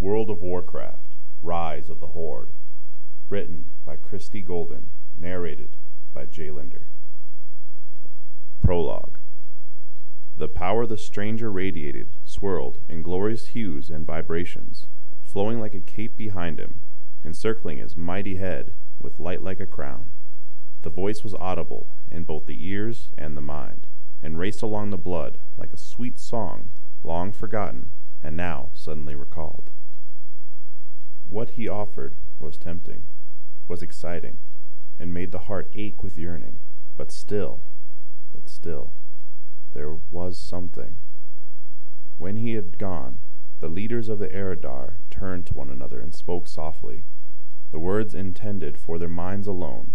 World of Warcraft Rise of the Horde. Written by Christie Golden. Narrated by Jay Linder. Prologue. The power the stranger radiated swirled in glorious hues and vibrations, flowing like a cape behind him, encircling his mighty head with light like a crown. The voice was audible in both the ears and the mind, and raced along the blood like a sweet song, long forgotten and now suddenly recalled. What he offered was tempting, was exciting, and made the heart ache with yearning, but still, but still, there was something. When he had gone, the leaders of the Eredar turned to one another and spoke softly, the words intended for their minds alone.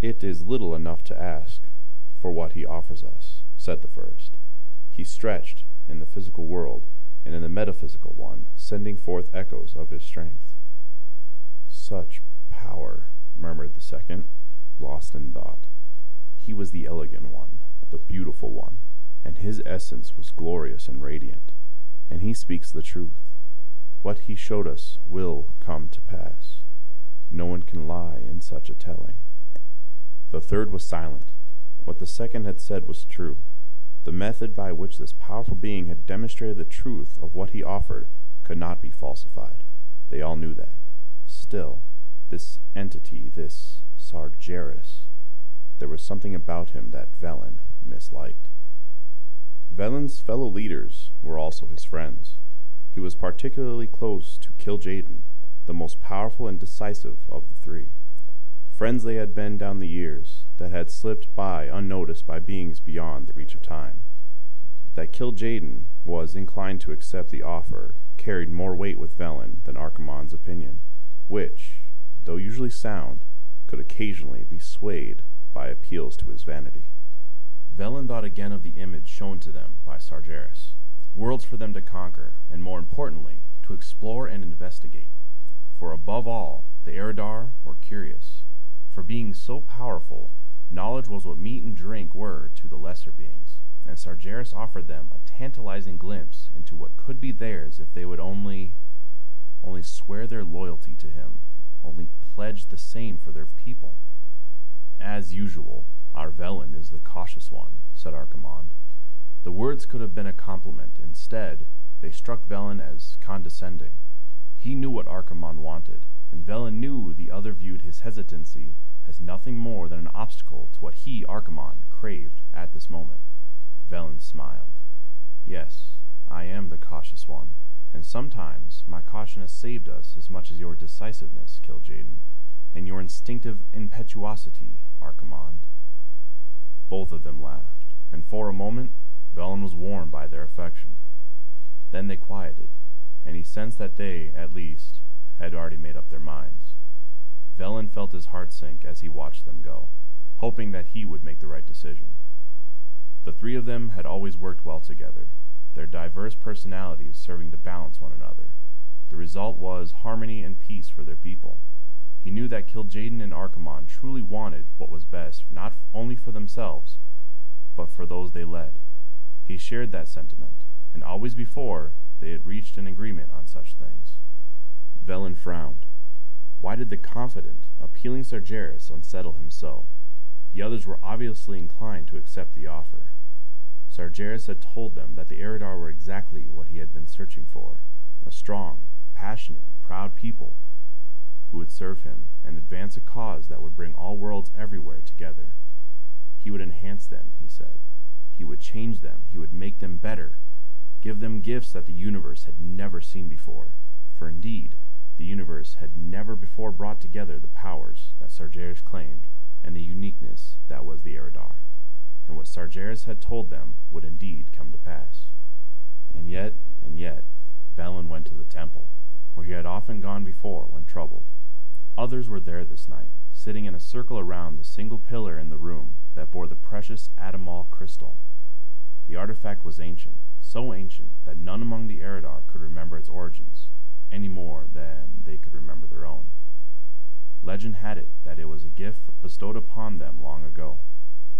It is little enough to ask for what he offers us, said the first. He stretched in the physical world and in the metaphysical one, sending forth echoes of his strength. Such power, murmured the second, lost in thought. He was the elegant one, the beautiful one, and his essence was glorious and radiant. And he speaks the truth. What he showed us will come to pass. No one can lie in such a telling. The third was silent. What the second had said was true. The method by which this powerful being had demonstrated the truth of what he offered could not be falsified. They all knew that. Still, this entity, this Sargeras, there was something about him that Velen misliked. Velen's fellow leaders were also his friends. He was particularly close to Kil'jaeden, the most powerful and decisive of the three. Friends they had been down the years, that had slipped by unnoticed by beings beyond the reach of time. That Kil'jaeden was inclined to accept the offer carried more weight with Velen than Archimonde's opinion, which, though usually sound, could occasionally be swayed by appeals to his vanity. Velen thought again of the image shown to them by Sargeras, worlds for them to conquer, and more importantly, to explore and investigate. For above all, the Eredar were curious. For being so powerful, knowledge was what meat and drink were to the lesser beings, and Sargeras offered them a tantalizing glimpse into what could be theirs if they would only only swear their loyalty to him, only pledge the same for their people. As usual, our Velen is the cautious one, said Archimonde. The words could have been a compliment. Instead, they struck Velen as condescending. He knew what Archimonde wanted, and Velen knew the other viewed his hesitancy as nothing more than an obstacle to what he, Archimonde, craved at this moment. Velen smiled. Yes, I am the cautious one, and sometimes my caution has saved us as much as your decisiveness, Kil'jaeden, and your instinctive impetuosity, Archimonde. Both of them laughed, and for a moment Velen was warmed by their affection. Then they quieted, and he sensed that they, at least, had already made up their minds. Velen felt his heart sink as he watched them go, hoping that he would make the right decision. The three of them had always worked well together, their diverse personalities serving to balance one another. The result was harmony and peace for their people. He knew that Kil'jaeden and Archimonde truly wanted what was best not only for themselves, but for those they led. He shared that sentiment, and always before they had reached an agreement on such things. Velen frowned. Why did the confident, appealing Sargeras unsettle him so? The others were obviously inclined to accept the offer. Sargeras had told them that the Eredar were exactly what he had been searching for, a strong, passionate, proud people who would serve him and advance a cause that would bring all worlds everywhere together. He would enhance them, he said. He would change them. He would make them better, give them gifts that the universe had never seen before. For indeed, the universe had never before brought together the powers that Sargeras claimed and the uniqueness that was the Eredar. And what Sargeras had told them would indeed come to pass. And yet, and yet, Velen went to the temple, where he had often gone before when troubled. Others were there this night, sitting in a circle around the single pillar in the room that bore the precious Ata'mal crystal. The artifact was ancient, so ancient that none among the Eredar could remember its origins, any more than they could remember their own. Legend had it that it was a gift bestowed upon them long ago.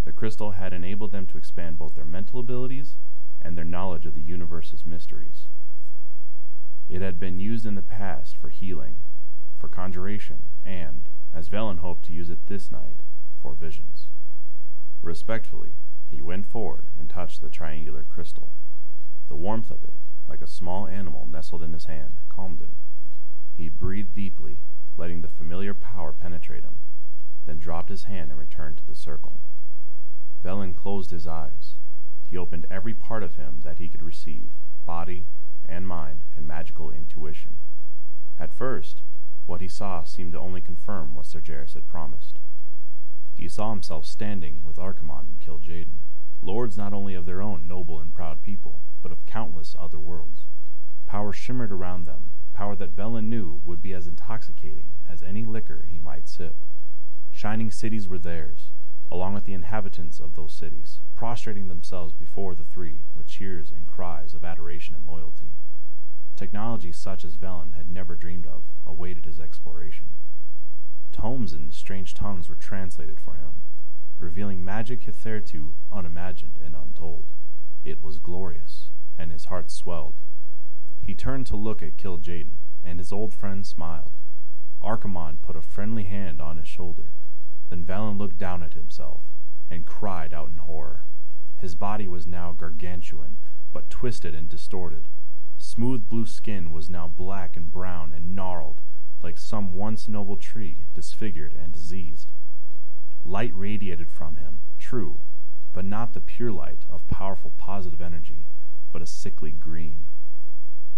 The crystal had enabled them to expand both their mental abilities and their knowledge of the universe's mysteries. It had been used in the past for healing, for conjuration, and, as Velen hoped to use it this night, for visions. Respectfully, he went forward and touched the triangular crystal. The warmth of it, like a small animal nestled in his hand, calmed him. He breathed deeply, letting the familiar power penetrate him, then dropped his hand and returned to the circle. Velen closed his eyes. He opened every part of him that he could receive, body and mind and magical intuition. At first, what he saw seemed to only confirm what Sargeras had promised. He saw himself standing with Archimonde and Kil'jaeden, lords not only of their own noble and proud people, but of countless other worlds. Power shimmered around them, power that Velen knew would be as intoxicating as any liquor he might sip. Shining cities were theirs, along with the inhabitants of those cities, prostrating themselves before the three with cheers and cries of adoration and loyalty. Technology such as Velen had never dreamed of awaited his exploration. Tomes in strange tongues were translated for him, revealing magic hitherto unimagined and untold. It was glorious, and his heart swelled. He turned to look at Kil'jaeden, and his old friend smiled. Archimonde put a friendly hand on his shoulder. Then Velen looked down at himself, and cried out in horror. His body was now gargantuan, but twisted and distorted. Smooth blue skin was now black and brown and gnarled, like some once noble tree, disfigured and diseased. Light radiated from him, true, but not the pure light of powerful positive energy, but a sickly green.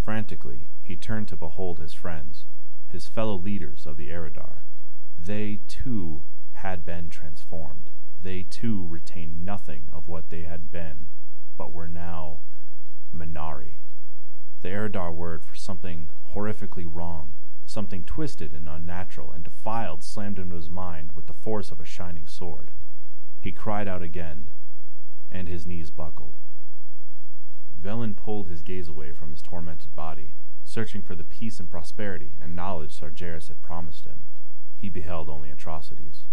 Frantically, he turned to behold his friends, his fellow leaders of the Eredar. They, too, had been transformed. They, too, retained nothing of what they had been, but were now Minari. The Eredar word for something horrifically wrong, something twisted and unnatural and defiled slammed into his mind with the force of a shining sword. He cried out again, and his knees buckled. Velen pulled his gaze away from his tormented body, searching for the peace and prosperity and knowledge Sargeras had promised him. He beheld only atrocities.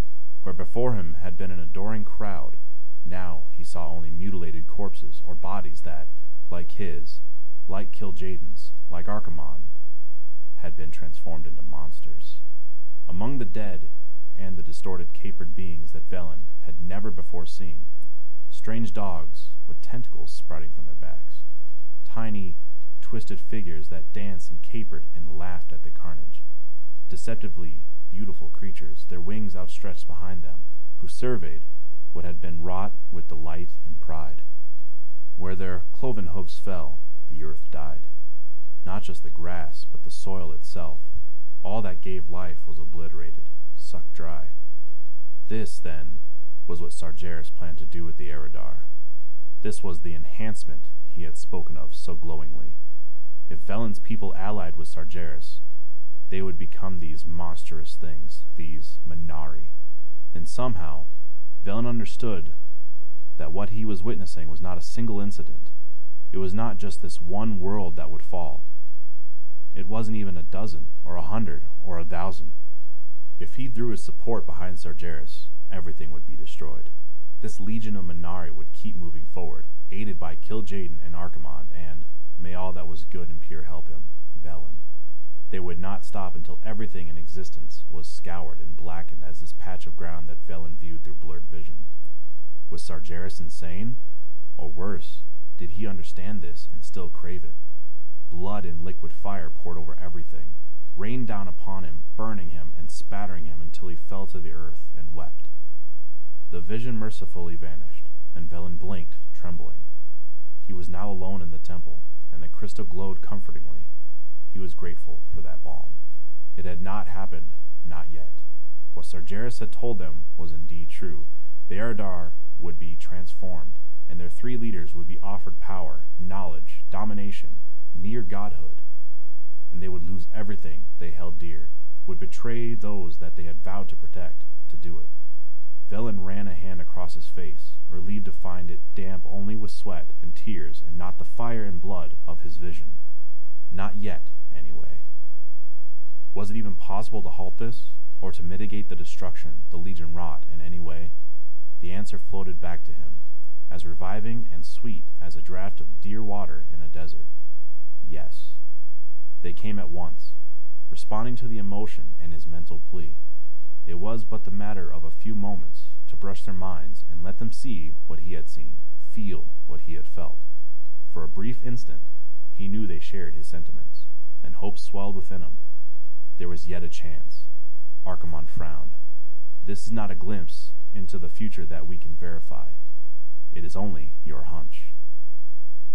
Where before him had been an adoring crowd, now he saw only mutilated corpses or bodies that, like his, like Kil'jaeden's, like Archimonde, had been transformed into monsters. Among the dead and the distorted capered beings that Velen had never before seen, strange dogs with tentacles sprouting from their backs, tiny, twisted figures that danced and capered and laughed at the carnage, deceptively beautiful creatures, their wings outstretched behind them, who surveyed what had been wrought with delight and pride. Where their cloven hoofs fell, the earth died. Not just the grass, but the soil itself. All that gave life was obliterated, sucked dry. This, then, was what Sargeras planned to do with the Eredar. This was the enhancement he had spoken of so glowingly. If Velen's people allied with Sargeras, they would become these monstrous things, these Minari. And somehow, Velen understood that what he was witnessing was not a single incident. It was not just this one world that would fall. It wasn't even a dozen, or a hundred, or a thousand. If he threw his support behind Sargeras, everything would be destroyed. This legion of Minari would keep moving forward, aided by Kil'jaeden and Archimonde, and, may all that was good and pure help him, Velen. They would not stop until everything in existence was scoured and blackened as this patch of ground that Velen viewed through blurred vision. Was Sargeras insane? Or worse, did he understand this and still crave it? Blood and liquid fire poured over everything, rained down upon him, burning him and spattering him until he fell to the earth and wept. The vision mercifully vanished, and Velen blinked, trembling. He was now alone in the temple, and the crystal glowed comfortingly. He was grateful for that balm. It had not happened, not yet. What Sargeras had told them was indeed true. The Eredar would be transformed, and their three leaders would be offered power, knowledge, domination, near godhood. And they would lose everything they held dear, would betray those that they had vowed to protect, to do it. Velen ran a hand across his face, relieved to find it damp only with sweat and tears and not the fire and blood of his vision. Not yet, anyway. Was it even possible to halt this, or to mitigate the destruction the Legion wrought in any way? The answer floated back to him, as reviving and sweet as a draught of dear water in a desert. Yes. They came at once, responding to the emotion and his mental plea. It was but the matter of a few moments to brush their minds and let them see what he had seen, feel what he had felt. For a brief instant, he knew they shared his sentiments, and hope swelled within him. There was yet a chance. Archimonde frowned. This is not a glimpse into the future that we can verify. It is only your hunch.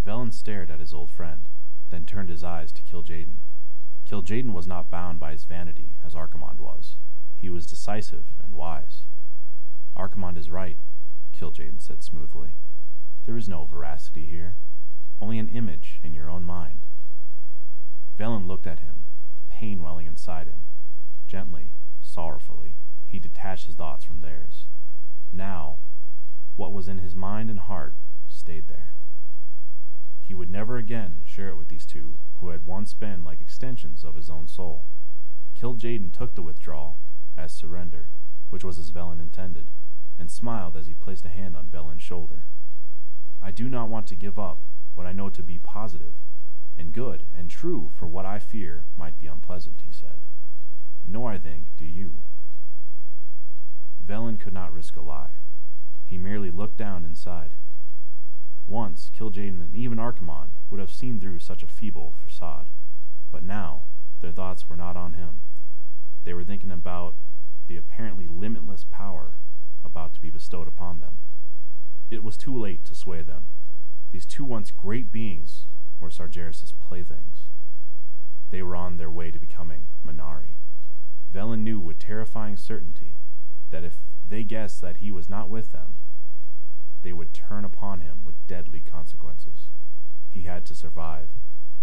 Velen stared at his old friend, then turned his eyes to Kil'jaeden. Kil'jaeden was not bound by his vanity as Archimonde was. He was decisive and wise. Archimonde is right, Kil'jaeden said smoothly. There is no veracity here, only an image in your own mind. Velen looked at him, pain welling inside him. Gently, sorrowfully, he detached his thoughts from theirs. Now, what was in his mind and heart stayed there. He would never again share it with these two who had once been like extensions of his own soul. Kil'jaeden took the withdrawal as surrender, which was as Velen intended, and smiled as he placed a hand on Velen's shoulder. I do not want to give up what I know to be positive, and good, and true for what I fear might be unpleasant, he said. Nor, I think, do you. Velen could not risk a lie. He merely looked down inside. Once, Kil'jaeden and even Archimonde would have seen through such a feeble facade, but now their thoughts were not on him. They were thinking about the apparently limitless power about to be bestowed upon them. It was too late to sway them. These two once great beings were Sargeras' playthings. They were on their way to becoming Minari. Velen knew with terrifying certainty that if they guessed that he was not with them, they would turn upon him with deadly consequences. He had to survive,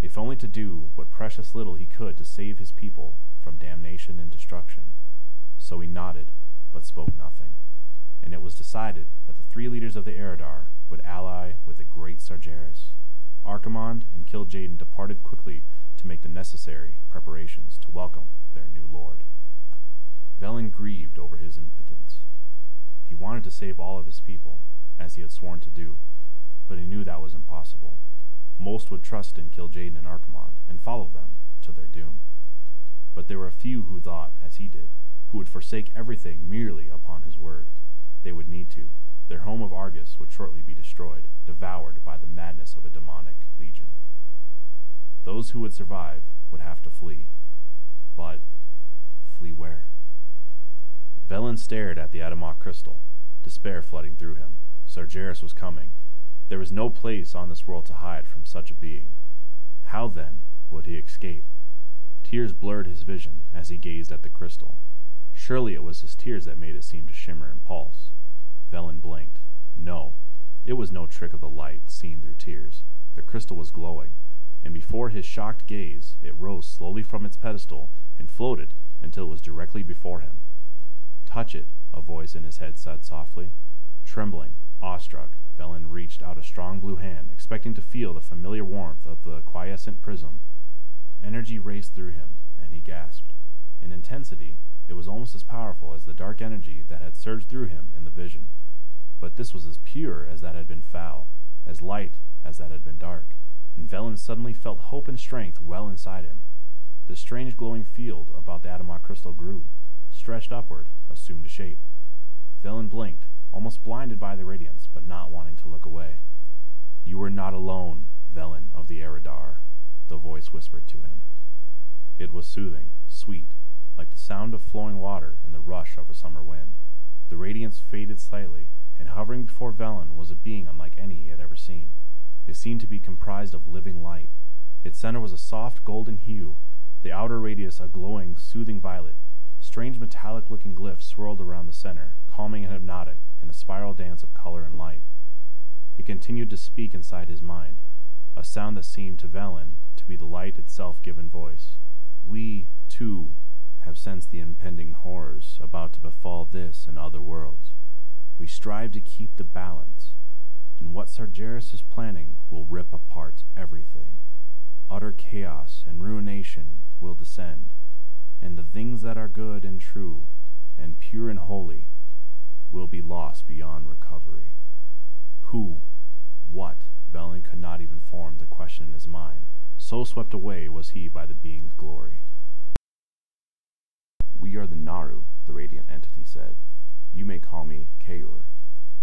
if only to do what precious little he could to save his people from damnation and destruction. So he nodded, but spoke nothing, and it was decided that the three leaders of the Eredar would ally with the great Sargeras. Archimonde and Kil'jaeden departed quickly to make the necessary preparations to welcome their new lord. Velen grieved over his impotence. He wanted to save all of his people, as he had sworn to do, but he knew that was impossible. Most would trust in Kil'jaeden and Archimonde, and follow them to their doom. But there were a few who thought, as he did, who would forsake everything merely upon his word. They would need to. Their home of Argus would shortly be destroyed, devoured by the madness of a demonic legion. Those who would survive would have to flee. But flee where? Velen stared at the Ata'mal crystal, despair flooding through him. Sargeras was coming. There was no place on this world to hide from such a being. How, then, would he escape? Tears blurred his vision as he gazed at the crystal. Surely it was his tears that made it seem to shimmer and pulse. Velen blinked. No, it was no trick of the light seen through tears. The crystal was glowing, and before his shocked gaze it rose slowly from its pedestal and floated until it was directly before him. Touch it, a voice in his head said softly. Trembling, awestruck, Velen reached out a strong blue hand, expecting to feel the familiar warmth of the quiescent prism. Energy raced through him, and he gasped. In intensity, it was almost as powerful as the dark energy that had surged through him in the vision. But this was as pure as that had been foul, as light as that had been dark, and Velen suddenly felt hope and strength well inside him. The strange glowing field about the Ata'mal crystal grew, stretched upward, assumed a shape. Velen blinked, almost blinded by the radiance, but not wanting to look away. You are not alone, Velen of the Eredar, the voice whispered to him. It was soothing, sweet, like the sound of flowing water and the rush of a summer wind. The radiance faded slightly, and hovering before Velen was a being unlike any he had ever seen. It seemed to be comprised of living light. Its center was a soft golden hue, the outer radius a glowing, soothing violet, Strange metallic-looking glyphs swirled around the center, calming and hypnotic, in a spiral dance of color and light. He continued to speak inside his mind, a sound that seemed to Velen to be the light itself given voice. We, too, have sensed the impending horrors about to befall this and other worlds. We strive to keep the balance, and what Sargeras is planning will rip apart everything. Utter chaos and ruination will descend, and the things that are good and true and pure and holy will be lost beyond recovery. Who, what, Velen could not even form the question in his mind, so swept away was he by the being's glory. We are the Naaru, the radiant entity said. You may call me K'ure.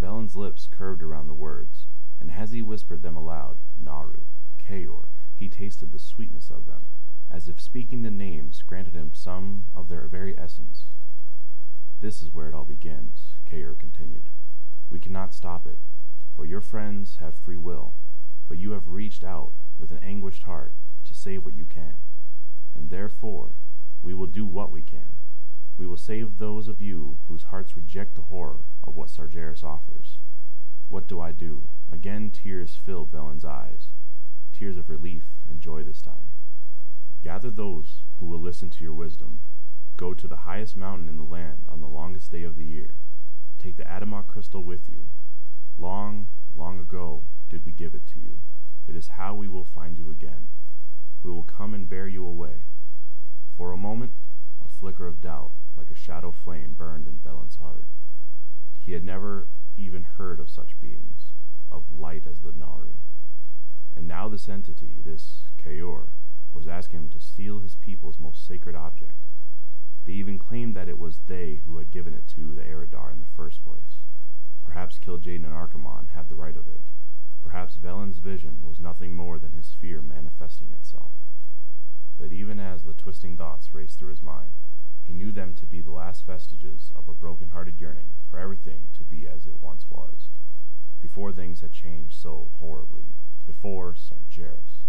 Velen's lips curved around the words, and as he whispered them aloud, Naaru, K'ure, he tasted the sweetness of them, as if speaking the names granted him some of their very essence. This is where it all begins, K'ure continued. We cannot stop it, for your friends have free will, but you have reached out with an anguished heart to save what you can, and therefore we will do what we can. We will save those of you whose hearts reject the horror of what Sargeras offers. What do I do? Again tears filled Velen's eyes, tears of relief and joy this time. Gather those who will listen to your wisdom. Go to the highest mountain in the land on the longest day of the year. Take the Ata'mal crystal with you. Long, long ago did we give it to you. It is how we will find you again. We will come and bear you away. For a moment, a flicker of doubt, like a shadow flame, burned in Velen's heart. He had never even heard of such beings, of light as the Naaru. And now this entity, this K'ure, was asking him to steal his people's most sacred object. They even claimed that it was they who had given it to the Eredar in the first place. Perhaps Kil'jaeden and Archimonde had the right of it. Perhaps Velen's vision was nothing more than his fear manifesting itself. But even as the twisting thoughts raced through his mind, he knew them to be the last vestiges of a broken-hearted yearning for everything to be as it once was, before things had changed so horribly, before Sargeras.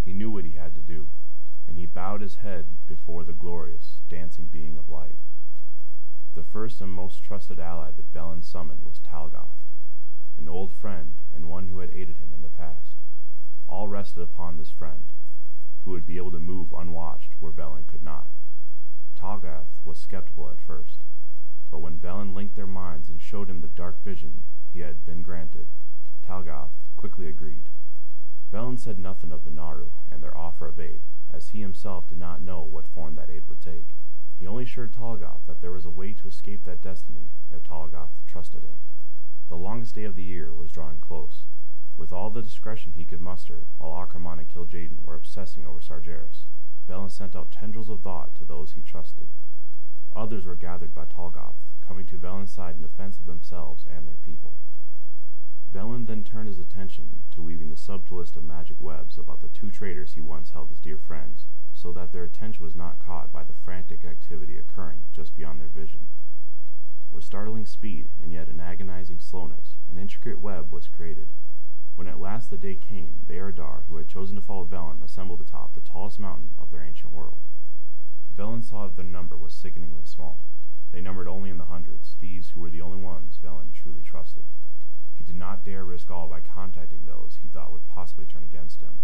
He knew what he had to do, and he bowed his head before the glorious, dancing being of light. The first and most trusted ally that Velen summoned was Talgath, an old friend and one who had aided him in the past. All rested upon this friend, who would be able to move unwatched where Velen could not. Talgath was skeptical at first, but when Velen linked their minds and showed him the dark vision he had been granted, Talgath quickly agreed. Velen said nothing of the Naaru and their offer of aid, as he himself did not know what form that aid would take. He only assured Talgath that there was a way to escape that destiny if Talgath trusted him. The longest day of the year was drawing close. With all the discretion he could muster, while Archimonde and Kil'jaeden were obsessing over Sargeras, Velen sent out tendrils of thought to those he trusted. Others were gathered by Talgath, coming to Velen's side in defense of themselves and their people. Velen then turned his attention to weaving the subtlest of magic webs about the two traitors he once held as dear friends, so that their attention was not caught by the frantic activity occurring just beyond their vision. With startling speed and yet an agonizing slowness, an intricate web was created. When at last the day came, the Eredar, who had chosen to follow Velen, assembled atop the tallest mountain of their ancient world. Velen saw that their number was sickeningly small. They numbered only in the hundreds, these who were the only ones Velen truly trusted. He did not dare risk all by contacting those he thought would possibly turn against him.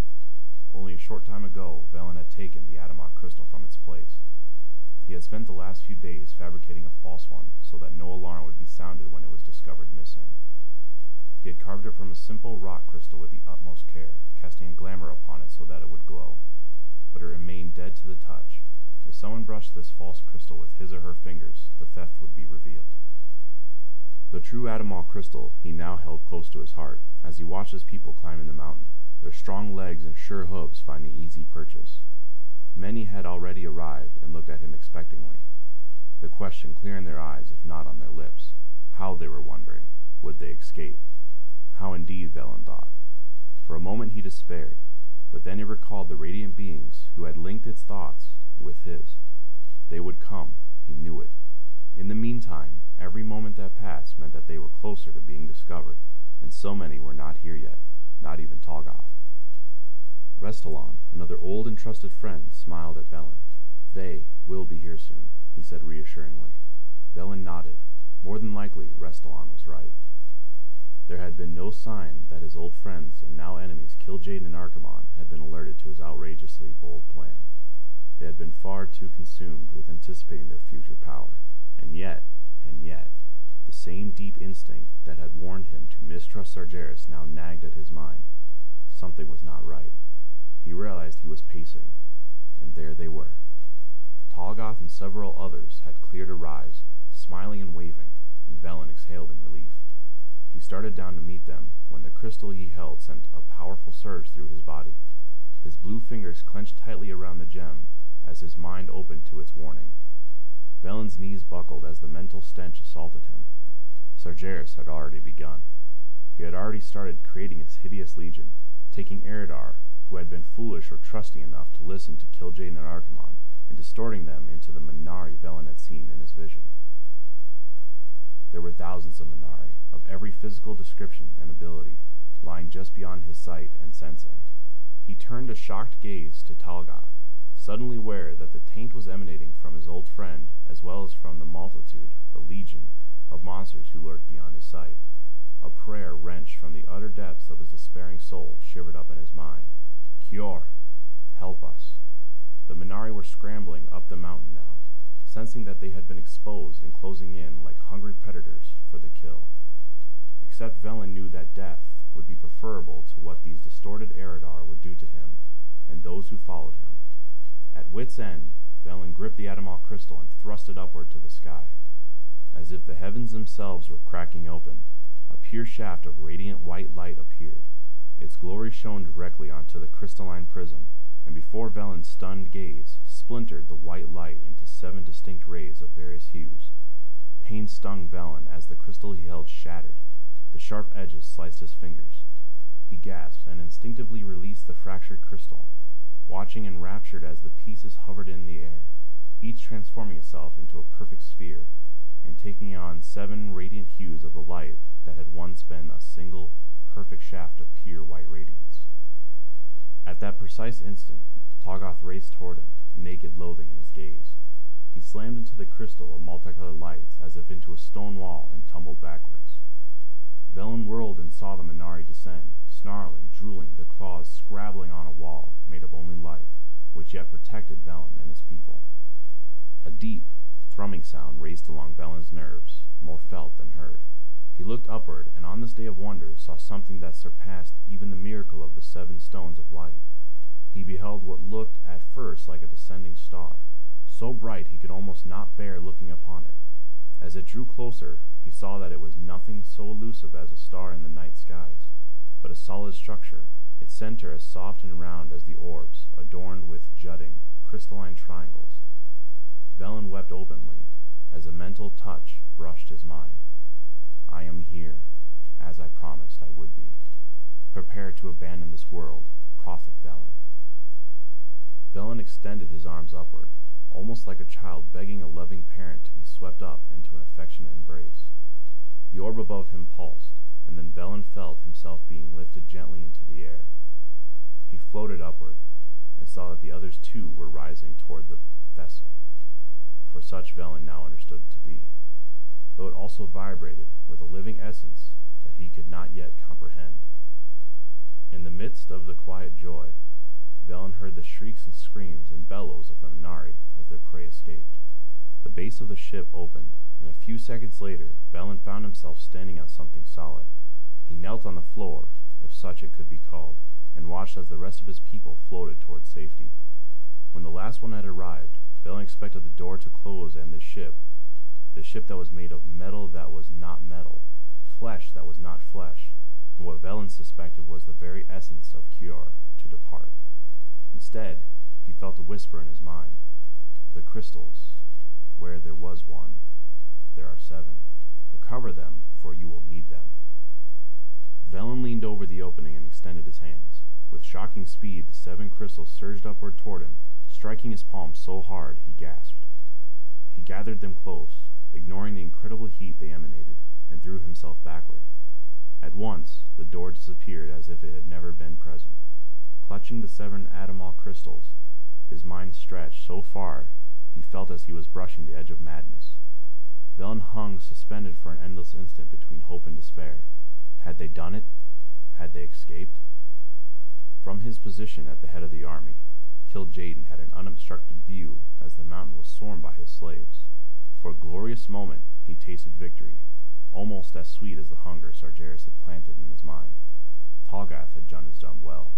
Only a short time ago, Velen had taken the Ata'mal crystal from its place. He had spent the last few days fabricating a false one so that no alarm would be sounded when it was discovered missing. He had carved it from a simple rock crystal with the utmost care, casting a glamour upon it so that it would glow. But it remained dead to the touch. If someone brushed this false crystal with his or her fingers, the theft would be revealed. The true Ata'mal crystal he now held close to his heart as he watched his people climbing the mountain, their strong legs and sure hooves finding easy purchase. Many had already arrived and looked at him expectingly, the question clear in their eyes if not on their lips. How, they were wondering, would they escape? How indeed, Velen thought. For a moment he despaired, but then he recalled the radiant beings who had linked its thoughts with his. They would come, he knew it. In the meantime, every moment that passed meant that they were closer to being discovered, and so many were not here yet, not even Talgath. Restalaan, another old and trusted friend, smiled at Velen. They will be here soon, he said reassuringly. Velen nodded. More than likely, Restalaan was right. There had been no sign that his old friends and now enemies Kil'jaeden and Archimonde had been alerted to his outrageously bold plan. They had been far too consumed with anticipating their future power. And yet, and yet, the same deep instinct that had warned him to mistrust Sargeras now nagged at his mind. Something was not right. He realized he was pacing, and there they were. Talgath and several others had cleared a rise, smiling and waving, and Velen exhaled in relief. He started down to meet them when the crystal he held sent a powerful surge through his body. his blue fingers clenched tightly around the gem as his mind opened to its warning. Velen's knees buckled as the mental stench assaulted him. Sargeras had already begun. He had already started creating his hideous legion, taking Eredar, who had been foolish or trusting enough to listen to Kil'jaeden and Archimonde, and distorting them into the Minari Velen had seen in his vision. There were thousands of Minari, of every physical description and ability, lying just beyond his sight and sensing. He turned a shocked gaze to Talgath, suddenly aware that the taint was emanating from his old friend as well as from the multitude, the legion, of monsters who lurked beyond his sight. A prayer wrenched from the utter depths of his despairing soul shivered up in his mind. K'ure, help us. The Minari were scrambling up the mountain now, sensing that they had been exposed and closing in like hungry predators for the kill. Except Velen knew that death would be preferable to what these distorted Eredar would do to him and those who followed him. At wit's end, Velen gripped the Adamant crystal and thrust it upward to the sky. As if the heavens themselves were cracking open, a pure shaft of radiant white light appeared. Its glory shone directly onto the crystalline prism, and before Velen's stunned gaze, splintered the white light into seven distinct rays of various hues. Pain stung Velen as the crystal he held shattered. The sharp edges sliced his fingers. He gasped and instinctively released the fractured crystal, watching enraptured as the pieces hovered in the air, each transforming itself into a perfect sphere, and taking on seven radiant hues of the light that had once been a single, perfect shaft of pure white radiance. At that precise instant, Talgath raced toward him, naked loathing in his gaze. He slammed into the crystal of multicolored lights as if into a stone wall and tumbled backwards. Velen whirled and saw the Minari descend, snarling, drooling, their claws scrabbling on a wall made of only light, which yet protected Velen and his people. A deep, thrumming sound raced along Velen's nerves, more felt than heard. He looked upward, and on this day of wonders saw something that surpassed even the miracle of the seven stones of light. He beheld what looked at first like a descending star, so bright he could almost not bear looking upon it. As it drew closer, he saw that it was nothing so elusive as a star in the night skies, but a solid structure, its center as soft and round as the orbs, adorned with jutting, crystalline triangles. Velen wept openly, as a mental touch brushed his mind. I am here, as I promised I would be. Prepare to abandon this world, Prophet Velen. Velen extended his arms upward, almost like a child begging a loving parent to be swept up into an affectionate embrace. The orb above him pulsed, and then Velen felt himself being lifted gently into the air. He floated upward, and saw that the others too were rising toward the vessel, for such Velen now understood it to be, though it also vibrated with a living essence that he could not yet comprehend. In the midst of the quiet joy, Velen heard the shrieks and screams and bellows of the Minari as their prey escaped. The base of the ship opened, and a few seconds later Velen found himself standing on something solid. He knelt on the floor, if such it could be called, and watched as the rest of his people floated toward safety. When the last one had arrived, Velen expected the door to close and the ship, the ship that was made of metal that was not metal, flesh that was not flesh, and what Velen suspected was the very essence of K'ure, to depart. Instead, he felt a whisper in his mind. The crystals, where there was one, there are seven. Recover them, for you will need them. Velen leaned over the opening and extended his hands. With shocking speed, the seven crystals surged upward toward him, striking his palm so hard he gasped. He gathered them close, ignoring the incredible heat they emanated, and threw himself backward. At once, the door disappeared as if it had never been present. Clutching the seven Adamant crystals, his mind stretched so far he felt as he was brushing the edge of madness. Velen hung suspended for an endless instant between hope and despair. Had they done it? Had they escaped? From his position at the head of the army, Kil'jaeden had an unobstructed view as the mountain was swarmed by his slaves. For a glorious moment he tasted victory, almost as sweet as the hunger Sargeras had planted in his mind. Talgath had done his job well.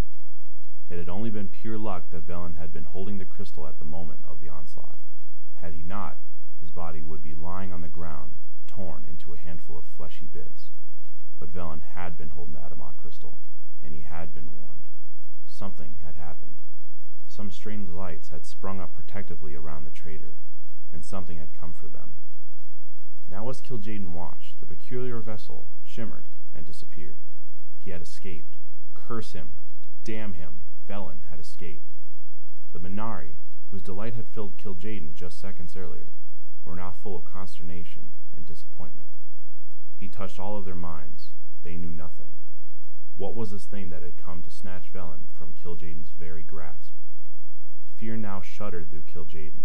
It had only been pure luck that Velen had been holding the crystal at the moment of the onslaught. Had he not, his body would be lying on the ground, torn into a handful of fleshy bits. But Velen had been holding the Adamant crystal, and he had been warned. something had happened. Some strange lights had sprung up protectively around the trader, and something had come for them. Now as Kil'jaeden watched, the peculiar vessel shimmered and disappeared. He had escaped. Curse him! Damn him! Velen had escaped. The Minari, whose delight had filled Kil'jaeden just seconds earlier, were now full of consternation and disappointment. He touched all of their minds. They knew nothing. What was this thing that had come to snatch Velen from Kil'jaeden's very grasp? Fear now shuddered through Kil'jaeden.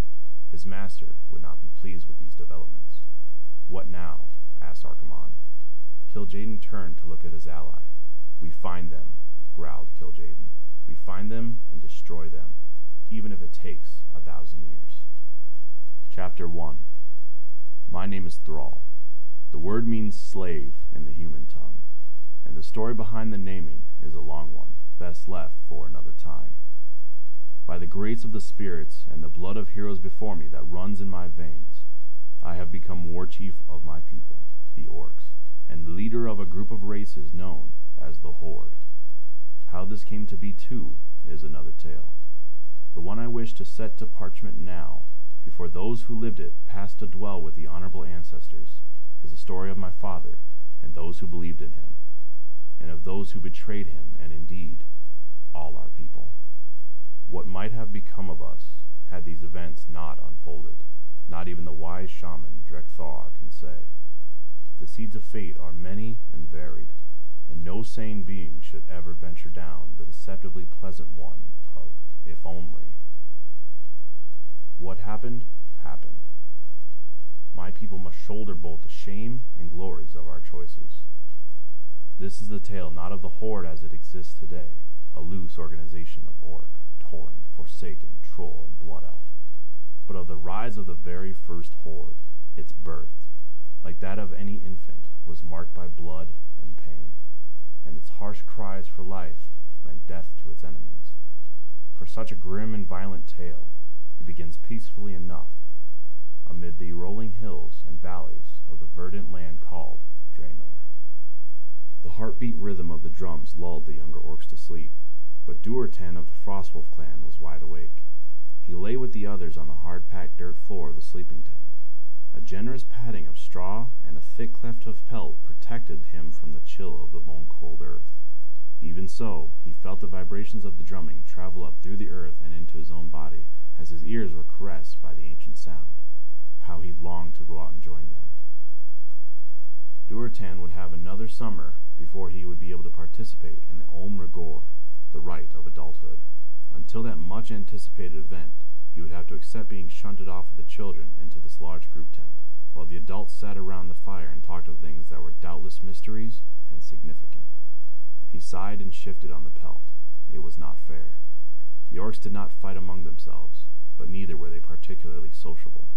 His master would not be pleased with these developments. What now? asked Archimonde. Kil'jaeden turned to look at his ally. We find them, growled Kil'jaeden. We find them and destroy them, even if it takes a thousand years. Chapter 1 My name is Thrall. The word means slave in the human tongue, and the story behind the naming is a long one, best left for another time. By the grace of the spirits and the blood of heroes before me that runs in my veins, I have become war chief of my people, the Orcs, and leader of a group of races known as the Horde. How this came to be, too, is another tale. The one I wish to set to parchment now, before those who lived it passed to dwell with the honorable ancestors, is the story of my father and those who believed in him, and of those who betrayed him, and indeed, all our people. What might have become of us had these events not unfolded, not even the wise shaman Drek'Thar can say. The seeds of fate are many and varied, and no sane being should ever venture down the deceptively pleasant one of if only. What happened, happened. My people must shoulder both the shame and glories of our choices. This is the tale not of the Horde as it exists today, a loose organization of Orc, Tauren, Forsaken, Troll, and Blood Elf, but of the rise of the very first Horde, its birth, like that of any infant, was marked by blood and pain, and its harsh cries for life meant death to its enemies. For such a grim and violent tale, it begins peacefully enough, amid the rolling hills and valleys of the verdant land called Draenor. The heartbeat rhythm of the drums lulled the younger orcs to sleep, but Durotan of the Frostwolf clan was wide awake. He lay with the others on the hard-packed dirt floor of the sleeping tent. A generous padding of straw and a thick cleft of pelt protected him from the chill of the bone-cold earth. Even so, he felt the vibrations of the drumming travel up through the earth and into his own body as his ears were caressed by the ancient sound how he longed to go out and join them. Durotan would have another summer before he would be able to participate in the Olm Regor, the rite of adulthood. Until that much anticipated event, he would have to accept being shunted off with the children into this large group tent, while the adults sat around the fire and talked of things that were doubtless mysteries and significant. He sighed and shifted on the pelt. It was not fair. The orcs did not fight among themselves, but neither were they particularly sociable.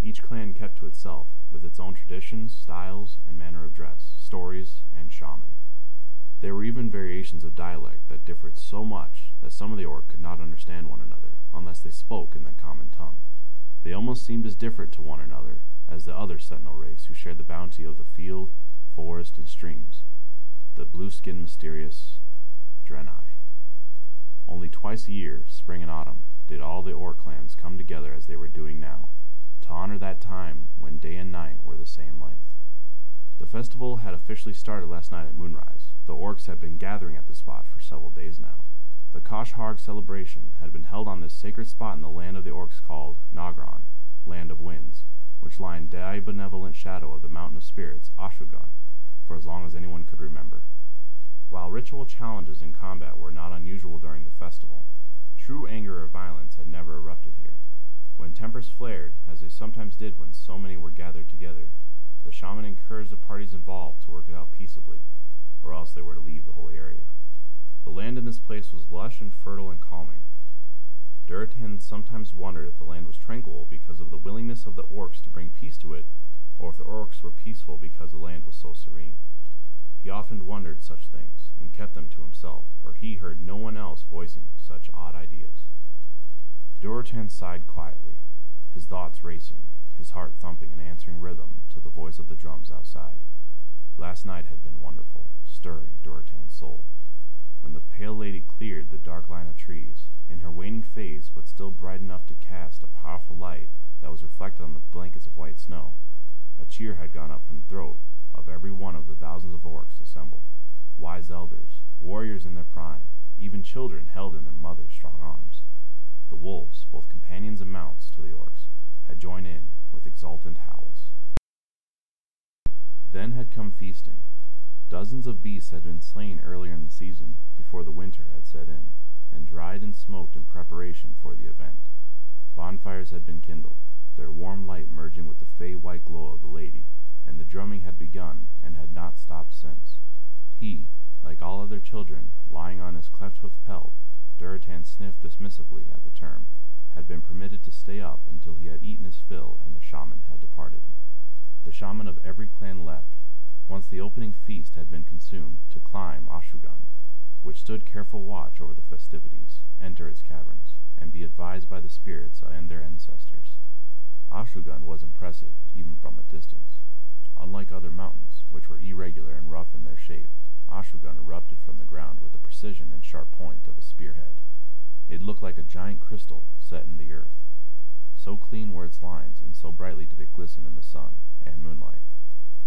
Each clan kept to itself, with its own traditions, styles, and manner of dress, stories, and shaman. There were even variations of dialect that differed so much that some of the Orc could not understand one another unless they spoke in the common tongue. They almost seemed as different to one another as the other Sentinel race who shared the bounty of the field, forest, and streams, the blue-skinned mysterious Draenei. Only twice a year, spring and autumn, did all the Orc clans come together as they were doing now, to honor that time when day and night were the same length. The festival had officially started last night at moonrise. The orcs had been gathering at the spot for several days now. The Kosh'harg celebration had been held on this sacred spot in the land of the orcs called Nagrand, Land of Winds, which lie in die benevolent shadow of the mountain of spirits, Oshu'gun, for as long as anyone could remember. While ritual challenges in combat were not unusual during the festival, true anger or violence had never erupted here. When tempers flared, as they sometimes did when so many were gathered together, the shaman encouraged the parties involved to work it out peaceably, or else they were to leave the holy area. The land in this place was lush and fertile and calming. Durotan sometimes wondered if the land was tranquil because of the willingness of the orcs to bring peace to it, or if the orcs were peaceful because the land was so serene. He often wondered such things, and kept them to himself, for he heard no one else voicing such odd ideas. Durotan sighed quietly, his thoughts racing, his heart thumping in answering rhythm to the voice of the drums outside. Last night had been wonderful, stirring Durotan's soul. When the pale lady cleared the dark line of trees. In her waning phase, but still bright enough to cast a powerful light that was reflected on the blankets of white snow, a cheer had gone up from the throat of every one of the thousands of orcs assembled. Wise elders, warriors in their prime, even children held in their mothers' strong arms. The wolves, both companions and mounts to the orcs, had joined in with exultant howls. Then had come feasting. Dozens of beasts had been slain earlier in the season, before the winter had set in, and dried and smoked in preparation for the event. Bonfires had been kindled, their warm light merging with the fey white glow of the lady, and the drumming had begun and had not stopped since. He, like all other children, lying on his cleft hoof pelt, Durotan sniffed dismissively at the term, had been permitted to stay up until he had eaten his fill and the shaman had departed. The shaman of every clan left, once the opening feast had been consumed, to climb Oshu'gun, which stood careful watch over the festivities, enter its caverns, and be advised by the spirits and their ancestors. Oshu'gun was impressive, even from a distance. Unlike other mountains, which were irregular and rough in their shape, Oshu'gun erupted from the ground with the precision and sharp point of a spearhead. It looked like a giant crystal set in the earth. So clean were its lines, and so brightly did it glisten in the sun and moonlight.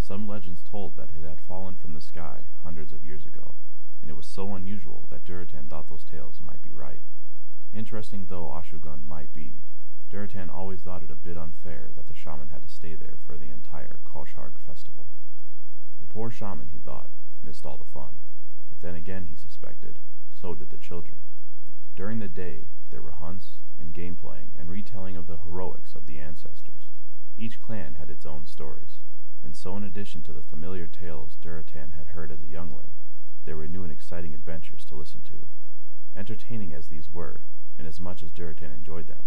Some legends told that it had fallen from the sky hundreds of years ago, and it was so unusual that Durotan thought those tales might be right. Interesting though Oshu'gun might be, Durotan always thought it a bit unfair that the shaman had to stay there for the entire Kosharg festival. The poor shaman, he thought, missed all the fun. But then again, he suspected, so did the children. During the day, there were hunts and game playing and retelling of the heroics of the ancestors. Each clan had its own stories, and so in addition to the familiar tales Durotan had heard as a youngling, there were new and exciting adventures to listen to. Entertaining as these were, inasmuch as Durotan enjoyed them,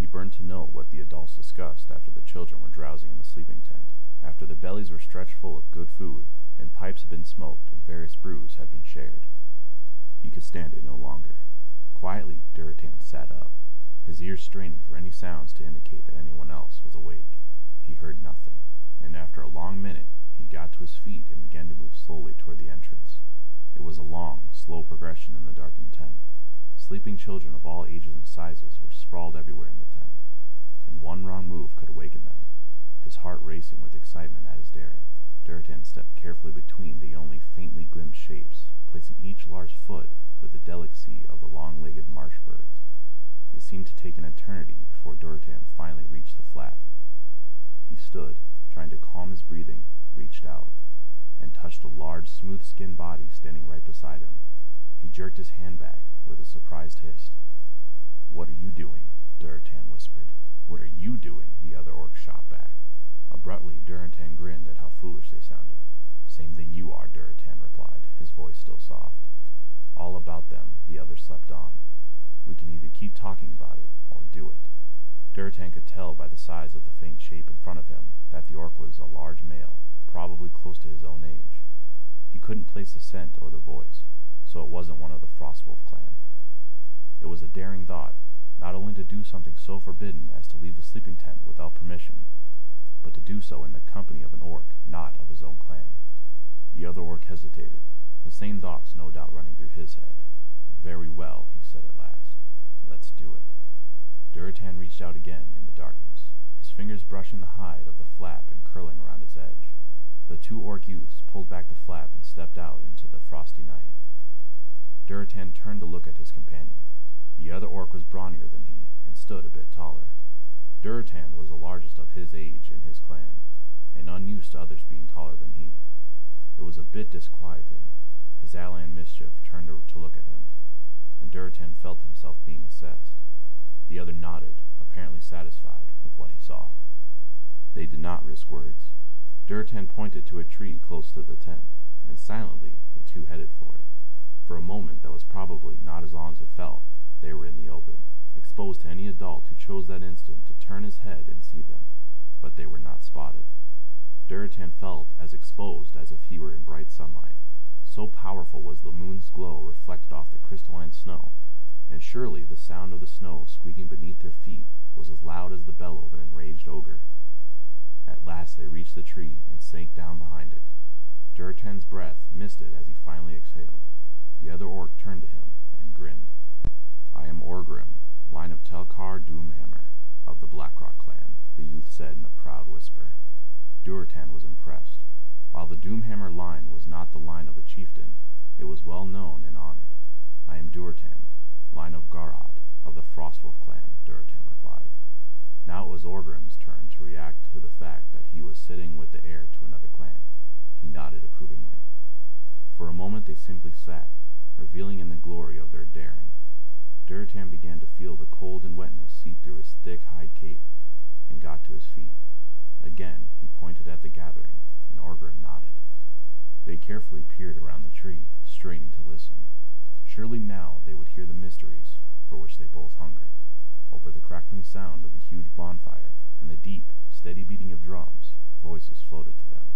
he burned to know what the adults discussed after the children were drowsing in the sleeping tent, after their bellies were stretched full of good food, and pipes had been smoked, and various brews had been shared. He could stand it no longer. Quietly, Durotan sat up, his ears straining for any sounds to indicate that anyone else was awake. He heard nothing, and after a long minute he got to his feet and began to move slowly toward the entrance. It was a long, slow progression in the darkened tent. Sleeping children of all ages and sizes were sprawled everywhere in the tent, and one wrong move could awaken them. His heart racing with excitement at his daring, Durotan stepped carefully between the only faintly glimpsed shapes, placing each large foot with the delicacy of the long-legged marsh birds. It seemed to take an eternity before Durotan finally reached the flap. He stood, trying to calm his breathing, reached out, and touched a large, smooth-skinned body standing right beside him. He jerked his hand back with a surprised hiss. What are you doing? Durotan whispered. What are you doing? The other orc shot back. Abruptly, Durotan grinned at how foolish they sounded. Same thing you are, Durotan replied, his voice still soft. All about them, the other slept on. We can either keep talking about it, or do it. Durotan could tell by the size of the faint shape in front of him that the orc was a large male, probably close to his own age. He couldn't place the scent or the voice, so it wasn't one of the Frostwolf clan. It was a daring thought, not only to do something so forbidden as to leave the sleeping tent without permission, but to do so in the company of an orc not of his own clan. The other orc hesitated, the same thoughts no doubt running through his head. Very well, he said at last. Let's do it. Durotan reached out again in the darkness, his fingers brushing the hide of the flap and curling around its edge. The two orc youths pulled back the flap and stepped out into the frosty night. Durotan turned to look at his companion. The other orc was brawnier than he, and stood a bit taller. Durotan was the largest of his age in his clan, and unused to others being taller than he. It was a bit disquieting. His ally in mischief turned to, look at him, and Durotan felt himself being assessed. The other nodded, apparently satisfied with what he saw. They did not risk words. Durotan pointed to a tree close to the tent, and silently the two headed for it. For a moment that was probably not as long as it felt, they were in the open, exposed to any adult who chose that instant to turn his head and see them. But they were not spotted. Durotan felt as exposed as if he were in bright sunlight. So powerful was the moon's glow reflected off the crystalline snow, and surely the sound of the snow squeaking beneath their feet was as loud as the bellow of an enraged ogre. At last they reached the tree and sank down behind it. Durotan's breath misted as he finally exhaled. The other orc turned to him and grinned. I am Orgrim, line of Telkar Doomhammer, of the Blackrock clan, the youth said in a proud whisper. Durotan was impressed. While the Doomhammer line was not the line of a chieftain, it was well known and honored. I am Durotan, line of Garad, of the Frostwolf clan, Durotan replied. Now it was Orgrim's turn to react to the fact that he was sitting with the heir to another clan. He nodded approvingly. For a moment they simply sat, reveling in the glory of their daring. Durotan began to feel the cold and wetness seep through his thick hide cape, and got to his feet. Again he pointed at the gathering, and Orgrim nodded. They carefully peered around the tree, straining to listen. Surely now they would hear the mysteries for which they both hungered. Over the crackling sound of the huge bonfire and the deep, steady beating of drums, voices floated to them.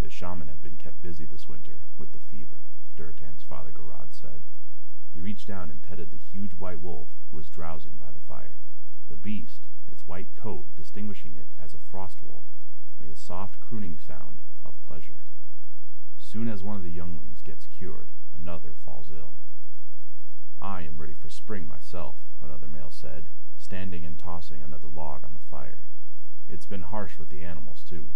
The shaman have been kept busy this winter with the fever, Durotan's father Garad said. He reached down and petted the huge white wolf who was drowsing by the fire. The beast, its white coat distinguishing it as a frost wolf, made a soft crooning sound of pleasure. Soon as one of the younglings gets cured, another falls ill. I am ready for spring myself, another male said, standing and tossing another log on the fire. It's been harsh with the animals, too.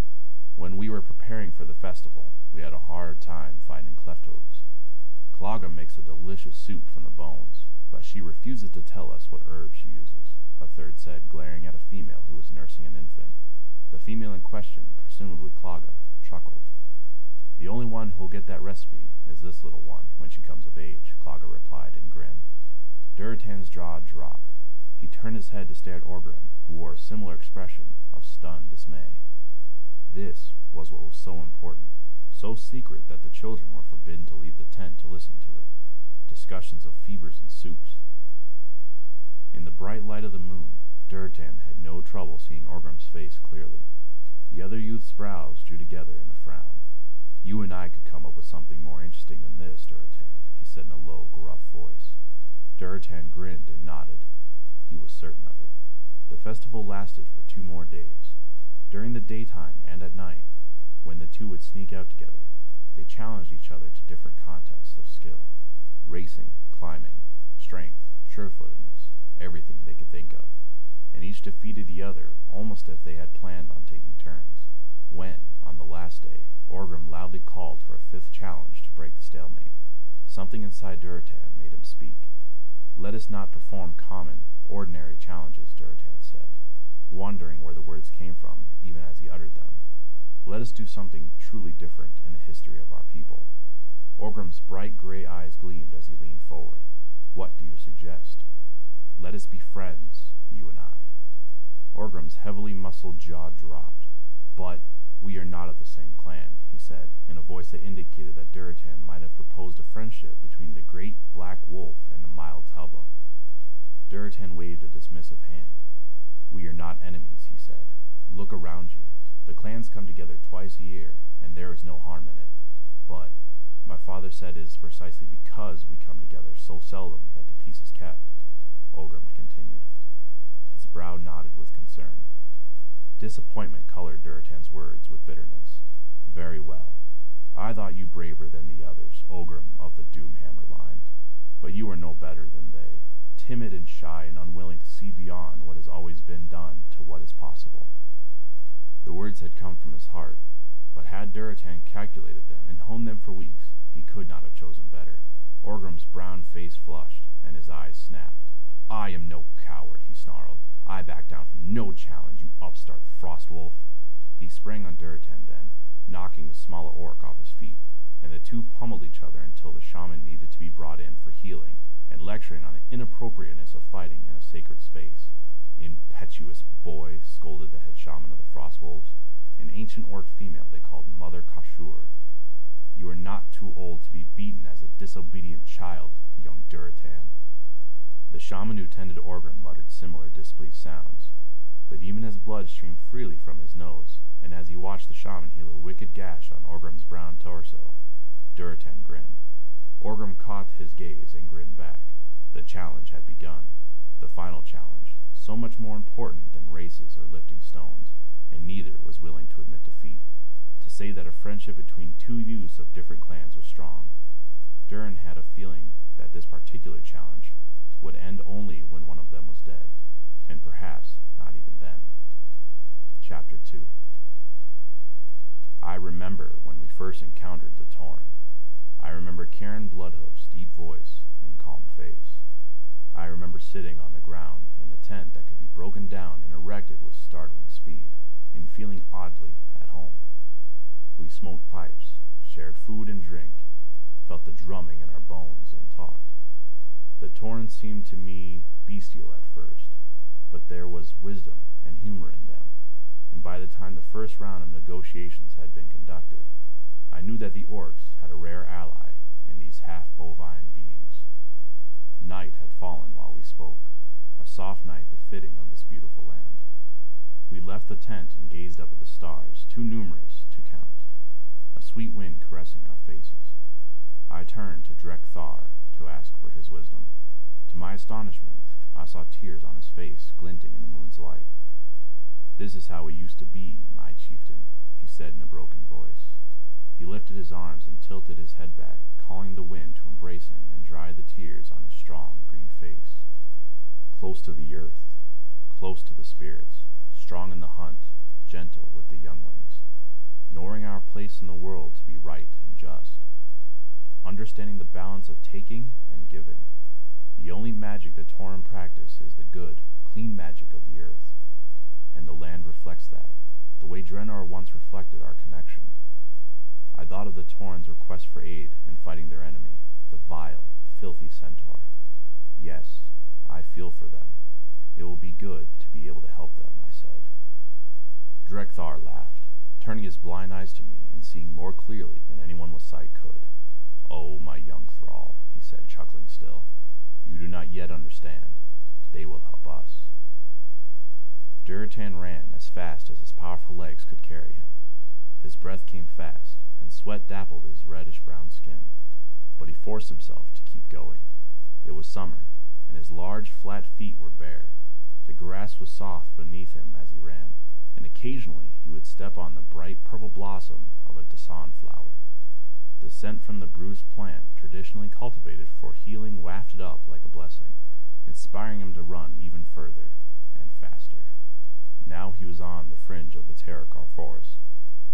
When we were preparing for the festival, we had a hard time finding clefthooves. Clauga makes a delicious soup from the bones, but she refuses to tell us what herbs she uses, a third said, glaring at a female who was nursing an infant. The female in question, presumably Clauga, chuckled. The only one who'll get that recipe is this little one when she comes of age, Clauga replied and grinned. Durotan's jaw dropped. He turned his head to stare at Orgrim, who wore a similar expression of stunned dismay. This was what was so important, so secret that the children were forbidden to leave the tent to listen to it. Discussions of fevers and soups. In the bright light of the moon, Durotan had no trouble seeing Orgrim's face clearly. The other youth's brows drew together in a frown. You and I could come up with something more interesting than this, Durotan, he said in a low, gruff voice. Durotan grinned and nodded. He was certain of it. The festival lasted for two more days. During the daytime and at night, when the two would sneak out together, they challenged each other to different contests of skill. Racing, climbing, strength, surefootedness, everything they could think of. And each defeated the other almost as if they had planned on taking turns. When, on the last day, Orgrim loudly called for a fifth challenge to break the stalemate, something inside Durotan made him speak. Let us not perform common, ordinary challenges, Durotan said, wondering where the words came from even as he uttered them. Let us do something truly different in the history of our people. Orgrim's bright gray eyes gleamed as he leaned forward. What do you suggest? Let us be friends, you and I. Orgrim's heavily muscled jaw dropped. But we are not of the same clan, he said, in a voice that indicated that Durotan might have proposed a friendship between the great black wolf and the mild Talbuk. Durotan waved a dismissive hand. We are not enemies, he said. Look around you. The clans come together twice a year, and there is no harm in it. But my father said it is precisely because we come together so seldom that the peace is kept. Orgrim continued. His brow knotted with concern. Disappointment colored Durotan's words with bitterness. Very well. I thought you braver than the others, Orgrim of the Doomhammer line. But you are no better than they, timid and shy and unwilling to see beyond what has always been done to what is possible. The words had come from his heart, but had Durotan calculated them and honed them for weeks, he could not have chosen better. Orgrim's brown face flushed, and his eyes snapped. I am no coward, he snarled. I back down from no challenge, upstart frostwolf. He sprang on Durotan then, knocking the smaller orc off his feet, and the two pummeled each other until the shaman needed to be brought in for healing and lecturing on the inappropriateness of fighting in a sacred space. Impetuous boy, scolded the head shaman of the Frostwolves, an ancient orc female they called Mother Kashur. You are not too old to be beaten as a disobedient child, young Durotan. The shaman who tended Orgrim muttered similar displeased sounds, but even as blood streamed freely from his nose, and as he watched the shaman heal a wicked gash on Orgrim's brown torso, Durotan grinned. Orgrim caught his gaze and grinned back. The challenge had begun. The final challenge, so much more important than races or lifting stones, and neither was willing to admit defeat. To say that a friendship between two youths of different clans was strong. Durotan had a feeling that this particular challenge would end only when one of them was dead, and perhaps not even then. Chapter 2 I remember when we first encountered the Tauren. I remember Cairne Bloodhoof's deep voice and calm face. I remember sitting on the ground in a tent that could be broken down and erected with startling speed, and feeling oddly at home. We smoked pipes, shared food and drink, felt the drumming in our bones, and talked. The Tauren seemed to me bestial at first, but there was wisdom and humor in them, and by the time the first round of negotiations had been conducted, I knew that the orcs had a rare ally in these half-bovine beings. Night had fallen while we spoke, a soft night befitting of this beautiful land. We left the tent and gazed up at the stars, too numerous to count, a sweet wind caressing our faces. I turned to Drek'Thar to ask for his wisdom. To my astonishment, I saw tears on his face glinting in the moon's light. This is how we used to be, my chieftain, he said in a broken voice. He lifted his arms and tilted his head back, calling the wind to embrace him and dry the tears on his strong green face. Close to the earth, close to the spirits, strong in the hunt, gentle with the younglings, knowing our place in the world to be right and just, understanding the balance of taking and giving. The only magic that Tauren practice is the good, clean magic of the earth, and the land reflects that, the way Draenor once reflected our connection. I thought of the Tauren's request for aid in fighting their enemy, the vile, filthy centaur. Yes, I feel for them. It will be good to be able to help them, I said. Drek'Thar laughed, turning his blind eyes to me and seeing more clearly than anyone with sight could. Oh, my young thrall, he said, chuckling still, you do not yet understand. They will help us. Durotan ran as fast as his powerful legs could carry him. His breath came fast, and sweat dappled his reddish-brown skin, but he forced himself to keep going. It was summer, and his large, flat feet were bare. The grass was soft beneath him as he ran, and occasionally he would step on the bright purple blossom of a dasan flower. The scent from the bruised plant, traditionally cultivated for healing, wafted up like a blessing, inspiring him to run even further and faster. Now he was on the fringe of the Terokkar forest,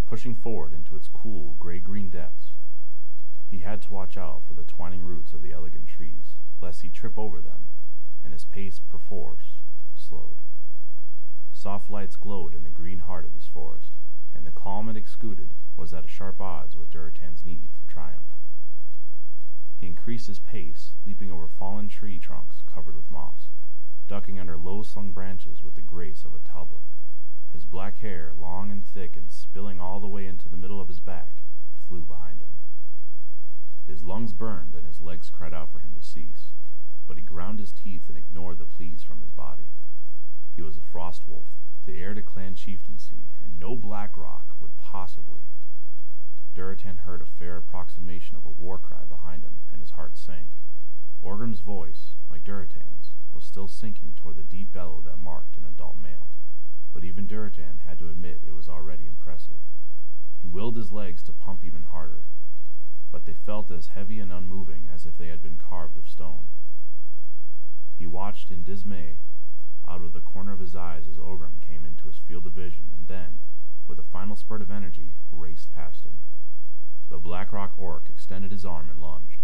pushing forward into its cool, gray-green depths. He had to watch out for the twining roots of the elegant trees, lest he trip over them, and his pace perforce slowed. Soft lights glowed in the green heart of this forest, and the calm it exuded was at a sharp odds with Durotan's need for triumph. He increased his pace, leaping over fallen tree trunks covered with moss, ducking under low-slung branches with the grace of a talbuk. His black hair, long and thick and spilling all the way into the middle of his back, flew behind him. His lungs burned and his legs cried out for him to cease, but he ground his teeth and ignored the pleas from his body. He was a frost wolf, the heir to clan chieftaincy, and no Blackrock would possibly. Durotan heard a fair approximation of a war cry behind him, and his heart sank. Orgrim's voice, like Durotan's, was still sinking toward the deep bellow that marked an adult male, but even Durotan had to admit it was already impressive. He willed his legs to pump even harder, but they felt as heavy and unmoving as if they had been carved of stone. He watched in dismay out of the corner of his eyes as Orgrim came into his field of vision, and then, with a final spurt of energy, raced past him. The Blackrock orc extended his arm and lunged,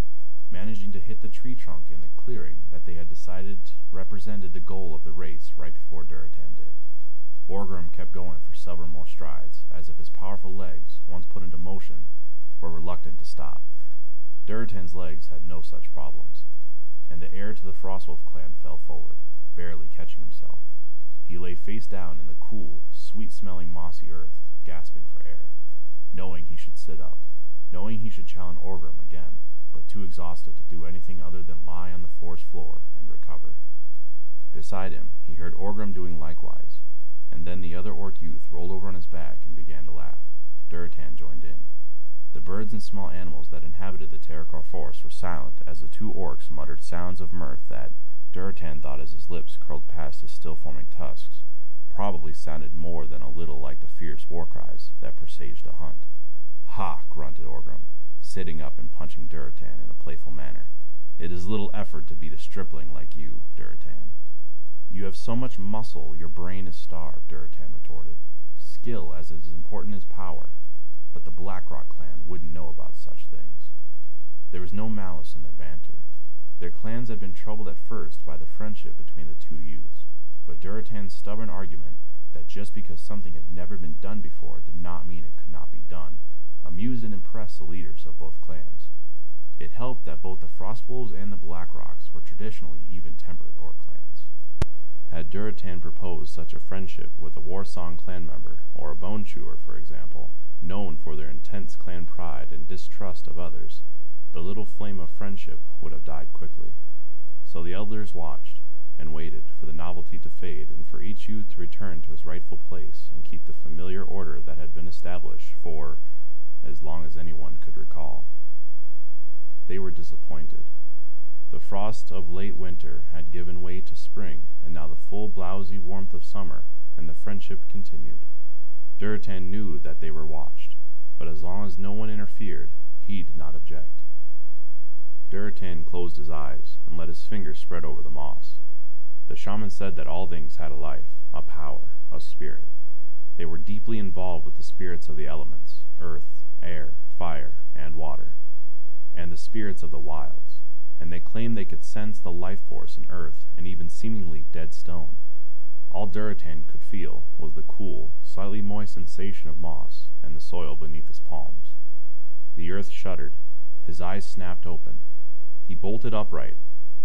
managing to hit the tree trunk in the clearing that they had decided represented the goal of the race right before Durotan did. Orgrim kept going for several more strides, as if his powerful legs, once put into motion, were reluctant to stop. Durotan's legs had no such problems, and the heir to the Frostwolf clan fell forward, barely catching himself. He lay face down in the cool, sweet-smelling mossy earth, gasping for air, knowing he should sit up, knowing he should challenge Orgrim again, but too exhausted to do anything other than lie on the forest floor and recover. Beside him, he heard Orgrim doing likewise, and then the other orc youth rolled over on his back and began to laugh. Durotan joined in. The birds and small animals that inhabited the Terokkar forest were silent as the two orcs muttered sounds of mirth that, Durotan thought as his lips curled past his still-forming tusks, probably sounded more than a little like the fierce war cries that presaged a hunt. Ha! grunted Orgrim. sitting up and punching Durotan in a playful manner. It is little effort to beat a stripling like you, Durotan. You have so much muscle, your brain is starved, Durotan retorted. Skill as is important as power, but the Blackrock clan wouldn't know about such things. There was no malice in their banter. Their clans had been troubled at first by the friendship between the two youths, but Durotan's stubborn argument that just because something had never been done before did not mean it could not be done amused and impressed the leaders of both clans. It helped that both the Frostwolves and the Blackrocks were traditionally even-tempered orc clans. Had Durotan proposed such a friendship with a Warsong clan member, or a Bone Chewer, for example, known for their intense clan pride and distrust of others, the little flame of friendship would have died quickly. So the elders watched, and waited for the novelty to fade and for each youth to return to his rightful place and keep the familiar order that had been established for as long as anyone could recall. They were disappointed. The frost of late winter had given way to spring, and now the full blousy warmth of summer, and the friendship continued. Durotan knew that they were watched, but as long as no one interfered, he did not object. Durotan closed his eyes and let his fingers spread over the moss. The shaman said that all things had a life, a power, a spirit. They were deeply involved with the spirits of the elements, earth, air, fire, and water, and the spirits of the wilds, and they claimed they could sense the life force in earth and even seemingly dead stone. All Durotan could feel was the cool, slightly moist sensation of moss and the soil beneath his palms. The earth shuddered, his eyes snapped open. He bolted upright,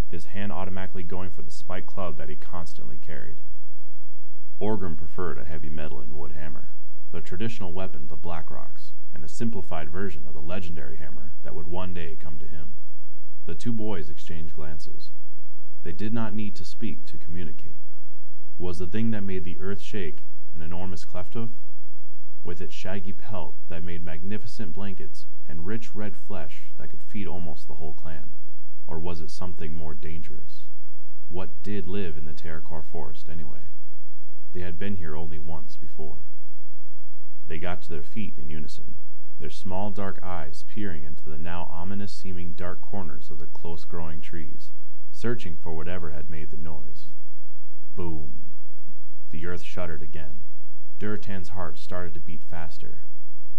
his hand automatically going for the spiked club that he constantly carried. Orgrim preferred a heavy metal and wood hammer, the traditional weapon of the Blackrocks, and a simplified version of the legendary hammer that would one day come to him. The two boys exchanged glances. They did not need to speak to communicate. Was the thing that made the earth shake an enormous clefthoof? With its shaggy pelt that made magnificent blankets and rich red flesh that could feed almost the whole clan? Or was it something more dangerous? What did live in the Terokkar forest, anyway? They had been here only once before. They got to their feet in unison, their small dark eyes peering into the now ominous-seeming dark corners of the close-growing trees, searching for whatever had made the noise. Boom! The earth shuddered again. Durotan's heart started to beat faster.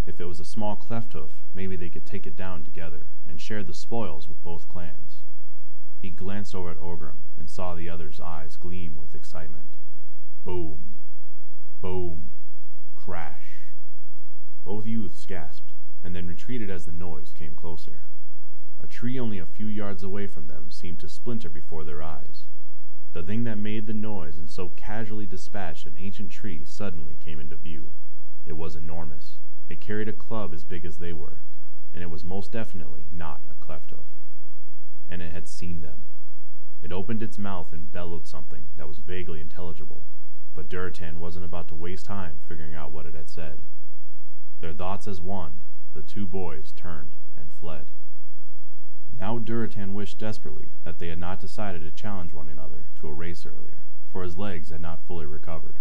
If it was a small cleft hoof, maybe they could take it down together and share the spoils with both clans. He glanced over at Orgrim and saw the other's eyes gleam with excitement. Boom! Boom! Crash! Both youths gasped, and then retreated as the noise came closer. A tree only a few yards away from them seemed to splinter before their eyes. The thing that made the noise and so casually dispatched an ancient tree suddenly came into view. It was enormous. It carried a club as big as they were, and it was most definitely not a clefthoof. And it had seen them. It opened its mouth and bellowed something that was vaguely intelligible, but Durotan wasn't about to waste time figuring out what it had said. Their thoughts as one, the two boys turned and fled. Now Durotan wished desperately that they had not decided to challenge one another to a race earlier, for his legs had not fully recovered.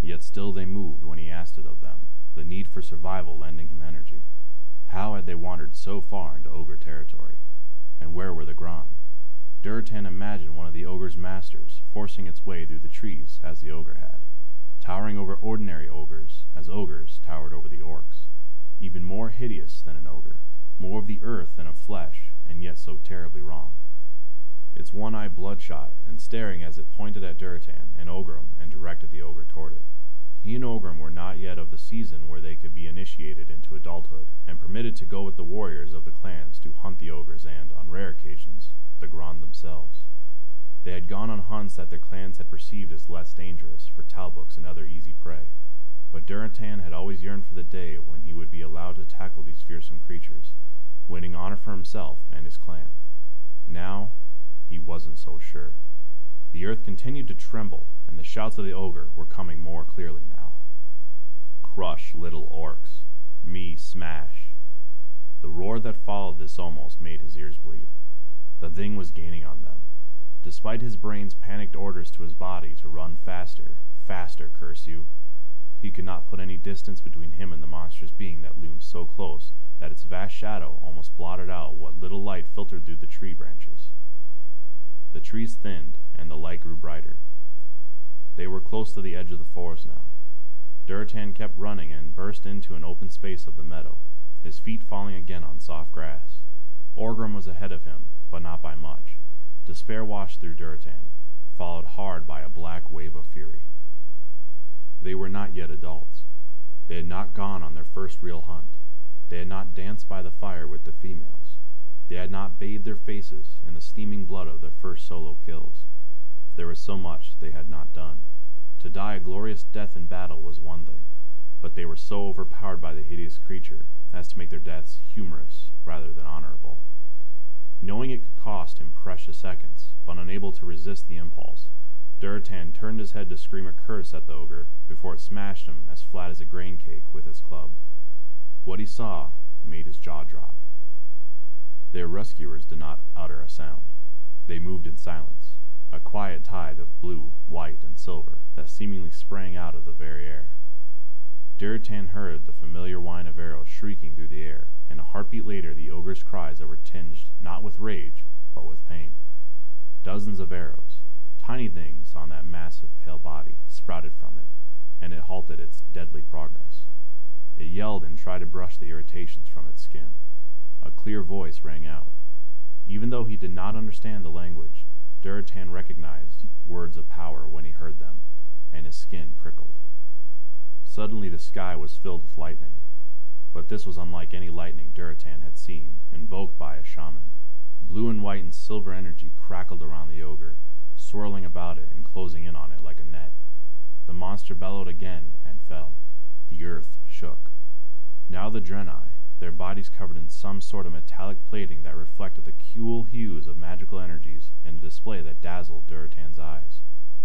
Yet still they moved when he asked it of them, the need for survival lending him energy. How had they wandered so far into ogre territory? And where were the Gronn? Durotan imagined one of the ogre's masters forcing its way through the trees as the ogre had, towering over ordinary ogres as ogres towered over the orcs, even more hideous than an ogre, more of the earth than of flesh, and yet so terribly wrong. Its one eye bloodshot and staring as it pointed at Durotan and Orgrim and directed the ogre toward it. He and Orgrim were not yet of the season where they could be initiated into adulthood and permitted to go with the warriors of the clans to hunt the ogres and, on rare occasions, the Gronn themselves. They had gone on hunts that their clans had perceived as less dangerous for talbuks and other easy prey, but Durotan had always yearned for the day when he would be allowed to tackle these fearsome creatures, winning honor for himself and his clan. Now, he wasn't so sure. The earth continued to tremble, and the shouts of the ogre were coming more clearly now. Crush little orcs. Me smash. The roar that followed this almost made his ears bleed. The thing was gaining on them. Despite his brain's panicked orders to his body to run faster, faster, curse you, he could not put any distance between him and the monstrous being that loomed so close that its vast shadow almost blotted out what little light filtered through the tree branches. The trees thinned, and the light grew brighter. They were close to the edge of the forest now. Durotan kept running and burst into an open space of the meadow, his feet falling again on soft grass. Orgrim was ahead of him, but not by much. Despair washed through Durotan, followed hard by a black wave of fury. They were not yet adults. They had not gone on their first real hunt. They had not danced by the fire with the females. They had not bathed their faces in the steaming blood of their first solo kills. There was so much they had not done. To die a glorious death in battle was one thing, but they were so overpowered by the hideous creature as to make their deaths humorous rather than honorable. Knowing it could cost him precious seconds, but unable to resist the impulse, Durotan turned his head to scream a curse at the ogre before it smashed him as flat as a grain cake with its club. What he saw made his jaw drop. Their rescuers did not utter a sound. They moved in silence, a quiet tide of blue, white, and silver that seemingly sprang out of the very air. Durotan heard the familiar whine of arrows shrieking through the air, and a heartbeat later the ogre's cries that were tinged not with rage, but with pain. Dozens of arrows, tiny things on that massive pale body, sprouted from it, and it halted its deadly progress. It yelled and tried to brush the irritations from its skin. A clear voice rang out. Even though he did not understand the language, Durotan recognized words of power when he heard them, and his skin prickled. Suddenly the sky was filled with lightning, but this was unlike any lightning Durotan had seen, invoked by a shaman. Blue and white and silver energy crackled around the ogre, swirling about it and closing in on it like a net. The monster bellowed again and fell. The earth shook. Now the Draenei, their bodies covered in some sort of metallic plating that reflected the cool hues of magical energies in a display that dazzled Durotan's eyes,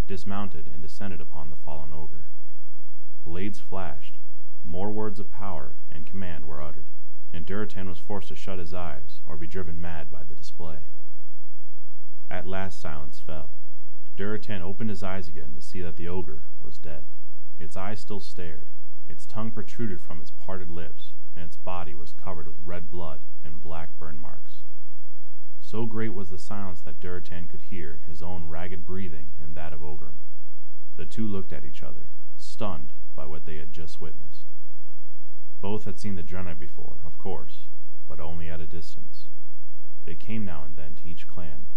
dismounted and descended upon the fallen ogre. Blades flashed, more words of power and command were uttered, and Durotan was forced to shut his eyes or be driven mad by the display. At last silence fell. Durotan opened his eyes again to see that the ogre was dead. Its eyes still stared, its tongue protruded from its parted lips, and its body was covered with red blood and black burn marks. So great was the silence that Durotan could hear his own ragged breathing and that of Orgrim. The two looked at each other, stunned by what they had just witnessed. Both had seen the Draenei before, of course, but only at a distance. They came now and then to each clan,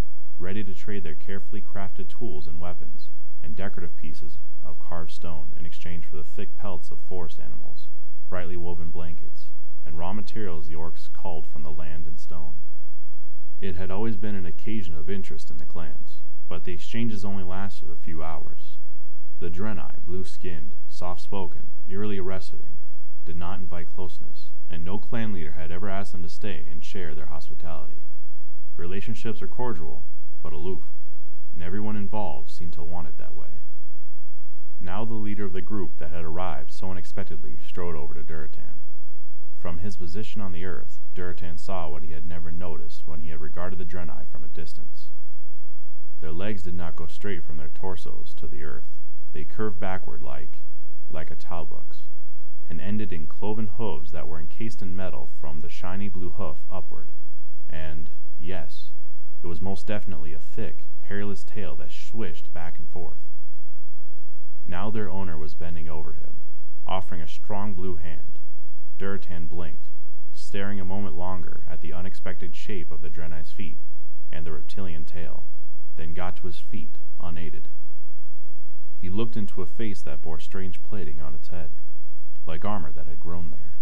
ready to trade their carefully crafted tools and weapons, and decorative pieces of carved stone in exchange for the thick pelts of forest animals, brightly woven blankets, and raw materials the orcs culled from the land and stone. It had always been an occasion of interest in the clans, but the exchanges only lasted a few hours. The Draenei, blue-skinned, soft-spoken, eerily arresting, did not invite closeness, and no clan leader had ever asked them to stay and share their hospitality. Relationships are cordial, but aloof, and everyone involved seemed to want it that way. Now the leader of the group that had arrived so unexpectedly strode over to Durotan. From his position on the earth, Durotan saw what he had never noticed when he had regarded the Draenei from a distance. Their legs did not go straight from their torsos to the earth. They curved backward like, like a talbuk's, and ended in cloven hooves that were encased in metal from the shiny blue hoof upward. And, yes, it was most definitely a thick, hairless tail that swished back and forth. Now their owner was bending over him, offering a strong blue hand. Durotan blinked, staring a moment longer at the unexpected shape of the Draenei's feet and the reptilian tail, then got to his feet, unaided. He looked into a face that bore strange plating on its head, like armor that had grown there.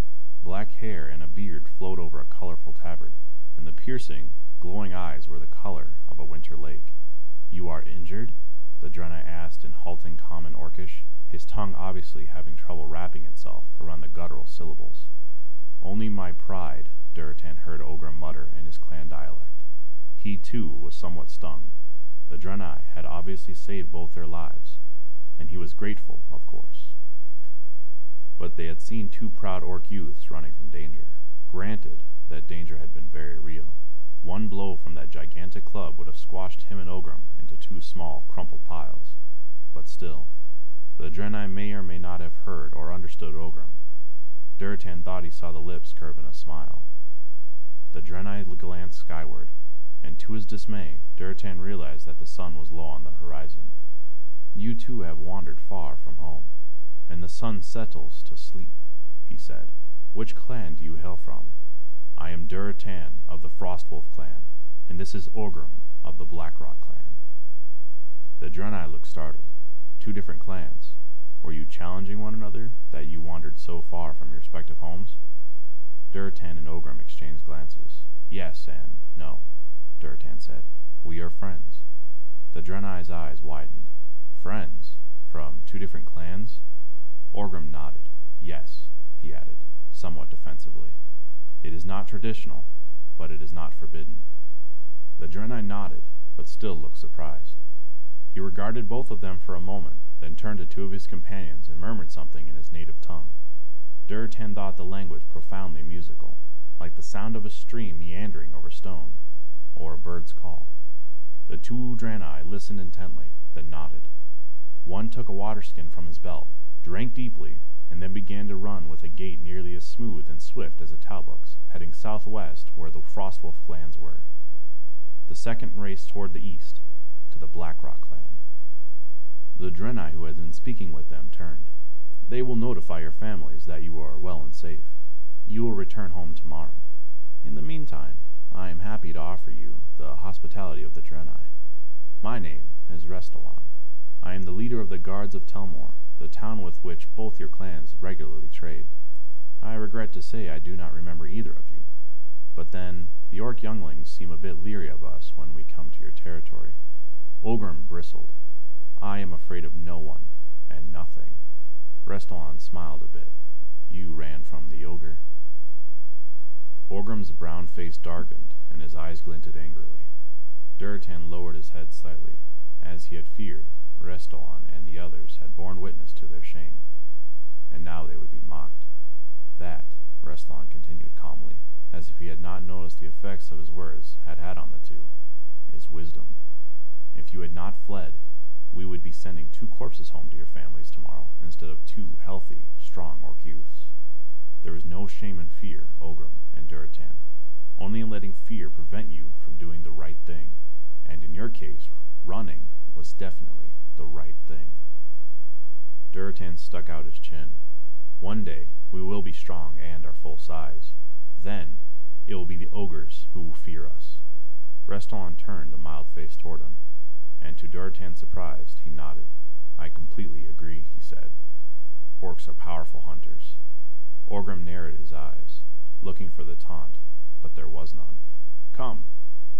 Black hair and a beard flowed over a colorful tabard, and the piercing, glowing eyes were the color of a winter lake. You are injured? The Draenei asked in halting common Orcish, his tongue obviously having trouble wrapping itself around the guttural syllables. Only my pride, Durotan heard Orgrim mutter in his clan dialect. He, too, was somewhat stung. The Draenei had obviously saved both their lives, and he was grateful, of course. But they had seen two proud Orc youths running from danger. Granted, that danger had been very real. One blow from that gigantic club would have squashed him and Orgrim into two small, crumpled piles. But still, the Draenei may or may not have heard or understood Orgrim. Durotan thought he saw the lips curve in a smile. The Draenei glanced skyward, and to his dismay, Durotan realized that the sun was low on the horizon. You too have wandered far from home, and the sun settles to sleep, he said. Which clan do you hail from? I am Durotan of the Frostwolf clan, and this is Orgrim of the Blackrock clan. The Draenei looked startled. Two different clans. Were you challenging one another, that you wandered so far from your respective homes? Durotan and Orgrim exchanged glances. Yes and no, Durotan said. We are friends. The Draenei's eyes widened. Friends? From two different clans? Orgrim nodded. Yes, he added, somewhat defensively. It is not traditional, but it is not forbidden. The Draenei nodded, but still looked surprised. He regarded both of them for a moment, then turned to two of his companions and murmured something in his native tongue. Durotan thought the language profoundly musical, like the sound of a stream meandering over stone, or a bird's call. The two Draenei listened intently, then nodded. One took a water skin from his belt, drank deeply, and then began to run with a gait nearly as smooth and swift as a Talbuk's, heading southwest where the Frostwolf clans were. The second raced toward the east, to the Blackrock clan. The Draenei who had been speaking with them turned. They will notify your families that you are well and safe. You will return home tomorrow. In the meantime, I am happy to offer you the hospitality of the Draenei. My name is Restalaan. I am the leader of the Guards of Telmor, the town with which both your clans regularly trade. I regret to say I do not remember either of you. But then, the orc younglings seem a bit leery of us when we come to your territory. Orgrim bristled. I am afraid of no one, and nothing. Restalaan smiled a bit. You ran from the ogre. Orgrim's brown face darkened, and his eyes glinted angrily. Durotan lowered his head slightly. As he had feared, Restalaan and the others had borne witness to their shame, and now they would be mocked. That, Restalaan continued calmly, as if he had not noticed the effects of his words had had on the two, is wisdom. If you had not fled, we would be sending two corpses home to your families tomorrow instead of two healthy, strong orc youths. There is no shame in fear, Orgrim and Durotan, only in letting fear prevent you from doing the right thing, and in your case, running was definitely the right thing. Durotan stuck out his chin. One day, we will be strong and our full size. Then, it will be the ogres who will fear us. Restalaan turned a mild face toward him and to Durotan's surprise, he nodded. I completely agree, he said. Orcs are powerful hunters. Orgrim narrowed his eyes, looking for the taunt, but there was none. Come,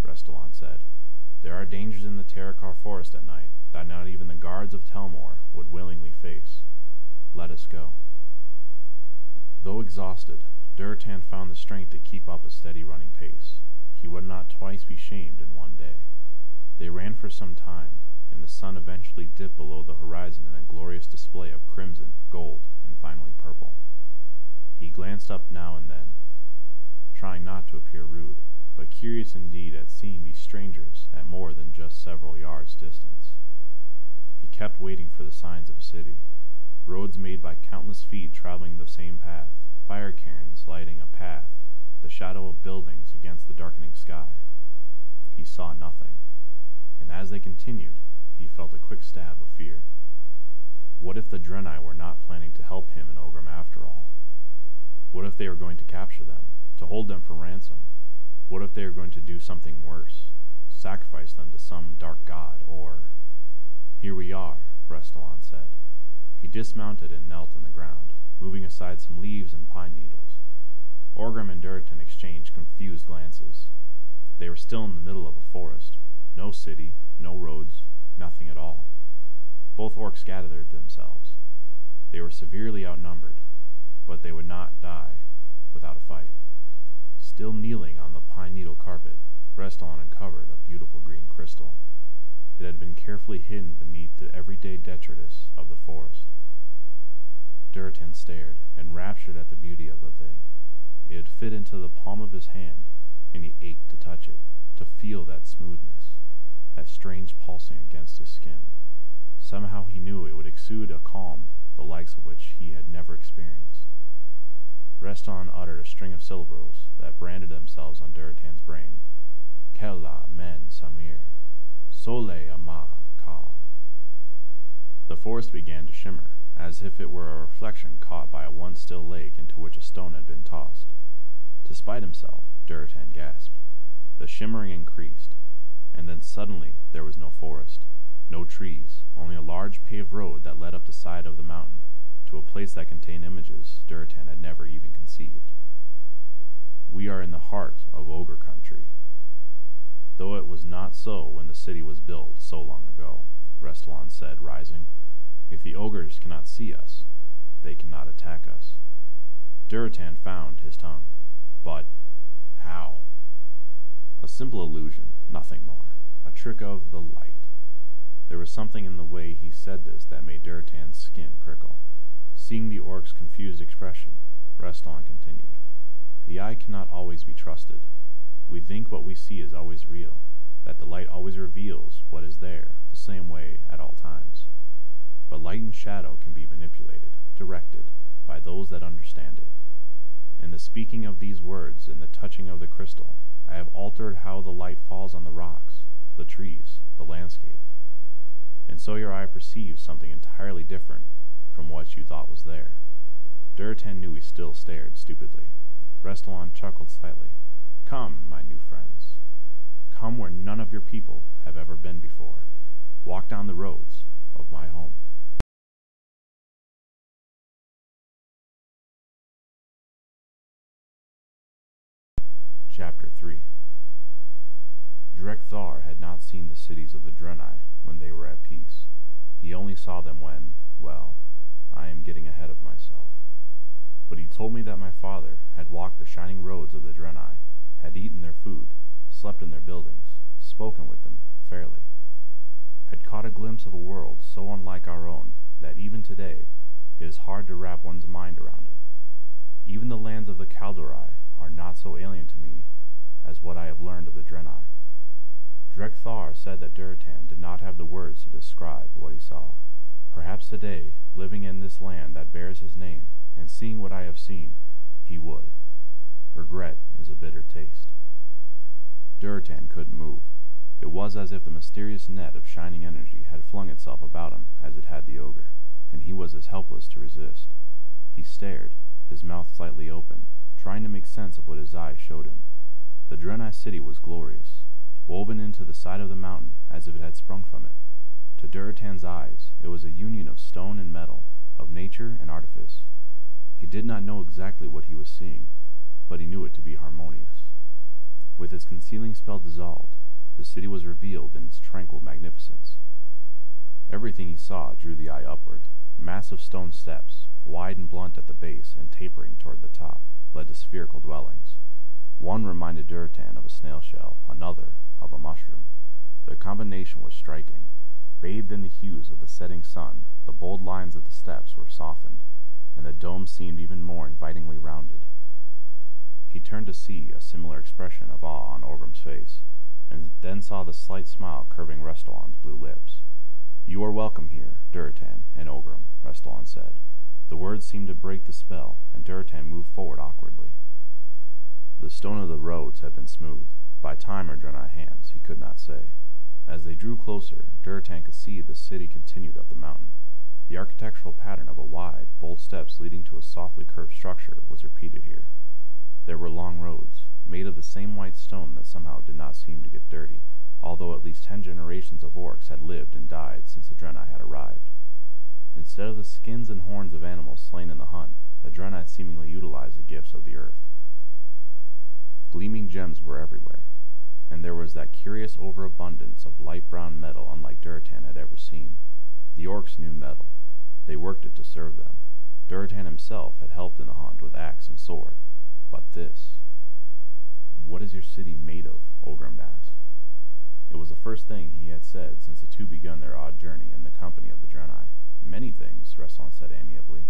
Restalaan said. There are dangers in the Terokkar forest at night that not even the guards of Telmor would willingly face. Let us go. Though exhausted, Durotan found the strength to keep up a steady running pace. He would not twice be shamed in one day. They ran for some time, and the sun eventually dipped below the horizon in a glorious display of crimson, gold, and finally purple. He glanced up now and then, trying not to appear rude, but curious indeed at seeing these strangers at more than just several yards' distance. Kept waiting for the signs of a city, roads made by countless feet traveling the same path, fire cairns lighting a path, the shadow of buildings against the darkening sky. He saw nothing and as they continued, he felt a quick stab of fear. What if the Draenei were not planning to help him and Orgrim after all? What if they were going to capture them, to hold them for ransom? What if they were going to do something worse, sacrifice them to some dark god, or... Here we are, Restalaan said. He dismounted and knelt on the ground, moving aside some leaves and pine needles. Orgrim and Durotan exchanged confused glances. They were still in the middle of a forest, no city, no roads, nothing at all. Both orcs gathered themselves. They were severely outnumbered, but they would not die without a fight. Still kneeling on the pine needle carpet, Restallon uncovered a beautiful green crystal. It had been carefully hidden beneath the everyday detritus of the forest. Durotan stared, enraptured at the beauty of the thing. It had fit into the palm of his hand, and he ached to touch it, to feel that smoothness that strange pulsing against his skin. Somehow he knew it would exude a calm the likes of which he had never experienced. Restalaan uttered a string of syllables that branded themselves on Durotan's brain. Kella men samir, sole ama ka. The forest began to shimmer, as if it were a reflection caught by a once still lake into which a stone had been tossed. Despite himself, Durotan gasped. The shimmering increased, and then suddenly there was no forest, no trees, only a large paved road that led up the side of the mountain to a place that contained images Durotan had never even conceived. We are in the heart of Ogre country, though it was not so when the city was built so long ago, Restalaan said, rising. If the ogres cannot see us, they cannot attack us. Durotan found his tongue. But how? A simple illusion, nothing more. A trick of the light. There was something in the way he said this that made Durotan's skin prickle. Seeing the orc's confused expression, Restalaan continued. The eye cannot always be trusted. We think what we see is always real, that the light always reveals what is there the same way at all times. But light and shadow can be manipulated, directed, by those that understand it. In the speaking of these words and the touching of the crystal, I have altered how the light falls on the rocks, the trees, the landscape. And so your eye perceives something entirely different from what you thought was there. Durotan knew he still stared stupidly. Restalaan chuckled slightly. Come, my new friends. Come where none of your people have ever been before. Walk down the roads of my home. Chapter 3 Drek'Thar had not seen the cities of the Draenei when they were at peace. He only saw them when, well, I am getting ahead of myself. But he told me that my father had walked the shining roads of the Draenei, had eaten their food, slept in their buildings, spoken with them fairly, had caught a glimpse of a world so unlike our own that even today it is hard to wrap one's mind around it. Even the lands of the Kaldorei are not so alien to me as what I have learned of the Draenei. Drek'Thar said that Durotan did not have the words to describe what he saw. Perhaps today, living in this land that bears his name, and seeing what I have seen, he would. Regret is a bitter taste. Durotan couldn't move. It was as if the mysterious net of shining energy had flung itself about him as it had the ogre, and he was as helpless to resist. He stared, his mouth slightly open, trying to make sense of what his eyes showed him. The Draenei city was glorious, woven into the side of the mountain as if it had sprung from it. To Durotan's eyes, it was a union of stone and metal, of nature and artifice. He did not know exactly what he was seeing, but he knew it to be harmonious. With its concealing spell dissolved, the city was revealed in its tranquil magnificence. Everything he saw drew the eye upward. Massive stone steps, wide and blunt at the base and tapering toward the top, led to spherical dwellings. One reminded Durotan of a snail shell, another of a mushroom. The combination was striking. Bathed in the hues of the setting sun, the bold lines of the steps were softened, and the dome seemed even more invitingly rounded. He turned to see a similar expression of awe on Orgrim's face, and then saw the slight smile curving Restalaan's blue lips. You are welcome here, Durotan and Orgrim, Restalaan said. The words seemed to break the spell, and Durotan moved forward awkwardly. The stone of the roads had been smoothed, by time or Draenei hands, he could not say. As they drew closer, Durotan could see the city continued up the mountain. The architectural pattern of a wide, bold steps leading to a softly curved structure was repeated here. There were long roads, made of the same white stone that somehow did not seem to get dirty, although at least ten generations of orcs had lived and died since the Draenei had arrived. Instead of the skins and horns of animals slain in the hunt, the seemingly utilized the gifts of the earth. Gleaming gems were everywhere, and there was that curious overabundance of light brown metal unlike Durotan had ever seen. The orcs knew metal. They worked it to serve them. Durotan himself had helped in the hunt with axe and sword. But this... What is your city made of? Orgrim asked. It was the first thing he had said since the two begun their odd journey in the company of the Draenei. Many things, Restalaan said amiably.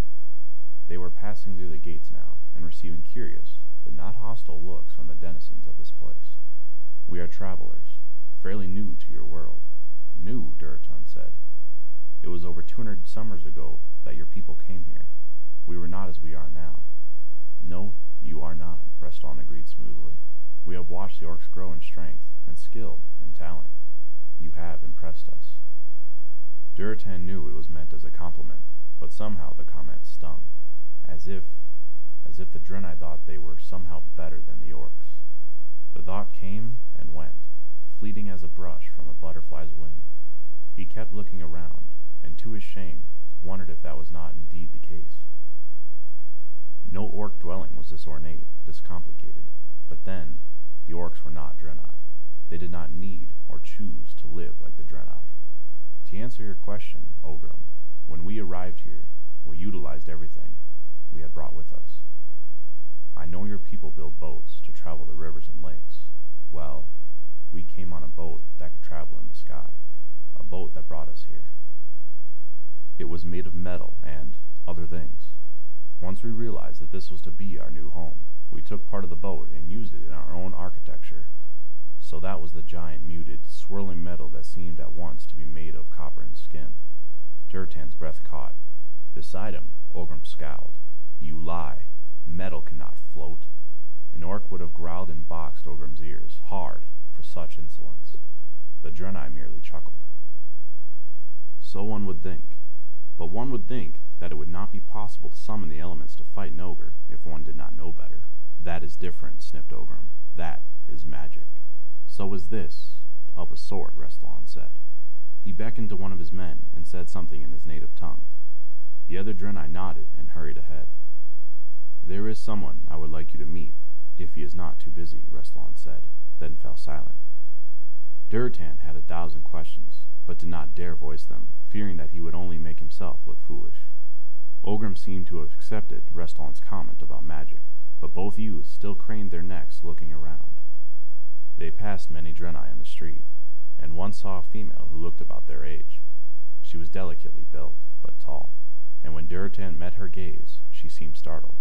They were passing through the gates now, and receiving curious, but not hostile looks from the denizens of this place. We are travelers, fairly new to your world. New, Durotan said. It was over two hundred summers ago that your people came here. We were not as we are now. No, you are not, Reston agreed smoothly. We have watched the orcs grow in strength, and skill, and talent. You have impressed us. Durotan knew it was meant as a compliment, but somehow the comment stung, as if, as if the Draenei thought they were somehow better than the orcs. The thought came and went, fleeting as a brush from a butterfly's wing. He kept looking around, and to his shame, wondered if that was not indeed the case. No orc dwelling was this ornate, this complicated, but then, the orcs were not Draenei. They did not need or choose to live like the Draenei. To answer your question, Orgrim, when we arrived here, we utilized everything we had brought with us. I know your people build boats to travel the rivers and lakes. Well, we came on a boat that could travel in the sky, a boat that brought us here. It was made of metal and other things. Once we realized that this was to be our new home, we took part of the boat and used it in our own architecture. So that was the giant, muted, swirling metal that seemed at once to be made of copper and skin. Durotan's breath caught. Beside him, Orgrim scowled. You lie. Metal cannot float. An orc would have growled and boxed Orgrim's ears, hard, for such insolence. The Draenei merely chuckled. So one would think. But one would think that it would not be possible to summon the elements to fight an ogre if one did not know better. That is different, sniffed Orgrim. That is magic. So is this, of a sort, Restalaan said. He beckoned to one of his men and said something in his native tongue. The other Draenei nodded and hurried ahead. There is someone I would like you to meet, if he is not too busy, Restalaan said, then fell silent. Durotan had a thousand questions, but did not dare voice them, fearing that he would only make himself look foolish. Orgrim seemed to have accepted Restalaan's comment about magic, but both youths still craned their necks looking around. They passed many Draenei in the street, and one saw a female who looked about their age. She was delicately built, but tall, and when Durotan met her gaze, she seemed startled.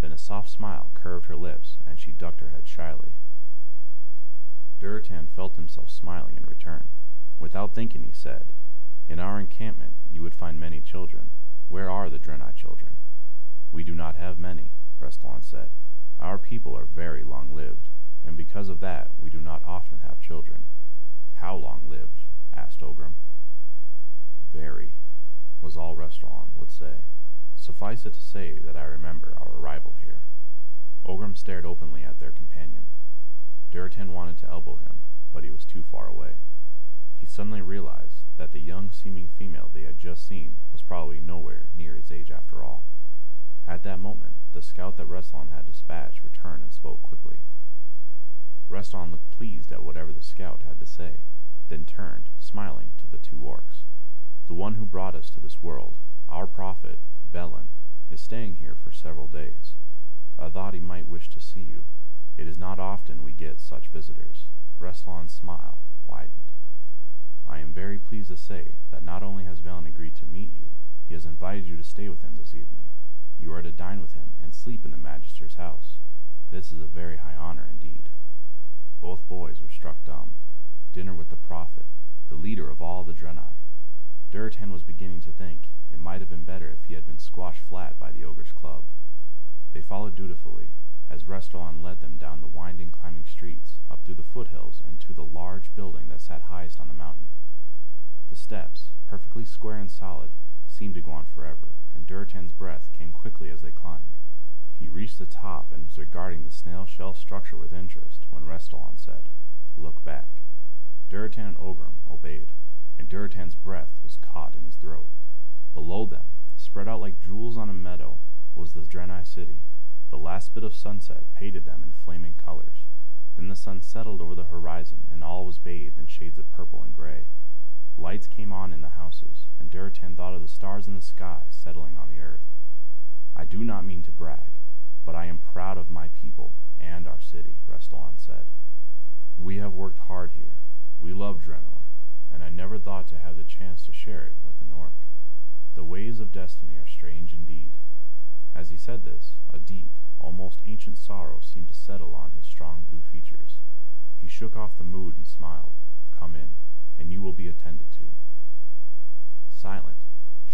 Then a soft smile curved her lips, and she ducked her head shyly. Durotan felt himself smiling in return. Without thinking, he said, In our encampment you would find many children. Where are the Draenei children? We do not have many, Restalaan said. Our people are very long-lived, and because of that we do not often have children. How long-lived? asked Orgrim. Very, was all Restalaan would say. Suffice it to say that I remember our arrival here. Orgrim stared openly at their companion. Durotan wanted to elbow him, but he was too far away. He suddenly realized that the young-seeming female they had just seen was probably nowhere near his age after all. At that moment, the scout that Restalaan had dispatched returned and spoke quickly. Restalaan looked pleased at whatever the scout had to say, then turned, smiling, to the two orcs. The one who brought us to this world, our prophet, Velen, is staying here for several days. I thought he might wish to see you. It is not often we get such visitors. Restalaan's smile widened. I am very pleased to say that not only has Velen agreed to meet you, he has invited you to stay with him this evening. You are to dine with him and sleep in the Magister's house. This is a very high honor indeed. Both boys were struck dumb. Dinner with the prophet, the leader of all the Draenei. Durotan was beginning to think it might have been better if he had been squashed flat by the ogre's club. They followed dutifully, as Restalaan led them down the winding climbing streets, up through the foothills, and to the large building that sat highest on the mountain. The steps, perfectly square and solid, seemed to go on forever, and Durotan's breath came quickly as they climbed. He reached the top and was regarding the snail-shell structure with interest when Restalaan said, Look back. Durotan and Orgrim obeyed, and Durotan's breath was caught in his throat. Below them, spread out like jewels on a meadow, was the Draenei city. The last bit of sunset painted them in flaming colors. Then the sun settled over the horizon, and all was bathed in shades of purple and gray. Lights came on in the houses, and Durotan thought of the stars in the sky settling on the earth. I do not mean to brag, but I am proud of my people and our city, Restalaan said. We have worked hard here. We love Draenor, and I never thought to have the chance to share it with an orc. The ways of destiny are strange indeed. As he said this, a deep, almost ancient sorrow seemed to settle on his strong blue features. He shook off the mood and smiled. Come in, and you will be attended to. Silent,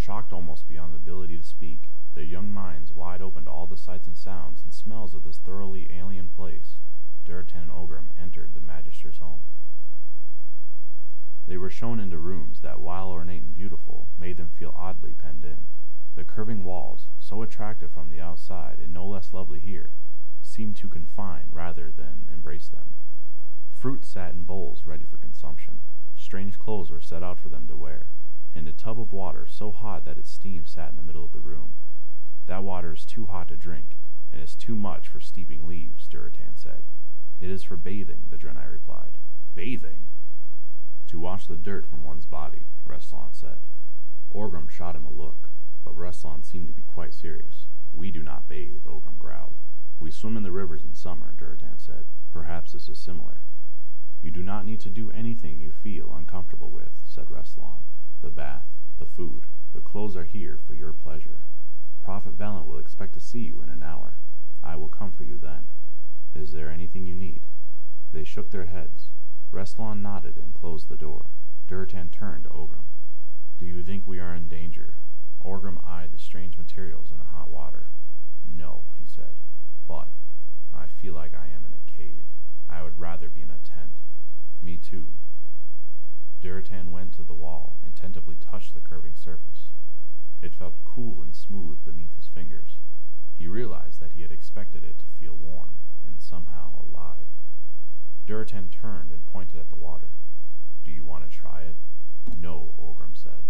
Shocked almost beyond the ability to speak, their young minds wide open to all the sights and sounds and smells of this thoroughly alien place, Durotan and Orgrim entered the Magister's home. They were shown into rooms that, while ornate and beautiful, made them feel oddly penned in. The curving walls, so attractive from the outside and no less lovely here, seemed to confine rather than embrace them. Fruit sat in bowls ready for consumption. Strange clothes were set out for them to wear, and a tub of water so hot that its steam sat in the middle of the room. That water is too hot to drink, and is too much for steeping leaves, Durotan said. It is for bathing, the Draenei replied. Bathing? To wash the dirt from one's body, Restalaan said. Orgrim shot him a look, but Restalaan seemed to be quite serious. We do not bathe, Orgrim growled. We swim in the rivers in summer, Durotan said. Perhaps this is similar. You do not need to do anything you feel uncomfortable with, said Restalaan. The bath, the food, the clothes are here for your pleasure. Prophet Velen will expect to see you in an hour. I will come for you then. Is there anything you need? They shook their heads. Restalaan nodded and closed the door. Durotan turned to Orgrim. Do you think we are in danger? Orgrim eyed the strange materials in the hot water. No, he said. But I feel like I am in a cave. I would rather be in a tent. Me too. Durotan went to the wall and tentatively touched the curving surface. It felt cool and smooth beneath his fingers. He realized that he had expected it to feel warm and somehow alive. Durotan turned and pointed at the water. Do you want to try it? No, Orgrim said.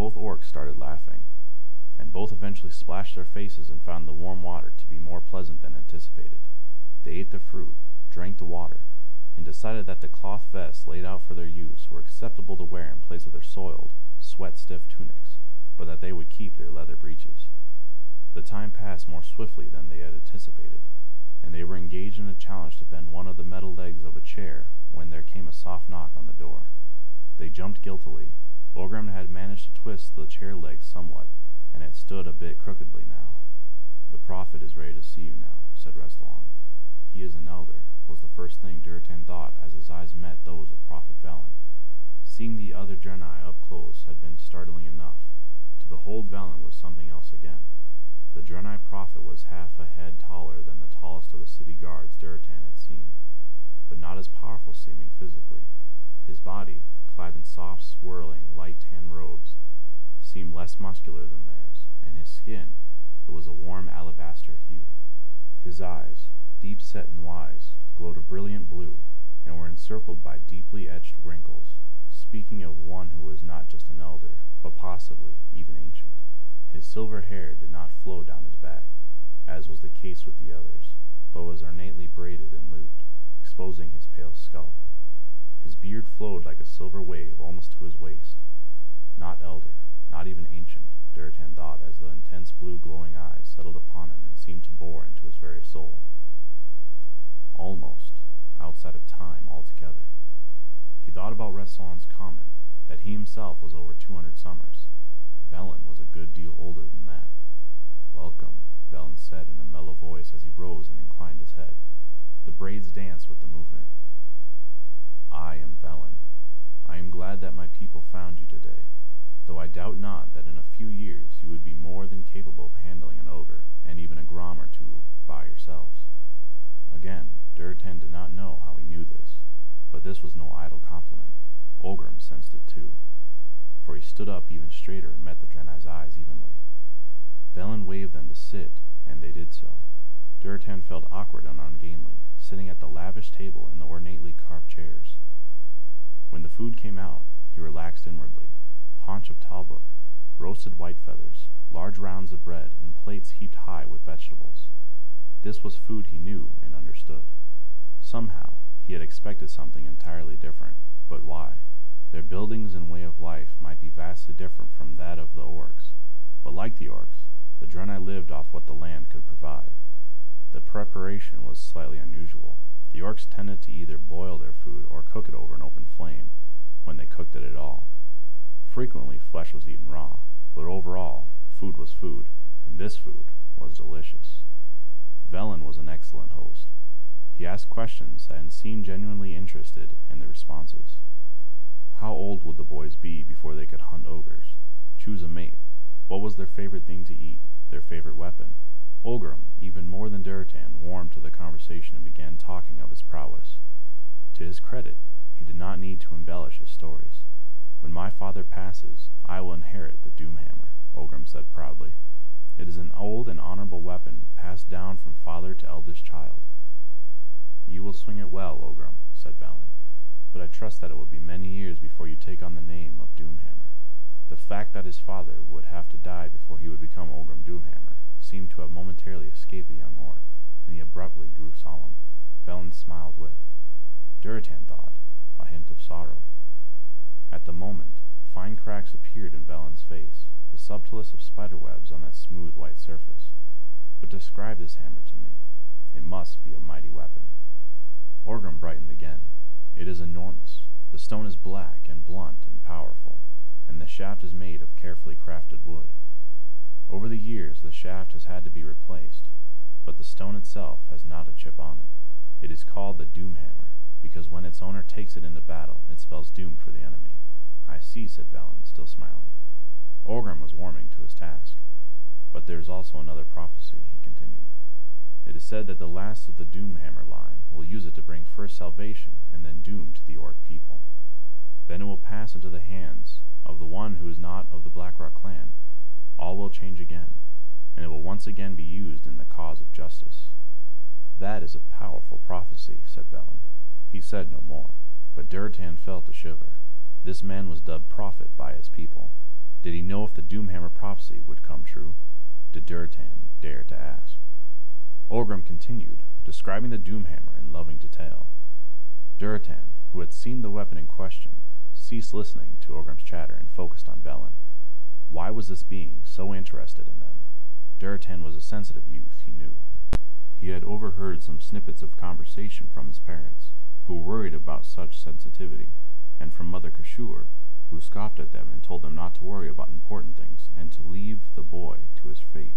Both orcs started laughing, and both eventually splashed their faces and found the warm water to be more pleasant than anticipated. They ate the fruit, drank the water, and decided that the cloth vests laid out for their use were acceptable to wear in place of their soiled, sweat-stiff tunics, but that they would keep their leather breeches. The time passed more swiftly than they had anticipated, and they were engaged in a challenge to bend one of the metal legs of a chair when there came a soft knock on the door. They jumped guiltily. Orgrim had managed to twist the chair leg somewhat, and it stood a bit crookedly now. The prophet is ready to see you now, said Restalaan. He is an elder, was the first thing Durotan thought as his eyes met those of Prophet Velen. Seeing the other Draenei up close had been startling enough. To behold Velen was something else again. The Draenei prophet was half a head taller than the tallest of the city guards Durotan had seen, but not as powerful seeming physically. His body, clad in soft, swirling, light tan robes, seemed less muscular than theirs, and his skin, it was a warm alabaster hue. His eyes, deep set and wise, glowed a brilliant blue, and were encircled by deeply etched wrinkles, speaking of one who was not just an elder, but possibly even ancient. His silver hair did not flow down his back, as was the case with the others, but was ornately braided and looped, exposing his pale skull. His beard flowed like a silver wave almost to his waist. Not elder, not even ancient, Durotan thought as the intense blue glowing eyes settled upon him and seemed to bore into his very soul. Almost, outside of time altogether. He thought about Restalaan's comment, that he himself was over two hundred summers. Velen was a good deal older than that. Welcome, Velen said in a mellow voice as he rose and inclined his head. The braids danced with the movement. I am Velen. I am glad that my people found you today, though I doubt not that in a few years you would be more than capable of handling an ogre, and even a gronn or two by yourselves. Again, Durotan did not know how he knew this, but this was no idle compliment. Orgrim sensed it too for he stood up even straighter and met the Draenei's eyes evenly. Velen waved them to sit, and they did so. Durotan felt awkward and ungainly, sitting at the lavish table in the ornately carved chairs. When the food came out, he relaxed inwardly. Haunch of talbuk, roasted white feathers, large rounds of bread, and plates heaped high with vegetables. This was food he knew and understood. Somehow, he had expected something entirely different, but why? Their buildings and way of life might be vastly different from that of the orcs, but like the orcs, the Draenei lived off what the land could provide. The preparation was slightly unusual. The orcs tended to either boil their food or cook it over an open flame, when they cooked it at all. Frequently flesh was eaten raw, but overall, food was food, and this food was delicious. Velen was an excellent host. He asked questions and seemed genuinely interested in the responses. How old would the boys be before they could hunt ogres? choose a mate. What was their favorite thing to eat? Their favorite weapon? Orgrim, even more than Durotan, warmed to the conversation and began talking of his prowess. To his credit, he did not need to embellish his stories. When my father passes, I will inherit the Doomhammer, Orgrim said proudly. It is an old and honorable weapon, passed down from father to eldest child. You will swing it well, Orgrim, said Velen, but I trust that it will be many years before you take on the name of Doomhammer. The fact that his father would have to die before he would become Orgrim Doomhammer seemed to have momentarily escaped the young orc, and he abruptly grew solemn. Velen smiled with, Durotan thought, a hint of sorrow. At the moment, fine cracks appeared in Velen's face, the subtlest of spiderwebs on that smooth white surface. But describe this hammer to me. It must be a mighty weapon. Orgrim brightened again. It is enormous. The stone is black and blunt and powerful, and the shaft is made of carefully crafted wood. Over the years the shaft has had to be replaced, but the stone itself has not a chip on it. It is called the Doom Hammer, because when its owner takes it into battle, it spells doom for the enemy. I see, said Velen, still smiling. Orgrim was warming to his task. But there is also another prophecy, he continued. It is said that the last of the Doomhammer line will use it to bring first salvation and then doom to the Orc people. Then it will pass into the hands of the one who is not of the Blackrock clan. All will change again, and it will once again be used in the cause of justice. That is a powerful prophecy, said Velen. He said no more, but Durotan felt a shiver. This man was dubbed prophet by his people. Did he know if the Doomhammer prophecy would come true? Did Durotan dare to ask? Orgrim continued, describing the Doomhammer in loving detail. Durotan, who had seen the weapon in question, ceased listening to Orgrim's chatter and focused on Velen. Why was this being so interested in them? Durotan was a sensitive youth, he knew. He had overheard some snippets of conversation from his parents, who worried about such sensitivity, and from Mother Kashur, who scoffed at them and told them not to worry about important things and to leave the boy to his fate.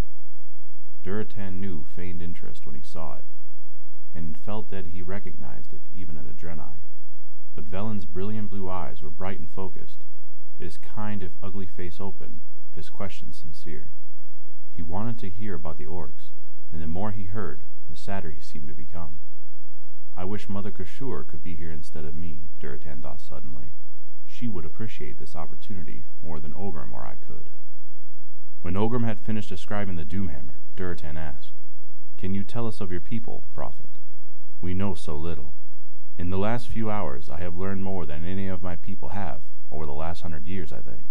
Durotan knew feigned interest when he saw it, and felt that he recognized it even in a Draenei. But Velen's brilliant blue eyes were bright and focused, his kind if ugly face open, his questions sincere. He wanted to hear about the orcs, and the more he heard, the sadder he seemed to become. I wish Mother Kashur could be here instead of me, Durotan thought suddenly. She would appreciate this opportunity more than Orgrim or I could. When Orgrim had finished describing the Doomhammer, Durotan asked, Can you tell us of your people, Prophet? We know so little. In the last few hours I have learned more than any of my people have over the last hundred years, I think.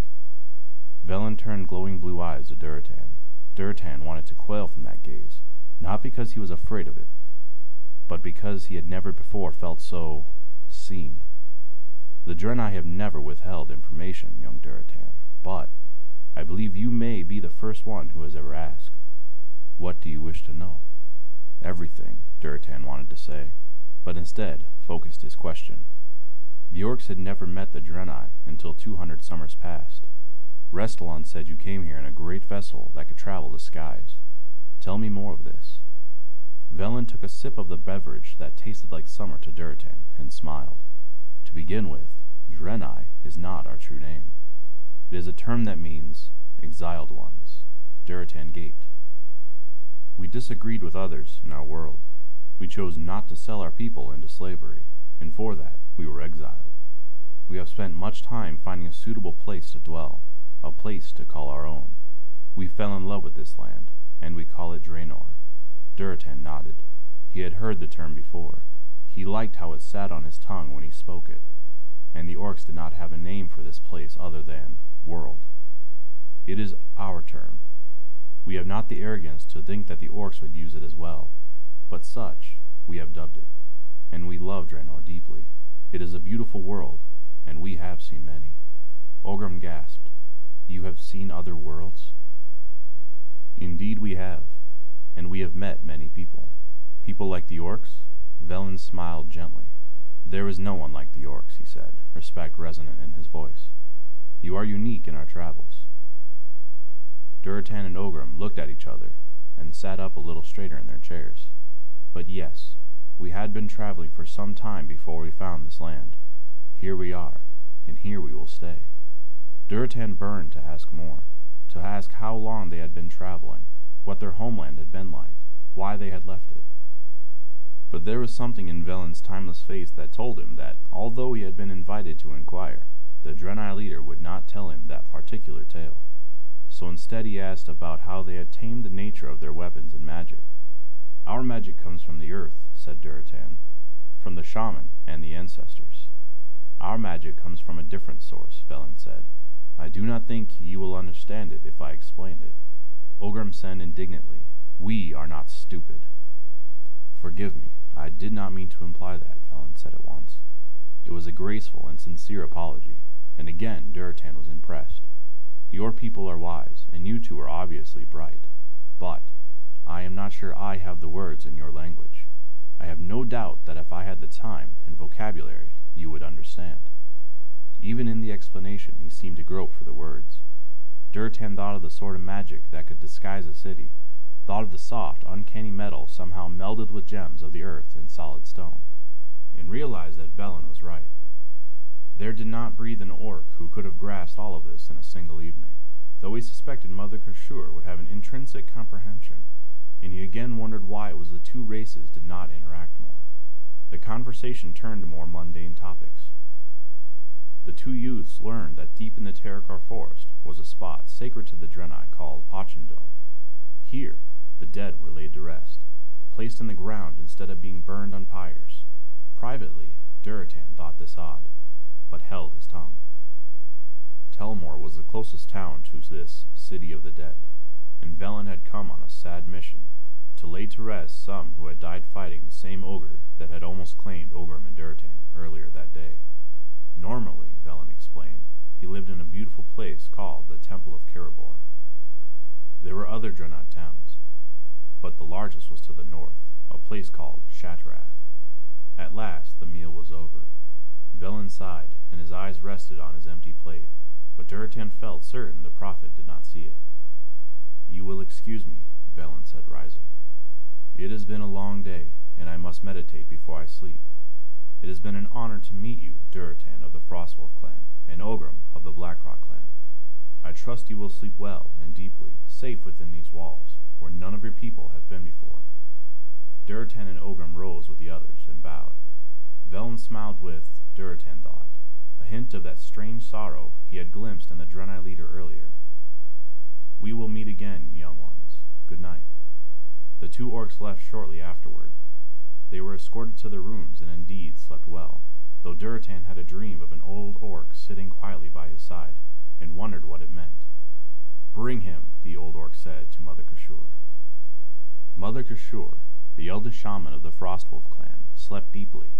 Velen turned glowing blue eyes to Durotan. Durotan wanted to quail from that gaze, not because he was afraid of it, but because he had never before felt so seen. The Draenei have never withheld information, young Durotan, but I believe you may be the first one who has ever asked. What do you wish to know? Everything, Durotan wanted to say, but instead focused his question. The orcs had never met the Draenei until two hundred summers past. Restalaan said you came here in a great vessel that could travel the skies. Tell me more of this. Velen took a sip of the beverage that tasted like summer to Durotan and smiled. To begin with, Draenei is not our true name. It is a term that means exiled ones. Durotan gaped. We disagreed with others in our world. We chose not to sell our people into slavery, and for that we were exiled. We have spent much time finding a suitable place to dwell, a place to call our own. We fell in love with this land, and we call it Draenor. Durotan nodded. He had heard the term before. He liked how it sat on his tongue when he spoke it. And the orcs did not have a name for this place other than world. It is our term. We have not the arrogance to think that the orcs would use it as well, but such we have dubbed it, and we love Draenor deeply. It is a beautiful world, and we have seen many. Orgrim gasped, You have seen other worlds? Indeed we have, and we have met many people. People like the orcs? Velen smiled gently. There is no one like the orcs, he said, respect resonant in his voice. You are unique in our travels. Durotan and Orgrim looked at each other and sat up a little straighter in their chairs. But yes, we had been traveling for some time before we found this land. Here we are, and here we will stay. Durotan burned to ask more, to ask how long they had been traveling, what their homeland had been like, why they had left it. But there was something in Velen's timeless face that told him that, although he had been invited to inquire, the Draenei leader would not tell him that particular tale. So instead he asked about how they had tamed the nature of their weapons and magic. Our magic comes from the earth, said Durotan, from the shaman and the ancestors. Our magic comes from a different source, Velen said. I do not think you will understand it if I explain it. Orgrim said indignantly, We are not stupid. Forgive me, I did not mean to imply that, Velen said at once. It was a graceful and sincere apology, and again Durotan was impressed. Your people are wise, and you two are obviously bright, but I am not sure I have the words in your language. I have no doubt that if I had the time and vocabulary, you would understand. Even in the explanation, he seemed to grope for the words. Durotan thought of the sort of magic that could disguise a city, thought of the soft, uncanny metal somehow melded with gems of the earth and solid stone, and realized that Velen was right. There did not breathe an orc who could have grasped all of this in a single evening, though he suspected Mother Kashur would have an intrinsic comprehension, and he again wondered why it was the two races did not interact more. The conversation turned to more mundane topics. The two youths learned that deep in the Terokkar forest was a spot sacred to the Draenei called Auchindoun. Here, the dead were laid to rest, placed in the ground instead of being burned on pyres. Privately, Durotan thought this odd, but held his tongue. Telmor was the closest town to this city of the dead, and Velen had come on a sad mission to lay to rest some who had died fighting the same ogre that had almost claimed Orgrim and Durotan earlier that day. Normally, Velen explained, he lived in a beautiful place called the Temple of Karabor. There were other Draenei towns, but the largest was to the north, a place called Shattrath. At last the meal was over. Velen sighed, and his eyes rested on his empty plate, but Durotan felt certain the prophet did not see it. You will excuse me, Velen said, rising. It has been a long day, and I must meditate before I sleep. It has been an honor to meet you, Durotan of the Frostwolf clan, and Orgrim of the Blackrock clan. I trust you will sleep well and deeply, safe within these walls, where none of your people have been before. Durotan and Orgrim rose with the others and bowed. Velen smiled with, Durotan thought, a hint of that strange sorrow he had glimpsed in the Draenei leader earlier. We will meet again, young ones. Good night. The two orcs left shortly afterward, they were escorted to their rooms and indeed slept well, though Durotan had a dream of an old orc sitting quietly by his side, and wondered what it meant. Bring him, the old orc said to Mother Kashur. Mother Kashur, the eldest shaman of the Frostwolf clan, slept deeply.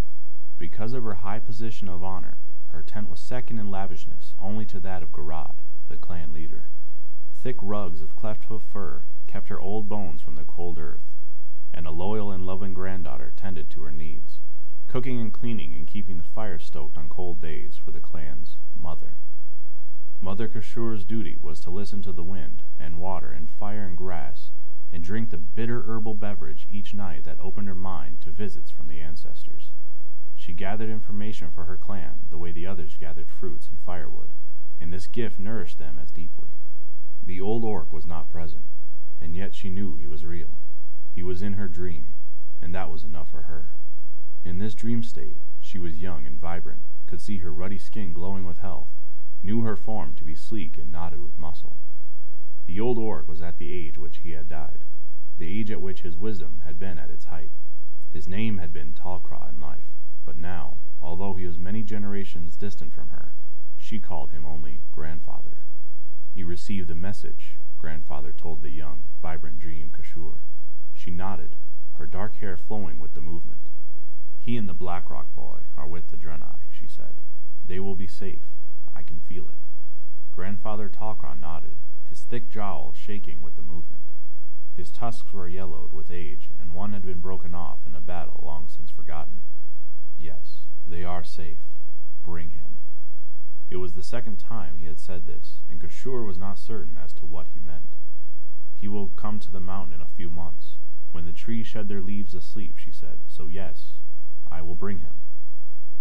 Because of her high position of honor, her tent was second in lavishness only to that of Garad, the clan leader. Thick rugs of clefthoof fur kept her old bones from the cold earth, and a loyal and loving granddaughter tended to her needs, cooking and cleaning and keeping the fire stoked on cold days for the clan's mother. Mother Kashur's duty was to listen to the wind and water and fire and grass and drink the bitter herbal beverage each night that opened her mind to visits from the ancestors. She gathered information for her clan the way the others gathered fruits and firewood, and this gift nourished them as deeply. The old orc was not present, and yet she knew he was real. He was in her dream, and that was enough for her. In this dream state, she was young and vibrant, could see her ruddy skin glowing with health, knew her form to be sleek and knotted with muscle. The old orc was at the age which he had died, the age at which his wisdom had been at its height. His name had been Talcra in life, but now, although he was many generations distant from her, she called him only grandfather. He received the message, grandfather told the young, vibrant dream Kashur. She nodded, her dark hair flowing with the movement. He and the Blackrock boy are with the Draenei, she said. They will be safe. I can feel it. Grandfather Talcron nodded, his thick jowls shaking with the movement. His tusks were yellowed with age, and one had been broken off in a battle long since forgotten. Yes, they are safe. Bring him. It was the second time he had said this, and Kashur was not certain as to what he meant. He will come to the mountain in a few months. When the trees shed their leaves asleep, she said, so yes, I will bring him.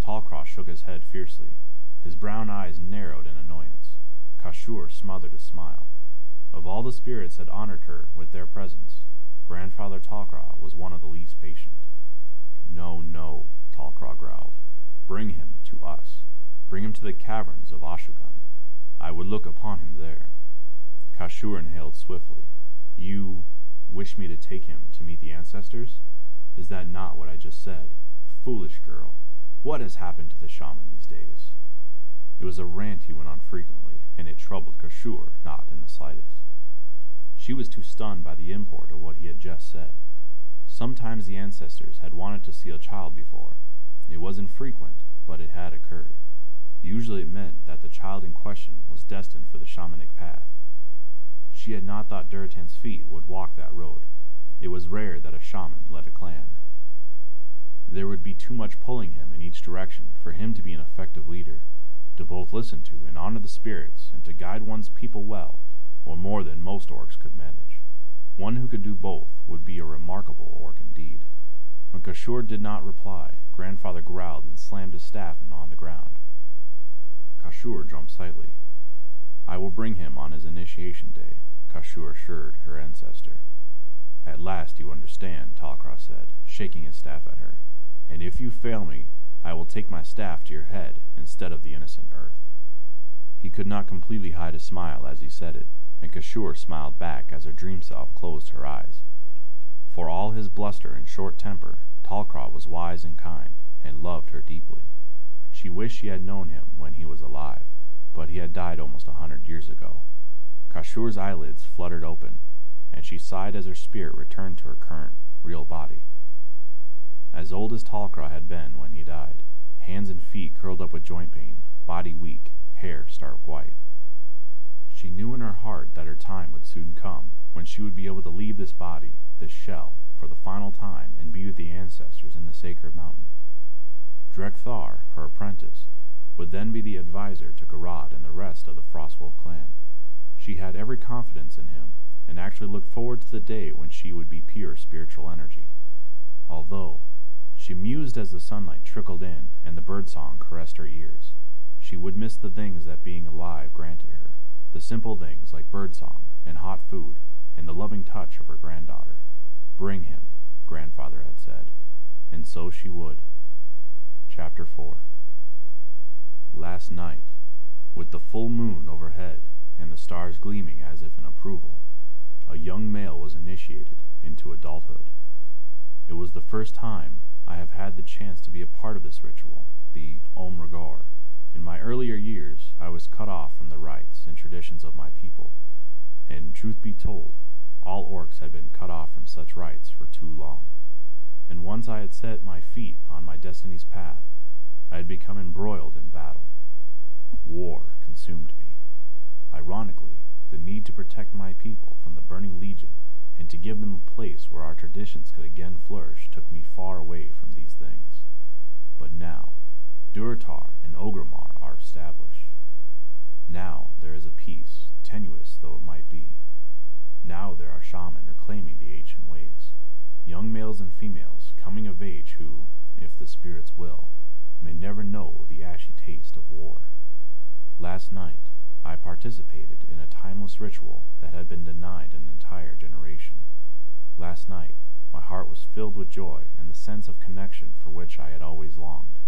Tallcross shook his head fiercely. His brown eyes narrowed in annoyance. Kashur smothered a smile. Of all the spirits that honored her with their presence, Grandfather Talcraw was one of the least patient. No, no, Talcraw growled. Bring him to us. Bring him to the caverns of Oshu'gun. I would look upon him there. Kashur inhaled swiftly. You wish me to take him to meet the ancestors? Is that not what I just said? Foolish girl. What has happened to the shaman these days? It was a rant he went on frequently, and it troubled Kashur not in the slightest. She was too stunned by the import of what he had just said. Sometimes the ancestors had wanted to see a child before. It was infrequent, but it had occurred. Usually it meant that the child in question was destined for the shamanic path. She had not thought Durotan's feet would walk that road. It was rare that a shaman led a clan. There would be too much pulling him in each direction for him to be an effective leader, to both listen to and honor the spirits and to guide one's people well, or more than most orcs could manage. One who could do both would be a remarkable orc indeed. When Kashur did not reply, Grandfather growled and slammed his staff on the ground. Kashur jumped slightly. I will bring him on his initiation day, Kashur assured her ancestor. At last you understand, Talcraw said, shaking his staff at her. And if you fail me, I will take my staff to your head instead of the innocent earth. He could not completely hide a smile as he said it, and Kashur smiled back as her dream self closed her eyes. For all his bluster and short temper, Talcraw was wise and kind, and loved her deeply. She wished she had known him when he was alive, but he had died almost a hundred years ago. Kashur's eyelids fluttered open, and she sighed as her spirit returned to her current, real body. As old as Talcraw had been when he died, hands and feet curled up with joint pain, body weak, hair stark white. She knew in her heart that her time would soon come, when she would be able to leave this body, this shell, for the final time and be with the ancestors in the sacred mountain. Drek'Thar, her apprentice, would then be the adviser to Garad and the rest of the Frostwolf clan. She had every confidence in him, and actually looked forward to the day when she would be pure spiritual energy. Although, she mused as the sunlight trickled in and the birdsong caressed her ears. She would miss the things that being alive granted her, the simple things like birdsong and hot food and the loving touch of her granddaughter. Bring him, grandfather had said, and so she would. Chapter 4 Last night, with the full moon overhead and the stars gleaming as if in approval, a young male was initiated into adulthood. It was the first time I have had the chance to be a part of this ritual, the Om'riggor. In my earlier years, I was cut off from the rites and traditions of my people, and truth be told, all orcs had been cut off from such rites for too long. And once I had set my feet on my destiny's path, I had become embroiled in battle. War consumed me. Ironically, the need to protect my people from the burning legion and to give them a place where our traditions could again flourish took me far away from these things. But now, Durotar and Orgrimmar are established. Now there is a peace, tenuous though it might be. Now there are shamans reclaiming the ancient ways, young males and females coming of age who, if the spirits will, may never know the ashy taste of war. Last night, I participated in a timeless ritual that had been denied an entire generation. Last night, my heart was filled with joy and the sense of connection for which I had always longed.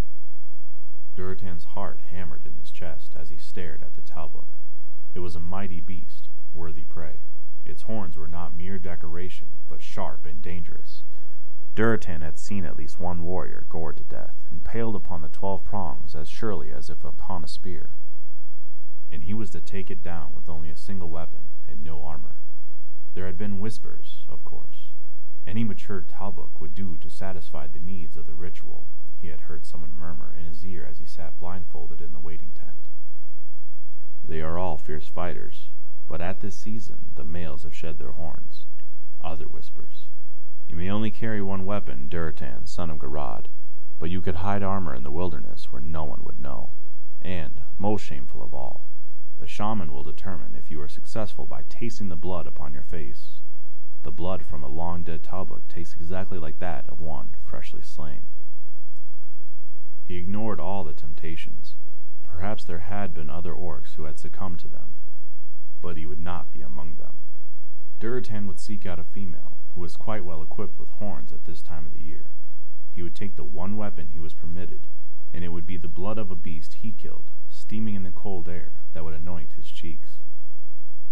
Durotan's heart hammered in his chest as he stared at the Talbuk. It was a mighty beast, worthy prey. Its horns were not mere decoration, but sharp and dangerous. Durotan had seen at least one warrior gored to death, impaled upon the twelve prongs as surely as if upon a spear and he was to take it down with only a single weapon and no armor. There had been whispers, of course. Any mature Talbuk would do to satisfy the needs of the ritual, he had heard someone murmur in his ear as he sat blindfolded in the waiting tent. They are all fierce fighters, but at this season the males have shed their horns. Other whispers. You may only carry one weapon, Durotan, son of Garad, but you could hide armor in the wilderness where no one would know. And, most shameful of all, the shaman will determine if you are successful by tasting the blood upon your face. The blood from a long dead Talbuk tastes exactly like that of one freshly slain. He ignored all the temptations. Perhaps there had been other orcs who had succumbed to them, but he would not be among them. Durotan would seek out a female, who was quite well equipped with horns at this time of the year. He would take the one weapon he was permitted, and it would be the blood of a beast he killed, steaming in the cold air, that would anoint his cheeks.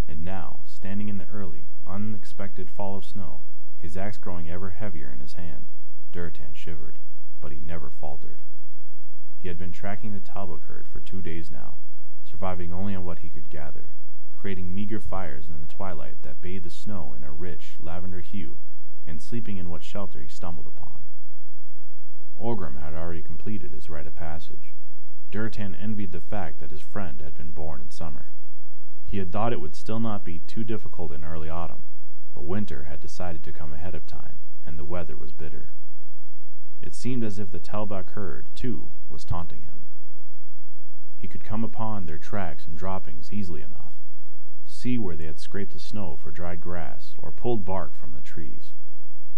And now, standing in the early, unexpected fall of snow, his axe growing ever heavier in his hand, Durotan shivered, but he never faltered. He had been tracking the Talbuk herd for two days now, surviving only on what he could gather, creating meager fires in the twilight that bathed the snow in a rich lavender hue, and sleeping in what shelter he stumbled upon. Orgrim had already completed his rite of passage. Durotan envied the fact that his friend had been born in summer. He had thought it would still not be too difficult in early autumn, but winter had decided to come ahead of time, and the weather was bitter. It seemed as if the Talbuk herd, too, was taunting him. He could come upon their tracks and droppings easily enough, see where they had scraped the snow for dried grass or pulled bark from the trees,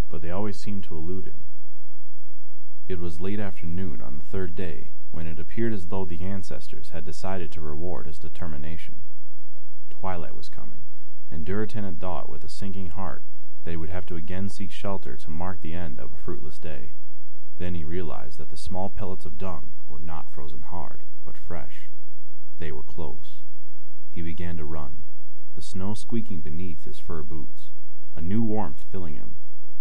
but they always seemed to elude him. It was late afternoon on the third day when it appeared as though the ancestors had decided to reward his determination. Twilight was coming, and Durotan had thought with a sinking heart that he would have to again seek shelter to mark the end of a fruitless day. Then he realized that the small pellets of dung were not frozen hard, but fresh. They were close. He began to run, the snow squeaking beneath his fur boots, a new warmth filling him.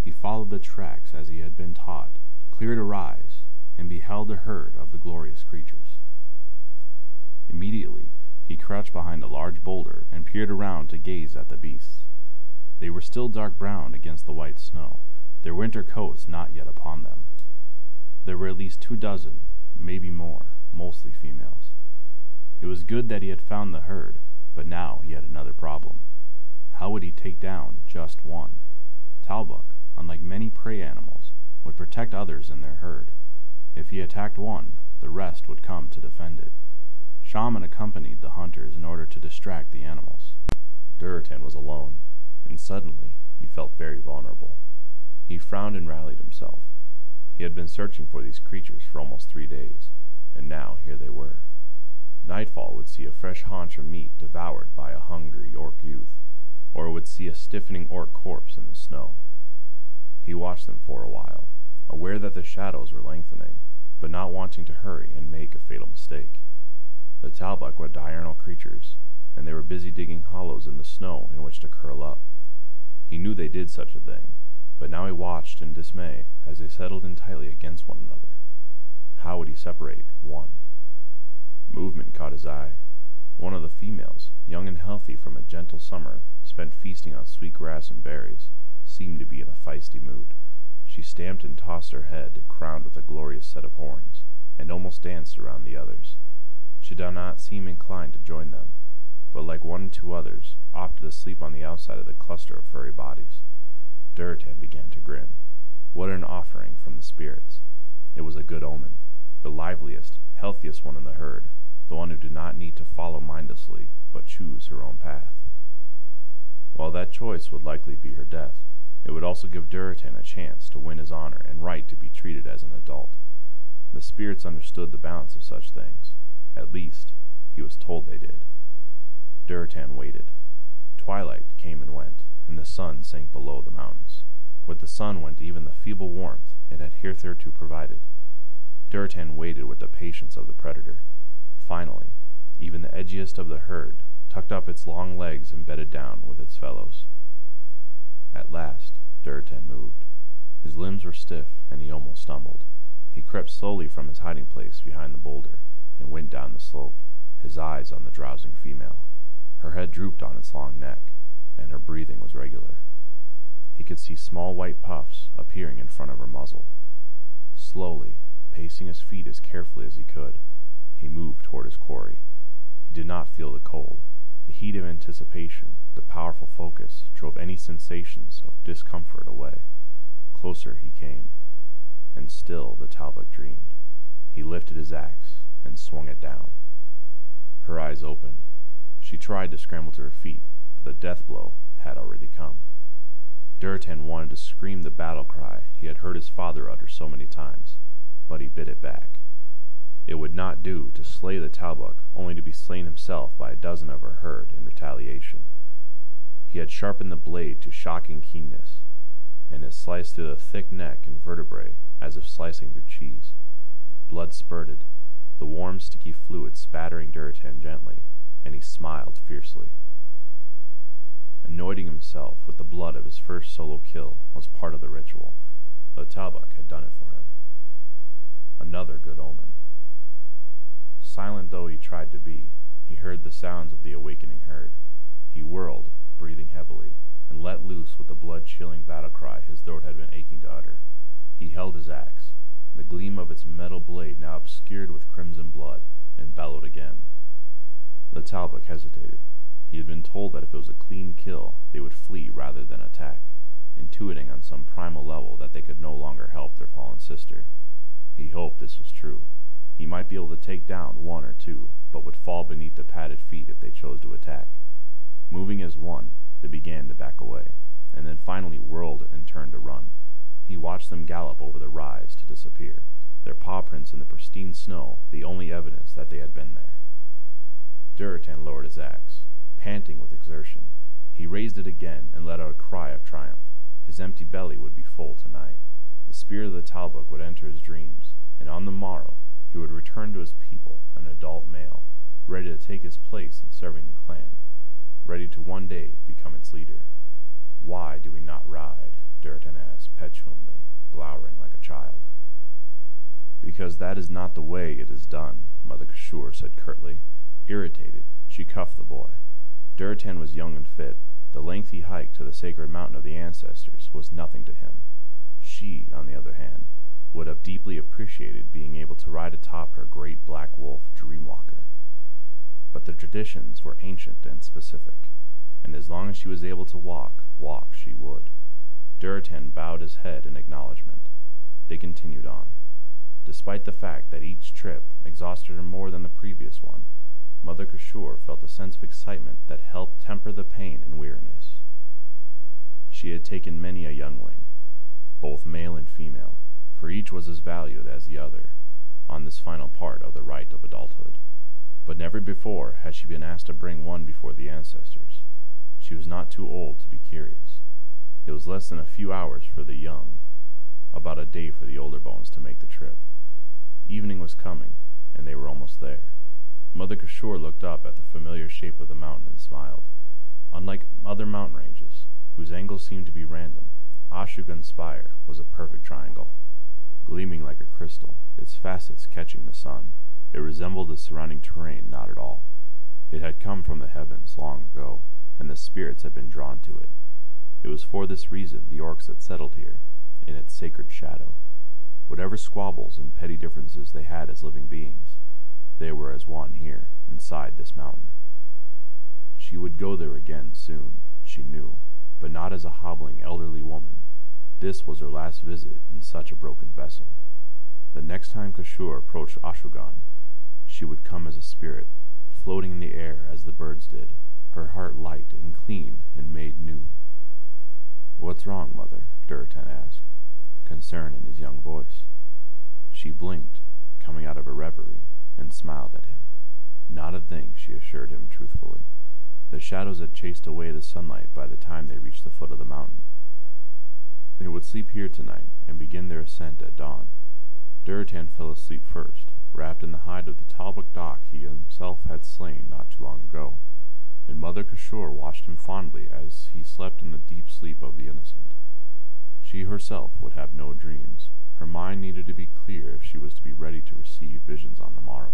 He followed the tracks as he had been taught, cleared a rise, and beheld a herd of the glorious creatures. Immediately, he crouched behind a large boulder and peered around to gaze at the beasts. They were still dark brown against the white snow, their winter coats not yet upon them. There were at least two dozen, maybe more, mostly females. It was good that he had found the herd, but now he had another problem. How would he take down just one? Talbuk, unlike many prey animals, would protect others in their herd. If he attacked one, the rest would come to defend it. Shaman accompanied the hunters in order to distract the animals. Durotan was alone, and suddenly he felt very vulnerable. He frowned and rallied himself. He had been searching for these creatures for almost three days, and now here they were. Nightfall would see a fresh haunch of meat devoured by a hungry orc youth, or would see a stiffening orc corpse in the snow. He watched them for a while, aware that the shadows were lengthening, but not wanting to hurry and make a fatal mistake. The Talbuk were diurnal creatures, and they were busy digging hollows in the snow in which to curl up. He knew they did such a thing, but now he watched in dismay as they settled in tightly against one another. How would he separate one? Movement caught his eye. One of the females, young and healthy from a gentle summer, spent feasting on sweet grass and berries, seemed to be in a feisty mood. She stamped and tossed her head, crowned with a glorious set of horns, and almost danced around the others. She did not seem inclined to join them, but like one or two others, opted to sleep on the outside of the cluster of furry bodies. Durotan began to grin. What an offering from the spirits! It was a good omen. The liveliest, healthiest one in the herd, the one who did not need to follow mindlessly, but choose her own path. While that choice would likely be her death, it would also give Durotan a chance to win his honor and right to be treated as an adult. The spirits understood the balance of such things. At least, he was told they did. Durotan waited. Twilight came and went and the sun sank below the mountains. With the sun went even the feeble warmth it had hitherto provided. Durotan waited with the patience of the predator. Finally, even the edgiest of the herd tucked up its long legs and bedded down with its fellows. At last, Durotan moved. His limbs were stiff, and he almost stumbled. He crept slowly from his hiding place behind the boulder and went down the slope, his eyes on the drowsing female. Her head drooped on its long neck, and her breathing was regular. He could see small white puffs appearing in front of her muzzle. Slowly, pacing his feet as carefully as he could, he moved toward his quarry. He did not feel the cold. The heat of anticipation, the powerful focus, drove any sensations of discomfort away. Closer he came, and still the Talbuk dreamed. He lifted his axe and swung it down. Her eyes opened. She tried to scramble to her feet, but the death blow had already come. Durotan wanted to scream the battle cry he had heard his father utter so many times, but he bit it back. It would not do to slay the Talbuk only to be slain himself by a dozen of her herd in retaliation. He had sharpened the blade to shocking keenness, and it sliced through the thick neck and vertebrae as if slicing through cheese. Blood spurted, the warm, sticky fluid spattering Durotan gently, and he smiled fiercely. Anointing himself with the blood of his first solo kill was part of the ritual. The Talbuk had done it for him. Another good omen. Silent though he tried to be, he heard the sounds of the awakening herd. He whirled, breathing heavily, and let loose with the blood-chilling battle cry his throat had been aching to utter. He held his axe, the gleam of its metal blade now obscured with crimson blood, and bellowed again. The Talbuk hesitated. He had been told that if it was a clean kill, they would flee rather than attack, intuiting on some primal level that they could no longer help their fallen sister. He hoped this was true. He might be able to take down one or two, but would fall beneath the padded feet if they chose to attack. Moving as one, they began to back away, and then finally whirled and turned to run. He watched them gallop over the rise to disappear, their paw prints in the pristine snow the only evidence that they had been there. Durotan lowered his axe, panting with exertion. He raised it again and let out a cry of triumph. His empty belly would be full tonight. The spirit of the Talbuk would enter his dreams, and on the morrow he would return to his people, an adult male, ready to take his place in serving the clan, ready to one day become its leader. Why do we not ride? Durotan asked petulantly, glowering like a child. Because that is not the way it is done, Mother Kashur said curtly. Irritated, she cuffed the boy. Durotan was young and fit. The lengthy hike to the sacred mountain of the ancestors was nothing to him. She, on the other hand, would have deeply appreciated being able to ride atop her great black wolf Dreamwalker. But the traditions were ancient and specific, and as long as she was able to walk, walk she would. Durotan bowed his head in acknowledgment. They continued on. Despite the fact that each trip exhausted her more than the previous one, Mother Kashur felt a sense of excitement that helped temper the pain and weariness. She had taken many a youngling, both male and female, for each was as valued as the other, on this final part of the rite of adulthood. But never before had she been asked to bring one before the ancestors. She was not too old to be curious. It was less than a few hours for the young, about a day for the older bones to make the trip. Evening was coming, and they were almost there. Mother Kashur looked up at the familiar shape of the mountain and smiled. Unlike other mountain ranges, whose angles seemed to be random, Oshu'gun's spire was a perfect triangle. Gleaming like a crystal, its facets catching the sun, it resembled the surrounding terrain not at all. It had come from the heavens long ago, and the spirits had been drawn to it. It was for this reason the orcs had settled here, in its sacred shadow. Whatever squabbles and petty differences they had as living beings, they were as one here, inside this mountain. She would go there again soon, she knew, but not as a hobbling elderly woman. This was her last visit in such a broken vessel. The next time Kashur approached Oshu'gun, she would come as a spirit, floating in the air as the birds did, her heart light and clean and made new. What's wrong, mother? Durotan asked, concern in his young voice. She blinked, coming out of a reverie, and smiled at him. Not a thing, she assured him truthfully. The shadows had chased away the sunlight by the time they reached the foot of the mountain. They would sleep here tonight and begin their ascent at dawn. Durotan fell asleep first, wrapped in the hide of the Talbuk Dak he himself had slain not too long ago and Mother Kashur watched him fondly as he slept in the deep sleep of the innocent. She herself would have no dreams. Her mind needed to be clear if she was to be ready to receive visions on the morrow.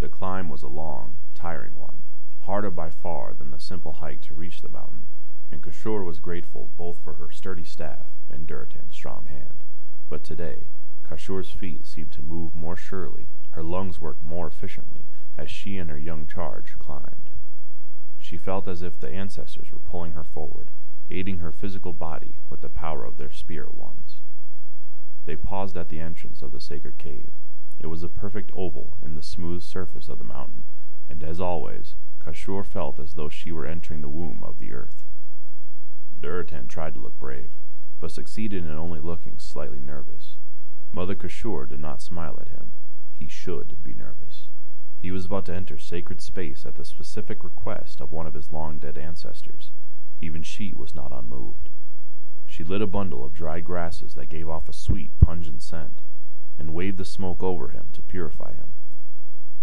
The climb was a long, tiring one, harder by far than the simple hike to reach the mountain, and Kashur was grateful both for her sturdy staff and Durotan's strong hand. But today, Kashur's feet seemed to move more surely, her lungs worked more efficiently, as she and her young charge climbed. She felt as if the ancestors were pulling her forward, aiding her physical body with the power of their spirit ones. They paused at the entrance of the sacred cave. It was a perfect oval in the smooth surface of the mountain, and as always, Kashur felt as though she were entering the womb of the earth. Durotan tried to look brave, but succeeded in only looking slightly nervous. Mother Kashur did not smile at him. he should be nervous. He was about to enter sacred space at the specific request of one of his long-dead ancestors. Even she was not unmoved. She lit a bundle of dried grasses that gave off a sweet, pungent scent, and waved the smoke over him to purify him.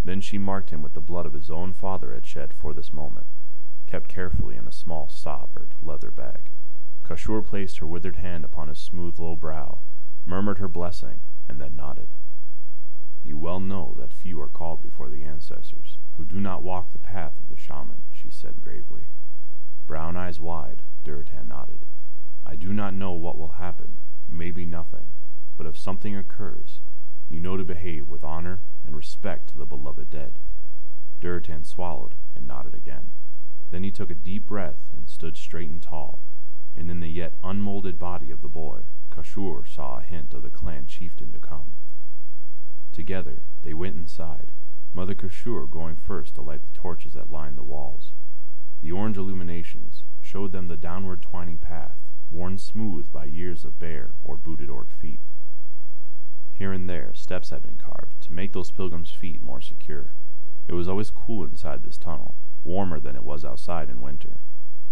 Then she marked him with the blood of his own father had shed for this moment, kept carefully in a small stoppered leather bag. Kashur placed her withered hand upon his smooth low brow, murmured her blessing, and then nodded. You well know that few are called before the ancestors, who do not walk the path of the shaman, she said gravely. Brown eyes wide, Durotan nodded. I do not know what will happen, maybe nothing, but if something occurs, you know to behave with honor and respect to the beloved dead. Durotan swallowed and nodded again. Then he took a deep breath and stood straight and tall, and in the yet unmolded body of the boy, Kashur saw a hint of the clan chieftain to come. Together they went inside, Mother Kashur going first to light the torches that lined the walls. The orange illuminations showed them the downward twining path, worn smooth by years of bare or booted orc feet. Here and there steps had been carved to make those pilgrims' feet more secure. It was always cool inside this tunnel, warmer than it was outside in winter.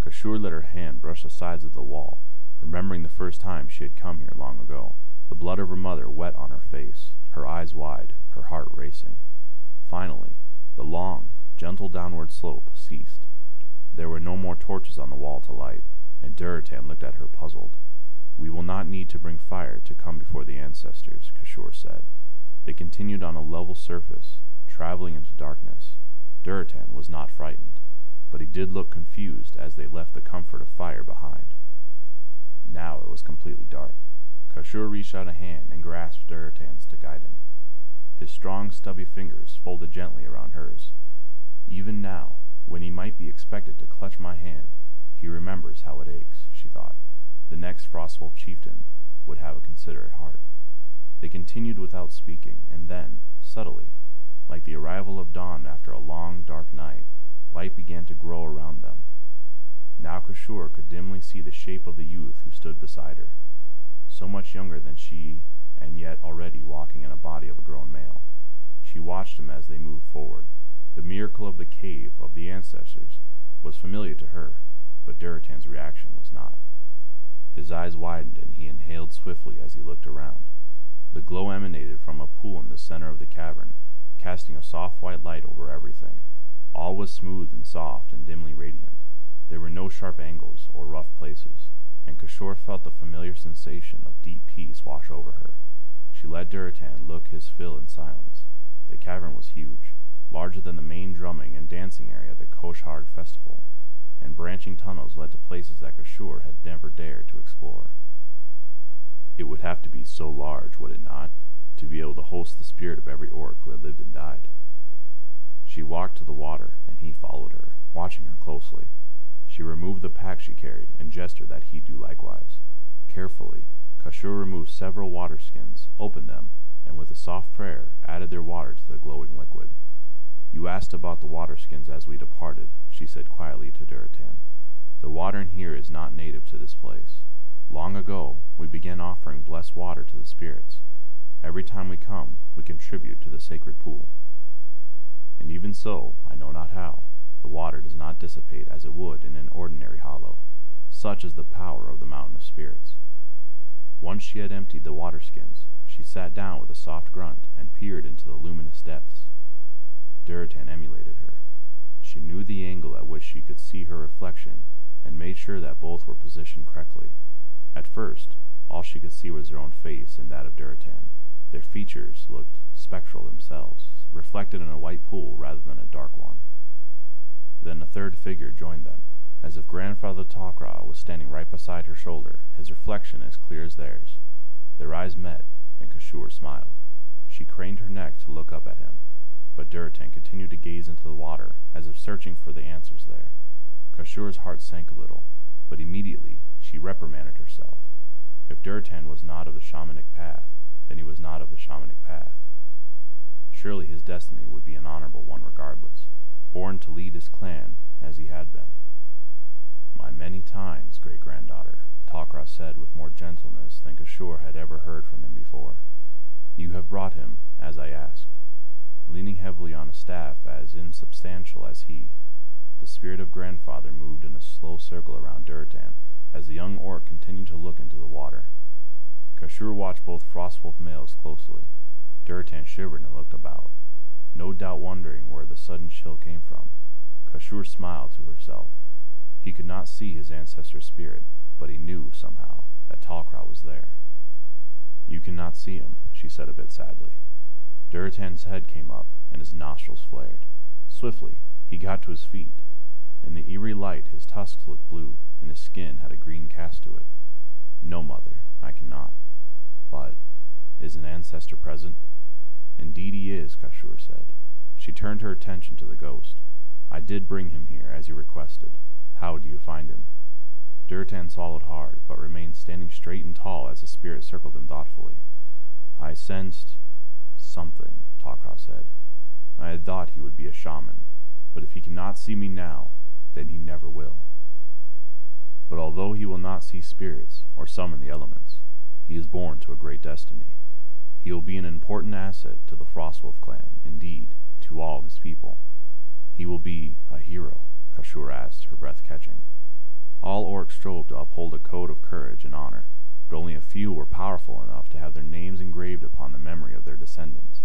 Kashur let her hand brush the sides of the wall, remembering the first time she had come here long ago, the blood of her mother wet on her face, her eyes wide, her heart racing. Finally, the long, gentle downward slope ceased. There were no more torches on the wall to light, and Durotan looked at her puzzled. We will not need to bring fire to come before the ancestors, Kashur said. They continued on a level surface, traveling into darkness. Durotan was not frightened, but he did look confused as they left the comfort of fire behind. Now it was completely dark. Kashur reached out a hand and grasped Durotan's to guide him. His strong, stubby fingers folded gently around hers. Even now, when he might be expected to clutch my hand, he remembers how it aches, she thought. The next Frostwolf chieftain would have a considerate heart. They continued without speaking, and then, subtly, like the arrival of dawn after a long, dark night, light began to grow around them. Now Kashur could dimly see the shape of the youth who stood beside her, so much younger than she, and yet already walking in a body of a grown male. She watched him as they moved forward. The miracle of the cave of the ancestors was familiar to her, but Durotan's reaction was not. His eyes widened and he inhaled swiftly as he looked around. The glow emanated from a pool in the center of the cavern, casting a soft white light over everything. All was smooth and soft and dimly radiant. There were no sharp angles or rough places, and Kashur felt the familiar sensation of deep peace wash over her. She let Durotan look his fill in silence. The cavern was huge, larger than the main drumming and dancing area at the Kosh'harg festival, and branching tunnels led to places that Kashur had never dared to explore. It would have to be so large, would it not, to be able to host the spirit of every orc who had lived and died? She walked to the water, and he followed her, watching her closely. She removed the pack she carried, and gestured that he do likewise. Carefully, Kashur removed several water skins, opened them, and with a soft prayer added their water to the glowing liquid. You asked about the water skins as we departed, she said quietly to Durotan. The water in here is not native to this place. Long ago, we began offering blessed water to the spirits. Every time we come, we contribute to the sacred pool. And even so, I know not how, the water does not dissipate as it would in an ordinary hollow. Such is the power of the mountain of spirits. Once she had emptied the water skins, she sat down with a soft grunt and peered into the luminous depths. Durotan emulated her. She knew the angle at which she could see her reflection, and made sure that both were positioned correctly. At first, all she could see was her own face and that of Durotan. Their features looked spectral themselves, reflected in a white pool rather than a dark one. Then a third figure joined them, as if Grandfather Takra was standing right beside her shoulder, his reflection as clear as theirs. Their eyes met, and Kashur smiled. She craned her neck to look up at him, but Durotan continued to gaze into the water, as if searching for the answers there. Kashur's heart sank a little, but immediately she reprimanded herself. If Durotan was not of the shamanic path, then he was not of the shamanic path. Surely his destiny would be an honorable one regardless, born to lead his clan as he had been. My many times, great-granddaughter, Takra said with more gentleness than Kashur had ever heard from him before. You have brought him, as I asked. Leaning heavily on a staff as insubstantial as he. The spirit of grandfather moved in a slow circle around Durotan as the young orc continued to look into the water. Kashur watched both Frostwolf males closely. Durotan shivered and looked about, no doubt wondering where the sudden chill came from. Kashur smiled to herself. He could not see his ancestor's spirit, but he knew, somehow, that Talcraw was there. You cannot see him, she said a bit sadly. Durotan's head came up, and his nostrils flared. Swiftly, he got to his feet. In the eerie light, his tusks looked blue, and his skin had a green cast to it. No, mother, I cannot. But, is an ancestor present? Indeed he is, Kashur said. She turned her attention to the ghost. I did bring him here, as you requested. How do you find him? Durotan swallowed hard, but remained standing straight and tall as the spirit circled him thoughtfully. I sensed something, Talcraw said. I had thought he would be a shaman, but if he cannot see me now, then he never will. But although he will not see spirits or summon the elements, he is born to a great destiny. He will be an important asset to the Frostwolf clan, indeed, to all his people. He will be a hero, Kashur asked, her breath catching. All orcs strove to uphold a code of courage and honor, but only a few were powerful enough to have their names engraved upon the memory of their descendants.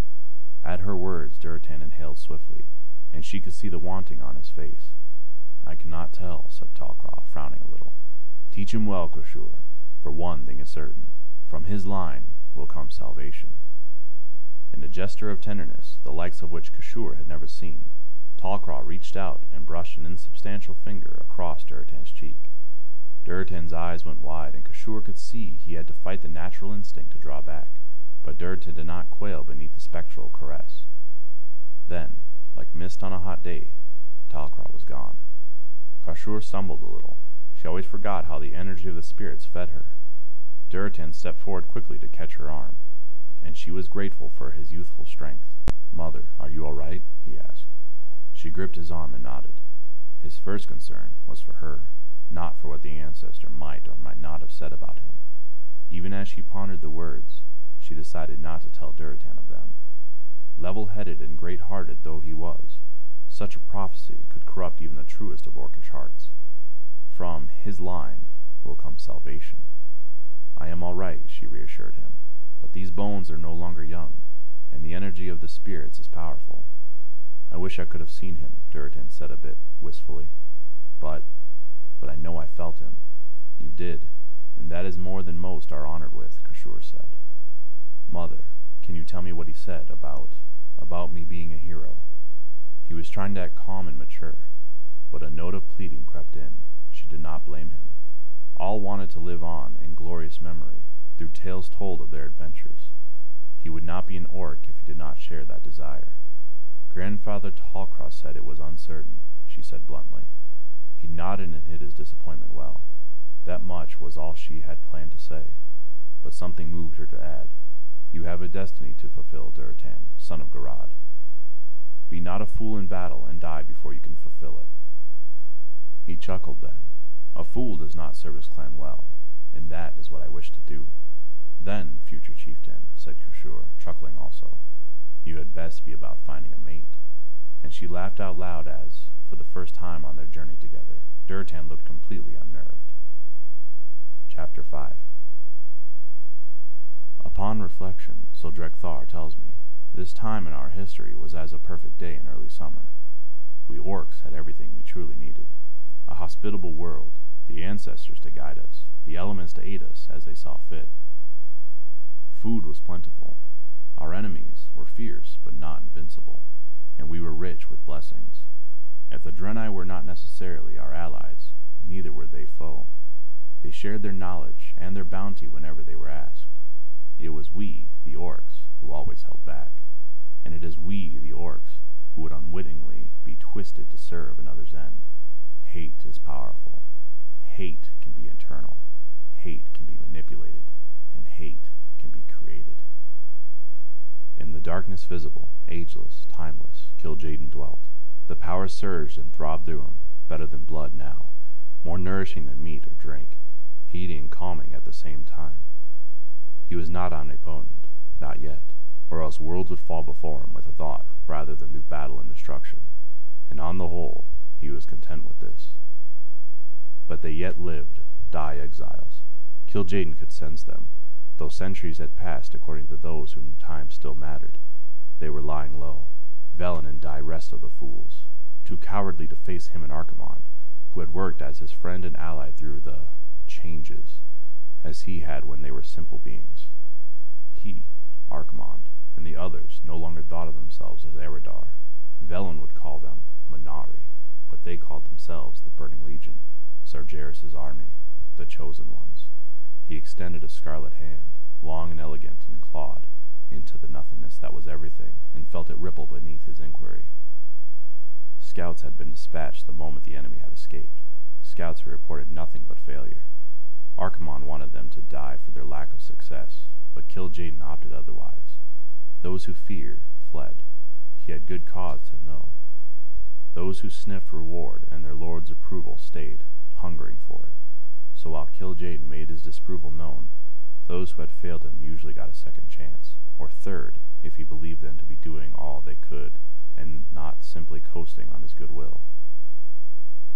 At her words, Durotan inhaled swiftly, and she could see the wanting on his face. I cannot tell, said Talcraw, frowning a little. Teach him well, Kashur, for one thing is certain. From his line will come salvation. In a gesture of tenderness, the likes of which Kashur had never seen, Talcraw reached out and brushed an insubstantial finger across Durotan's cheek. Durotan's eyes went wide, and Kashur could see he had to fight the natural instinct to draw back, but Durotan did not quail beneath the spectral caress. Then, like mist on a hot day, Talcraw was gone. Kashur stumbled a little. She always forgot how the energy of the spirits fed her. Durotan stepped forward quickly to catch her arm, and she was grateful for his youthful strength. Mother, are you all right? he asked. She gripped his arm and nodded. His first concern was for her, not for what the ancestor might or might not have said about him. Even as she pondered the words, she decided not to tell Durotan of them. Level-headed and great-hearted though he was, such a prophecy could corrupt even the truest of orcish hearts. From his line will come salvation. I am all right, she reassured him, but these bones are no longer young, and the energy of the spirits is powerful. I wish I could have seen him, Durotan said a bit wistfully. But, but I know I felt him. You did, and that is more than most are honored with, Kashur said. Mother, can you tell me what he said about, about me being a hero? He was trying to act calm and mature, but a note of pleading crept in. She did not blame him. All wanted to live on in glorious memory through tales told of their adventures. He would not be an orc if he did not share that desire. Grandfather Talcraw said it was uncertain, she said bluntly. He nodded and hid his disappointment well. That much was all she had planned to say, but something moved her to add. You have a destiny to fulfill, Durotan, son of Garad. Be not a fool in battle and die before you can fulfill it. He chuckled then. A fool does not serve his clan well, and that is what I wish to do. Then, future chieftain, said Kashur, chuckling also, you had best be about finding a mate. And she laughed out loud as, for the first time on their journey together, Durotan looked completely unnerved. Chapter 5 Upon reflection, so Drek'Thar tells me, this time in our history was as a perfect day in early summer. We orcs had everything we truly needed. A hospitable world, the ancestors to guide us, the elements to aid us as they saw fit. Food was plentiful. Our enemies were fierce but not invincible, and we were rich with blessings. If the Draenei were not necessarily our allies, neither were they foe. They shared their knowledge and their bounty whenever they were asked. It was we, the orcs, who always held back, and it is we, the orcs, who would unwittingly be twisted to serve another's end. Hate is powerful. Hate can be internal. Hate can be manipulated. And hate can be created. In the darkness visible, ageless, timeless, Kil'jaeden dwelt. The power surged and throbbed through him, better than blood now, more nourishing than meat or drink, heating and calming at the same time. He was not omnipotent, not yet, or else worlds would fall before him with a thought rather than through battle and destruction, and on the whole he was content with this. But they yet lived, die exiles. Kil'jaeden could sense them, though centuries had passed according to those whom time still mattered. They were lying low, Velen and die rest of the fools, too cowardly to face him and Archimonde, who had worked as his friend and ally through the changes, as he had when they were simple beings. He, Archimonde, and the others no longer thought of themselves as Eredar. Velen would call them Man'ari, but they called themselves the Burning Legion, Sargeras' army, the Chosen Ones. He extended a scarlet hand, long and elegant and clawed, into the nothingness that was everything, and felt it ripple beneath his inquiry. Scouts had been dispatched the moment the enemy had escaped, scouts who reported nothing but failure. Archimonde wanted them to die for their lack of success, but Kil'jaeden opted otherwise. Those who feared, fled. He had good cause to know. Those who sniffed reward and their lord's approval stayed, hungering for it. So while Kil'jaeden made his disapproval known, those who had failed him usually got a second chance, or third, if he believed them to be doing all they could and not simply coasting on his goodwill.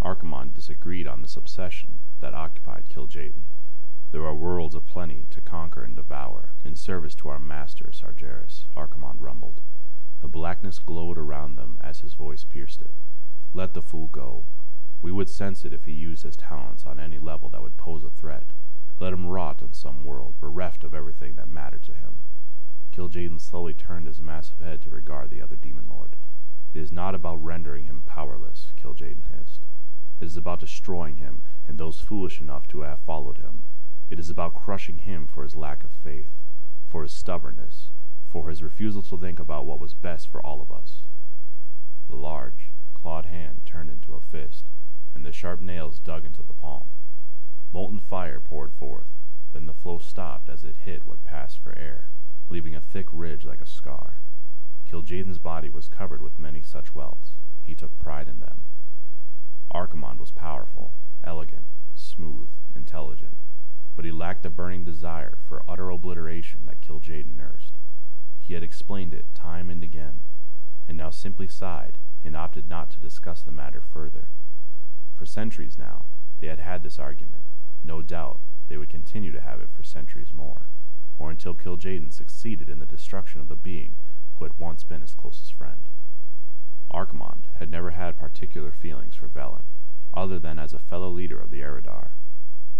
Archimonde disagreed on this obsession that occupied Kil'jaeden. There are worlds aplenty to conquer and devour, in service to our master Sargeras, Archimonde rumbled. The blackness glowed around them as his voice pierced it. Let the fool go. We would sense it if he used his talents on any level that would pose a threat. Let him rot in some world, bereft of everything that mattered to him. Kil'jaeden slowly turned his massive head to regard the other demon lord. It is not about rendering him powerless, Kil'jaeden hissed. It is about destroying him and those foolish enough to have followed him. It is about crushing him for his lack of faith, for his stubbornness, for his refusal to think about what was best for all of us. The large, clawed hand turned into a fist, and the sharp nails dug into the palm. Molten fire poured forth, then the flow stopped as it hit what passed for air, leaving a thick ridge like a scar. Kil'jaeden's body was covered with many such welts. He took pride in them. Archimonde was powerful, elegant, smooth, intelligent, but he lacked the burning desire for utter obliteration that Kil'jaeden nursed. He had explained it time and again, and now simply sighed and opted not to discuss the matter further. For centuries now, they had had this argument. No doubt they would continue to have it for centuries more, or until Kil'jaeden succeeded in the destruction of the being who had once been his closest friend. Archimonde had never had particular feelings for Velen, other than as a fellow leader of the Eredar.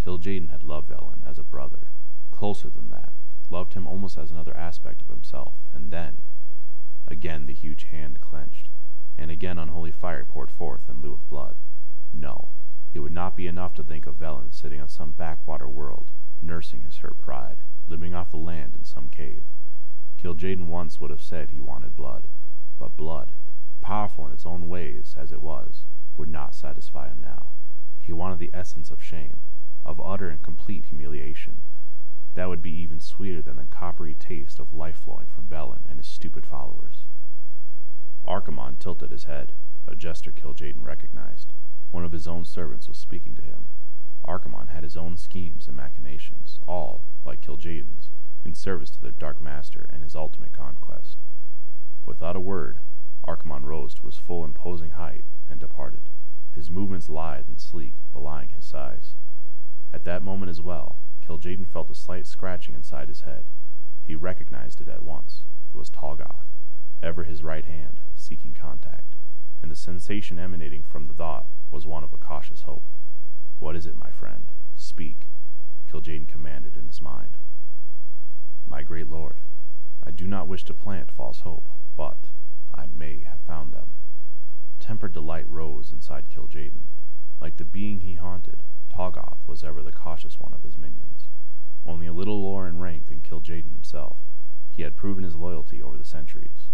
Kil'jaeden had loved Velen as a brother, closer than that, loved him almost as another aspect of himself, and then... Again the huge hand clenched, and again unholy fire poured forth in lieu of blood. No, it would not be enough to think of Velen sitting on some backwater world, nursing his hurt pride, living off the land in some cave. Kil'jaeden once would have said he wanted blood, but blood, powerful in its own ways as it was, would not satisfy him now. He wanted the essence of shame, of utter and complete humiliation. That would be even sweeter than the coppery taste of life flowing from Velen and his stupid followers. Archimonde tilted his head, a gesture Kil'jaeden recognized. One of his own servants was speaking to him. Archimonde had his own schemes and machinations, all, like Kil'jaeden's, in service to their dark master and his ultimate conquest. Without a word, Archimonde rose to his full imposing height and departed, his movements lithe and sleek, belying his size. At that moment as well, Kil'jaeden felt a slight scratching inside his head. He recognized it at once. It was Talgath, ever his right hand, seeking contact, and the sensation emanating from the thought was one of a cautious hope. What is it, my friend? Speak, Kil'jaeden commanded in his mind. My great lord, I do not wish to plant false hope, but I may have found them. Tempered delight rose inside Kil'jaeden. Like the being he haunted, Talgath was ever the cautious one of his minions. Only a little lower in rank than Kil'jaeden himself, he had proven his loyalty over the centuries.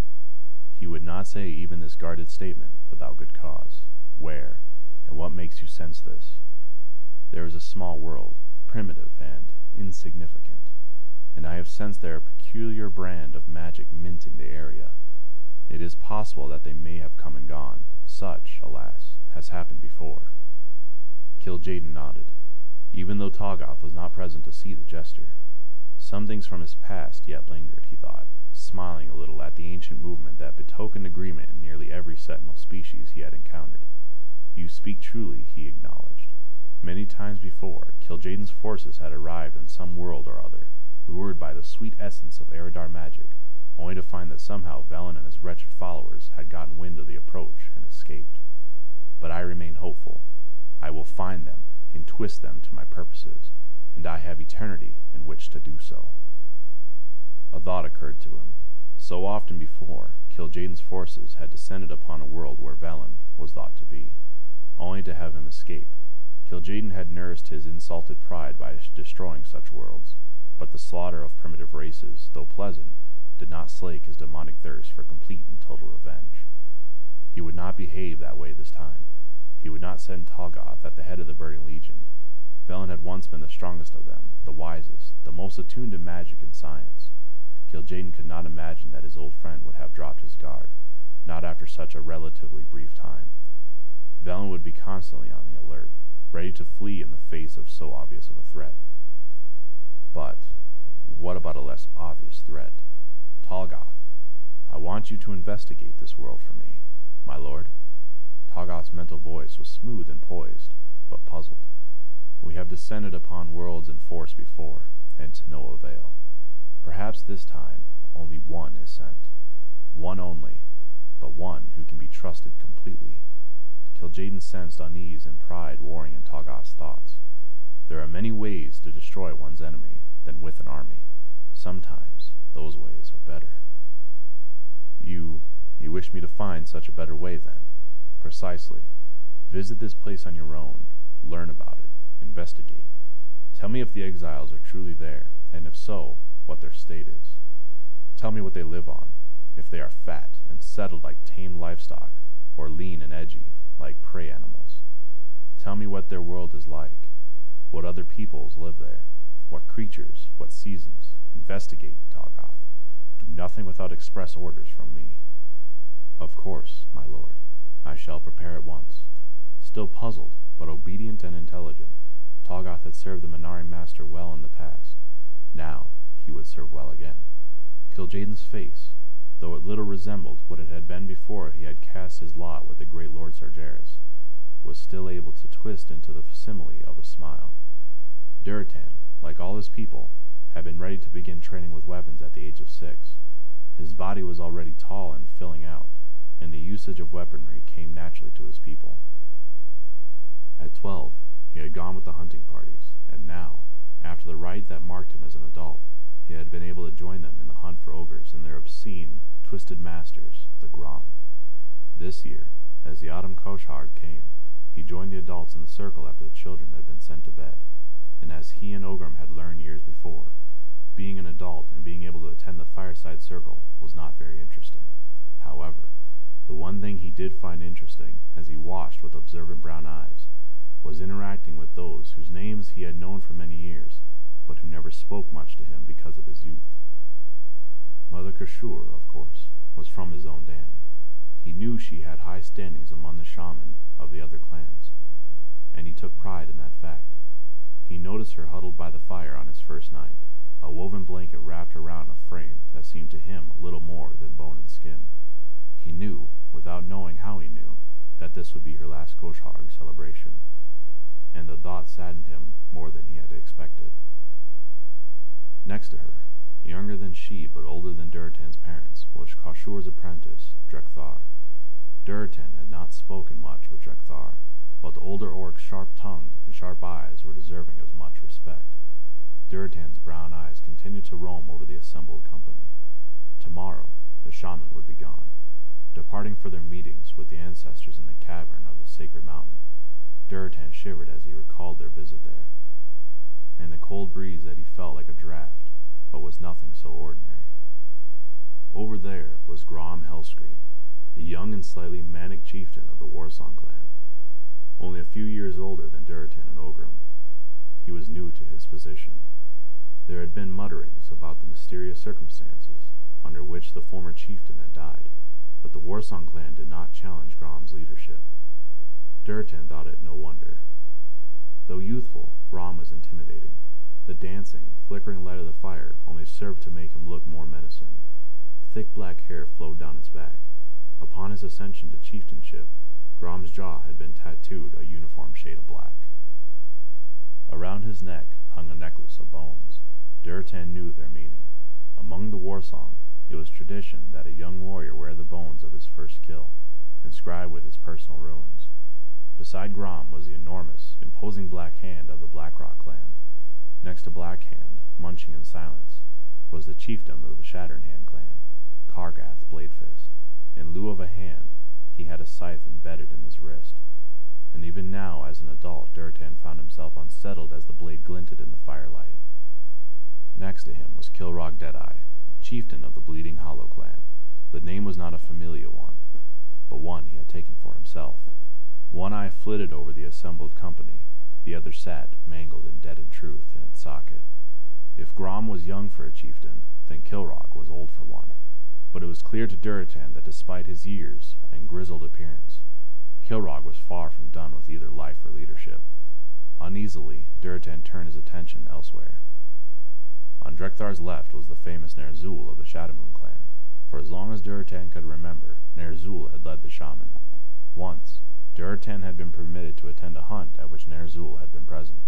He would not say even this guarded statement without good cause. Where, and what makes you sense this? There is a small world, primitive and insignificant, and I have sensed there a peculiar brand of magic minting the area. It is possible that they may have come and gone. Such, alas, has happened before. Kil'jaeden nodded, even though Talgath was not present to see the gesture. Some things from his past yet lingered, he thought, smiling a little at the ancient movement that betokened agreement in nearly every sentinel species he had encountered. You speak truly, he acknowledged. Many times before, Kil'jaeden's forces had arrived in some world or other, lured by the sweet essence of Eredar magic, only to find that somehow Velen and his wretched followers had gotten wind of the approach and escaped. But I remain hopeful. I will find them and twist them to my purposes, and I have eternity in which to do so. A thought occurred to him. So often before, Kil'jaeden's forces had descended upon a world where Velen was thought to be, only to have him escape. Kil'jaeden had nourished his insulted pride by destroying such worlds, but the slaughter of primitive races, though pleasant, did not slake his demonic thirst for complete and total revenge. He would not behave that way this time. He would not send Talgath at the head of the Burning Legion. Velen had once been the strongest of them, the wisest, the most attuned to magic and science. Kil'jaeden could not imagine that his old friend would have dropped his guard, not after such a relatively brief time. Velen would be constantly on the alert, ready to flee in the face of so obvious of a threat. But what about a less obvious threat? Talgath, I want you to investigate this world for me, my lord. Talgath's mental voice was smooth and poised, but puzzled. We have descended upon worlds in force before, and to no avail. Perhaps this time only one is sent. One only, but one who can be trusted completely. Kil'jaeden sensed unease and pride warring in Talgath's thoughts. There are many ways to destroy one's enemy than with an army. Sometimes those ways are better. You, you wish me to find such a better way then? Precisely. Visit this place on your own, learn about it, investigate. Tell me if the exiles are truly there, and if so, what their state is. Tell me what they live on, if they are fat and settled like tame livestock, or lean and edgy, like prey animals. Tell me what their world is like, what other peoples live there, what creatures, what seasons. Investigate, Talgath. Do nothing without express orders from me. Of course, my lord. I shall prepare at once. Still puzzled, but obedient and intelligent, Talgath had served the Man'ari master well in the past. Now he would serve well again. Kil'jaeden's face, though it little resembled what it had been before he had cast his lot with the great Lord Sargeras, was still able to twist into the facsimile of a smile. Durotan, like all his people, had been ready to begin training with weapons at the age of six. His body was already tall and filling out, and the usage of weaponry came naturally to his people. At twelve, he had gone with the hunting parties, and now, after the rite that marked him as an adult, he had been able to join them in the hunt for ogres and their obscene, twisted masters, the Gronn. This year, as the autumn Kosh'harg came, he joined the adults in the circle after the children had been sent to bed, and as he and Orgrim had learned years before, being an adult and being able to attend the fireside circle was not very interesting. However, the one thing he did find interesting, as he watched with observant brown eyes, was interacting with those whose names he had known for many years, but who never spoke much to him because of his youth. Mother Kashur, of course, was from his own dam. He knew she had high standings among the shaman of the other clans, and he took pride in that fact. He noticed her huddled by the fire on his first night, a woven blanket wrapped around a frame that seemed to him little more than bone and skin. He knew, without knowing how he knew, that this would be her last Kosh'harg celebration, and the thought saddened him more than he had expected. Next to her, younger than she but older than Durotan's parents, was Kashur's apprentice, Drek'Thar. Durotan had not spoken much with Drek'Thar, but the older orc's sharp tongue and sharp eyes were deserving of much respect. Durotan's brown eyes continued to roam over the assembled company. Tomorrow, the shaman would be gone, departing for their meetings with the ancestors in the cavern of the sacred mountain. Durotan shivered as he recalled their visit there, and the cold breeze that he felt like a draught, but was nothing so ordinary. Over there was Grom Hellscream, the young and slightly manic chieftain of the Warsong clan, only a few years older than Durotan and Orgrim. He was new to his position. There had been mutterings about the mysterious circumstances under which the former chieftain had died, but the Warsong clan did not challenge Grom's leadership. Durotan thought it no wonder. Though youthful, Grom was intimidating. The dancing, flickering light of the fire only served to make him look more menacing. Thick black hair flowed down his back. Upon his ascension to chieftainship, Grom's jaw had been tattooed a uniform shade of black. Around his neck hung a necklace of bones. Durotan knew their meaning. Among the Warsong, it was tradition that a young warrior wear the bones of his first kill, inscribed with his personal runes. Beside Grom was the enormous, imposing Blackhand of the Blackrock clan. Next to Blackhand, munching in silence, was the chieftain of the Shattered Hand clan, Kargath Bladefist. In lieu of a hand, he had a scythe embedded in his wrist. And even now, as an adult, Durotan found himself unsettled as the blade glinted in the firelight. Next to him was Kilrog Deadeye, chieftain of the Bleeding Hollow clan. The name was not a familiar one, but one he had taken for himself. One eye flitted over the assembled company, the other sat, mangled and dead in truth, in its socket. If Grom was young for a chieftain, then Kilrogg was old for one. But it was clear to Durotan that despite his years and grizzled appearance, Kilrogg was far from done with either life or leadership. Uneasily, Durotan turned his attention elsewhere. On Drek'Thar's left was the famous Ner'zhul of the Shadowmoon clan. For as long as Durotan could remember, Ner'zhul had led the shaman. Once, Durotan had been permitted to attend a hunt at which Ner'zhul had been present,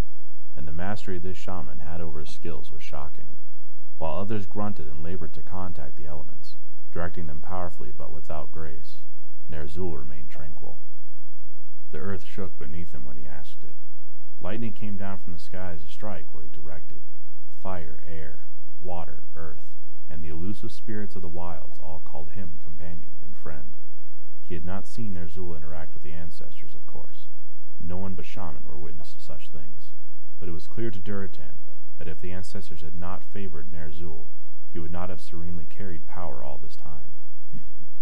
and the mastery this shaman had over his skills was shocking. While others grunted and labored to contact the elements, directing them powerfully but without grace, Ner'zhul remained tranquil. The earth shook beneath him when he asked it. Lightning came down from the skies to strike where he directed. Fire, air, water, earth, and the elusive spirits of the wilds all called him companion and friend. He had not seen Ner'zhul interact with the ancestors, of course. No one but shaman were witness to such things. But it was clear to Durotan that if the ancestors had not favored Ner'zhul, he would not have serenely carried power all this time.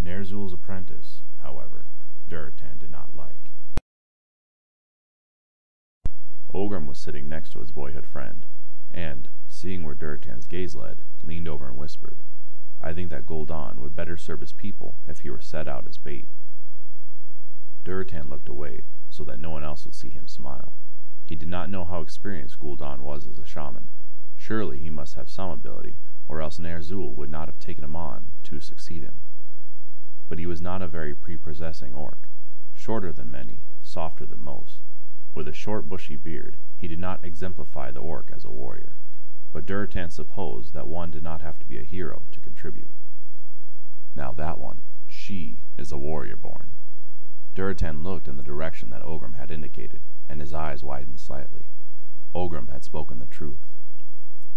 Ner'zhul's apprentice, however, Durotan did not like. Orgrim was sitting next to his boyhood friend, and, seeing where Durotan's gaze led, leaned over and whispered, I think that Gul'dan would better serve his people if he were set out as bait. Durotan looked away so that no one else would see him smile. He did not know how experienced Gul'dan was as a shaman. Surely he must have some ability, or else Ner'zhul would not have taken him on to succeed him. But he was not a very prepossessing orc. Shorter than many, softer than most, with a short bushy beard, he did not exemplify the orc as a warrior, but Durotan supposed that one did not have to be a hero to contribute. Now that one, she, is a warrior born. Durotan looked in the direction that Orgrim had indicated, and his eyes widened slightly. Orgrim had spoken the truth.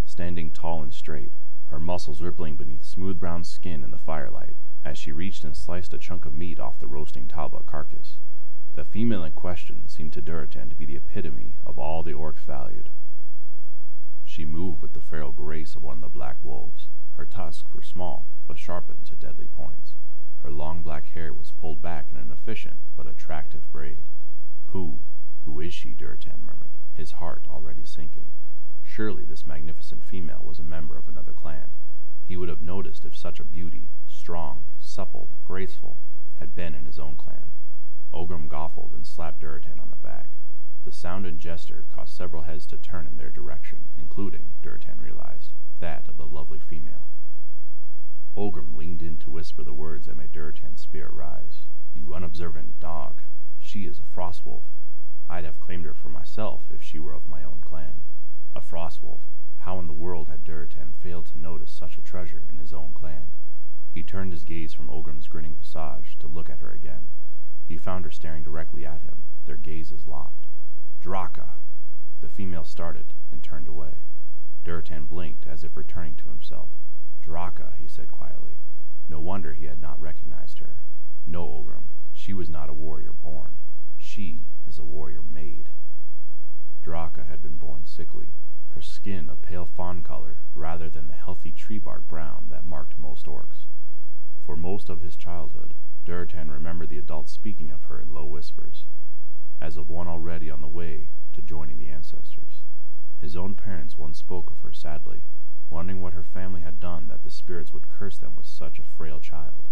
Standing tall and straight, her muscles rippling beneath smooth brown skin in the firelight, as she reached and sliced a chunk of meat off the roasting talbuk carcass, the female in question seemed to Durotan to be the epitome of all the orcs valued. She moved with the feral grace of one of the black wolves. Her tusks were small, but sharpened to deadly points. Her long black hair was pulled back in an efficient but attractive braid. Who, who is she? Durotan murmured, his heart already sinking. Surely this magnificent female was a member of another clan. He would have noticed if such a beauty, strong, supple, graceful, had been in his own clan. Orgrim goffled and slapped Durotan on the back. The sound and gesture caused several heads to turn in their direction, including, Durotan realized, that of the lovely female. Orgrim leaned in to whisper the words that made Durotan's spirit rise. You unobservant dog. She is a frostwolf. I'd have claimed her for myself if she were of my own clan. A frostwolf. How in the world had Durotan failed to notice such a treasure in his own clan? He turned his gaze from Orgrim's grinning visage to look at her again. He found her staring directly at him, their gazes locked. Draka! The female started and turned away. Durotan blinked as if returning to himself. Draka, he said quietly. No wonder he had not recognized her. No, Orgrim, she was not a warrior born. She is a warrior made. Draka had been born sickly, her skin a pale fawn color rather than the healthy tree bark brown that marked most orcs. For most of his childhood, Durotan remembered the adults speaking of her in low whispers, as of one already on the way to joining the ancestors. His own parents once spoke of her sadly, wondering what her family had done that the spirits would curse them with such a frail child.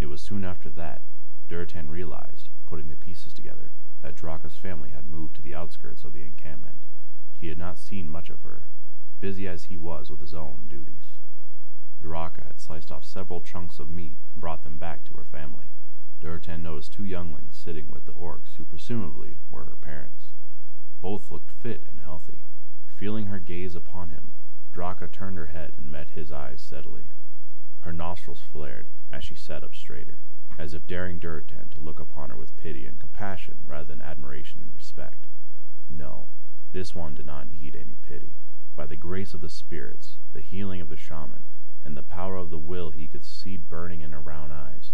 It was soon after that Durotan realized, putting the pieces together, that Draka's family had moved to the outskirts of the encampment. He had not seen much of her, busy as he was with his own duties. Draka had sliced off several chunks of meat and brought them back to her family. Durotan noticed two younglings sitting with the orcs who presumably were her parents. Both looked fit and healthy. Feeling her gaze upon him, Draka turned her head and met his eyes steadily. Her nostrils flared as she sat up straighter, as if daring Durotan to look upon her with pity and compassion rather than admiration and respect. No, this one did not need any pity. By the grace of the spirits, the healing of the shaman, and the power of the will he could see burning in her brown eyes,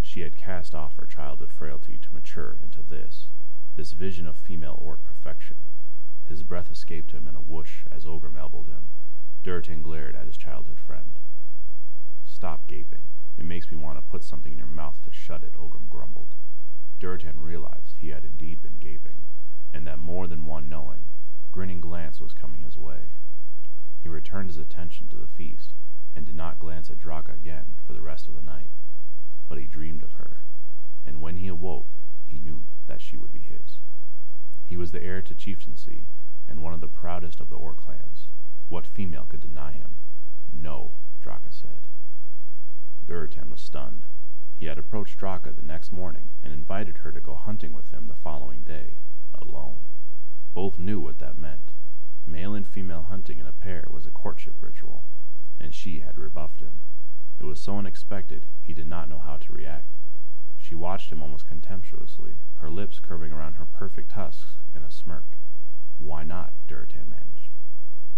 she had cast off her childhood frailty to mature into this, this vision of female orc perfection. His breath escaped him in a whoosh as Orgrim elbowed him. Durotan glared at his childhood friend. Stop gaping. It makes me want to put something in your mouth to shut it, Orgrim grumbled. Durotan realized he had indeed been gaping, and that more than one knowing, grinning glance was coming his way. He returned his attention to the feast, and did not glance at Draka again for the rest of the night. But he dreamed of her, and when he awoke, he knew that she would be his. He was the heir to chieftaincy, and one of the proudest of the Orc clans. What female could deny him? No, Draka said. Durotan was stunned. He had approached Draka the next morning and invited her to go hunting with him the following day, alone. Both knew what that meant. Male and female hunting in a pair was a courtship ritual, and she had rebuffed him. It was so unexpected he did not know how to react. She watched him almost contemptuously, her lips curving around her perfect tusks in a smirk. Why not? Durotan managed.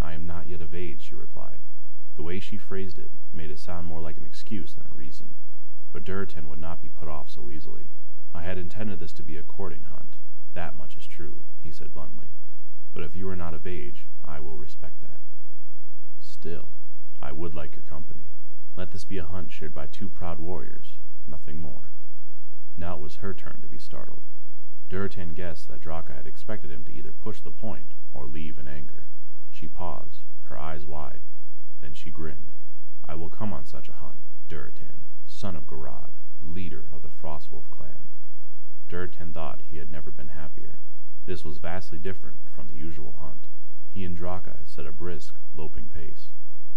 I am not yet of age, she replied. The way she phrased it made it sound more like an excuse than a reason. But Durotan would not be put off so easily. I had intended this to be a courting hunt. That much is true, he said bluntly. But if you are not of age, I will respect that. Still, I would like your company. Let this be a hunt shared by two proud warriors, nothing more. Now it was her turn to be startled. Durotan guessed that Draka had expected him to either push the point or leave in anger. She paused, her eyes wide. Then she grinned. I will come on such a hunt, Durotan, son of Garad, leader of the Frostwolf clan. Durotan thought he had never been happier. This was vastly different from the usual hunt. He and Draka had set a brisk, loping pace.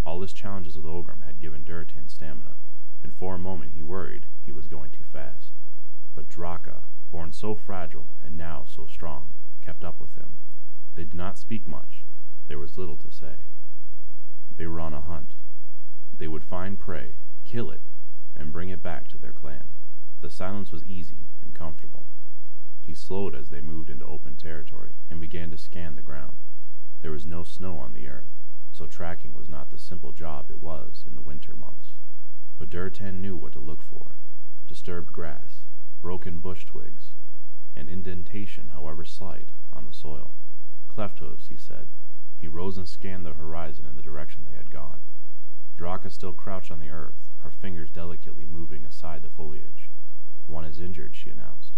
All his challenges with Orgrim had given Durotan stamina, and for a moment he worried he was going too fast. But Draka, born so fragile and now so strong, kept up with him. They did not speak much. There was little to say. They were on a hunt. They would find prey, kill it, and bring it back to their clan. The silence was easy and comfortable. He slowed as they moved into open territory and began to scan the ground. There was no snow on the earth, so tracking was not the simple job it was in the winter months. But Durotan knew what to look for. Disturbed grass, broken bush twigs, an indentation, however slight, on the soil. Clefthooves, he said. He rose and scanned the horizon in the direction they had gone. Draka still crouched on the earth, her fingers delicately moving aside the foliage. One is injured, she announced.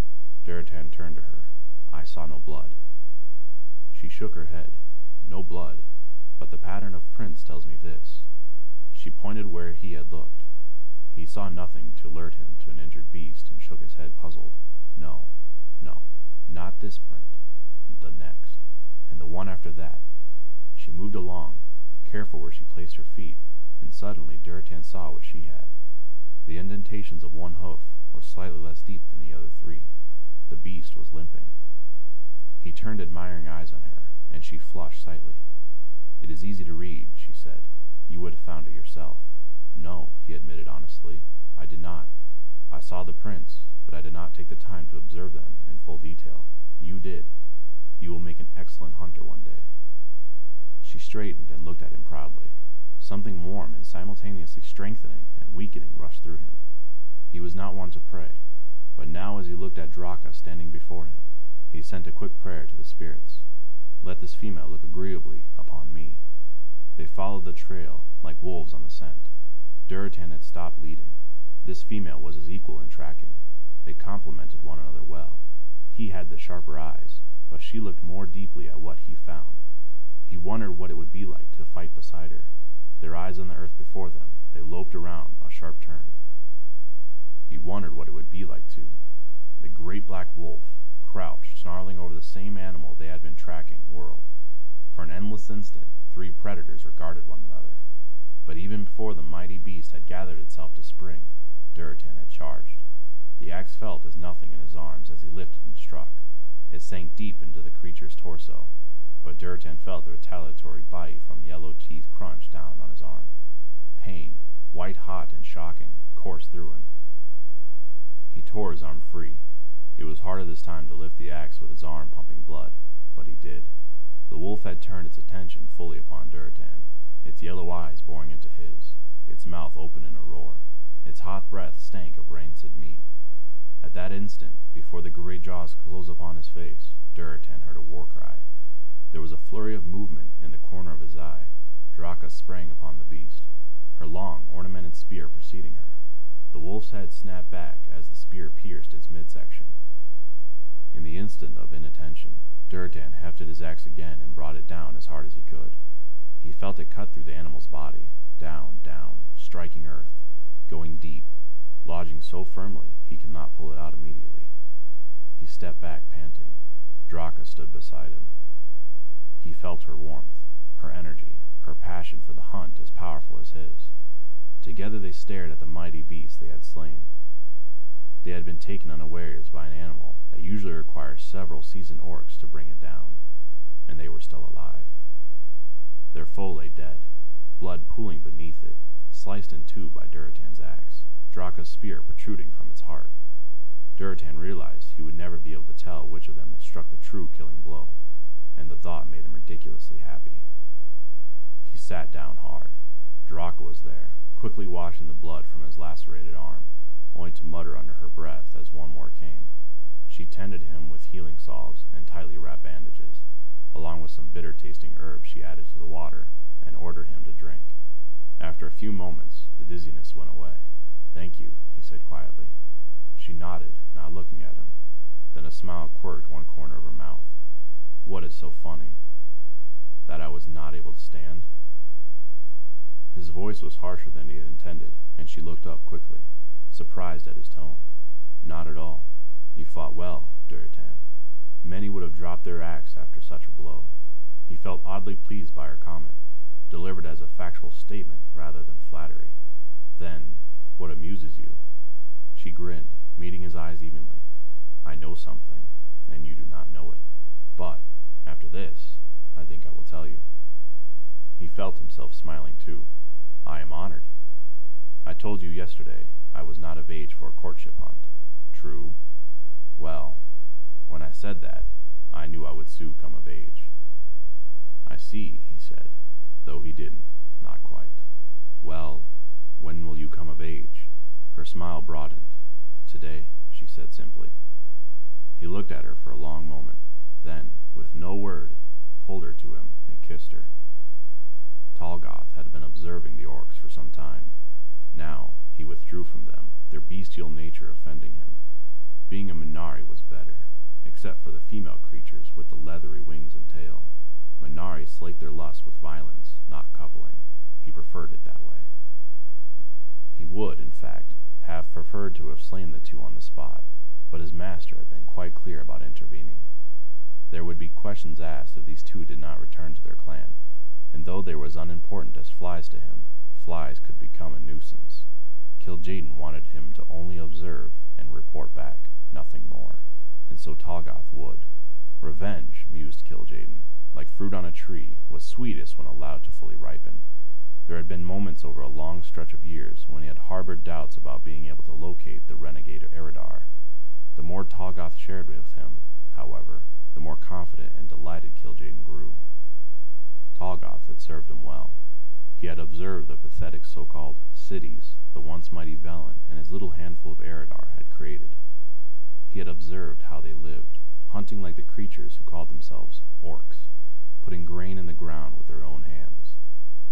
Durotan turned to her. I saw no blood. She shook her head. No blood, but the pattern of prints tells me this. She pointed where he had looked. He saw nothing to alert him to an injured beast and shook his head puzzled. No, no, not this print. The next, and the one after that. She moved along, careful where she placed her feet, and suddenly Durotan saw what she had. The indentations of one hoof were slightly less deep than the other three. The beast was limping. He turned admiring eyes on her, and she flushed slightly. It is easy to read, she said. You would have found it yourself. No, he admitted honestly. I did not. I saw the prints, but I did not take the time to observe them in full detail. You did. You will make an excellent hunter one day. She straightened and looked at him proudly. Something warm and simultaneously strengthening and weakening rushed through him. He was not one to pray, but now as he looked at Draka standing before him, he sent a quick prayer to the spirits. Let this female look agreeably upon me. They followed the trail like wolves on the scent. Durotan had stopped leading. This female was his equal in tracking. They complemented one another well. He had the sharper eyes, but she looked more deeply at what he found. He wondered what it would be like to fight beside her. Their eyes on the earth before them, they loped around a sharp turn. He wondered what it would be like to... The great black wolf, crouched, snarling over the same animal they had been tracking, whirled. For an endless instant, three predators regarded one another. But even before the mighty beast had gathered itself to spring, Durotan had charged. The axe felt as nothing in his arms as he lifted and struck. It sank deep into the creature's torso, but Durotan felt the retaliatory bite from yellow teeth crunch down on his arm. Pain, white hot and shocking, coursed through him. He tore his arm free. It was harder this time to lift the axe with his arm pumping blood, but he did. The wolf had turned its attention fully upon Durotan, its yellow eyes boring into his, its mouth open in a roar. Its hot breath stank of rancid meat. At that instant, before the great jaws closed upon his face, Durotan heard a war cry. There was a flurry of movement in the corner of his eye. Draka sprang upon the beast, her long, ornamented spear preceding her. The wolf's head snapped back as the spear pierced its midsection. In the instant of inattention, Durotan hefted his axe again and brought it down as hard as he could. He felt it cut through the animal's body, down, down, striking earth, going deep, lodging so firmly he could not pull it out immediately. He stepped back, panting. Draka stood beside him. He felt her warmth, her energy, her passion for the hunt as powerful as his. Together they stared at the mighty beast they had slain. They had been taken unawares by an animal that usually requires several seasoned orcs to bring it down, and they were still alive. Their foe lay dead, blood pooling beneath it, sliced in two by Durotan's axe, Draka's spear protruding from its heart. Durotan realized he would never be able to tell which of them had struck the true killing blow, and the thought made him ridiculously happy. He sat down hard. Draka was there, quickly washing the blood from his lacerated arm, only to mutter under her breath as one more came. She tended him with healing salves and tightly wrapped bandages, along with some bitter-tasting herbs she added to the water, and ordered him to drink. After a few moments, the dizziness went away. Thank you, he said quietly. She nodded, not looking at him. Then a smile quirked one corner of her mouth. What is so funny? That I was not able to stand? His voice was harsher than he had intended, and she looked up quickly, surprised at his tone. Not at all. You fought well, Durotan. Many would have dropped their axe after such a blow. He felt oddly pleased by her comment, delivered as a factual statement rather than flattery. Then, what amuses you? She grinned, meeting his eyes evenly. I know something, and you do not know it. But, after this, I think I will tell you. He felt himself smiling too. I am honored. I told you yesterday I was not of age for a courtship hunt. True? Well, when I said that, I knew I would soon come of age. I see, he said, though he didn't, not quite. Well, when will you come of age? Her smile broadened. Today, she said simply. He looked at her for a long moment, then, with no word, pulled her to him and kissed her. Talgath had been observing the orcs for some time. Now he withdrew from them, their bestial nature offending him. Being a Man'ari was better, except for the female creatures with the leathery wings and tail. Man'ari slaked their lust with violence, not coupling. He preferred it that way. He would, in fact, have preferred to have slain the two on the spot, but his master had been quite clear about intervening. There would be questions asked if these two did not return to their clan, and though they were as unimportant as flies to him, flies could become a nuisance. Kil'jaeden wanted him to only observe and report back, nothing more, and so Talgath would. Revenge, mused Kil'jaeden, like fruit on a tree, was sweetest when allowed to fully ripen. There had been moments over a long stretch of years when he had harbored doubts about being able to locate the renegade Eredar. The more Talgath shared with him, however, the more confident and delighted Kil'jaeden grew. Talgath had served him well. He had observed the pathetic so-called cities the once mighty Velen and his little handful of Eredar had created. He had observed how they lived, hunting like the creatures who called themselves orcs, putting grain in the ground with their own hands.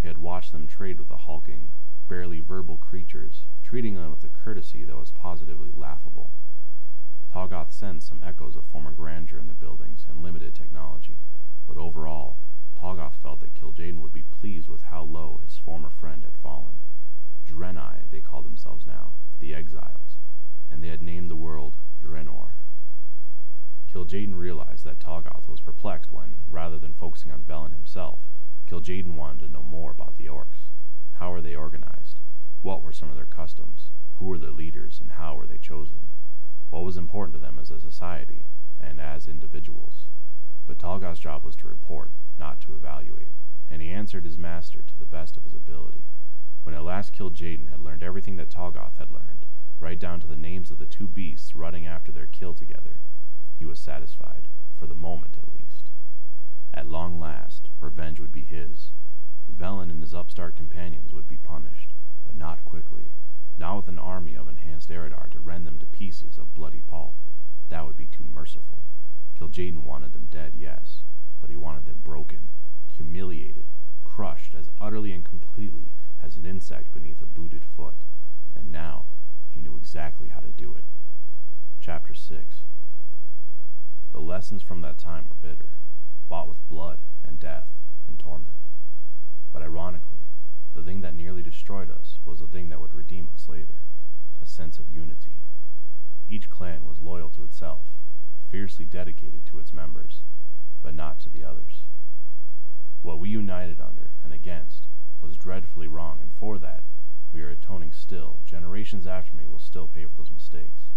He had watched them trade with the hulking, barely verbal creatures, treating them with a courtesy that was positively laughable. Talgath sensed some echoes of former grandeur in the buildings and limited technology, but overall, Talgath felt that Kil'jaeden would be pleased with how low his former friend had fallen. Draenei, they called themselves now, the Exiles, and they had named the world Draenor. Kil'jaeden realized that Talgath was perplexed when, rather than focusing on Velen himself, Kil'jaeden wanted to know more about the orcs. How were they organized? What were some of their customs, who were their leaders, and how were they chosen, what was important to them as a society and as individuals. But Talgath's job was to report, not to evaluate, and he answered his master to the best of his ability. When at last Kil'jaeden had learned everything that Talgoth had learned, right down to the names of the two beasts running after their kill together, he was satisfied, for the moment at least. At long last, revenge would be his. Velen and his upstart companions would be punished, but not quickly, not with an army of enhanced Eredar to rend them to pieces of bloody pulp. That would be too merciful. Kil'jaeden wanted them dead, yes, but he wanted them broken, humiliated, crushed as utterly and completely as an insect beneath a booted foot. And now he knew exactly how to do it. Chapter 6 The lessons from that time were bitter, bought with blood and death and torment. But ironically, the thing that nearly destroyed us was the thing that would redeem us later a sense of unity. Each clan was loyal to itself, fiercely dedicated to its members, but not to the others. What we united under and against was dreadfully wrong, and for that we are atoning still. Generations after me will still pay for those mistakes.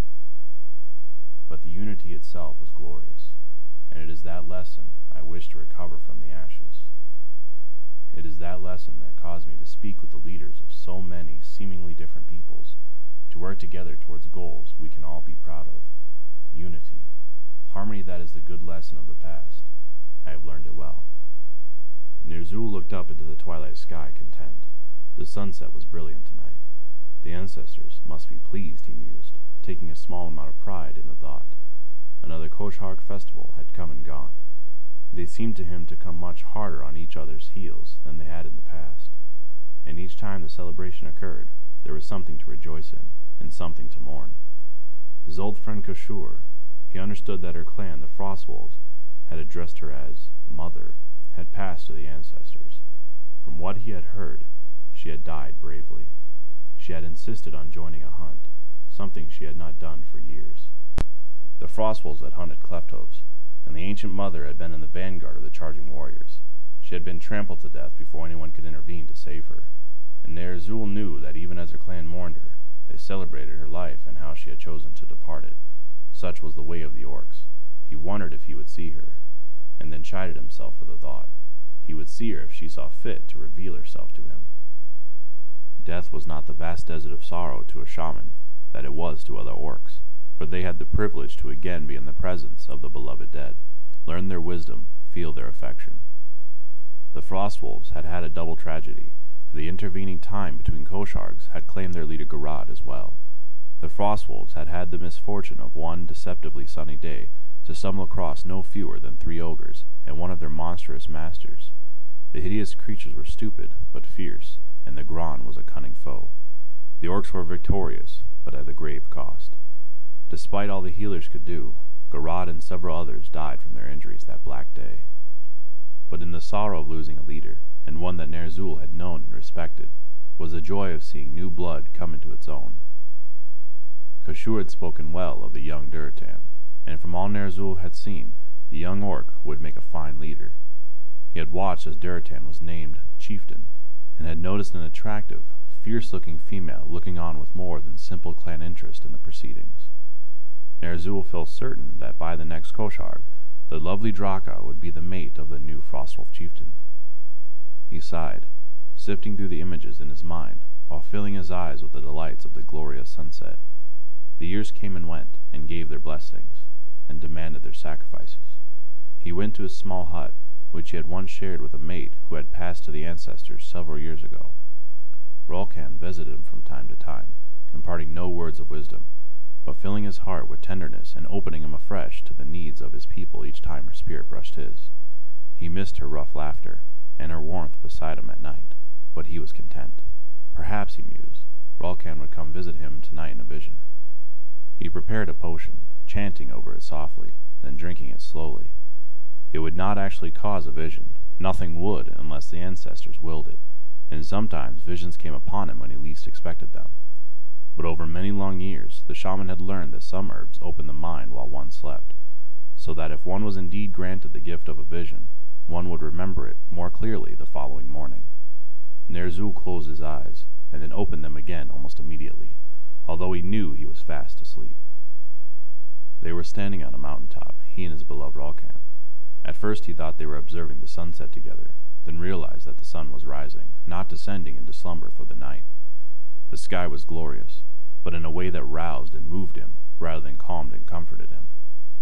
But the unity itself was glorious, and it is that lesson I wish to recover from the ashes. It is that lesson that caused me to speak with the leaders of so many seemingly different peoples, to work together towards goals we can all be proud of. Unity, harmony that is the good lesson of the past. I have learned it well. Ner'zhul looked up into the twilight sky, content. The sunset was brilliant tonight. The ancestors must be pleased, he mused, taking a small amount of pride in the thought. Another Kosh'harg festival had come and gone. They seemed to him to come much harder on each other's heels than they had in the past. And each time the celebration occurred, there was something to rejoice in, and something to mourn. His old friend Kashur, he understood that her clan, the Frostwolves, had addressed her as Mother, had passed to the ancestors. From what he had heard, she had died bravely. She had insisted on joining a hunt, something she had not done for years. The Frostwolves had hunted clefthooves, and the ancient mother had been in the vanguard of the charging warriors. She had been trampled to death before anyone could intervene to save her, and Ner'zhul knew that even as her clan mourned her, they celebrated her life and how she had chosen to depart it. Such was the way of the orcs. He wondered if he would see her, and then chided himself for the thought. He would see her if she saw fit to reveal herself to him. Death was not the vast desert of sorrow to a shaman that it was to other orcs, for they had the privilege to again be in the presence of the beloved dead, learn their wisdom, feel their affection. The Frostwolves had had a double tragedy, for the intervening time between Kosh'hargs had claimed their leader Garad as well. The Frostwolves had had the misfortune of one deceptively sunny day to stumble across no fewer than three ogres and one of their monstrous masters. The hideous creatures were stupid, but fierce, and the gronn was a cunning foe. The orcs were victorious, but at a grave cost. Despite all the healers could do, Garad and several others died from their injuries that black day. But in the sorrow of losing a leader, and one that Ner'zhul had known and respected, was the joy of seeing new blood come into its own. Kashur had spoken well of the young Durotan, and from all Ner'zhul had seen, the young orc would make a fine leader. He had watched as Durotan was named chieftain, and had noticed an attractive, fierce-looking female looking on with more than simple clan interest in the proceedings. Ner'zhul felt certain that by the next Kosh'harg, the lovely Draka would be the mate of the new Frostwolf chieftain. He sighed, sifting through the images in his mind, while filling his eyes with the delights of the glorious sunset. The years came and went, and gave their blessings, and demanded their sacrifices. He went to his small hut, which he had once shared with a mate who had passed to the ancestors several years ago. Rulkan visited him from time to time, imparting no words of wisdom, but filling his heart with tenderness and opening him afresh to the needs of his people each time her spirit brushed his. He missed her rough laughter, and her warmth beside him at night, but he was content. Perhaps, he mused, Rulkan would come visit him tonight in a vision. He prepared a potion, chanting over it softly, then drinking it slowly. It would not actually cause a vision. Nothing would unless the ancestors willed it, and sometimes visions came upon him when he least expected them. But over many long years, the shaman had learned that some herbs opened the mind while one slept, so that if one was indeed granted the gift of a vision, one would remember it more clearly the following morning. Ner'zhul closed his eyes, and then opened them again almost immediately, although he knew he was fast asleep. They were standing on a mountain top, he and his beloved Rulkan. At first he thought they were observing the sunset together, then realized that the sun was rising, not descending into slumber for the night. The sky was glorious, but in a way that roused and moved him rather than calmed and comforted him.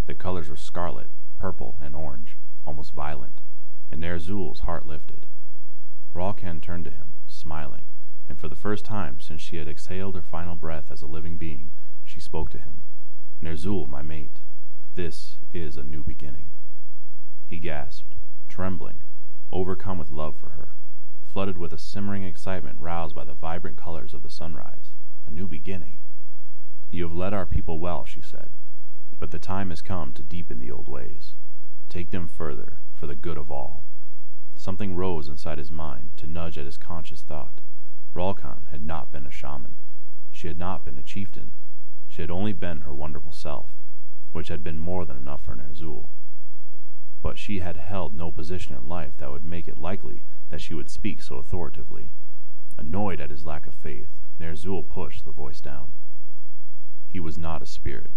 The colors were scarlet, purple, and orange, almost violent, and Ner'zhul's heart lifted. Rulkan turned to him, smiling, and for the first time since she had exhaled her final breath as a living being, she spoke to him. Ner'zhul, my mate, this is a new beginning. He gasped, trembling, overcome with love for her, flooded with a simmering excitement roused by the vibrant colors of the sunrise. A new beginning. You have led our people well, she said, but the time has come to deepen the old ways. Take them further, for the good of all. Something rose inside his mind to nudge at his conscious thought. Rulkan had not been a shaman. She had not been a chieftain. She had only been her wonderful self, which had been more than enough for Ner'zhul. But she had held no position in life that would make it likely that she would speak so authoritatively. Annoyed at his lack of faith, Ner'zhul pushed the voice down. He was not a spirit.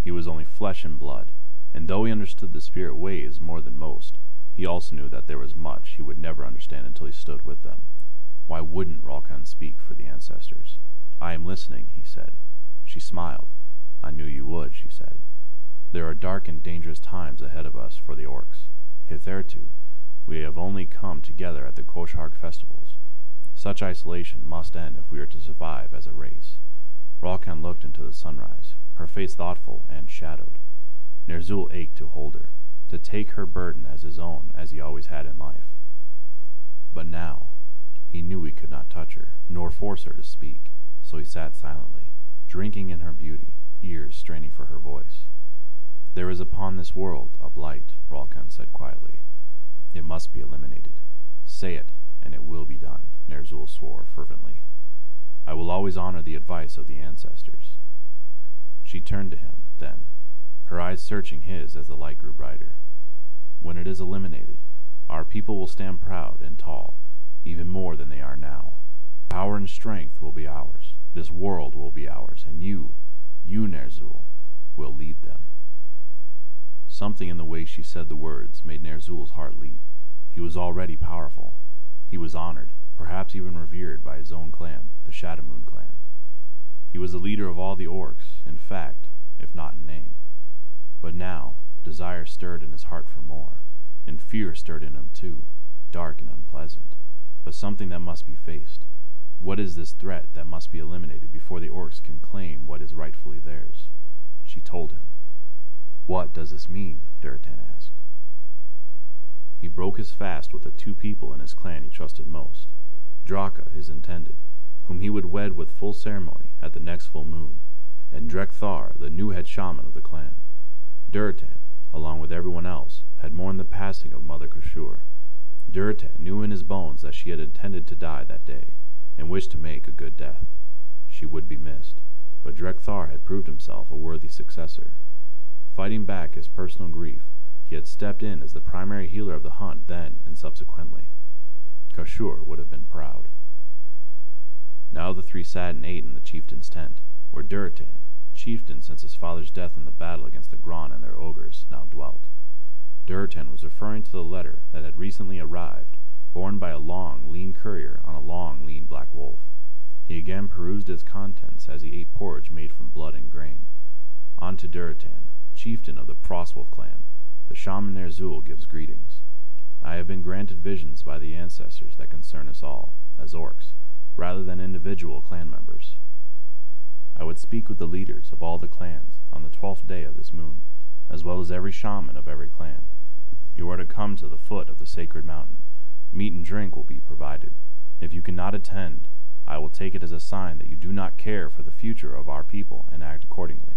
He was only flesh and blood, and though he understood the spirit ways more than most, he also knew that there was much he would never understand until he stood with them. Why wouldn't Rulkan speak for the ancestors? I am listening, he said. She smiled. I knew you would, she said. There are dark and dangerous times ahead of us for the orcs. Hitherto, we have only come together at the Kosh'harg festivals. Such isolation must end if we are to survive as a race. Rulkan looked into the sunrise, her face thoughtful and shadowed. Ner'zhul ached to hold her, to take her burden as his own as he always had in life. But now, he knew he could not touch her, nor force her to speak, so he sat silently, drinking in her beauty, ears straining for her voice. There is upon this world a blight, Rulkan said quietly. It must be eliminated. Say it, and it will be done, Ner'zhul swore fervently. I will always honor the advice of the ancestors. She turned to him, then, her eyes searching his as the light grew brighter. When it is eliminated, our people will stand proud and tall, even more than they are now. Power and strength will be ours, this world will be ours, and you, you, Ner'zhul, will lead them. Something in the way she said the words made Ner'zhul's heart leap. He was already powerful. He was honored, perhaps even revered by his own clan, the Shadowmoon clan. He was the leader of all the orcs, in fact, if not in name. But now, desire stirred in his heart for more, and fear stirred in him too, dark and unpleasant, but something that must be faced. What is this threat that must be eliminated before the orcs can claim what is rightfully theirs? She told him. What does this mean? Durotan asked. He broke his fast with the two people in his clan he trusted most, Draka, his intended, whom he would wed with full ceremony at the next full moon, and Drek'Thar, the new head shaman of the clan. Durotan, along with everyone else, had mourned the passing of Mother Kashur. Durotan knew in his bones that she had intended to die that day, and wished to make a good death. She would be missed, but Drek'Thar had proved himself a worthy successor. Fighting back his personal grief, he had stepped in as the primary healer of the hunt then and subsequently. Kashur would have been proud. Now the three sat and ate in the chieftain's tent, where Durotan, chieftain since his father's death in the battle against the gronn and their ogres, now dwelt. Durotan was referring to the letter that had recently arrived, borne by a long, lean courier on a long, lean black wolf. He again perused its contents as he ate porridge made from blood and grain. On to Durotan, chieftain of the Frostwolf clan, the shaman Ner'zhul gives greetings. I have been granted visions by the ancestors that concern us all, as orcs, rather than individual clan members. I would speak with the leaders of all the clans on the twelfth day of this moon, as well as every shaman of every clan. You are to come to the foot of the sacred mountain. Meat and drink will be provided. If you cannot attend, I will take it as a sign that you do not care for the future of our people and act accordingly.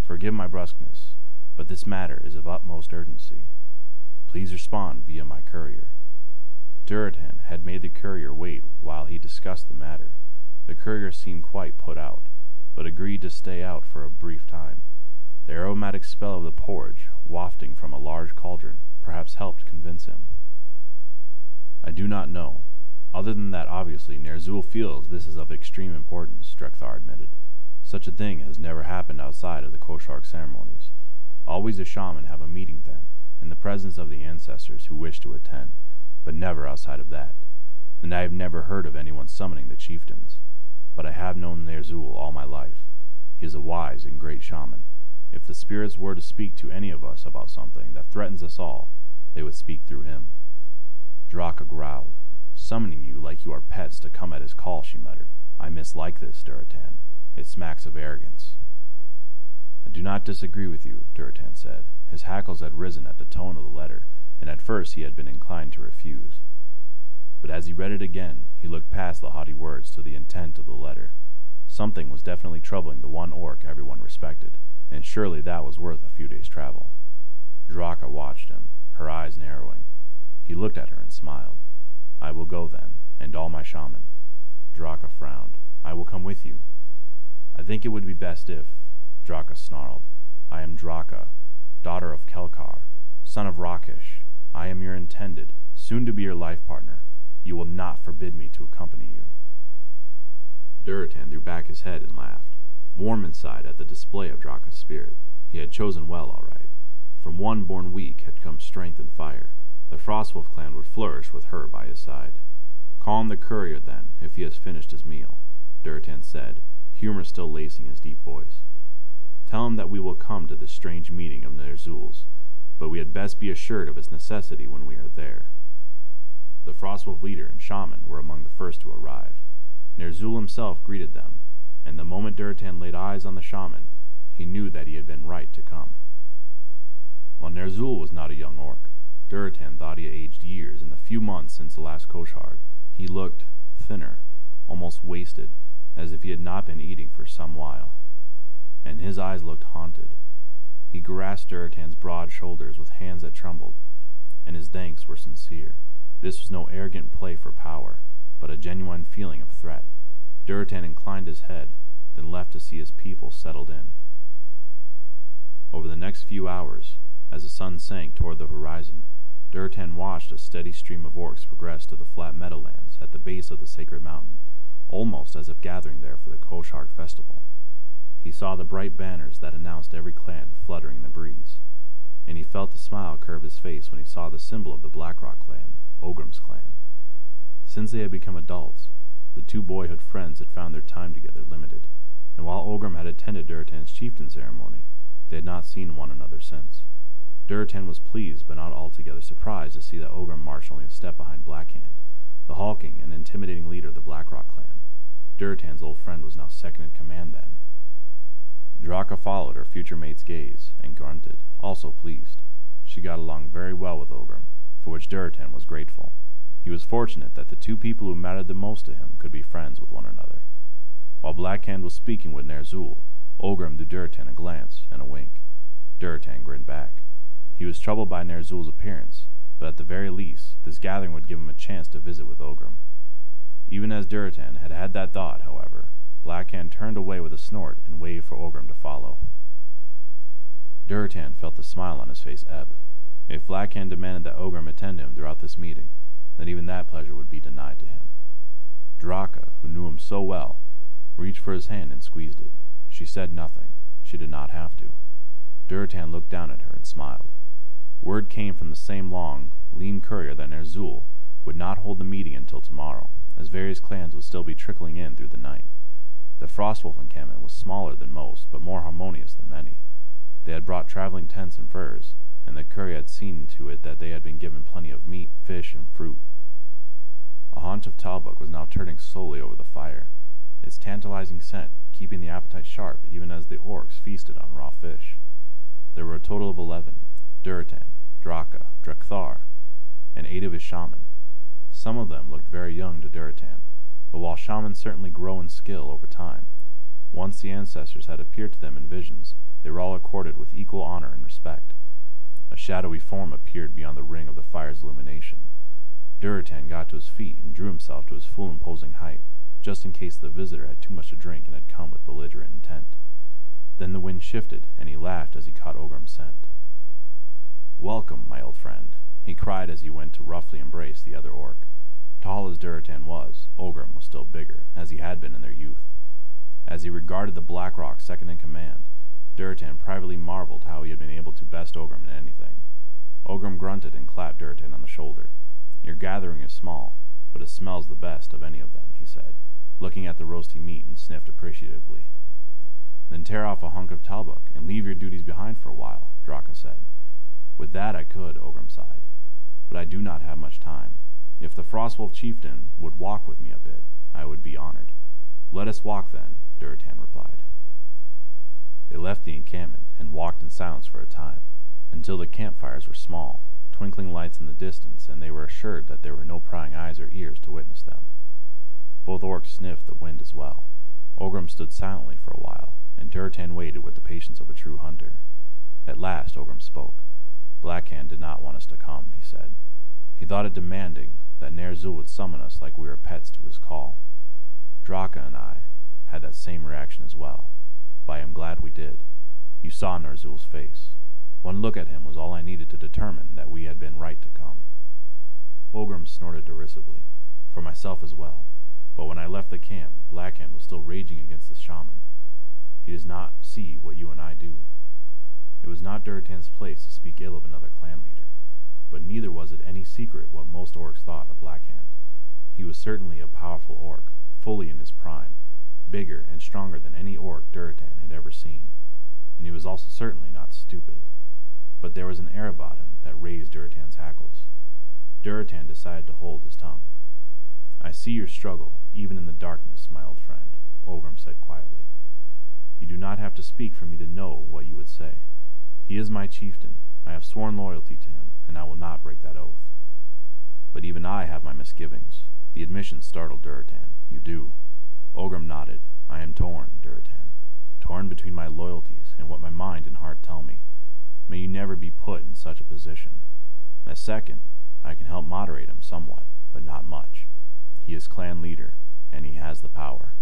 Forgive my brusqueness, but this matter is of utmost urgency. Please respond via my courier. Durotan had made the courier wait while he discussed the matter. The courier seemed quite put out, but agreed to stay out for a brief time. The aromatic smell of the porridge, wafting from a large cauldron, perhaps helped convince him. I do not know, Other than that, obviously, Ner'zhul feels this is of extreme importance, Drek'Thar admitted. Such a thing has never happened outside of the Kosh'harg ceremonies. Always a shaman have a meeting then, in the presence of the ancestors who wish to attend, but never outside of that. And I have never heard of anyone summoning the chieftains. But I have known Ner'zhul all my life. He is a wise and great shaman. If the spirits were to speak to any of us about something that threatens us all, they would speak through him. Draka growled. Summoning you like you are pets to come at his call, she muttered. I mislike this, Durotan. It smacks of arrogance. I do not disagree with you, Durotan said. His hackles had risen at the tone of the letter, and at first he had been inclined to refuse. But as he read it again, he looked past the haughty words to the intent of the letter. Something was definitely troubling the one orc everyone respected, and surely that was worth a few days' travel. Draka watched him, her eyes narrowing. He looked at her and smiled. I will go then, and all my shaman. Draka frowned. I will come with you. I think it would be best if... Draka snarled. I am Draka, daughter of Kelkar, son of Rakish. I am your intended, soon to be your life partner. You will not forbid me to accompany you. Durotan threw back his head and laughed, warm inside at the display of Draka's spirit. He had chosen well, all right. From one born weak had come strength and fire. The Frostwolf clan would flourish with her by his side. Call in the courier, then, if he has finished his meal, Durotan said, humor still lacing his deep voice. Tell him that we will come to this strange meeting of Ner'zhul's, but we had best be assured of its necessity when we are there. The Frostwolf leader and shaman were among the first to arrive. Ner'zhul himself greeted them, and the moment Durotan laid eyes on the shaman, he knew that he had been right to come. While Ner'zhul was not a young orc, Durotan thought he had aged years in the few months since the last Kosh'harg. He looked thinner, almost wasted, as if he had not been eating for some while. And his eyes looked haunted. He grasped Durotan's broad shoulders with hands that trembled, and his thanks were sincere. This was no arrogant play for power, but a genuine feeling of threat. Durotan inclined his head, then left to see his people settled in. Over the next few hours, as the sun sank toward the horizon, Durotan watched a steady stream of orcs progress to the flat meadowlands at the base of the sacred mountain, almost as if gathering there for the Kosh'harg festival. He saw the bright banners that announced every clan fluttering in the breeze, and he felt a smile curve his face when he saw the symbol of the Blackrock clan, Orgrim's clan. Since they had become adults, the two boyhood friends had found their time together limited, and while Orgrim had attended Durotan's chieftain ceremony, they had not seen one another since. Durotan was pleased but not altogether surprised to see that Orgrim marched only a step behind Blackhand, the hulking and intimidating leader of the Blackrock clan. Durotan's old friend was now second in command then. Draka followed her future mate's gaze and grunted, also pleased. She got along very well with Orgrim, for which Durotan was grateful. He was fortunate that the two people who mattered the most to him could be friends with one another. While Blackhand was speaking with Ner'zhul, Orgrim threw Durotan a glance and a wink. Durotan grinned back. He was troubled by Ner'zhul's appearance, but at the very least, this gathering would give him a chance to visit with Orgrim. Even as Durotan had had that thought, however, Blackhand turned away with a snort and waved for Orgrim to follow. Durotan felt the smile on his face ebb. If Blackhand demanded that Orgrim attend him throughout this meeting, then even that pleasure would be denied to him. Draka, who knew him so well, reached for his hand and squeezed it. She said nothing. She did not have to. Durotan looked down at her and smiled. Word came from the same long, lean courier that Ner'zhul would not hold the meeting until tomorrow, as various clans would still be trickling in through the night. The Frostwolf encampment was smaller than most, but more harmonious than many. They had brought traveling tents and furs, and the courier had seen to it that they had been given plenty of meat, fish, and fruit. A haunch of talbuk was now turning slowly over the fire, its tantalizing scent keeping the appetite sharp even as the orcs feasted on raw fish. There were a total of eleven, Durotan, Draka, Drek'Thar, and eight of his shaman. Some of them looked very young to Durotan, but while shamans certainly grow in skill over time, once the ancestors had appeared to them in visions, they were all accorded with equal honor and respect. A shadowy form appeared beyond the ring of the fire's illumination. Durotan got to his feet and drew himself to his full imposing height, just in case the visitor had too much to drink and had come with belligerent intent. Then the wind shifted, and he laughed as he caught Orgrim's scent. Welcome, my old friend, he cried as he went to roughly embrace the other orc. Tall as Durotan was, Orgrim was still bigger, as he had been in their youth. As he regarded the Blackrock second in command, Durotan privately marveled how he had been able to best Orgrim in anything. Orgrim grunted and clapped Durotan on the shoulder. Your gathering is small, but it smells the best of any of them, he said, looking at the roasting meat and sniffed appreciatively. Then tear off a hunk of Talbuk and leave your duties behind for a while, Draka said. With that I could, Orgrim sighed, but I do not have much time. If the Frostwolf chieftain would walk with me a bit, I would be honored. Let us walk then, Durotan replied. They left the encampment and walked in silence for a time, until the campfires were small, twinkling lights in the distance, and they were assured that there were no prying eyes or ears to witness them. Both orcs sniffed the wind as well. Orgrim stood silently for a while, and Durotan waited with the patience of a true hunter. At last Orgrim spoke. Blackhand did not want us to come, he said. He thought it demanding that Ner'zhul would summon us like we were pets to his call. Draka and I had that same reaction as well, but I am glad we did. You saw Ner'zhul's face. One look at him was all I needed to determine that we had been right to come. Orgrim snorted derisively, for myself as well, but when I left the camp, Blackhand was still raging against the shaman. He does not see what you and I do. It was not Durotan's place to speak ill of another clan leader, but neither was it any secret what most orcs thought of Blackhand. He was certainly a powerful orc, fully in his prime, bigger and stronger than any orc Durotan had ever seen, and he was also certainly not stupid. But there was an air about him that raised Durotan's hackles. Durotan decided to hold his tongue. I see your struggle, even in the darkness, my old friend, Orgrim said quietly. You do not have to speak for me to know what you would say. He is my chieftain. I have sworn loyalty to him, and I will not break that oath. But even I have my misgivings. The admission startled Durotan. You do. Orgrim nodded. I am torn, Durotan. Torn between my loyalties and what my mind and heart tell me. May you never be put in such a position. A second, I can help moderate him somewhat, but not much. He is clan leader, and he has the power.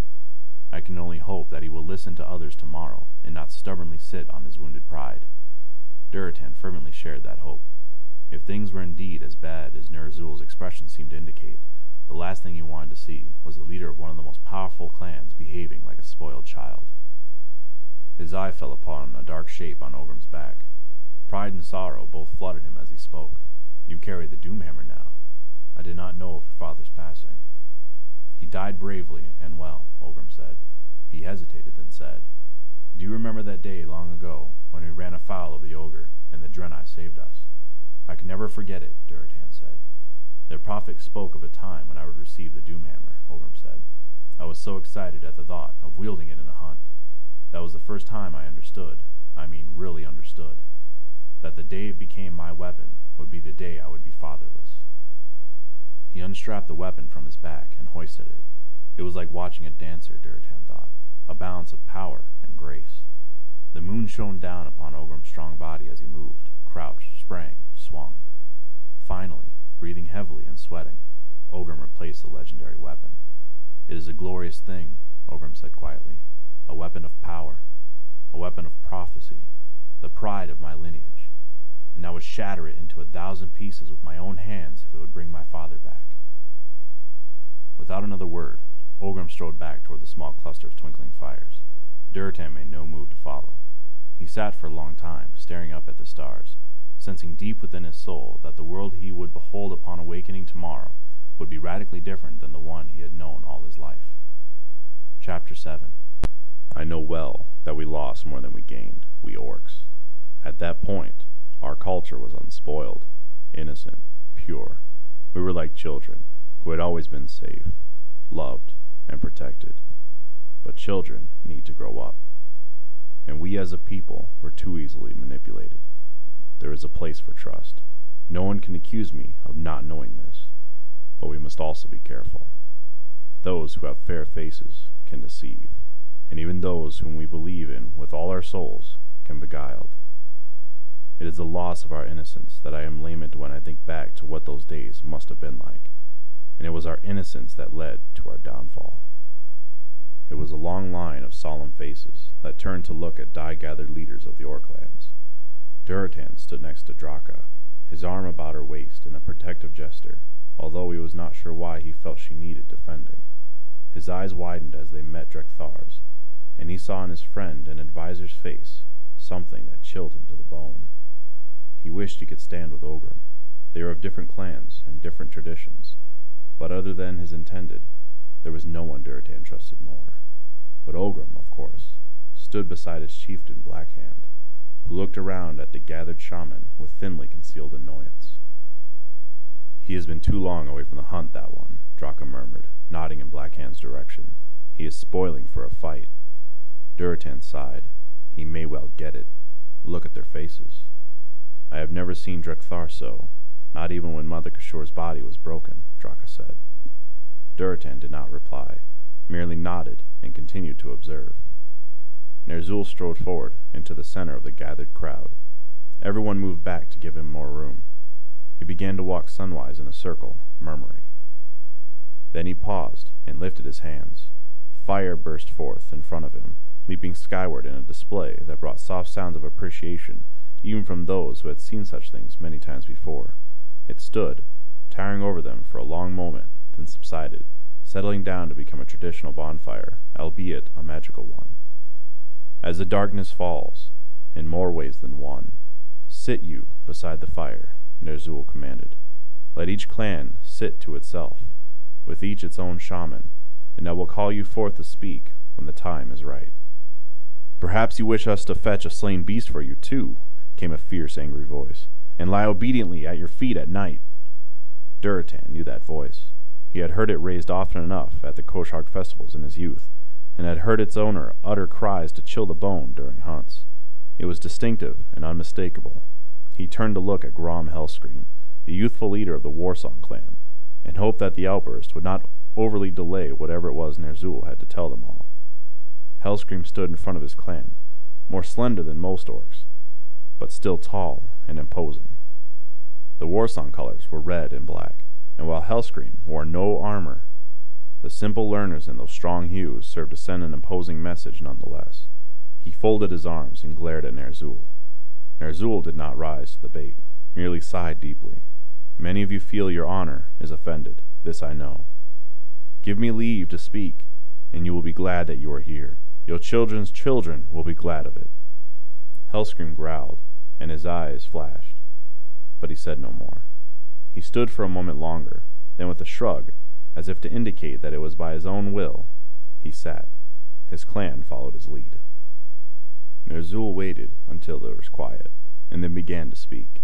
I can only hope that he will listen to others tomorrow, and not stubbornly sit on his wounded pride. Durotan fervently shared that hope. If things were indeed as bad as Ner'zhul's expression seemed to indicate, the last thing he wanted to see was the leader of one of the most powerful clans behaving like a spoiled child. His eye fell upon a dark shape on Orgrim's back. Pride and sorrow both flooded him as he spoke. You carry the Doomhammer now. I did not know of your father's passing. He died bravely and well, Orgrim said. He hesitated, then said, Do you remember that day long ago when we ran afoul of the ogre, and the Draenei saved us? I can never forget it, Durotan said. Their prophet spoke of a time when I would receive the Doomhammer, Orgrim said. I was so excited at the thought of wielding it in a hunt. That was the first time I understood, I mean really understood, that the day it became my weapon would be the day I would be fatherless. He unstrapped the weapon from his back and hoisted it. It was like watching a dancer, Durotan thought, a balance of power and grace. The moon shone down upon Orgrim's strong body as he moved, crouched, sprang, swung. Finally, breathing heavily and sweating, Orgrim replaced the legendary weapon. It is a glorious thing, Orgrim said quietly, a weapon of power, a weapon of prophecy, the pride of my lineage, and I would shatter it into a thousand pieces with my own hands if it would bring my father back. Without another word, Orgrim strode back toward the small cluster of twinkling fires. Durotan made no move to follow. He sat for a long time, staring up at the stars, sensing deep within his soul that the world he would behold upon awakening tomorrow would be radically different than the one he had known all his life. Chapter 7 I know well that we lost more than we gained, we orcs. At that point, our culture was unspoiled, innocent, pure. We were like children who had always been safe, loved, and protected. But children need to grow up. And we as a people were too easily manipulated. There is a place for trust. No one can accuse me of not knowing this. But we must also be careful. Those who have fair faces can deceive, and even those whom we believe in with all our souls can beguiled. It is the loss of our innocence that I am lament when I think back to what those days must have been like, and it was our innocence that led to our downfall. It was a long line of solemn faces that turned to look at die-gathered leaders of the Orclans. Durotan stood next to Draka, his arm about her waist in a protective gesture, although he was not sure why he felt she needed defending. His eyes widened as they met Drek'Thar's, and he saw in his friend and advisor's face something that chilled him to the bone. He wished he could stand with Orgrim. They were of different clans and different traditions, but other than his intended, there was no one Durotan trusted more. But Orgrim, of course, stood beside his chieftain Blackhand, who looked around at the gathered shaman with thinly concealed annoyance. He has been too long away from the hunt, that one, Draka murmured, nodding in Blackhand's direction. He is spoiling for a fight. Durotan sighed. He may well get it. Look at their faces. I have never seen Drek'Thar so, not even when Mother Kashur's body was broken, Draka said. Durotan did not reply, merely nodded and continued to observe. Ner'zhul strode forward into the center of the gathered crowd. Everyone moved back to give him more room. He began to walk sunwise in a circle, murmuring. Then he paused and lifted his hands. Fire burst forth in front of him, leaping skyward in a display that brought soft sounds of appreciation even from those who had seen such things many times before. It stood, towering over them for a long moment, then subsided, settling down to become a traditional bonfire, albeit a magical one. As the darkness falls, in more ways than one, sit you beside the fire, Ner'zhul commanded. Let each clan sit to itself, with each its own shaman, and I will call you forth to speak when the time is right. Perhaps you wish us to fetch a slain beast for you, too, came a fierce, angry voice, and lie obediently at your feet at night. Durotan knew that voice. He had heard it raised often enough at the Kosh'harg festivals in his youth, and had heard its owner utter cries to chill the bone during hunts. It was distinctive and unmistakable. He turned to look at Grom Hellscream, the youthful leader of the Warsong clan, and hoped that the outburst would not overly delay whatever it was Ner'zhul had to tell them all. Hellscream stood in front of his clan, more slender than most orcs, but still tall and imposing. The Warsong colors were red and black, and while Hellscream wore no armor, the simple learners in those strong hues served to send an imposing message nonetheless. He folded his arms and glared at Ner'zhul. Ner'zhul did not rise to the bait, merely sighed deeply. Many of you feel your honor is offended, this I know. Give me leave to speak, and you will be glad that you are here. Your children's children will be glad of it. Hellscream growled, and his eyes flashed, but he said no more. He stood for a moment longer, then with a shrug, as if to indicate that it was by his own will, he sat. His clan followed his lead. Ner'zhul waited until there was quiet, and then began to speak.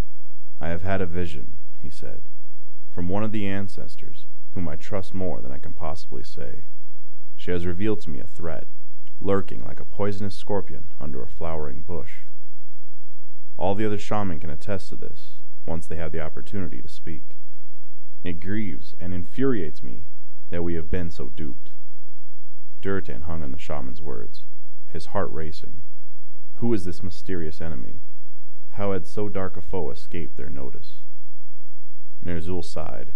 I have had a vision, he said, from one of the ancestors, whom I trust more than I can possibly say. She has revealed to me a threat, lurking like a poisonous scorpion under a flowering bush. All the other shaman can attest to this, once they have the opportunity to speak. It grieves and infuriates me that we have been so duped. Durotan hung on the shaman's words, his heart racing. Who is this mysterious enemy? How had so dark a foe escaped their notice? Ner'zhul sighed,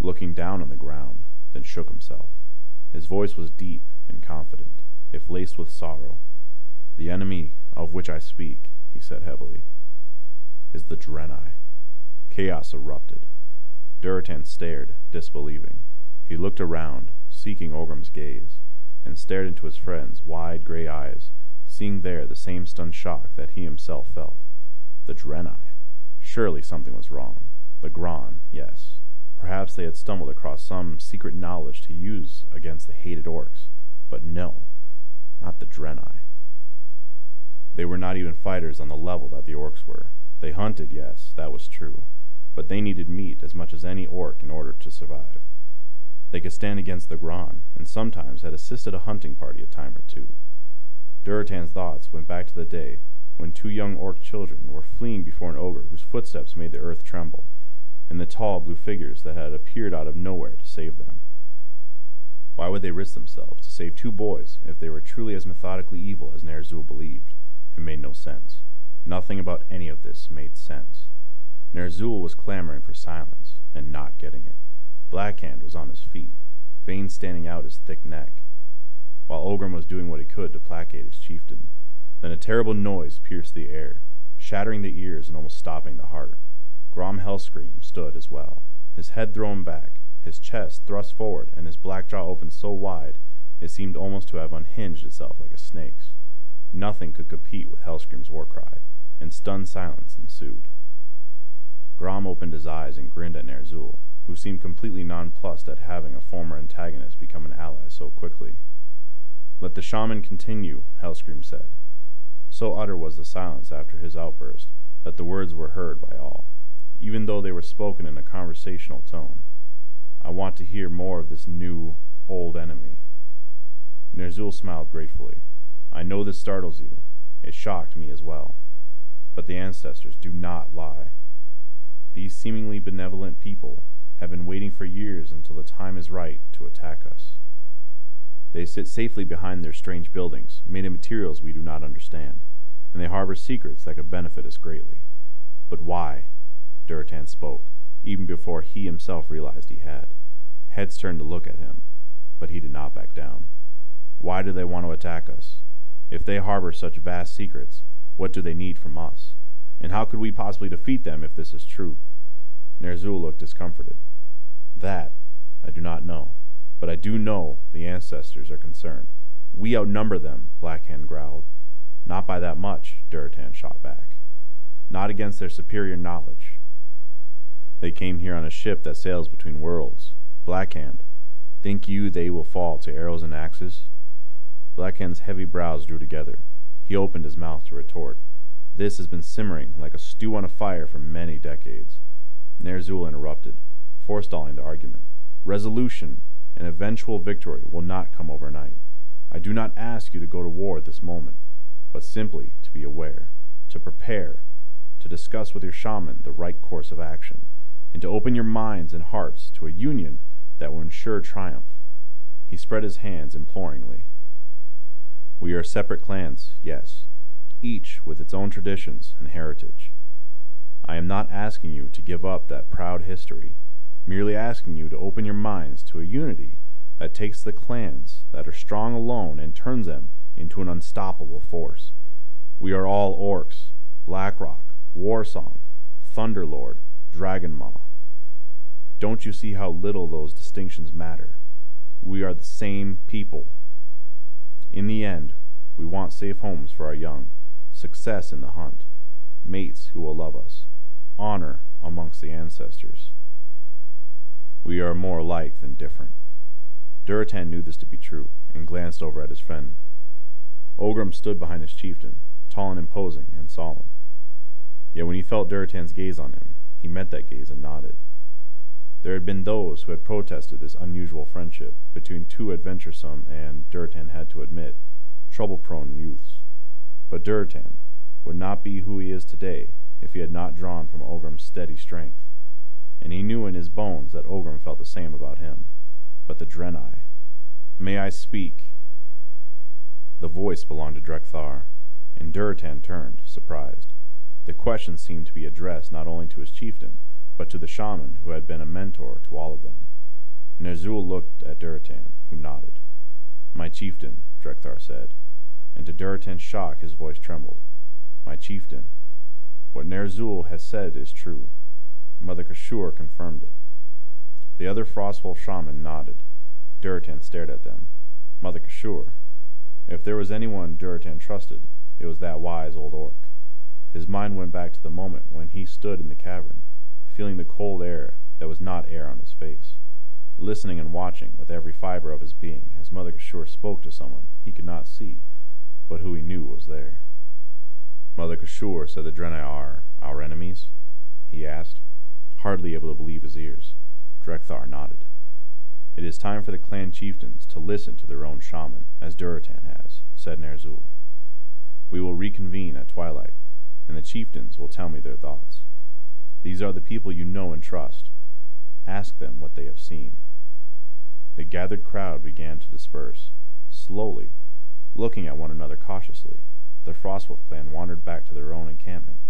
looking down on the ground, then shook himself. His voice was deep and confident, if laced with sorrow. The enemy of which I speak, he said heavily, is the Draenei. Chaos erupted. Durotan stared, disbelieving. He looked around, seeking Orgrim's gaze, and stared into his friend's wide gray eyes, seeing there the same stunned shock that he himself felt. The Draenei. Surely something was wrong. The Gronn, yes. Perhaps they had stumbled across some secret knowledge to use against the hated orcs. But no, not the Draenei. They were not even fighters on the level that the orcs were. They hunted, yes, that was true, but they needed meat as much as any orc in order to survive. They could stand against the Gronn, and sometimes had assisted a hunting party a time or two. Durotan's thoughts went back to the day when two young orc children were fleeing before an ogre whose footsteps made the earth tremble, and the tall blue figures that had appeared out of nowhere to save them. Why would they risk themselves to save two boys if they were truly as methodically evil as Ner'zhul believed? It made no sense. Nothing about any of this made sense. Ner'zhul was clamoring for silence, and not getting it. Blackhand was on his feet, veins standing out his thick neck, while Orgrim was doing what he could to placate his chieftain. Then a terrible noise pierced the air, shattering the ears and almost stopping the heart. Grom Hellscream stood as well, his head thrown back, his chest thrust forward, and his black jaw opened so wide it seemed almost to have unhinged itself like a snake's. Nothing could compete with Hellscream's war cry, and stunned silence ensued. Grom opened his eyes and grinned at Ner'zhul, who seemed completely nonplussed at having a former antagonist become an ally so quickly. Let the shaman continue, Hellscream said. So utter was the silence after his outburst that the words were heard by all, even though they were spoken in a conversational tone. I want to hear more of this new, old enemy. Ner'zhul smiled gratefully. I know this startles you. It shocked me as well. But the ancestors do not lie. These seemingly benevolent people have been waiting for years until the time is right to attack us. They sit safely behind their strange buildings, made of materials we do not understand, and they harbor secrets that could benefit us greatly. But why? Durotan spoke, even before he himself realized he had. Heads turned to look at him, but he did not back down. Why do they want to attack us? If they harbor such vast secrets, what do they need from us? And how could we possibly defeat them if this is true? Ner'zhul looked discomforted. That I do not know, but I do know the ancestors are concerned. We outnumber them, Blackhand growled. Not by that much, Durotan shot back. Not against their superior knowledge. They came here on a ship that sails between worlds. Blackhand, think you they will fall to arrows and axes? Blackhand's heavy brows drew together. He opened his mouth to retort. This has been simmering like a stew on a fire for many decades. Ner'zhul interrupted, forestalling the argument. Resolution and eventual victory will not come overnight. I do not ask you to go to war at this moment, but simply to be aware, to prepare, to discuss with your shaman the right course of action, and to open your minds and hearts to a union that will ensure triumph. He spread his hands imploringly. We are separate clans, yes, each with its own traditions and heritage. I am not asking you to give up that proud history, merely asking you to open your minds to a unity that takes the clans that are strong alone and turns them into an unstoppable force. We are all orcs, Blackrock, Warsong, Thunderlord, Dragonmaw. Don't you see how little those distinctions matter? We are the same people. In the end, we want safe homes for our young, success in the hunt, mates who will love us, honor amongst the ancestors. We are more alike than different. Durotan knew this to be true, and glanced over at his friend. Orgrim stood behind his chieftain, tall and imposing and solemn. Yet when he felt Durotan's gaze on him, he met that gaze and nodded. There had been those who had protested this unusual friendship between two adventuresome and, Durotan had to admit, trouble-prone youths. But Durotan would not be who he is today if he had not drawn from Orgrim's steady strength, and he knew in his bones that Orgrim felt the same about him. But the Draenei... May I speak? The voice belonged to Drek'Thar, and Durotan turned, surprised. The question seemed to be addressed not only to his chieftain, but to the shaman who had been a mentor to all of them. Ner'zhul looked at Durotan, who nodded. My chieftain, Drek'Thar said, and to Durotan's shock his voice trembled. My chieftain. What Ner'zhul has said is true. Mother Kashur confirmed it. The other Frostwolf shaman nodded. Durotan stared at them. Mother Kashur. If there was anyone Durotan trusted, it was that wise old orc. His mind went back to the moment when he stood in the cavern, feeling the cold air that was not air on his face, listening and watching with every fiber of his being as Mother Kashur spoke to someone he could not see, but who he knew was there. Mother Kashur said the Draenei are our enemies? he asked, hardly able to believe his ears. Drek'Thar nodded. It is time for the clan chieftains to listen to their own shaman, as Durotan has, said Ner'zhul. We will reconvene at twilight, and the chieftains will tell me their thoughts. These are the people you know and trust. Ask them what they have seen. The gathered crowd began to disperse. Slowly, looking at one another cautiously, the Frostwolf clan wandered back to their own encampment.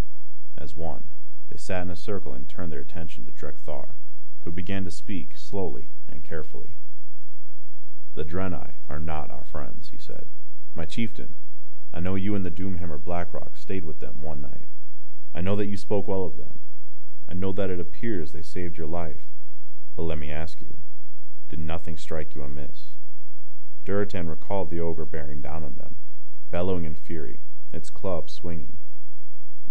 As one, they sat in a circle and turned their attention to Drek'Thar, who began to speak slowly and carefully. The Draenei are not our friends, he said. My chieftain, I know you and the Doomhammer Blackrock stayed with them one night. I know that you spoke well of them. I know that it appears they saved your life, But let me ask you, did nothing strike you amiss? Durotan recalled the ogre bearing down on them, bellowing in fury, its club swinging.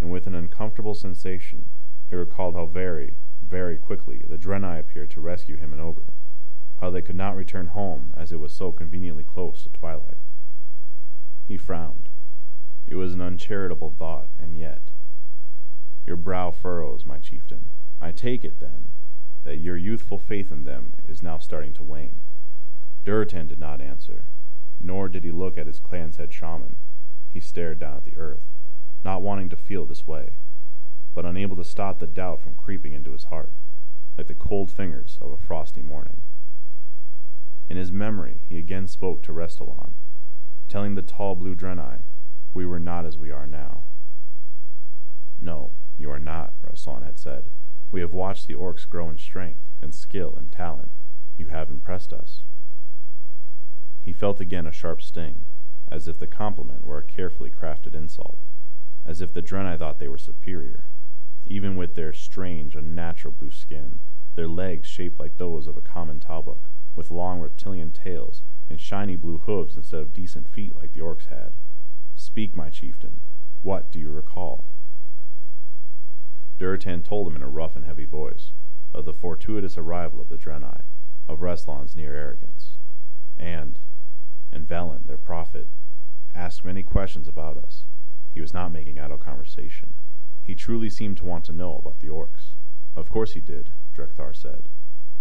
And with an uncomfortable sensation, he recalled how very, very quickly the Draenei appeared to rescue him and Ogre, how they could not return home as it was so conveniently close to twilight. He frowned. It was an uncharitable thought, and yet... Your brow furrows, my chieftain. I take it, then, that your youthful faith in them is now starting to wane. Durotan did not answer, nor did he look at his clan's head shaman. He stared down at the earth, not wanting to feel this way, but unable to stop the doubt from creeping into his heart, like the cold fingers of a frosty morning. In his memory he again spoke to Restalaan, telling the tall blue Draenei, we were not as we are now. No, you are not, Restalaan had said. We have watched the orcs grow in strength, and skill, and talent. You have impressed us. He felt again a sharp sting, as if the compliment were a carefully crafted insult, as if the Draenei thought they were superior, even with their strange, unnatural blue skin, their legs shaped like those of a common talbuk, with long reptilian tails, and shiny blue hooves instead of decent feet like the orcs had. Speak, my chieftain. What do you recall? Durotan told him in a rough and heavy voice of the fortuitous arrival of the Draenei, of Restalaan's near arrogance, and, and Velen, their prophet, asked many questions about us. He was not making idle conversation. He truly seemed to want to know about the orcs. Of course he did, Drek'Thar said.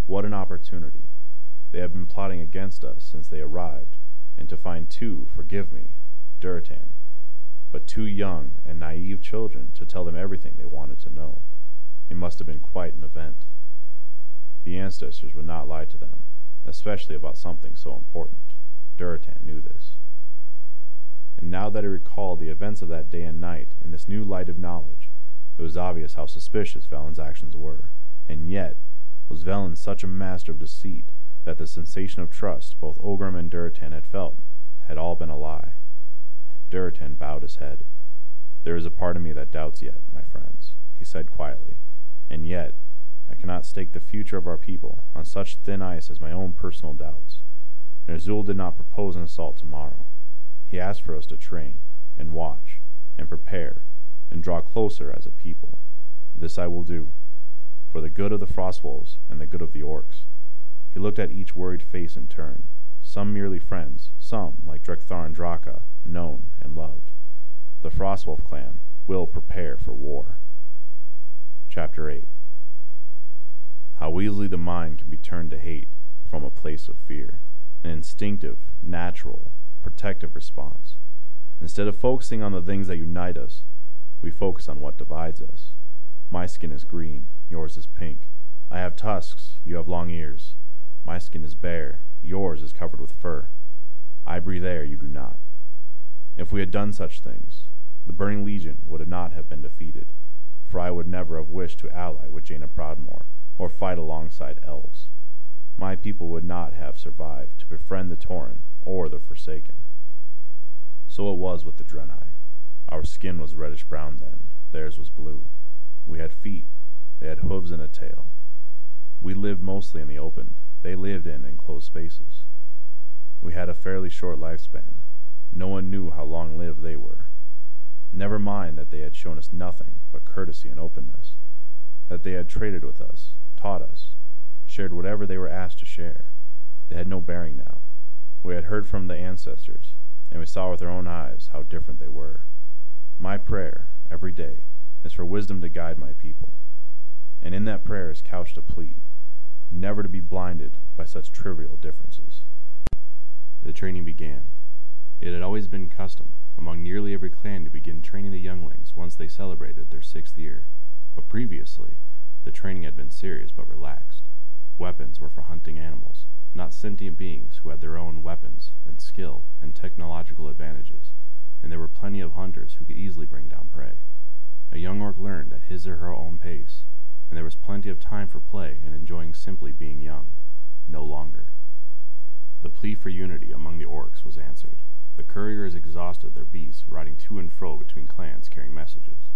What an opportunity. They have been plotting against us since they arrived, and to find two, forgive me, Durotan, but two young and naive children to tell them everything they wanted to know. It must have been quite an event. The ancestors would not lie to them, especially about something so important. Durotan knew this. And now that he recalled the events of that day and night in this new light of knowledge, it was obvious how suspicious Velen's actions were, and yet was Velen such a master of deceit that the sensation of trust both Orgrim and Durotan had felt had all been a lie. Durotan bowed his head. There is a part of me that doubts yet, my friends, he said quietly, and yet I cannot stake the future of our people on such thin ice as my own personal doubts. Ner'zhul did not propose an assault tomorrow. He asked for us to train, and watch, and prepare, and draw closer as a people. This I will do, for the good of the Frostwolves and the good of the Orcs. He looked at each worried face in turn, some merely friends, some, like Drek'Thar and Draka, known and loved. The Frostwolf clan will prepare for war. Chapter 8 How easily the mind can be turned to hate from a place of fear, an instinctive, natural, protective response. Instead of focusing on the things that unite us, we focus on what divides us. My skin is green, yours is pink. I have tusks, you have long ears. My skin is bare, yours is covered with fur. I breathe air, you do not. If we had done such things, the Burning Legion would not have been defeated, for I would never have wished to ally with Jaina Proudmoore, or fight alongside elves. My people would not have survived to befriend the Tauren or the Forsaken. So it was with the Draenei. Our skin was reddish-brown then, theirs was blue. We had feet, they had hooves and a tail. We lived mostly in the open, they lived in enclosed spaces. We had a fairly short lifespan, no one knew how long-lived they were. Never mind that they had shown us nothing but courtesy and openness, that they had traded with us, taught us, shared whatever they were asked to share. They had no bearing now. We had heard from the ancestors, and we saw with our own eyes how different they were. My prayer, every day, is for wisdom to guide my people, and in that prayer is couched a plea, never to be blinded by such trivial differences. The training began. It had always been custom among nearly every clan to begin training the younglings once they celebrated their sixth year, but previously the training had been serious but relaxed. Weapons were for hunting animals, not sentient beings who had their own weapons and skill and technological advantages, and there were plenty of hunters who could easily bring down prey. A young orc learned at his or her own pace, and there was plenty of time for play and enjoying simply being young, no longer. The plea for unity among the orcs was answered. The couriers exhausted their beasts riding to and fro between clans carrying messages.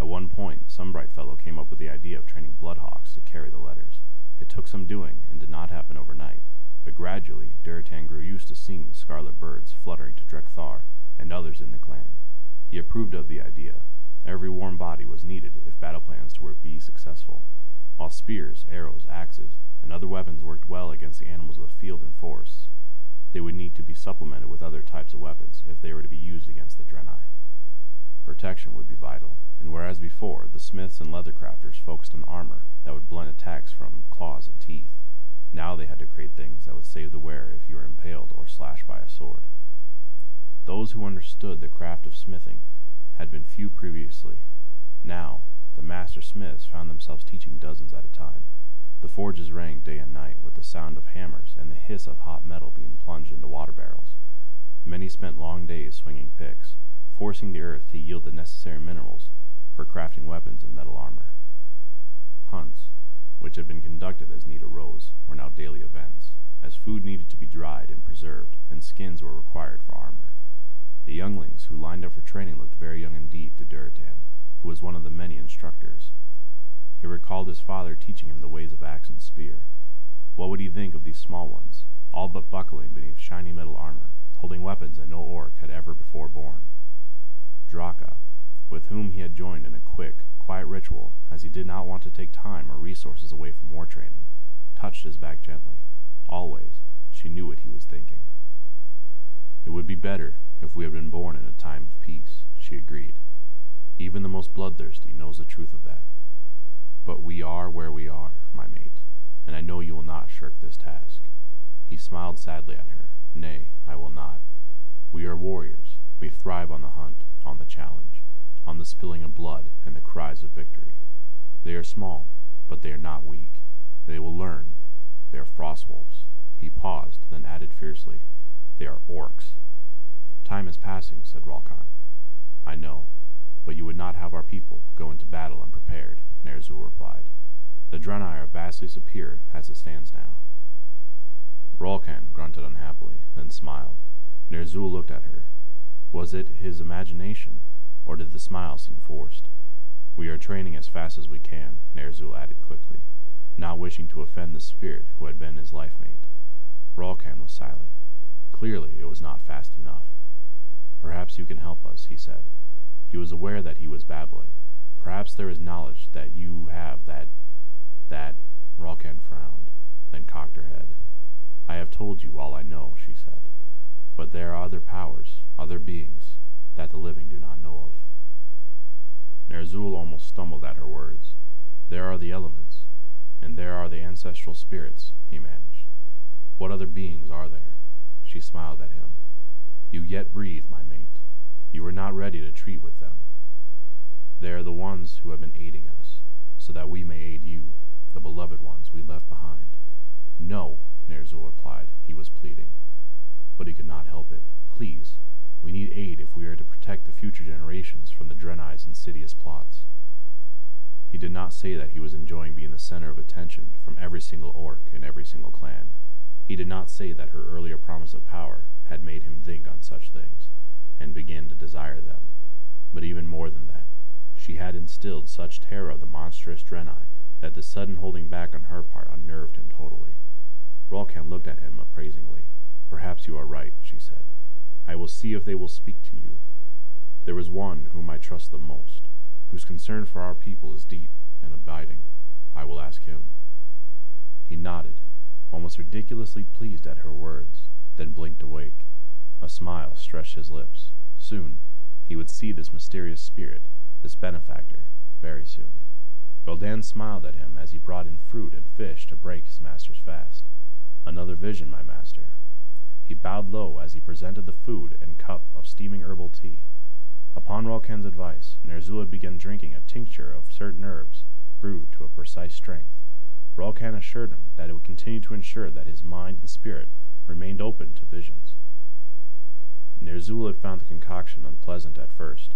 At one point, some bright fellow came up with the idea of training bloodhawks to carry the letters, It took some doing, and did not happen overnight, but gradually Durotan grew used to seeing the scarlet birds fluttering to Drek'Thar and others in the clan. He approved of the idea. Every warm body was needed if battle plans were to be successful. While spears, arrows, axes, and other weapons worked well against the animals of the field and forests, they would need to be supplemented with other types of weapons if they were to be used against the Draenei. Protection would be vital, and whereas before the smiths and leathercrafters focused on armor that would blunt attacks from claws and teeth, now they had to create things that would save the wearer if you were impaled or slashed by a sword. Those who understood the craft of smithing had been few previously. Now, the master smiths found themselves teaching dozens at a time. The forges rang day and night with the sound of hammers and the hiss of hot metal being plunged into water barrels. Many spent long days swinging picks, forcing the earth to yield the necessary minerals for crafting weapons and metal armor. Hunts, which had been conducted as need arose, were now daily events, as food needed to be dried and preserved, and skins were required for armor. The younglings who lined up for training looked very young indeed to Durotan, who was one of the many instructors. He recalled his father teaching him the ways of axe and spear. What would he think of these small ones, all but buckling beneath shiny metal armor, holding weapons that no orc had ever before borne? Draka, with whom he had joined in a quick, quiet ritual, as he did not want to take time or resources away from war training, touched his back gently. Always, she knew what he was thinking. It would be better if we had been born in a time of peace, she agreed. Even the most bloodthirsty knows the truth of that. But we are where we are, my mate, and I know you will not shirk this task. He smiled sadly at her. Nay, I will not. We are warriors. We thrive on the hunt, on the challenge, on the spilling of blood and the cries of victory. They are small, but they are not weak. They will learn. They are frostwolves. He paused, then added fiercely, They are orcs. Time is passing, said Rulkan. I know, but you would not have our people go into battle unprepared, Ner'zhul replied. The Draenei are vastly superior as it stands now. Rulkan grunted unhappily, then smiled. Ner'zhul looked at her. Was it his imagination, or did the smile seem forced? We are training as fast as we can, Ner'zhul added quickly, not wishing to offend the spirit who had been his life mate. Rulkan was silent. Clearly it was not fast enough. Perhaps you can help us, he said. He was aware that he was babbling. Perhaps there is knowledge that you have that... that... Rulkan frowned, then cocked her head. I have told you all I know, she said. But there are other powers, other beings, that the living do not know of. Ner'zhul almost stumbled at her words. There are the elements, and there are the ancestral spirits, he managed. What other beings are there? She smiled at him. You yet breathe, my mate. You are not ready to treat with them. They are the ones who have been aiding us, so that we may aid you, the beloved ones we left behind. No, Ner'zhul replied. He was pleading. But he could not help it. Please, we need aid if we are to protect the future generations from the Draenei's insidious plots. He did not say that he was enjoying being the center of attention from every single orc in every single clan. He did not say that her earlier promise of power had made him think on such things, and begin to desire them. But even more than that, she had instilled such terror of the monstrous Draenei that the sudden holding back on her part unnerved him totally. Rulkan looked at him appraisingly. Perhaps you are right, she said. I will see if they will speak to you. There is one whom I trust the most, whose concern for our people is deep and abiding. I will ask him. He nodded, almost ridiculously pleased at her words, then blinked awake. A smile stretched his lips. Soon, he would see this mysterious spirit, this benefactor, very soon. Gul'dan smiled at him as he brought in fruit and fish to break his master's fast. Another vision, my master. He bowed low as he presented the food and cup of steaming herbal tea. Upon Rulkan's advice, Ner'zhul had begun drinking a tincture of certain herbs, brewed to a precise strength. Rulkan assured him that it would continue to ensure that his mind and spirit remained open to visions. Ner'zhul had found the concoction unpleasant at first,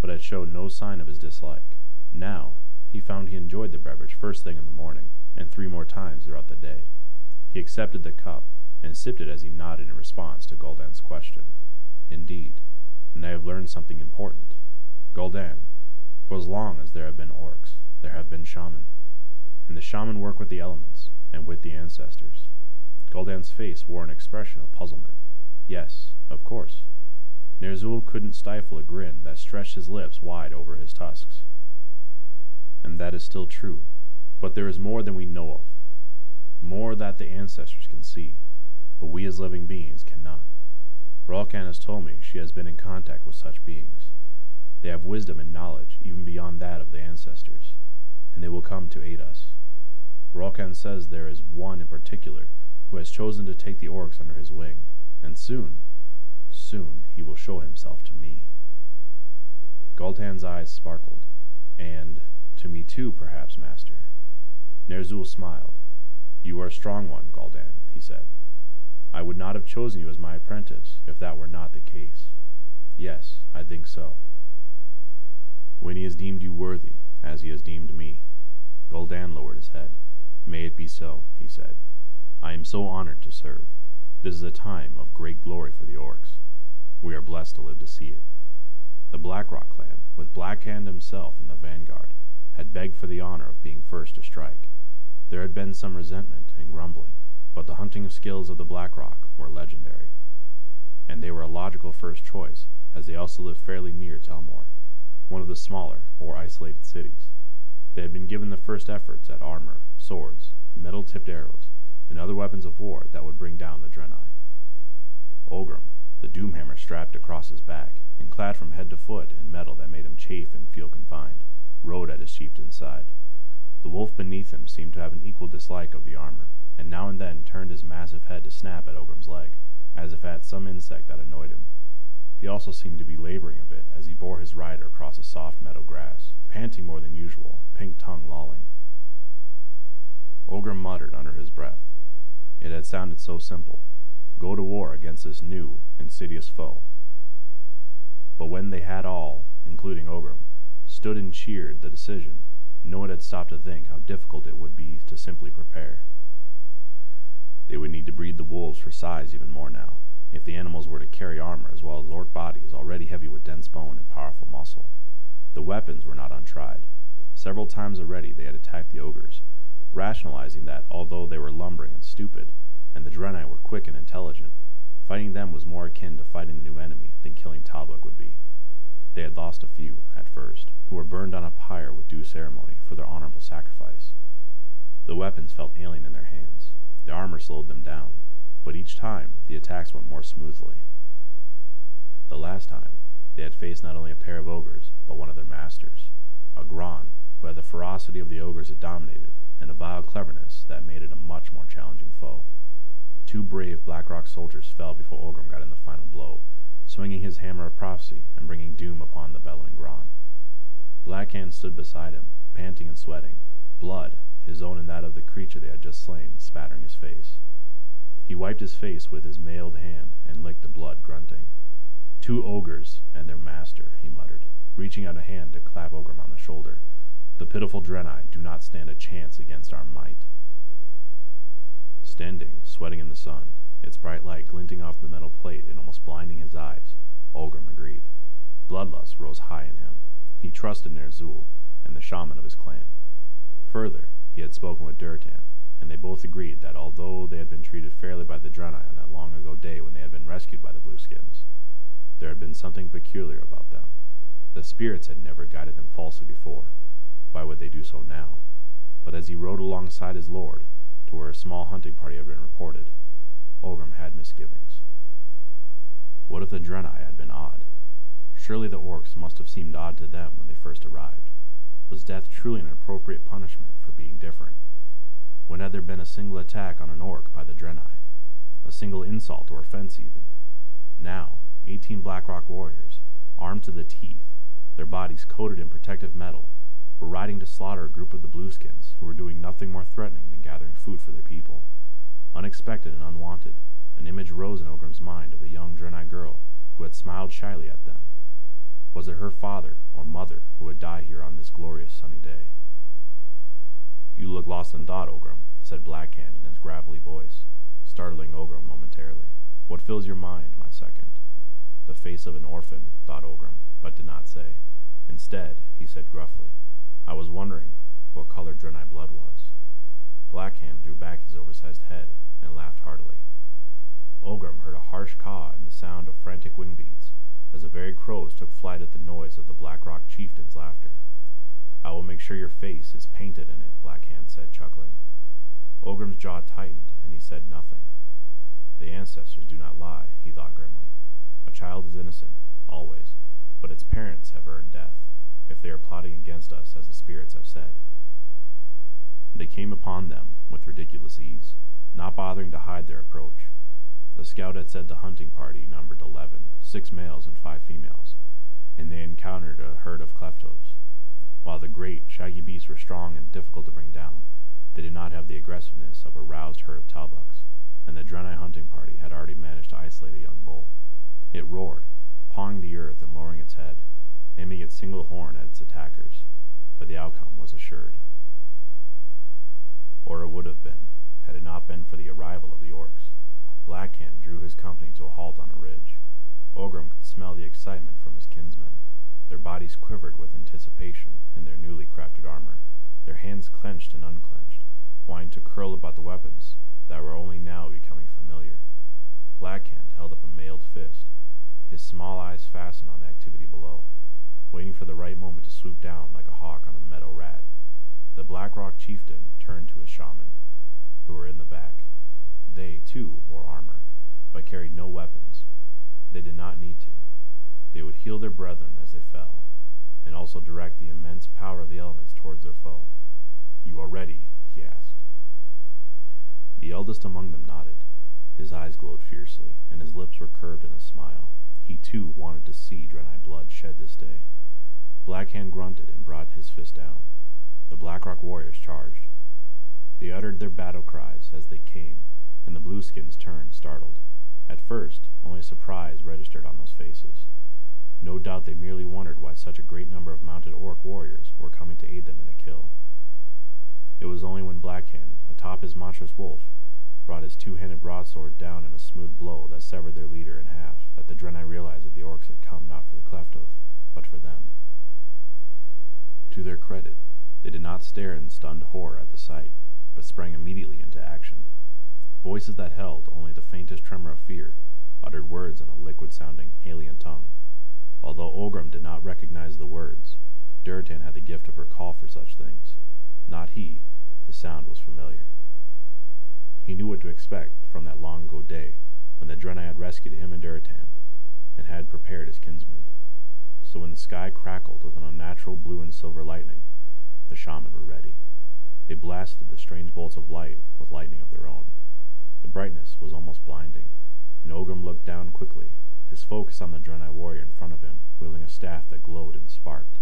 but had showed no sign of his dislike. Now, he found he enjoyed the beverage first thing in the morning, and three more times throughout the day. He accepted the cup, and sipped it as he nodded in response to Gul'dan's question. Indeed, and I have learned something important. Gul'dan, for as long as there have been orcs, there have been shaman. And the shaman work with the elements, and with the ancestors. Gul'dan's face wore an expression of puzzlement. Yes, of course. Ner'zhul couldn't stifle a grin that stretched his lips wide over his tusks. And that is still true. But there is more than we know of. More that the ancestors can see, but we as living beings cannot. Rulkan has told me she has been in contact with such beings. They have wisdom and knowledge even beyond that of the ancestors, and they will come to aid us. Rulkan says there is one in particular who has chosen to take the orcs under his wing, and soon, soon he will show himself to me. Gul'dan's eyes sparkled, and to me too, perhaps, master. Ner'zhul smiled. You are a strong one, Gul'dan, he said. I would not have chosen you as my apprentice if that were not the case. Yes, I think so. When he has deemed you worthy, as he has deemed me. Gul'dan lowered his head. May it be so, he said. I am so honored to serve. This is a time of great glory for the orcs. We are blessed to live to see it. The Blackrock clan, with Blackhand himself in the vanguard, had begged for the honor of being first to strike. There had been some resentment and grumbling, but the hunting skills of the Blackrock were legendary. And they were a logical first choice, as they also lived fairly near Telmor, one of the smaller, more isolated cities. They had been given the first efforts at armor, swords, metal-tipped arrows, and other weapons of war that would bring down the Draenei. Orgrim, the Doomhammer strapped across his back, and clad from head to foot in metal that made him chafe and feel confined, rode at his chieftain's side. The wolf beneath him seemed to have an equal dislike of the armor, and now and then turned his massive head to snap at Orgrim's leg, as if at some insect that annoyed him. He also seemed to be laboring a bit as he bore his rider across the soft meadow grass, panting more than usual, pink tongue lolling. Orgrim muttered under his breath. It had sounded so simple. Go to war against this new, insidious foe. But when they had all, including Orgrim, stood and cheered the decision, no one had stopped to think how difficult it would be to simply prepare. They would need to breed the wolves for size even more now, if the animals were to carry armor as well as orc bodies already heavy with dense bone and powerful muscle. The weapons were not untried. Several times already they had attacked the ogres, rationalizing that although they were lumbering and stupid, and the Draenei were quick and intelligent, fighting them was more akin to fighting the new enemy than killing Talbuk would be. They had lost a few, at first, who were burned on a pyre with due ceremony for their honorable sacrifice. The weapons felt alien in their hands. The armor slowed them down, but each time the attacks went more smoothly. The last time, they had faced not only a pair of ogres, but one of their masters, a Gronn who had the ferocity of the ogres it dominated and a vile cleverness that made it a much more challenging foe. Two brave Blackrock soldiers fell before Orgrim got in the final blow, swinging his hammer of prophecy and bringing doom upon the bellowing Gronn. Blackhand stood beside him, panting and sweating, blood, his own and that of the creature they had just slain, spattering his face. He wiped his face with his mailed hand and licked the blood, grunting. Two ogres and their master, he muttered, reaching out a hand to clap Orgrim on the shoulder. The pitiful Draenei do not stand a chance against our might. Standing, sweating in the sun, its bright light glinting off the metal plate and almost blinding his eyes, Orgrim agreed. Bloodlust rose high in him. He trusted Ner'zhul and the shaman of his clan. Further, he had spoken with Durotan, and they both agreed that although they had been treated fairly by the Draenei on that long ago day when they had been rescued by the Blueskins, there had been something peculiar about them. The spirits had never guided them falsely before. Why would they do so now? But as he rode alongside his lord, to where a small hunting party had been reported, Orgrim had misgivings. What if the Draenei had been odd? Surely the orcs must have seemed odd to them when they first arrived. Was death truly an appropriate punishment for being different? When had there been a single attack on an orc by the Draenei? A single insult or offense even? Now, eighteen Blackrock warriors, armed to the teeth, their bodies coated in protective metal, were riding to slaughter a group of the Blueskins who were doing nothing more threatening than gathering food for their people. Unexpected and unwanted, an image rose in Orgrim's mind of the young Draenei girl who had smiled shyly at them. Was it her father or mother who would die here on this glorious sunny day? You look lost in thought, Orgrim, said Blackhand in his gravelly voice, startling Orgrim momentarily. What fills your mind, my second? The face of an orphan, thought Orgrim, but did not say. Instead, he said gruffly, I was wondering what color Draenei blood was. Blackhand threw back his oversized head and laughed heartily. Orgrim heard a harsh caw and the sound of frantic wing beats, as the very crows took flight at the noise of the Blackrock chieftain's laughter. I will make sure your face is painted in it, Blackhand said, chuckling. Orgrim's jaw tightened, and he said nothing. The ancestors do not lie, he thought grimly. A child is innocent, always, but its parents have earned death, if they are plotting against us as the spirits have said. They came upon them with ridiculous ease, not bothering to hide their approach. The scout had said the hunting party numbered eleven, six males and five females, and they encountered a herd of clefthooves. While the great, shaggy beasts were strong and difficult to bring down, they did not have the aggressiveness of a roused herd of talbuks, and the Draenei hunting party had already managed to isolate a young bull. It roared, pawing the earth and lowering its head, aiming its single horn at its attackers, but the outcome was assured. Or it would have been, had it not been for the arrival of the orcs. Blackhand drew his company to a halt on a ridge. Orgrim could smell the excitement from his kinsmen. Their bodies quivered with anticipation in their newly crafted armor, their hands clenched and unclenched, wanting to curl about the weapons that were only now becoming familiar. Blackhand held up a mailed fist, his small eyes fastened on the activity below, waiting for the right moment to swoop down like a hawk on a meadow rat. The Blackrock chieftain turned to his shaman, who were in the back. They, too, wore armor, but carried no weapons. They did not need to. They would heal their brethren as they fell, and also direct the immense power of the elements towards their foe. You are ready? he asked. The eldest among them nodded. His eyes glowed fiercely, and his lips were curved in a smile. He too wanted to see Draenei blood shed this day. Blackhand grunted and brought his fist down. The Blackrock warriors charged. They uttered their battle cries as they came, and the blueskins turned startled. At first, only surprise registered on those faces. No doubt they merely wondered why such a great number of mounted orc warriors were coming to aid them in a kill. It was only when Blackhand, atop his monstrous wolf, brought his two-handed broadsword down in a smooth blow that severed their leader in half that the Draenei realized that the orcs had come not for the clefthoof, but for them. To their credit, they did not stare in stunned horror at the sight, but sprang immediately into action. Voices that held only the faintest tremor of fear uttered words in a liquid-sounding alien tongue. Although Orgrim did not recognize the words, Durotan had the gift of recall for such things. Not he, the sound was familiar. He knew what to expect from that long ago day when the Draenei had rescued him and Durotan, and had prepared his kinsmen. So when the sky crackled with an unnatural blue and silver lightning, the shaman were ready. They blasted the strange bolts of light with lightning of their own. The brightness was almost blinding, and Orgrim looked down quickly, his focus on the Draenei warrior in front of him, wielding a staff that glowed and sparked.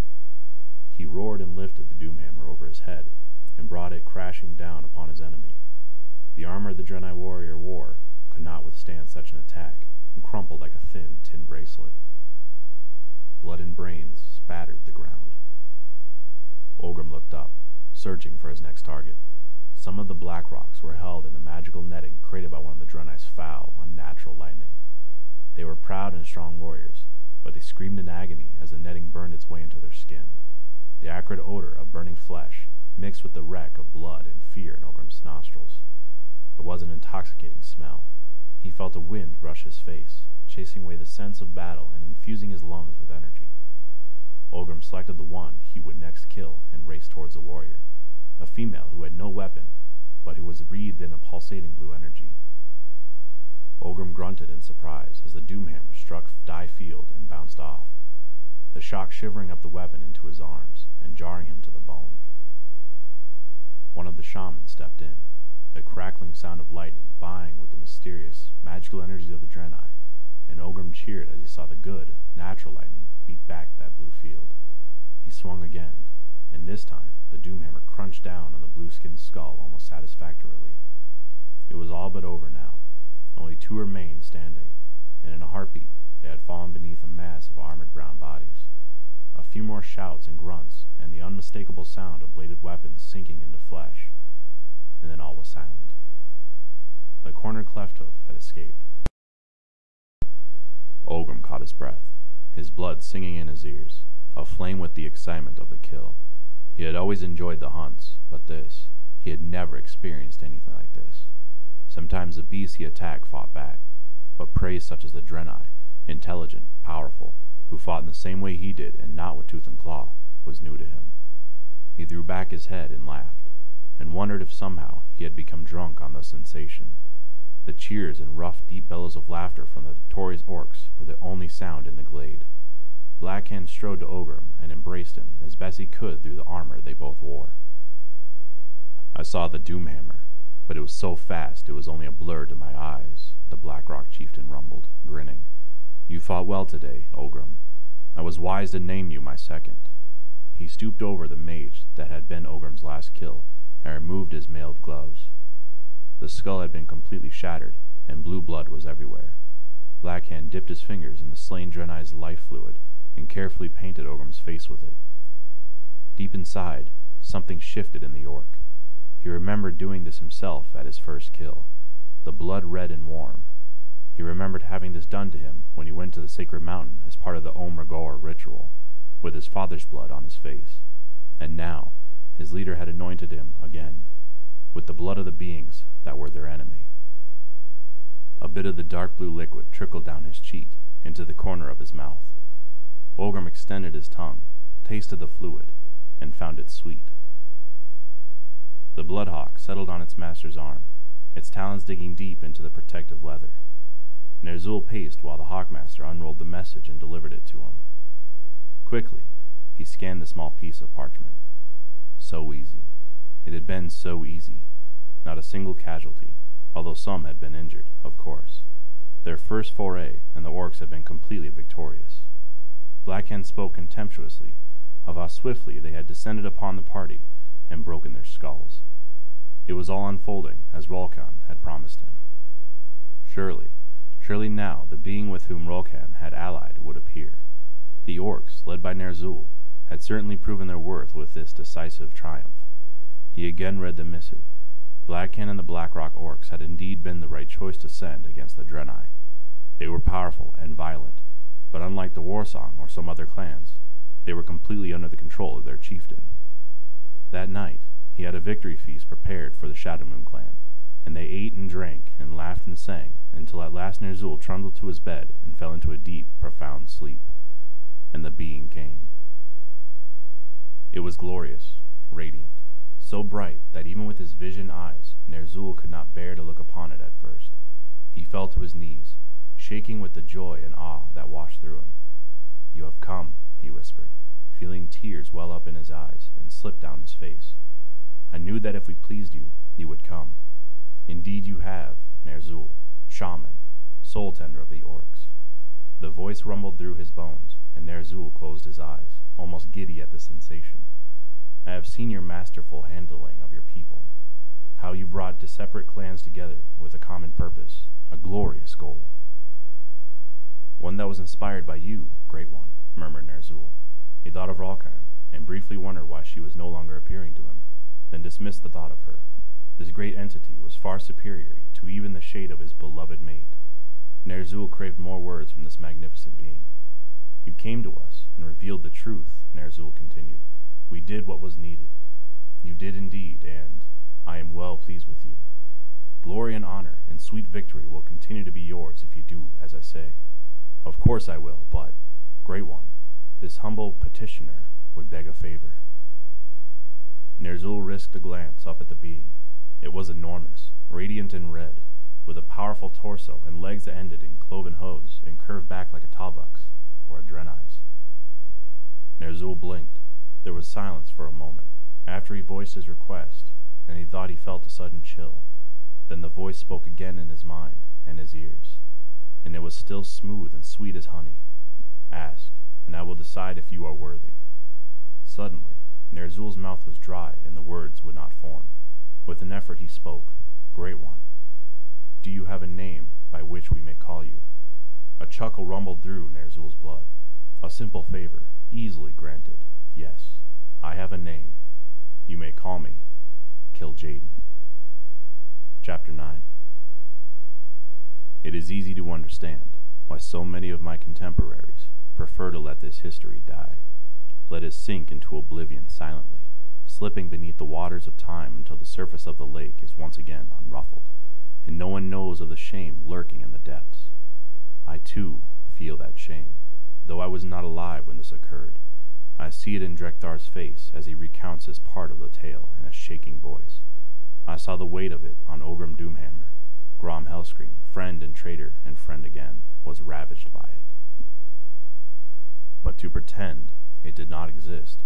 He roared and lifted the Doomhammer over his head, and brought it crashing down upon his enemy. The armor the Draenei warrior wore could not withstand such an attack, and crumpled like a thin tin bracelet. Blood and brains spattered the ground. Orgrim looked up, searching for his next target. Some of the black rocks were held in the magical netting created by one of the Draenei's foul, unnatural lightning. They were proud and strong warriors, but they screamed in agony as the netting burned its way into their skin. The acrid odor of burning flesh mixed with the wreck of blood and fear in Orgrim's nostrils. It was an intoxicating smell. He felt a wind brush his face, chasing away the sense of battle and infusing his lungs with energy. Orgrim selected the one he would next kill and raced towards the warrior, a female who had no weapon, but who was wreathed in a pulsating blue energy. Orgrim grunted in surprise as the Doomhammer struck Die Field and bounced off, the shock shivering up the weapon into his arms and jarring him to the bone. One of the shamans stepped in, the crackling sound of lightning vying with the mysterious, magical energies of the Draenei, and Orgrim cheered as he saw the good, natural lightning beat back that blue field. He swung again, and this time the Doomhammer crunched down on the blueskin's skull almost satisfactorily. It was all but over now. Only two remained standing, and in a heartbeat they had fallen beneath a mass of armored brown bodies. A few more shouts and grunts, and the unmistakable sound of bladed weapons sinking into flesh, and then all was silent. The cornered clefthoof had escaped. Orgrim caught his breath, his blood singing in his ears, aflame with the excitement of the kill. He had always enjoyed the hunts, but this, He had never experienced anything like this. Sometimes the beasts he attacked fought back, but prey such as the Draenei, intelligent, powerful, who fought in the same way he did and not with tooth and claw, was new to him. He threw back his head and laughed, and wondered if somehow he had become drunk on the sensation. The cheers and rough, deep bellows of laughter from the victorious orcs were the only sound in the glade. Blackhand strode to Orgrim and embraced him as best he could through the armor they both wore. I saw the Doomhammer, but it was so fast it was only a blur to my eyes, the Blackrock chieftain rumbled, grinning. You fought well today, Orgrim. I was wise to name you my second. He stooped over the mage that had been Orgrim's last kill and removed his mailed gloves. The skull had been completely shattered, and blue blood was everywhere. Blackhand dipped his fingers in the slain Draenei's life fluid and carefully painted Orgrim's face with it. Deep inside, something shifted in the orc. He remembered doing this himself at his first kill, the blood red and warm. He remembered having this done to him when he went to the sacred mountain as part of the Om'riggor ritual, with his father's blood on his face. And now, his leader had anointed him again, with the blood of the beings that were their enemy. A bit of the dark blue liquid trickled down his cheek into the corner of his mouth. Orgrim extended his tongue, tasted the fluid, and found it sweet. The bloodhawk settled on its master's arm, its talons digging deep into the protective leather. Ner'zhul paced while the hawkmaster unrolled the message and delivered it to him. Quickly, he scanned the small piece of parchment. So easy. It had been so easy. Not a single casualty, although some had been injured, of course. Their first foray, and the orcs had been completely victorious. Blackhand spoke contemptuously of how swiftly they had descended upon the party and broken their skulls. It was all unfolding as Rulkan had promised him. Surely, surely now the being with whom Rulkan had allied would appear. The orcs, led by Ner'zhul, had certainly proven their worth with this decisive triumph. He again read the missive. Blackhand and the Blackrock orcs had indeed been the right choice to send against the Draenei. They were powerful and violent, but unlike the Warsong or some other clans, they were completely under the control of their chieftain. That night, he had a victory feast prepared for the Shadowmoon clan, and they ate and drank and laughed and sang until at last Ner'zhul trundled to his bed and fell into a deep, profound sleep. And the being came. It was glorious, radiant, so bright that even with his vision eyes, Ner'zhul could not bear to look upon it at first. He fell to his knees, shaking with the joy and awe that washed through him. You have come, he whispered, feeling tears well up in his eyes and slip down his face. I knew that if we pleased you, you would come. Indeed you have, Ner'zhul, shaman, soul tender of the orcs. The voice rumbled through his bones, and Ner'zhul closed his eyes, almost giddy at the sensation. I have seen your masterful handling of your people, how you brought separate clans together with a common purpose, a glorious goal. One that was inspired by you, Great One, murmured Ner'zhul. He thought of Rulkan, and briefly wondered why she was no longer appearing to him, then dismissed the thought of her. This great entity was far superior to even the shade of his beloved mate. Ner'zhul craved more words from this magnificent being. You came to us and revealed the truth, Ner'zhul continued. We did what was needed. You did indeed, and I am well pleased with you. Glory and honor and sweet victory will continue to be yours if you do as I say. Of course I will, but, Great One, this humble petitioner would beg a favor. Ner'zhul risked a glance up at the being. It was enormous, radiant and red, with a powerful torso and legs that ended in cloven hooves and curved back like a talbuk's or a Draenei's. Ner'zhul blinked. There was silence for a moment, after he voiced his request, and he thought he felt a sudden chill. Then the voice spoke again in his mind and his ears, and it was still smooth and sweet as honey. Ask, and I will decide if you are worthy. Suddenly, Ner'zhul's mouth was dry and the words would not form. With an effort he spoke, Great One, do you have a name by which we may call you? A chuckle rumbled through Ner'zhul's blood. A simple favor, easily granted. Yes, I have a name. You may call me Kil'jaeden. Chapter 9 It is easy to understand why so many of my contemporaries prefer to let this history die. Let it sink into oblivion silently, slipping beneath the waters of time until the surface of the lake is once again unruffled, and no one knows of the shame lurking in the depths. I too feel that shame, though I was not alive when this occurred. I see it in Drek'Thar's face as he recounts his part of the tale in a shaking voice. I saw the weight of it on Orgrim Doomhammer. Grom Hellscream, friend and traitor and friend again, was ravaged by it. But to pretend it did not exist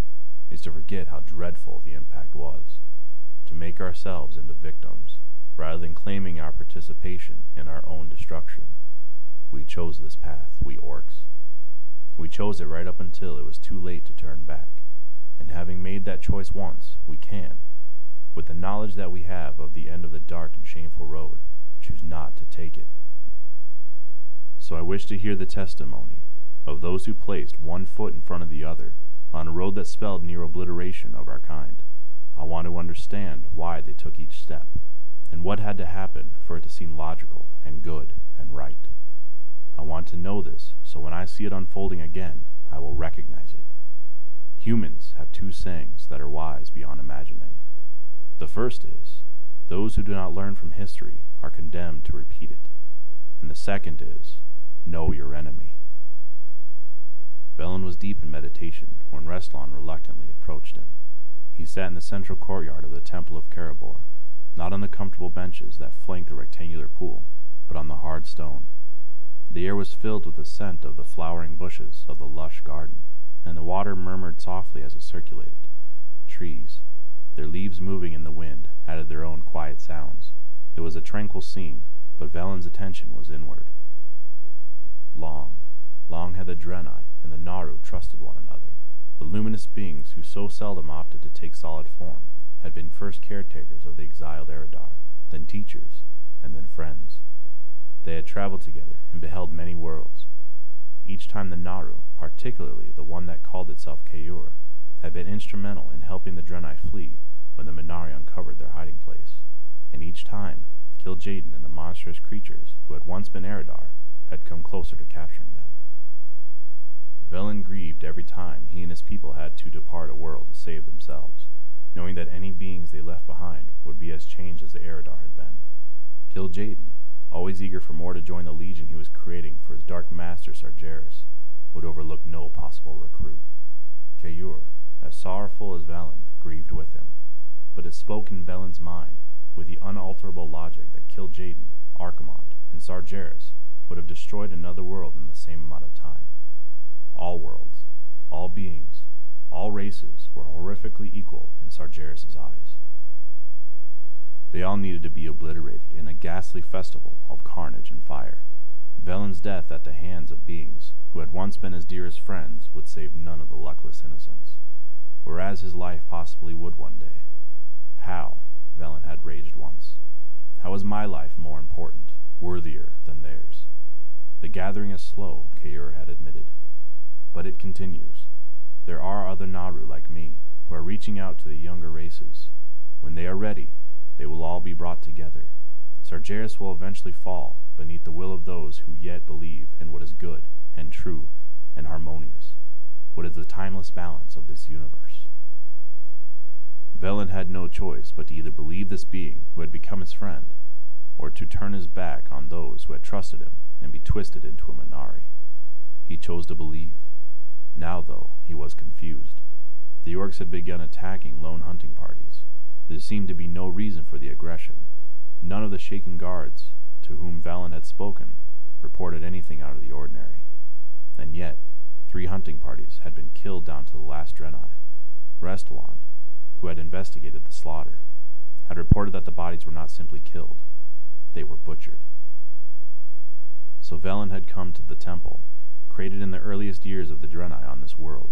is to forget how dreadful the impact was, to make ourselves into victims, rather than claiming our participation in our own destruction. We chose this path, we orcs. We chose it right up until it was too late to turn back, and having made that choice once, we can, with the knowledge that we have of the end of the dark and shameful road, choose not to take it. So I wish to hear the testimony of those who placed one foot in front of the other on a road that spelled near obliteration of our kind. I want to understand why they took each step, and what had to happen for it to seem logical and good and right. I want to know this so when I see it unfolding again, I will recognize it. Humans have two sayings that are wise beyond imagining. The first is, those who do not learn from history are condemned to repeat it. And the second is, know your enemy. Velen was deep in meditation when Restalaan reluctantly approached him. He sat in the central courtyard of the Temple of Karabor, not on the comfortable benches that flanked the rectangular pool, but on the hard stone. The air was filled with the scent of the flowering bushes of the lush garden, and the water murmured softly as it circulated. Trees, their leaves moving in the wind, added their own quiet sounds. It was a tranquil scene, but Velen's attention was inward. Long, long had the Draenei and the Naaru trusted one another. The luminous beings who so seldom opted to take solid form had been first caretakers of the exiled Eredar, then teachers, and then friends. They had traveled together and beheld many worlds. Each time the Naaru, particularly the one that called itself K'ure, had been instrumental in helping the Draenei flee when the Man'ari uncovered their hiding place, and each time Kil'jaeden and the monstrous creatures who had once been Eredar had come closer to capturing them. Velen grieved every time he and his people had to depart a world to save themselves, knowing that any beings they left behind would be as changed as the Eredar had been. Kil'jaeden, always eager for more to join the legion he was creating for his dark master Sargeras, would overlook no possible recruit. K'ure, as sorrowful as Velen, grieved with him, but it spoke in Velen's mind with the unalterable logic that Kil'jaeden, Archimonde, and Sargeras would have destroyed another world in the same amount of time. All worlds, all beings, all races were horrifically equal in Sargeras' eyes. They all needed to be obliterated in a ghastly festival of carnage and fire. Velen's death at the hands of beings who had once been his dearest friends would save none of the luckless innocents, whereas his life possibly would one day. How, Velen had raged once. How is my life more important, worthier than theirs? The gathering is slow, K'ure had admitted. But it continues. There are other Naaru like me, who are reaching out to the younger races. When they are ready, they will all be brought together. Sargeras will eventually fall beneath the will of those who yet believe in what is good and true and harmonious, what is the timeless balance of this universe. Velen had no choice but to either believe this being who had become his friend, or to turn his back on those who had trusted him and be twisted into a Man'ari. He chose to believe. Now, though, he was confused. The orcs had begun attacking lone hunting parties. There seemed to be no reason for the aggression. None of the shaken guards, to whom Velen had spoken, reported anything out of the ordinary. And yet, three hunting parties had been killed down to the last Draenei. Restalaan, who had investigated the slaughter, had reported that the bodies were not simply killed, they were butchered. So Velen had come to the temple, created in the earliest years of the Draenei on this world.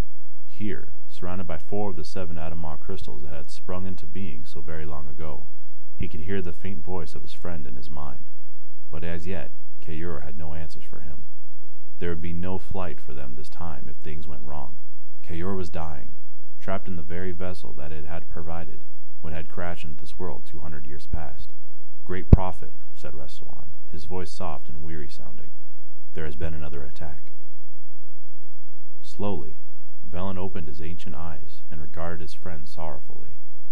Here, surrounded by four of the seven Ata'mal crystals that had sprung into being so very long ago, he could hear the faint voice of his friend in his mind. But as yet, K'ure had no answers for him. There would be no flight for them this time if things went wrong. K'ure was dying, trapped in the very vessel that it had provided when it had crashed into this world two hundred years past. Great prophet, said Restalaan, his voice soft and weary sounding. There has been another attack. Slowly, Velen opened his ancient eyes and regarded his friend sorrowfully.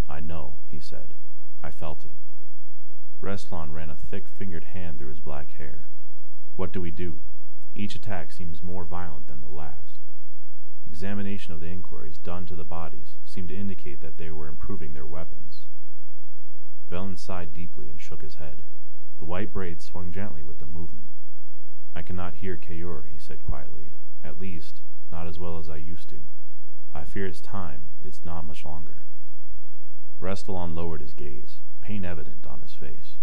I know, he said. I felt it. Restalaan ran a thick-fingered hand through his black hair. What do we do? Each attack seems more violent than the last. Examination of the inquiries done to the bodies seemed to indicate that they were improving their weapons. Velen sighed deeply and shook his head. The white braid swung gently with the movement. I cannot hear K'ure, he said quietly. At least, not as well as I used to. I fear its time is not much longer. Restalaan lowered his gaze, pain evident on his face.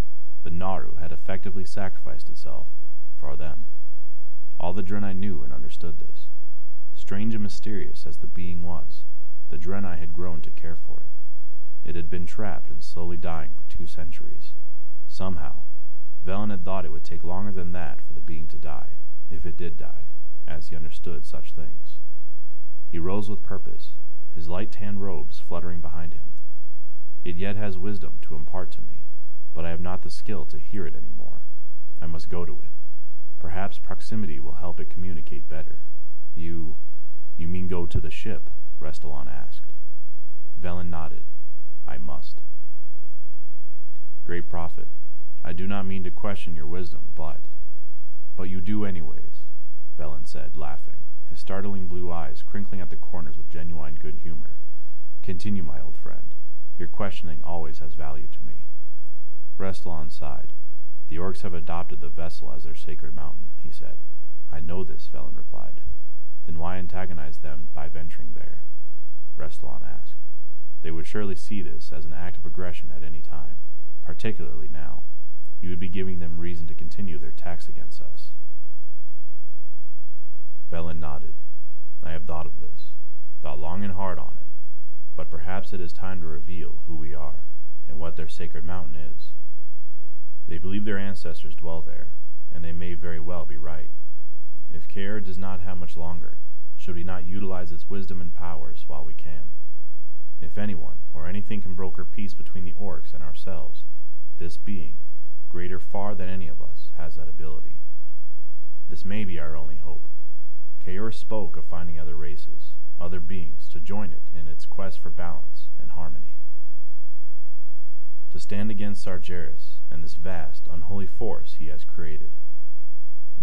The Naaru had effectively sacrificed itself for them. All the Draenei knew and understood this. Strange and mysterious as the being was, the Draenei had grown to care for it. It had been trapped and slowly dying for two centuries. Somehow, Velen had thought it would take longer than that for the being to die, if it did die, as he understood such things. He rose with purpose, his light tan robes fluttering behind him. It yet has wisdom to impart to me, but I have not the skill to hear it any more. I must go to it. Perhaps proximity will help it communicate better. You... you mean go to the ship? Restalaan asked. Velen nodded. I must. Great Prophet, I do not mean to question your wisdom, but... But you do anyways, Velen said, laughing, his startling blue eyes crinkling at the corners with genuine good humor. Continue, my old friend. Your questioning always has value to me. Restalaan sighed. The orcs have adopted the vessel as their sacred mountain, he said. I know this, Velen replied. Then why antagonize them by venturing there? Restalaan asked. They would surely see this as an act of aggression at any time, particularly now. You would be giving them reason to continue their attacks against us. Velen nodded. I have thought of this, thought long and hard on it, but perhaps it is time to reveal who we are and what their sacred mountain is. They believe their ancestors dwell there, and they may very well be right. If K'ure does not have much longer, should we not utilize its wisdom and powers while we can? If anyone or anything can broker peace between the orcs and ourselves, this being, greater far than any of us, has that ability. This may be our only hope. K'ure spoke of finding other races, other beings, to join it in its quest for balance and harmony. To stand against Sargeras and this vast, unholy force he has created.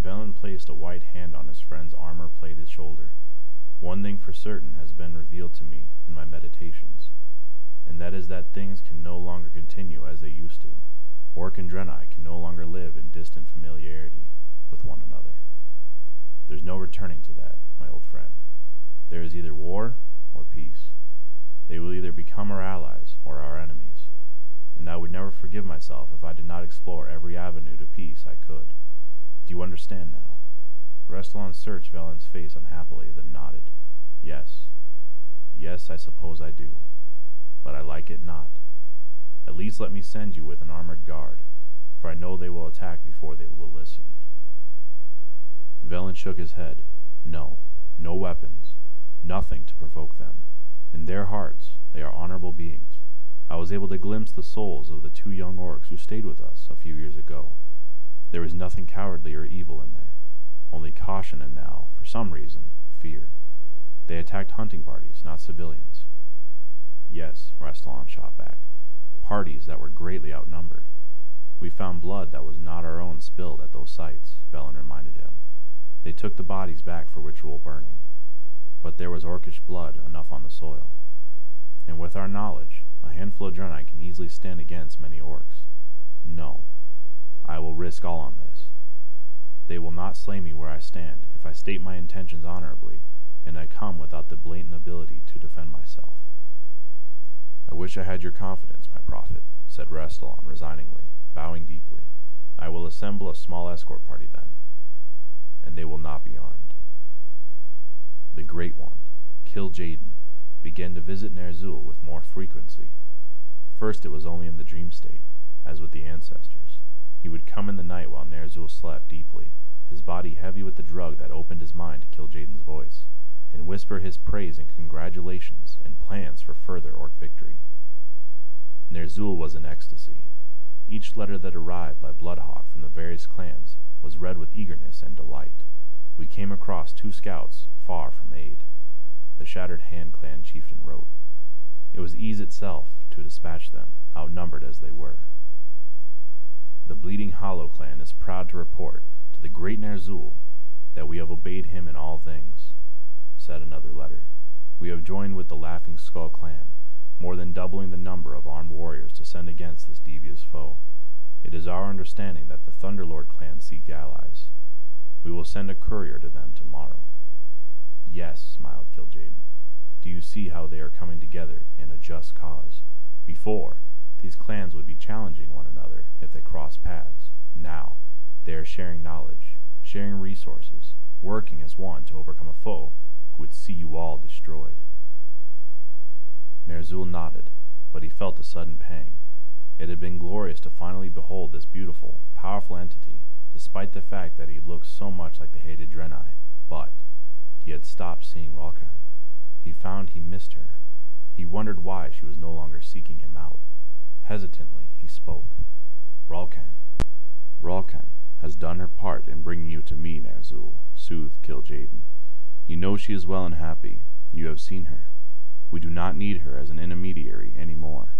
Velen placed a white hand on his friend's armor-plated shoulder. One thing for certain has been revealed to me in my meditations, and that is that things can no longer continue as they used to. Orc and Draenei can no longer live in distant familiarity with one another. There's no returning to that, my old friend. There is either war or peace. They will either become our allies or our enemies, and I would never forgive myself if I did not explore every avenue to peace I could. Do you understand now? Restalaan searched Velen's face unhappily, then nodded. Yes. Yes, I suppose I do. But I like it not. At least let me send you with an armored guard, for I know they will attack before they will listen. Velen shook his head. No, no weapons, nothing to provoke them. In their hearts, they are honorable beings. I was able to glimpse the souls of the two young orcs who stayed with us a few years ago. There was nothing cowardly or evil in there, only caution and now, for some reason, fear. They attacked hunting parties, not civilians. Yes, Restalaan shot back. Parties that were greatly outnumbered. We found blood that was not our own spilled at those sites, Velen reminded him. They took the bodies back for ritual burning, but there was orcish blood enough on the soil. And with our knowledge, a handful of Draenei can easily stand against many orcs. No, I will risk all on this. They will not slay me where I stand if I state my intentions honorably, and I come without the blatant ability to defend myself. I wish I had your confidence, my prophet, said Restalaan resigningly, bowing deeply. I will assemble a small escort party then, and they will not be armed. The Great One, Kil'jaeden, began to visit Ner'zhul with more frequency. First it was only in the dream state, as with the ancestors. He would come in the night while Ner'zhul slept deeply, his body heavy with the drug that opened his mind to Kil'jaeden's voice, and whisper his praise and congratulations and plans for further orc victory. Ner'zhul was in ecstasy. Each letter that arrived by Bloodhawk from the various clans was read with eagerness and delight. We came across two scouts far from aid. The Shattered Hand clan chieftain wrote, It was ease itself to dispatch them, outnumbered as they were. The Bleeding Hollow clan is proud to report to the great Ner'zhul that we have obeyed him in all things, said another letter. We have joined with the Laughing Skull clan, more than doubling the number of armed warriors to send against this devious foe. It is our understanding that the Thunderlord clan seek allies. We will send a courier to them tomorrow. Yes, smiled Kil'jaeden. Do you see how they are coming together in a just cause? Before, these clans would be challenging one another if they crossed paths. Now, they are sharing knowledge, sharing resources, working as one to overcome a foe who would see you all destroyed. Ner'zhul nodded, but he felt a sudden pang. It had been glorious to finally behold this beautiful, powerful entity, despite the fact that he looked so much like the hated Draenei. but he had stopped seeing Rulkan. He found he missed her. He wondered why she was no longer seeking him out. Hesitantly, he spoke. Rulkan. Rulkan has done her part in bringing you to me, Ner'zhul, soothed Kil'jaeden. You know she is well and happy. You have seen her. We do not need her as an intermediary any more.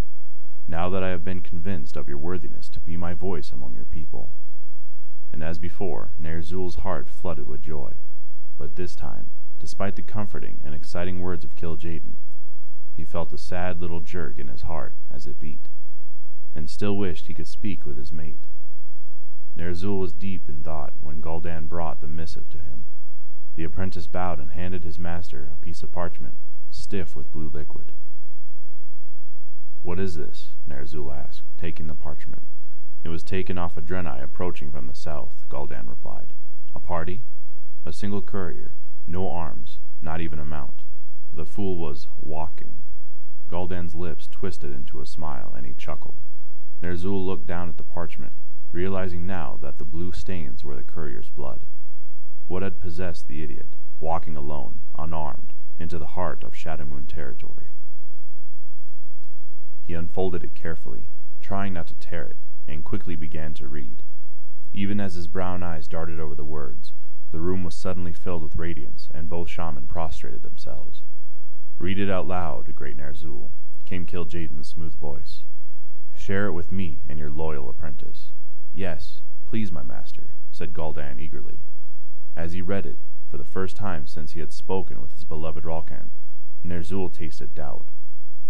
Now that I have been convinced of your worthiness to be my voice among your people. And as before, Ner'zhul's heart flooded with joy. But this time, despite the comforting and exciting words of Kil'jaeden, he felt a sad little jerk in his heart as it beat, and still wished he could speak with his mate. Ner'zhul was deep in thought when Gul'dan brought the missive to him. The apprentice bowed and handed his master a piece of parchment, stiff with blue liquid. What is this? Ner'zhul asked, taking the parchment. It was taken off a Draenei approaching from the south, Gul'dan replied. A party? A single courier, no arms, not even a mount. The fool was walking. Gul'dan's lips twisted into a smile, and he chuckled. Ner'zhul looked down at the parchment, realizing now that the blue stains were the courier's blood. What had possessed the idiot, walking alone, unarmed, into the heart of Shadowmoon territory? He unfolded it carefully, trying not to tear it, and quickly began to read. Even as his brown eyes darted over the words, the room was suddenly filled with radiance, and both shaman prostrated themselves. Read it out loud, great Ner'zhul, came Kil'jaeden's smooth voice. Share it with me and your loyal apprentice. Yes, please, my master, said Gul'dan eagerly. As he read it, for the first time since he had spoken with his beloved Rulkan, Ner'zhul tasted doubt.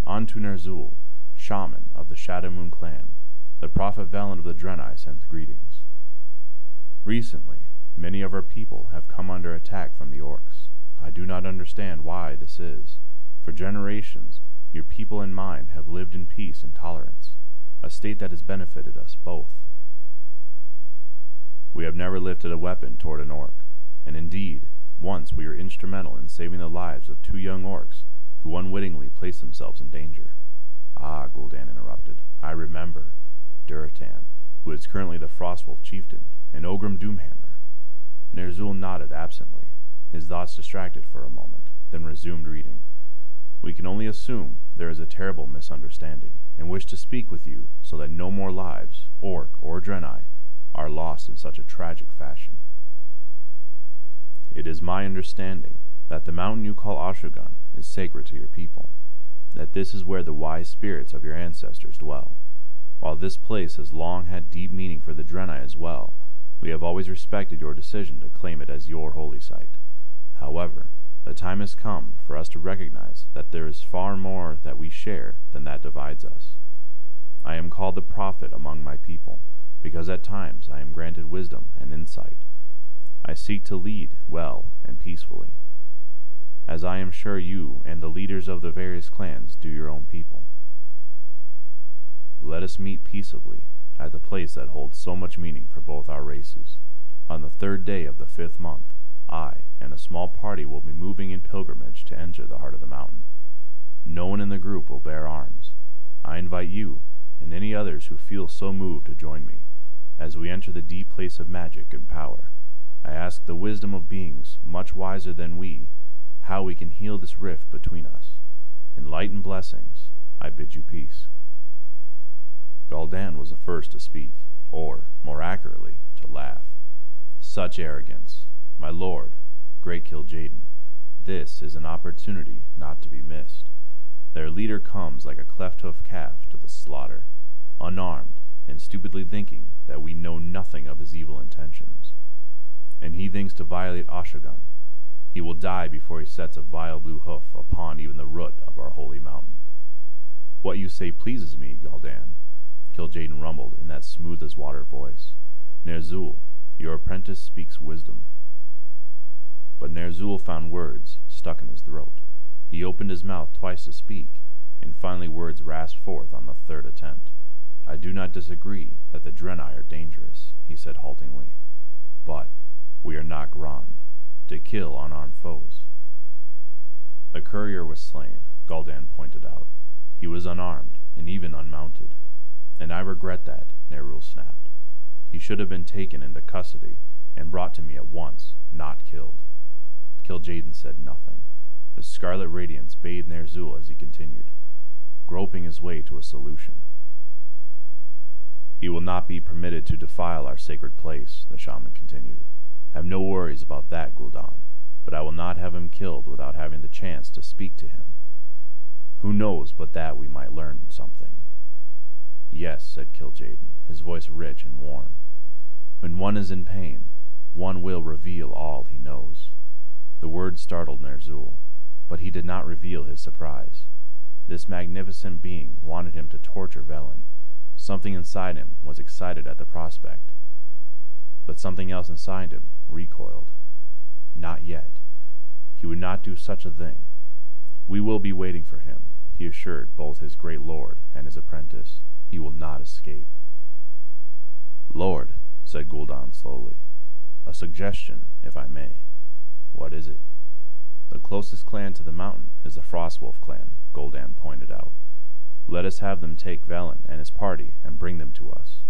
On to Ner'zhul, shaman of the Shadowmoon clan, the prophet Velen of the Draenei sends greetings. Recently, many of our people have come under attack from the orcs. I do not understand why this is. For generations, your people and mine have lived in peace and tolerance, a state that has benefited us both. We have never lifted a weapon toward an orc, and indeed, once we were instrumental in saving the lives of two young orcs who unwittingly placed themselves in danger. Ah, Gul'dan interrupted, I remember. Durotan, who is currently the Frostwolf chieftain, and Orgrim Doomhammer. Ner'zhul nodded absently, his thoughts distracted for a moment, then resumed reading. We can only assume there is a terrible misunderstanding, and wish to speak with you so that no more lives, orc or Draenei, are lost in such a tragic fashion. It is my understanding that the mountain you call Oshu'gun is sacred to your people, that this is where the wise spirits of your ancestors dwell. While this place has long had deep meaning for the Draenei as well, we have always respected your decision to claim it as your holy site. However, the time has come for us to recognize that there is far more that we share than that divides us. I am called the prophet among my people, because at times I am granted wisdom and insight. I seek to lead well and peacefully, as I am sure you and the leaders of the various clans do your own people. Let us meet peaceably at the place that holds so much meaning for both our races. On the third day of the fifth month, I and a small party will be moving in pilgrimage to enter the heart of the mountain. No one in the group will bear arms. I invite you and any others who feel so moved to join me as we enter the deep place of magic and power. I ask the wisdom of beings much wiser than we, how we can heal this rift between us. In light and blessings, I bid you peace. Gul'dan was the first to speak, or, more accurately, to laugh. Such arrogance! My lord, great Kil'jaeden, this is an opportunity not to be missed. Their leader comes like a cleft-hoofed calf to the slaughter, unarmed and stupidly thinking that we know nothing of his evil intentions. And he thinks to violate Oshu'gun. He will die before he sets a vile blue hoof upon even the root of our holy mountain. What you say pleases me, Gul'dan, Kil'jaeden rumbled in that smooth-as-water voice. Ner'zhul, your apprentice speaks wisdom. But Ner'zhul found words stuck in his throat. He opened his mouth twice to speak, and finally words rasped forth on the third attempt. I do not disagree that the Draenei are dangerous, he said haltingly. But we are not Gronn, to kill unarmed foes. The courier was slain, Gul'dan pointed out. He was unarmed, and even unmounted. And I regret that, Ner'zhul snapped. He should have been taken into custody and brought to me at once, not killed. Kil'jaeden said nothing. The scarlet radiance bathed Ner'zhul as he continued, groping his way to a solution. He will not be permitted to defile our sacred place, the shaman continued. Have no worries about that, Gul'dan, but I will not have him killed without having the chance to speak to him. Who knows but that we might learn something? Yes, said Kil'jaeden, his voice rich and warm. When one is in pain, one will reveal all he knows. The word startled Ner'zhul, but he did not reveal his surprise. This magnificent being wanted him to torture Velen. Something inside him was excited at the prospect. But something else inside him recoiled. Not yet. He would not do such a thing. We will be waiting for him, he assured both his great lord and his apprentice. He will not escape. Lord, said Gul'dan slowly, a suggestion, if I may. What is it? The closest clan to the mountain is the Frostwolf clan, Gul'dan pointed out. Let us have them take Velen and his party and bring them to us.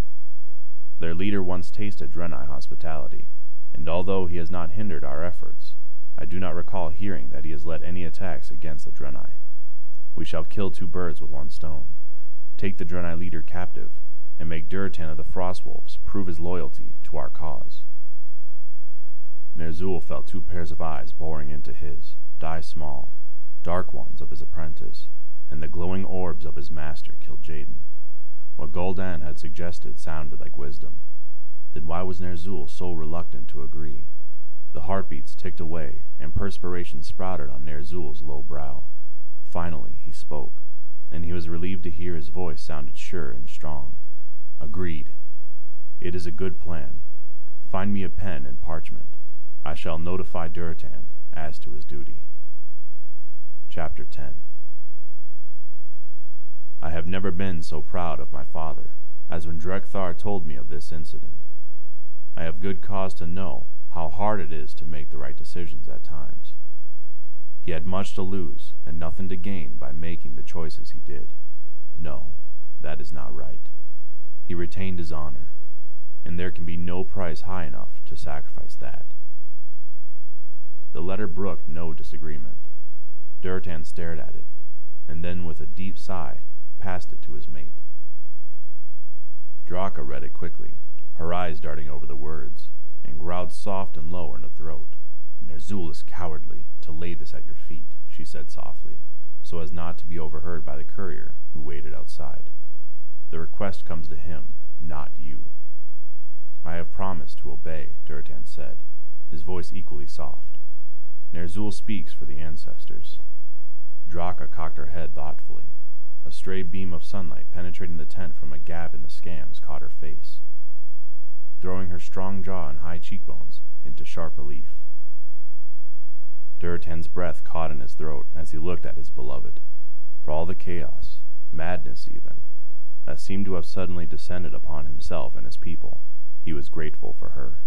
Their leader once tasted Draenei hospitality, and although he has not hindered our efforts, I do not recall hearing that he has led any attacks against the Draenei. We shall kill two birds with one stone. Take the Draenei leader captive, and make Durotan of the Frostwolves prove his loyalty to our cause. Ner'zhul felt two pairs of eyes boring into his, die small, dark ones of his apprentice, and the glowing orbs of his master Kil'jaeden. What Gul'dan had suggested sounded like wisdom. Then why was Ner'zhul so reluctant to agree? The heartbeats ticked away, and perspiration sprouted on Ner'zhul's low brow. Finally he spoke, and he was relieved to hear his voice sounded sure and strong. Agreed. It is a good plan. Find me a pen and parchment. I shall notify Durotan as to his duty. Chapter 10 I have never been so proud of my father as when Drek'Thar told me of this incident. I have good cause to know how hard it is to make the right decisions at times. He had much to lose and nothing to gain by making the choices he did. No, that is not right. He retained his honor, and there can be no price high enough to sacrifice that. The letter brooked no disagreement. Durotan stared at it, and then with a deep sigh passed it to his mate. Draka read it quickly, her eyes darting over the words, and growled soft and low in her throat. Ner'zhul is cowardly to lay this at your feet, she said softly, so as not to be overheard by the courier who waited outside. The request comes to him, not you. I have promised to obey, Durotan said, his voice equally soft. Ner'zhul speaks for the ancestors. Draka cocked her head thoughtfully. A stray beam of sunlight penetrating the tent from a gap in the scams caught her face, throwing her strong jaw and high cheekbones into sharp relief. Durotan's breath caught in his throat as he looked at his beloved. For all the chaos, madness even, that seemed to have suddenly descended upon himself and his people, he was grateful for her.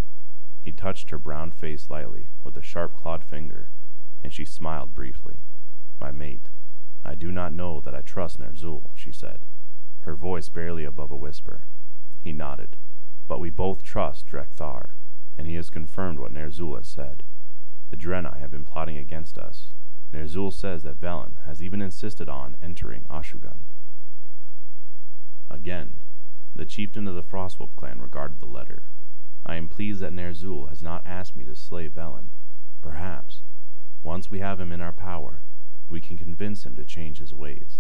He touched her brown face lightly with a sharp clawed finger, and she smiled briefly. My mate, I do not know that I trust Ner'zhul, she said, her voice barely above a whisper. He nodded. But we both trust Drek'Thar, and he has confirmed what Ner'zhul has said. The Draenei have been plotting against us. Ner'zhul says that Velen has even insisted on entering Oshu'gun. Again, the chieftain of the Frostwolf clan regarded the letter. I am pleased that Ner'zhul has not asked me to slay Velen. Perhaps, once we have him in our power, we can convince him to change his ways.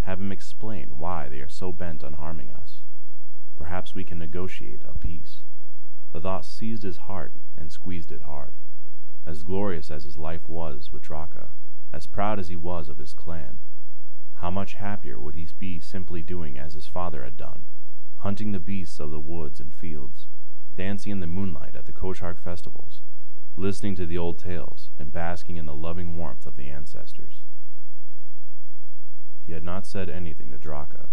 Have him explain why they are so bent on harming us. Perhaps we can negotiate a peace. The thought seized his heart and squeezed it hard. As glorious as his life was with Draka, as proud as he was of his clan, how much happier would he be simply doing as his father had done, hunting the beasts of the woods and fields, dancing in the moonlight at the Kosh'harg festivals, listening to the old tales, and basking in the loving warmth of the ancestors. He had not said anything to Draka,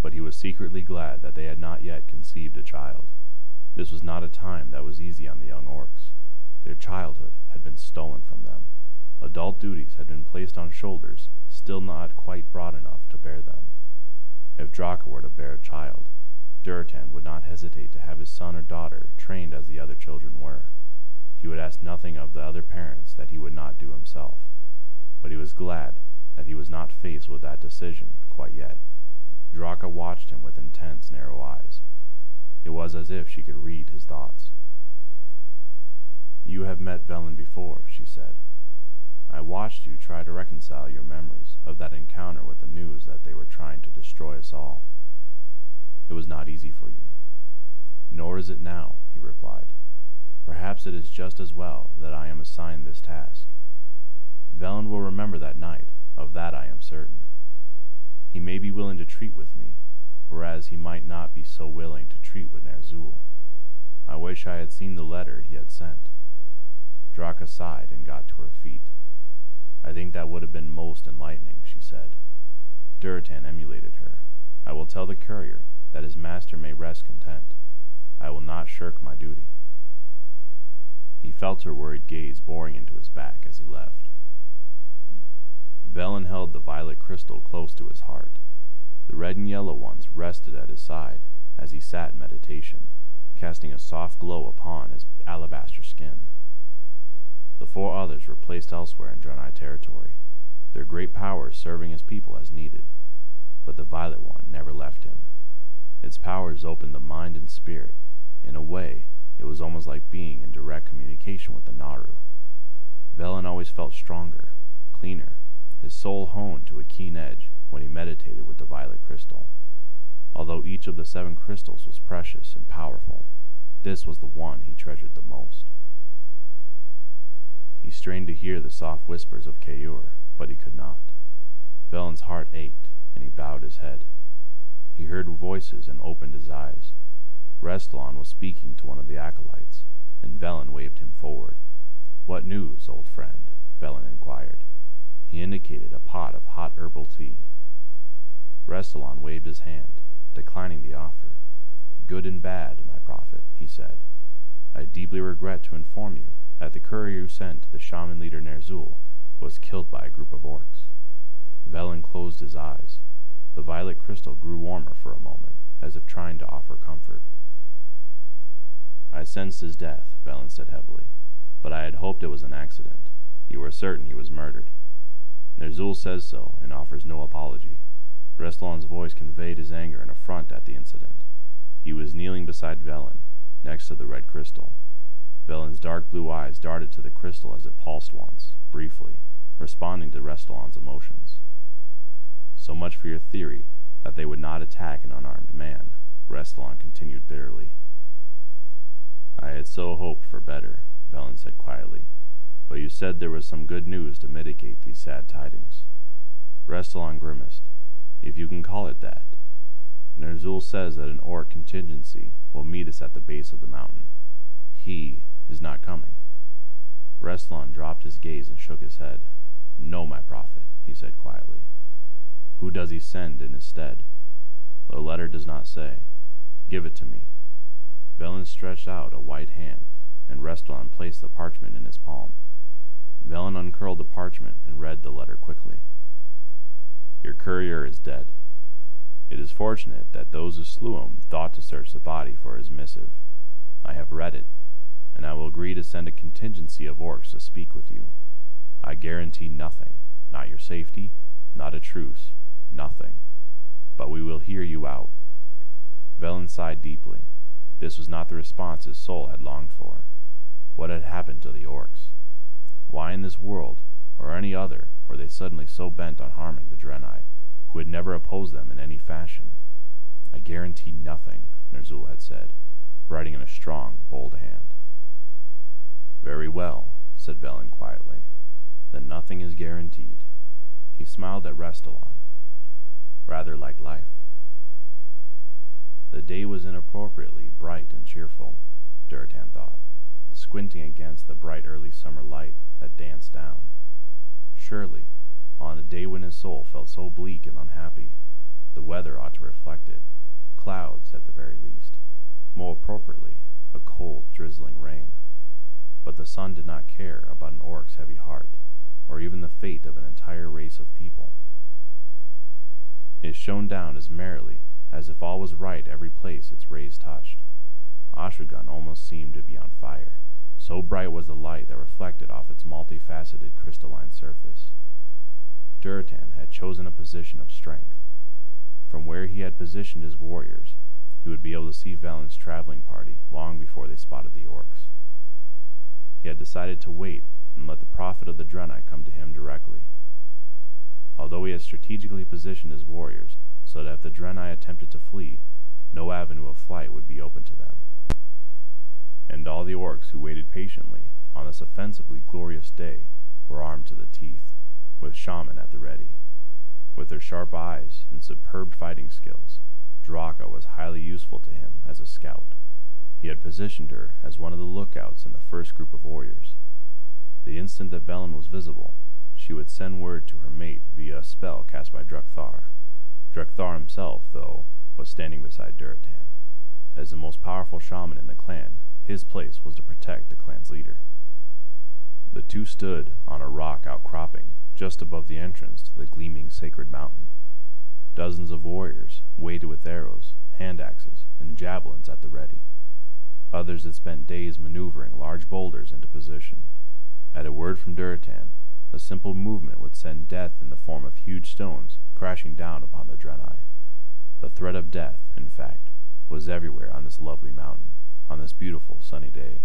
but he was secretly glad that they had not yet conceived a child. This was not a time that was easy on the young orcs. Their childhood had been stolen from them. Adult duties had been placed on shoulders still not quite broad enough to bear them. If Draka were to bear a child, Durotan would not hesitate to have his son or daughter trained as the other children were. He would ask nothing of the other parents that he would not do himself. But he was glad that he was not faced with that decision quite yet. Draka watched him with intense, narrow eyes. It was as if she could read his thoughts. You have met Velen before, she said. I watched you try to reconcile your memories of that encounter with the news that they were trying to destroy us all. It was not easy for you. Nor is it now, he replied. Perhaps it is just as well that I am assigned this task. Velen will remember that night, of that I am certain. He may be willing to treat with me, whereas he might not be so willing to treat with Ner'zhul. I wish I had seen the letter he had sent. Draka sighed and got to her feet. I think that would have been most enlightening, she said. Durotan emulated her. I will tell the courier that his master may rest content. I will not shirk my duty. He felt her worried gaze boring into his back as he left. Velen held the violet crystal close to his heart. The red and yellow ones rested at his side as he sat in meditation, casting a soft glow upon his alabaster skin. The four others were placed elsewhere in Draenei territory, their great powers serving his people as needed. But the violet one never left him. Its powers opened the mind and spirit. In a way, it was almost like being in direct communication with the Naaru. Velen always felt stronger, cleaner, his soul honed to a keen edge when he meditated with the violet crystal. Although each of the seven crystals was precious and powerful, this was the one he treasured the most. He strained to hear the soft whispers of K'ure, but he could not. Velen's heart ached, and he bowed his head. He heard voices and opened his eyes. Restalaan was speaking to one of the acolytes, and Velen waved him forward. What news, old friend? Velen inquired. He indicated a pot of hot herbal tea. Restalaan waved his hand, declining the offer. Good and bad, my prophet, he said. I deeply regret to inform you that the courier you sent to the shaman leader Ner'zhul was killed by a group of orcs. Velen closed his eyes. The violet crystal grew warmer for a moment, as if trying to offer comfort. I sensed his death, Velen said heavily, but I had hoped it was an accident. You were certain he was murdered. Ner'zhul says so, and offers no apology. Restalaan's voice conveyed his anger and affront at the incident. He was kneeling beside Velen, next to the red crystal. Velen's dark blue eyes darted to the crystal as it pulsed once, briefly, responding to Restalaan's emotions. So much for your theory that they would not attack an unarmed man, Restalaan continued bitterly. I had so hoped for better, Velen said quietly, but you said there was some good news to mitigate these sad tidings. Restalaan grimaced. If you can call it that. Ner'zhul says that an orc contingency will meet us at the base of the mountain. He is not coming. Restalaan dropped his gaze and shook his head. No, my prophet, he said quietly. Who does he send in his stead? The letter does not say. Give it to me. Velen stretched out a white hand, and Restalaan placed the parchment in his palm. Velen uncurled the parchment and read the letter quickly. Your courier is dead. It is fortunate that those who slew him thought to search the body for his missive. I have read it, and I will agree to send a contingency of orcs to speak with you. I guarantee nothing, not your safety, not a truce, nothing. But we will hear you out. Velen sighed deeply. This was not the response his soul had longed for. What had happened to the orcs? Why in this world or any other were they suddenly so bent on harming the Draenei, who had never opposed them in any fashion. I guarantee nothing, Ner'zhul had said, writing in a strong, bold hand. Very well, said Velen quietly. Then nothing is guaranteed. He smiled at Restalaan. Rather like life. The day was inappropriately bright and cheerful, Durotan thought, squinting against the bright early summer light that danced down. Surely, on a day when his soul felt so bleak and unhappy, the weather ought to reflect it, clouds at the very least, more appropriately, a cold, drizzling rain. But the sun did not care about an orc's heavy heart, or even the fate of an entire race of people. It shone down as merrily as if all was right every place its rays touched. Oshu'gun almost seemed to be on fire, so bright was the light that reflected off its multifaceted crystalline surface. Durotan had chosen a position of strength. From where he had positioned his warriors, he would be able to see Velen's traveling party long before they spotted the orcs. He had decided to wait and let the prophet of the Draenei come to him directly. Although he had strategically positioned his warriors so that if the Draenei attempted to flee, no avenue of flight would be open to them. And all the orcs who waited patiently on this offensively glorious day were armed to the teeth, with shaman at the ready. With their sharp eyes and superb fighting skills, Draka was highly useful to him as a scout. He had positioned her as one of the lookouts in the first group of warriors. The instant that Velen was visible, she would send word to her mate via a spell cast by Drek'Thar. Drek'Thar himself, though, was standing beside Durotan. As the most powerful shaman in the clan, his place was to protect the clan's leader. The two stood on a rock outcropping just above the entrance to the gleaming sacred mountain. Dozens of warriors, weighted with arrows, hand axes, and javelins at the ready. Others had spent days maneuvering large boulders into position. At a word from Durotan, a simple movement would send death in the form of huge stones crashing down upon the Draenei. The threat of death, in fact, was everywhere on this lovely mountain, on this beautiful sunny day.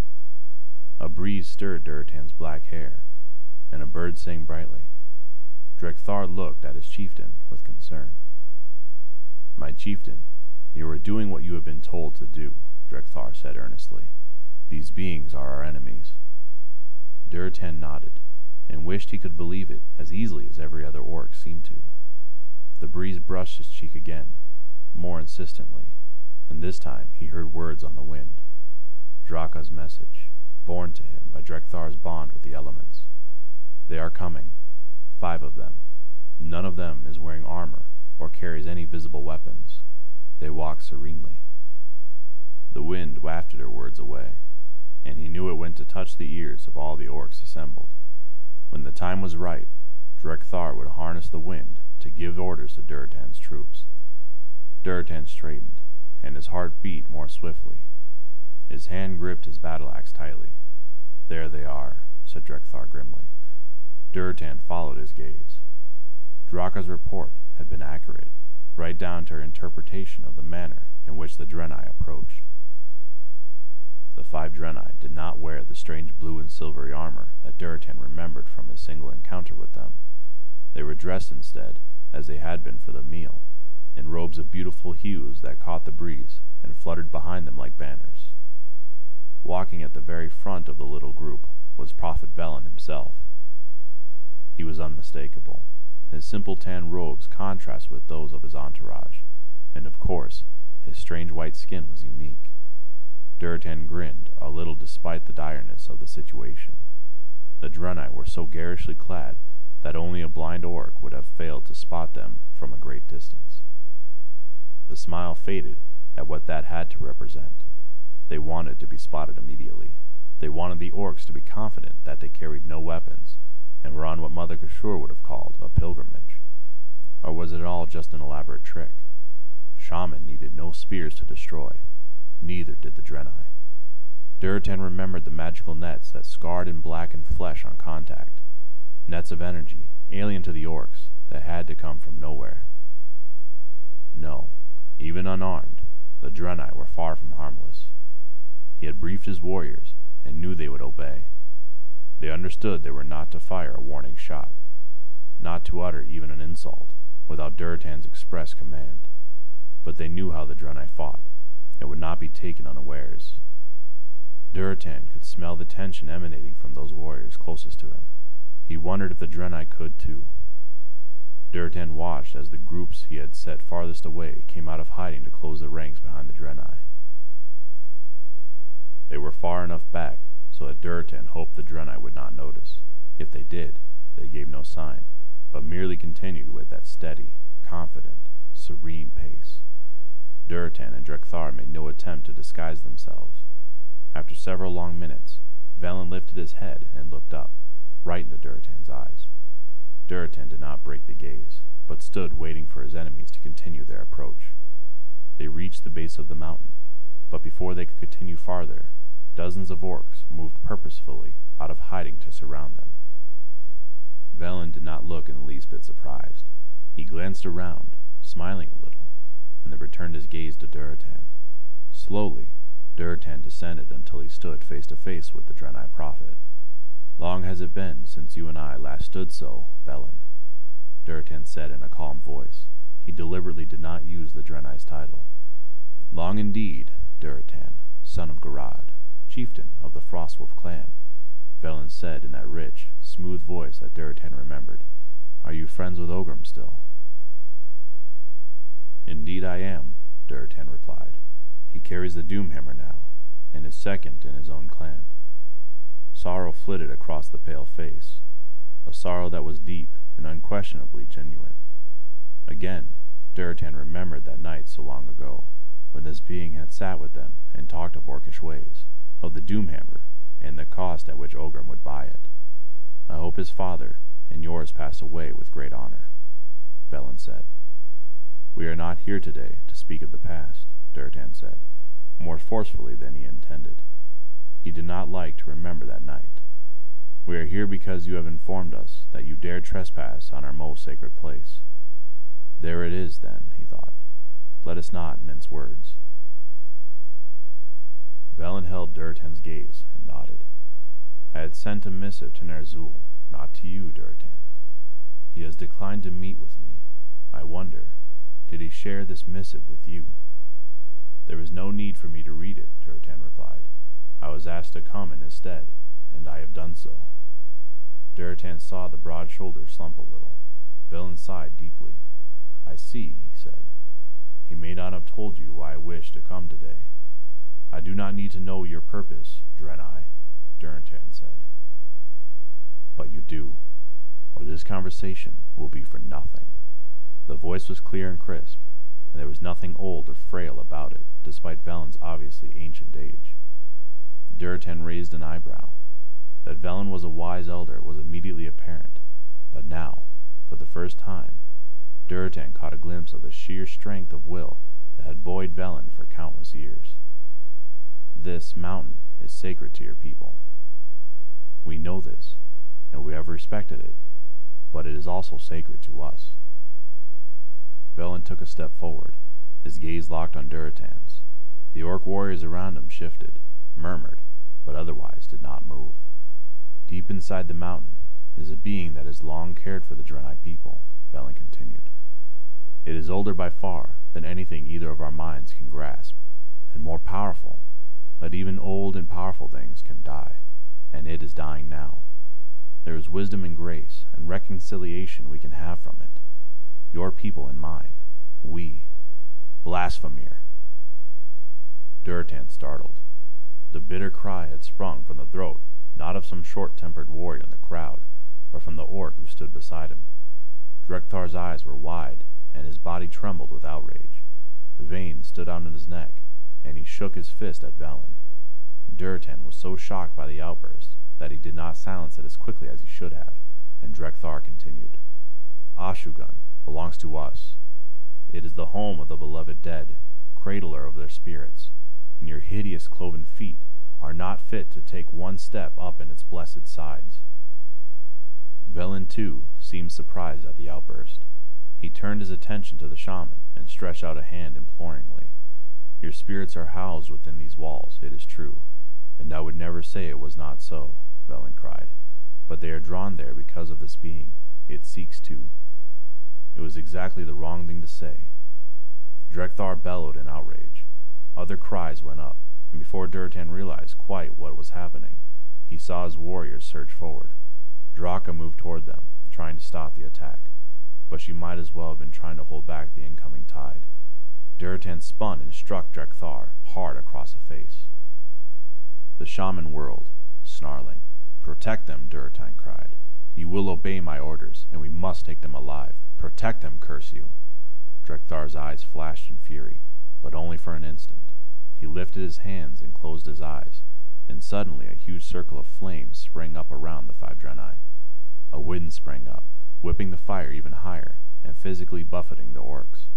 A breeze stirred Durotan's black hair, and a bird sang brightly. Drek'Thar looked at his chieftain with concern. My chieftain, you are doing what you have been told to do, Drek'Thar said earnestly. These beings are our enemies. Durotan nodded, and wished he could believe it as easily as every other orc seemed to. The breeze brushed his cheek again, more insistently, and this time he heard words on the wind. Draka's message, borne to him by Drek'Thar's bond with the elements. They are coming, five of them. None of them is wearing armor or carries any visible weapons. They walk serenely. The wind wafted her words away, and he knew it went to touch the ears of all the orcs assembled. When the time was right, Drek'Thar would harness the wind to give orders to Durotan's troops. Durotan straightened, and his heart beat more swiftly. His hand gripped his battle axe tightly. There they are, said Drek'Thar grimly. Durotan followed his gaze. Draka's report had been accurate, right down to her interpretation of the manner in which the Draenei approached. The five Draenei did not wear the strange blue and silvery armor that Durotan remembered from his single encounter with them. They were dressed instead as they had been for the meal, in robes of beautiful hues that caught the breeze and fluttered behind them like banners. Walking at the very front of the little group was Prophet Velen himself. He was unmistakable. His simple tan robes contrasted with those of his entourage, and of course, his strange white skin was unique. Durotan grinned a little despite the direness of the situation. The Draenei were so garishly clad that only a blind orc would have failed to spot them from a great distance. The smile faded at what that had to represent. They wanted to be spotted immediately. They wanted the orcs to be confident that they carried no weapons and were on what Mother Kashur would have called a pilgrimage. Or was it all just an elaborate trick? Shaman needed no spears to destroy. Neither did the Draenei. Durotan remembered the magical nets that scarred and blackened flesh on contact nets of energy, alien to the orcs, that had to come from nowhere. No, even unarmed, the Draenei were far from harmless. He had briefed his warriors and knew they would obey. They understood they were not to fire a warning shot, not to utter even an insult, without Durotan's express command. But they knew how the Draenei fought, and would not be taken unawares. Durotan could smell the tension emanating from those warriors closest to him. He wondered if the Draenei could too. Durotan watched as the groups he had set farthest away came out of hiding to close the ranks behind the Draenei. They were far enough back so that Durotan hoped the Draenei would not notice. If they did, they gave no sign, but merely continued with that steady, confident, serene pace. Durotan and Drek'Thar made no attempt to disguise themselves. After several long minutes, Velen lifted his head and looked up, right into Durotan's eyes. Durotan did not break the gaze, but stood waiting for his enemies to continue their approach. They reached the base of the mountain, but before they could continue farther, dozens of orcs moved purposefully out of hiding to surround them. Velen did not look in the least bit surprised. He glanced around, smiling a little, and then returned his gaze to Durotan. Slowly, Durotan descended until he stood face to face with the Draenei prophet. Long has it been since you and I last stood so, Velen, Durotan said in a calm voice. He deliberately did not use the Draenei's title. Long indeed, Durotan, son of Garad, chieftain of the Frostwolf clan, Velen said in that rich, smooth voice that Durotan remembered. Are you friends with Orgrim still? Indeed I am, Durotan replied. He carries the Doomhammer now, and is second in his own clan. Sorrow flitted across the pale face, a sorrow that was deep and unquestionably genuine. Again, Durotan remembered that night so long ago, when this being had sat with them and talked of orcish ways, of the Doomhammer, and the cost at which Orgrim would buy it. I hope his father and yours passed away with great honor, Velen said. We are not here today to speak of the past, Durotan said, more forcefully than he intended. He did not like to remember that night. We are here because you have informed us that you dare trespass on our most sacred place. There it is, then, he thought. Let us not mince words. Velen held Durotan's gaze and nodded. I had sent a missive to Ner'zhul, not to you, Durotan. He has declined to meet with me. I wonder, did he share this missive with you? There is no need for me to read it, Durotan replied. I was asked to come in his stead, and I have done so. Durotan saw the broad shoulders slump a little. Velen sighed deeply. I see, he said. He may not have told you why I wished to come today. I do not need to know your purpose, Draenei, Durotan said. But you do, or this conversation will be for nothing. The voice was clear and crisp, and there was nothing old or frail about it, despite Velen's obviously ancient age. Durotan raised an eyebrow. That Velen was a wise elder was immediately apparent, but now, for the first time, Durotan caught a glimpse of the sheer strength of will that had buoyed Velen for countless years. This mountain is sacred to your people. We know this, and we have respected it, but it is also sacred to us. Velen took a step forward, his gaze locked on Durotan's. The orc warriors around him shifted, murmured, but otherwise did not move. Deep inside the mountain is a being that has long cared for the Draenei people, Velen continued. It is older by far than anything either of our minds can grasp, and more powerful, but even old and powerful things can die, and it is dying now. There is wisdom and grace and reconciliation we can have from it. Your people and mine. We. Blasphemer. Durotan startled. The bitter cry had sprung from the throat, not of some short-tempered warrior in the crowd, but from the orc who stood beside him. Drek'Thar's eyes were wide, and his body trembled with outrage. The veins stood out in his neck, and he shook his fist at Velen. Durotan was so shocked by the outburst that he did not silence it as quickly as he should have, and Drek'Thar continued. Oshu'gun belongs to us. It is the home of the beloved dead, cradler of their spirits, and your hideous cloven feet are not fit to take one step up in its blessed sides. Velen, too, seemed surprised at the outburst. He turned his attention to the shaman and stretched out a hand imploringly. Your spirits are housed within these walls, it is true, and I would never say it was not so, Velen cried. but they are drawn there because of this being. It seeks to. It was exactly the wrong thing to say. Drek'Thar bellowed in outrage. Other cries went up, and before Durotan realized quite what was happening, he saw his warriors surge forward. Draka moved toward them, trying to stop the attack, but she might as well have been trying to hold back the incoming tide. Durotan spun and struck Drek'Thar hard across the face. The shaman whirled, snarling. Protect them, Durotan cried. You will obey my orders, and we must take them alive. Protect them, curse you! Drek'Thar's eyes flashed in fury, but only for an instant. He lifted his hands and closed his eyes, and suddenly a huge circle of flames sprang up around the five Draenei. A wind sprang up, whipping the fire even higher, and physically buffeting the orcs.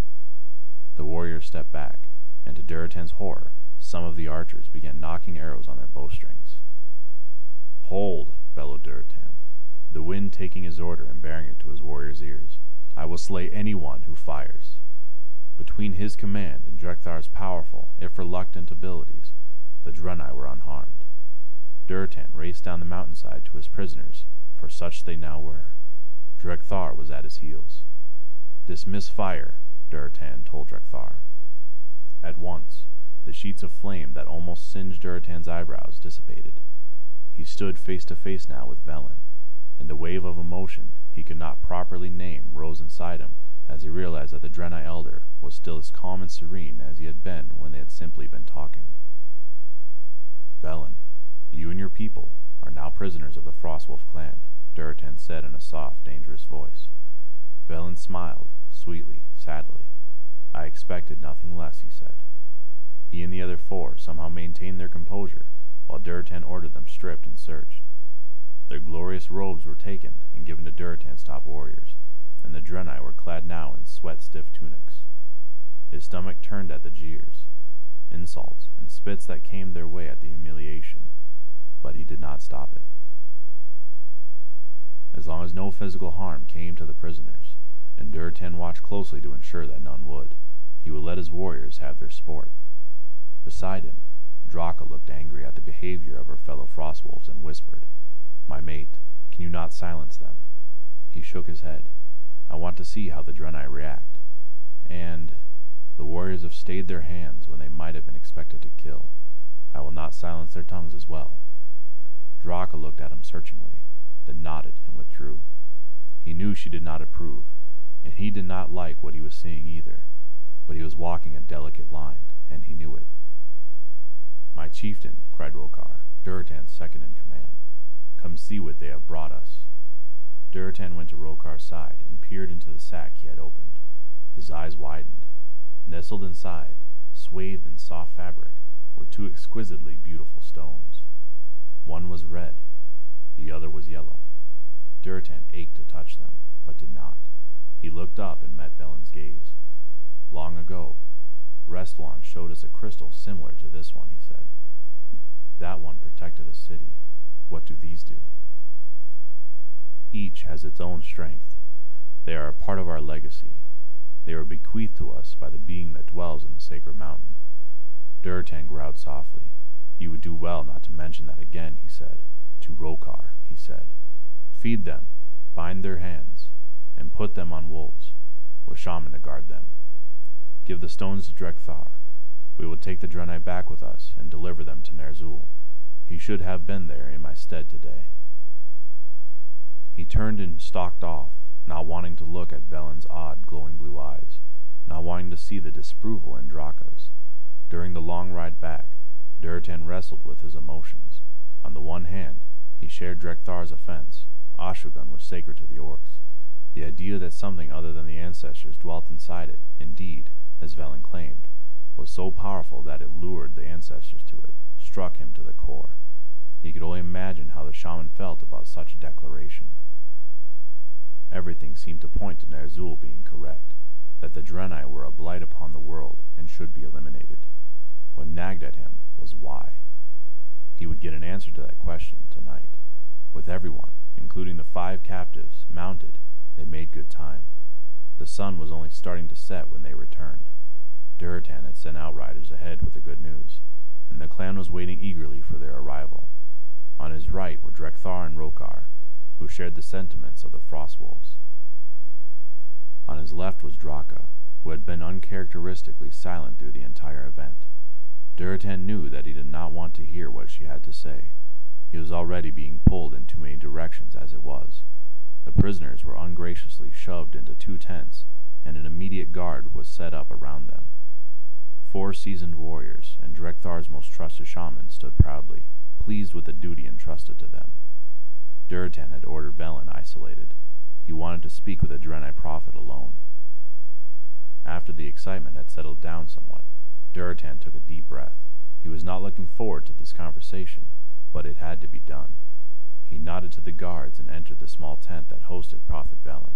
The warriors stepped back, and to Durotan's horror, some of the archers began knocking arrows on their bowstrings. Hold, bellowed Durotan, the wind taking his order and bearing it to his warriors' ears. I will slay anyone who fires. Between his command and Drek'Thar's powerful, if reluctant abilities, the Draenei were unharmed. Durotan raced down the mountainside to his prisoners, for such they now were. Drek'Thar was at his heels. Dismiss fire, Durotan told Drek'Thar. At once, the sheets of flame that almost singed Durotan's eyebrows dissipated. He stood face to face now with Velen, and a wave of emotion he could not properly name rose inside him as he realized that the Draenei Elder was still as calm and serene as he had been when they had simply been talking. Velen, you and your people are now prisoners of the Frostwolf clan, Durotan said in a soft, dangerous voice. Velen smiled, sweetly, sadly. I expected nothing less, he said. He and the other four somehow maintained their composure, while Durotan ordered them stripped and searched. Their glorious robes were taken and given to Durotan's top warriors, and the Draenei were clad now in sweat-stiff tunics. His stomach turned at the jeers, insults, and spits that came their way at the humiliation, but he did not stop it. As long as no physical harm came to the prisoners, and Durotan watched closely to ensure that none would, he would let his warriors have their sport. Beside him, Draka looked angry at the behavior of her fellow frostwolves and whispered, My mate, can you not silence them? He shook his head. I want to see how the Draenei react. And the warriors have stayed their hands when they might have been expected to kill. I will not silence their tongues as well. Draka looked at him searchingly, then nodded and withdrew. He knew she did not approve, and he did not like what he was seeing either, but he was walking a delicate line, and he knew it. My chieftain, cried Rokar, Durotan's second in command, come see what they have brought us. Durotan went to Rokar's side and peered into the sack he had opened. His eyes widened. Nestled inside, swathed in soft fabric, were two exquisitely beautiful stones. One was red, the other was yellow. Durotan ached to touch them, but did not. He looked up and met Velen's gaze. Long ago, Restalaan showed us a crystal similar to this one, he said. That one protected a city. What do these do? Each has its own strength. They are a part of our legacy. They were bequeathed to us by the being that dwells in the sacred mountain. Durotan growled softly. You would do well not to mention that again, he said. To Rokar, he said. Feed them, bind their hands, and put them on wolves, with shaman to guard them. Give the stones to Drek'Thar. We will take the Draenei back with us and deliver them to Ner'zhul. He should have been there in my stead today. He turned and stalked off, not wanting to look at Velen's odd, glowing blue eyes, not wanting to see the disapproval in Draka's. During the long ride back, Durotan wrestled with his emotions. On the one hand, he shared Drek'Thar's offense. Oshu'gun was sacred to the orcs. The idea that something other than the ancestors dwelt inside it, indeed, as Velen claimed, was so powerful that it lured the ancestors to it, struck him to the core. He could only imagine how the shaman felt about such a declaration. Everything seemed to point to Ner'zhul being correct, that the Draenei were a blight upon the world and should be eliminated. What nagged at him was why. He would get an answer to that question tonight. With everyone, including the five captives, mounted, they made good time. The sun was only starting to set when they returned. Durotan had sent outriders ahead with the good news, and the clan was waiting eagerly for their arrival. On his right were Drek'Thar and Rokar. Who shared the sentiments of the Frostwolves. On his left was Draka, who had been uncharacteristically silent through the entire event. Durotan knew that he did not want to hear what she had to say. He was already being pulled in too many directions as it was. The prisoners were ungraciously shoved into two tents, and an immediate guard was set up around them. Four seasoned warriors and Drek'Thar's most trusted shaman stood proudly, pleased with the duty entrusted to them. Durotan had ordered Velen isolated. He wanted to speak with the Draenei prophet alone. After the excitement had settled down somewhat, Durotan took a deep breath. He was not looking forward to this conversation, but it had to be done. He nodded to the guards and entered the small tent that hosted Prophet Velen.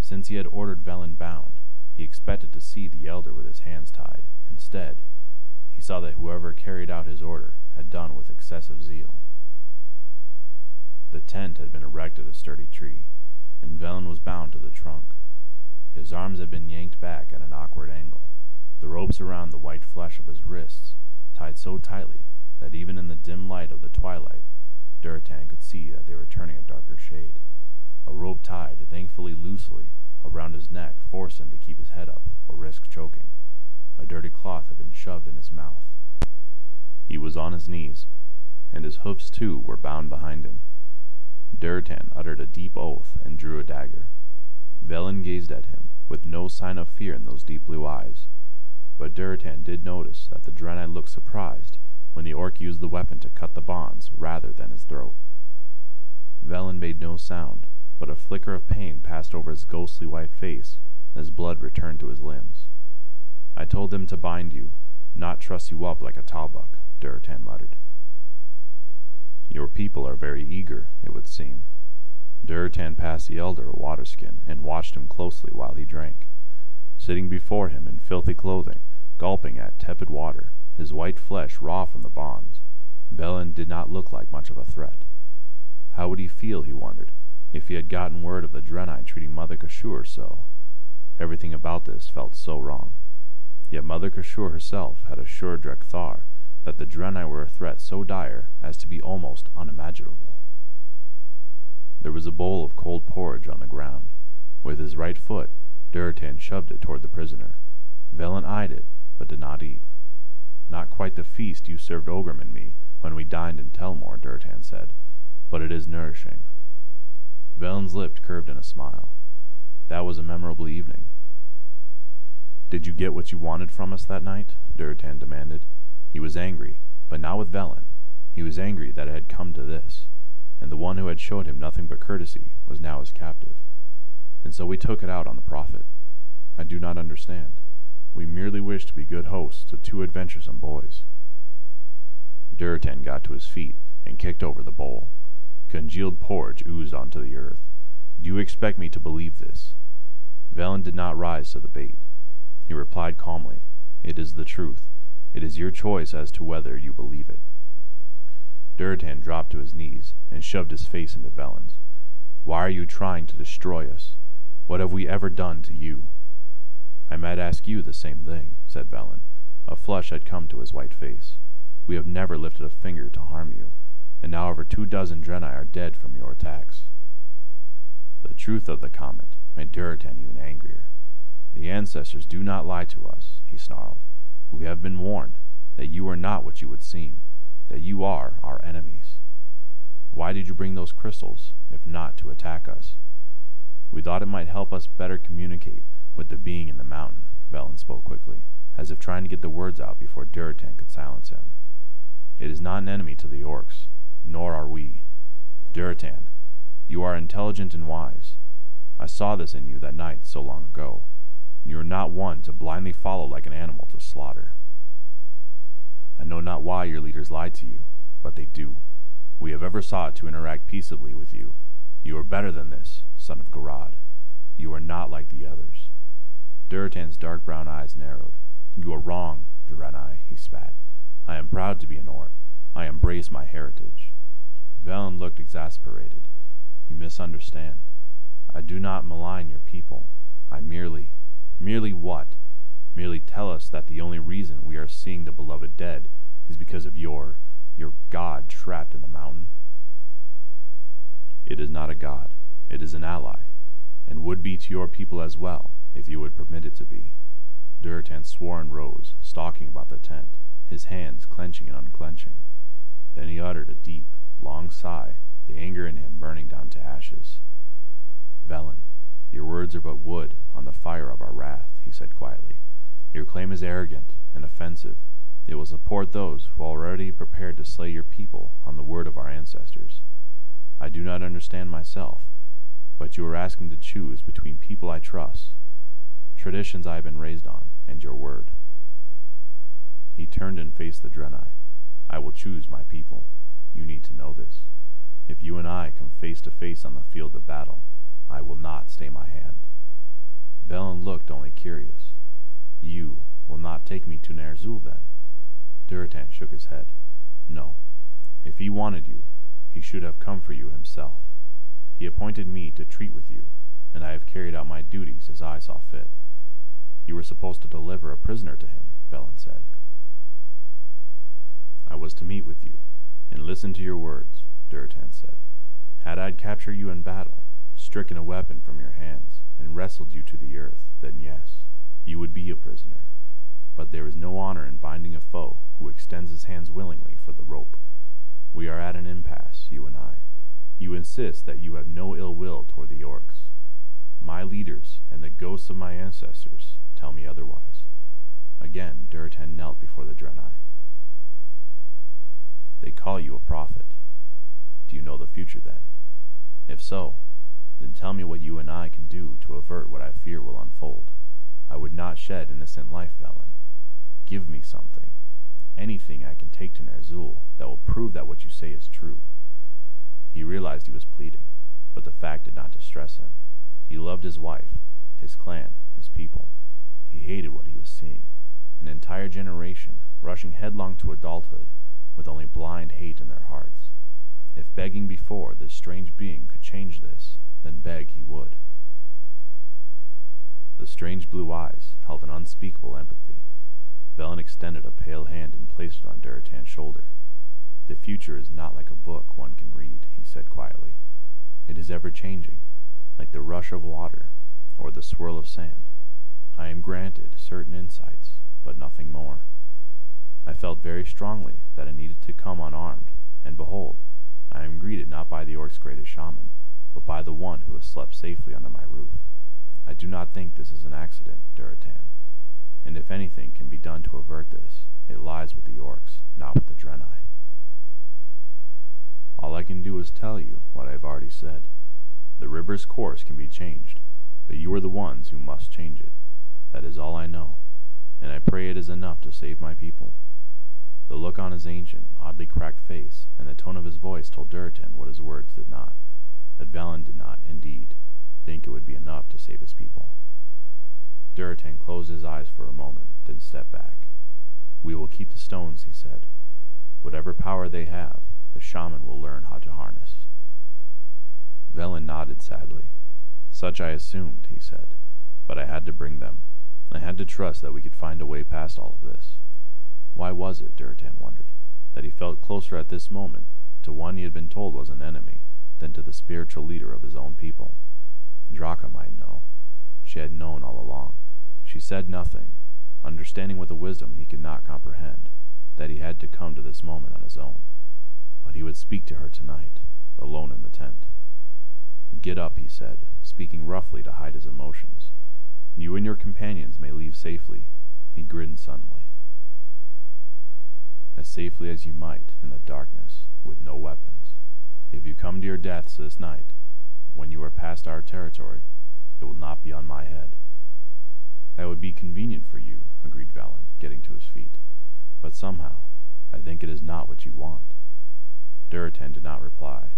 Since he had ordered Velen bound, he expected to see the elder with his hands tied. Instead, he saw that whoever carried out his order had done with excessive zeal. The tent had been erected a sturdy tree, and Velen was bound to the trunk. His arms had been yanked back at an awkward angle, the ropes around the white flesh of his wrists tied so tightly that even in the dim light of the twilight, Durotan could see that they were turning a darker shade. A rope tied, thankfully loosely, around his neck forced him to keep his head up or risk choking. A dirty cloth had been shoved in his mouth. He was on his knees, and his hoofs too were bound behind him. Durotan uttered a deep oath and drew a dagger. Velen gazed at him, with no sign of fear in those deep blue eyes, but Durotan did notice that the Draenei looked surprised when the orc used the weapon to cut the bonds rather than his throat. Velen made no sound, but a flicker of pain passed over his ghostly white face as blood returned to his limbs. I told them to bind you, not truss you up like a talbuk, Durotan muttered. Your people are very eager, it would seem. Durotan passed the elder a water skin and watched him closely while he drank. Sitting before him in filthy clothing, gulping at tepid water, his white flesh raw from the bonds, Velen did not look like much of a threat. How would he feel, he wondered, if he had gotten word of the Draenei treating Mother Kashur so? Everything about this felt so wrong. Yet Mother Kashur herself had assured Drek'Thar that the Draenei were a threat so dire as to be almost unimaginable. There was a bowl of cold porridge on the ground. With his right foot, Durotan shoved it toward the prisoner. Velen eyed it, but did not eat. Not quite the feast you served Orgrim and me when we dined in Telmor, Durotan said, but it is nourishing. Velen's lip curved in a smile. That was a memorable evening. Did you get what you wanted from us that night? Durotan demanded. He was angry, but not with Velen. He was angry that it had come to this, and the one who had showed him nothing but courtesy was now his captive. And so we took it out on the prophet. I do not understand. We merely wish to be good hosts to two adventuresome boys. Durotan got to his feet and kicked over the bowl. Congealed porridge oozed onto the earth. Do you expect me to believe this? Velen did not rise to the bait. He replied calmly, It is the truth. It is your choice as to whether you believe it. Durotan dropped to his knees and shoved his face into Velen's. Why are you trying to destroy us? What have we ever done to you? I might ask you the same thing, said Velen. A flush had come to his white face. We have never lifted a finger to harm you, and now over two dozen Draenei are dead from your attacks. The truth of the comment made Durotan even angrier. The ancestors do not lie to us, he snarled. We have been warned that you are not what you would seem, that you are our enemies. Why did you bring those crystals, if not to attack us? We thought it might help us better communicate with the being in the mountain, Velen spoke quickly, as if trying to get the words out before Durotan could silence him. It is not an enemy to the orcs, nor are we. Durotan, you are intelligent and wise. I saw this in you that night so long ago. You are not one to blindly follow like an animal to slaughter. I know not why your leaders lied to you, but they do. We have ever sought to interact peaceably with you. You are better than this, son of Garad. You are not like the others. Durotan's dark brown eyes narrowed. You are wrong, Draenei, he spat. I am proud to be an orc. I embrace my heritage. Velen looked exasperated. You misunderstand. I do not malign your people. I merely, merely what? Merely tell us that the only reason we are seeing the beloved dead is because of your, your god trapped in the mountain. It is not a god, it is an ally, and would be to your people as well, if you would permit it to be. Durotan swore and rose, stalking about the tent, his hands clenching and unclenching. Then he uttered a deep, long sigh, the anger in him burning down to ashes. Velen, your words are but wood on the fire of our wrath, he said quietly. Your claim is arrogant and offensive. It will support those who are already prepared to slay your people on the word of our ancestors. I do not understand myself, but you are asking to choose between people I trust, traditions I have been raised on, and your word. He turned and faced the Draenei. I will choose my people. You need to know this. If you and I come face to face on the field of battle, I will not stay my hand. Velen looked only curious. You will not take me to Ner'zhul then? Durotan shook his head. No. If he wanted you, he should have come for you himself. He appointed me to treat with you, and I have carried out my duties as I saw fit. You were supposed to deliver a prisoner to him, Velen said. I was to meet with you, and listen to your words, Durotan said. Had I captured you in battle, stricken a weapon from your hands, and wrestled you to the earth, then yes, you would be a prisoner. But there is no honor in binding a foe who extends his hands willingly for the rope. We are at an impasse, you and I. You insist that you have no ill will toward the orcs. My leaders and the ghosts of my ancestors tell me otherwise. Again, Durotan knelt before the Draenei. They call you a prophet. Do you know the future then? If so, then tell me what you and I can do to avert what I fear will unfold. I would not shed innocent life, Velen. Give me something. Anything I can take to Ner'zhul that will prove that what you say is true. He realized he was pleading, but the fact did not distress him. He loved his wife, his clan, his people. He hated what he was seeing. An entire generation rushing headlong to adulthood with only blind hate in their hearts. If begging before this strange being could change this, then beg he would. The strange blue eyes held an unspeakable empathy. Velen extended a pale hand and placed it on Durotan's shoulder. The future is not like a book one can read, he said quietly. It is ever changing, like the rush of water or the swirl of sand. I am granted certain insights, but nothing more. I felt very strongly that I needed to come unarmed, and behold, I am greeted not by the orc's greatest shaman, but by the one who has slept safely under my roof. I do not think this is an accident, Durotan, and if anything can be done to avert this, it lies with the orcs, not with the Draenei. All I can do is tell you what I have already said. The river's course can be changed, but you are the ones who must change it. That is all I know, and I pray it is enough to save my people. The look on his ancient, oddly cracked face, and the tone of his voice told Durotan what his words did not, that Velen did not, indeed, think it would be enough to save his people. Durotan closed his eyes for a moment, then stepped back. We will keep the stones, he said. Whatever power they have, the shaman will learn how to harness. Velen nodded sadly. Such I assumed, he said, but I had to bring them. I had to trust that we could find a way past all of this. Why was it, Durotan wondered, that he felt closer at this moment to one he had been told was an enemy than to the spiritual leader of his own people? Draka might know. She had known all along. She said nothing, understanding with a wisdom he could not comprehend, that he had to come to this moment on his own. But he would speak to her tonight, alone in the tent. Get up, he said, speaking roughly to hide his emotions. You and your companions may leave safely. He grinned suddenly as safely as you might in the darkness with no weapons. If you come to your deaths this night, when you are past our territory, it will not be on my head. That would be convenient for you, agreed Velen, getting to his feet. But somehow, I think it is not what you want. Durotan did not reply.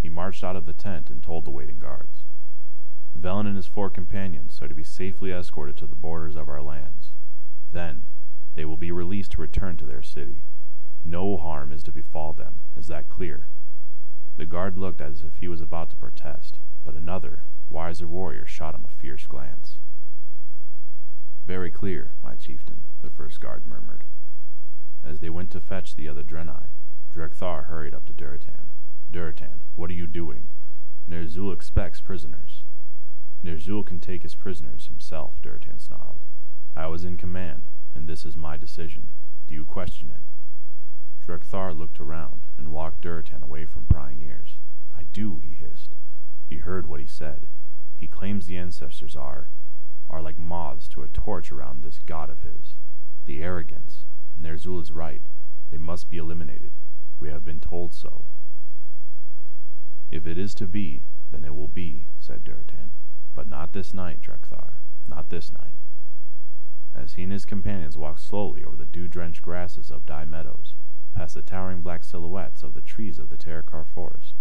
He marched out of the tent and told the waiting guards. Velen and his four companions are to be safely escorted to the borders of our lands. Then, they will be released to return to their city. No harm is to befall them, is that clear? The guard looked as if he was about to protest, but another, wiser warrior shot him a fierce glance. Very clear, my chieftain, the first guard murmured. As they went to fetch the other Draenei, Drek'Thar hurried up to Durotan. Durotan, what are you doing? Ner'zhul expects prisoners. Ner'zhul can take his prisoners himself, Durotan snarled. I was in command, and this is my decision. Do you question it? Drek'Thar looked around and walked Durotan away from prying ears. I do, he hissed. He heard what he said. He claims the ancestors are, are like moths to a torch around this god of his. The arrogance. Ner'zhul is right. They must be eliminated. We have been told so. If it is to be, then it will be, said Durotan. But not this night, Drek'Thar. Not this night. As he and his companions walked slowly over the dew-drenched grasses of Dai Meadows, past the towering black silhouettes of the trees of the Terokkar forest,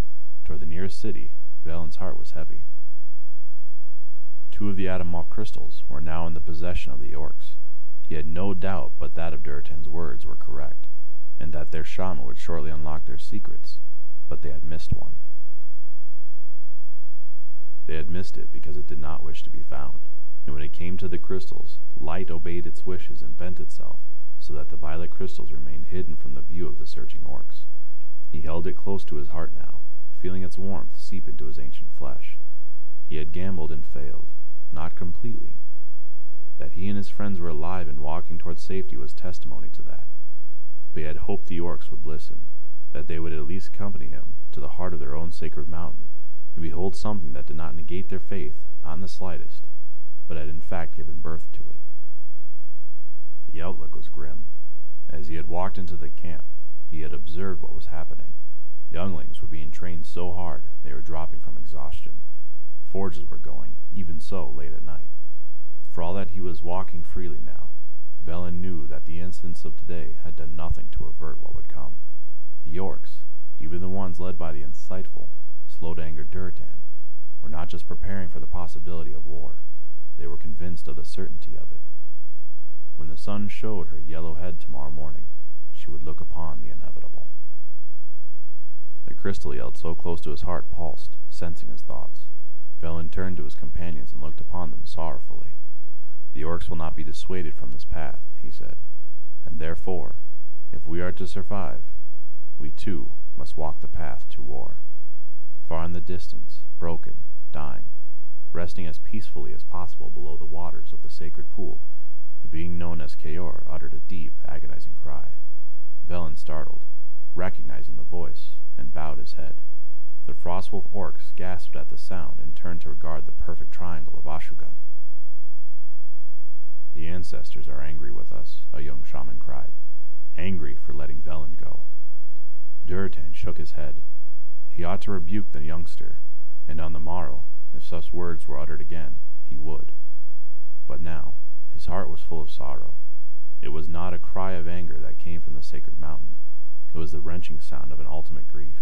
toward the nearest city, Velen's heart was heavy. Two of the Ata'mal crystals were now in the possession of the orcs. He had no doubt but that of Durotan's words were correct, and that their shaman would shortly unlock their secrets, but they had missed one. They had missed it because it did not wish to be found, and when it came to the crystals, light obeyed its wishes and bent itself so that the violet crystals remained hidden from the view of the searching orcs. He held it close to his heart now, feeling its warmth seep into his ancient flesh. He had gambled and failed, not completely. That he and his friends were alive and walking toward safety was testimony to that. But he had hoped the orcs would listen, that they would at least accompany him to the heart of their own sacred mountain, and behold something that did not negate their faith, not in the slightest, but had in fact given birth to it. The outlook was grim. As he had walked into the camp, he had observed what was happening. Younglings were being trained so hard they were dropping from exhaustion. Forges were going, even so, late at night. For all that he was walking freely now, Velen knew that the incidents of today had done nothing to avert what would come. The orcs, even the ones led by the insightful, slow-to-anger Durotan, were not just preparing for the possibility of war. They were convinced of the certainty of it. When the sun showed her yellow head tomorrow morning, she would look upon the inevitable. The crystal he held so close to his heart pulsed, sensing his thoughts. Velen turned to his companions and looked upon them sorrowfully. The orcs will not be dissuaded from this path, he said, and therefore, if we are to survive, we too must walk the path to war. Far in the distance, broken, dying, resting as peacefully as possible below the waters of the sacred pool, the being known as K'ure uttered a deep, agonizing cry. Velen startled, recognizing the voice, and bowed his head. The Frostwolf orcs gasped at the sound and turned to regard the perfect triangle of Oshu'gun. The ancestors are angry with us, a young shaman cried. Angry for letting Velen go. Durotan shook his head. He ought to rebuke the youngster, and on the morrow, if such words were uttered again, he would. But now, his heart was full of sorrow. It was not a cry of anger that came from the sacred mountain. It was the wrenching sound of an ultimate grief.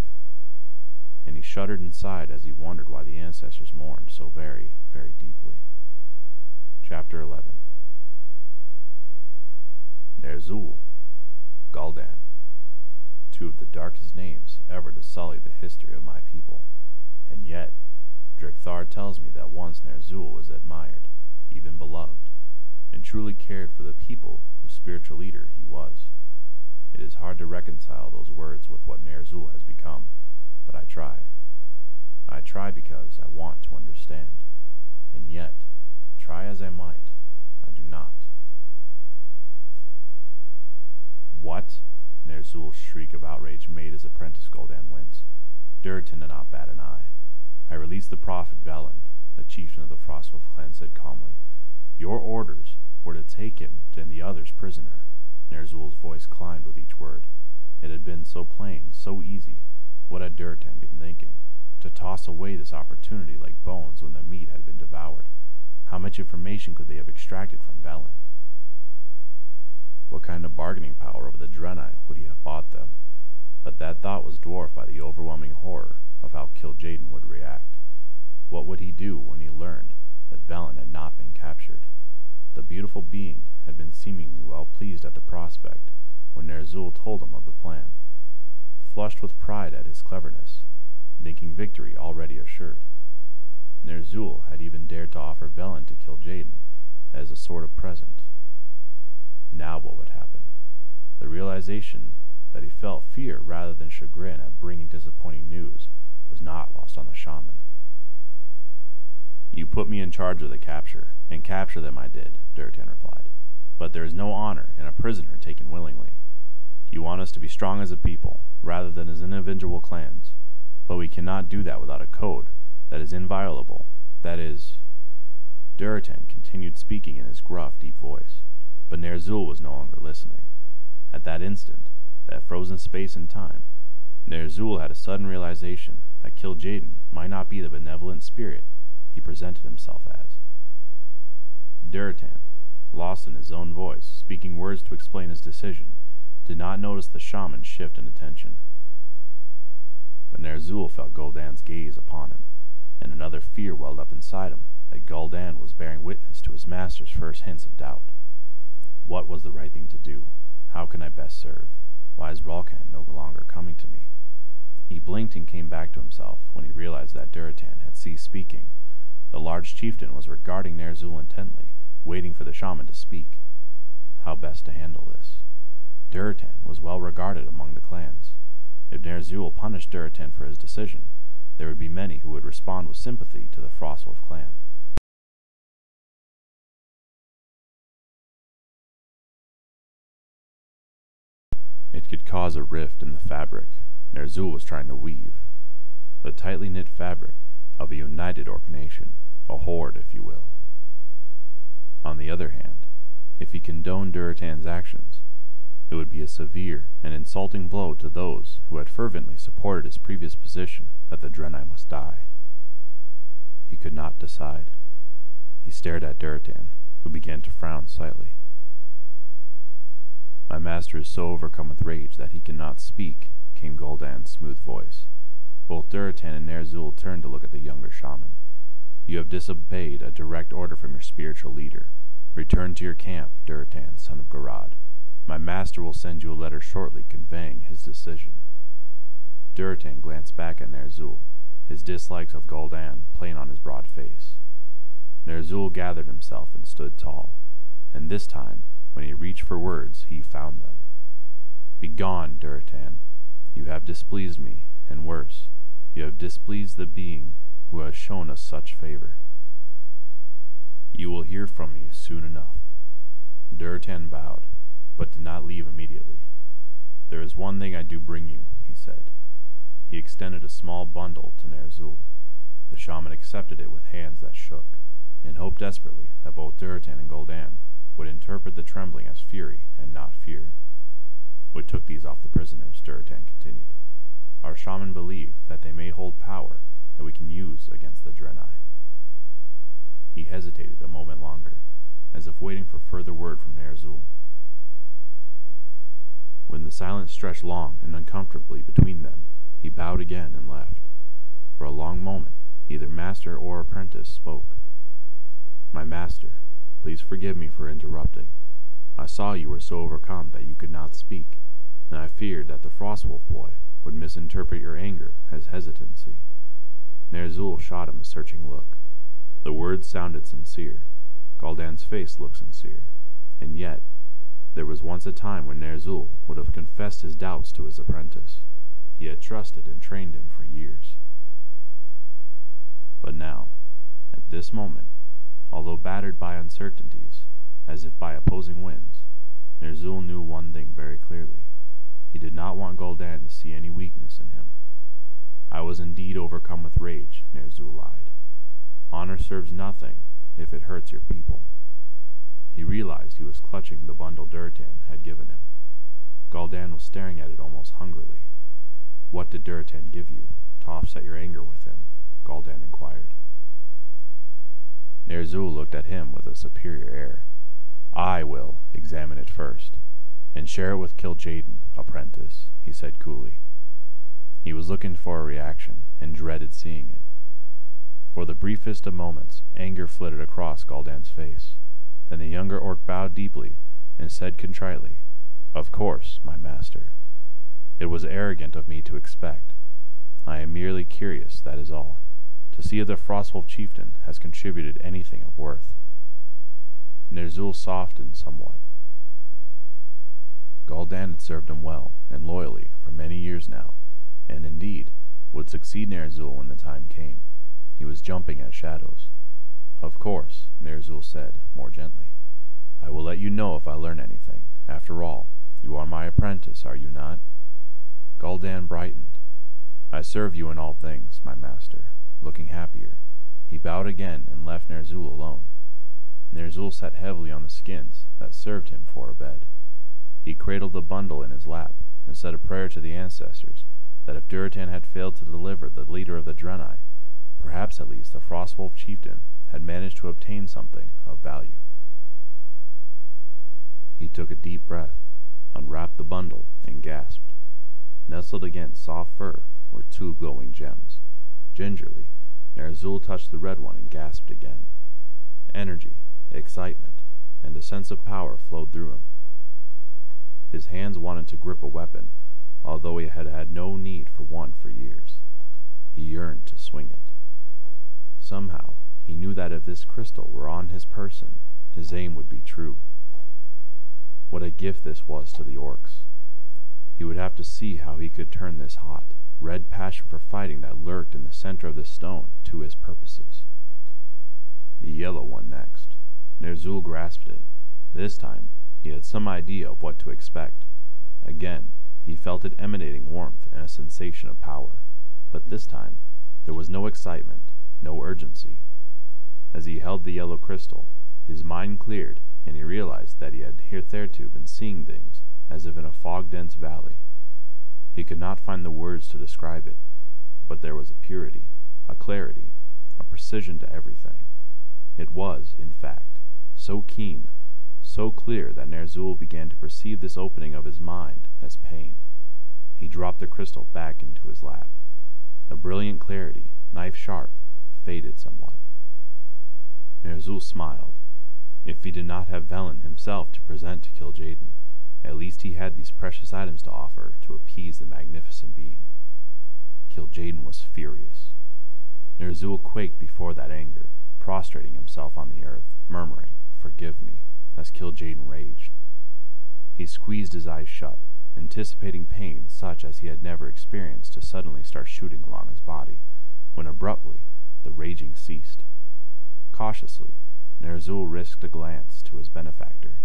And he shuddered and sighed as he wondered why the ancestors mourned so very, very deeply. Chapter 11 Ner'zhul, Gul'dan, two of the darkest names ever to sully the history of my people. And yet, Drek'Thar tells me that once Ner'zhul was admired, even beloved, and truly cared for the people whose spiritual leader he was. It is hard to reconcile those words with what Ner'zhul has become, but I try. I try because I want to understand, and yet, try as I might, I do not. What? Ner'zhul's shriek of outrage made his apprentice Gul'dan wince. Durotan did not bat an eye. I released the prophet Velen, the chieftain of the Frostwolf clan said calmly. Your orders were to take him and the others prisoner. Ner'zhul's voice climbed with each word. It had been so plain, so easy. What had Durotan been thinking? To toss away this opportunity like bones when the meat had been devoured. How much information could they have extracted from Velen? What kind of bargaining power over the Draenei would he have bought them? But that thought was dwarfed by the overwhelming horror of how Kil'jaeden would react. What would he do when he learned that Velen had not been captured? The beautiful being had been seemingly well pleased at the prospect when Ner'zhul told him of the plan. Flushed with pride at his cleverness, thinking victory already assured. Ner'zhul had even dared to offer Velen to Kil'jaeden as a sort of present. Now what would happen? The realization that he felt fear rather than chagrin at bringing disappointing news was not lost on the shaman. You put me in charge of the capture, and capture them I did, Durotan replied. But there is no honor in a prisoner taken willingly. You want us to be strong as a people, rather than as individual clans. But we cannot do that without a code that is inviolable, that is... Durotan continued speaking in his gruff, deep voice, but Ner'zhul was no longer listening. At that instant, that frozen space and time, Ner'zhul had a sudden realization that Kil'jaeden might not be the benevolent spirit he presented himself as. Durotan, lost in his own voice, speaking words to explain his decision, did not notice the shaman's shift in attention. But Ner'zhul felt Gul'dan's gaze upon him, and another fear welled up inside him that Gul'dan was bearing witness to his master's first hints of doubt. What was the right thing to do? How can I best serve? Why is Rulkan no longer coming to me? He blinked and came back to himself when he realized that Durotan had ceased speaking. The large chieftain was regarding Ner'zhul intently, waiting for the shaman to speak. How best to handle this? Durotan was well regarded among the clans. If Ner'zhul punished Durotan for his decision, there would be many who would respond with sympathy to the Frostwolf clan. It could cause a rift in the fabric Ner'zhul was trying to weave. The tightly knit fabric of a united Orc nation, a horde, if you will. On the other hand, if he condoned Durotan's actions, it would be a severe and insulting blow to those who had fervently supported his previous position that the Draenei must die. He could not decide. He stared at Durotan, who began to frown slightly. My master is so overcome with rage that he cannot speak, came Gul'dan's smooth voice. Both Durotan and Ner'zhul turned to look at the younger shaman. You have disobeyed a direct order from your spiritual leader. Return to your camp, Durotan, son of Garad. My master will send you a letter shortly conveying his decision. Durotan glanced back at Ner'zhul, his dislikes of Gul'dan plain on his broad face. Ner'zhul gathered himself and stood tall, and this time, when he reached for words, he found them. Begone, Durotan. You have displeased me, and worse, you have displeased the being who has shown us such favor. You will hear from me soon enough. Durotan bowed but did not leave immediately. There is one thing I do bring you, he said. He extended a small bundle to Ner'zhul. The shaman accepted it with hands that shook, and hoped desperately that both Durotan and Gul'dan would interpret the trembling as fury and not fear. We took these off the prisoners, Durotan continued. Our shaman believe that they may hold power that we can use against the Draenei. He hesitated a moment longer, as if waiting for further word from Ner'zhul. When the silence stretched long and uncomfortably between them, he bowed again and left. For a long moment, neither master or apprentice spoke. My master, please forgive me for interrupting. I saw you were so overcome that you could not speak, and I feared that the Frostwolf boy would misinterpret your anger as hesitancy. Ner'zhul shot him a searching look. The words sounded sincere. Gul'dan's face looked sincere, and yet there was once a time when Ner'zhul would have confessed his doubts to his apprentice. He had trusted and trained him for years. But now, at this moment, although battered by uncertainties, as if by opposing winds, Ner'zhul knew one thing very clearly. He did not want Gul'dan to see any weakness in him. I was indeed overcome with rage, Ner'zhul lied. Honor serves nothing if it hurts your people. He realized he was clutching the bundle Durotan had given him. Gul'dan was staring at it almost hungrily. What did Durotan give you, to offset your anger with him? Gul'dan inquired. Ner'zhul looked at him with a superior air. I will examine it first, and share it with Kil'jaeden, apprentice, he said coolly. He was looking for a reaction, and dreaded seeing it. For the briefest of moments, anger flitted across Gul'dan's face. Then the younger orc bowed deeply and said contritely, Of course, my master. It was arrogant of me to expect. I am merely curious, that is all, to see if the Frostwolf chieftain has contributed anything of worth. Ner'zhul softened somewhat. Gul'dan had served him well and loyally for many years now, and indeed would succeed Ner'zhul when the time came. He was jumping at shadows. Of course, Ner'zhul said, more gently. I will let you know if I learn anything. After all, you are my apprentice, are you not? Gul'dan brightened. I serve you in all things, my master. Looking happier, he bowed again and left Ner'zhul alone. Ner'zhul sat heavily on the skins that served him for a bed. He cradled the bundle in his lap and said a prayer to the ancestors that if Durotan had failed to deliver the leader of the Draenei, perhaps at least the Frostwolf chieftain had managed to obtain something of value. He took a deep breath, unwrapped the bundle, and gasped. Nestled against soft fur were two glowing gems. Gingerly, Ner'zhul touched the red one and gasped again. Energy, excitement, and a sense of power flowed through him. His hands wanted to grip a weapon, although he had had no need for one for years. He yearned to swing it. Somehow, he knew that if this crystal were on his person, his aim would be true. What a gift this was to the orcs. He would have to see how he could turn this hot, red passion for fighting that lurked in the center of the stone to his purposes. The yellow one next. Ner'zhul grasped it. This time, he had some idea of what to expect. Again, he felt it emanating warmth and a sensation of power. But this time, there was no excitement, no urgency. As he held the yellow crystal, his mind cleared and he realized that he had hitherto been seeing things as if in a fog-dense valley. He could not find the words to describe it, but there was a purity, a clarity, a precision to everything. It was, in fact, so keen, so clear that Ner'zhul began to perceive this opening of his mind as pain. He dropped the crystal back into his lap. The brilliant clarity, knife-sharp, faded somewhat. Ner'zhul smiled. If he did not have Velen himself to present to Kil'jaeden, at least he had these precious items to offer to appease the magnificent being. Kil'jaeden was furious. Ner'zhul quaked before that anger, prostrating himself on the earth, murmuring, Forgive me, as Kil'jaeden raged. He squeezed his eyes shut, anticipating pain such as he had never experienced to suddenly start shooting along his body, when abruptly the raging ceased. Cautiously, Ner'zhul risked a glance to his benefactor.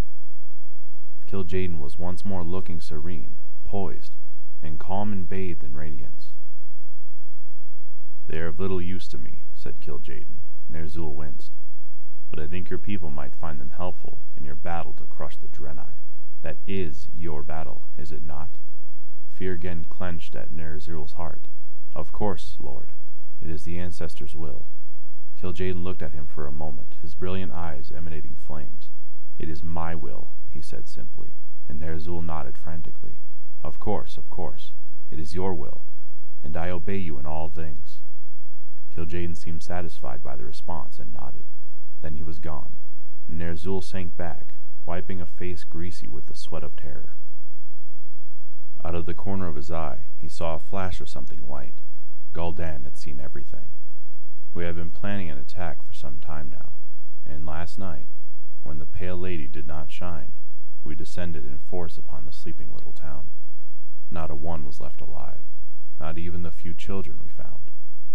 Kil'jaeden was once more looking serene, poised, and calm and bathed in radiance. They are of little use to me, said Kil'jaeden. Ner'zhul winced. But I think your people might find them helpful in your battle to crush the Draenei. That is your battle, is it not? Fear again clenched at Ner'zhul's heart. Of course, Lord. It is the ancestors' will. Kil'jaeden looked at him for a moment, his brilliant eyes emanating flames. It is my will, he said simply, and Ner'zhul nodded frantically. Of course, of course. It is your will, and I obey you in all things. Kil'jaeden seemed satisfied by the response and nodded. Then he was gone, and Ner'zhul sank back, wiping a face greasy with the sweat of terror. Out of the corner of his eye, he saw a flash of something white. Gul'dan had seen everything. We have been planning an attack for some time now, and last night, when the pale lady did not shine, we descended in force upon the sleeping little town. Not a one was left alive, not even the few children we found.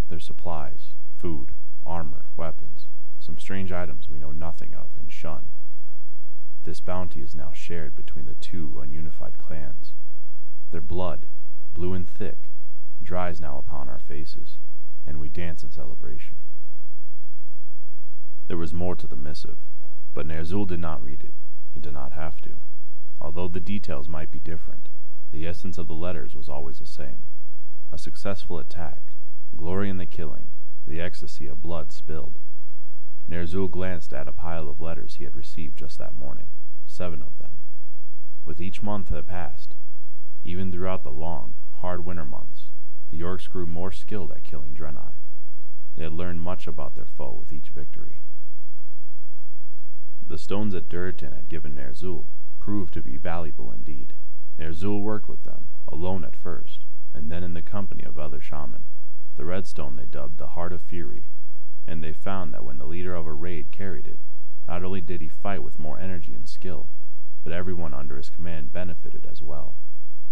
Their supplies, food, armor, weapons, some strange items we know nothing of and shun. This bounty is now shared between the two ununified clans. Their blood, blue and thick, dries now upon our faces, and we dance in celebration. There was more to the missive, but Ner'zhul did not read it. He did not have to. Although the details might be different, the essence of the letters was always the same. A successful attack, glory in the killing, the ecstasy of blood spilled. Ner'zhul glanced at a pile of letters he had received just that morning, seven of them. With each month that passed, even throughout the long, hard winter months, the Yorks grew more skilled at killing Draenei. They had learned much about their foe with each victory. The stones that Durotan had given Ner'zhul proved to be valuable indeed. Ner'zhul worked with them, alone at first, and then in the company of other shaman. The red stone they dubbed the Heart of Fury, and they found that when the leader of a raid carried it, not only did he fight with more energy and skill, but everyone under his command benefited as well.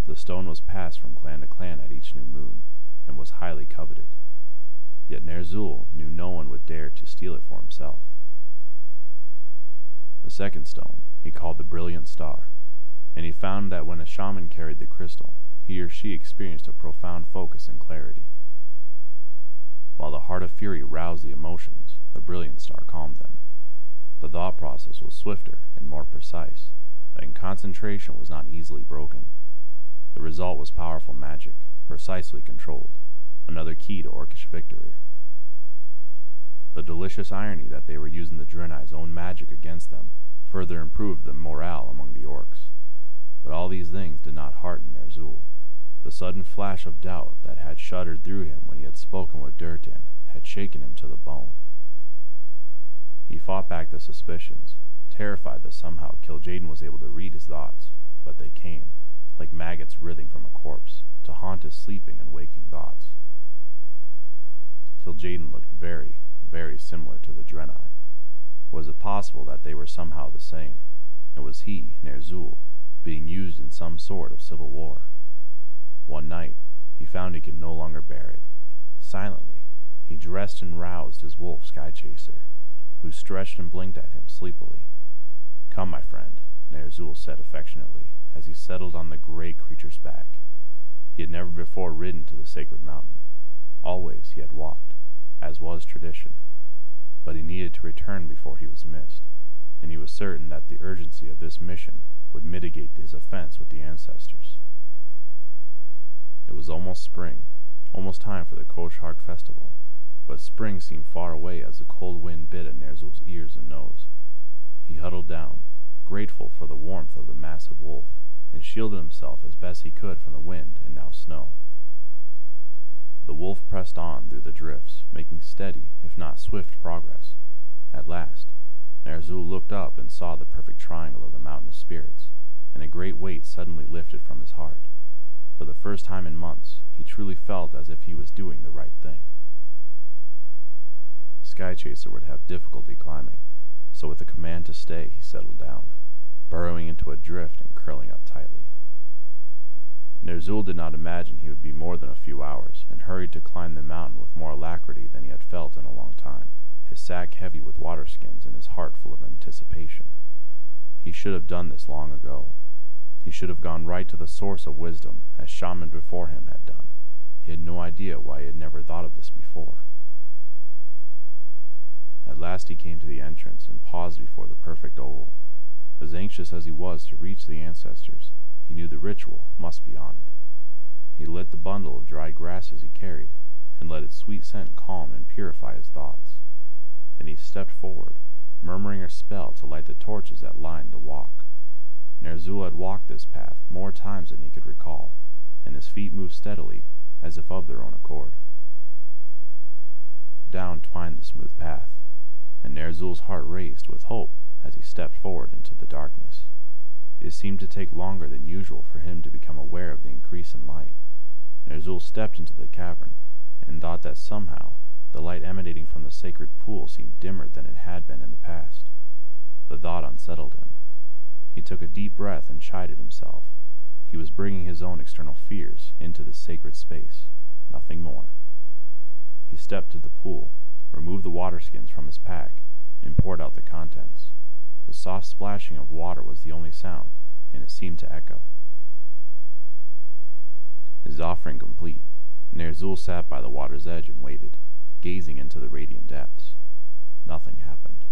The stone was passed from clan to clan at each new moon, and was highly coveted. Yet Ner'zhul knew no one would dare to steal it for himself. The second stone he called the Brilliant Star, and he found that when a shaman carried the crystal, he or she experienced a profound focus and clarity. While the heart of fury roused the emotions, the Brilliant Star calmed them. The thought process was swifter and more precise, and concentration was not easily broken. The result was powerful magic, precisely controlled, another key to Orcish victory. The delicious irony that they were using the Draenei's own magic against them further improved the morale among the orcs. But all these things did not hearten Ner'zhul. The sudden flash of doubt that had shuddered through him when he had spoken with Durotan had shaken him to the bone. He fought back the suspicions, terrified that somehow Kil'jaeden was able to read his thoughts, but they came, like maggots writhing from a corpse, to haunt his sleeping and waking thoughts. Kil'jaeden looked very, very similar to the Draenei. Was it possible that they were somehow the same, and was he, Ner'zhul, being used in some sort of civil war? One night, he found he could no longer bear it. Silently, he dressed and roused his wolf Skychaser, who stretched and blinked at him sleepily. Come, my friend, Ner'zhul said affectionately, as he settled on the great creature's back. He had never before ridden to the sacred mountain. Always he had walked, as was tradition. But he needed to return before he was missed, and he was certain that the urgency of this mission would mitigate his offense with the ancestors. It was almost spring, almost time for the Kosh'harg festival, but spring seemed far away as the cold wind bit at Ner'zhul's ears and nose. He huddled down, grateful for the warmth of the massive wolf, and shielded himself as best he could from the wind and now snow. The wolf pressed on through the drifts, making steady, if not swift, progress. At last, Ner'zhul looked up and saw the perfect triangle of the Mountain of Spirits, and a great weight suddenly lifted from his heart. For the first time in months, he truly felt as if he was doing the right thing. Skychaser would have difficulty climbing, so with a command to stay, he settled down, burrowing into a drift and curling up tightly. Ner'zhul did not imagine he would be more than a few hours, and hurried to climb the mountain with more alacrity than he had felt in a long time, his sack heavy with water skins and his heart full of anticipation. He should have done this long ago. He should have gone right to the source of wisdom, as shaman before him had done. He had no idea why he had never thought of this before. At last he came to the entrance and paused before the perfect oval. As anxious as he was to reach the ancestors, he knew the ritual must be honored. He lit the bundle of dried grasses he carried, and let its sweet scent calm and purify his thoughts. Then he stepped forward, murmuring a spell to light the torches that lined the walk. Ner'zhul had walked this path more times than he could recall, and his feet moved steadily, as if of their own accord. Down twined the smooth path, and Ner'zhul's heart raced with hope as he stepped forward into the darkness. It seemed to take longer than usual for him to become aware of the increase in light. Ner'zhul stepped into the cavern, and thought that somehow the light emanating from the sacred pool seemed dimmer than it had been in the past. The thought unsettled him. He took a deep breath and chided himself. He was bringing his own external fears into this sacred space, nothing more. He stepped to the pool, removed the water skins from his pack, and poured out the contents. The soft splashing of water was the only sound, and it seemed to echo. His offering complete, Ner'zhul sat by the water's edge and waited, gazing into the radiant depths. Nothing happened.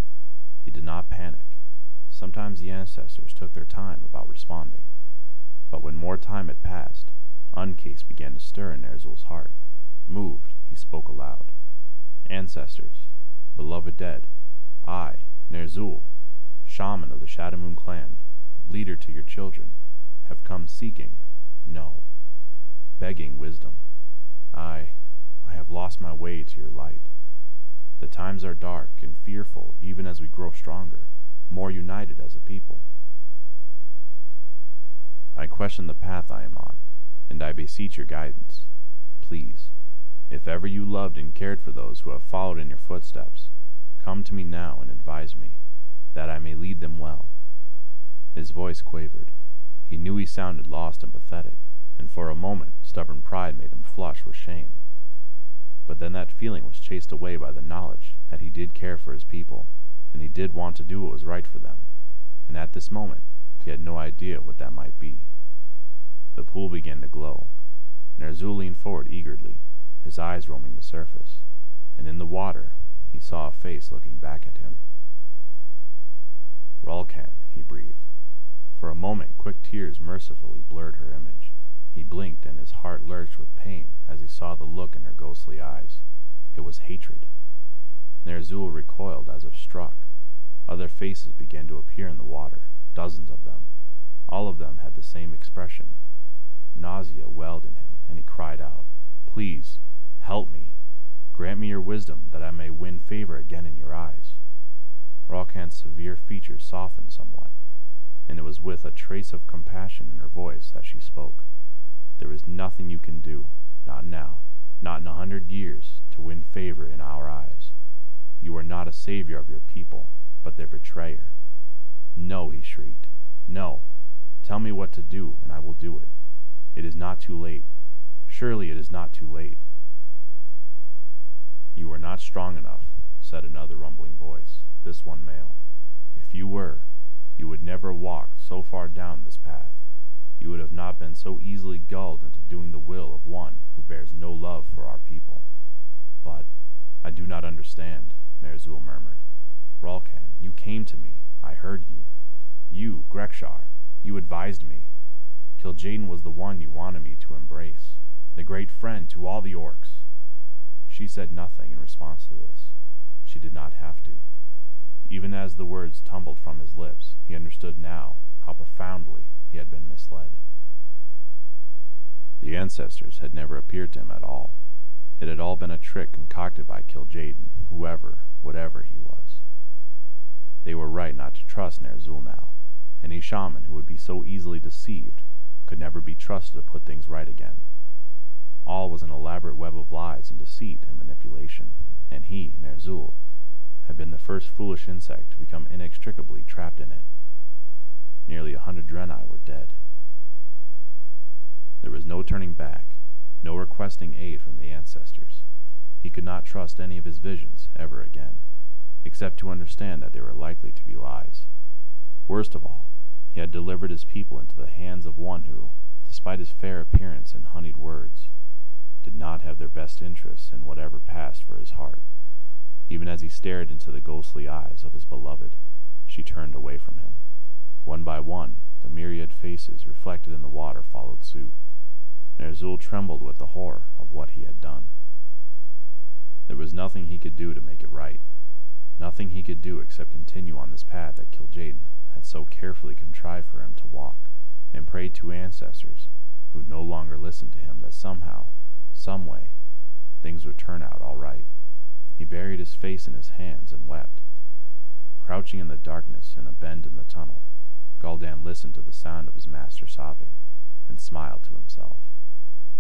He did not panic. Sometimes the ancestors took their time about responding. But when more time had passed, Uncase began to stir in Ner'zhul's heart. Moved, he spoke aloud. Ancestors, beloved dead, I, Ner'zhul, shaman of the Shadowmoon clan, leader to your children, have come seeking, no, begging wisdom. I, I have lost my way to your light. The times are dark and fearful even as we grow stronger, more united as a people. I question the path I am on, and I beseech your guidance. Please, if ever you loved and cared for those who have followed in your footsteps, come to me now and advise me, that I may lead them well. His voice quavered. He knew he sounded lost and pathetic, and for a moment stubborn pride made him flush with shame. But then that feeling was chased away by the knowledge that he did care for his people, and he did want to do what was right for them. And at this moment, he had no idea what that might be. The pool began to glow. Ner'zhul leaned forward eagerly, his eyes roaming the surface, and in the water he saw a face looking back at him. Rulkan, he breathed. For a moment quick tears mercifully blurred her image. He blinked and his heart lurched with pain as he saw the look in her ghostly eyes. It was hatred. Ner'zhul recoiled as if struck. Other faces began to appear in the water, dozens of them. All of them had the same expression. Nausea welled in him, and he cried out, Please, help me. Grant me your wisdom that I may win favor again in your eyes. Rulkan's severe features softened somewhat, and it was with a trace of compassion in her voice that she spoke. There is nothing you can do, not now, not in a hundred years, to win favor in our eyes. You are not a savior of your people, but their betrayer. No, he shrieked. No. Tell me what to do, and I will do it. It is not too late. Surely it is not too late. You are not strong enough, said another rumbling voice, this one male. If you were, you would never have walked so far down this path. You would have not been so easily gulled into doing the will of one who bears no love for our people. But I do not understand, Ner'zhul murmured. Rulkan, you came to me. I heard you. You, Grekshar, you advised me. Kil'jaeden was the one you wanted me to embrace, the great friend to all the orcs. She said nothing in response to this. She did not have to. Even as the words tumbled from his lips, he understood now how profoundly he had been misled. The ancestors had never appeared to him at all. It had all been a trick concocted by Kil'jaeden, whoever, whatever he was. They were right not to trust Ner'zhul now. Any shaman who would be so easily deceived could never be trusted to put things right again. All was an elaborate web of lies and deceit and manipulation, and he, Ner'zhul, had been the first foolish insect to become inextricably trapped in it. Nearly a hundred Draenei were dead. There was no turning back, no requesting aid from the ancestors. He could not trust any of his visions ever again, except to understand that they were likely to be lies. Worst of all, he had delivered his people into the hands of one who, despite his fair appearance and honeyed words, did not have their best interests in whatever passed for his heart. Even as he stared into the ghostly eyes of his beloved, she turned away from him. One by one, the myriad faces reflected in the water followed suit. Ner'zhul trembled with the horror of what he had done. There was nothing he could do to make it right. Nothing he could do except continue on this path that Kil'jaeden had so carefully contrived for him to walk, and pray to ancestors who no longer listened to him that somehow, some way, things would turn out all right. He buried his face in his hands and wept. Crouching in the darkness in a bend in the tunnel, Gul'dan listened to the sound of his master sobbing, and smiled to himself.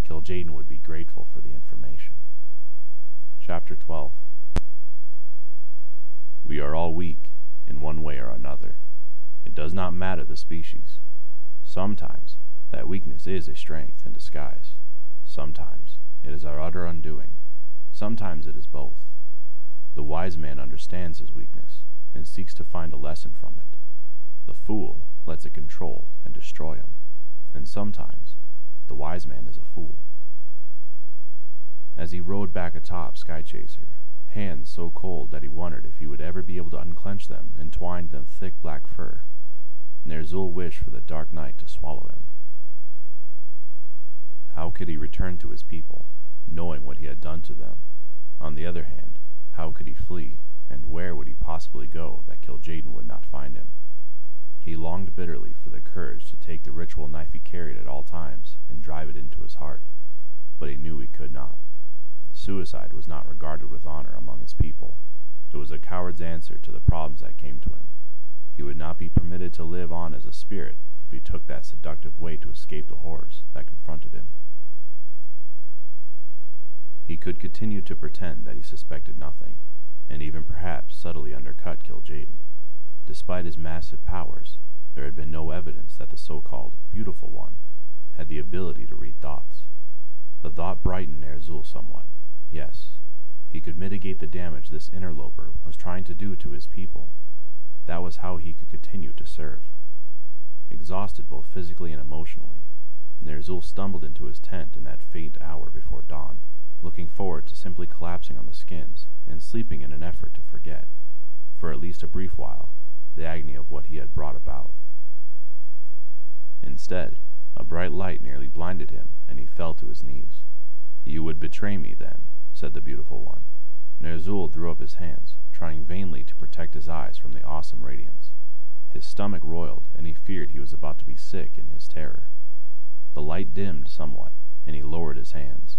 Kil'jaeden would be grateful for the information. Chapter 12 We are all weak, in one way or another. It does not matter the species. Sometimes that weakness is a strength in disguise. Sometimes it is our utter undoing. Sometimes it is both. The wise man understands his weakness and seeks to find a lesson from it. The fool lets it control and destroy him. And sometimes the wise man is a fool. As he rode back atop Skychaser, hands so cold that he wondered if he would ever be able to unclench them entwined in thick black fur, Ner'zhul wished for the dark night to swallow him. How could he return to his people, knowing what he had done to them? On the other hand, how could he flee, and where would he possibly go that Kil'jaeden would not find him? He longed bitterly for the courage to take the ritual knife he carried at all times and drive it into his heart, but he knew he could not. Suicide was not regarded with honor among his people. It was a coward's answer to the problems that came to him. He would not be permitted to live on as a spirit if he took that seductive way to escape the horrors that confronted him. He could continue to pretend that he suspected nothing, and even perhaps subtly undercut Kil'jaeden. Despite his massive powers, there had been no evidence that the so-called Beautiful One had the ability to read thoughts. The thought brightened Ner'zhul somewhat. Yes, he could mitigate the damage this interloper was trying to do to his people. That was how he could continue to serve. Exhausted both physically and emotionally, Ner'zhul stumbled into his tent in that faint hour before dawn, looking forward to simply collapsing on the skins and sleeping in an effort to forget, for at least a brief while, the agony of what he had brought about. Instead, a bright light nearly blinded him, and he fell to his knees. You would betray me, then, said the beautiful one. Ner'zhul threw up his hands, trying vainly to protect his eyes from the awesome radiance. His stomach roiled, and he feared he was about to be sick in his terror. The light dimmed somewhat, and he lowered his hands.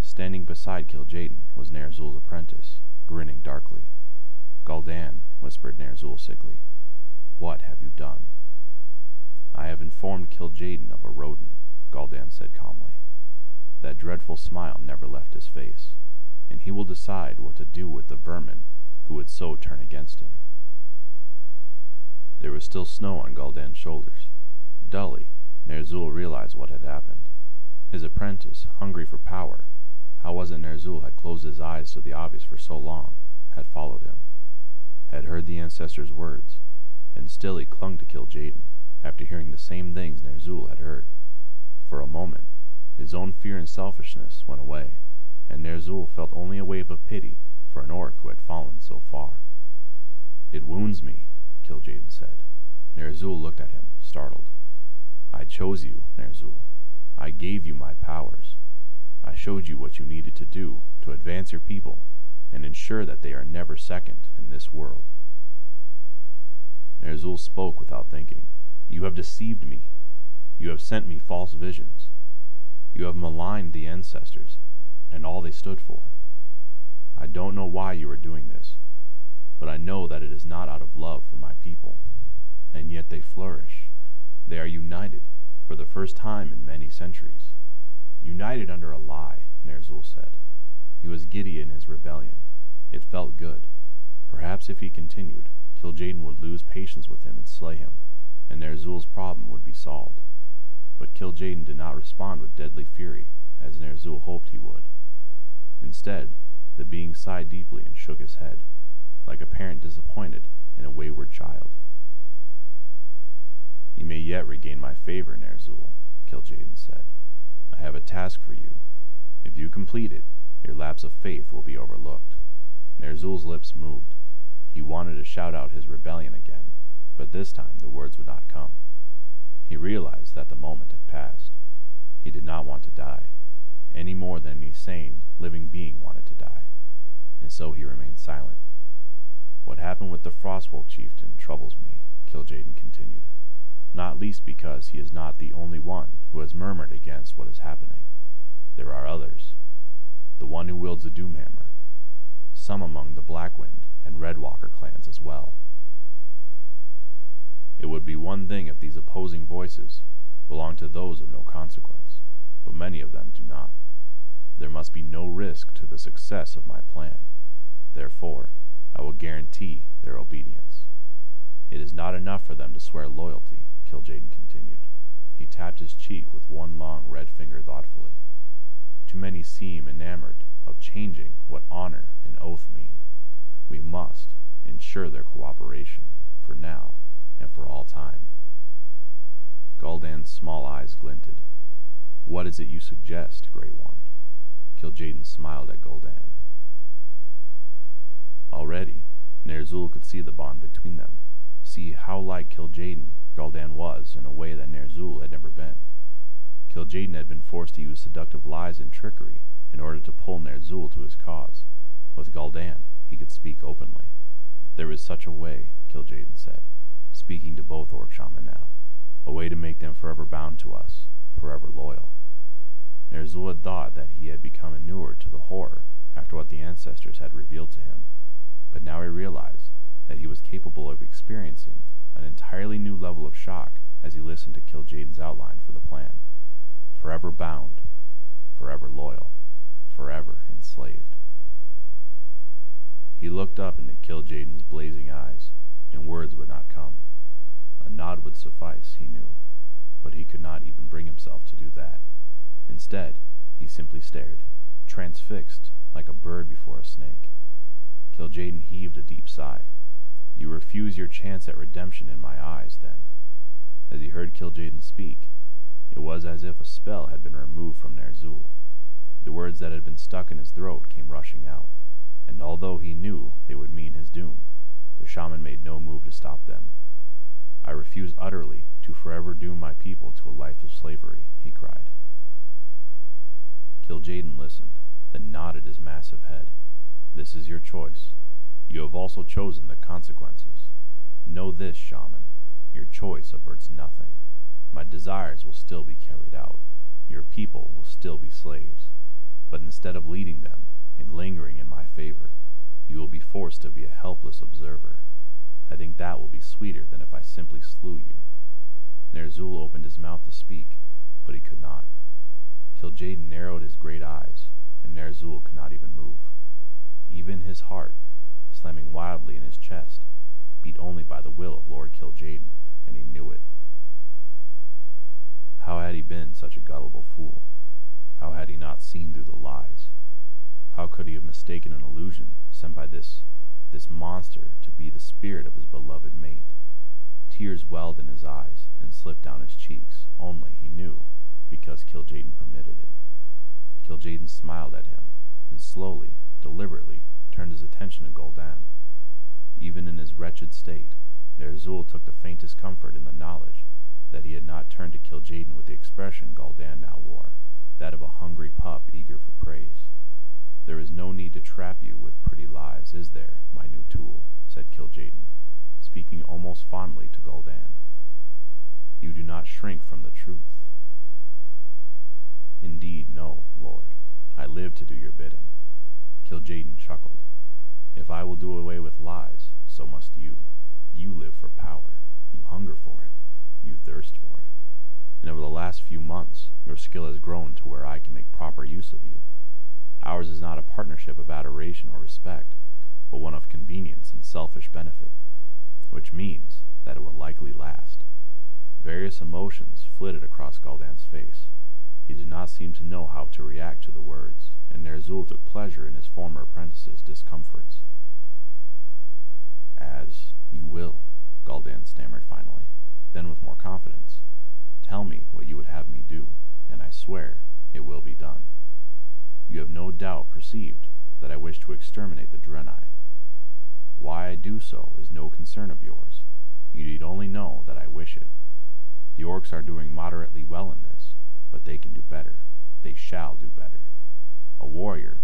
Standing beside Kil'jaeden was Ner'zhul's apprentice, grinning darkly. Gul'dan, whispered Ner'zhul sickly, what have you done? I have informed Kil'jaeden of a rodent, Gul'dan said calmly. That dreadful smile never left his face, and he will decide what to do with the vermin who would so turn against him. There was still snow on Gul'dan's shoulders. Dully, Ner'zhul realized what had happened. His apprentice, hungry for power, how was it Ner'zhul had closed his eyes to the obvious for so long, had followed him, had heard the ancestor's words, and still he clung to Kil'jaeden, after hearing the same things Ner'zhul had heard. For a moment, his own fear and selfishness went away, and Ner'zhul felt only a wave of pity for an orc who had fallen so far. It wounds me, Kil'jaeden said. Ner'zhul looked at him, startled. I chose you, Ner'zhul. I gave you my powers. I showed you what you needed to do to advance your people and ensure that they are never second in this world. Ner'zhul spoke without thinking. You have deceived me. You have sent me false visions. You have maligned the ancestors and all they stood for. I don't know why you are doing this, but I know that it is not out of love for my people. And yet they flourish. They are united, for the first time in many centuries. United under a lie, Ner'zhul said. He was giddy in his rebellion. It felt good. Perhaps if he continued, Kil'jaeden would lose patience with him and slay him, and Ner'zhul's problem would be solved. But Kil'jaeden did not respond with deadly fury, as Ner'zhul hoped he would. Instead, the being sighed deeply and shook his head, like a parent disappointed in a wayward child. You may yet regain my favor, Ner'zhul, Kil'jaeden said. I have a task for you. If you complete it, your lapse of faith will be overlooked. Ner'zhul's lips moved. He wanted to shout out his rebellion again, but this time the words would not come. He realized that the moment had passed. He did not want to die, any more than any sane, living being wanted to die, and so he remained silent. What happened with the Frostwolf chieftain troubles me, Kil'jaeden continued, not least because he is not the only one who has murmured against what is happening. There are others. The one who wields the Doomhammer, some among the Blackwind and Redwalker clans as well. It would be one thing if these opposing voices belonged to those of no consequence, but many of them do not. There must be no risk to the success of my plan. Therefore, I will guarantee their obedience. It is not enough for them to swear loyalty, Kil'jaeden continued. He tapped his cheek with one long red finger thoughtfully. Too many seem enamored of changing what honor and oath mean. We must ensure their cooperation, for now and for all time. Gul'dan's small eyes glinted. What is it you suggest, Great One? Kil'jaeden smiled at Gul'dan. Already, Ner'zhul could see the bond between them, see how like Kil'jaeden Gul'dan was in a way that Ner'zhul had never been. Kil'jaeden had been forced to use seductive lies and trickery in order to pull Ner'zhul to his cause. With Gul'dan, he could speak openly. There is such a way, Kil'jaeden said, speaking to both Orc Shaman now, a way to make them forever bound to us, forever loyal. Ner'zhul had thought that he had become inured to the horror after what the ancestors had revealed to him, but now he realized that he was capable of experiencing an entirely new level of shock as he listened to Kil'jaeden's outline for the plan. Forever bound, forever loyal, forever enslaved. He looked up into Kil'jaeden's blazing eyes, and words would not come. A nod would suffice, he knew, but he could not even bring himself to do that. Instead, he simply stared, transfixed like a bird before a snake. Kil'jaeden heaved a deep sigh. You refuse your chance at redemption in my eyes, then. As he heard Kil'jaeden speak, it was as if a spell had been removed from Ner'zhul. The words that had been stuck in his throat came rushing out, and although he knew they would mean his doom, the shaman made no move to stop them. I refuse utterly to forever doom my people to a life of slavery, he cried. Kil'jaeden listened, then nodded his massive head. This is your choice. You have also chosen the consequences. Know this, shaman. Your choice averts nothing. My desires will still be carried out. Your people will still be slaves. But instead of leading them and lingering in my favor, you will be forced to be a helpless observer. I think that will be sweeter than if I simply slew you. Ner'zhul opened his mouth to speak, but he could not. Kil'jaeden narrowed his great eyes, and Ner'zhul could not even move. Even his heart, slamming wildly in his chest, beat only by the will of Lord Kil'jaeden, and he knew it. How had he been such a gullible fool? How had he not seen through the lies? How could he have mistaken an illusion sent by this, this monster to be the spirit of his beloved mate? Tears welled in his eyes and slipped down his cheeks, only, he knew, because Kil'jaeden permitted it. Kil'jaeden smiled at him, and slowly, deliberately, turned his attention to Gul'dan. Even in his wretched state, Ner'zhul took the faintest comfort in the knowledge that he had not turned to Kil'jaeden with the expression Gul'dan now wore, that of a hungry pup eager for praise. There is no need to trap you with pretty lies, is there, my new tool? said Kil'jaeden, speaking almost fondly to Gul'dan. You do not shrink from the truth. Indeed, no, Lord. I live to do your bidding. Kil'jaeden chuckled. If I will do away with lies, so must you. You live for power. You hunger for it. You thirst for it. And over the last few months, your skill has grown to where I can make proper use of you. Ours is not a partnership of adoration or respect, but one of convenience and selfish benefit, which means that it will likely last. Various emotions flitted across Gul'dan's face. He did not seem to know how to react to the words, and Ner'zhul took pleasure in his former apprentice's discomforts. As you will, Gul'dan stammered finally. Then with more confidence, Tell me what you would have me do, and I swear it will be done. You have no doubt perceived that I wish to exterminate the Draenei. Why I do so is no concern of yours. You need only know that I wish it. The orcs are doing moderately well in this, but they can do better. They shall do better. A warrior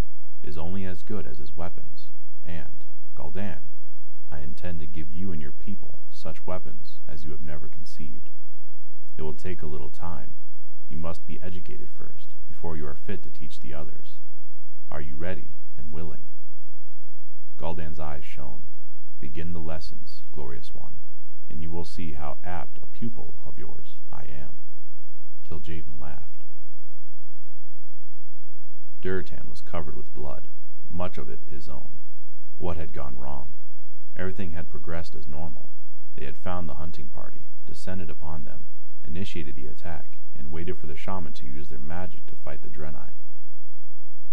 is only as good as his weapons, and, Gul'dan, I intend to give you and your people such weapons as you have never conceived. It will take a little time. You must be educated first, before you are fit to teach the others. Are you ready and willing? Gul'dan's eyes shone. Begin the lessons, glorious one, and you will see how apt a pupil of yours I am. Kil'jaeden laughed. Durotan was covered with blood, much of it his own. What had gone wrong? Everything had progressed as normal. They had found the hunting party, descended upon them, initiated the attack, and waited for the shaman to use their magic to fight the Draenei.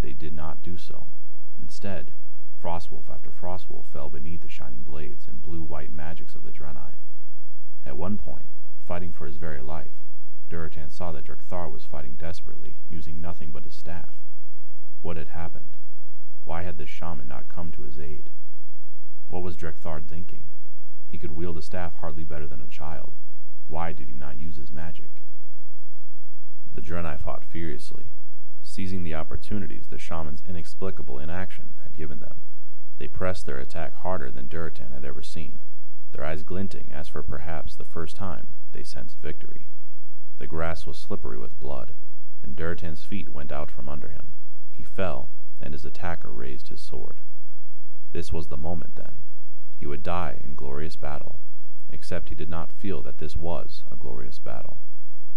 They did not do so. Instead, Frostwolf after Frostwolf fell beneath the shining blades and blue-white magics of the Draenei. At one point, fighting for his very life, Durotan saw that Drek'Thar was fighting desperately, using nothing but his staff. What had happened? Why had the shaman not come to his aid? What was Drek'Thar thinking? He could wield a staff hardly better than a child. Why did he not use his magic? The Draenei fought furiously, seizing the opportunities the shaman's inexplicable inaction had given them. They pressed their attack harder than Durotan had ever seen, their eyes glinting as for perhaps the first time they sensed victory. The grass was slippery with blood, and Durotan's feet went out from under him. He fell, and his attacker raised his sword. This was the moment, then. He would die in glorious battle, except he did not feel that this was a glorious battle.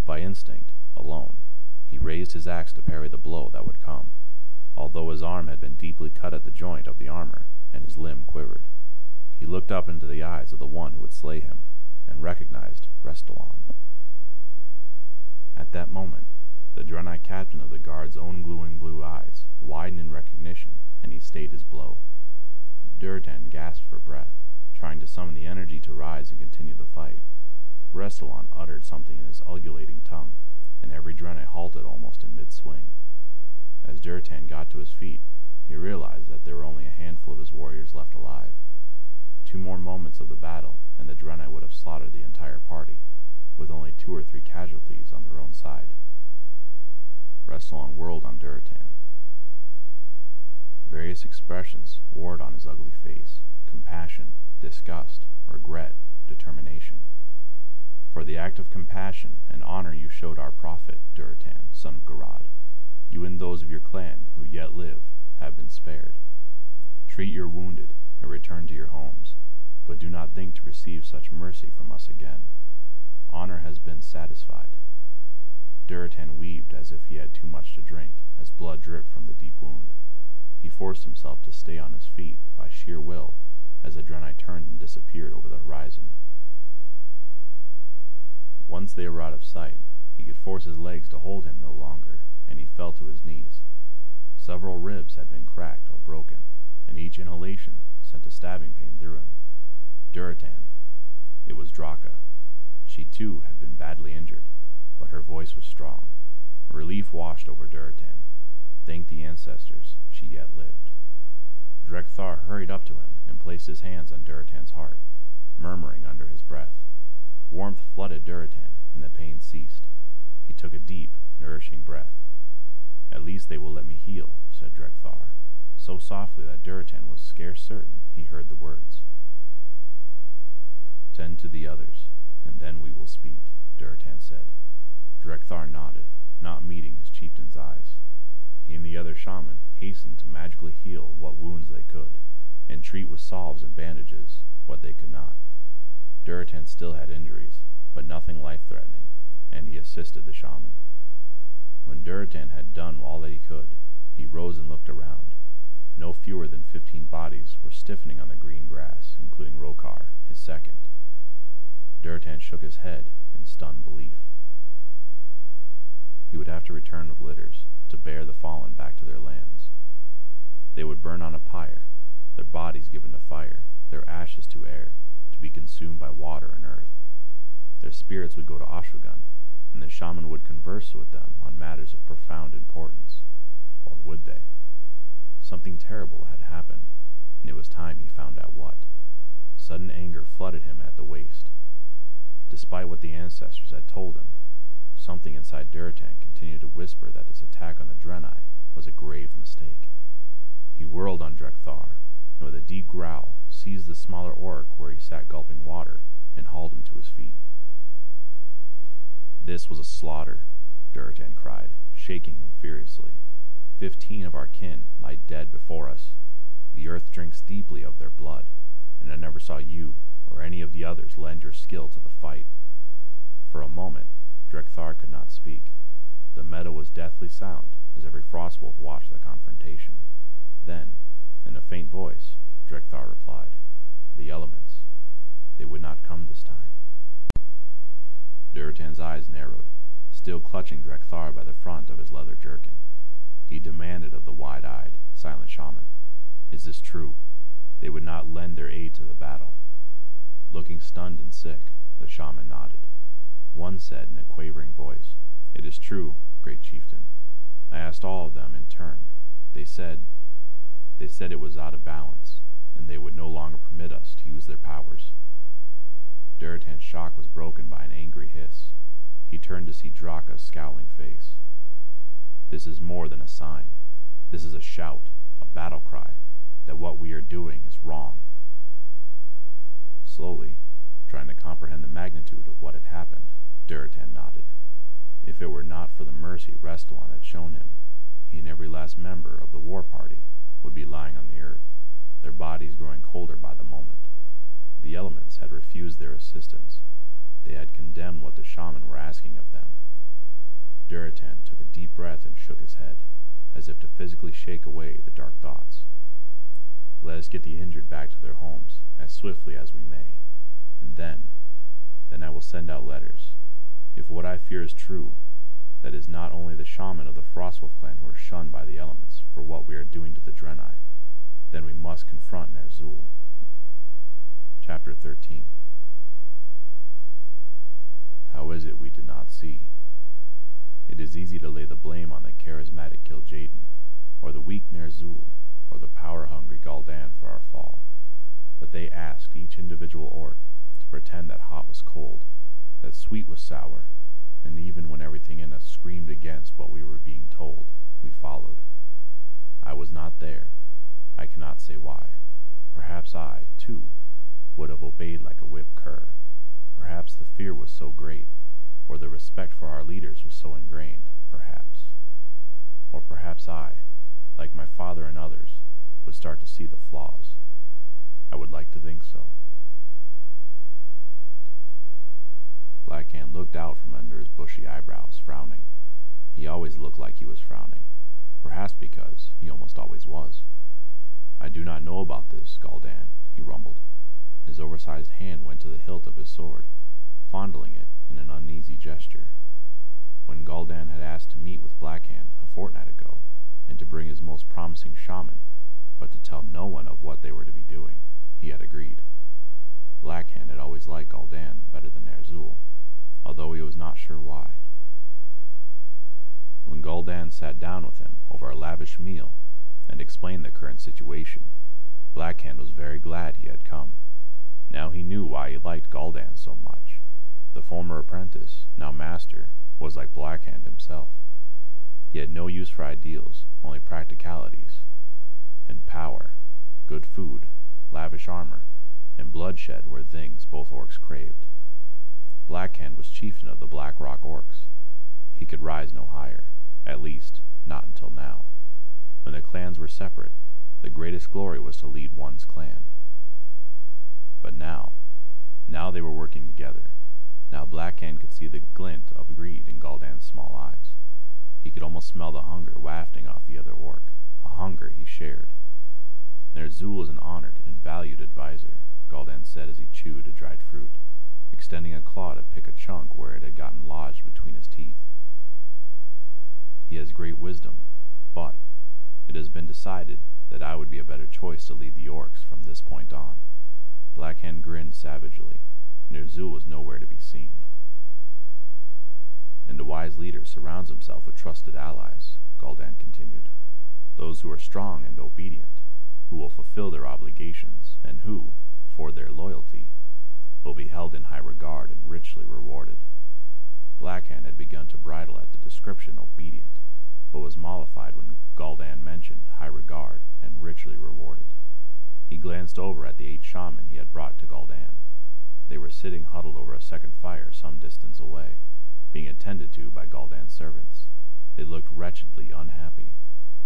By instinct, alone, he raised his axe to parry the blow that would come, although his arm had been deeply cut at the joint of the armor, and his limb quivered. He looked up into the eyes of the one who would slay him, and recognized Restalaan. At that moment, the Draenei captain of the guard's own glowing blue eyes widened in recognition and he stayed his blow. Durotan gasped for breath, trying to summon the energy to rise and continue the fight. Restalaan uttered something in his ululating tongue, and every Draenei halted almost in mid-swing. As Durotan got to his feet, he realized that there were only a handful of his warriors left alive. Two more moments of the battle, and the Draenei would have slaughtered the entire party, with only two or three casualties on their own side. Restalaan whirled on Durotan. Various expressions warred on his ugly face compassion, disgust, regret, determination. For the act of compassion and honor you showed our prophet, Durotan, son of Garad, you and those of your clan who yet live have been spared. Treat your wounded and return to your homes, but do not think to receive such mercy from us again. Honor has been satisfied. Durotan weaved as if he had too much to drink, as blood dripped from the deep wound. He forced himself to stay on his feet by sheer will as the Draenei turned and disappeared over the horizon. Once they were out of sight, he could force his legs to hold him no longer, and he fell to his knees. Several ribs had been cracked or broken, and each inhalation sent a stabbing pain through him. Durotan. It was Draka. She too had been badly injured, but her voice was strong. Relief washed over Durotan. Thank the ancestors, she yet lived. Drek'Thar hurried up to him and placed his hands on Durotan's heart, murmuring under his breath. Warmth flooded Durotan, and the pain ceased. He took a deep, nourishing breath. At least they will let me heal, said Drek'Thar, so softly that Durotan was scarce certain he heard the words. Tend to the others, and then we will speak, Durotan said. Drek'Thar nodded, not meeting his chieftain's eyes. He and the other shaman hastened to magically heal what wounds they could, and treat with salves and bandages what they could not. Durotan still had injuries, but nothing life-threatening, and he assisted the shaman. When Durotan had done all that he could, he rose and looked around. No fewer than fifteen bodies were stiffening on the green grass, including Rokar, his second. Durotan shook his head in stunned belief. He would have to return with litters to bear the fallen back to their lands. They would burn on a pyre, their bodies given to fire, their ashes to air, to be consumed by water and earth. Their spirits would go to Oshu'gun, and the shaman would converse with them on matters of profound importance. Or would they? Something terrible had happened, and it was time he found out what. Sudden anger flooded him at the waist. Despite what the ancestors had told him, something inside Durotan continued to whisper that this attack on the Draenei was a grave mistake. He whirled on Drek'Thar, and with a deep growl, seized the smaller orc where he sat gulping water, and hauled him to his feet. This was a slaughter, Durotan cried, shaking him furiously. Fifteen of our kin lie dead before us. The earth drinks deeply of their blood, and I never saw you or any of the others lend your skill to the fight. For a moment, Drek'Thar could not speak. The meadow was deathly silent as every frostwolf watched the confrontation. Then, in a faint voice, Drek'Thar replied, The elements. They would not come this time. Durotan's eyes narrowed, still clutching Drek'Thar by the front of his leather jerkin. He demanded of the wide-eyed, silent shaman, Is this true? They would not lend their aid to the battle. Looking stunned and sick, the shaman nodded. One said in a quavering voice, It is true, great chieftain. I asked all of them in turn. They said, they said it was out of balance, and they would no longer permit us to use their powers. Durotan's shock was broken by an angry hiss. He turned to see Draka's scowling face. This is more than a sign. This is a shout, a battle cry, that what we are doing is wrong. Slowly, trying to comprehend the magnitude of what had happened, Durotan nodded. If it were not for the mercy Restalaan had shown him, he and every last member of the war party would be lying on the earth, their bodies growing colder by the moment. The elements had refused their assistance. They had condemned what the shaman were asking of them. Durotan took a deep breath and shook his head, as if to physically shake away the dark thoughts. Let us get the injured back to their homes as swiftly as we may, and then, then I will send out letters. If what I fear is true, that is not only the shaman of the Frostwolf clan who are shunned by the elements, for what we are doing to the Draenei, then we must confront Ner'zhul. Chapter 13 How is it we did not see? It is easy to lay the blame on the charismatic Kil'jaeden, or the weak Ner'zhul, or the power-hungry Gul'dan for our fall. But they asked each individual orc to pretend that hot was cold, that sweet was sour, and even when everything in us screamed against what we were being told, we followed. I was not there. I cannot say why. Perhaps I, too, would have obeyed like a whipped cur. Perhaps the fear was so great, or the respect for our leaders was so ingrained, perhaps. Or perhaps I, like my father and others, would start to see the flaws. I would like to think so. Blackhand looked out from under his bushy eyebrows, frowning. He always looked like he was frowning, perhaps because he almost always was. I do not know about this, Gul'dan, he rumbled. His oversized hand went to the hilt of his sword, fondling it in an uneasy gesture. When Gul'dan had asked to meet with Blackhand a fortnight ago, and to bring his most promising shaman, but to tell no one of what they were to be doing, he had agreed. Blackhand had always liked Gul'dan better than Ner'zhul, although he was not sure why. When Gul'dan sat down with him over a lavish meal and explained the current situation, Blackhand was very glad he had come. Now he knew why he liked Gul'dan so much. The former apprentice, now master, was like Blackhand himself. He had no use for ideals, only practicalities. And power, good food, lavish armor, and bloodshed were things both orcs craved. Blackhand was chieftain of the Black Rock Orcs. He could rise no higher, at least, not until now. When the clans were separate, the greatest glory was to lead one's clan. But now, now they were working together. Now Blackhand could see the glint of greed in Gul'dan's small eyes. He could almost smell the hunger wafting off the other orc, a hunger he shared. Ner'zhul is an honored and valued advisor, Gul'dan said as he chewed a dried fruit extending a claw to pick a chunk where it had gotten lodged between his teeth. He has great wisdom, but it has been decided that I would be a better choice to lead the orcs from this point on. Blackhand grinned savagely. Ner'zhul was nowhere to be seen. And a wise leader surrounds himself with trusted allies, Gul'dan continued. Those who are strong and obedient, who will fulfill their obligations, and who, for their loyalty, will be held in high regard and richly rewarded. Blackhand had begun to bridle at the description obedient, but was mollified when Gul'dan mentioned high regard and richly rewarded. He glanced over at the eight shaman he had brought to Gul'dan. They were sitting huddled over a second fire some distance away, being attended to by Gul'dan's servants. They looked wretchedly unhappy,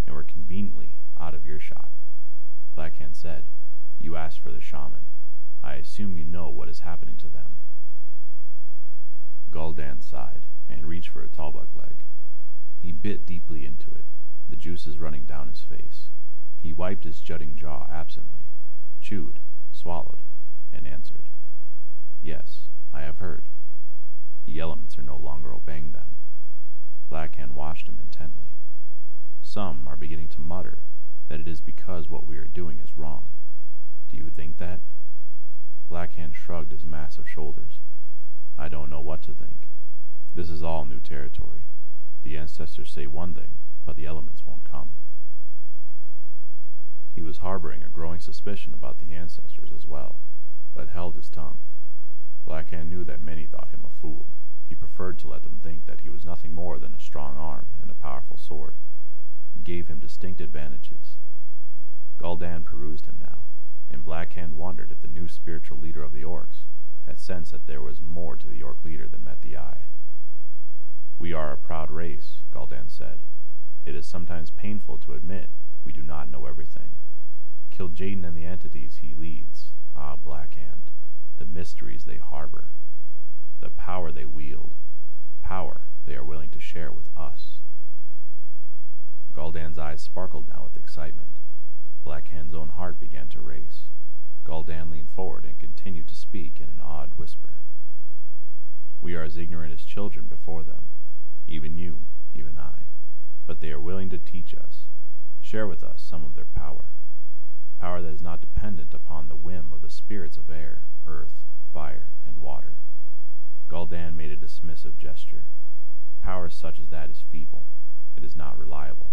and were conveniently out of earshot. Blackhand said, You asked for the shaman. I assume you know what is happening to them. Gul'dan sighed and reached for a Talbuk leg. He bit deeply into it, the juices running down his face. He wiped his jutting jaw absently, chewed, swallowed, and answered. Yes, I have heard. The elements are no longer obeying them. Blackhand watched him intently. Some are beginning to mutter that it is because what we are doing is wrong. Do you think that? Blackhand shrugged his massive shoulders. I don't know what to think. This is all new territory. The ancestors say one thing, but the elements won't come. He was harboring a growing suspicion about the ancestors as well, but held his tongue. Blackhand knew that many thought him a fool. He preferred to let them think that he was nothing more than a strong arm and a powerful sword. It gave him distinct advantages. Gul'dan perused him now and Blackhand wondered if the new spiritual leader of the orcs had sensed that there was more to the orc leader than met the eye. We are a proud race, Gul'dan said. It is sometimes painful to admit we do not know everything. Kil'jaeden and the entities he leads, ah, Blackhand, the mysteries they harbor, the power they wield, power they are willing to share with us. Gul'dan's eyes sparkled now with excitement. Blackhand's own heart began to race. Gul'dan leaned forward and continued to speak in an awed whisper. We are as ignorant as children before them, even you, even I, but they are willing to teach us, share with us some of their power. Power that is not dependent upon the whim of the spirits of air, earth, fire, and water. Gul'dan made a dismissive gesture. Power such as that is feeble. It is not reliable.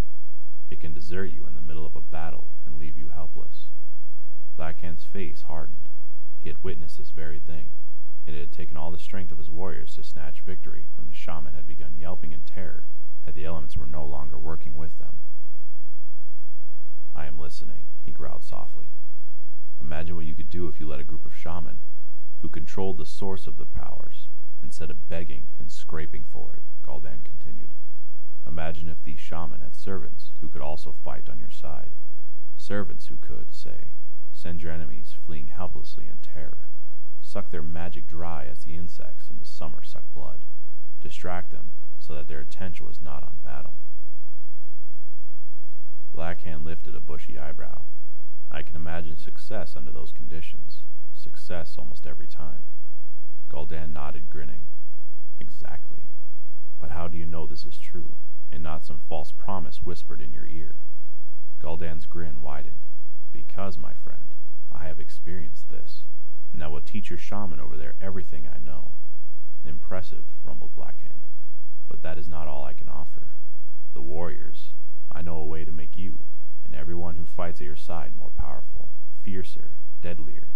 It can desert you in the middle of a battle and leave you helpless. Blackhand's face hardened. He had witnessed this very thing, and it had taken all the strength of his warriors to snatch victory when the shaman had begun yelping in terror that the elements were no longer working with them. I am listening, he growled softly. Imagine what you could do if you let a group of shaman, who controlled the source of the powers, instead of begging and scraping for it, Gul'dan continued. Imagine if these shaman had servants who could also fight on your side. Servants who could, say, send your enemies fleeing helplessly in terror, suck their magic dry as the insects in the summer suck blood, distract them so that their attention was not on battle. Blackhand lifted a bushy eyebrow. I can imagine success under those conditions. Success almost every time. Gul'dan nodded, grinning. Exactly. But how do you know this is true, and not some false promise whispered in your ear? Gul'dan's grin widened. Because, my friend, I have experienced this, and I will teach your shaman over there everything I know. Impressive, rumbled Blackhand. But that is not all I can offer. The warriors, I know a way to make you, and everyone who fights at your side, more powerful, fiercer, deadlier.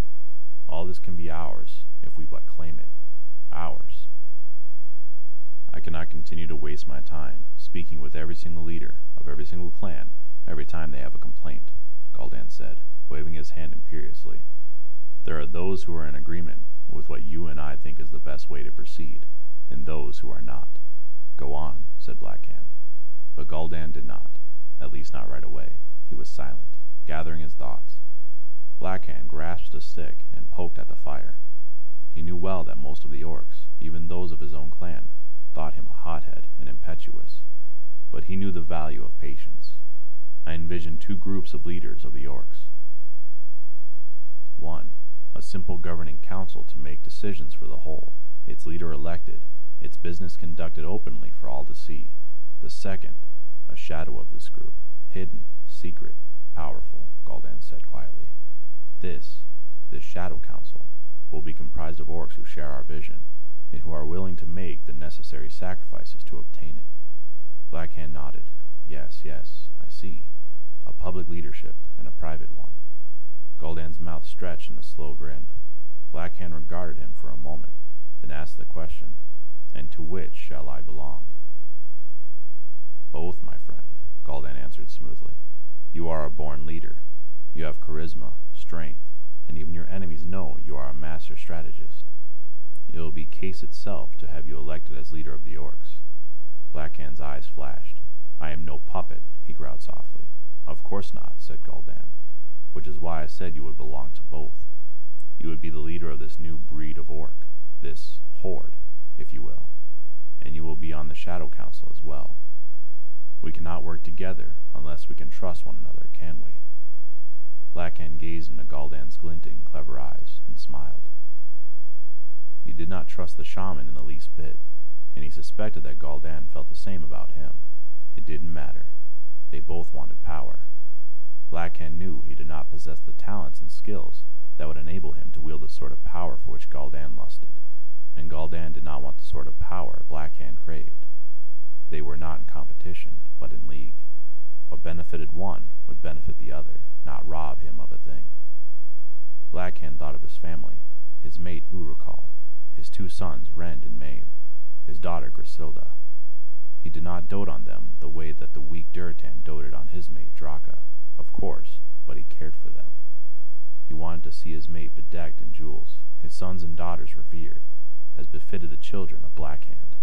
All this can be ours, if we but claim it. Ours. I cannot continue to waste my time speaking with every single leader of every single clan every time they have a complaint, Gul'dan said, waving his hand imperiously. There are those who are in agreement with what you and I think is the best way to proceed, and those who are not. Go on, said Blackhand. But Gul'dan did not, at least not right away. He was silent, gathering his thoughts. Blackhand grasped a stick and poked at the fire. He knew well that most of the orcs, even those of his own clan, thought him a hothead and impetuous. But he knew the value of patience. I envisioned two groups of leaders of the orcs. One, a simple governing council to make decisions for the whole, its leader elected, its business conducted openly for all to see. The second, a shadow of this group, hidden, secret, powerful, Gul'dan said quietly. This, this shadow council, will be comprised of orcs who share our vision, and who are willing to make the necessary sacrifices to obtain it. Blackhand nodded. Yes, yes, I see. A public leadership and a private one. Gul'dan's mouth stretched in a slow grin. Blackhand regarded him for a moment, then asked the question, And to which shall I belong? Both, my friend, Gul'dan answered smoothly. You are a born leader. You have charisma, strength, and even your enemies know you are a master strategist. It will be case itself to have you elected as leader of the orcs. Blackhand's eyes flashed. I am no puppet, he growled softly. Of course not, said Gul'dan, which is why I said you would belong to both. You would be the leader of this new breed of orc, this horde, if you will, and you will be on the Shadow Council as well. We cannot work together unless we can trust one another, can we? Blackhand gazed into Gul'dan's glinting, clever eyes and smiled. He did not trust the shaman in the least bit, and he suspected that Gul'dan felt the same about him. It didn't matter. They both wanted power. Blackhand knew he did not possess the talents and skills that would enable him to wield the sort of power for which Gul'dan lusted, and Gul'dan did not want the sort of power Blackhand craved. They were not in competition, but in league. What benefited one would benefit the other, not rob him of a thing. Blackhand thought of his family, his mate Urukal, his two sons Rend and Maim, his daughter Griselda. He did not dote on them the way that the weak Durotan doted on his mate Draka, of course, but he cared for them. He wanted to see his mate bedecked in jewels, his sons and daughters revered, as befitted the children of Blackhand.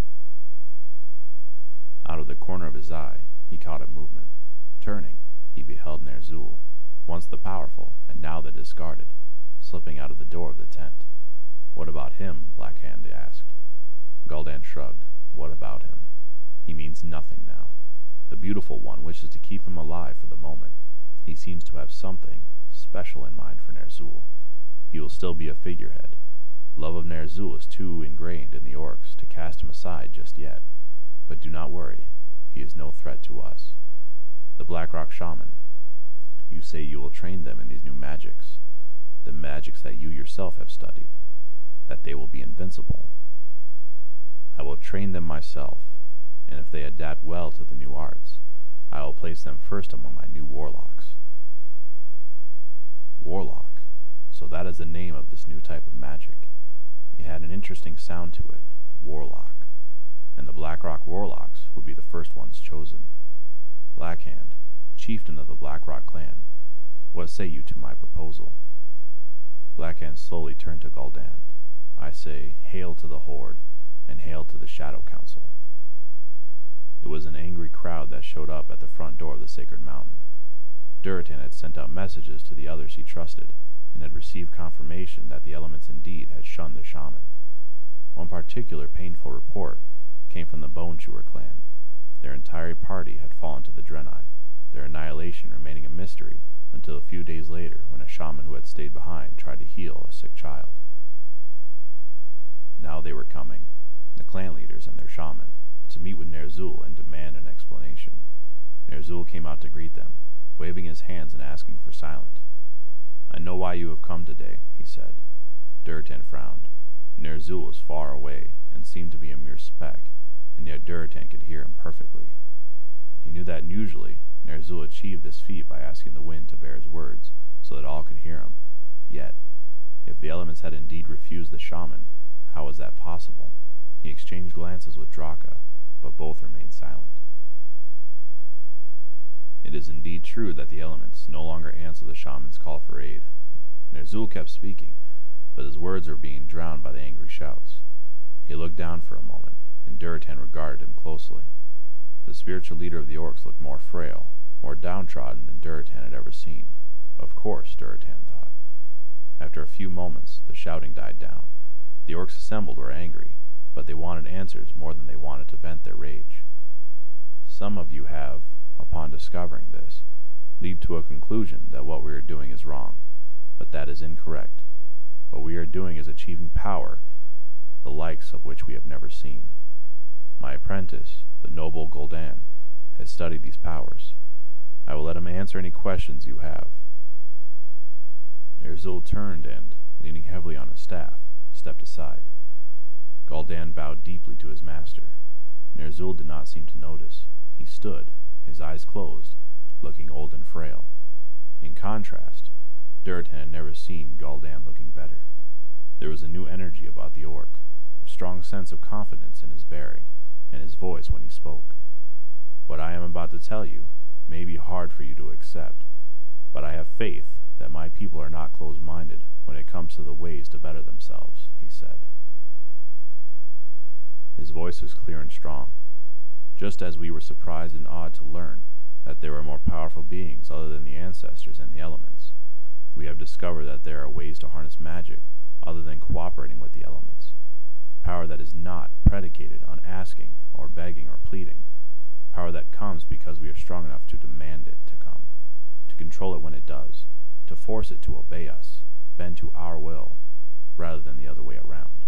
Out of the corner of his eye, he caught a movement. Turning, he beheld Ner'zhul, once the powerful, and now the discarded, slipping out of the door of the tent. What about him? Blackhand asked. Gul'dan shrugged. What about him? He means nothing now. The beautiful one wishes to keep him alive for the moment. He seems to have something special in mind for Ner'zhul. He will still be a figurehead. Love of Ner'zhul is too ingrained in the orcs to cast him aside just yet. But do not worry. He is no threat to us. The Blackrock shaman, You say you will train them in these new magics, the magics that you yourself have studied, that they will be invincible. I will train them myself, and if they adapt well to the new arts, I will place them first among my new warlocks. Warlock, so that is the name of this new type of magic. It had an interesting sound to it, warlock, and the Blackrock warlocks would be the first ones chosen. Blackhand, chieftain of the Blackrock clan, what say you to my proposal? Blackhand slowly turned to Gul'dan. I say, Hail to the Horde, and hail to the Shadow Council. It was an angry crowd that showed up at the front door of the Sacred Mountain. Durotan had sent out messages to the others he trusted, and had received confirmation that the elements indeed had shunned the shaman. One particular painful report came from the Bone Chewer clan. Their entire party had fallen to the Draenei, their annihilation remaining a mystery until a few days later when a shaman who had stayed behind tried to heal a sick child. Now they were coming, the clan leaders and their shaman, to meet with Ner'zhul and demand an explanation. Ner'zhul came out to greet them, waving his hands and asking for silence. I know why you have come today, he said. Durotan frowned. Ner'zhul was far away and seemed to be a mere speck, and yet Durotan could hear him perfectly. He knew that usually Ner'zhul achieved this feat by asking the wind to bear his words, so that all could hear him. Yet, if the elements had indeed refused the shaman, how was that possible? He exchanged glances with Draka, but both remained silent. It is indeed true that the elements no longer answer the shaman's call for aid. Ner'zhul kept speaking, but his words were being drowned by the angry shouts. He looked down for a moment, and Durotan regarded him closely. The spiritual leader of the orcs looked more frail, more downtrodden than Durotan had ever seen. Of course, Durotan thought. After a few moments, the shouting died down. The orcs assembled were angry, but they wanted answers more than they wanted to vent their rage. Some of you have, upon discovering this, leaped to a conclusion that what we are doing is wrong, but that is incorrect. What we are doing is achieving power, the likes of which we have never seen. My apprentice, the noble Gul'dan, has studied these powers. I will let him answer any questions you have. Ner'zhul turned and, leaning heavily on his staff, stepped aside. Gul'dan bowed deeply to his master. Ner'zhul did not seem to notice. He stood, his eyes closed, looking old and frail. In contrast, Durotan had never seen Gul'dan looking better. There was a new energy about the orc, a strong sense of confidence in his bearing, and his voice when he spoke. What I am about to tell you may be hard for you to accept, but I have faith that my people are not closed-minded when it comes to the ways to better themselves, he said. His voice was clear and strong, just as we were surprised and awed to learn that there were more powerful beings other than the ancestors and the elements. We have discovered that there are ways to harness magic other than cooperating with the elements. Power that is not predicated on asking or begging or pleading. Power that comes because we are strong enough to demand it to come, to control it when it does, to force it to obey us, bend to our will, rather than the other way around.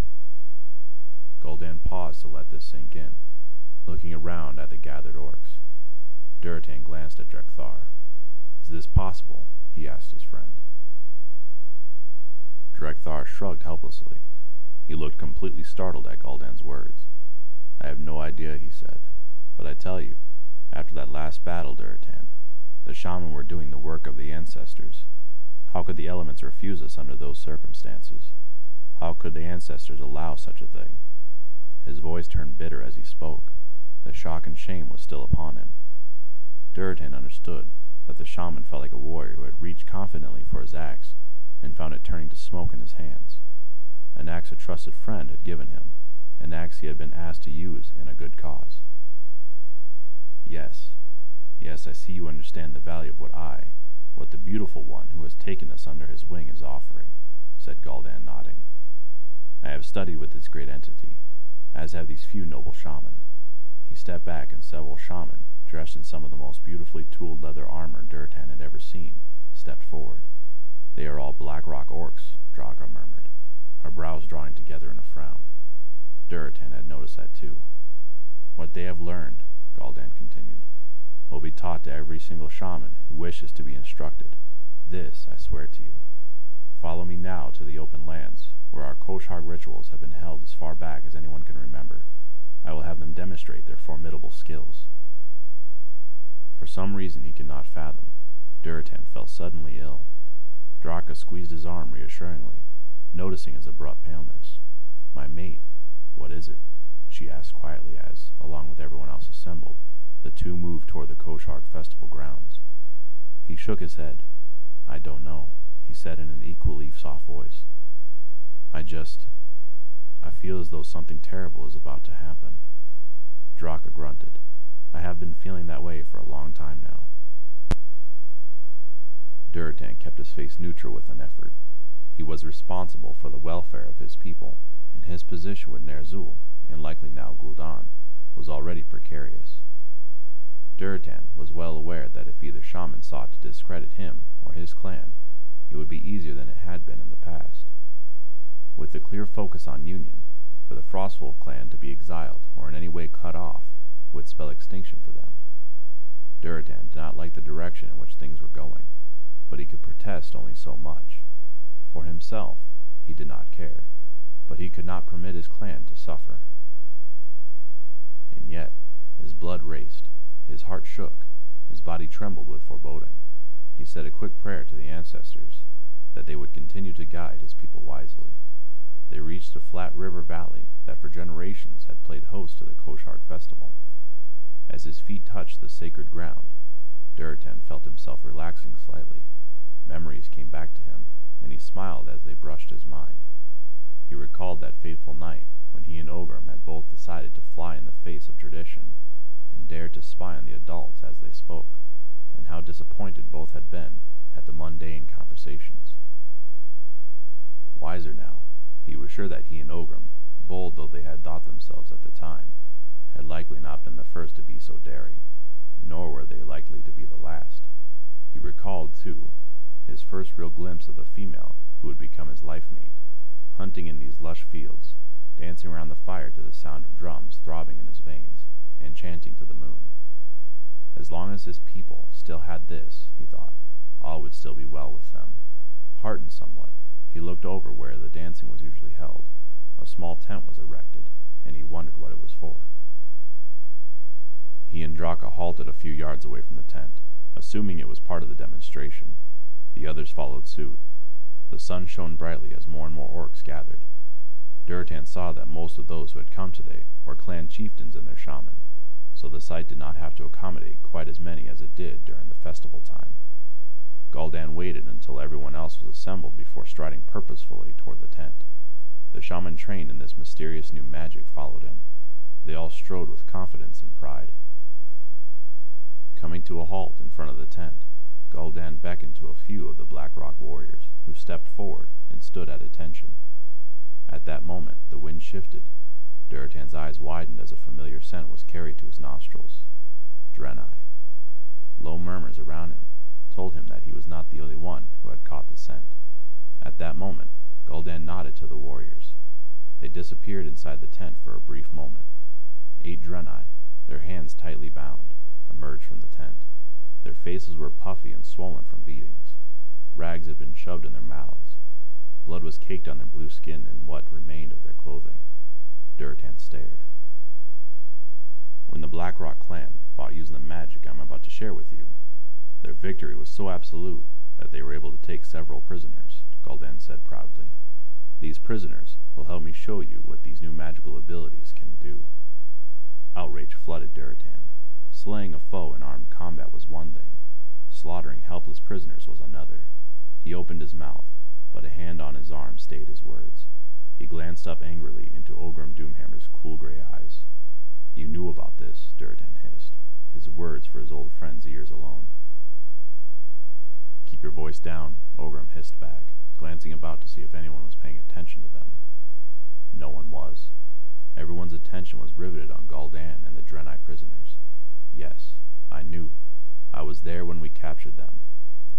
Gul'dan paused to let this sink in, looking around at the gathered orcs. Durotan glanced at Drek'Thar. Is this possible? he asked his friend. Drek'Thar shrugged helplessly. He looked completely startled at Gul'dan's words. I have no idea, he said. But I tell you, after that last battle, Durotan, the shaman were doing the work of the ancestors. How could the elements refuse us under those circumstances? How could the ancestors allow such a thing? His voice turned bitter as he spoke. The shock and shame was still upon him. Durotan understood that the shaman felt like a warrior who had reached confidently for his axe and found it turning to smoke in his hands. An axe a trusted friend had given him, an axe he had been asked to use in a good cause. Yes, yes, I see you understand the value of what I, what the beautiful one who has taken us under his wing is offering, said Gul'dan, nodding. I have studied with this great entity, as have these few noble shaman. He stepped back and several shaman, dressed in some of the most beautifully tooled leather armor Durotan had ever seen, stepped forward. They are all Blackrock orcs, Draka murmured, her brows drawing together in a frown. Durotan had noticed that too. What they have learned, Gul'dan continued, will be taught to every single shaman who wishes to be instructed. This I swear to you. Follow me now to the open lands, where our Kosh'harg rituals have been held as far back as anyone can remember. I will have them demonstrate their formidable skills. For some reason he could not fathom, Durotan fell suddenly ill. Draka squeezed his arm reassuringly, noticing his abrupt paleness. My mate, what is it? she asked quietly as, along with everyone else assembled, the two moved toward the Kosh'harg festival grounds. He shook his head. I don't know, he said in an equally soft voice. I just... I feel as though something terrible is about to happen. Draka grunted. I have been feeling that way for a long time now. Durotan kept his face neutral with an effort. He was responsible for the welfare of his people, and his position with Ner'zhul, and likely now Gul'dan, was already precarious. Durotan was well aware that if either shaman sought to discredit him or his clan, it would be easier than it had been in the past. With the clear focus on union, for the Frostwolf clan to be exiled or in any way cut off would spell extinction for them. Durotan did not like the direction in which things were going, but he could protest only so much. For himself, he did not care, but he could not permit his clan to suffer. And yet, his blood raced, his heart shook, his body trembled with foreboding. He said a quick prayer to the ancestors, that they would continue to guide his people wisely. They reached a flat river valley that for generations had played host to the Kosh'harg festival. As his feet touched the sacred ground, Durotan felt himself relaxing slightly. Memories came back to him, and he smiled as they brushed his mind. He recalled that fateful night when he and Orgrim had both decided to fly in the face of tradition and dared to spy on the adults as they spoke, and how disappointed both had been at the mundane conversations. Wiser now, he was sure that he and Orgrim, bold though they had thought themselves at the time, had likely not been the first to be so daring, nor were they likely to be the last. He recalled, too, his first real glimpse of the female who would become his life mate, hunting in these lush fields, dancing around the fire to the sound of drums throbbing in his veins, and chanting to the moon. As long as his people still had this, he thought, all would still be well with them. Heartened somewhat, he looked over where the dancing was usually held. A small tent was erected, and he wondered what it was for. He and Draka halted a few yards away from the tent, assuming it was part of the demonstration. The others followed suit. The sun shone brightly as more and more orcs gathered. Durotan saw that most of those who had come today were clan chieftains and their shaman, so the site did not have to accommodate quite as many as it did during the festival time. Gul'dan waited until everyone else was assembled before striding purposefully toward the tent. The shaman trained in this mysterious new magic followed him. They all strode with confidence and pride. Coming to a halt in front of the tent, Gul'dan beckoned to a few of the Black Rock warriors, who stepped forward and stood at attention. At that moment, the wind shifted. Durotan's eyes widened as a familiar scent was carried to his nostrils. Draenei. Low murmurs around him told him that he was not the only one who had caught the scent. At that moment, Gul'dan nodded to the warriors. They disappeared inside the tent for a brief moment. Eight Draenei, their hands tightly bound, emerged from the tent. Their faces were puffy and swollen from beatings. Rags had been shoved in their mouths. Blood was caked on their blue skin and what remained of their clothing. Durotan stared. When the Blackrock clan fought using the magic I'm about to share with you, their victory was so absolute that they were able to take several prisoners, Gul'dan said proudly. These prisoners will help me show you what these new magical abilities can do. Outrage flooded Durotan. Slaying a foe in armed combat was one thing. Slaughtering helpless prisoners was another. He opened his mouth, but a hand on his arm stayed his words. He glanced up angrily into Orgrim Doomhammer's cool gray eyes. You knew about this, Durotan hissed, his words for his old friend's ears alone. Keep your voice down, Orgrim hissed back, glancing about to see if anyone was paying attention to them. No one was. Everyone's attention was riveted on Gul'dan and the Draenei prisoners. Yes, I knew. I was there when we captured them.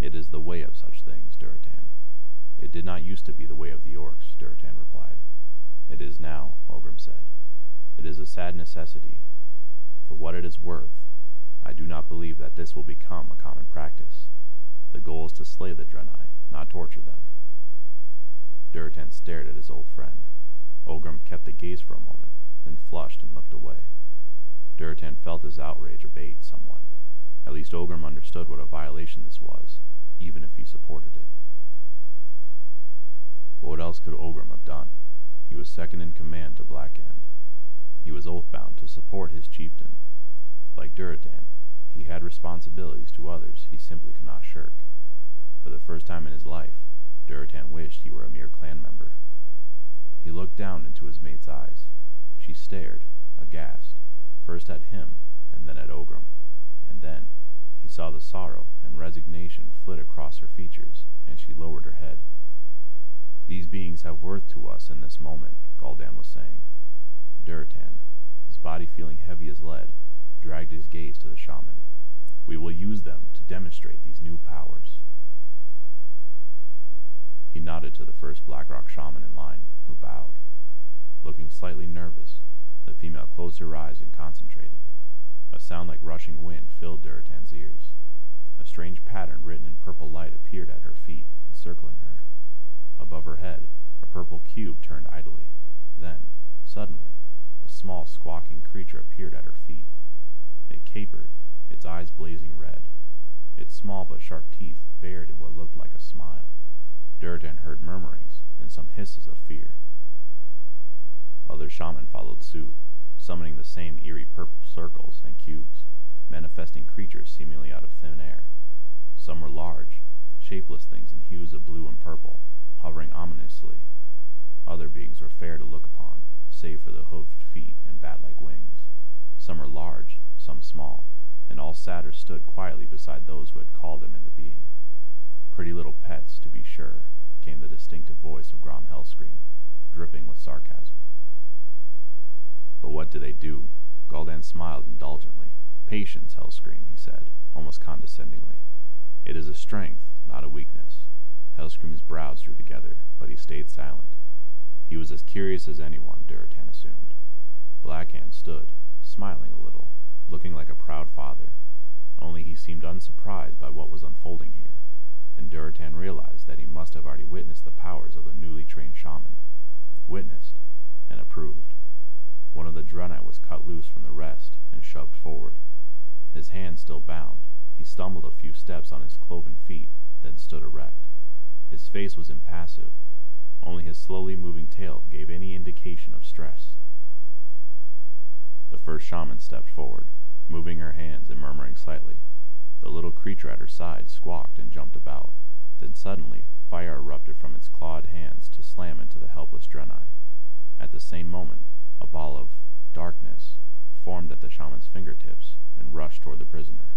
It is the way of such things, Durotan. It did not used to be the way of the orcs, Durotan replied. It is now, Orgrim said. It is a sad necessity. For what it is worth, I do not believe that this will become a common practice. The goal is to slay the Draenei, not torture them. Durotan stared at his old friend. Orgrim kept the gaze for a moment, then flushed and looked away. Durotan felt his outrage abate somewhat. At least Orgrim understood what a violation this was, even if he supported it. But what else could Orgrim have done? He was second in command to Blackhand. He was oath-bound to support his chieftain. Like Durotan, he had responsibilities to others he simply could not shirk. For the first time in his life, Durotan wished he were a mere clan member. He looked down into his mate's eyes. She stared, aghast, first at him and then at Orgrim, and then he saw the sorrow and resignation flit across her features, and she lowered her head. These beings have worth to us in this moment, Gul'dan was saying. Durotan, his body feeling heavy as lead, dragged his gaze to the shaman. We will use them to demonstrate these new powers. He nodded to the first Blackrock shaman in line, who bowed. Looking slightly nervous, the female closed her eyes and concentrated. A sound like rushing wind filled Durotan's ears. A strange pattern written in purple light appeared at her feet, encircling her. Above her head, a purple cube turned idly. Then, suddenly, a small squawking creature appeared at her feet. It capered, its eyes blazing red. Its small but sharp teeth bared in what looked like a smile. Durotan heard murmurings and some hisses of fear. Other shaman followed suit, summoning the same eerie purple circles and cubes, manifesting creatures seemingly out of thin air. Some were large, shapeless things in hues of blue and purple, hovering ominously. Other beings were fair to look upon, save for the hoofed feet and bat-like wings. Some were large, some small, and all sat or stood quietly beside those who had called them into being. Pretty little pets, to be sure, came the distinctive voice of Grom Hellscream, dripping with sarcasm. But what do they do? Gul'dan smiled indulgently. Patience, Hellscream, he said, almost condescendingly. It is a strength, not a weakness. Hellscream's brows drew together, but he stayed silent. He was as curious as anyone, Durotan assumed. Blackhand stood, smiling a little, looking like a proud father. Only he seemed unsurprised by what was unfolding here, and Durotan realized that he must have already witnessed the powers of the newly trained shaman. Witnessed, and approved. One of the Draenei was cut loose from the rest and shoved forward. His hands still bound, he stumbled a few steps on his cloven feet, then stood erect. His face was impassive. Only his slowly moving tail gave any indication of stress. The first shaman stepped forward, moving her hands and murmuring slightly. The little creature at her side squawked and jumped about. Then suddenly, fire erupted from its clawed hands to slam into the helpless Draenei. At the same moment, a ball of darkness formed at the shaman's fingertips and rushed toward the prisoner.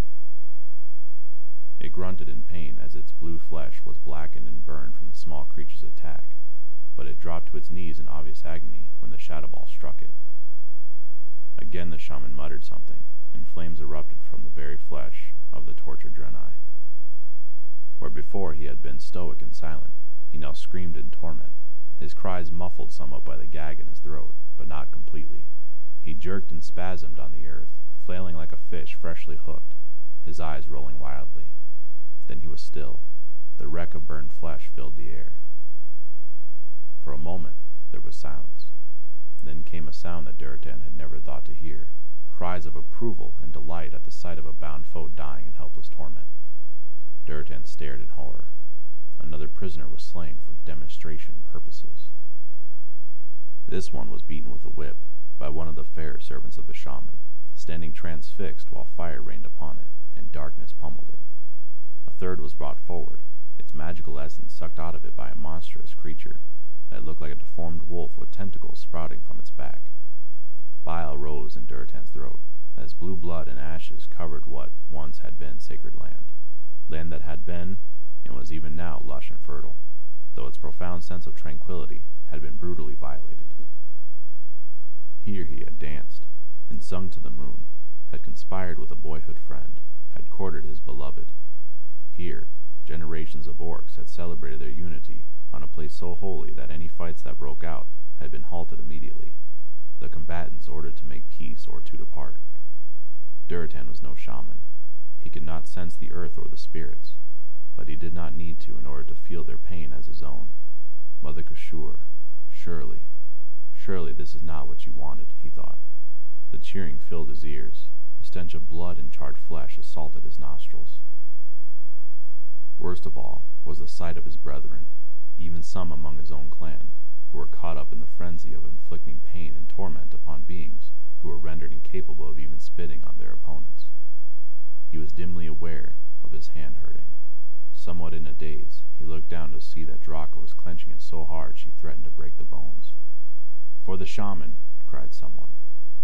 It grunted in pain as its blue flesh was blackened and burned from the small creature's attack, but it dropped to its knees in obvious agony when the shadow ball struck it. Again the shaman muttered something, and flames erupted from the very flesh of the tortured Draenei. Where before he had been stoic and silent, he now screamed in torment, his cries muffled somewhat by the gag in his throat, but not completely. He jerked and spasmed on the earth, flailing like a fish freshly hooked, his eyes rolling wildly. Then he was still. The wreck of burned flesh filled the air. For a moment there was silence. Then came a sound that Durotan had never thought to hear, cries of approval and delight at the sight of a bound foe dying in helpless torment. Durotan stared in horror. Another prisoner was slain for demonstration purposes. This one was beaten with a whip by one of the fair servants of the shaman, standing transfixed while fire rained upon it and darkness pummeled it. A third was brought forward, its magical essence sucked out of it by a monstrous creature that looked like a deformed wolf with tentacles sprouting from its back. Bile rose in Durotan's throat, as blue blood and ashes covered what once had been sacred land, land that had been, and was even now lush and fertile, though its profound sense of tranquility had been brutally violated. Here he had danced, and sung to the moon, had conspired with a boyhood friend, had courted his beloved. Here, generations of orcs had celebrated their unity on a place so holy that any fights that broke out had been halted immediately, the combatants ordered to make peace or to depart. Durotan was no shaman. He could not sense the earth or the spirits, but he did not need to in order to feel their pain as his own. Mother Kashur, surely, surely this is not what you wanted, he thought. The cheering filled his ears. The stench of blood and charred flesh assaulted his nostrils. Worst of all was the sight of his brethren, even some among his own clan, who were caught up in the frenzy of inflicting pain and torment upon beings who were rendered incapable of even spitting on their opponents. He was dimly aware of his hand hurting. Somewhat in a daze, he looked down to see that Draka was clenching it so hard she threatened to break the bones. For the shaman! cried someone.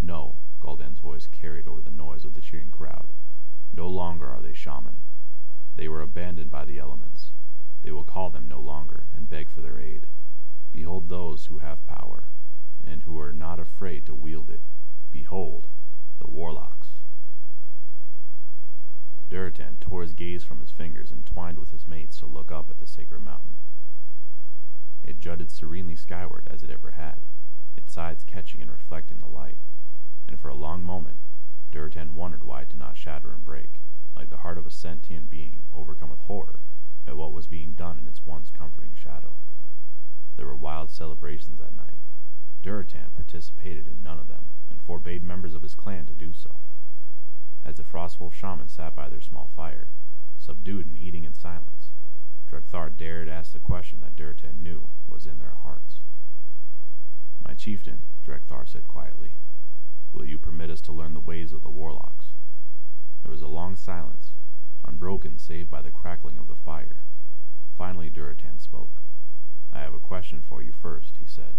No, Gul'dan's voice carried over the noise of the cheering crowd. No longer are they shaman. They were abandoned by the elements. They will call them no longer and beg for their aid. Behold those who have power, and who are not afraid to wield it. Behold, the warlocks. Durotan tore his gaze from his fingers and twined with his mates to look up at the sacred mountain. It jutted serenely skyward as it ever had, its sides catching and reflecting the light, and for a long moment Durotan wondered why it did not shatter and break, like the heart of a sentient being overcome with horror at what was being done in its once comforting shadow. There were wild celebrations that night. Durotan participated in none of them, and forbade members of his clan to do so. As the Frostwolf shaman sat by their small fire, subdued and eating in silence, Drek'Thar dared ask the question that Durotan knew was in their hearts. My chieftain, Drek'Thar said quietly, will you permit us to learn the ways of the warlocks? There was a long silence, unbroken save by the crackling of the fire. Finally Durotan spoke. I have a question for you first, he said.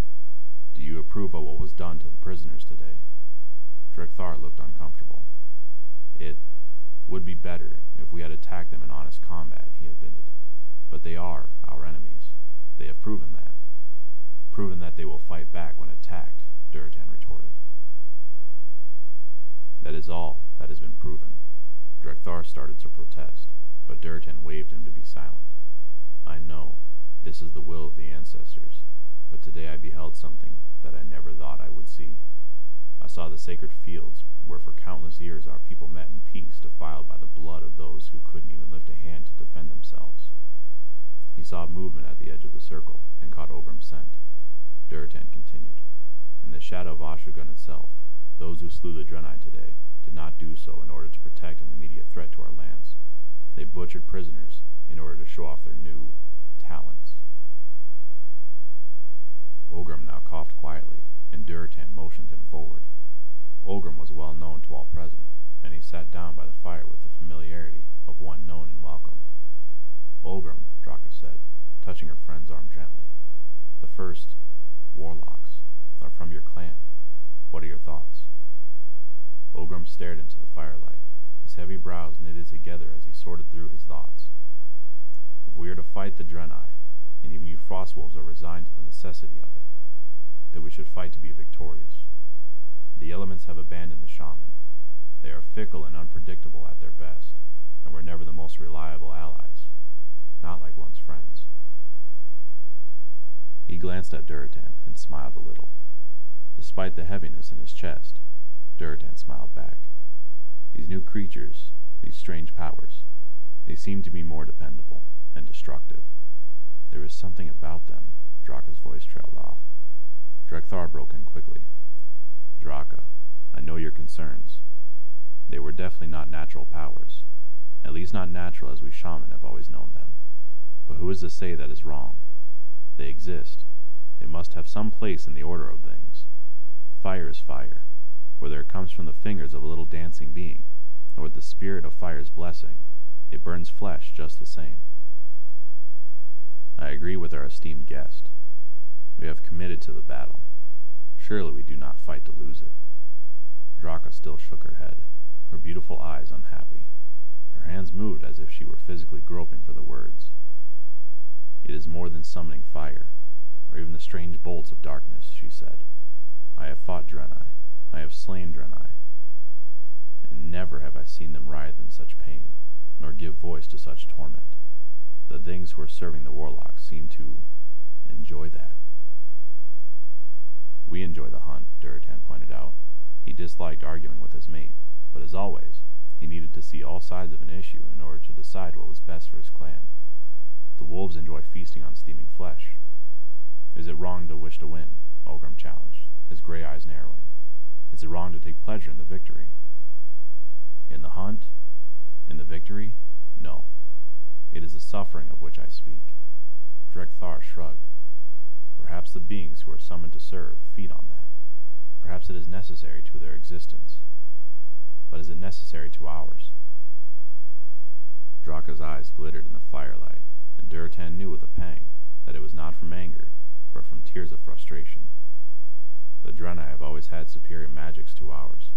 Do you approve of what was done to the prisoners today? Drek'Thar looked uncomfortable. It would be better if we had attacked them in honest combat, he admitted. But they are our enemies. They have proven that. Proven that they will fight back when attacked, Durotan retorted. That is all that has been proven. Drek'Thar started to protest, but Durotan waved him to be silent. I know, this is the will of the ancestors, but today I beheld something that I never thought I would see. I saw the sacred fields where for countless years our people met in peace defiled by the blood of those who couldn't even lift a hand to defend themselves. He saw movement at the edge of the circle and caught Orgrim's scent. Durotan continued. In the shadow of Oshu'gun itself, those who slew the Draenei today did not do so in order to protect an immediate threat to our lands. They butchered prisoners in order to show off their new talents. Orgrim now coughed quietly, and Durotan motioned him forward. Orgrim was well known to all present, and he sat down by the fire with the familiarity of one known and welcomed. Orgrim, Draka said, touching her friend's arm gently, the first warlocks are from your clan. What are your thoughts? Orgrim stared into the firelight, his heavy brows knitted together as he sorted through his thoughts. If we are to fight the Draenei, and even you Frostwolves are resigned to the necessity of it, then we should fight to be victorious. The elements have abandoned the shaman. They are fickle and unpredictable at their best, and were never the most reliable allies, not like one's friends. He glanced at Durotan and smiled a little. Despite the heaviness in his chest, Durotan smiled back. These new creatures, these strange powers, they seemed to be more dependable and destructive. There was something about them, Draka's voice trailed off. Drek'Thar broke in quickly. Draka, I know your concerns. They were definitely not natural powers, at least not natural as we shaman have always known them. But who is to say that is wrong? They exist. They must have some place in the order of things. Fire is fire, whether it comes from the fingers of a little dancing being, or with the spirit of fire's blessing, it burns flesh just the same. I agree with our esteemed guest. We have committed to the battle. Surely we do not fight to lose it. Draka still shook her head, her beautiful eyes unhappy. Her hands moved as if she were physically groping for the words. It is more than summoning fire, or even the strange bolts of darkness, she said. I have fought Draenei. I have slain Draenei. And never have I seen them writhe in such pain, nor give voice to such torment. The things who are serving the warlocks seem to enjoy that. We enjoy the hunt, Durotan pointed out. He disliked arguing with his mate, But as always, he needed to see all sides of an issue in order to decide what was best for his clan. The wolves enjoy feasting on steaming flesh. Is it wrong to wish to win? Orgrim challenged, his gray eyes narrowing. Is it wrong to take pleasure in the victory? In the hunt? In the victory? No. It is the suffering of which I speak. Drek'Thar shrugged. Perhaps the beings who are summoned to serve feed on that. Perhaps it is necessary to their existence. But is it necessary to ours? Draka's eyes glittered in the firelight, and Durotan knew with a pang that it was not from anger, but from tears of frustration. The Draenei have always had superior magics to ours,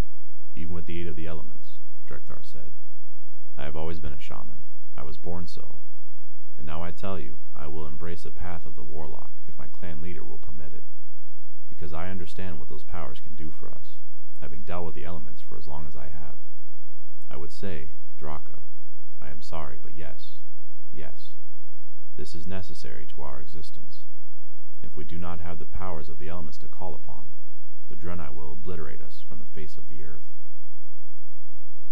even with the aid of the elements, Drek'Thar said. I have always been a shaman. I was born so. And now I tell you, I will embrace the path of the warlock if my clan leader will permit it, because I understand what those powers can do for us, having dealt with the elements for as long as I have. I would say, Draka, I am sorry, but yes, yes, this is necessary to our existence. If we do not have the powers of the elements to call upon, the Draenei will obliterate us from the face of the earth.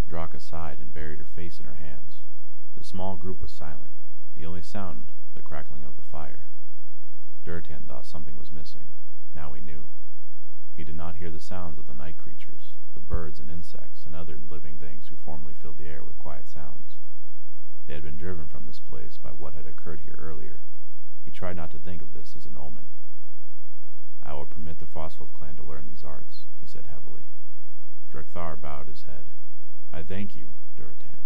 Draka sighed and buried her face in her hands. The small group was silent, the only sound the crackling of the fire. Durotan thought something was missing. Now he knew. He did not hear the sounds of the night creatures, the birds and insects and other living things who formerly filled the air with quiet sounds. They had been driven from this place by what had occurred here earlier. He tried not to think of this as an omen. I will permit the Frostwolf clan to learn these arts, he said heavily. Drek'Thar bowed his head. I thank you, Durotan.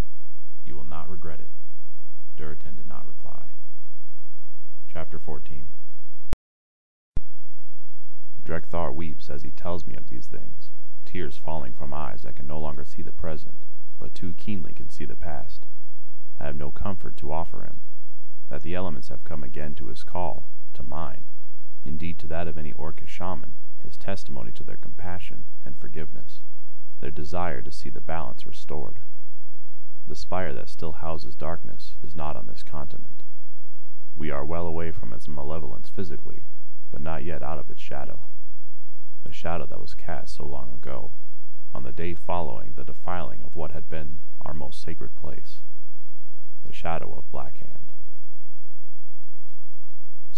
You will not regret it. Durotan did not reply. Chapter 14 Drek'Thar weeps as he tells me of these things, tears falling from eyes that can no longer see the present, but too keenly can see the past. I have no comfort to offer him. That the elements have come again to his call, to mine, indeed to that of any Orcish shaman, is testimony to their compassion and forgiveness, their desire to see the balance restored. The spire that still houses darkness is not on this continent. We are well away from its malevolence physically, but not yet out of its shadow. The shadow that was cast so long ago, on the day following the defiling of what had been our most sacred place. The shadow of Blackhand.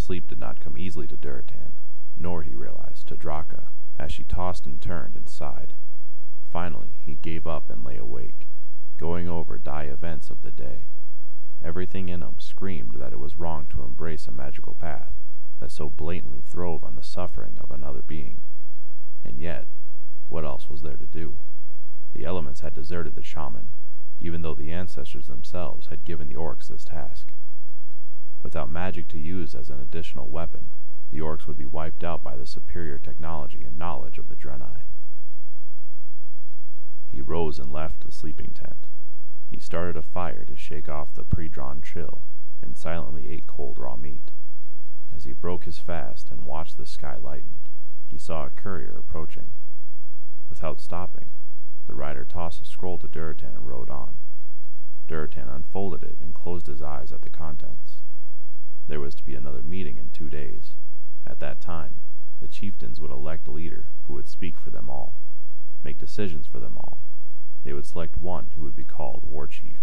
Sleep did not come easily to Durotan, nor, he realized, to Draka, as she tossed and turned and sighed. Finally, he gave up and lay awake, going over die events of the day. Everything in him screamed that it was wrong to embrace a magical path that so blatantly throve on the suffering of another being. And yet, what else was there to do? The elements had deserted the shaman, even though the ancestors themselves had given the orcs this task. Without magic to use as an additional weapon, the orcs would be wiped out by the superior technology and knowledge of the Draenei. He rose and left the sleeping tent. He started a fire to shake off the pre-drawn chill, and silently ate cold raw meat. As he broke his fast and watched the sky lighten, he saw a courier approaching. Without stopping, the rider tossed a scroll to Durotan and rode on. Durotan unfolded it and closed his eyes at the contents. There was to be another meeting in two days. At that time, the chieftains would elect a leader who would speak for them all, make decisions for them all. They would select one who would be called War Chief.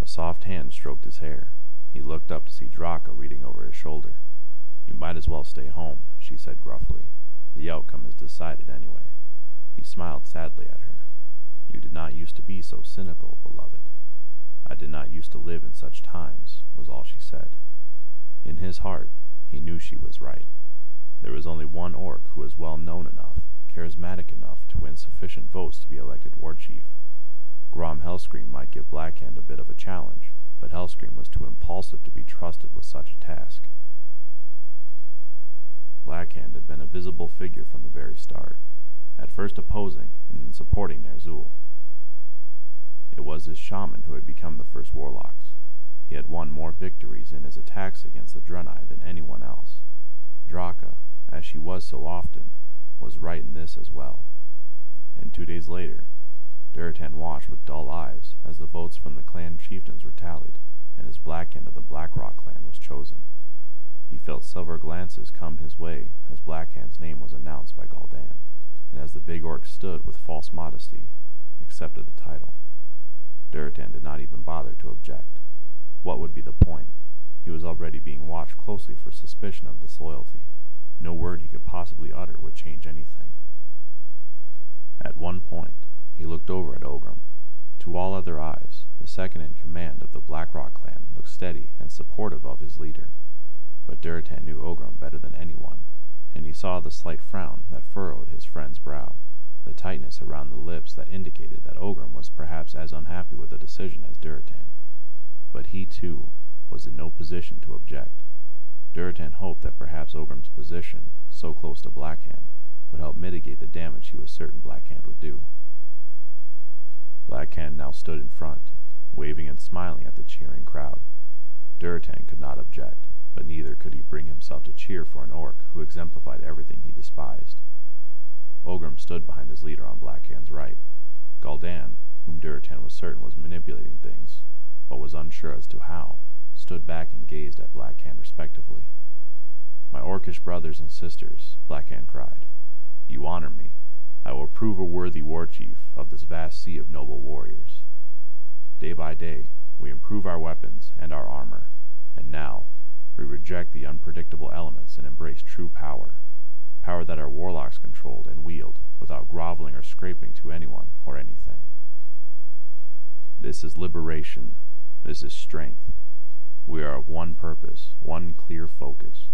A soft hand stroked his hair. He looked up to see Draka reading over his shoulder. You might as well stay home, she said gruffly. The outcome is decided anyway. He smiled sadly at her. You did not used to be so cynical, beloved. I did not used to live in such times, was all she said. In his heart, he knew she was right. There was only one orc who was well known enough, charismatic enough to win sufficient votes to be elected war chief. Grom Hellscream might give Blackhand a bit of a challenge, but Hellscream was too impulsive to be trusted with such a task. Blackhand had been a visible figure from the very start, at first opposing and then supporting Ner'zhul. It was his shaman who had become the first warlocks. He had won more victories in his attacks against the Draenei than anyone else. Draka, as she was so often, was right in this as well. And two days later, Durotan watched with dull eyes as the votes from the clan chieftains were tallied, and his Blackhand of the Blackrock clan was chosen. He felt silver glances come his way as Blackhand's name was announced by Gul'dan, and as the big orc stood with false modesty, accepted the title. Durotan did not even bother to object. What would be the point? He was already being watched closely for suspicion of disloyalty. No word he could possibly utter would change anything. At one point, he looked over at Orgrim. To all other eyes, the second in command of the Blackrock clan looked steady and supportive of his leader. But Durotan knew Orgrim better than anyone, and he saw the slight frown that furrowed his friend's brow, the tightness around the lips that indicated that Orgrim was perhaps as unhappy with the decision as Durotan. But he, too, was in no position to object. Durotan hoped that perhaps Orgrim's position, so close to Blackhand, would help mitigate the damage he was certain Blackhand would do. Blackhand now stood in front, waving and smiling at the cheering crowd. Durotan could not object, but neither could he bring himself to cheer for an orc who exemplified everything he despised. Orgrim stood behind his leader on Blackhand's right. Gul'dan, whom Durotan was certain was manipulating things, but was unsure as to how, stood back and gazed at Blackhand respectively. My orcish brothers and sisters, Blackhand cried, you honor me. I will prove a worthy war chief of this vast sea of noble warriors. Day by day, we improve our weapons and our armor, and now we reject the unpredictable elements and embrace true power, power that our warlocks controlled and wield without groveling or scraping to anyone or anything. This is liberation. This is strength. We are of one purpose, one clear focus.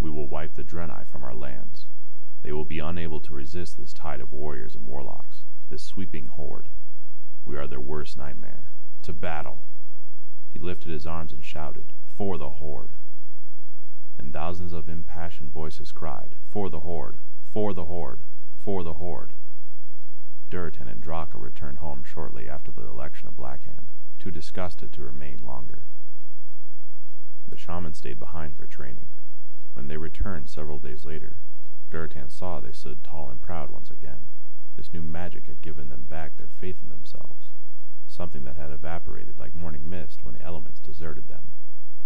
We will wipe the Draenei from our lands. They will be unable to resist this tide of warriors and warlocks, this sweeping horde. We are their worst nightmare. To battle! He lifted his arms and shouted, For the horde! And thousands of impassioned voices cried, For the horde! For the horde! For the horde! Durotan and Draka returned home shortly after the election of Blackhand, too disgusted to remain longer. The shaman stayed behind for training. When they returned several days later, Durotan saw they stood tall and proud once again. This new magic had given them back their faith in themselves, something that had evaporated like morning mist when the elements deserted them.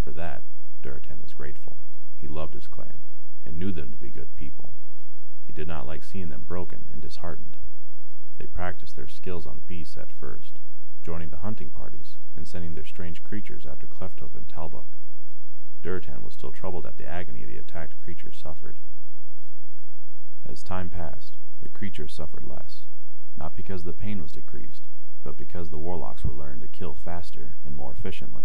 For that, Durotan was grateful. He loved his clan, and knew them to be good people. He did not like seeing them broken and disheartened. They practiced their skills on beasts at first, joining the hunting parties and sending their strange creatures after clefthoof and Talbuk. Durotan was still troubled at the agony the attacked creatures suffered. As time passed, the creatures suffered less, not because the pain was decreased, but because the warlocks were learning to kill faster and more efficiently.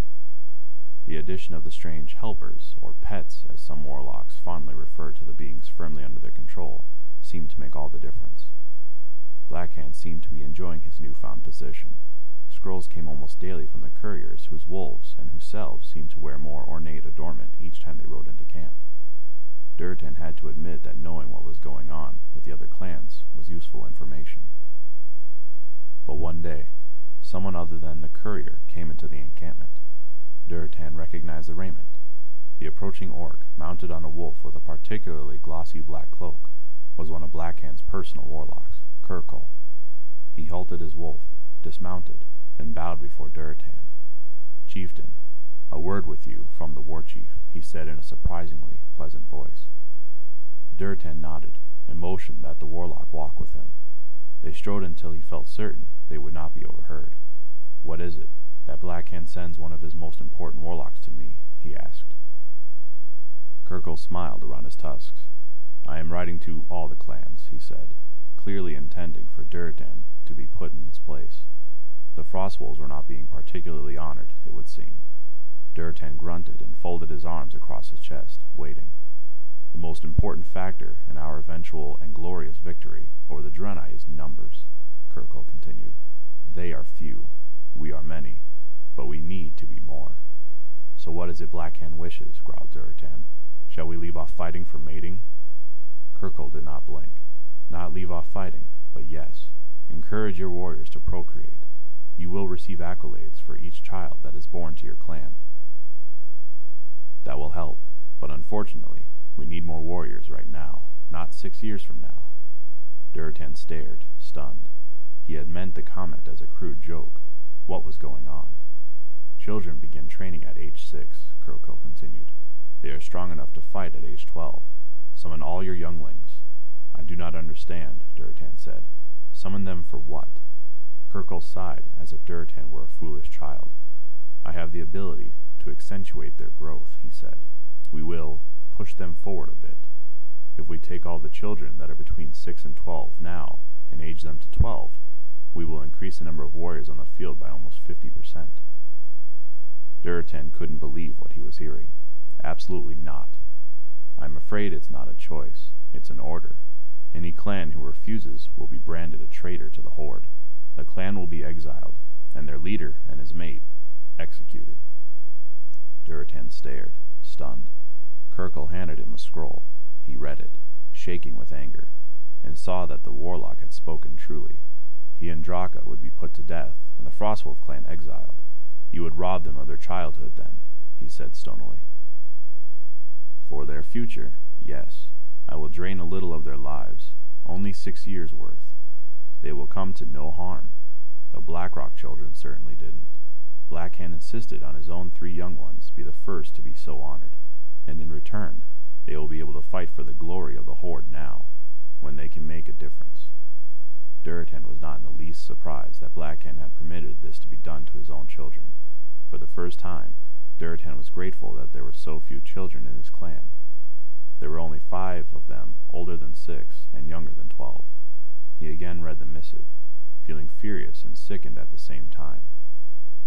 The addition of the strange helpers, or pets as some warlocks fondly referred to the beings firmly under their control, seemed to make all the difference. Blackhand seemed to be enjoying his newfound position. Scrolls came almost daily from the couriers whose wolves and whose selves seemed to wear more ornate adornment each time they rode into camp. Durotan had to admit that knowing what was going on with the other clans was useful information. But one day, someone other than the courier came into the encampment. Durotan recognized the raiment. The approaching orc, mounted on a wolf with a particularly glossy black cloak, was one of Blackhand's personal warlocks, Kurkul. He halted his wolf, dismounted, and bowed before Durotan. Chieftain, a word with you from the war chief, he said in a surprisingly pleasant voice. Durotan nodded, and motioned that the warlock walk with him. They strode until he felt certain they would not be overheard. What is it? That Blackhand sends one of his most important warlocks to me, he asked. Kurkul smiled around his tusks. I am writing to all the clans, he said, clearly intending for Durotan to be put in his place. The Frostwolves were not being particularly honored, it would seem. Durotan grunted and folded his arms across his chest, waiting. The most important factor in our eventual and glorious victory over the Draenei is numbers, Kurkul continued. They are few, we are many, but we need to be more. So what is it Blackhand wishes, growled Durotan. Shall we leave off fighting for mating? Kurkul did not blink. Not leave off fighting, but yes, encourage your warriors to procreate. You will receive accolades for each child that is born to your clan. That will help, but unfortunately, we need more warriors right now, not six years from now. Durotan stared, stunned. He had meant the comment as a crude joke. What was going on? Children begin training at age six, Kurkul continued. They are strong enough to fight at age twelve. Summon all your younglings. I do not understand, Durotan said. Summon them for what? Kirkle sighed, as if Durotan were a foolish child. I have the ability to accentuate their growth, he said. We will push them forward a bit. If we take all the children that are between six and twelve now and age them to twelve, we will increase the number of warriors on the field by almost fifty percent. Durotan couldn't believe what he was hearing. Absolutely not. I'm afraid it's not a choice, it's an order. Any clan who refuses will be branded a traitor to the Horde. The clan will be exiled, and their leader and his mate executed. Durotan stared, stunned. Kirkle handed him a scroll. He read it, shaking with anger, and saw that the warlock had spoken truly. He and Draka would be put to death, and the Frostwolf clan exiled. You would rob them of their childhood then, he said stonily. For their future, yes, I will drain a little of their lives, only six years' worth. They will come to no harm. The Blackrock children certainly didn't. Blackhand insisted on his own three young ones be the first to be so honored, and in return, they will be able to fight for the glory of the Horde now, when they can make a difference. Durotan was not in the least surprised that Blackhand had permitted this to be done to his own children. For the first time, Durotan was grateful that there were so few children in his clan. There were only five of them older than six and younger than twelve. He again read the missive, feeling furious and sickened at the same time.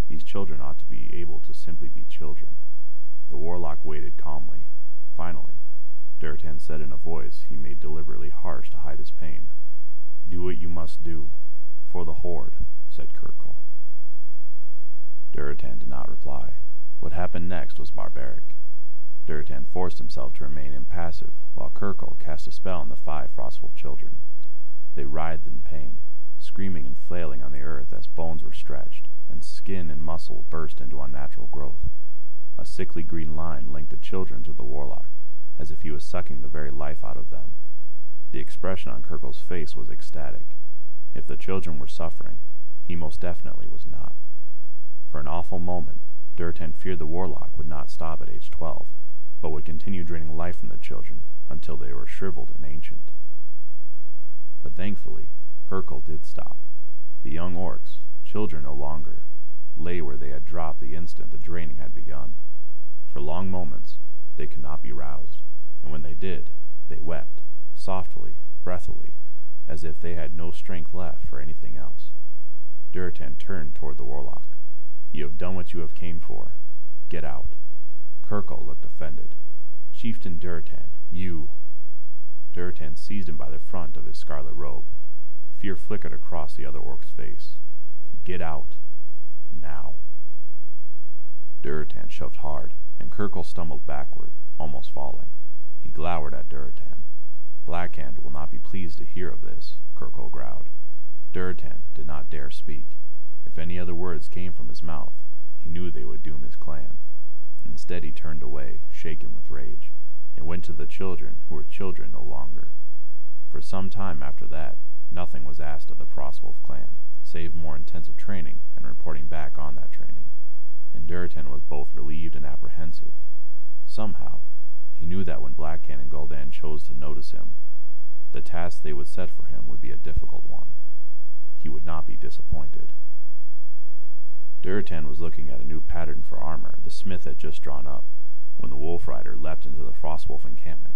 These children ought to be able to simply be children. The warlock waited calmly. Finally, Durotan said in a voice he made deliberately harsh to hide his pain, Do what you must do. For the Horde, said Kirkle. Durotan did not reply. What happened next was barbaric. Durotan forced himself to remain impassive, while Kirkle cast a spell on the five Frostwolf children. They writhed in pain, screaming and flailing on the earth as bones were stretched, and skin and muscle burst into unnatural growth. A sickly green line linked the children to the warlock, as if he was sucking the very life out of them. The expression on Kirkle's face was ecstatic. If the children were suffering, he most definitely was not. For an awful moment, Durotan feared the warlock would not stop at age twelve, but would continue draining life from the children until they were shriveled and ancient. But thankfully, Kirkle did stop. The young orcs, children no longer, lay where they had dropped the instant the draining had begun. For long moments, they could not be roused, and when they did, they wept, softly, breathily, as if they had no strength left for anything else. Durotan turned toward the warlock. You have done what you have came for. Get out. Kirkle looked offended. Chieftain Durotan, you... Durotan seized him by the front of his scarlet robe. Fear flickered across the other orc's face. Get out. Now. Durotan shoved hard, and Kirkle stumbled backward, almost falling. He glowered at Durotan. Blackhand will not be pleased to hear of this, Kirkle growled. Durotan did not dare speak. If any other words came from his mouth, he knew they would doom his clan. Instead he turned away, shaken with rage, and went to the children who were children no longer. For some time after that, nothing was asked of the Frostwolf clan, save more intensive training and reporting back on that training. And Durotan was both relieved and apprehensive. Somehow, he knew that when Blackhand and Gul'dan chose to notice him, the task they would set for him would be a difficult one. He would not be disappointed. Durotan was looking at a new pattern for armor the smith had just drawn up, when the wolf rider leapt into the Frostwolf encampment.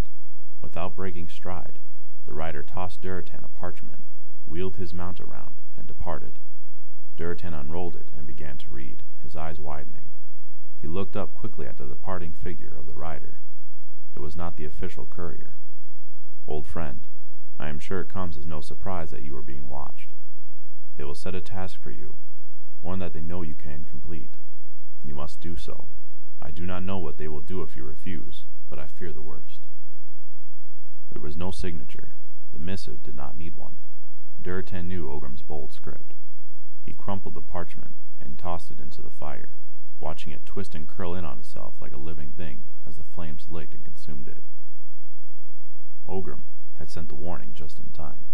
Without breaking stride, the rider tossed Durotan a parchment, wheeled his mount around, and departed. Durotan unrolled it and began to read, his eyes widening. He looked up quickly at the departing figure of the rider. It was not the official courier. Old friend, I am sure it comes as no surprise that you are being watched. They will set a task for you, one that they know you can complete. You must do so. I do not know what they will do if you refuse, but I fear the worst. There was no signature. The missive did not need one. Durotan knew Orgrim's bold script. He crumpled the parchment and tossed it into the fire, watching it twist and curl in on itself like a living thing as the flames licked and consumed it. Orgrim had sent the warning just in time.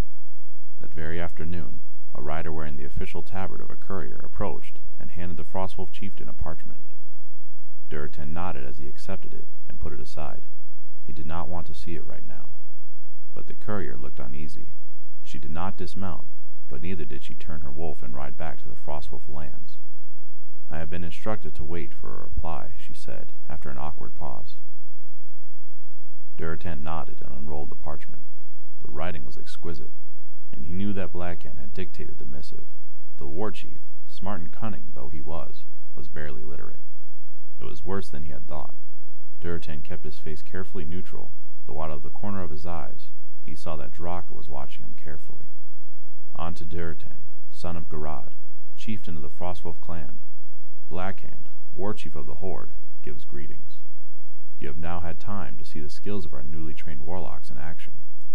That very afternoon, a rider wearing the official tabard of a courier approached and handed the Frostwolf chieftain a parchment. Durotan nodded as he accepted it and put it aside. He did not want to see it right now. but the courier looked uneasy. She did not dismount, but neither did she turn her wolf and ride back to the Frostwolf lands. I have been instructed to wait for a reply, she said, after an awkward pause. Durotan nodded and unrolled the parchment. The writing was exquisite, and he knew that Blackhand had dictated the missive. The war chief, smart and cunning though he was, was barely literate. It was worse than he had thought. Durotan kept his face carefully neutral, though out of the corner of his eyes he saw that Draka was watching him carefully. On to Durotan, son of Garad, chieftain of the Frostwolf clan. Blackhand, war chief of the Horde, gives greetings. You have now had time to see the skills of our newly trained warlocks in action.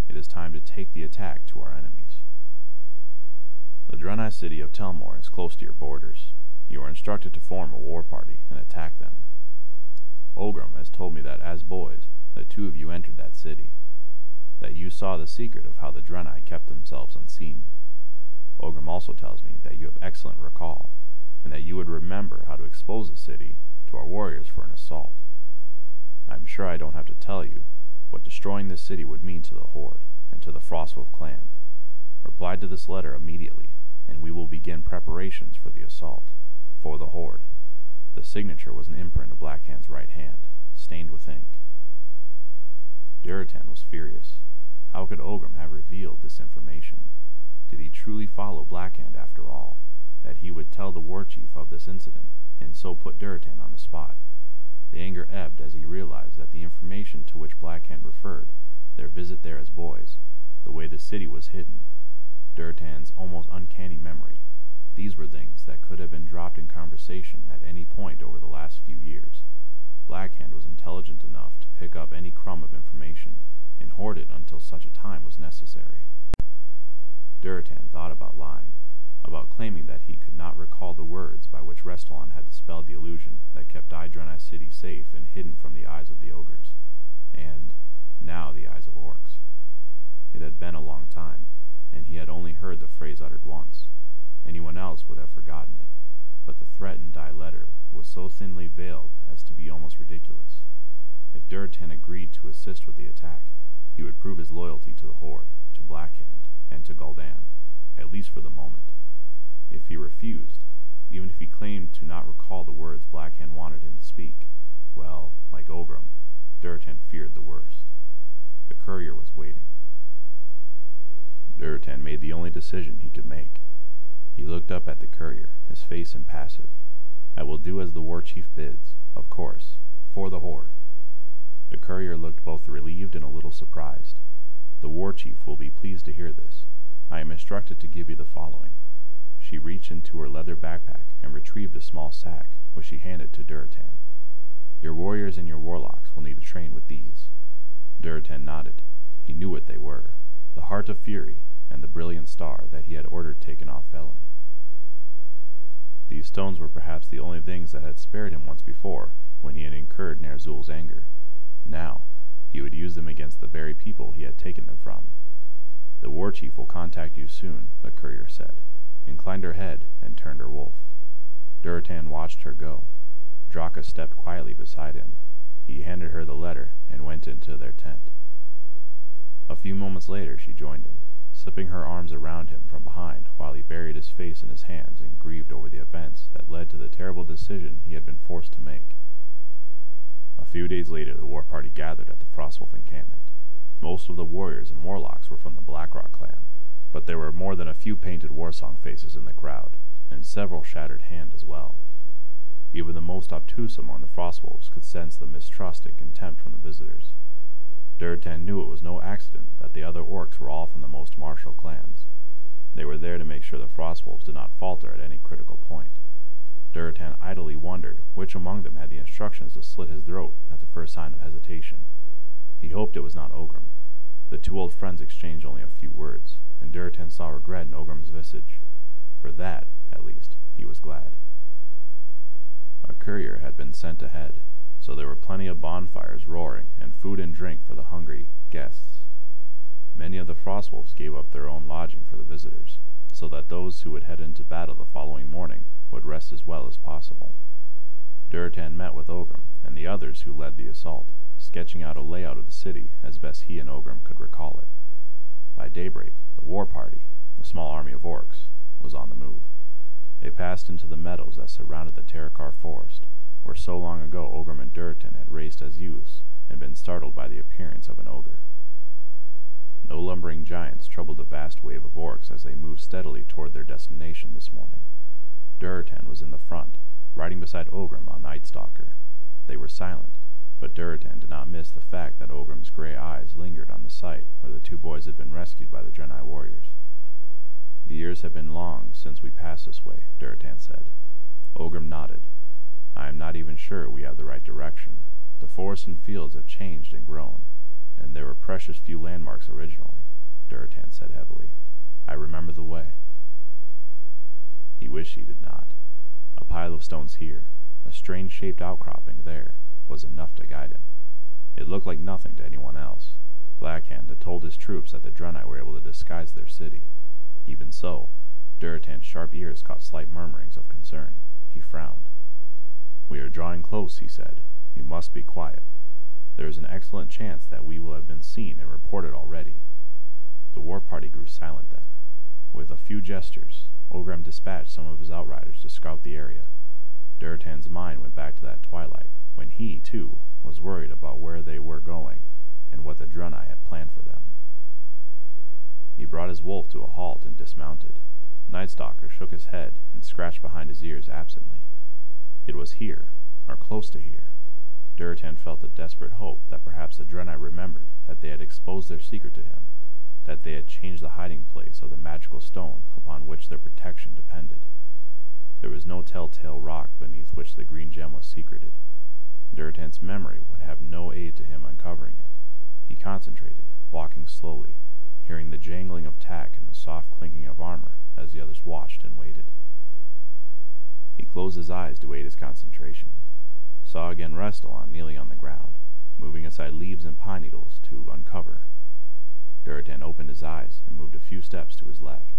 It is time to take the attack to our enemies. The Draenei city of Telmor is close to your borders. You are instructed to form a war party and attack them. Orgrim has told me that as boys, the two of you entered that city, that you saw the secret of how the Draenei kept themselves unseen. Orgrim also tells me that you have excellent recall, and that you would remember how to expose the city to our warriors for an assault. I am sure I don't have to tell you what destroying this city would mean to the Horde and to the Frostwolf clan. Reply to this letter immediately, and we will begin preparations for the assault. For the Horde. The signature was an imprint of Blackhand's right hand, stained with ink. Durotan was furious. How could Orgrim have revealed this information? Did he truly follow Blackhand after all? That he would tell the war chief of this incident, and so put Durotan on the spot? The anger ebbed as he realized that the information to which Blackhand referred, their visit there as boys, the way the city was hidden, Durotan's almost uncanny memory, these were things that could have been dropped in conversation at any point over the last few years. Blackhand was intelligent enough to pick up any crumb of information and hoard it until such a time was necessary. Durotan thought about lying, about claiming that he could not recall the words by which Restalaan had dispelled the illusion that kept Dai Draenei City safe and hidden from the eyes of the ogres, and, now the eyes of orcs. It had been a long time, and he had only heard the phrase uttered once. Anyone else would have forgotten it, but the threat in Dai letter was so thinly veiled as to be almost ridiculous. If Durotan agreed to assist with the attack, he would prove his loyalty to the Horde, to Blackhand, and to Gul'dan, at least for the moment. If he refused, even if he claimed to not recall the words Blackhand wanted him to speak, well, like Orgrim, Durotan feared the worst. The courier was waiting. Durotan made the only decision he could make. He looked up at the courier, his face impassive. I will do as the war chief bids, of course, for the Horde. The courier looked both relieved and a little surprised. The war chief will be pleased to hear this. I am instructed to give you the following. She reached into her leather backpack and retrieved a small sack, which she handed to Durotan. Your warriors and your warlocks will need to train with these. Durotan nodded. He knew what they were. The Heart of Fury and the brilliant star that he had ordered taken off Velen. These stones were perhaps the only things that had spared him once before, when he had incurred Ner'zhul's anger. Now, he would use them against the very people he had taken them from. The war chief will contact you soon, the courier said, inclined her head, and turned her wolf. Durotan watched her go. Draka stepped quietly beside him. He handed her the letter and went into their tent. A few moments later she joined him slipping her arms around him from behind while he buried his face in his hands and grieved over the events that led to the terrible decision he had been forced to make. A few days later the war party gathered at the Frostwolf encampment. Most of the warriors and warlocks were from the Blackrock clan, but there were more than a few painted warsong faces in the crowd, and several shattered hand as well. Even the most obtuse among the Frostwolves could sense the mistrust and contempt from the visitors. Durotan knew it was no accident that the other orcs were all from the most martial clans. They were there to make sure the Frostwolves did not falter at any critical point. Durotan idly wondered which among them had the instructions to slit his throat at the first sign of hesitation. He hoped it was not Orgrim. The two old friends exchanged only a few words, and Durotan saw regret in Orgrim's visage. For that, at least, he was glad. A courier had been sent ahead, so there were plenty of bonfires roaring and food and drink for the hungry guests. Many of the Frostwolves gave up their own lodging for the visitors, so that those who would head into battle the following morning would rest as well as possible. Durotan met with Orgrim and the others who led the assault, sketching out a layout of the city as best he and Orgrim could recall it. By daybreak, the war party, a small army of orcs, was on the move. They passed into the meadows that surrounded the Terokkar forest, where so long ago Orgrim and Durotan had raced as youths and been startled by the appearance of an ogre. No lumbering giants troubled the vast wave of orcs as they moved steadily toward their destination this morning. Durotan was in the front, riding beside Orgrim on Night Stalker. They were silent, but Durotan did not miss the fact that Orgrim's gray eyes lingered on the site where the two boys had been rescued by the Draenei warriors. The years have been long since we passed this way, Durotan said. Orgrim nodded. I am not even sure we have the right direction. The forests and fields have changed and grown, and there were precious few landmarks originally, Durotan said heavily. I remember the way. He wished he did not. A pile of stones here, a strange-shaped outcropping there, was enough to guide him. It looked like nothing to anyone else. Blackhand had told his troops that the Draenei were able to disguise their city. Even so, Durotan's sharp ears caught slight murmurings of concern. He frowned. We are drawing close, he said. We must be quiet. There is an excellent chance that we will have been seen and reported already. The war party grew silent then. With a few gestures, Orgrim dispatched some of his outriders to scout the area. Durotan's mind went back to that twilight, when he, too, was worried about where they were going and what the Draenei had planned for them. He brought his wolf to a halt and dismounted. Nightstalker shook his head and scratched behind his ears absently. It was here, or close to here. Durotan felt a desperate hope that perhaps the Draenei remembered that they had exposed their secret to him, that they had changed the hiding place of the magical stone upon which their protection depended. There was no telltale rock beneath which the green gem was secreted. Durotan's memory would have no aid to him uncovering it. He concentrated, walking slowly, hearing the jangling of tack and the soft clinking of armor as the others watched and waited. He closed his eyes to aid his concentration. Saw again Restalaan kneeling on the ground, moving aside leaves and pine needles to uncover. Durotan opened his eyes and moved a few steps to his left.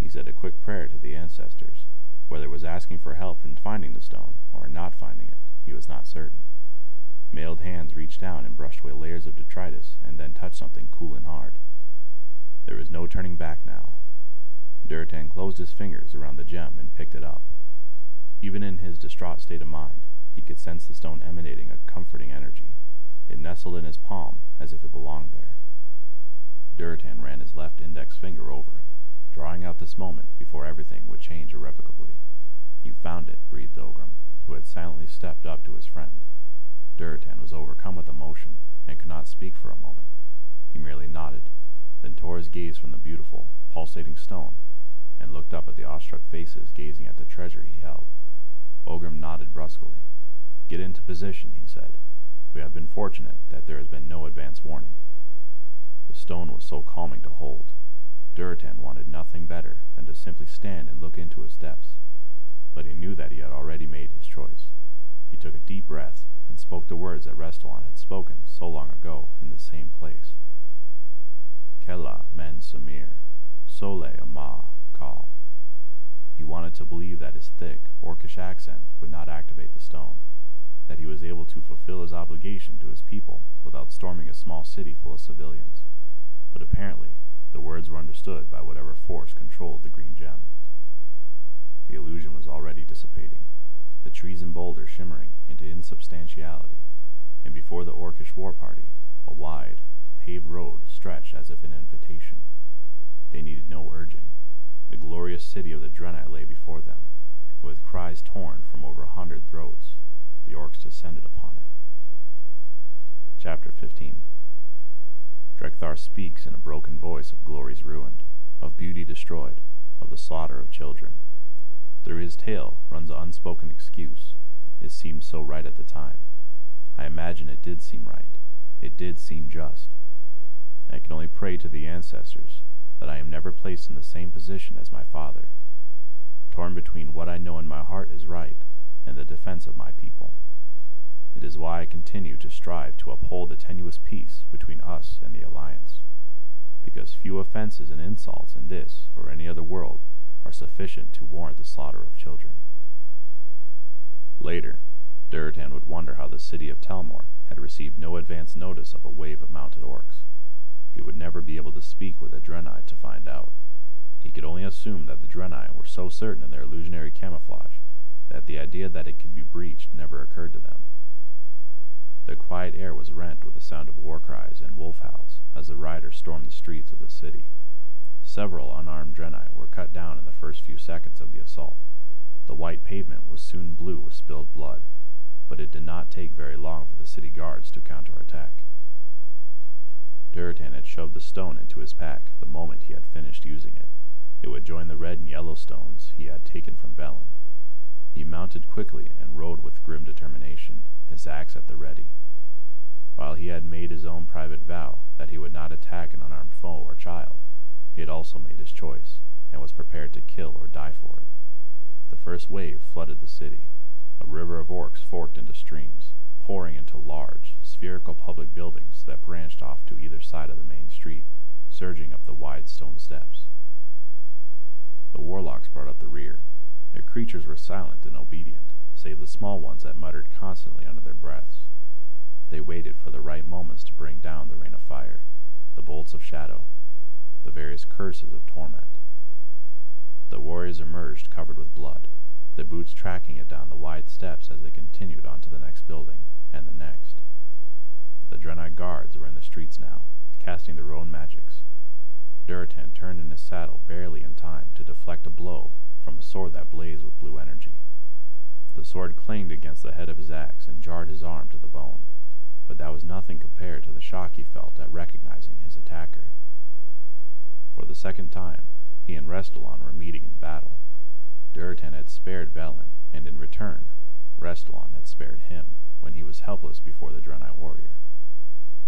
He said a quick prayer to the ancestors. Whether it was asking for help in finding the stone or not finding it, he was not certain. Mailed hands reached down and brushed away layers of detritus and then touched something cool and hard. There was no turning back now. Durotan closed his fingers around the gem and picked it up. Even in his distraught state of mind, he could sense the stone emanating a comforting energy. It nestled in his palm as if it belonged there. Durotan ran his left index finger over it, drawing out this moment before everything would change irrevocably. You found it, breathed Orgrim, who had silently stepped up to his friend. Durotan was overcome with emotion and could not speak for a moment. He merely nodded, then tore his gaze from the beautiful, pulsating stone and looked up at the awestruck faces gazing at the treasure he held. Orgrim nodded brusquely. Get into position, he said. We have been fortunate that there has been no advance warning. The stone was so calming to hold. Durotan wanted nothing better than to simply stand and look into its depths. But he knew that he had already made his choice. He took a deep breath and spoke the words that Restalaan had spoken so long ago in the same place. Kella men samir, sole ama kal. He wanted to believe that his thick, orcish accent would not activate the stone, that he was able to fulfill his obligation to his people without storming a small city full of civilians. But apparently, the words were understood by whatever force controlled the green gem. The illusion was already dissipating, the trees and boulders shimmering into insubstantiality, and before the orcish war party, a wide, paved road stretched as if an invitation. They needed no urging. The glorious city of the Draenei lay before them, with cries torn from over a hundred throats. The orcs descended upon it. Chapter 15 Drek'Thar speaks in a broken voice of glories ruined, of beauty destroyed, of the slaughter of children. Through his tale runs an unspoken excuse. It seemed so right at the time. I imagine it did seem right. It did seem just. I can only pray to the ancestors that I am never placed in the same position as my father, torn between what I know in my heart is right and the defense of my people. It is why I continue to strive to uphold the tenuous peace between us and the Alliance, because few offenses and insults in this or any other world are sufficient to warrant the slaughter of children. Later, Durotan would wonder how the city of Telmor had received no advance notice of a wave of mounted orcs. he would never be able to speak with a Draenei to find out. He could only assume that the Draenei were so certain in their illusionary camouflage that the idea that it could be breached never occurred to them. The quiet air was rent with the sound of war cries and wolf howls as the riders stormed the streets of the city. Several unarmed Draenei were cut down in the first few seconds of the assault. The white pavement was soon blue with spilled blood, but it did not take very long for the city guards to counterattack. Durotan had shoved the stone into his pack the moment he had finished using it. It would join the red and yellow stones he had taken from Velen. He mounted quickly and rode with grim determination, his axe at the ready. While he had made his own private vow that he would not attack an unarmed foe or child, he had also made his choice, and was prepared to kill or die for it. The first wave flooded the city. A river of orcs forked into streams, pouring into large, spherical public buildings that branched off to either side of the main street, surging up the wide stone steps. The warlocks brought up the rear. Their creatures were silent and obedient, save the small ones that muttered constantly under their breaths. They waited for the right moments to bring down the rain of fire, the bolts of shadow, the various curses of torment. The warriors emerged covered with blood, the boots tracking it down the wide steps as they continued on to the next building, and the next. The Draenei guards were in the streets now, casting their own magics. Durotan turned in his saddle barely in time to deflect a blow from a sword that blazed with blue energy. The sword clanged against the head of his axe and jarred his arm to the bone, but that was nothing compared to the shock he felt at recognizing his attacker. For the second time, he and Restalaan were meeting in battle. Durotan had spared Velen, and in return, Restalaan had spared him when he was helpless before the Draenei warrior.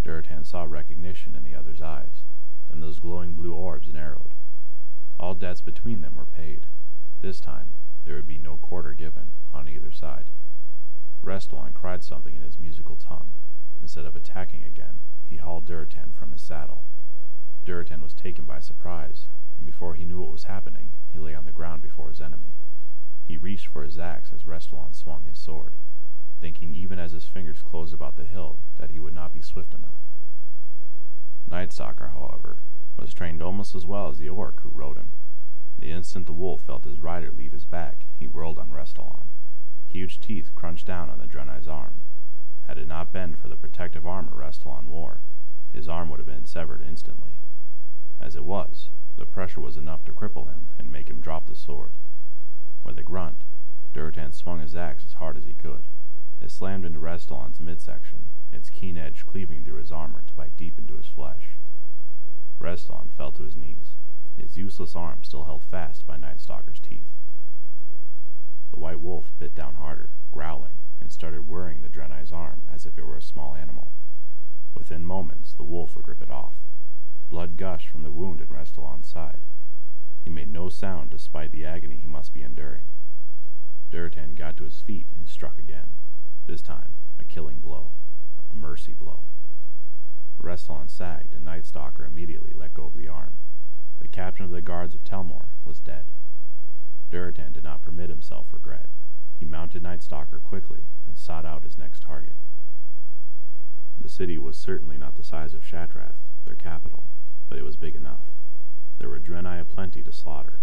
Durotan saw recognition in the other's eyes, then those glowing blue orbs narrowed. All debts between them were paid. This time, there would be no quarter given on either side. Restalaan cried something in his musical tongue. Instead of attacking again, he hauled Durotan from his saddle. Durotan was taken by surprise, and before he knew what was happening, he lay on the ground before his enemy. He reached for his axe as Restalaan swung his sword, thinking even as his fingers closed about the hilt that he would not be swift enough. Nightstalker, however, was trained almost as well as the orc who rode him. The instant the wolf felt his rider leave his back, he whirled on Restalaan. Huge teeth crunched down on the Draenei's arm. Had it not been for the protective armor Restalaan wore, his arm would have been severed instantly. As it was, the pressure was enough to cripple him and make him drop the sword. With a grunt, Durotan swung his axe as hard as he could. It slammed into Restalaan's midsection, its keen edge cleaving through his armor to bite deep into his flesh. Restalaan fell to his knees, his useless arm still held fast by Nightstalker's teeth. The white wolf bit down harder, growling, and started whirring the Draenei's arm as if it were a small animal. Within moments, the wolf would rip it off. Blood gushed from the wound in Restalaan's side. He made no sound despite the agony he must be enduring. Durotan got to his feet and struck again, this time a killing blow, a mercy blow. Restalaan sagged, and Nightstalker immediately let go of the arm. The captain of the guards of Telmor was dead. Durotan did not permit himself regret. He mounted Nightstalker quickly and sought out his next target. The city was certainly not the size of Shattrath, their capital, but it was big enough. There were Draenei aplenty to slaughter.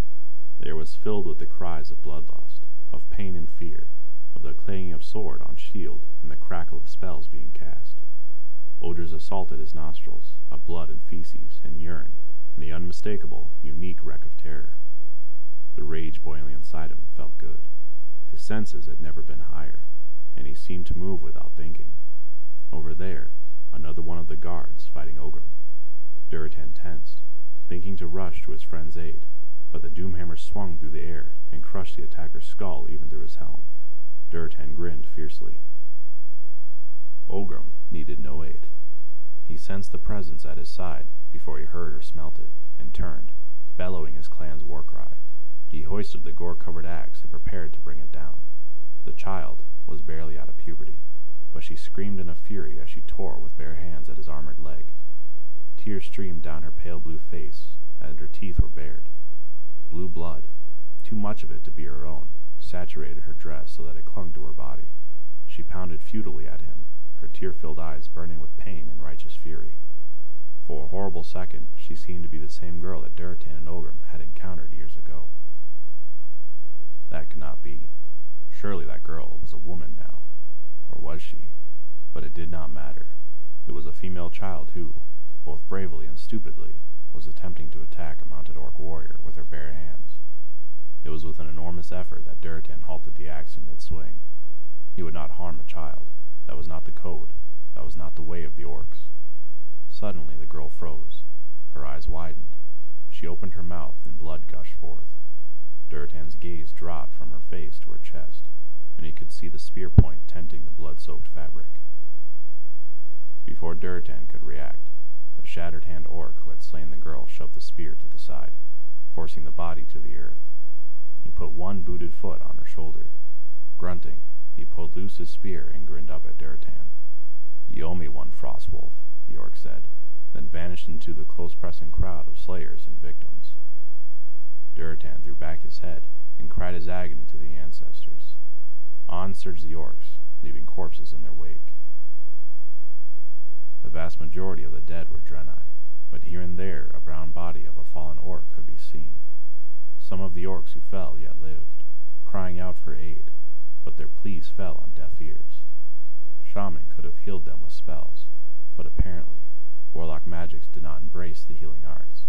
The air was filled with the cries of bloodlust, of pain and fear, of the clanging of sword on shield and the crackle of spells being cast. Odors assaulted his nostrils, of blood and feces and urine, and the unmistakable, unique wreck of terror. The rage boiling inside him felt good. His senses had never been higher, and he seemed to move without thinking. Over there, another one of the guards fighting Orgrim. Durotan tensed, thinking to rush to his friend's aid, but the Doomhammer swung through the air and crushed the attacker's skull even through his helm. Durotan grinned fiercely. Orgrim needed no aid. He sensed the presence at his side before he heard or smelt it, and turned, bellowing his clan's war cry. He hoisted the gore-covered axe and prepared to bring it down. The child was barely out of puberty, but she screamed in a fury as she tore with bare hands at his armored leg. Tears streamed down her pale blue face, and her teeth were bared. Blue blood, too much of it to be her own, saturated her dress so that it clung to her body. She pounded futilely at him, her tear-filled eyes burning with pain and righteous fury. For a horrible second, she seemed to be the same girl that Durotan and Orgrim had encountered years ago. That could not be. Surely that girl was a woman now. Or was she? But it did not matter. It was a female child who, both bravely and stupidly, was attempting to attack a mounted orc warrior with her bare hands. It was with an enormous effort that Durotan halted the axe in mid-swing. He would not harm a child. That was not the code. That was not the way of the orcs. Suddenly the girl froze. Her eyes widened. She opened her mouth and blood gushed forth. Durotan's gaze dropped from her face to her chest, and he could see the spear point tenting the blood-soaked fabric. Before Durotan could react, shattered hand orc who had slain the girl shoved the spear to the side, forcing the body to the earth. He put one booted foot on her shoulder. Grunting, he pulled loose his spear and grinned up at Durotan. You owe me one, Frostwolf, the orc said, then vanished into the close-pressing crowd of slayers and victims. Durotan threw back his head and cried his agony to the ancestors. On surged the orcs, leaving corpses in their wake. The vast majority of the dead were Draenei, but here and there a brown body of a fallen orc could be seen. Some of the orcs who fell yet lived, crying out for aid, but their pleas fell on deaf ears. Shaman could have healed them with spells, but apparently warlock magics did not embrace the healing arts.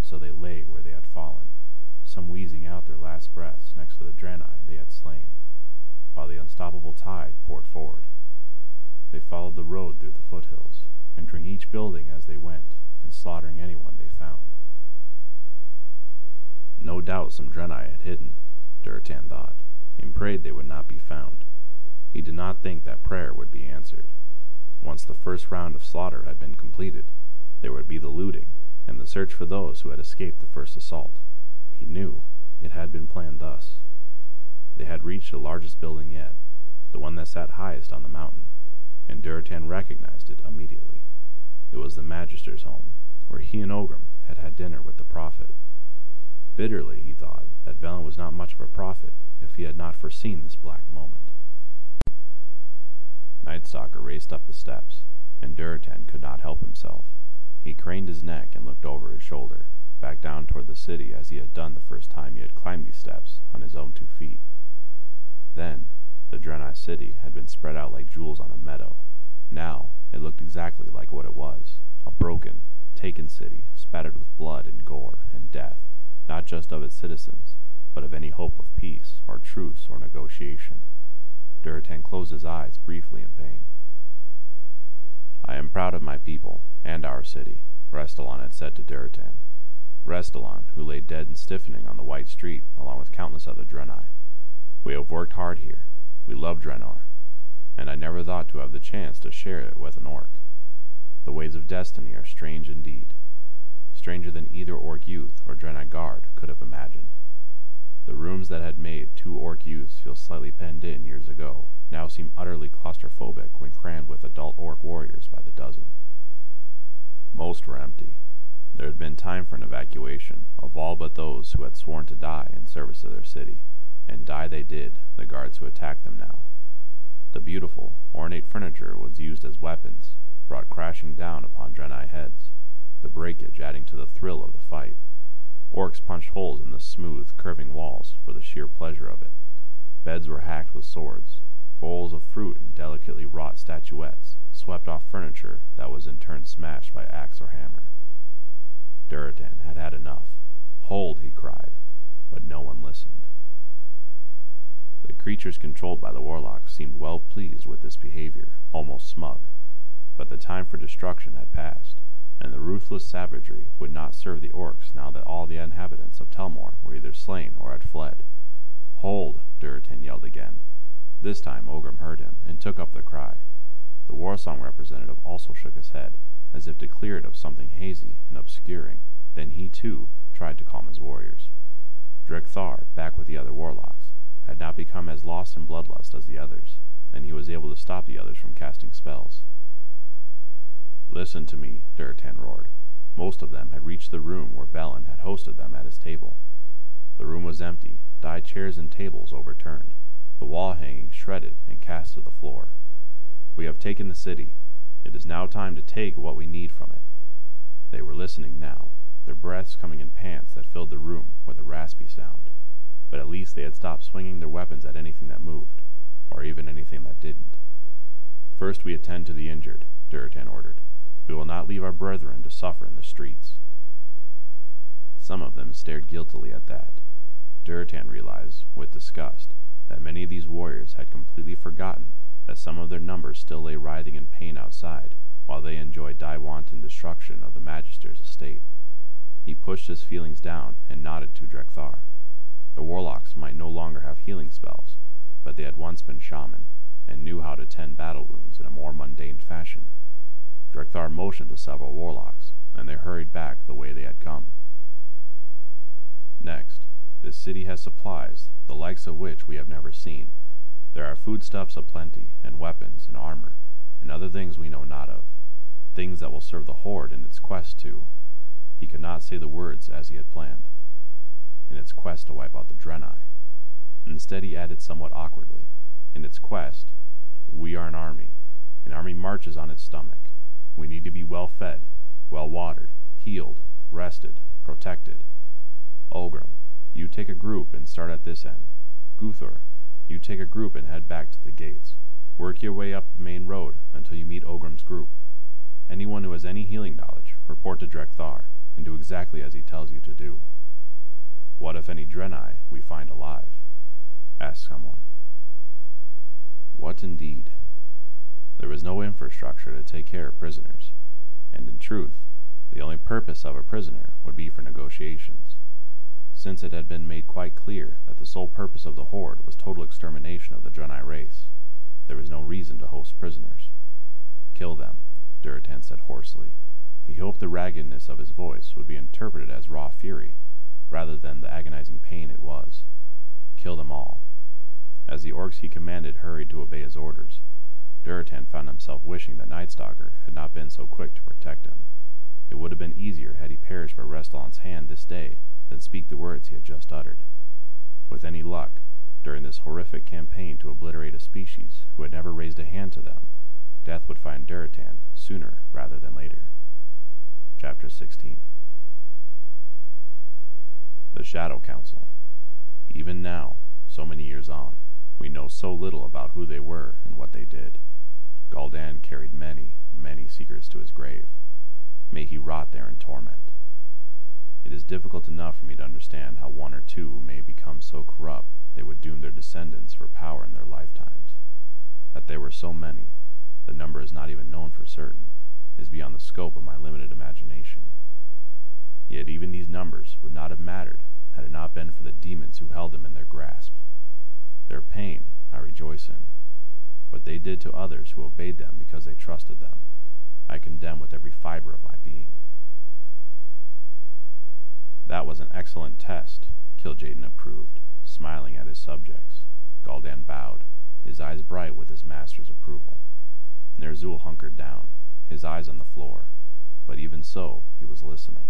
So they lay where they had fallen, some wheezing out their last breaths next to the Draenei they had slain, while the unstoppable tide poured forward. They followed the road through the foothills, entering each building as they went, and slaughtering anyone they found. No doubt some Draenei had hidden, Durotan thought, and prayed they would not be found. He did not think that prayer would be answered. Once the first round of slaughter had been completed, there would be the looting, and the search for those who had escaped the first assault. He knew it had been planned thus. They had reached the largest building yet, the one that sat highest on the mountain, and Durotan recognized it immediately. It was the Magister's home, where he and Orgrim had had dinner with the Prophet. Bitterly he thought that Velen was not much of a prophet if he had not foreseen this black moment. Nightstalker raced up the steps, and Durotan could not help himself. He craned his neck and looked over his shoulder, back down toward the city as he had done the first time he had climbed these steps on his own two feet. Then, the Draenei city had been spread out like jewels on a meadow. Now, it looked exactly like what it was, a broken, taken city, spattered with blood and gore and death, not just of its citizens, but of any hope of peace or truce or negotiation. Durotan closed his eyes briefly in pain. I am proud of my people and our city, Restalaan had said to Durotan. Restalaan, who lay dead and stiffening on the white street along with countless other Draenei. We have worked hard here. We love Draenor, and I never thought to have the chance to share it with an orc. The ways of destiny are strange indeed, stranger than either orc youth or Draenei guard could have imagined. The rooms that had made two orc youths feel slightly penned in years ago now seem utterly claustrophobic when crammed with adult orc warriors by the dozen. Most were empty. There had been time for an evacuation of all but those who had sworn to die in service of their city, and die they did, the guards who attacked them now. The beautiful, ornate furniture was used as weapons, brought crashing down upon Draenei heads, the breakage adding to the thrill of the fight. Orcs punched holes in the smooth, curving walls for the sheer pleasure of it. Beds were hacked with swords. Bowls of fruit and delicately wrought statuettes swept off furniture that was in turn smashed by axe or hammer. Durotan had had enough. Hold, he cried, but no one listened. The creatures controlled by the warlocks seemed well pleased with this behavior, almost smug. But the time for destruction had passed, and the ruthless savagery would not serve the orcs now that all the inhabitants of Telmor were either slain or had fled. Hold, Durotan yelled again. This time Orgrim heard him, and took up the cry. The warsong representative also shook his head, as if to clear it of something hazy and obscuring. Then he, too, tried to calm his warriors. Drek'Thar, back with the other warlocks, had not become as lost in bloodlust as the others, and he was able to stop the others from casting spells. Listen to me, Durotan roared. Most of them had reached the room where Velen had hosted them at his table. The room was empty, dyed chairs and tables overturned, the wall hangings shredded and cast to the floor. We have taken the city. It is now time to take what we need from it. They were listening now, their breaths coming in pants that filled the room with a raspy sound. But at least they had stopped swinging their weapons at anything that moved, or even anything that didn't. First we attend to the injured, Durotan ordered. We will not leave our brethren to suffer in the streets. Some of them stared guiltily at that. Durotan realized, with disgust, that many of these warriors had completely forgotten that some of their numbers still lay writhing in pain outside, while they enjoyed die wanton destruction of the Magister's estate. He pushed his feelings down and nodded to Drek'Thar. The warlocks might no longer have healing spells, but they had once been shaman, and knew how to tend battle wounds in a more mundane fashion. Drek'Thar motioned to several warlocks, and they hurried back the way they had come. Next, this city has supplies, the likes of which we have never seen. There are foodstuffs aplenty, and weapons, and armor, and other things we know not of. Things that will serve the Horde in its quest to... He could not say the words as he had planned. In its quest to wipe out the Draenei. Instead he added somewhat awkwardly, In its quest, we are an army. An army marches on its stomach. We need to be well fed, well watered, healed, rested, protected. Orgrim, you take a group and start at this end. Guthor, you take a group and head back to the gates. Work your way up the main road until you meet Orgrim's group. Anyone who has any healing knowledge, report to Drek'Thar, and do exactly as he tells you to do. What if any Draenei we find alive? asked someone. What indeed? There was no infrastructure to take care of prisoners, and in truth, the only purpose of a prisoner would be for negotiations. Since it had been made quite clear that the sole purpose of the Horde was total extermination of the Draenei race, there was no reason to host prisoners. Kill them, Durotan said hoarsely. He hoped the raggedness of his voice would be interpreted as raw fury, rather than the agonizing pain it was. Kill them all. As the orcs he commanded hurried to obey his orders, Durotan found himself wishing that Nightstalker had not been so quick to protect him. It would have been easier had he perished by Restalaan's hand this day than speak the words he had just uttered. With any luck, during this horrific campaign to obliterate a species who had never raised a hand to them, death would find Durotan sooner rather than later. Chapter 16 The Shadow Council Even now, so many years on, we know so little about who they were and what they did. Gul'dan carried many, many secrets to his grave. May he rot there in torment. It is difficult enough for me to understand how one or two may become so corrupt they would doom their descendants for power in their lifetimes. That there were so many, the number is not even known for certain, is beyond the scope of my limited imagination. Yet even these numbers would not have mattered had it not been for the demons who held them in their grasp. Their pain I rejoice in. What they did to others who obeyed them because they trusted them, I condemn with every fiber of my being. That was an excellent test, Kil'jaeden approved, smiling at his subjects. Gul'dan bowed, his eyes bright with his master's approval. Ner'zhul hunkered down, his eyes on the floor, but even so he was listening.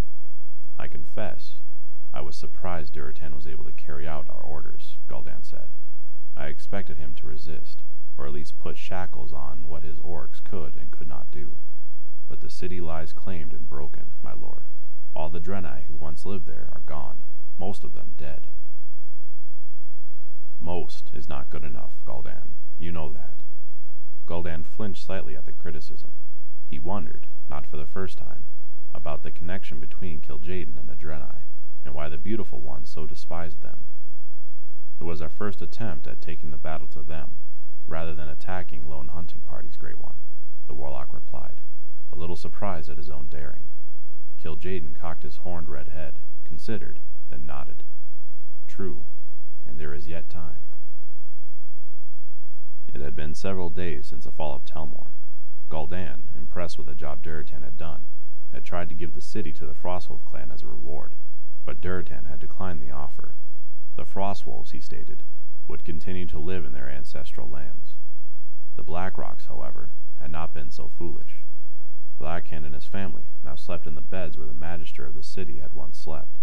I confess, I was surprised Durotan was able to carry out our orders, Gul'dan said. I expected him to resist, or at least put shackles on what his orcs could and could not do. But the city lies claimed and broken, my lord. All the Draenei who once lived there are gone, most of them dead. Most is not good enough, Gul'dan. You know that. Gul'dan flinched slightly at the criticism. He wondered, not for the first time, about the connection between Kil'jaeden and the Draenei, and why the Beautiful One so despised them. It was our first attempt at taking the battle to them, rather than attacking lone hunting parties, Great One, the Warlock replied, a little surprised at his own daring. Kil'jaeden cocked his horned red head, considered, then nodded. True, and there is yet time. It had been several days since the fall of Telmor. Gul'dan, impressed with the job Durotan had done, had tried to give the city to the Frostwolf clan as a reward, but Durotan had declined the offer. The Frostwolves, he stated, would continue to live in their ancestral lands. The Blackrocks, however, had not been so foolish. Blackhand and his family now slept in the beds where the magister of the city had once slept.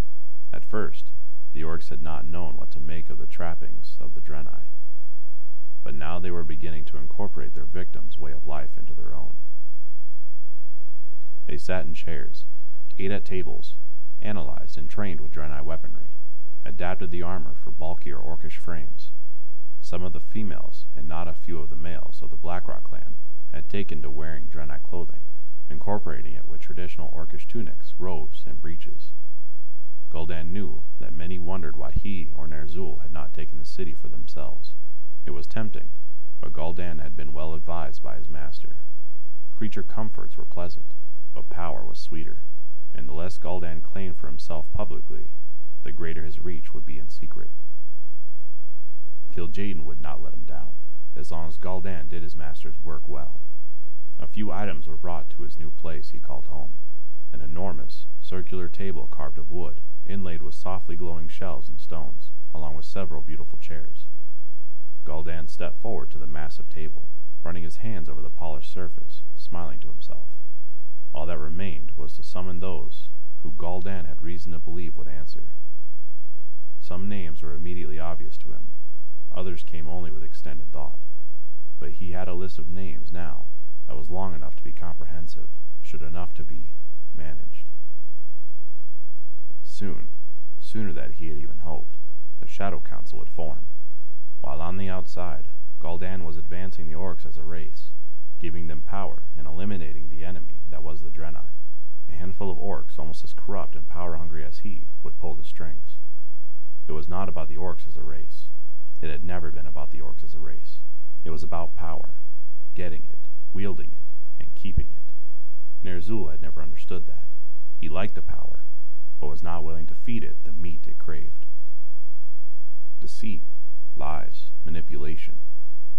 At first, the orcs had not known what to make of the trappings of the Draenei, But now they were beginning to incorporate their victims' way of life into their own. They sat in chairs, ate at tables, analyzed and trained with Draenei weaponry, adapted the armor for bulkier orcish frames. Some of the females, and not a few of the males, of the Blackrock clan had taken to wearing Draenei clothing, incorporating it with traditional orcish tunics, robes, and breeches. Gul'dan knew that many wondered why he or Ner'zhul had not taken the city for themselves. It was tempting, but Gul'dan had been well advised by his master. Creature comforts were pleasant, but power was sweeter, and the less Gul'dan claimed for himself publicly, the greater his reach would be in secret. Kil'jaeden would not let him down, as long as Gul'dan did his master's work well. A few items were brought to his new place he called home. An enormous, circular table carved of wood, inlaid with softly glowing shells and stones, along with several beautiful chairs. Gul'dan stepped forward to the massive table, running his hands over the polished surface, smiling to himself. All that remained was to summon those who Gul'dan had reason to believe would answer. Some names were immediately obvious to him, others came only with extended thought. But he had a list of names now that was long enough to be comprehensive, should enough to be managed. Soon, sooner than he had even hoped, the Shadow Council would form. While on the outside, Gul'dan was advancing the orcs as a race, giving them power and eliminating the enemy that was the Draenei. A handful of orcs, almost as corrupt and power-hungry as he, would pull the strings. It was not about the orcs as a race. It had never been about the orcs as a race. It was about power, getting it, wielding it, and keeping it. Ner'zhul had never understood that. He liked the power, but was not willing to feed it the meat it craved. Deceit, lies, manipulation,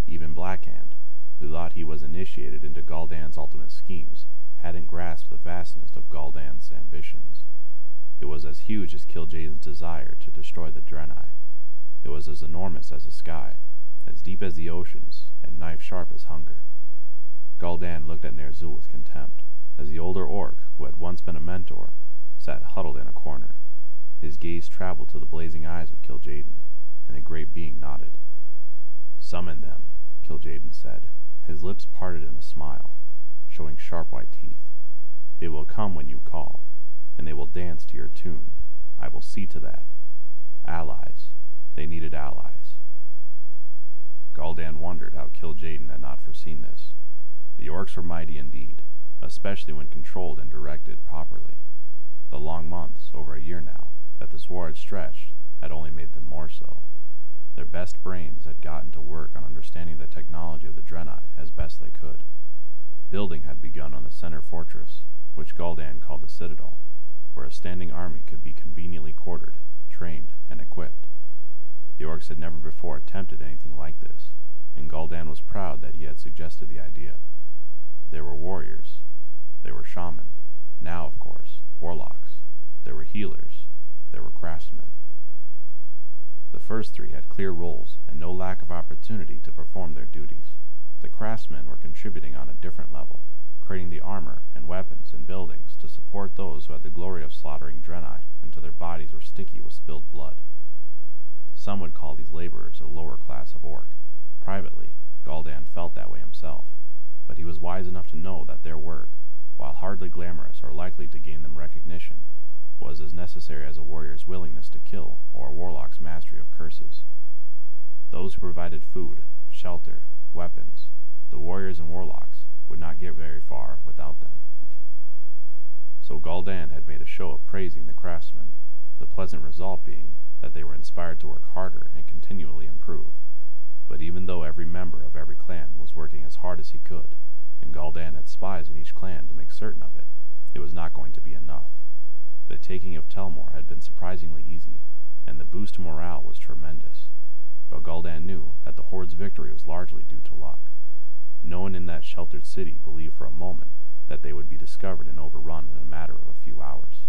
even Blackhand, who thought he was initiated into Gul'dan's ultimate schemes, hadn't grasped the vastness of Gul'dan's ambitions. It was as huge as Kil'jaeden's desire to destroy the Draenei. It was as enormous as the sky, as deep as the oceans, and knife-sharp as hunger. Gul'dan looked at Ner'zhul with contempt, as the older orc, who had once been a mentor, sat huddled in a corner. His gaze traveled to the blazing eyes of Kil'jaeden, and the great being nodded. Summon them, Kil'jaeden said, his lips parted in a smile, showing sharp white teeth. They will come when you call, and they will dance to your tune. I will see to that. Allies. They needed allies. Gul'dan wondered how Kil'jaeden had not foreseen this. The orcs were mighty indeed, especially when controlled and directed properly. The long months, over a year now, that this war had stretched, had only made them more so. Their best brains had gotten to work on understanding the technology of the Draenei as best they could. Building had begun on the center fortress, which Gul'dan called the Citadel, where a standing army could be conveniently quartered, trained, and equipped. The orcs had never before attempted anything like this, and Gul'dan was proud that he had suggested the idea. There were warriors. There were shaman. Now, of course, warlocks. There were healers. There were craftsmen. The first three had clear roles and no lack of opportunity to perform their duties. The craftsmen were contributing on a different level, creating the armor and weapons and buildings to support those who had the glory of slaughtering Draenei until their bodies were sticky with spilled blood. Some would call these laborers a lower class of orc. Privately, Gul'dan felt that way himself, but he was wise enough to know that their work, while hardly glamorous or likely to gain them recognition, was as necessary as a warrior's willingness to kill or a warlock's mastery of curses. Those who provided food, shelter, weapons, the warriors and warlocks, would not get very far without them. So Gul'dan had made a show of praising the craftsmen, the pleasant result being that they were inspired to work harder and continually improve. But even though every member of every clan was working as hard as he could, and Gul'dan had spies in each clan to make certain of it, it was not going to be enough. The taking of Telmor had been surprisingly easy, and the boost to morale was tremendous. But Gul'dan knew that the Horde's victory was largely due to luck. No one in that sheltered city believed for a moment that they would be discovered and overrun in a matter of a few hours.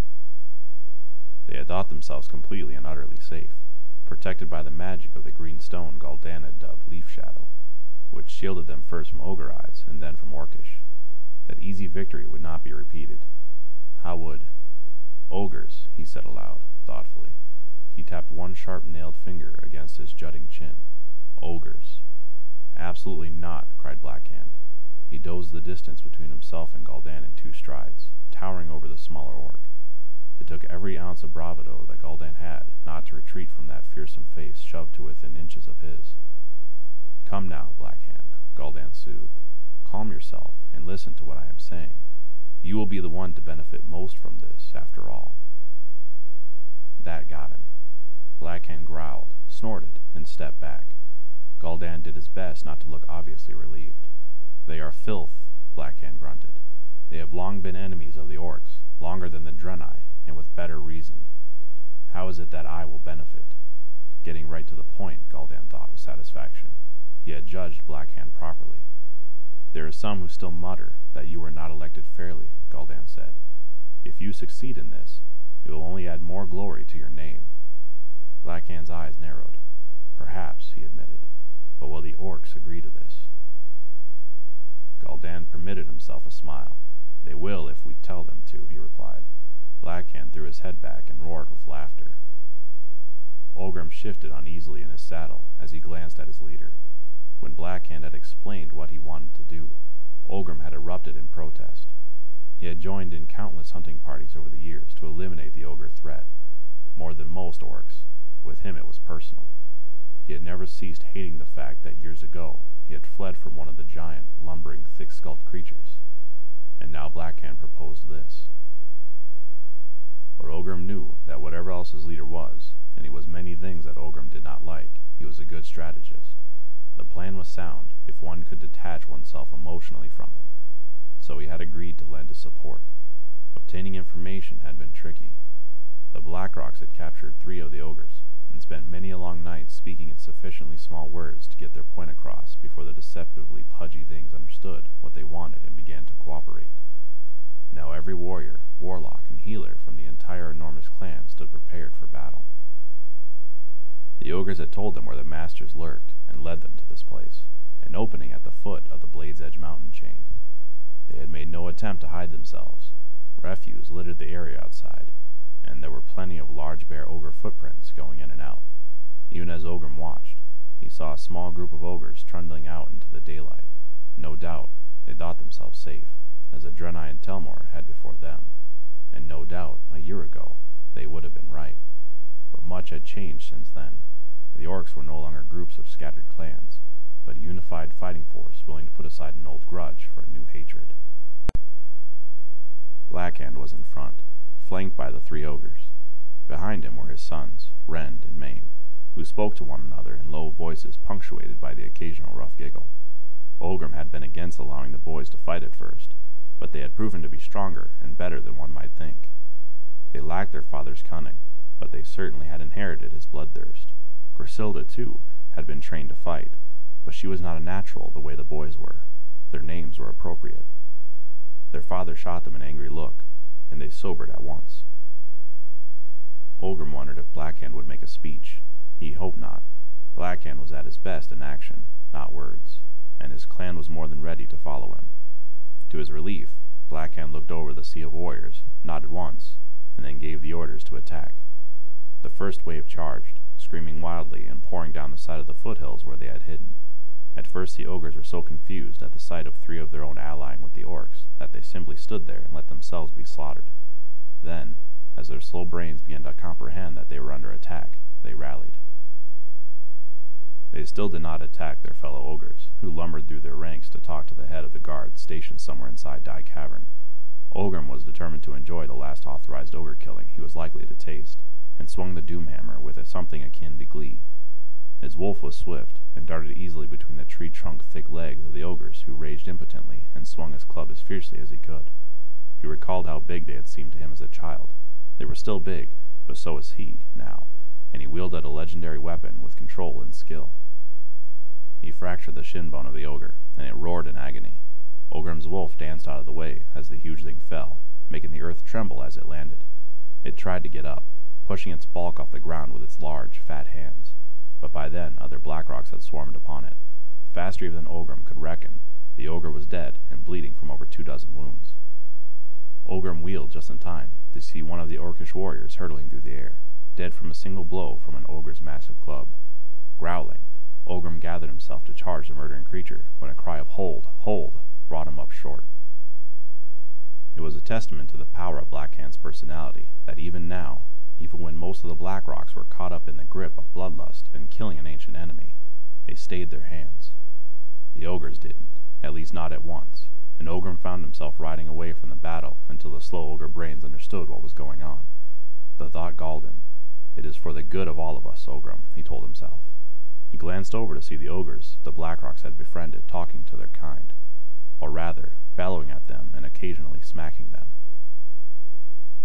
They had thought themselves completely and utterly safe, protected by the magic of the green stone Gul'dan had dubbed Leaf Shadow, which shielded them first from Ogre Eyes and then from Orcish. That easy victory would not be repeated. How would, Ogres, he said aloud, thoughtfully. He tapped one sharp-nailed finger against his jutting chin. Ogres. Absolutely not, cried Blackhand. He dozed the distance between himself and Gul'dan in two strides, towering over the smaller orc. It took every ounce of bravado that Gul'dan had not to retreat from that fearsome face shoved to within inches of his. Come now, Blackhand, soothed. Calm yourself and listen to what I am saying. You will be the one to benefit most from this, after all. That got him. Blackhand growled, snorted, and stepped back. Gul'dan did his best not to look obviously relieved. They are filth, Blackhand grunted. They have long been enemies of the orcs, longer than the Draenei, and with better reason. How is it that I will benefit? Getting right to the point, Gul'dan thought with satisfaction. He had judged Blackhand properly. There are some who still mutter that you were not elected fairly, Gul'dan said. If you succeed in this, it will only add more glory to your name. Blackhand's eyes narrowed. Perhaps, he admitted, but will the orcs agree to this? Gul'dan permitted himself a smile. They will if we tell them to, he replied. Blackhand threw his head back and roared with laughter. Orgrim shifted uneasily in his saddle as he glanced at his leader. When Blackhand had explained what he wanted to do, Orgrim had erupted in protest. He had joined in countless hunting parties over the years to eliminate the ogre threat. More than most orcs, with him it was personal. He had never ceased hating the fact that years ago he had fled from one of the giant, lumbering, thick-skulled creatures. And now Blackhand proposed this. But Orgrim knew that whatever else his leader was, and he was many things that Orgrim did not like, he was a good strategist. The plan was sound if one could detach oneself emotionally from it, so he had agreed to lend his support. Obtaining information had been tricky. The Blackrocks had captured three of the ogres, and spent many a long night speaking in sufficiently small words to get their point across before the deceptively pudgy things understood what they wanted and began to cooperate. Now every warrior, warlock, and healer from the entire enormous clan stood prepared for battle. The ogres had told them where the masters lurked, and led them to this place, an opening at the foot of the Blade's Edge mountain chain. They had made no attempt to hide themselves. Refuse littered the area outside, and there were plenty of large bear ogre footprints going in and out. Even as Orgrim watched, he saw a small group of ogres trundling out into the daylight. No doubt, they thought themselves safe, as the Draenei and Telmor had before them. And no doubt, a year ago, they would have been right. But much had changed since then. The orcs were no longer groups of scattered clans, but a unified fighting force willing to put aside an old grudge for a new hatred. Blackhand was in front, flanked by the three ogres. Behind him were his sons, Rend and Maim, who spoke to one another in low voices punctuated by the occasional rough giggle. Orgrim had been against allowing the boys to fight at first, but they had proven to be stronger and better than one might think. They lacked their father's cunning, but they certainly had inherited his bloodthirst. Griselda, too, had been trained to fight, but she was not a natural the way the boys were. Their names were appropriate. Their father shot them an angry look, and they sobered at once. Orgrim wondered if Blackhand would make a speech. He hoped not. Blackhand was at his best in action, not words, and his clan was more than ready to follow him. To his relief, Blackhand looked over the sea of warriors, nodded once, and then gave the orders to attack. The first wave charged, screaming wildly and pouring down the side of the foothills where they had hidden. At first the ogres were so confused at the sight of three of their own allying with the orcs that they simply stood there and let themselves be slaughtered. Then, as their slow brains began to comprehend that they were under attack, they rallied. They still did not attack their fellow ogres, who lumbered through their ranks to talk to the head of the guard stationed somewhere inside Dye Cavern. Orgrim was determined to enjoy the last authorized ogre killing he was likely to taste, and swung the doomhammer with a something akin to glee. His wolf was swift, and darted easily between the tree-trunk thick legs of the ogres who raged impotently and swung his club as fiercely as he could. He recalled how big they had seemed to him as a child. They were still big, but so was he, now, and he wielded a legendary weapon with control and skill. He fractured the shin bone of the ogre, and it roared in agony. Orgrim's wolf danced out of the way as the huge thing fell, making the earth tremble as it landed. It tried to get up, pushing its bulk off the ground with its large, fat hands but by then other Blackrocks had swarmed upon it. Faster even than Orgrim could reckon, the ogre was dead and bleeding from over two dozen wounds. Orgrim wheeled just in time to see one of the orcish warriors hurtling through the air, dead from a single blow from an ogre's massive club. Growling, Orgrim gathered himself to charge the murdering creature when a cry of hold, hold, brought him up short. It was a testament to the power of Blackhand's personality that even now, even when most of the Blackrocks were caught up in the grip of bloodlust and killing an ancient enemy, they stayed their hands. The ogres didn't, at least not at once, and Orgrim found himself riding away from the battle until the slow ogre brains understood what was going on. The thought galled him. It is for the good of all of us, Orgrim, he told himself. He glanced over to see the ogres the Blackrocks had befriended talking to their kind, or rather, bellowing at them and occasionally smacking them.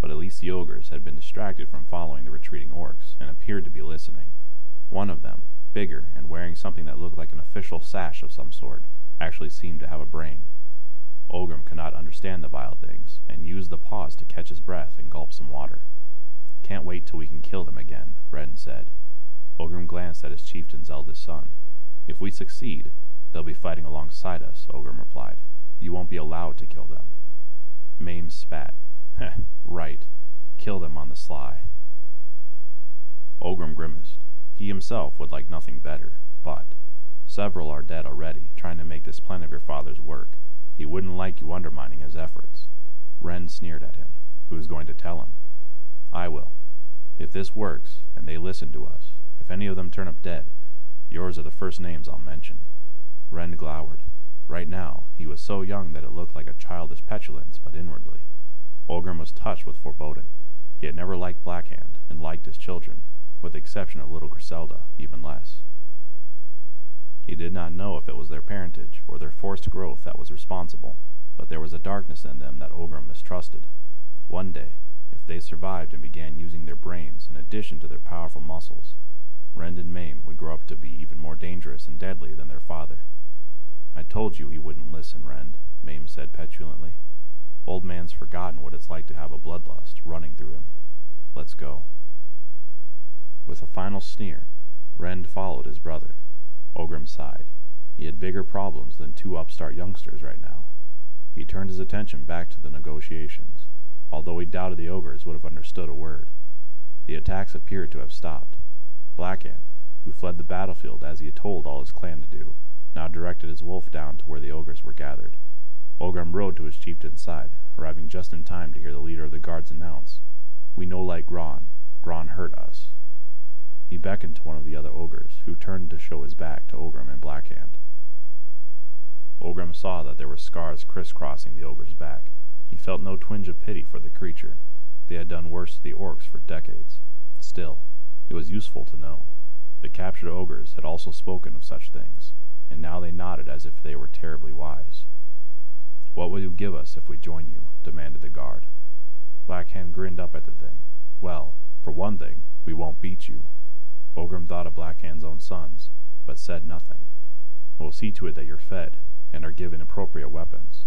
But at least the ogres had been distracted from following the retreating orcs and appeared to be listening. One of them, bigger and wearing something that looked like an official sash of some sort, actually seemed to have a brain. Orgrim could not understand the vile things, and used the pause to catch his breath and gulp some water. Can't wait till we can kill them again, Rend said. Orgrim glanced at his chieftain's eldest son. If we succeed, they'll be fighting alongside us, Orgrim replied. You won't be allowed to kill them. Maim spat. Right. Kill them on the sly. Orgrim grimaced. He himself would like nothing better, but several are dead already, trying to make this plan of your father's work. He wouldn't like you undermining his efforts. Rend sneered at him. Who is going to tell him? I will. If this works, and they listen to us, if any of them turn up dead, yours are the first names I'll mention. Rend glowered. Right now, he was so young that it looked like a childish petulance, but inwardly. Orgrim was touched with foreboding. He had never liked Blackhand, and liked his children, with the exception of little Griselda, even less. He did not know if it was their parentage or their forced growth that was responsible, but there was a darkness in them that Orgrim mistrusted. One day, if they survived and began using their brains in addition to their powerful muscles, Rend and Maim would grow up to be even more dangerous and deadly than their father. I told you he wouldn't listen, Rend, Maim said petulantly. Old man's forgotten what it's like to have a bloodlust running through him. Let's go. With a final sneer, Rend followed his brother. Orgrim sighed. He had bigger problems than two upstart youngsters right now. He turned his attention back to the negotiations, although he doubted the ogres would have understood a word. The attacks appeared to have stopped. Blackhand, who fled the battlefield as he had told all his clan to do, now directed his wolf down to where the ogres were gathered. Orgrim rode to his chieftain's side, arriving just in time to hear the leader of the guards announce, We no like Gronn. Gronn hurt us. He beckoned to one of the other ogres, who turned to show his back to Orgrim and Blackhand. Orgrim saw that there were scars crisscrossing the ogre's back. He felt no twinge of pity for the creature. They had done worse to the orcs for decades. Still, it was useful to know. The captured ogres had also spoken of such things, and now they nodded as if they were terribly wise. What will you give us if we join you? demanded the guard. Blackhand grinned up at the thing. Well, for one thing, we won't beat you. Orgrim thought of Blackhand's own sons, but said nothing. We'll see to it that you're fed, and are given appropriate weapons.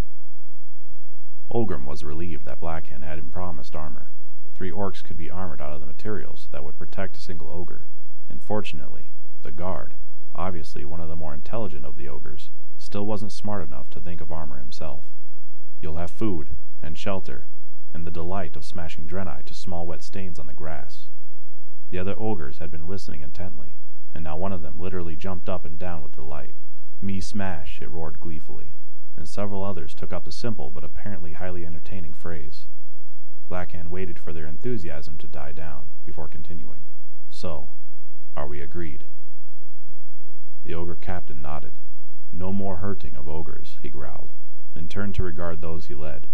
Orgrim was relieved that Blackhand had him promised armor. Three orcs could be armored out of the materials that would protect a single ogre, and fortunately, the guard, obviously one of the more intelligent of the ogres, still wasn't smart enough to think of armor himself. You'll have food, and shelter, and the delight of smashing Draenei to small wet stains on the grass. The other ogres had been listening intently, and now one of them literally jumped up and down with delight. Me smash, it roared gleefully, and several others took up the simple but apparently highly entertaining phrase. Blackhand waited for their enthusiasm to die down before continuing. So, are we agreed? The ogre captain nodded. No more hurting of ogres, he growled, then turned to regard those he led.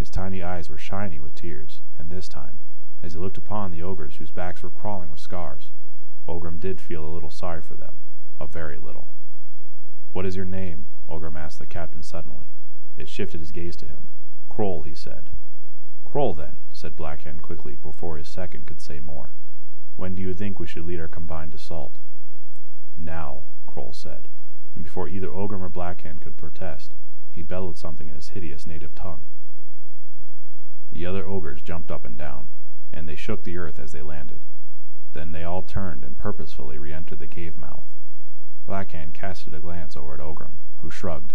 His tiny eyes were shining with tears, and this time, as he looked upon the ogres whose backs were crawling with scars, Orgrim did feel a little sorry for them, a very little. What is your name? Orgrim asked the captain suddenly. It shifted his gaze to him. Kroll, he said. Kroll, then, said Blackhand quickly before his second could say more. When do you think we should lead our combined assault? Now, Kroll said, and before either Orgrim or Blackhand could protest, he bellowed something in his hideous native tongue. The other ogres jumped up and down and they shook the earth as they landed. Then they all turned and purposefully re-entered the cave mouth. Blackhand casted a glance over at Orgrim, who shrugged.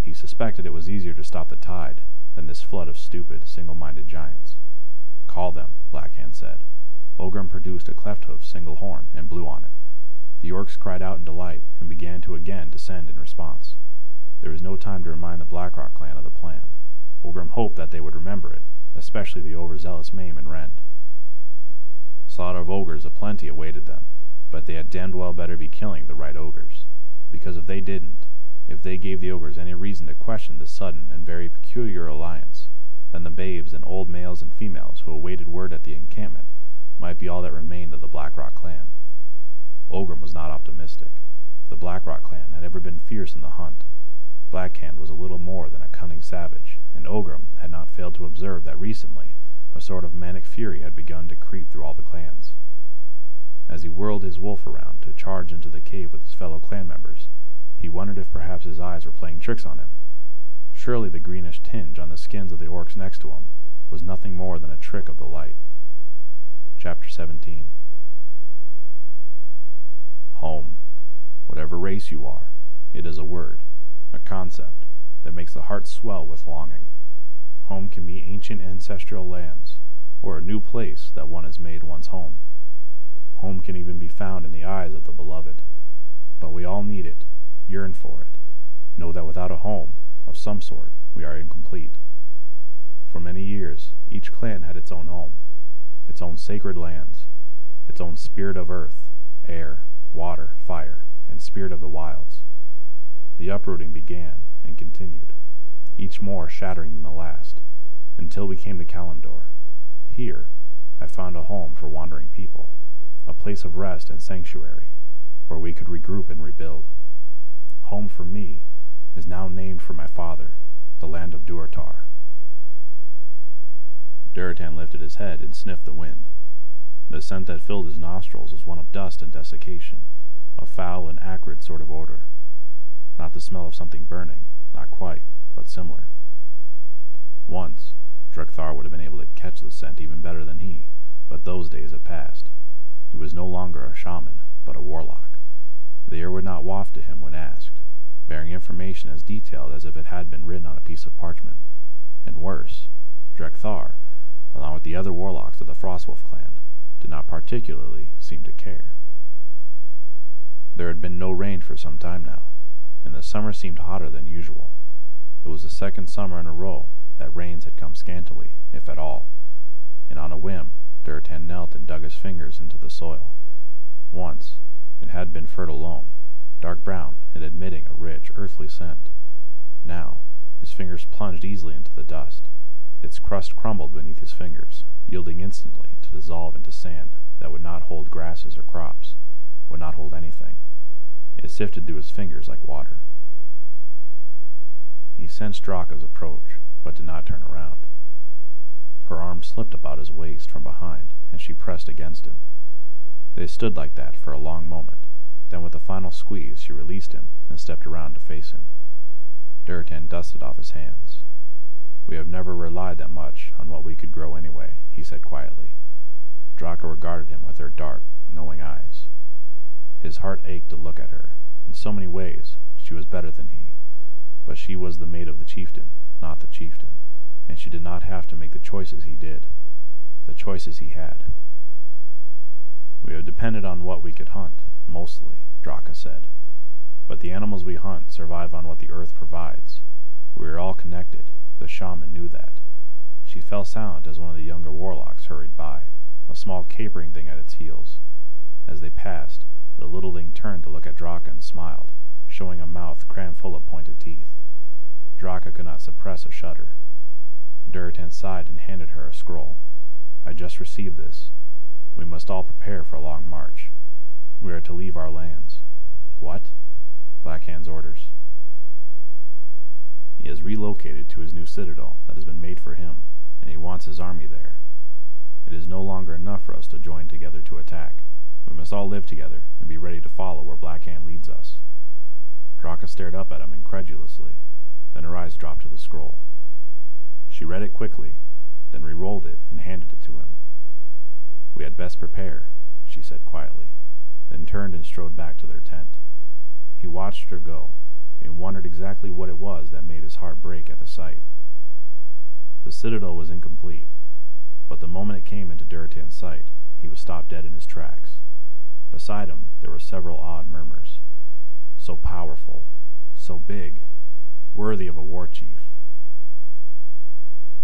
He suspected it was easier to stop the tide than this flood of stupid, single-minded giants. Call them, Blackhand said. Orgrim produced a cleft-hoof single horn and blew on it. The orcs cried out in delight and began to again descend in response. There was no time to remind the Blackrock clan of the plan. Orgrim hoped that they would remember it, especially the overzealous Maim and Rend. Slaughter of ogres aplenty awaited them, but they had damned well better be killing the right ogres, because if they didn't, if they gave the ogres any reason to question this sudden and very peculiar alliance, then the babes and old males and females who awaited word at the encampment might be all that remained of the Blackrock clan. Orgrim was not optimistic. The Blackrock clan had ever been fierce in the hunt, Blackhand was a little more than a cunning savage, and Orgrim had not failed to observe that recently a sort of manic fury had begun to creep through all the clans. As he whirled his wolf around to charge into the cave with his fellow clan members, he wondered if perhaps his eyes were playing tricks on him. Surely the greenish tinge on the skins of the orcs next to him was nothing more than a trick of the light. Chapter 17 Home. Whatever race you are, it is a word a concept that makes the heart swell with longing. Home can be ancient ancestral lands, or a new place that one has made one's home. Home can even be found in the eyes of the beloved. But we all need it, yearn for it, know that without a home, of some sort, we are incomplete. For many years, each clan had its own home, its own sacred lands, its own spirit of earth, air, water, fire, and spirit of the wilds. The uprooting began and continued, each more shattering than the last, until we came to Kalimdor. Here, I found a home for wandering people, a place of rest and sanctuary, where we could regroup and rebuild. Home for me is now named for my father, the land of Durotar. Durotan lifted his head and sniffed the wind. The scent that filled his nostrils was one of dust and desiccation, a foul and acrid sort of odor. Not the smell of something burning, not quite, but similar. Once, Drek'Thar would have been able to catch the scent even better than he, but those days had passed. He was no longer a shaman, but a warlock. The air would not waft to him when asked, bearing information as detailed as if it had been written on a piece of parchment. And worse, Drek'Thar, along with the other warlocks of the Frostwolf clan, did not particularly seem to care. There had been no rain for some time now and the summer seemed hotter than usual. It was the second summer in a row that rains had come scantily, if at all, and on a whim Durotan knelt and dug his fingers into the soil. Once it had been fertile loam, dark brown and admitting a rich, earthly scent. Now his fingers plunged easily into the dust. Its crust crumbled beneath his fingers, yielding instantly dissolve into sand that would not hold grasses or crops, would not hold anything. It sifted through his fingers like water. He sensed Draka's approach, but did not turn around. Her arm slipped about his waist from behind, and she pressed against him. They stood like that for a long moment. Then with a final squeeze, she released him and stepped around to face him. Durotan dusted off his hands. We have never relied that much on what we could grow anyway, he said quietly. Draka regarded him with her dark, knowing eyes. His heart ached to look at her. In so many ways, she was better than he. But she was the mate of the chieftain, not the chieftain, and she did not have to make the choices he did. The choices he had. We have depended on what we could hunt, mostly, Draka said. But the animals we hunt survive on what the earth provides. We are all connected. The shaman knew that. She fell silent as one of the younger warlocks hurried by, a small capering thing at its heels. As they passed, the little thing turned to look at Draka and smiled, showing a mouth crammed full of pointed teeth. Draka could not suppress a shudder. Durotan sighed and handed her a scroll. I just received this. We must all prepare for a long march. We are to leave our lands. What? Blackhand's orders. He has relocated to his new citadel that has been made for him, and he wants his army there. It is no longer enough for us to join together to attack. We must all live together and be ready to follow where Blackhand leads us. Draka stared up at him incredulously. Then her eyes dropped to the scroll. She read it quickly, then re-rolled it and handed it to him. We had best prepare, she said quietly, then turned and strode back to their tent. He watched her go, and wondered exactly what it was that made his heart break at the sight. The citadel was incomplete, but the moment it came into Durotan's sight, he was stopped dead in his tracks. Beside him there were several odd murmurs. So powerful, so big, worthy of a war chief.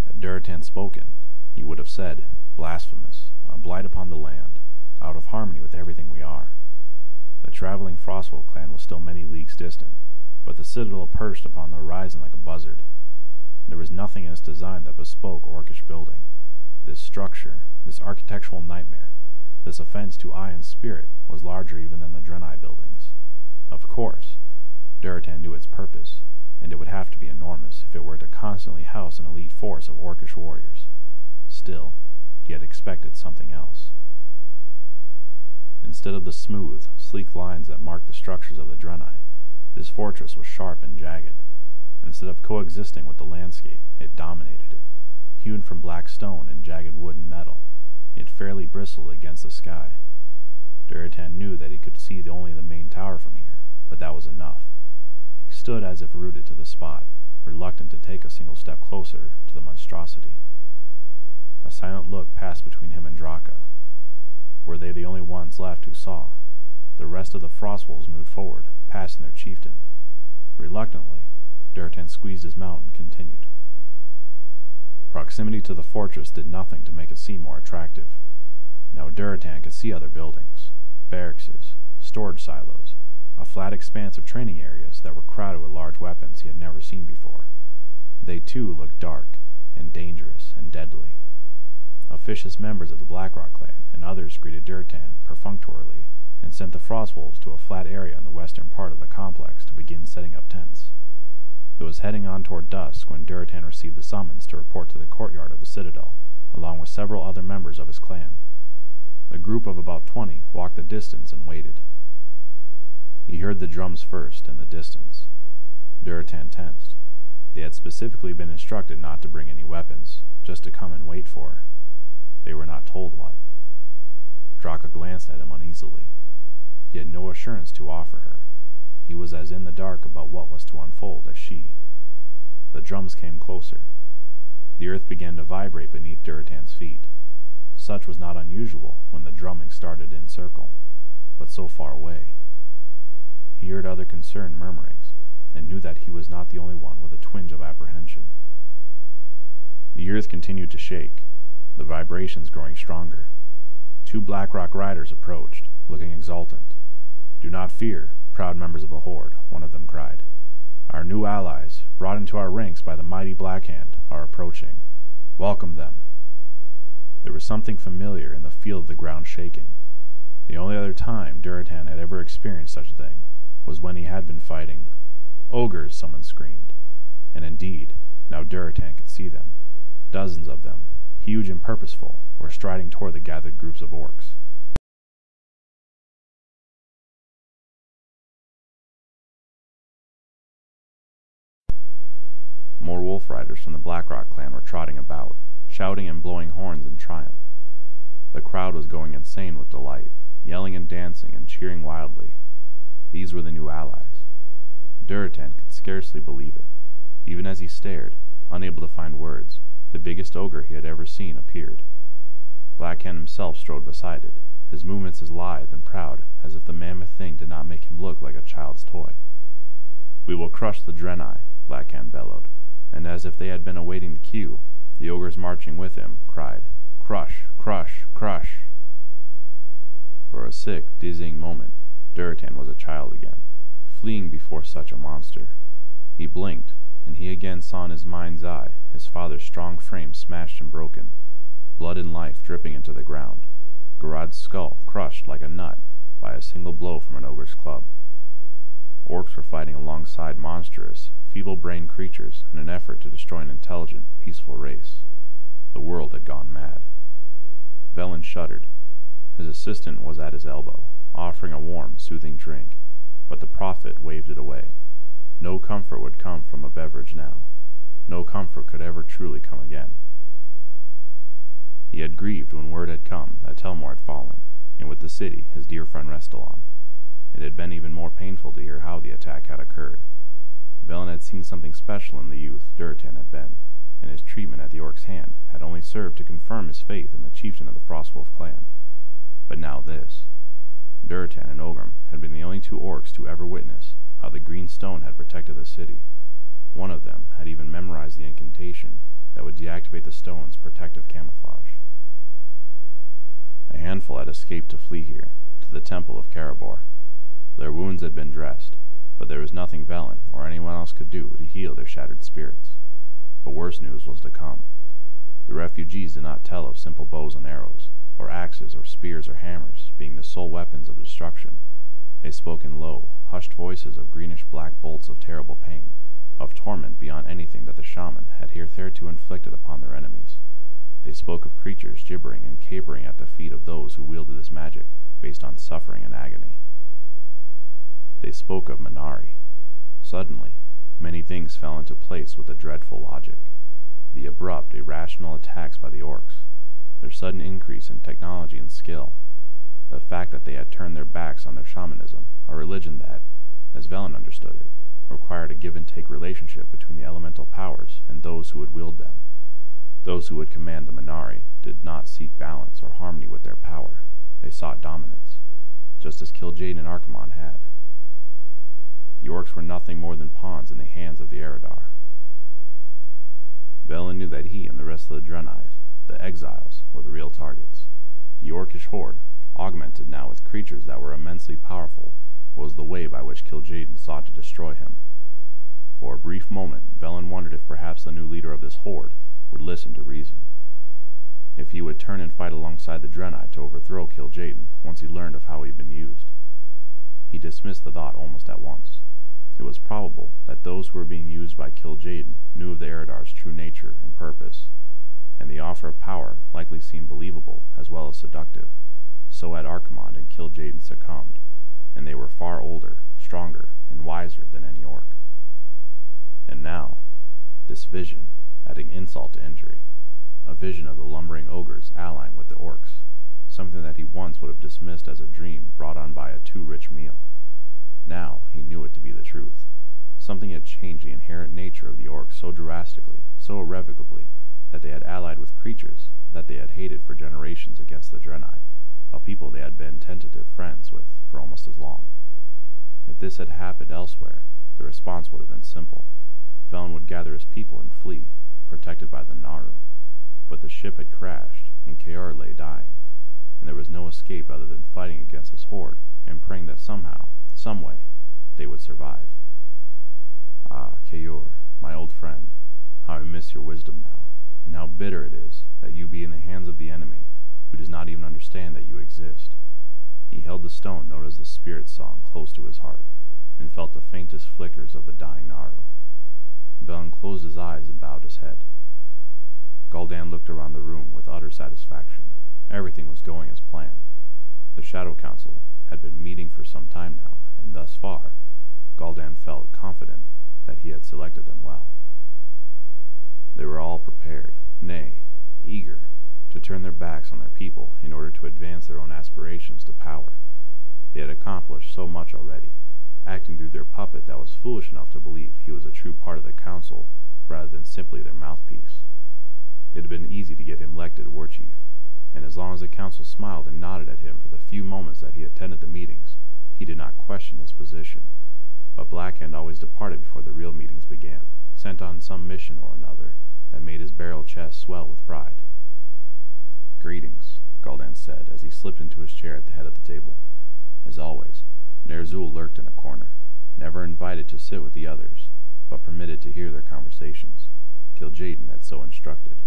Had Durotan spoken, he would have said, blasphemous, a blight upon the land, out of harmony with everything we are. The traveling Frostwolf clan was still many leagues distant, but the citadel perched upon the horizon like a buzzard. There was nothing in its design that bespoke orcish building. This structure, this architectural nightmare, this offense to eye and spirit, was larger even than the Draenei buildings. Of course, Durotan knew its purpose, and it would have to be enormous if it were to constantly house an elite force of orcish warriors. Still, he had expected something else. Instead of the smooth, sleek lines that marked the structures of the Draenei, this fortress was sharp and jagged. Instead of coexisting with the landscape, it dominated it. Hewn from black stone and jagged wood and metal, it fairly bristled against the sky. Durotan knew that he could see the only the main tower from here, but that was enough. He stood as if rooted to the spot, reluctant to take a single step closer to the monstrosity. A silent look passed between him and Draka. Were they the only ones left who saw? The rest of the Frostwolves moved forward, passing their chieftain. Reluctantly, Durotan squeezed his mount and continued. Proximity to the fortress did nothing to make it seem more attractive. Now Durotan could see other buildings, barracks, storage silos, a flat expanse of training areas that were crowded with large weapons he had never seen before. They too looked dark, and dangerous, and deadly. Officious members of the Blackrock clan and others greeted Durotan perfunctorily and sent the Frostwolves to a flat area in the western part of the complex to begin setting up tents. It was heading on toward dusk when Durotan received the summons to report to the courtyard of the citadel, along with several other members of his clan. The group of about twenty walked the distance and waited. He heard the drums first, in the distance. Durotan tensed. They had specifically been instructed not to bring any weapons, just to come and wait for. They were not told what. Draka glanced at him uneasily. He had no assurance to offer her. He was as in the dark about what was to unfold as she. The drums came closer. The earth began to vibrate beneath Durotan's feet. Such was not unusual when the drumming started in circle, but so far away. He heard other concerned murmurings, and knew that he was not the only one with a twinge of apprehension. The earth continued to shake, the vibrations growing stronger. Two Blackrock riders approached, looking exultant. Do not fear, proud members of the Horde, one of them cried. Our new allies, brought into our ranks by the mighty Blackhand, are approaching. Welcome them. There was something familiar in the feel of the ground shaking. The only other time Durotan had ever experienced such a thing was when he had been fighting. Ogres, someone screamed. And indeed, now Durotan could see them. Dozens of them, huge and purposeful, were striding toward the gathered groups of orcs. More wolf riders from the Blackrock clan were trotting about, shouting and blowing horns in triumph. The crowd was going insane with delight, yelling and dancing and cheering wildly. These were the new allies. Durotan could scarcely believe it. Even as he stared, unable to find words, the biggest ogre he had ever seen appeared. Blackhand himself strode beside it, his movements as lithe and proud as if the mammoth thing did not make him look like a child's toy. We will crush the Draenei, Blackhand bellowed, and as if they had been awaiting the cue, the ogres marching with him cried, Crush, crush, crush! For a sick, dizzying moment, Durotan was a child again, fleeing before such a monster. He blinked, and he again saw in his mind's eye his father's strong frame smashed and broken, blood and life dripping into the ground, Garad's skull crushed like a nut by a single blow from an ogre's club. Orcs were fighting alongside monstrous, feeble-brained creatures in an effort to destroy an intelligent, peaceful race. The world had gone mad. Velen shuddered. His assistant was at his elbow, offering a warm, soothing drink, but the prophet waved it away. No comfort would come from a beverage now. No comfort could ever truly come again. He had grieved when word had come that Telmor had fallen, and with the city his dear friend Restalaan. It had been even more painful to hear how the attack had occurred. Velen had seen something special in the youth Durotan had been, and his treatment at the orc's hand had only served to confirm his faith in the chieftain of the Frostwolf clan. But now this. Durotan and Orgrim had been the only two orcs to ever witness how the green stone had protected the city. One of them had even memorized the incantation that would deactivate the stone's protective camouflage. A handful had escaped to flee here, to the temple of Karabor. Their wounds had been dressed, but there was nothing Velen or anyone else could do to heal their shattered spirits. But worse news was to come. The refugees did not tell of simple bows and arrows, or axes or spears or hammers being the sole weapons of destruction. They spoke in low, hushed voices of greenish-black bolts of terrible pain, of torment beyond anything that the shaman had hitherto inflicted upon their enemies. They spoke of creatures gibbering and capering at the feet of those who wielded this magic based on suffering and agony. They spoke of Man'ari. Suddenly, many things fell into place with a dreadful logic. The abrupt, irrational attacks by the orcs, their sudden increase in technology and skill, the fact that they had turned their backs on their shamanism, a religion that, as Velen understood it, required a give-and-take relationship between the elemental powers and those who would wield them. Those who would command the Man'ari did not seek balance or harmony with their power. They sought dominance, just as Kil'jaeden and Archimonde had. The orcs were nothing more than pawns in the hands of the Eredar. Velen knew that he and the rest of the Draenei, the exiles, were the real targets. The orcish horde, augmented now with creatures that were immensely powerful, was the way by which Kil'jaeden sought to destroy him. For a brief moment, Velen wondered if perhaps the new leader of this horde would listen to reason. If he would turn and fight alongside the Draenei to overthrow Kil'jaeden once he learned of how he had been used. He dismissed the thought almost at once. It was probable that those who were being used by Kil'jaeden knew of the Eredar's true nature and purpose, and the offer of power likely seemed believable as well as seductive. So had Archimonde and Kil'jaeden succumbed, and they were far older, stronger, and wiser than any orc. And now, this vision, adding insult to injury, a vision of the lumbering ogres allying with the orcs, something that he once would have dismissed as a dream brought on by a too rich meal. Now he knew it to be the truth. Something had changed the inherent nature of the orcs so drastically, so irrevocably, that they had allied with creatures that they had hated for generations against the Draenei, a people they had been tentative friends with for almost as long. If this had happened elsewhere, the response would have been simple. Velen would gather his people and flee, protected by the Naaru. But the ship had crashed, and K'ure lay dying, and there was no escape other than fighting against this horde and praying that somehow, someway, they would survive. Ah, K'ure, my old friend, how I miss your wisdom now, and how bitter it is that you be in the hands of the enemy, who does not even understand that you exist. He held the stone known as the Spirit Song close to his heart, and felt the faintest flickers of the dying Naaru. Velen closed his eyes and bowed his head. Gul'dan looked around the room with utter satisfaction. Everything was going as planned. The Shadow Council had been meeting for some time now, and thus far, Gul'dan felt confident that he had selected them well. They were all prepared, nay, eager, to turn their backs on their people in order to advance their own aspirations to power. They had accomplished so much already, acting through their puppet that was foolish enough to believe he was a true part of the council rather than simply their mouthpiece. It had been easy to get him elected war chief, and as long as the council smiled and nodded at him for the few moments that he attended the meetings, he did not question his position. But Blackhand always departed before the real meetings began, sent on some mission or another that made his barrel chest swell with pride. Greetings, Gul'dan said as he slipped into his chair at the head of the table. As always, Ner'zhul lurked in a corner, never invited to sit with the others, but permitted to hear their conversations. Kil'jaeden had so instructed,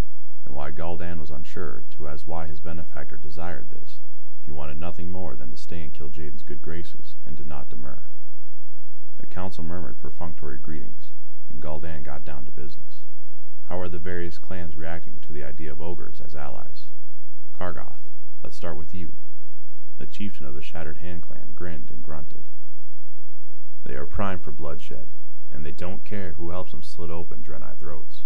and why Gul'dan was unsure to as why his benefactor desired this, he wanted nothing more than to stay in Kil'jaeden's good graces, and did not demur. The council murmured perfunctory greetings, and Gul'dan got down to business. How are the various clans reacting to the idea of ogres as allies? Kargath, let's start with you. The chieftain of the Shattered Hand clan grinned and grunted. They are primed for bloodshed, and they don't care who helps them slit open Draenei throats.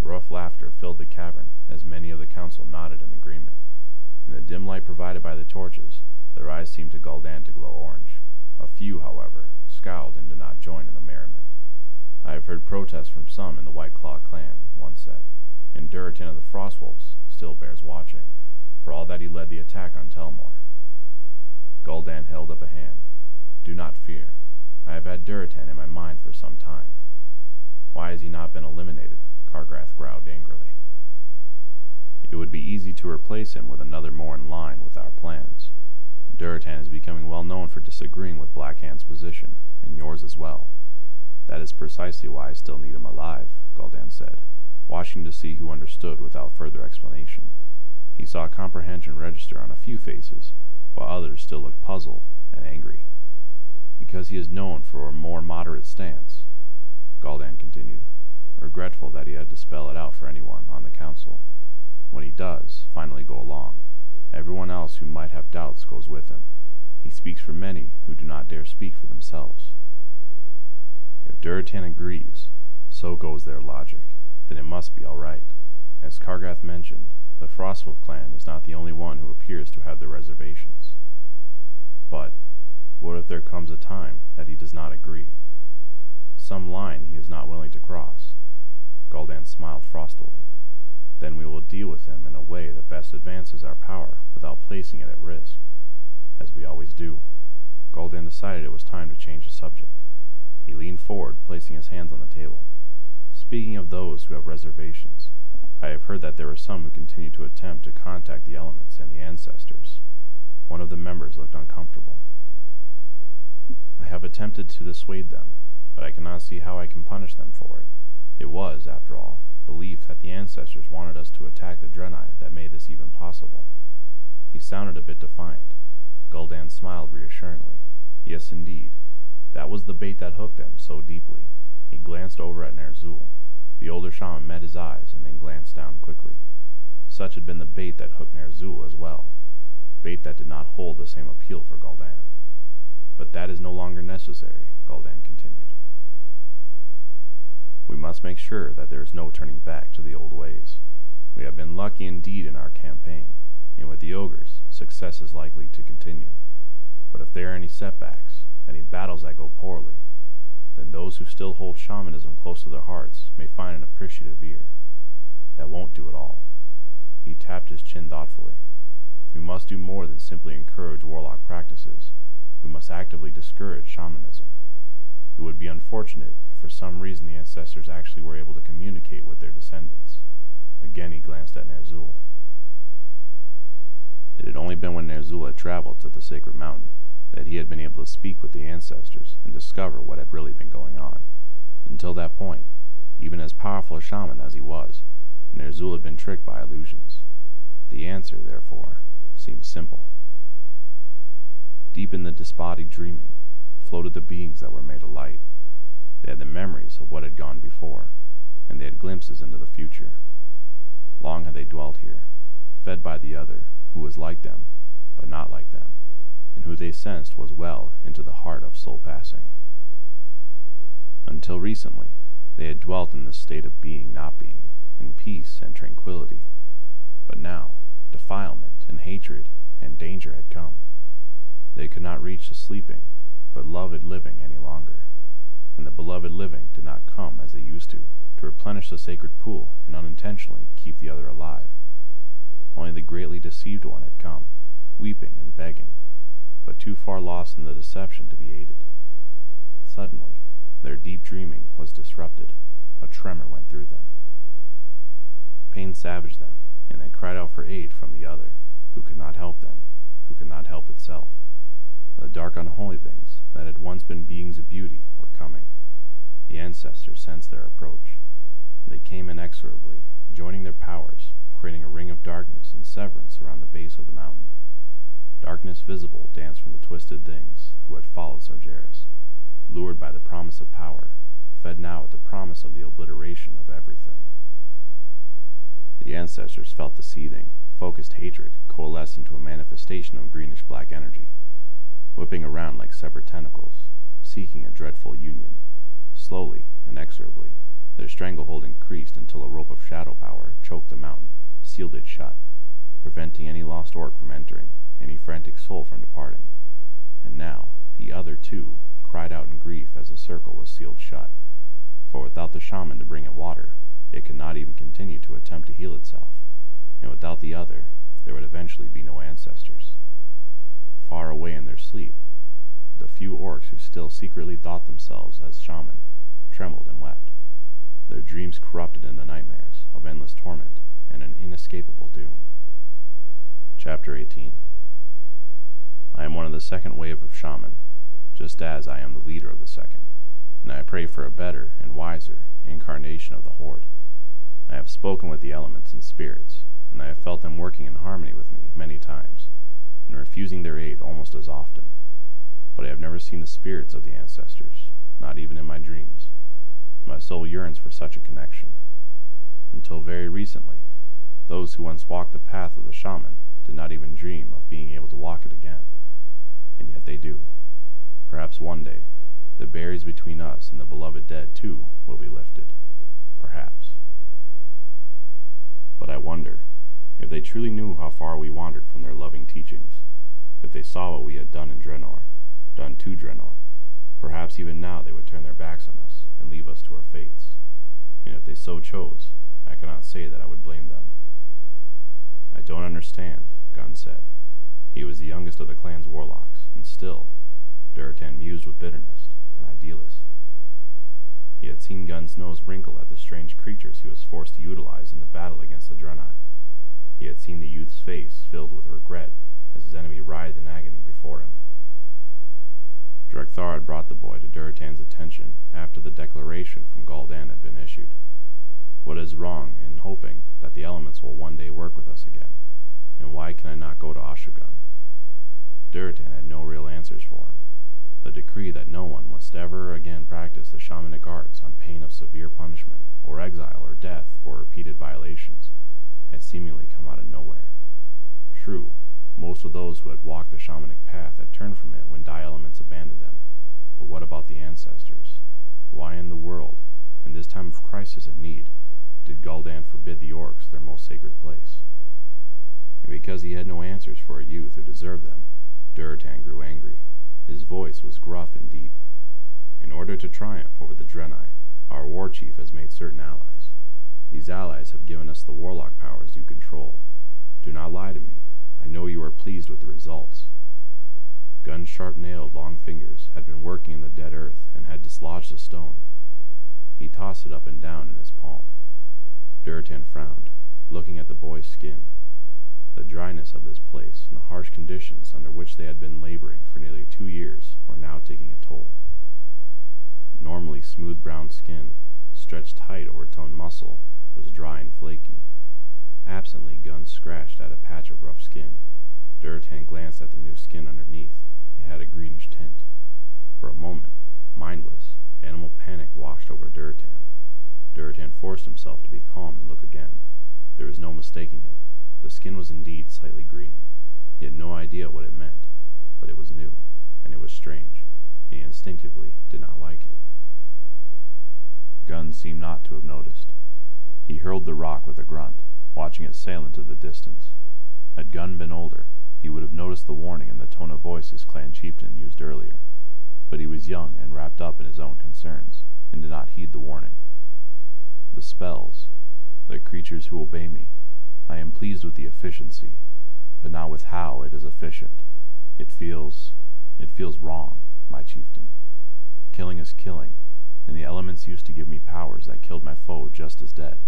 Rough laughter filled the cavern as many of the council nodded in agreement. In the dim light provided by the torches, their eyes seemed to Gul'dan to glow orange. A few, however, scowled and did not join in the merriment. I have heard protests from some in the White Claw clan, one said, and Durotan of the Frostwolves still bears watching, for all that he led the attack on Telmor. Gul'dan held up a hand. Do not fear. I have had Durotan in my mind for some time. Why has he not been eliminated? Kargath growled angrily. It would be easy to replace him with another more in line with our plans. Durotan is becoming well known for disagreeing with Blackhand's position, and yours as well. That is precisely why I still need him alive, Gul'dan said, watching to see who understood without further explanation. He saw comprehension register on a few faces, while others still looked puzzled and angry. Because he is known for a more moderate stance, Gul'dan continued, regretful that he had to spell it out for anyone on the council. When he does finally go along, everyone else who might have doubts goes with him. He speaks for many who do not dare speak for themselves. If Durotan agrees, so goes their logic, then it must be all right. As Kargath mentioned, the Frostwolf clan is not the only one who appears to have their reservations. But what if there comes a time that he does not agree? Some line he is not willing to cross? Gul'dan smiled frostily. Then we will deal with him in a way that best advances our power without placing it at risk, as we always do. Gul'dan decided it was time to change the subject. He leaned forward, placing his hands on the table. Speaking of those who have reservations, I have heard that there are some who continue to attempt to contact the elements and the ancestors. One of the members looked uncomfortable. I have attempted to dissuade them, but I cannot see how I can punish them for it. It was, after all, belief that the ancestors wanted us to attack the Draenei that made this even possible. He sounded a bit defiant. Gul'dan smiled reassuringly. Yes, indeed. That was the bait that hooked them so deeply. He glanced over at Ner'zhul. The older shaman met his eyes and then glanced down quickly. Such had been the bait that hooked Ner'zhul as well. Bait that did not hold the same appeal for Gul'dan. But that is no longer necessary, Gul'dan continued. We must make sure that there is no turning back to the old ways. We have been lucky indeed in our campaign, and with the ogres, success is likely to continue. But if there are any setbacks, any battles that go poorly, then those who still hold shamanism close to their hearts may find an appreciative ear. That won't do it all. He tapped his chin thoughtfully. We must do more than simply encourage warlock practices. We must actively discourage shamanism. It would be unfortunate for some reason the ancestors actually were able to communicate with their descendants. Again he glanced at Ner'zhul. It had only been when Ner'zhul had traveled to the sacred mountain that he had been able to speak with the ancestors and discover what had really been going on. Until that point, even as powerful a shaman as he was, Ner'zhul had been tricked by illusions. The answer, therefore, seemed simple. Deep in the disembodied dreaming floated the beings that were made of light. They had the memories of what had gone before, and they had glimpses into the future. Long had they dwelt here, fed by the other, who was like them, but not like them, and who they sensed was well into the heart of soul passing. Until recently, they had dwelt in this state of being not being, in peace and tranquility. But now, defilement and hatred and danger had come. They could not reach the sleeping, but loved living any longer. And the beloved living did not come as they used to, to replenish the sacred pool and unintentionally keep the other alive. Only the greatly deceived one had come, weeping and begging, but too far lost in the deception to be aided. Suddenly, their deep dreaming was disrupted. A tremor went through them. Pain savaged them, and they cried out for aid from the other, who could not help them, who could not help itself. The dark unholy things that had once been beings of beauty were coming. The ancestors sensed their approach. They came inexorably, joining their powers, creating a ring of darkness and severance around the base of the mountain. Darkness visible danced from the twisted things who had followed Sargeras, lured by the promise of power, fed now at the promise of the obliteration of everything. The ancestors felt the seething, focused hatred coalesce into a manifestation of greenish-black energy, whipping around like severed tentacles, seeking a dreadful union. Slowly, inexorably, their stranglehold increased until a rope of shadow power choked the mountain, sealed it shut, preventing any lost orc from entering, any frantic soul from departing. And now, the other two cried out in grief as the circle was sealed shut, for without the shaman to bring it water, it could not even continue to attempt to heal itself, and without the other, there would eventually be no ancestors. Far away in their sleep, the few orcs who still secretly thought themselves as shaman trembled and wept. Their dreams corrupted into nightmares of endless torment and an inescapable doom. Chapter 18 I am one of the second wave of shaman, just as I am the leader of the second, and I pray for a better and wiser incarnation of the Horde. I have spoken with the elements and spirits, and I have felt them working in harmony with me many times, and refusing their aid almost as often. But I have never seen the spirits of the ancestors, not even in my dreams. My soul yearns for such a connection. Until very recently, those who once walked the path of the shaman did not even dream of being able to walk it again. And yet they do. Perhaps one day, the barriers between us and the beloved dead, too, will be lifted. Perhaps. But I wonder, if they truly knew how far we wandered from their loving teachings, if they saw what we had done in Draenor, done to Draenor, perhaps even now they would turn their backs on us and leave us to our fates. And if they so chose, I cannot say that I would blame them. I don't understand, Gunn said. He was the youngest of the clan's warlocks, and still, Durotan mused with bitterness, an idealist. He had seen Gunn's nose wrinkle at the strange creatures he was forced to utilize in the battle against the Draenei. He had seen the youth's face filled with regret as his enemy writhed in agony before him. Drek'Thar had brought the boy to Durotan's attention after the declaration from Gul'dan had been issued. What is wrong in hoping that the elements will one day work with us again? And why can I not go to Oshu'gun? Durotan had no real answers for him. The decree that no one must ever again practice the shamanic arts on pain of severe punishment, or exile, or death for repeated violations, had seemingly come out of nowhere. True, most of those who had walked the shamanic path had turned from it when die elements abandoned them. But what about the ancestors? Why in the world, in this time of crisis and need, did Gul'dan forbid the orcs their most sacred place? And because he had no answers for a youth who deserved them, Durotan grew angry. His voice was gruff and deep. In order to triumph over the Draenei, our war chief has made certain allies. These allies have given us the warlock powers you control. Do not lie to me. I know you are pleased with the results. Gunn's sharp-nailed long fingers had been working in the dead earth and had dislodged a stone. He tossed it up and down in his palm. Durotan frowned, looking at the boy's skin. The dryness of this place and the harsh conditions under which they had been laboring for nearly two years were now taking a toll. Normally smooth brown skin, stretched tight over toned muscle, was dry and flaky. Absently, Gunn scratched at a patch of rough skin. Durotan glanced at the new skin underneath. It had a greenish tint. For a moment, mindless, animal panic washed over Durotan. Durotan forced himself to be calm and look again. There was no mistaking it. The skin was indeed slightly green. He had no idea what it meant, but it was new, and it was strange, and he instinctively did not like it. Gunn seemed not to have noticed. He hurled the rock with a grunt, watching it sail into the distance. Had Gunn been older, he would have noticed the warning in the tone of voice his clan chieftain used earlier, but he was young and wrapped up in his own concerns, and did not heed the warning. The spells, the creatures who obey me, I am pleased with the efficiency, but not with how it is efficient. It feels... it feels wrong, my chieftain. Killing is killing, and the elements used to give me powers that killed my foe just as dead,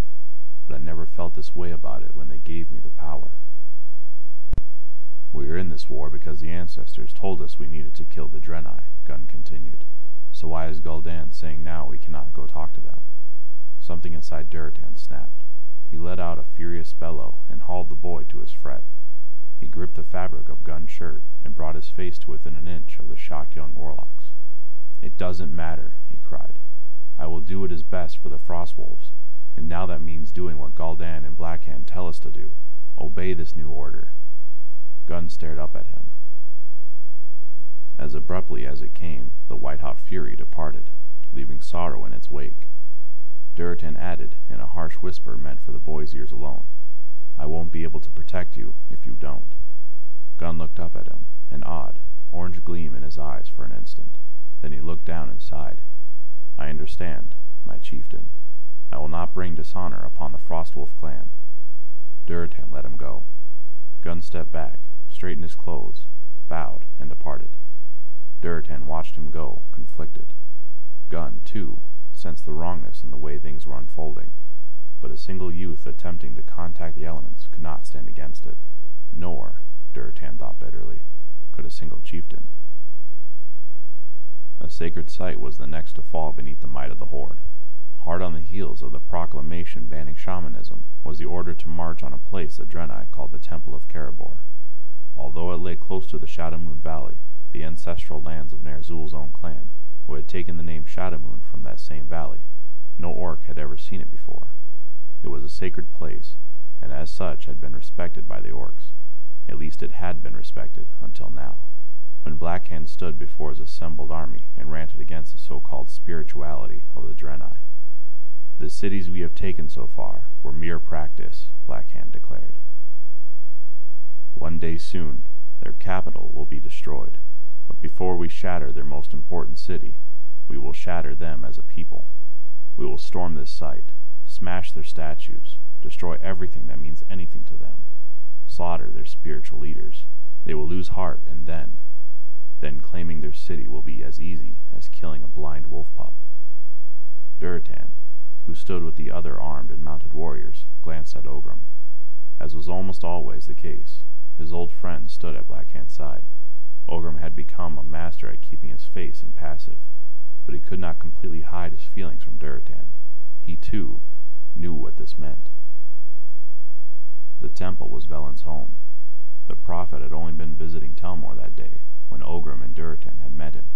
but I never felt this way about it when they gave me the power. We are in this war because the ancestors told us we needed to kill the Draenei, Gunn continued. So why is Gul'dan saying now we cannot go talk to them? Something inside Durotan snapped. He let out a furious bellow and hauled the boy to his fret. He gripped the fabric of Gunn's shirt and brought his face to within an inch of the shocked young warlocks. It doesn't matter, he cried. I will do what is best for the Frostwolves, and now that means doing what Gul'dan and Blackhand tell us to do. Obey this new order. Gunn stared up at him. As abruptly as it came, the white-hot fury departed, leaving sorrow in its wake. Durotan added, in a harsh whisper meant for the boy's ears alone, I won't be able to protect you if you don't. Gunn looked up at him, an odd, orange gleam in his eyes for an instant. Then he looked down and sighed. I understand, my chieftain. I will not bring dishonor upon the Frostwolf clan. Durotan let him go. Gunn stepped back, straightened his clothes, bowed, and departed. Durotan watched him go, conflicted. Gunn, too, sensed the wrongness in the way things were unfolding, but a single youth attempting to contact the elements could not stand against it, nor, Durotan thought bitterly, could a single chieftain. A sacred site was the next to fall beneath the might of the Horde. Hard on the heels of the proclamation banning shamanism was the order to march on a place the Draenei called the Temple of Karabor. Although it lay close to the Shadowmoon Valley, the ancestral lands of Ner'zhul's own clan, who had taken the name Shadowmoon from that same valley, no orc had ever seen it before. It was a sacred place, and as such had been respected by the orcs. At least it had been respected until now, when Blackhand stood before his assembled army and ranted against the so-called spirituality of the Draenei. The cities we have taken so far were mere practice, Blackhand declared. One day soon, their capital will be destroyed, but before we shatter their most important city, we will shatter them as a people. We will storm this site, smash their statues, destroy everything that means anything to them, slaughter their spiritual leaders. They will lose heart, and then, then claiming their city will be as easy as killing a blind wolf pup. Durotan, who stood with the other armed and mounted warriors, glanced at Orgrim. As was almost always the case, his old friend stood at Black Blackhand's side. Orgrim had become a master at keeping his face impassive, but he could not completely hide his feelings from Durotan. He, too, knew what this meant. The temple was Velen's home. The prophet had only been visiting Telmor that day, when Orgrim and Durotan had met him.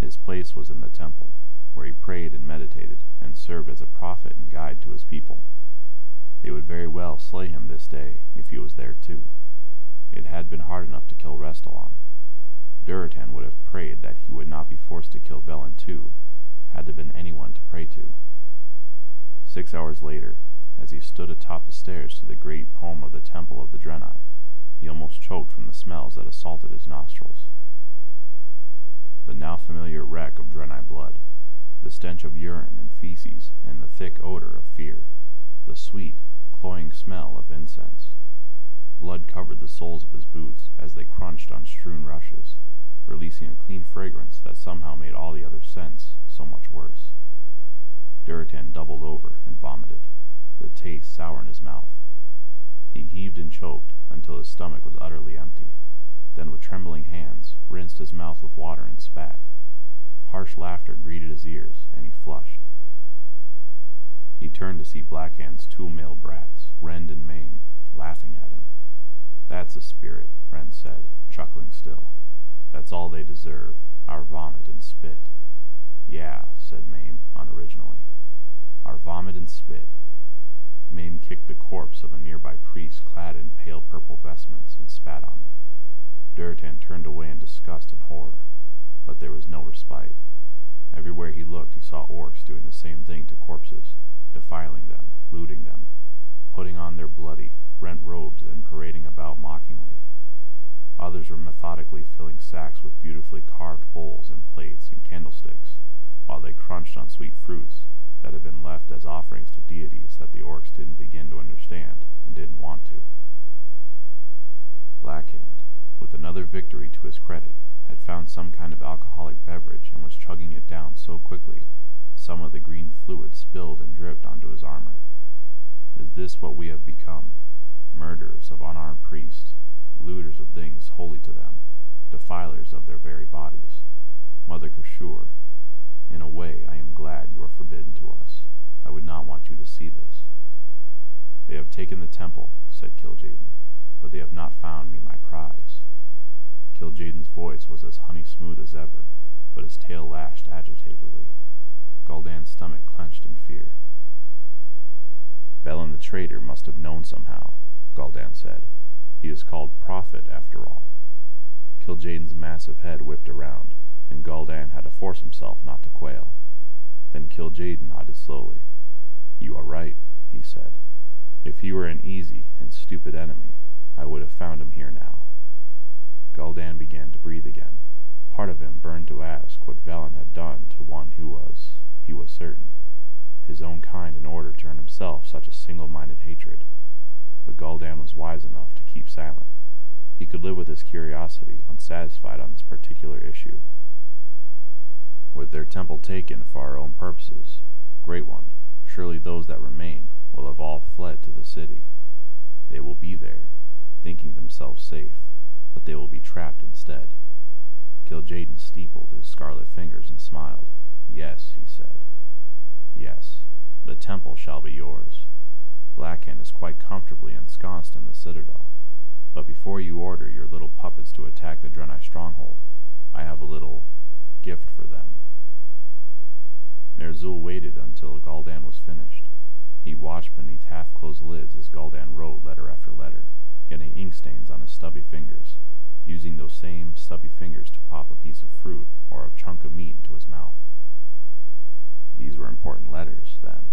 His place was in the temple, where he prayed and meditated, and served as a prophet and guide to his people. They would very well slay him this day, if he was there too. It had been hard enough to kill Restalaan. Durotan would have prayed that he would not be forced to kill Velen too, had there been anyone to pray to. Six hours later, as he stood atop the stairs to the great home of the Temple of the Draenei, he almost choked from the smells that assaulted his nostrils. The now familiar wreck of Draenei blood, the stench of urine and feces, and the thick odor of fear, the sweet, cloying smell of incense. Blood covered the soles of his boots as they crunched on strewn rushes, releasing a clean fragrance that somehow made all the other scents so much worse. Durotan doubled over and vomited, the taste sour in his mouth. He heaved and choked until his stomach was utterly empty, then with trembling hands rinsed his mouth with water and spat. Harsh laughter greeted his ears, and he flushed. He turned to see Blackhand's two male brats, Rend and Maim, laughing at him. That's a spirit, Rend said, chuckling still. That's all they deserve, our vomit and spit. Yeah, said Maim, unoriginally. Our vomit and spit. Maim kicked the corpse of a nearby priest clad in pale purple vestments and spat on it. Durotan turned away in disgust and horror, but there was no respite. Everywhere he looked he saw orcs doing the same thing to corpses, defiling them, looting them, putting on their bloody, rent robes and parading about mockingly. Others were methodically filling sacks with beautifully carved bowls and plates and candlesticks, while they crunched on sweet fruits that had been left as offerings to deities that the orcs didn't begin to understand and didn't want to. Blackhand, with another victory to his credit, had found some kind of alcoholic beverage and was chugging it down so quickly some of the green fluid spilled and dripped onto his armor. Is this what we have become? Murderers of unarmed priests, looters of things holy to them, defilers of their very bodies. Mother Kashur, in a way I am glad you are forbidden to us. I would not want you to see this. They have taken the temple, said Kil'jaeden, but they have not found me my prize. Kil'jaeden's voice was as honey smooth as ever, but his tail lashed agitatedly. Gul'dan's stomach clenched in fear. Velen the traitor must have known somehow, Gul'dan said. He is called Prophet, after all. Kil'jaeden's massive head whipped around, and Gul'dan had to force himself not to quail. Then Kil'jaeden nodded slowly. You are right, he said. If he were an easy and stupid enemy, I would have found him here now. Gul'dan began to breathe again. Part of him burned to ask what Velen had done to one who was, he was certain, his own kind in order to earn himself such a single-minded hatred. But Gul'dan was wise enough to keep silent. He could live with his curiosity, unsatisfied on this particular issue. With their temple taken for our own purposes, Great One, surely those that remain will have all fled to the city. They will be there, thinking themselves safe, but they will be trapped instead. Kil'jaeden steepled his scarlet fingers and smiled. Yes, he said. Yes, the temple shall be yours. Blackhand is quite comfortably ensconced in the citadel. But before you order your little puppets to attack the Draenei stronghold, I have a little gift for them. Ner'zhul waited until Gul'dan was finished. He watched beneath half-closed lids as Gul'dan wrote letter after letter, getting ink stains on his stubby fingers, using those same stubby fingers to pop a piece of fruit or a chunk of meat into his mouth. These were important letters, then.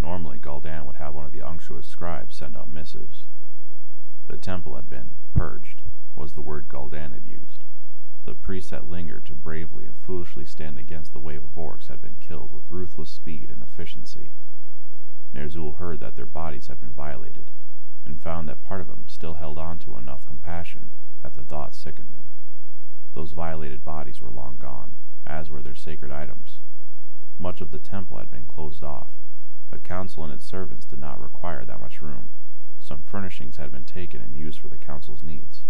Normally, Gul'dan would have one of the unctuous scribes send out missives. The temple had been purged, was the word Gul'dan had used. The priests that lingered to bravely and foolishly stand against the wave of orcs had been killed with ruthless speed and efficiency. Ner'zhul heard that their bodies had been violated, and found that part of him still held on to enough compassion that the thought sickened him. Those violated bodies were long gone, as were their sacred items. Much of the temple had been closed off. The council and its servants did not require that much room. Some furnishings had been taken and used for the council's needs.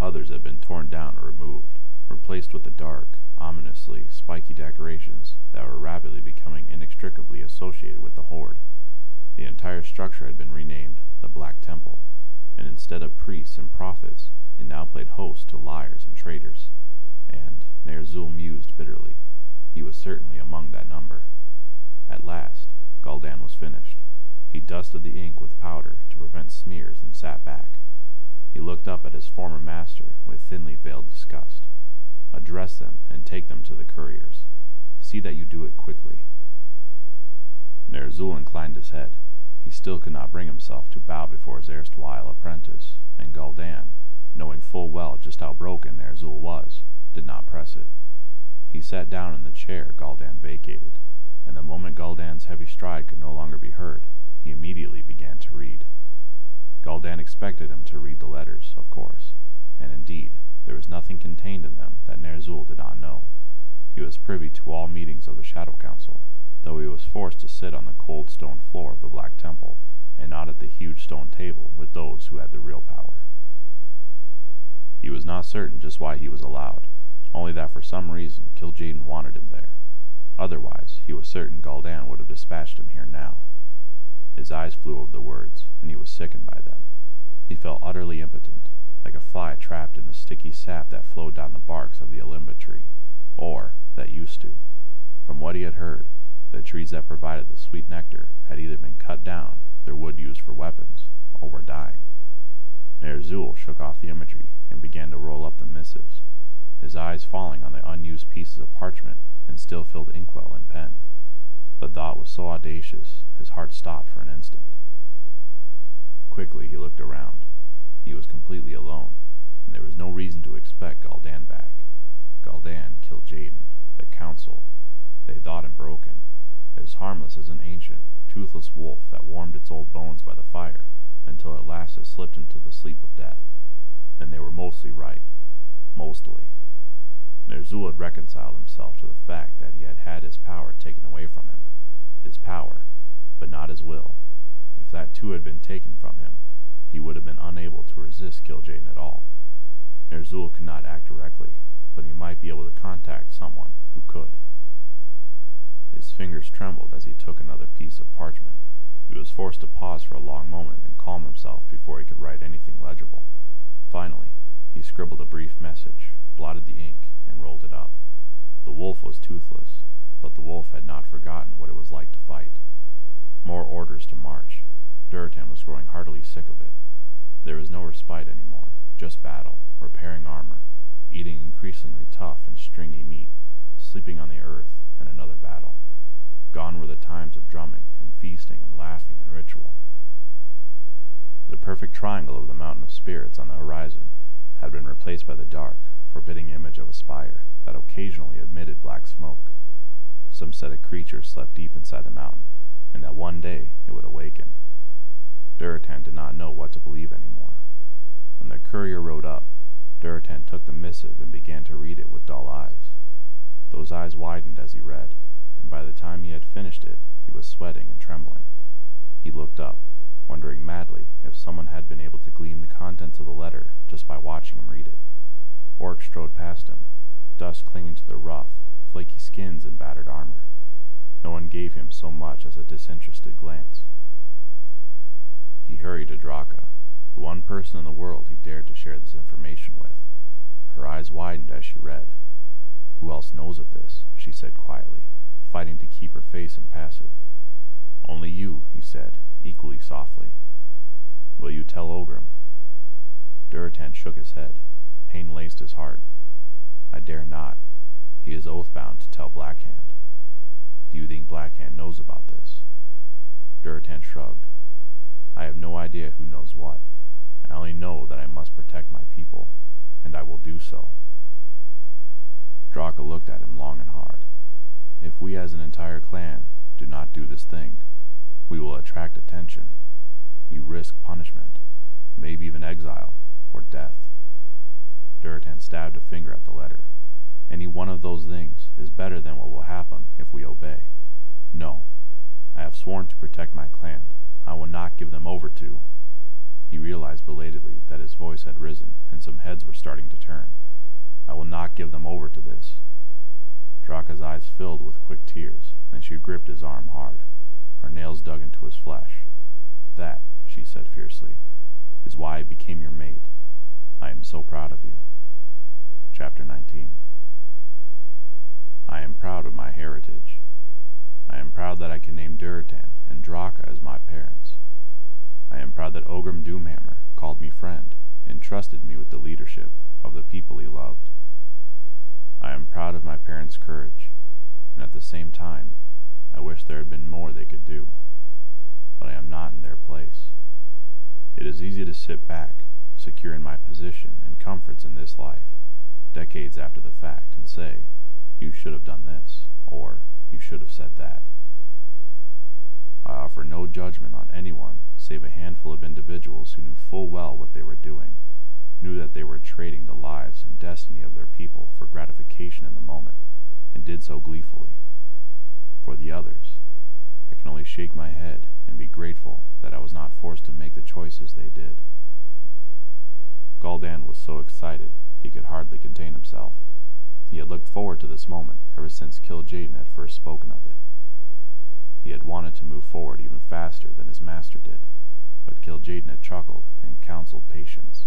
Others had been torn down or removed, replaced with the dark, ominously spiky decorations that were rapidly becoming inextricably associated with the Horde. The entire structure had been renamed the Black Temple, and instead of priests and prophets, it now played host to liars and traitors. And Ner'zhul mused bitterly. He was certainly among that number. At last, Gul'dan was finished. He dusted the ink with powder to prevent smears and sat back. He looked up at his former master with thinly veiled disgust. Address them and take them to the couriers. See that you do it quickly. Ner'zhul inclined his head. He still could not bring himself to bow before his erstwhile apprentice, and Gul'dan, knowing full well just how broken Ner'zhul was, did not press it. He sat down in the chair Gul'dan vacated, and the moment Gul'dan's heavy stride could no longer be heard, he immediately began to read. Gul'dan expected him to read the letters, of course, and indeed, there was nothing contained in them that Ner'zhul did not know. He was privy to all meetings of the Shadow Council, though he was forced to sit on the cold stone floor of the Black Temple, and not at the huge stone table with those who had the real power. He was not certain just why he was allowed, only that for some reason Kil'jaeden wanted him there. Otherwise, he was certain Gul'dan would have dispatched him here now. His eyes flew over the words, and he was sickened by them. He felt utterly impotent, like a fly trapped in the sticky sap that flowed down the barks of the alimba tree, or that used to. From what he had heard, the trees that provided the sweet nectar had either been cut down, their wood used for weapons, or were dying. Ner'zhul shook off the imagery and began to roll up the missives, his eyes falling on the unused pieces of parchment and still-filled inkwell and pen. The thought was so audacious, his heart stopped for an instant. Quickly he looked around. He was completely alone, and there was no reason to expect Gul'dan back. Gul'dan Jaden, the Council. They thought him broken, as harmless as an ancient, toothless wolf that warmed its old bones by the fire until at last it slipped into the sleep of death. And they were mostly right. Mostly. Ner'zhul had reconciled himself to the fact that he had had his power taken away from him. His power, but not his will. If that too had been taken from him, he would have been unable to resist Kil'jaeden at all. Ner'zhul could not act directly, but he might be able to contact someone who could. His fingers trembled as he took another piece of parchment. He was forced to pause for a long moment and calm himself before he could write anything legible. Finally, he scribbled a brief message, blotted the ink, and rolled it up. The wolf was toothless, but the wolf had not forgotten what it was like to fight. More orders to march. Durotan was growing heartily sick of it. There was no respite anymore, just battle, repairing armor, eating increasingly tough and stringy meat, sleeping on the earth, and another battle. Gone were the times of drumming and feasting and laughing and ritual. The perfect triangle of the mountain of spirits on the horizon had been replaced by the dark, forbidding image of a spire that occasionally emitted black smoke. Some said a creature slept deep inside the mountain, and that one day it would awaken. Durotan did not know what to believe anymore. When the courier rode up, Durotan took the missive and began to read it with dull eyes. Those eyes widened as he read, and by the time he had finished it, he was sweating and trembling. He looked up, wondering madly if someone had been able to glean the contents of the letter just by watching him read it. Orc strode past him, dust clinging to their rough, flaky skins and battered armor. No one gave him so much as a disinterested glance. He hurried to Draka, the one person in the world he dared to share this information with. Her eyes widened as she read. Who else knows of this? she said quietly, fighting to keep her face impassive. Only you, he said, equally softly. Will you tell Orgrim? Durotan shook his head. Pain laced his heart. I dare not. He is oath-bound to tell Blackhand. Do you think Blackhand knows about this? Durotan shrugged. I have no idea who knows what. I only know that I must protect my people, and I will do so. Draka looked at him long and hard. If we as an entire clan do not do this thing, we will attract attention. You risk punishment, maybe even exile, or death. Durotan stabbed a finger at the letter. Any one of those things is better than what will happen if we obey. No, I have sworn to protect my clan. I will not give them over to... He realized belatedly that his voice had risen and some heads were starting to turn. I will not give them over to this. Draka's eyes filled with quick tears, and she gripped his arm hard. Her nails dug into his flesh. That, she said fiercely, is why I became your mate. I am so proud of you. Chapter 19 I am proud of my heritage. I am proud that I can name Durotan and Draka as my parents. I am proud that Orgrim Doomhammer called me friend and trusted me with the leadership of the people he loved. I am proud of my parents' courage, and at the same time, I wish there had been more they could do. But I am not in their place. It is easy to sit back, secure in my position and comforts in this life, decades after the fact, and say, you should have done this, or you should have said that. I offer no judgment on anyone save a handful of individuals who knew full well what they were doing, knew that they were trading the lives and destiny of their people for gratification in the moment, and did so gleefully. For the others, I can only shake my head and be grateful that I was not forced to make the choices they did. Gul'dan was so excited he could hardly contain himself. He had looked forward to this moment ever since Kil'jaeden had first spoken of it. He had wanted to move forward even faster than his master did, but Kil'jaeden had chuckled and counseled patience.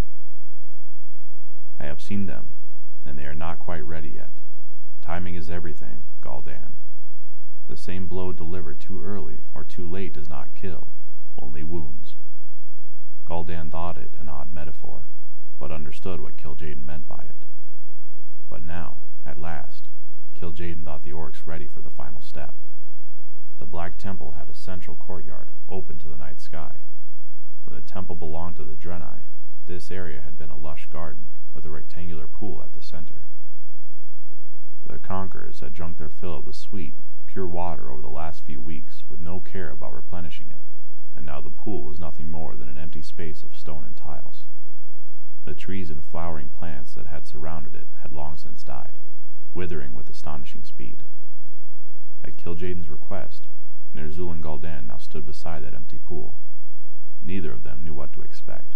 I have seen them, and they are not quite ready yet. Timing is everything, Gul'dan. The same blow delivered too early or too late does not kill, only wounds. Gul'dan thought it an odd metaphor, but understood what Kil'jaeden meant by it. But now, at last, Kil'jaeden thought the orcs ready for the final step. The Black Temple had a central courtyard open to the night sky. When the temple belonged to the Draenei, this area had been a lush garden with a rectangular pool at the center. The conquerors had drunk their fill of the sweet, pure water over the last few weeks with no care about replenishing it, and now the pool was nothing more than an empty space of stone and tiles. The trees and flowering plants that had surrounded it had long since died, withering with astonishing speed. At Kil'jaeden's request, Ner'zhul and Gul'dan now stood beside that empty pool. Neither of them knew what to expect.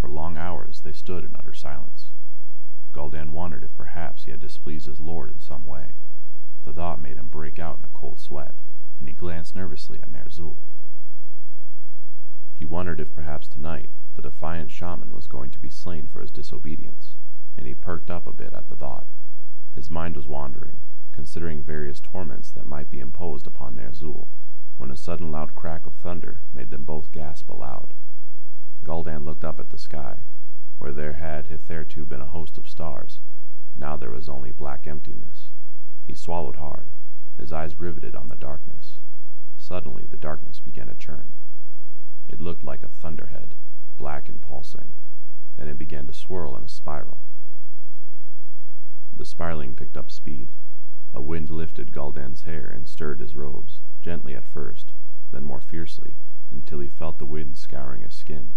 For long hours they stood in utter silence. Gul'dan wondered if perhaps he had displeased his lord in some way. The thought made him break out in a cold sweat, and he glanced nervously at Ner'zhul. He wondered if perhaps tonight the defiant shaman was going to be slain for his disobedience, and he perked up a bit at the thought. His mind was wandering, considering various torments that might be imposed upon Ner'zhul, when a sudden loud crack of thunder made them both gasp aloud. Gul'dan looked up at the sky, where there had hitherto been a host of stars. Now there was only black emptiness. He swallowed hard, his eyes riveted on the darkness. Suddenly the darkness began to churn. It looked like a thunderhead, black and pulsing. Then it began to swirl in a spiral. The spiraling picked up speed. A wind lifted Gul'dan's hair and stirred his robes, gently at first, then more fiercely, until he felt the wind scouring his skin.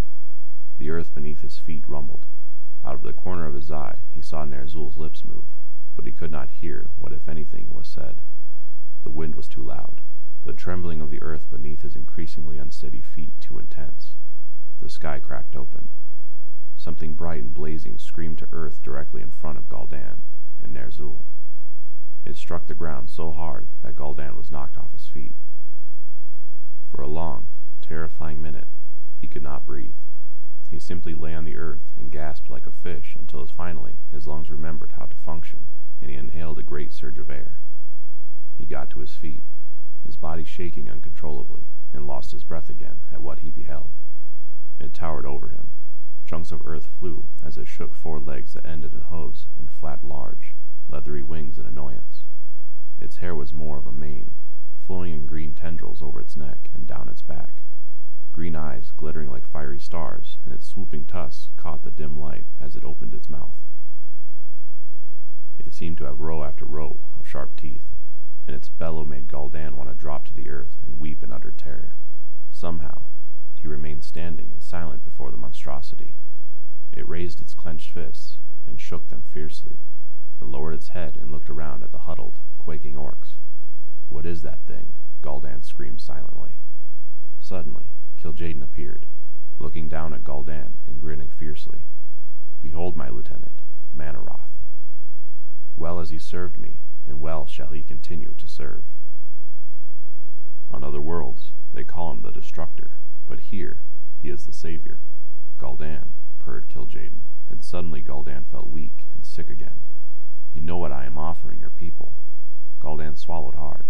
The earth beneath his feet rumbled. Out of the corner of his eye he saw Ner'zhul's lips move, but he could not hear what, if anything, was said. The wind was too loud, the trembling of the earth beneath his increasingly unsteady feet too intense. The sky cracked open. Something bright and blazing screamed to earth directly in front of Gul'dan and Ner'zhul. It struck the ground so hard that Gul'dan was knocked off his feet. For a long, terrifying minute, he could not breathe. He simply lay on the earth and gasped like a fish until finally his lungs remembered how to function and he inhaled a great surge of air. He got to his feet, his body shaking uncontrollably, and lost his breath again at what he beheld. It towered over him. Chunks of earth flew as it shook four legs that ended in hooves and flat large, leathery wings in annoyance. Its hair was more of a mane, flowing in green tendrils over its neck and down its back. Green eyes glittering like fiery stars, and its swooping tusks caught the dim light as it opened its mouth. It seemed to have row after row of sharp teeth, and its bellow made Gul'dan want to drop to the earth and weep in utter terror. Somehow, he remained standing and silent before the monstrosity. It raised its clenched fists and shook them fiercely, then lowered its head and looked around at the huddled, quaking orcs. What is that thing? Gul'dan screamed silently. Suddenly, Kil'jaeden appeared, looking down at Gul'dan and grinning fiercely. Behold my lieutenant, Mannoroth. Well has he served me, and well shall he continue to serve. On other worlds, they call him the Destructor, but here he is the Savior. Gul'dan, purred Kil'jaeden, and suddenly Gul'dan felt weak and sick again. You know what I am offering your people. Gul'dan swallowed hard.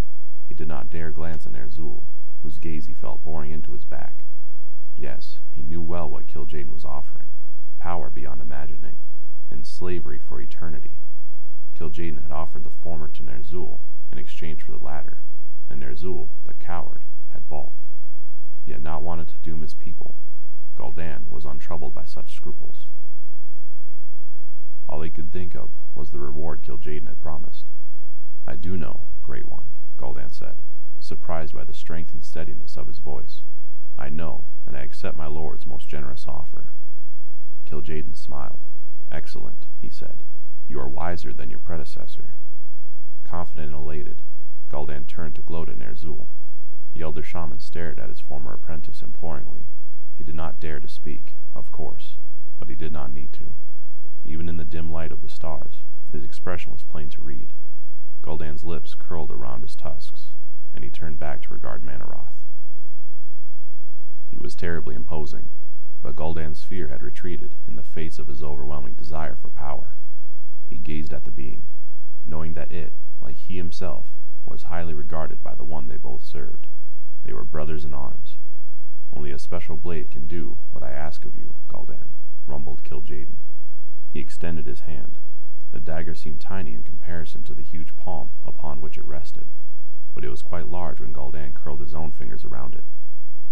He did not dare glance at Ner'zhul, whose gaze he felt boring into his back. Yes, he knew well what Kil'jaeden was offering. Power beyond imagining, and slavery for eternity. Kil'jaeden had offered the former to Ner'zhul in exchange for the latter, and Ner'zhul, the coward, had balked. Yet not wanted to doom his people, Gul'dan was untroubled by such scruples. All he could think of was the reward Kil'jaeden had promised. I do know, Great One, Gul'dan said, surprised by the strength and steadiness of his voice. I know, and I accept my lord's most generous offer. Kil'jaeden smiled. Excellent, he said. You are wiser than your predecessor. Confident and elated, Gul'dan turned to gloat at Ner'zhul. The elder shaman stared at his former apprentice imploringly. He did not dare to speak, of course, but he did not need to. Even in the dim light of the stars, his expression was plain to read. Gul'dan's lips curled around his tusks, and he turned back to regard Mannoroth. He was terribly imposing, but Gul'dan's fear had retreated in the face of his overwhelming desire for power. He gazed at the being, knowing that it, like he himself, was highly regarded by the one they both served. They were brothers in arms. Only a special blade can do what I ask of you, Gul'dan, rumbled Kil'jaeden. He extended his hand. The dagger seemed tiny in comparison to the huge palm upon which it rested, but it was quite large when Gul'dan curled his own fingers around it.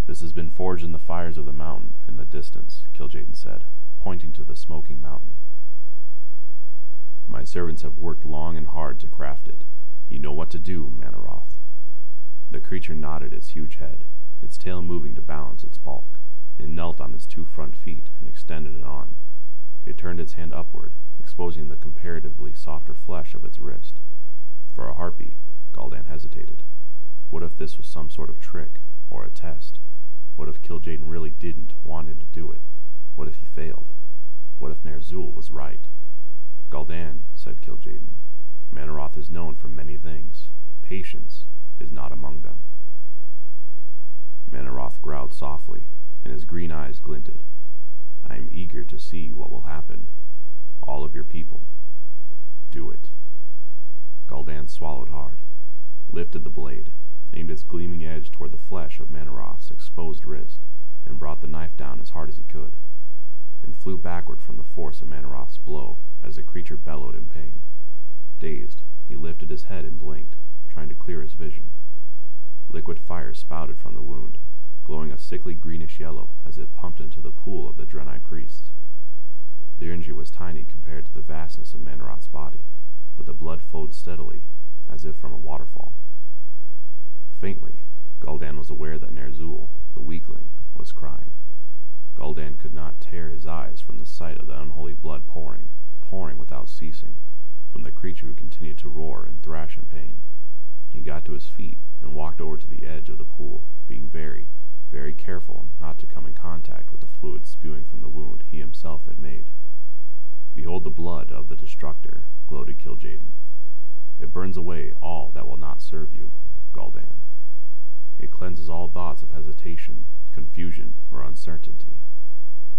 This has been forged in the fires of the mountain in the distance, Kil'jaeden said, pointing to the smoking mountain. My servants have worked long and hard to craft it. You know what to do, Mannoroth. The creature nodded its huge head, its tail moving to balance its bulk. It knelt on its two front feet and extended an arm. It turned its hand upward, exposing the comparatively softer flesh of its wrist. For a heartbeat, Gul'dan hesitated. What if this was some sort of trick, or a test? What if Kil'jaeden really didn't want him to do it? What if he failed? What if Ner'zhul was right? Gul'dan, said Kil'jaeden, Mannoroth is known for many things. Patience is not among them. Mannoroth growled softly, and his green eyes glinted. I am eager to see what will happen. All of your people. Do it. Gul'dan swallowed hard, lifted the blade, aimed its gleaming edge toward the flesh of Mannoroth's exposed wrist, and brought the knife down as hard as he could, and flew backward from the force of Mannoroth's blow as the creature bellowed in pain. Dazed, he lifted his head and blinked, trying to clear his vision. Liquid fire spouted from the wound, glowing a sickly greenish yellow as it pumped into the pool of the Draenei priests. The injury was tiny compared to the vastness of Mannoroth's body, but the blood flowed steadily, as if from a waterfall. Faintly, Gul'dan was aware that Ner'zhul, the weakling, was crying. Gul'dan could not tear his eyes from the sight of the unholy blood pouring, pouring without ceasing, from the creature who continued to roar and thrash in pain. He got to his feet and walked over to the edge of the pool, being very, very careful not to come in contact with the fluid spewing from the wound he himself had made. Behold the blood of the destructor, gloated Kil'jaeden. It burns away all that will not serve you, Gul'dan. It cleanses all thoughts of hesitation, confusion, or uncertainty.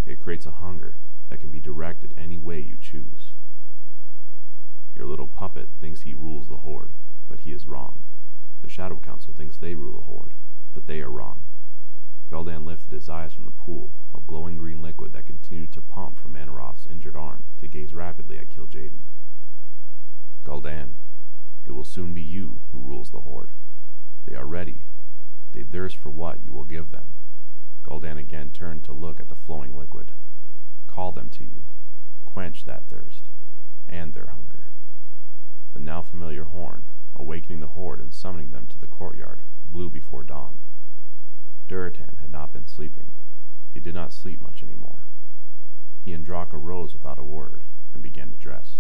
It creates a hunger that can be directed any way you choose. Your little puppet thinks he rules the Horde, but he is wrong. The Shadow Council thinks they rule the Horde, but they are wrong. Gul'dan lifted his eyes from the pool of glowing green liquid that continued to pump from Mannoroth's injured arm to gaze rapidly at Kil'jaeden. Gul'dan, it will soon be you who rules the Horde. They are ready. They thirst for what you will give them. Gul'dan again turned to look at the flowing liquid. Call them to you. Quench that thirst, and their hunger. The now familiar horn, awakening the horde and summoning them to the courtyard, blew before dawn. Durotan had not been sleeping. He did not sleep much anymore. He and Draka rose without a word and began to dress.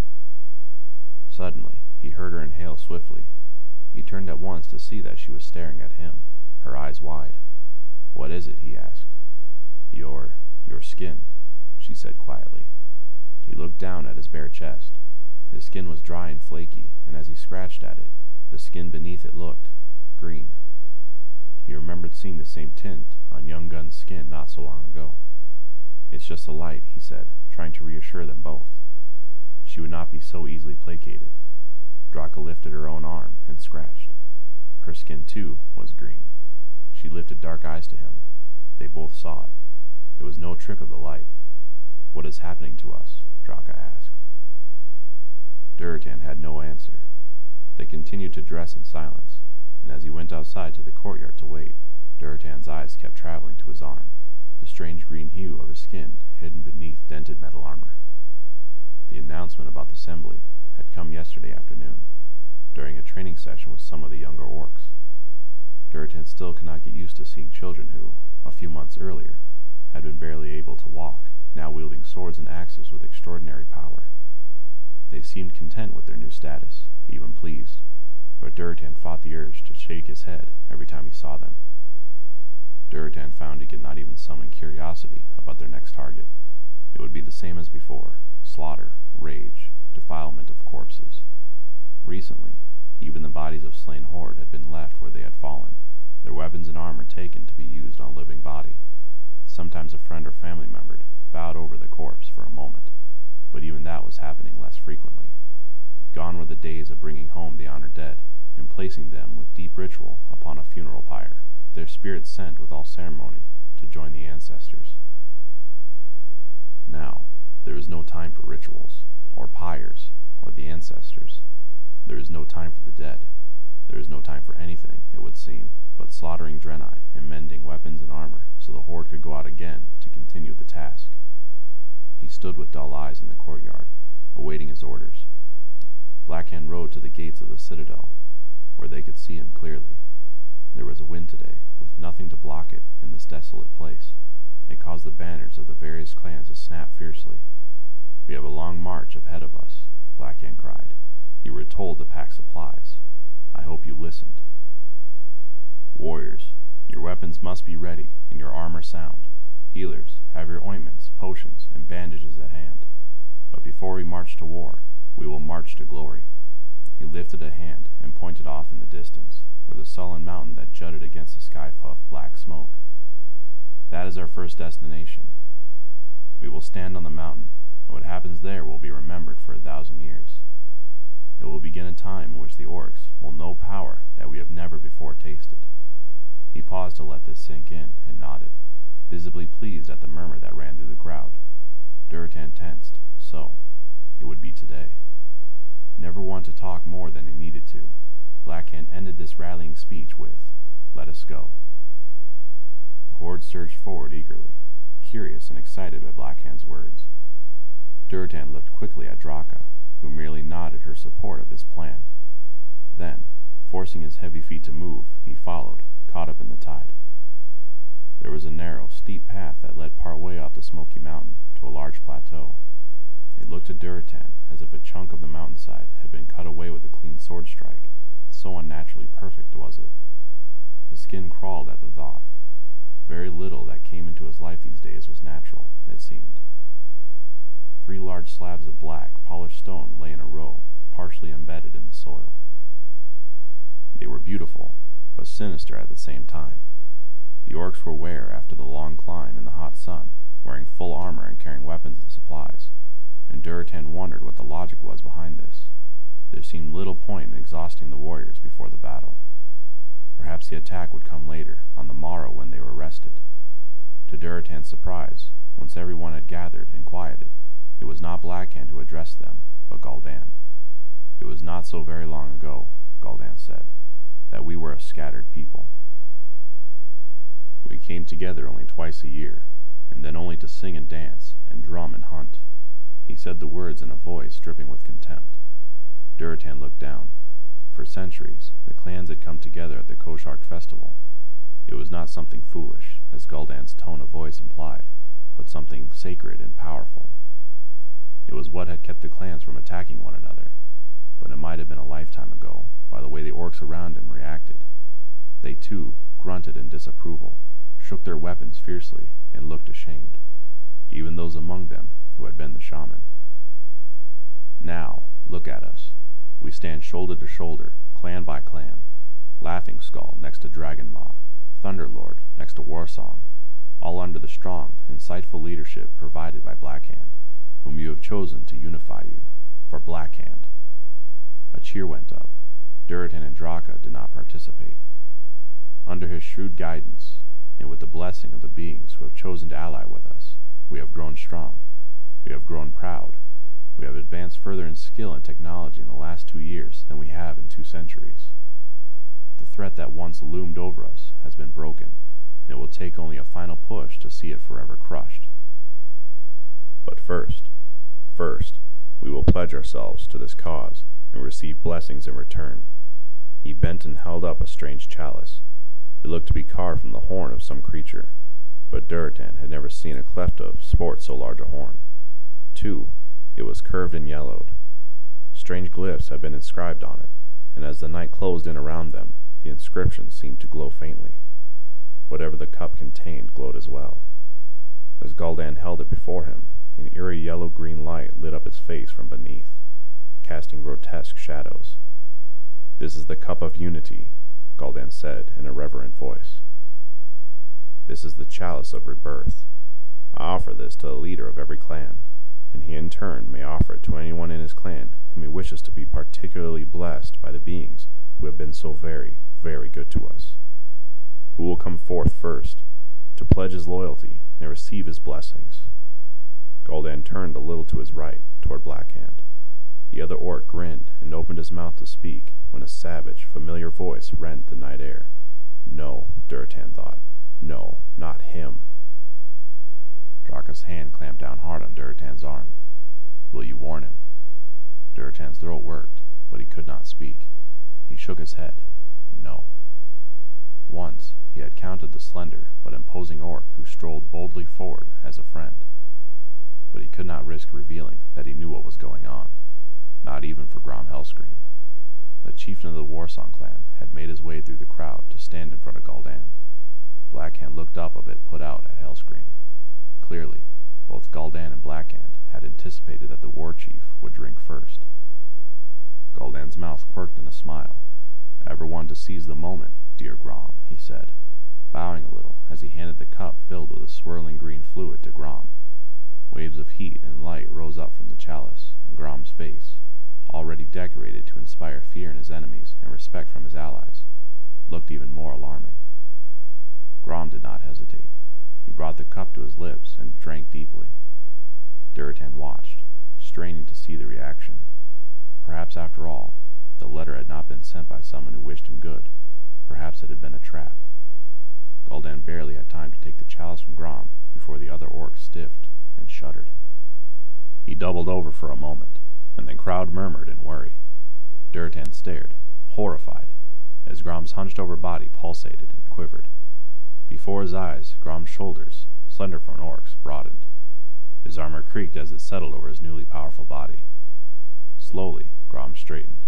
Suddenly, he heard her inhale swiftly. He turned at once to see that she was staring at him, her eyes wide. What is it? he asked. Your, your skin, she said quietly. He looked down at his bare chest. His skin was dry and flaky, and as he scratched at it, the skin beneath it looked green. He remembered seeing the same tint on young Gun's skin not so long ago. It's just the light, he said, trying to reassure them both. She would not be so easily placated. Draka lifted her own arm and scratched. Her skin, too, was green. She lifted dark eyes to him. They both saw it. It was no trick of the light. What is happening to us? Draka asked. Durotan had no answer. They continued to dress in silence, and as he went outside to the courtyard to wait, Durotan's eyes kept traveling to his arm, the strange green hue of his skin hidden beneath dented metal armor. The announcement about the assembly had come yesterday afternoon, during a training session with some of the younger orcs. Durotan still could not get used to seeing children who, a few months earlier, had been barely able to walk, now wielding swords and axes with extraordinary power. They seemed content with their new status, even pleased, but Durotan fought the urge to shake his head every time he saw them. Durotan found he could not even summon curiosity about their next target. It would be the same as before, slaughter, rage, defilement of corpses. Recently, even the bodies of slain horde had been left where they had fallen, their weapons and armor taken to be used on living body. Sometimes a friend or family member bowed over the corpse for a moment, but even that was happening less frequently. Gone were the days of bringing home the honored dead and placing them with deep ritual upon a funeral pyre, their spirits sent with all ceremony to join the ancestors. Now, there is no time for rituals, or pyres, or the ancestors. There is no time for the dead. There is no time for anything, it would seem, but slaughtering Draenei and mending weapons and armor so the horde could go out again to continue the task. He stood with dull eyes in the courtyard, awaiting his orders. Blackhand rode to the gates of the citadel, where they could see him clearly. There was a wind today, with nothing to block it in this desolate place. It caused the banners of the various clans to snap fiercely. We have a long march ahead of us, Blackhand cried. You were told to pack supplies. I hope you listened. Warriors, your weapons must be ready and your armor sound. Healers, have your ointments, potions, and bandages at hand. But before we march to war, we will march to glory. He lifted a hand and pointed off in the distance, where the sullen mountain that jutted against the sky puffed black smoke. That is our first destination. We will stand on the mountain, and what happens there will be remembered for a thousand years. It will begin a time in which the orcs will know power that we have never before tasted. He paused to let this sink in and nodded, visibly pleased at the murmur that ran through the crowd. Durotan tensed. So, it would be today. Never one to talk more than he needed to, Blackhand ended this rallying speech with, Let us go. The horde surged forward eagerly, curious and excited by Blackhand's words. Durotan looked quickly at Draka, who merely nodded her support of his plan. Then, forcing his heavy feet to move, he followed, caught up in the tide. There was a narrow, steep path that led part way up the Smoky Mountain to a large plateau. It looked to Durotan as if a chunk of the mountainside had been cut away with a clean sword strike, so unnaturally perfect perfect, was it? His skin crawled at the thought. Very little that came into his life these days was natural, it seemed. Three large slabs of black, polished stone lay in a row, partially embedded in the soil. They were beautiful, but sinister at the same time. The orcs were ware after the long climb in the hot sun, wearing full armor and carrying weapons and supplies, and Durotan wondered what the logic was behind this. There seemed little point in exhausting the warriors before the battle. Perhaps the attack would come later, on the morrow when they were rested. To Durotan's surprise, once everyone had gathered and quieted, it was not Blackhand who addressed them, but Gul'dan. It was not so very long ago, Gul'dan said, that we were a scattered people. We came together only twice a year, and then only to sing and dance, and drum and hunt. He said the words in a voice dripping with contempt. Durotan looked down. For centuries, the clans had come together at the Kosh'harg festival. It was not something foolish, as Gul'dan's tone of voice implied, but something sacred and powerful. It was what had kept the clans from attacking one another, but it might have been a lifetime ago, by the way the orcs around him reacted. They, too, grunted in disapproval, shook their weapons fiercely, and looked ashamed, even those among them who had been the shaman. Now, look at us. We stand shoulder to shoulder, clan by clan, Laughing Skull next to Dragon Maw, Thunderlord next to Warsong, all under the strong, insightful leadership provided by Blackhand, whom you have chosen to unify you, for Blackhand. A cheer went up. Durotan and Draka did not participate. Under his shrewd guidance, and with the blessing of the beings who have chosen to ally with us, we have grown strong. We have grown proud. We have advanced further in skill and technology in the last two years than we have in two centuries. The threat that once loomed over us has been broken, and it will take only a final push to see it forever crushed. But first, first, we will pledge ourselves to this cause and receive blessings in return. He bent and held up a strange chalice. It looked to be carved from the horn of some creature, but Durotan had never seen a clefthoof sport so large a horn. Too, it was curved and yellowed. Strange glyphs had been inscribed on it, and as the night closed in around them, the inscriptions seemed to glow faintly. Whatever the cup contained glowed as well. As Gul'dan held it before him, an eerie yellow-green light lit up his face from beneath, casting grotesque shadows. This is the cup of unity, Gul'dan said in a reverent voice. This is the chalice of rebirth. I offer this to the leader of every clan, and he in turn may offer it to anyone in his clan whom he wishes to be particularly blessed by the beings who have been so very, very good to us. Who will come forth first, to pledge his loyalty and receive his blessings? Gul'dan turned a little to his right, toward Blackhand. The other orc grinned and opened his mouth to speak when a savage, familiar voice rent the night air. No, Durotan thought. No, not him. Draka's hand clamped down hard on Durotan's arm. Will you warn him? Durotan's throat worked, but he could not speak. He shook his head. No. Once he had counted the slender but imposing orc who strolled boldly forward as a friend, but he could not risk revealing that he knew what was going on, not even for Grom Hellscream. The chieftain of the Warsong clan had made his way through the crowd to stand in front of Gul'dan. Blackhand looked up a bit put out at Hellscream. Clearly, both Gul'dan and Blackhand had anticipated that the war chief would drink first. Gul'dan's mouth quirked in a smile. Ever one to seize the moment, dear Grom, he said, bowing a little as he handed the cup filled with a swirling green fluid to Grom. Waves of heat and light rose up from the chalice, and Grom's face, already decorated to inspire fear in his enemies and respect from his allies, looked even more alarming. Grom did not hesitate. He brought the cup to his lips and drank deeply. Durotan watched, straining to see the reaction. Perhaps, after all, the letter had not been sent by someone who wished him good. Perhaps it had been a trap. Gul'dan barely had time to take the chalice from Grom before the other orc stiffed and shuddered. He doubled over for a moment, and the crowd murmured in worry. Durotan stared, horrified, as Grom's hunched-over body pulsated and quivered. Before his eyes, Grom's shoulders, slender for an orc's, broadened. His armor creaked as it settled over his newly powerful body. Slowly, Grom straightened.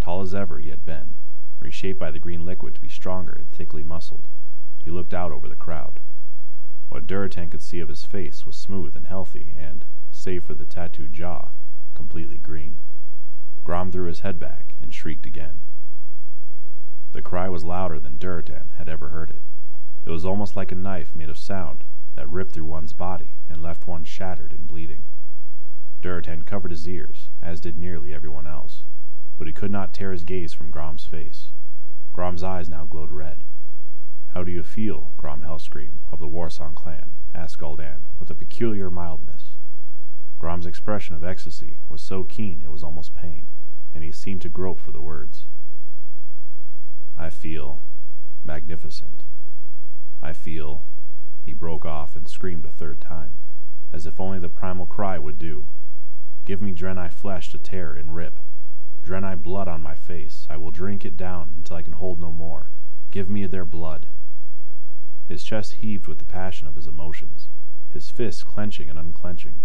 Tall as ever he had been, reshaped by the green liquid to be stronger and thickly muscled. He looked out over the crowd. What Durotan could see of his face was smooth and healthy and, save for the tattooed jaw, completely green. Grom threw his head back and shrieked again. The cry was louder than Durotan had ever heard it. It was almost like a knife made of sound that ripped through one's body and left one shattered and bleeding. Durotan covered his ears, as did nearly everyone else, but he could not tear his gaze from Grom's face. Grom's eyes now glowed red. How do you feel, Grom Hellscream, of the Warsong clan? asked Gul'dan, with a peculiar mildness. Grom's expression of ecstasy was so keen it was almost pain, and he seemed to grope for the words. I feel magnificent. I feel... He broke off and screamed a third time, as if only the primal cry would do. Give me Draenei flesh to tear and rip. Draenei blood on my face. I will drink it down until I can hold no more. Give me their blood. His chest heaved with the passion of his emotions, his fists clenching and unclenching.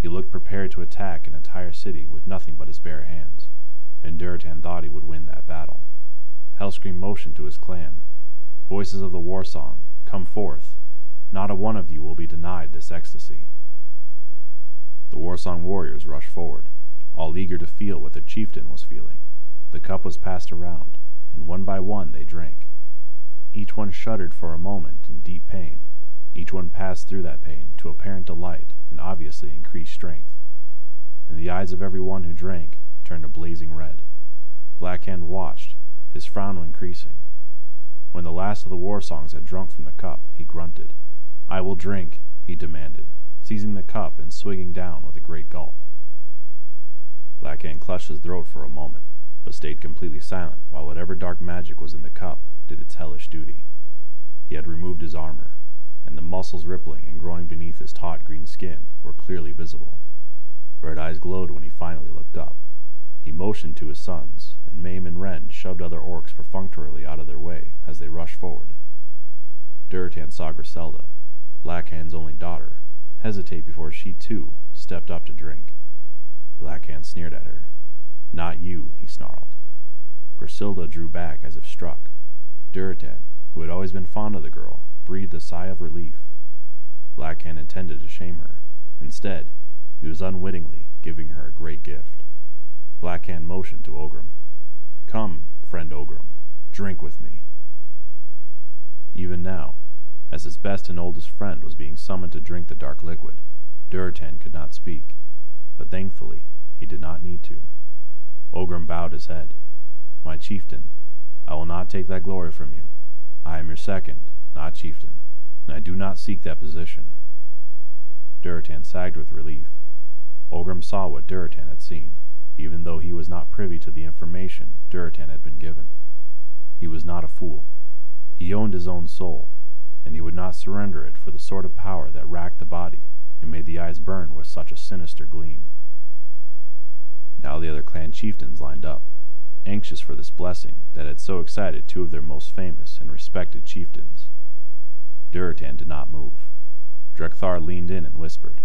He looked prepared to attack an entire city with nothing but his bare hands, and Durotan thought he would win that battle. Hellscream motioned to his clan. Voices of the Warsong, come forth. Not a one of you will be denied this ecstasy. The Warsong warriors rushed forward, all eager to feel what their chieftain was feeling. The cup was passed around, and one by one they drank. Each one shuddered for a moment in deep pain. Each one passed through that pain to apparent delight and obviously increased strength. And the eyes of every one who drank turned a blazing red. Blackhand watched, his frown increasing. When the last of the Warsongs had drunk from the cup, he grunted. I will drink, he demanded, seizing the cup and swigging down with a great gulp. Black Blackhand clutched his throat for a moment, but stayed completely silent while whatever dark magic was in the cup did its hellish duty. He had removed his armor, and the muscles rippling and growing beneath his taut green skin were clearly visible. Red eyes glowed when he finally looked up. He motioned to his sons, and Maim and Rend shoved other orcs perfunctorily out of their way as they rushed forward. Durotan saw Griselda, Blackhand's only daughter, hesitate before she, too, stepped up to drink. Blackhand sneered at her. Not you, he snarled. Griselda drew back as if struck. Durotan, who had always been fond of the girl, breathed a sigh of relief. Blackhand intended to shame her. Instead, he was unwittingly giving her a great gift. Blackhand motioned to Orgrim. Come, friend Orgrim, drink with me. Even now, as his best and oldest friend was being summoned to drink the dark liquid, Durotan could not speak, but thankfully he did not need to. Orgrim bowed his head. My chieftain, I will not take that glory from you. I am your second, not chieftain, and I do not seek that position. Durotan sagged with relief. Orgrim saw what Durotan had seen even though he was not privy to the information Durotan had been given. He was not a fool. He owned his own soul, and he would not surrender it for the sort of power that racked the body and made the eyes burn with such a sinister gleam. Now the other clan chieftains lined up, anxious for this blessing that had so excited two of their most famous and respected chieftains. Durotan did not move. Drek'Thar leaned in and whispered,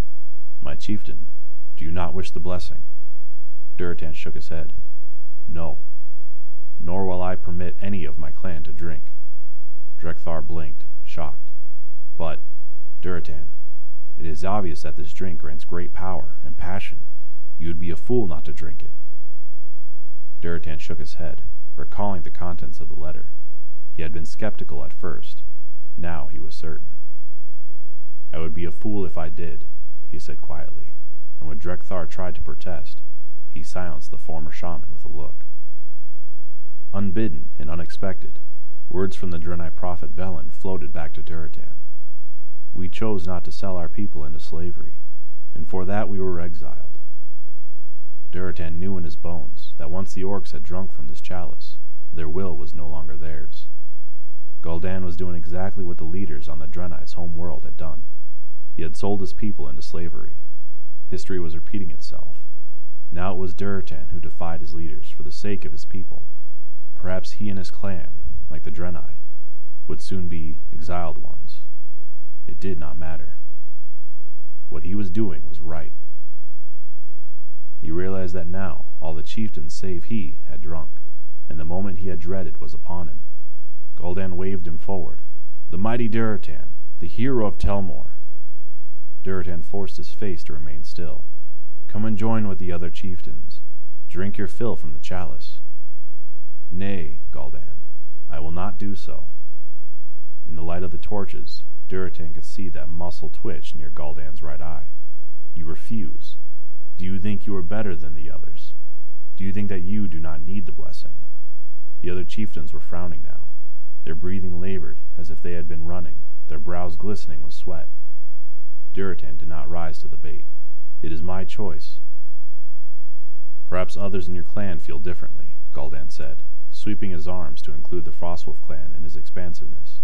My chieftain, do you not wish the blessing? Durotan shook his head. No. Nor will I permit any of my clan to drink. Drek'Thar blinked, shocked. But, Durotan, it is obvious that this drink grants great power and passion. You would be a fool not to drink it. Durotan shook his head, recalling the contents of the letter. He had been skeptical at first. Now he was certain. I would be a fool if I did, he said quietly, and when Drek'Thar tried to protest, he silenced the former shaman with a look. Unbidden and unexpected, words from the Draenei prophet Velen floated back to Durotan. We chose not to sell our people into slavery, and for that we were exiled. Durotan knew in his bones that once the orcs had drunk from this chalice, their will was no longer theirs. Gul'dan was doing exactly what the leaders on the Draenei's home world had done. He had sold his people into slavery. History was repeating itself, now it was Durotan who defied his leaders for the sake of his people. Perhaps he and his clan, like the Draenei, would soon be exiled ones. It did not matter. What he was doing was right. He realized that now all the chieftains save he had drunk, and the moment he had dreaded was upon him. Gul'dan waved him forward. The mighty Durotan, the hero of Telmor. Durotan forced his face to remain still. Come and join with the other chieftains. Drink your fill from the chalice. Nay, Gul'dan, I will not do so. In the light of the torches, Durotan could see that muscle twitch near Gul'dan's right eye. You refuse. Do you think you are better than the others? Do you think that you do not need the blessing? The other chieftains were frowning now. Their breathing labored, as if they had been running, their brows glistening with sweat. Durotan did not rise to the bait. It is my choice. Perhaps others in your clan feel differently, Gul'dan said, sweeping his arms to include the Frostwolf clan in his expansiveness.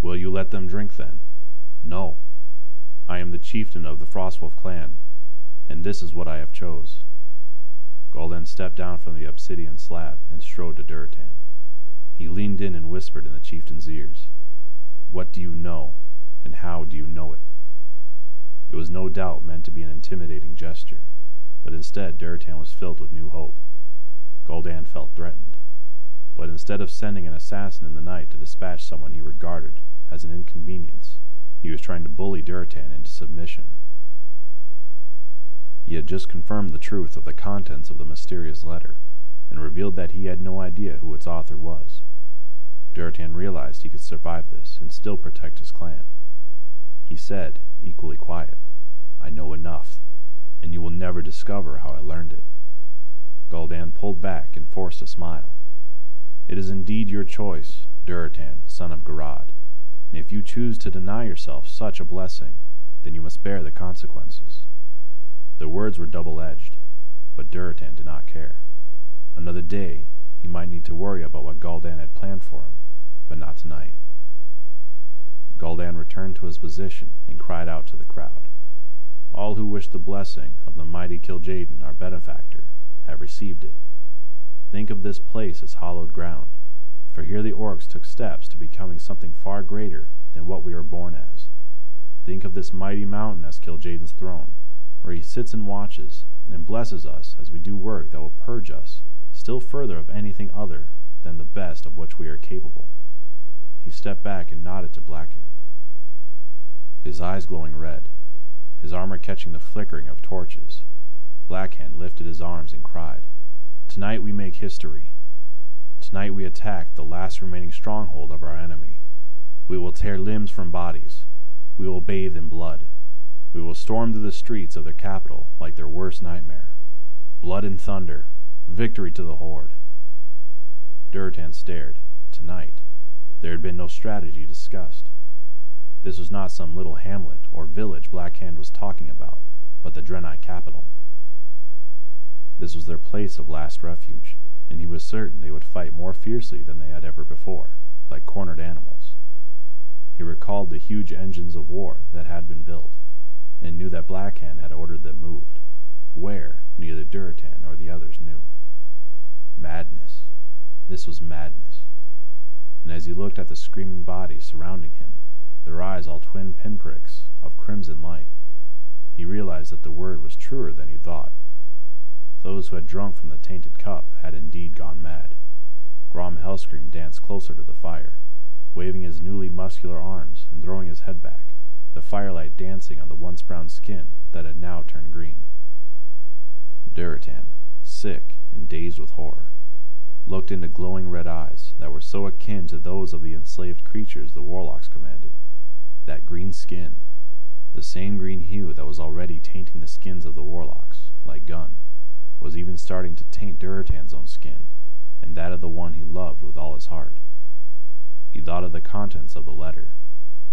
Will you let them drink then? No. I am the chieftain of the Frostwolf clan, and this is what I have chose. Gul'dan stepped down from the obsidian slab and strode to Durotan. He leaned in and whispered in the chieftain's ears. What do you know, and how do you know it? It was no doubt meant to be an intimidating gesture, but instead Durotan was filled with new hope. Gul'dan felt threatened. But instead of sending an assassin in the night to dispatch someone he regarded as an inconvenience, he was trying to bully Durotan into submission. He had just confirmed the truth of the contents of the mysterious letter, and revealed that he had no idea who its author was. Durotan realized he could survive this and still protect his clan. He said, equally quiet, I know enough, and you will never discover how I learned it. Gul'dan pulled back and forced a smile. It is indeed your choice, Durotan, son of Garad, and if you choose to deny yourself such a blessing, then you must bear the consequences. The words were double-edged, but Durotan did not care. Another day, he might need to worry about what Gul'dan had planned for him, but not tonight. Gul'dan returned to his position and cried out to the crowd. All who wish the blessing of the mighty Kil'jaeden, our benefactor, have received it. Think of this place as hallowed ground, for here the orcs took steps to becoming something far greater than what we are born as. Think of this mighty mountain as Kil'jaeden's throne, where he sits and watches, and blesses us as we do work that will purge us still further of anything other than the best of which we are capable. He stepped back and nodded to Blackhand. His eyes glowing red, his armor catching the flickering of torches, Blackhand lifted his arms and cried, Tonight we make history. Tonight we attack the last remaining stronghold of our enemy. We will tear limbs from bodies. We will bathe in blood. We will storm through the streets of their capital like their worst nightmare. Blood and thunder, victory to the Horde. Durotan stared. Tonight, there had been no strategy discussed. This was not some little hamlet or village Blackhand was talking about, but the Draenei capital. This was their place of last refuge, and he was certain they would fight more fiercely than they had ever before, like cornered animals. He recalled the huge engines of war that had been built, and knew that Blackhand had ordered them moved. Where, neither Durotan nor the others knew. Madness. This was madness. And as he looked at the screaming bodies surrounding him, their eyes all twin pinpricks of crimson light, he realized that the word was truer than he thought. Those who had drunk from the tainted cup had indeed gone mad. Grom Hellscream danced closer to the fire, waving his newly muscular arms and throwing his head back, the firelight dancing on the once brown skin that had now turned green. Durotan, sick and dazed with horror, looked into glowing red eyes that were so akin to those of the enslaved creatures the warlocks commanded. That green skin, the same green hue that was already tainting the skins of the warlocks, like Gunn, was even starting to taint Durotan's own skin, and that of the one he loved with all his heart. He thought of the contents of the letter,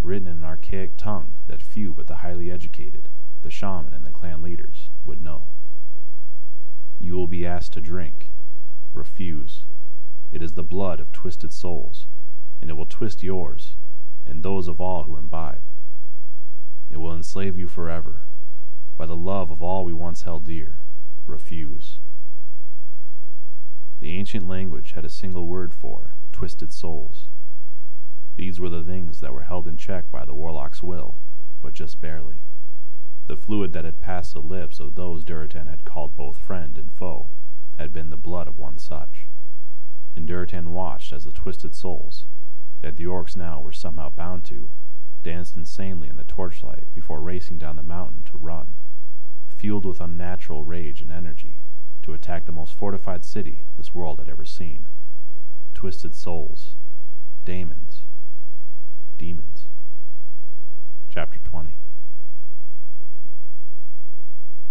written in an archaic tongue that few but the highly educated, the shaman and the clan leaders, would know. You will be asked to drink. Refuse. It is the blood of twisted souls, and it will twist yours, and those of all who imbibe. It will enslave you forever, by the love of all we once held dear. Refuse. The ancient language had a single word for twisted souls. These were the things that were held in check by the warlock's will, but just barely. The fluid that had passed the lips of those Durotan had called both friend and foe had been the blood of one such. and Durotan watched as the twisted souls, that the orcs now were somehow bound to, danced insanely in the torchlight before racing down the mountain to run, fueled with unnatural rage and energy, to attack the most fortified city this world had ever seen. Twisted souls, daemons, demons. Chapter 20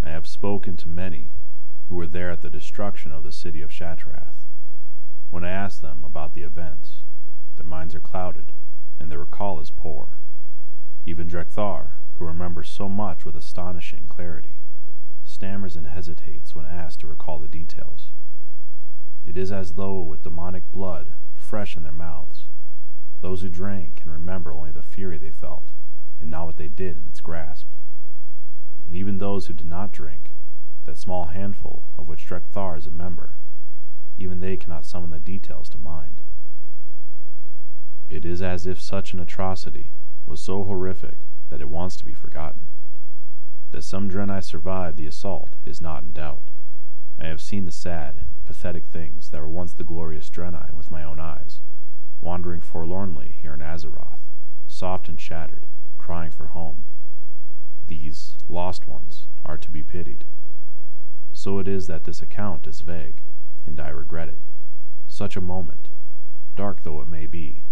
I have spoken to many who were there at the destruction of the city of Shattrath. When I asked them about the events, their minds are clouded, and their recall is poor. Even Drek'Thar, who remembers so much with astonishing clarity, stammers and hesitates when asked to recall the details. It is as though with demonic blood fresh in their mouths, those who drank can remember only the fury they felt, and not what they did in its grasp. And even those who did not drink, that small handful of which Drek'Thar is a member, even they cannot summon the details to mind. It is as if such an atrocity was so horrific that it wants to be forgotten. That some Draenei survived the assault is not in doubt. I have seen the sad, pathetic things that were once the glorious Draenei with my own eyes, wandering forlornly here in Azeroth, soft and shattered, crying for home. These lost ones are to be pitied. So it is that this account is vague, and I regret it. Such a moment, dark though it may be,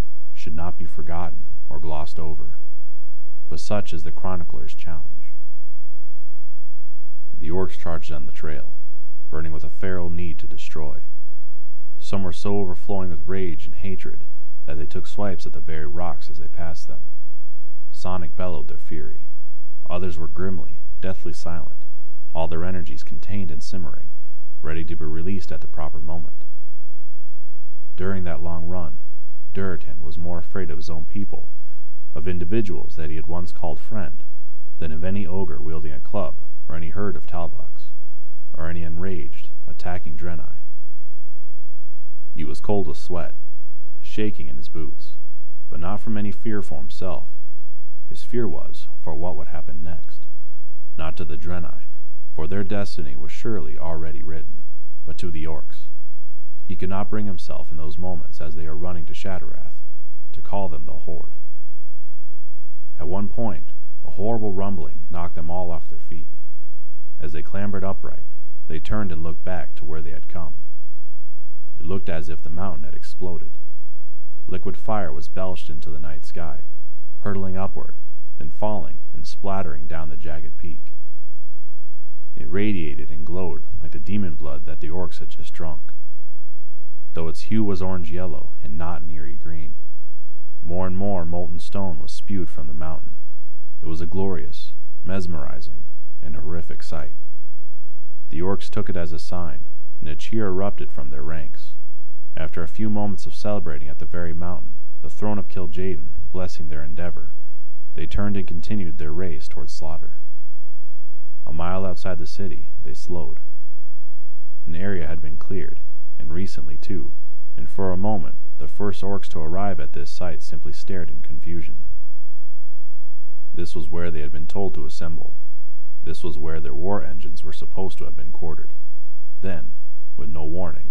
should not be forgotten or glossed over. But such is the chronicler's challenge. The orcs charged down the trail, burning with a feral need to destroy. Some were so overflowing with rage and hatred that they took swipes at the very rocks as they passed them. Sonic bellowed their fury. Others were grimly, deathly silent, all their energies contained and simmering, ready to be released at the proper moment. During that long run, Durotan was more afraid of his own people, of individuals that he had once called friend, than of any ogre wielding a club, or any herd of talbuks, or any enraged, attacking Draenei. He was cold with sweat, shaking in his boots, but not from any fear for himself. His fear was for what would happen next, not to the Draenei, for their destiny was surely already written, but to the orcs. He could not bring himself in those moments as they are running to Shattrath to call them the Horde. At one point, a horrible rumbling knocked them all off their feet. As they clambered upright, they turned and looked back to where they had come. It looked as if the mountain had exploded. Liquid fire was belched into the night sky, hurtling upward, then falling and splattering down the jagged peak. It radiated and glowed like the demon blood that the orcs had just drunk though its hue was orange-yellow and not an eerie green. More and more molten stone was spewed from the mountain. It was a glorious, mesmerizing, and horrific sight. The orcs took it as a sign, and a cheer erupted from their ranks. After a few moments of celebrating at the very mountain, the throne of Kil'jaeden blessing their endeavor, they turned and continued their race towards slaughter. A mile outside the city, they slowed. An area had been cleared, and recently too, and for a moment the first orcs to arrive at this site simply stared in confusion. This was where they had been told to assemble. This was where their war engines were supposed to have been quartered. Then, with no warning,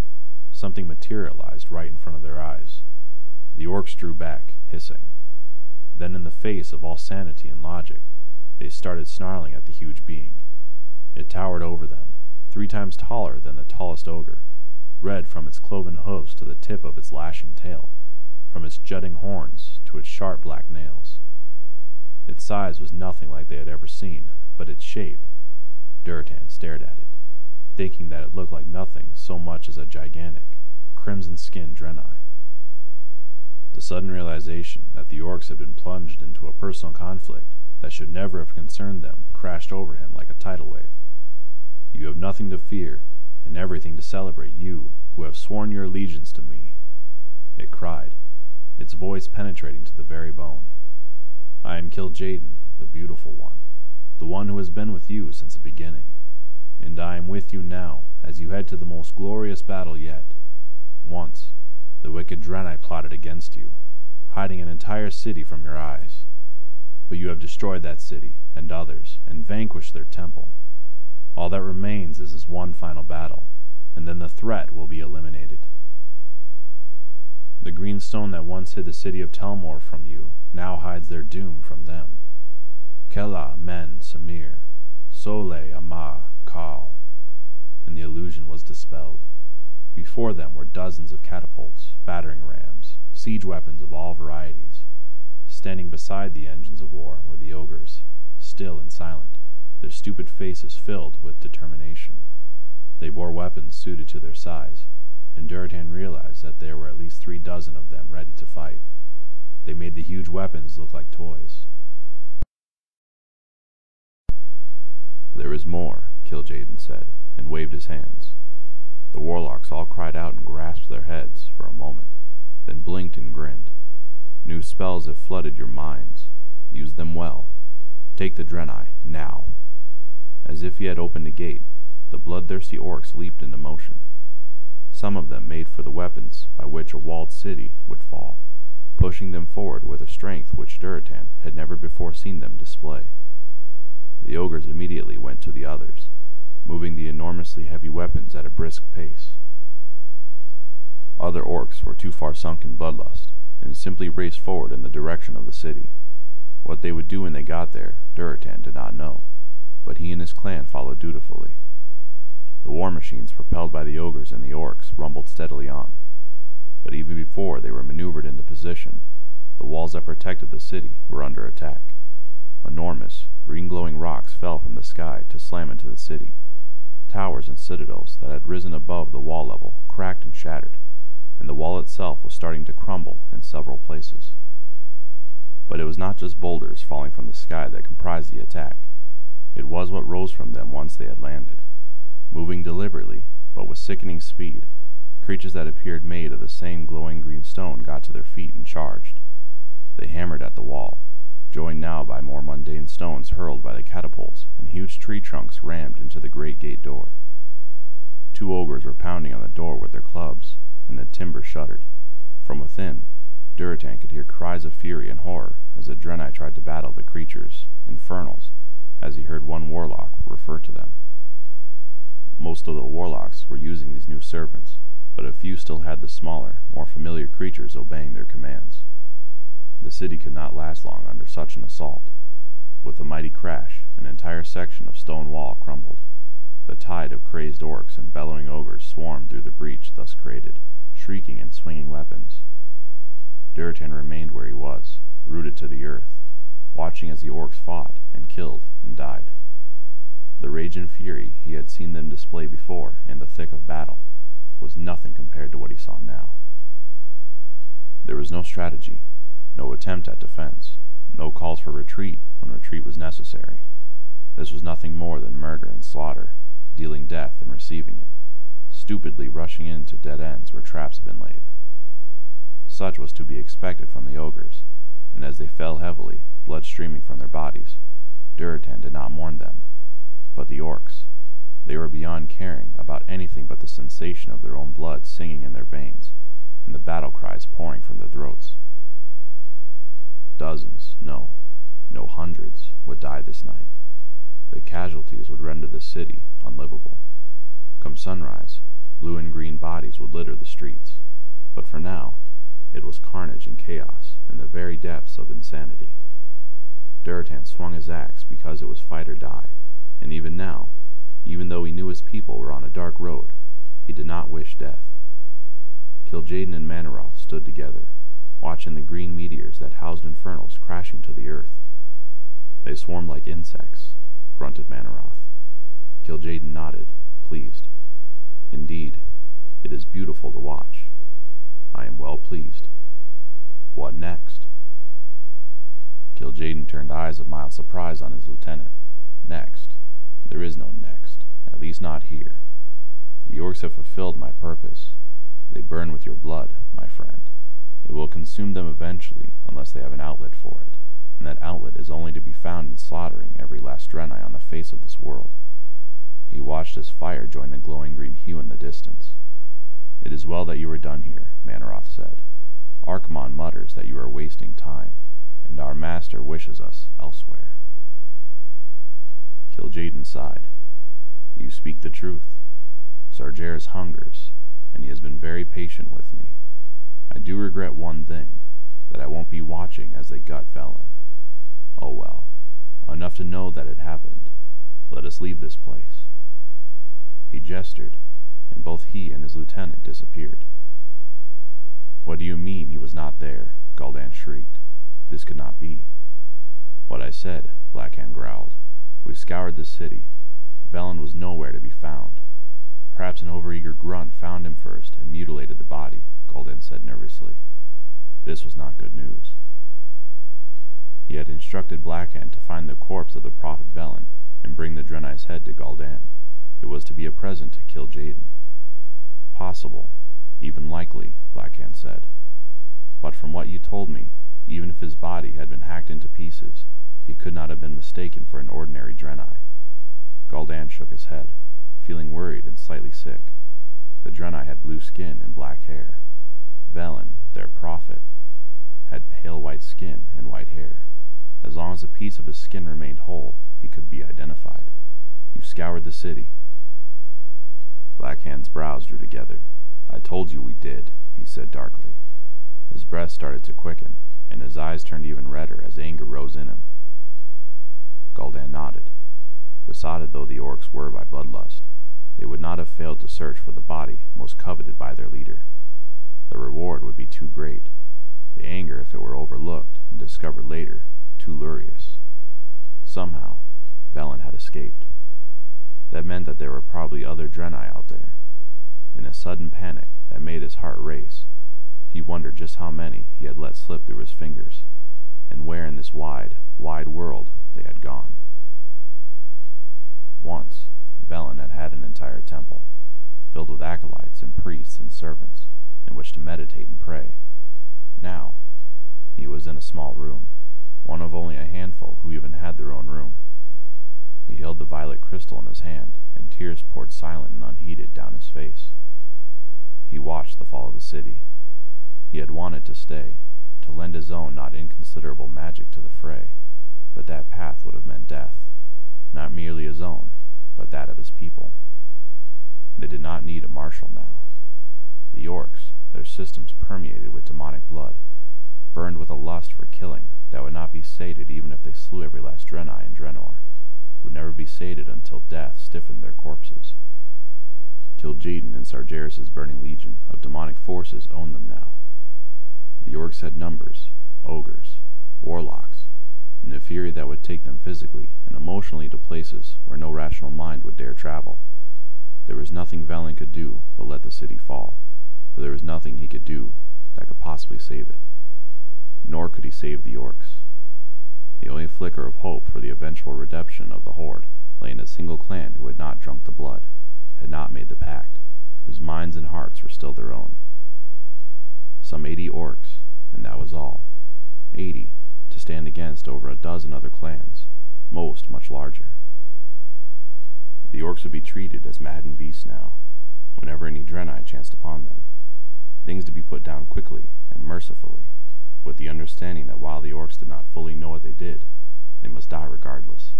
something materialized right in front of their eyes. The orcs drew back, hissing. Then, in the face of all sanity and logic, they started snarling at the huge being. It towered over them, three times taller than the tallest ogre, red from its cloven hooves to the tip of its lashing tail, from its jutting horns to its sharp black nails. Its size was nothing like they had ever seen, but its shape. Durotan stared at it, thinking that it looked like nothing so much as a gigantic, crimson-skinned Draenei. The sudden realization that the orcs had been plunged into a personal conflict that should never have concerned them crashed over him like a tidal wave. You have nothing to fear, and everything to celebrate you who have sworn your allegiance to me. It cried, its voice penetrating to the very bone. I am Kil'jaeden, the beautiful one, the one who has been with you since the beginning, and I am with you now as you head to the most glorious battle yet. Once, the wicked Draenei plotted against you, hiding an entire city from your eyes. But you have destroyed that city, and others, and vanquished their temple. All that remains is this one final battle, and then the threat will be eliminated. The green stone that once hid the city of Telmor from you now hides their doom from them. Kela men Samir, Sole Ama Kal. And the illusion was dispelled. Before them were dozens of catapults, battering rams, siege weapons of all varieties. Standing beside the engines of war were the ogres, still and silent, their stupid faces filled with determination. They bore weapons suited to their size, and Durotan realized that there were at least three dozen of them ready to fight. They made the huge weapons look like toys. There is more, Kil'jaeden said, and waved his hands. The warlocks all cried out and grasped their heads for a moment, then blinked and grinned. New spells have flooded your minds. Use them well. Take the Draenei, now. As if he had opened a gate, the bloodthirsty orcs leaped into motion. Some of them made for the weapons by which a walled city would fall, pushing them forward with a strength which Durotan had never before seen them display. The ogres immediately went to the others, moving the enormously heavy weapons at a brisk pace. Other orcs were too far sunk in bloodlust, and simply raced forward in the direction of the city. What they would do when they got there, Durotan did not know, but he and his clan followed dutifully. The war machines propelled by the ogres and the orcs rumbled steadily on, but even before they were maneuvered into position, the walls that protected the city were under attack. Enormous, green-glowing rocks fell from the sky to slam into the city. Towers and citadels that had risen above the wall level cracked and shattered, and the wall itself was starting to crumble in several places. But it was not just boulders falling from the sky that comprised the attack. It was what rose from them once they had landed. Moving deliberately, but with sickening speed, creatures that appeared made of the same glowing green stone got to their feet and charged. They hammered at the wall, joined now by more mundane stones hurled by the catapults and huge tree trunks rammed into the great gate door. Two ogres were pounding on the door with their clubs, and the timber shuddered. From within, Durotan could hear cries of fury and horror as the Draenei tried to battle the creatures, infernals, as he heard one warlock refer to them. Most of the warlocks were using these new servants, but a few still had the smaller, more familiar creatures obeying their commands. The city could not last long under such an assault. With a mighty crash, an entire section of stone wall crumbled. The tide of crazed orcs and bellowing ogres swarmed through the breach thus created, shrieking and swinging weapons. Durotan remained where he was, rooted to the earth, watching as the orcs fought and killed and died. The rage and fury he had seen them display before in the thick of battle was nothing compared to what he saw now. There was no strategy, no attempt at defense, no calls for retreat when retreat was necessary. This was nothing more than murder and slaughter, dealing death and receiving it, stupidly rushing into dead ends where traps had been laid. Such was to be expected from the ogres, and as they fell heavily, blood streaming from their bodies, Durotan did not mourn them. But the orcs, they were beyond caring about anything but the sensation of their own blood singing in their veins, and the battle cries pouring from their throats. Dozens, no, no hundreds, would die this night. The casualties would render the city unlivable. Come sunrise, blue and green bodies would litter the streets, but for now, it was carnage and chaos in the very depths of insanity. Durotan swung his axe because it was fight or die, and even now, even though he knew his people were on a dark road, he did not wish death. Kil'jaeden and Mannoroth stood together, watching the green meteors that housed infernals crashing to the earth. They swarm like insects, grunted Mannoroth. Kil'jaeden nodded, pleased. Indeed, it is beautiful to watch. I am well pleased. What next? Kil'jaeden turned eyes of mild surprise on his lieutenant. Next? There is no next, at least not here. The orcs have fulfilled my purpose. They burn with your blood, my friend. It will consume them eventually unless they have an outlet for it, and that outlet is only to be found in slaughtering every last Draenei on the face of this world. He watched as fire joined the glowing green hue in the distance. It is well that you are done here, Mannoroth said. Archimonde mutters that you are wasting time, and our master wishes us elsewhere. Kil'jaeden sighed. You speak the truth. Sargeras hungers, and he has been very patient with me. I do regret one thing, that I won't be watching as they gut Velen. Oh well, enough to know that it happened. Let us leave this place. He gestured, and both he and his lieutenant disappeared. What do you mean he was not there? Gul'dan shrieked. This could not be. What I said, Blackhand growled. We scoured the city. Velen was nowhere to be found. Perhaps an overeager grunt found him first and mutilated the body, Gul'dan said nervously. This was not good news. He had instructed Blackhand to find the corpse of the prophet Velen and bring the Draenei's head to Gul'dan. It was to be a present to Kil'jaeden. Possible, even likely, Blackhand said. But from what you told me, even if his body had been hacked into pieces, he could not have been mistaken for an ordinary Draenei. Gul'dan shook his head, feeling worried and slightly sick. The Draenei had blue skin and black hair. Velen, their prophet, had pale white skin and white hair. As long as a piece of his skin remained whole, he could be identified. You scoured the city. Blackhand's brows drew together. I told you we did, he said darkly. His breath started to quicken, and his eyes turned even redder as anger rose in him. Gul'dan nodded. Besotted though the orcs were by bloodlust, they would not have failed to search for the body most coveted by their leader. The reward would be too great, the anger if it were overlooked and discovered later too lurious. Somehow, Velen had escaped. That meant that there were probably other Draenei out there. In a sudden panic that made his heart race, he wondered just how many he had let slip through his fingers, and where in this wide, wide world they had gone. Once, Velen had had an entire temple, filled with acolytes and priests and servants, in which to meditate and pray. Now, he was in a small room, one of only a handful who even had their own room. He held the violet crystal in his hand, and tears poured silent and unheeded down his face. He watched the fall of the city. He had wanted to stay, to lend his own not inconsiderable magic to the fray, but that path would have meant death, not merely his own, but that of his people. They did not need a marshal now. The orcs, their systems permeated with demonic blood, burned with a lust for killing that would not be sated even if they slew every last Draenei in Draenor, would never be sated until death stiffened their corpses. Kil'jaeden and Sargeras' burning legion of demonic forces owned them now. The orcs had numbers, ogres, warlocks, and a fury that would take them physically and emotionally to places where no rational mind would dare travel. There was nothing Velen could do but let the city fall, for there was nothing he could do that could possibly save it. Nor could he save the orcs. The only flicker of hope for the eventual redemption of the Horde lay in a single clan who had not drunk the blood, had not made the pact, whose minds and hearts were still their own. Some eighty orcs, and that was all. Eighty, to stand against over a dozen other clans, most much larger. The orcs would be treated as maddened beasts now, whenever any Draenei chanced upon them. Things to be put down quickly and mercifully, with the understanding that while the orcs did not fully know what they did, they must die regardless.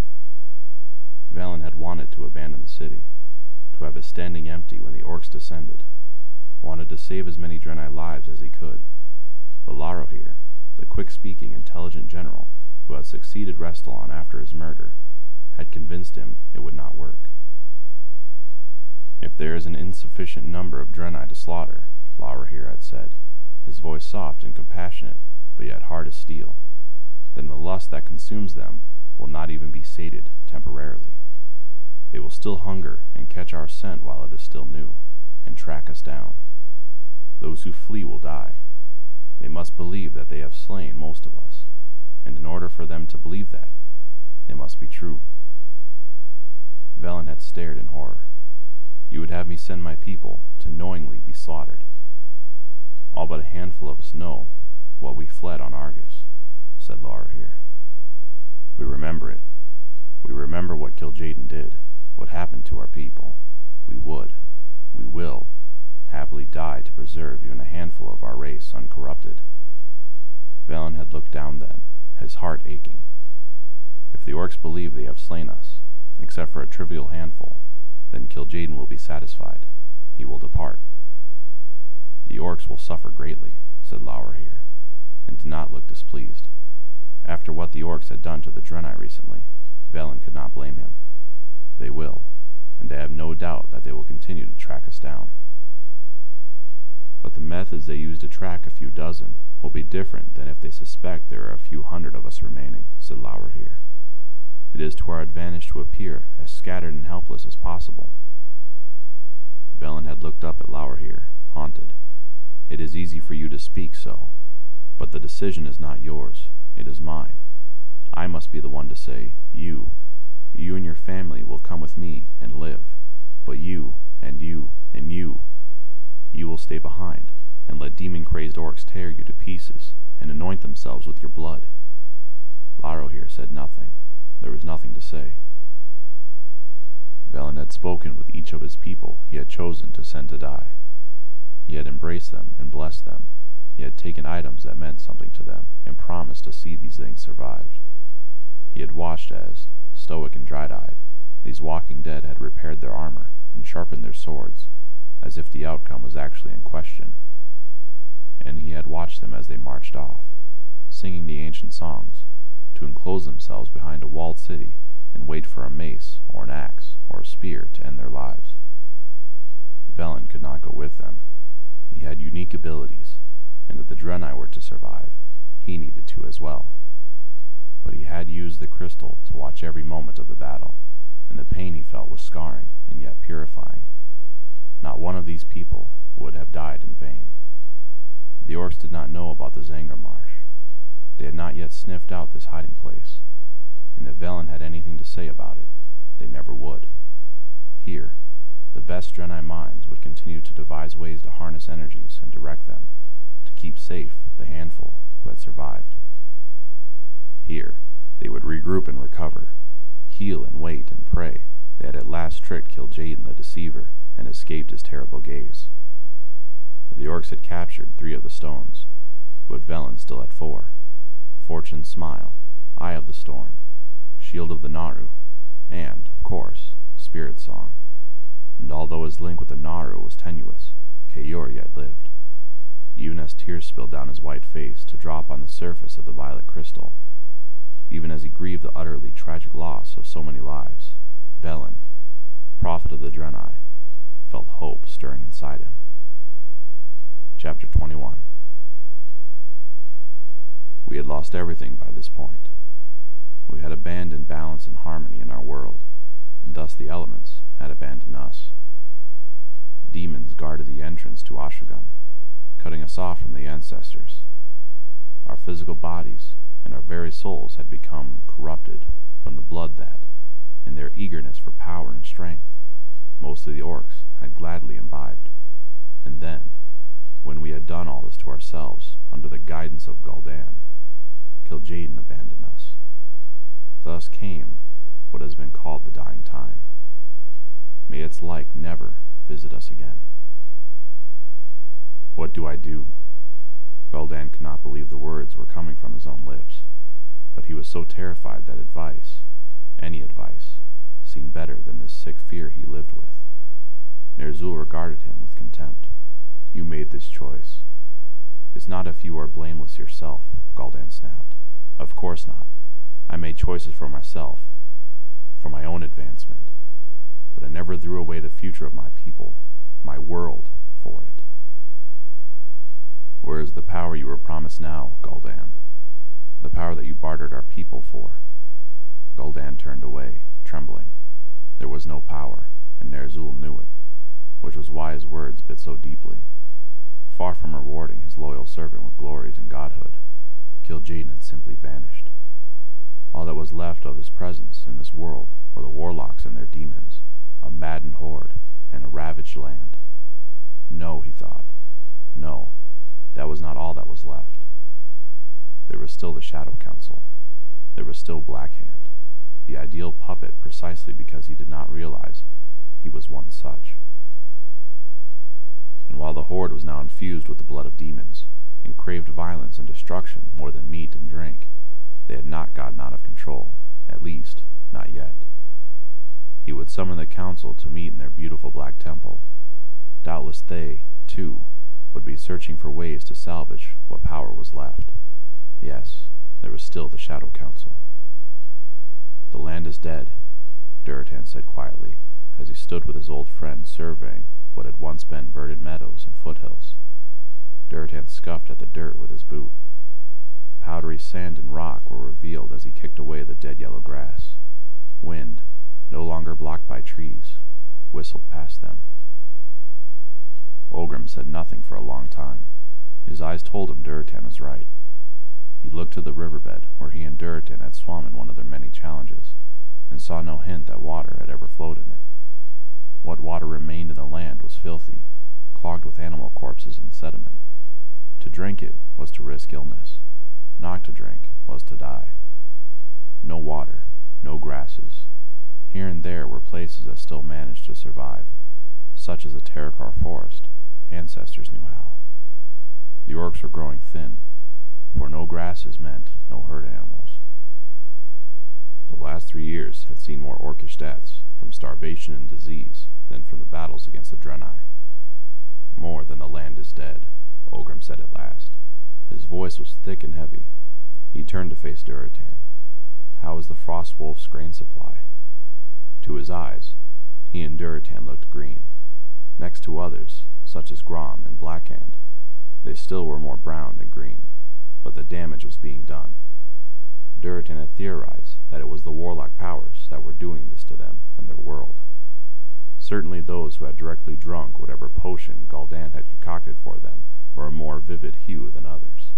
Velen had wanted to abandon the city, to have it standing empty when the orcs descended, wanted to save as many Draenei lives as he could, but Laro here, the quick-speaking, intelligent general who had succeeded Restalaan after his murder, had convinced him it would not work. If there is an insufficient number of Draenei to slaughter, Laro here had said, his voice soft and compassionate, but yet hard as steel, then the lust that consumes them will not even be sated temporarily. They will still hunger and catch our scent while it is still new, and track us down. Those who flee will die. They must believe that they have slain most of us, and in order for them to believe that, it must be true. Velen had stared in horror. You would have me send my people to knowingly be slaughtered. All but a handful of us know what we fled on Argus, said Laura here. We remember it. We remember what Kil'jaeden did, what happened to our people. We would, we will, happily die to preserve you and a handful of our race uncorrupted. Velen had looked down then, his heart aching. If the orcs believe they have slain us, except for a trivial handful, then Kil'jaeden will be satisfied. He will depart. The orcs will suffer greatly, said Laurahir, and did not look displeased. After what the orcs had done to the Draenei recently, Velen could not blame him. They will, and I have no doubt that they will continue to track us down. But the methods they use to track a few dozen will be different than if they suspect there are a few hundred of us remaining, said Laurahir. It is to our advantage to appear as scattered and helpless as possible. Velen had looked up at Laurahir, haunted. It is easy for you to speak so, but the decision is not yours, it is mine. I must be the one to say, you, you and your family will come with me and live, but you, and you, and you, you will stay behind, and let demon-crazed orcs tear you to pieces, and anoint themselves with your blood. Laro here said nothing. There was nothing to say. Velen had spoken with each of his people he had chosen to send to die. He had embraced them and blessed them. He had taken items that meant something to them and promised to see these things survived. He had watched as, stoic and dried-eyed, these walking dead had repaired their armor and sharpened their swords, as if the outcome was actually in question. And he had watched them as they marched off, singing the ancient songs, to enclose themselves behind a walled city and wait for a mace or an axe or a spear to end their lives. Velen could not go with them. He had unique abilities, and if the Draenei were to survive, he needed to as well. But he had used the crystal to watch every moment of the battle, and the pain he felt was scarring and yet purifying. Not one of these people would have died in vain. The orcs did not know about the Zangarmarsh. They had not yet sniffed out this hiding place, and if Velen had anything to say about it, they never would. Here, the best Draenei minds would continue to devise ways to harness energies and direct them, to keep safe the handful who had survived. Here, they would regroup and recover, heal and wait and pray they had at last tricked Kil'jaeden the Deceiver and escaped his terrible gaze. The orcs had captured three of the stones, but Velen still had four. Fortune's Smile, Eye of the Storm, Shield of the Naaru, and, of course, Spirit Song. And although his link with the Naaru was tenuous, K'ure yet lived. Even as tears spilled down his white face to drop on the surface of the violet crystal, even as he grieved the utterly tragic loss of so many lives, Velen, prophet of the Draenei, felt hope stirring inside him. Chapter 21 We had lost everything by this point. We had abandoned balance and harmony in our world, and thus the elements had abandoned us. Demons guarded the entrance to Oshu'gun, cutting us off from the ancestors. Our physical bodies and our very souls had become corrupted from the blood that, in their eagerness for power and strength, most of the orcs had gladly imbibed. And then, when we had done all this to ourselves under the guidance of Gul'dan, Kil'jaeden abandoned us. Thus came what has been called the dying time. May its like never visit us again. What do I do? Gul'dan could not believe the words were coming from his own lips, but he was so terrified that advice, any advice, seemed better than this sick fear he lived with. Ner'zhul regarded him with contempt. You made this choice. It's not if you are blameless yourself, Gul'dan snapped. Of course not. I made choices for myself, for my own advancement, but I never threw away the future of my people, my world, for it. Where is the power you were promised now, Gul'dan? The power that you bartered our people for? Gul'dan turned away, trembling. There was no power, and Ner'zhul knew it, which was why his words bit so deeply. Far from rewarding his loyal servant with glories and godhood, Kil'jaeden had simply vanished. All that was left of his presence in this world were the warlocks and their demons, a maddened horde, and a ravaged land. No, he thought. No, that was not all that was left. There was still the Shadow Council. There was still Blackhand, the ideal puppet precisely because he did not realize he was one such. And while the horde was now infused with the blood of demons, and craved violence and destruction more than meat and drink, they had not gotten out of control, at least, not yet. He would summon the council to meet in their beautiful black temple. Doubtless they, too, would be searching for ways to salvage what power was left. Yes, there was still the Shadow Council. The land is dead, Durotan said quietly, as he stood with his old friend surveying what had once been verdant meadows and foothills. Durotan scuffed at the dirt with his boot. Powdery sand and rock were revealed as he kicked away the dead yellow grass. Wind, no longer blocked by trees, whistled past them. Orgrim said nothing for a long time. His eyes told him Durotan was right. He looked to the riverbed where he and Durotan had swum in one of their many challenges, and saw no hint that water had ever flowed in it. What water remained in the land was filthy, clogged with animal corpses and sediment. To drink it was to risk illness. Not to drink was to die. No water, no grasses. Here and there were places that still managed to survive, such as the Terokkar forest. Ancestors knew how. The orcs were growing thin, for no grasses meant no herd animals. The last three years had seen more orcish deaths from starvation and disease than from the battles against the Draenei. More than the land is dead, Orgrim said at last. His voice was thick and heavy. He turned to face Durotan. How is the Frostwolf's grain supply? To his eyes, he and Durotan looked green. Next to others, such as Grom and Blackhand, they still were more brown than green, but the damage was being done. Durotan had theorized that it was the warlock powers that were doing this to them and their world. Certainly those who had directly drunk whatever potion Gul'dan had concocted for them were a more vivid hue than others.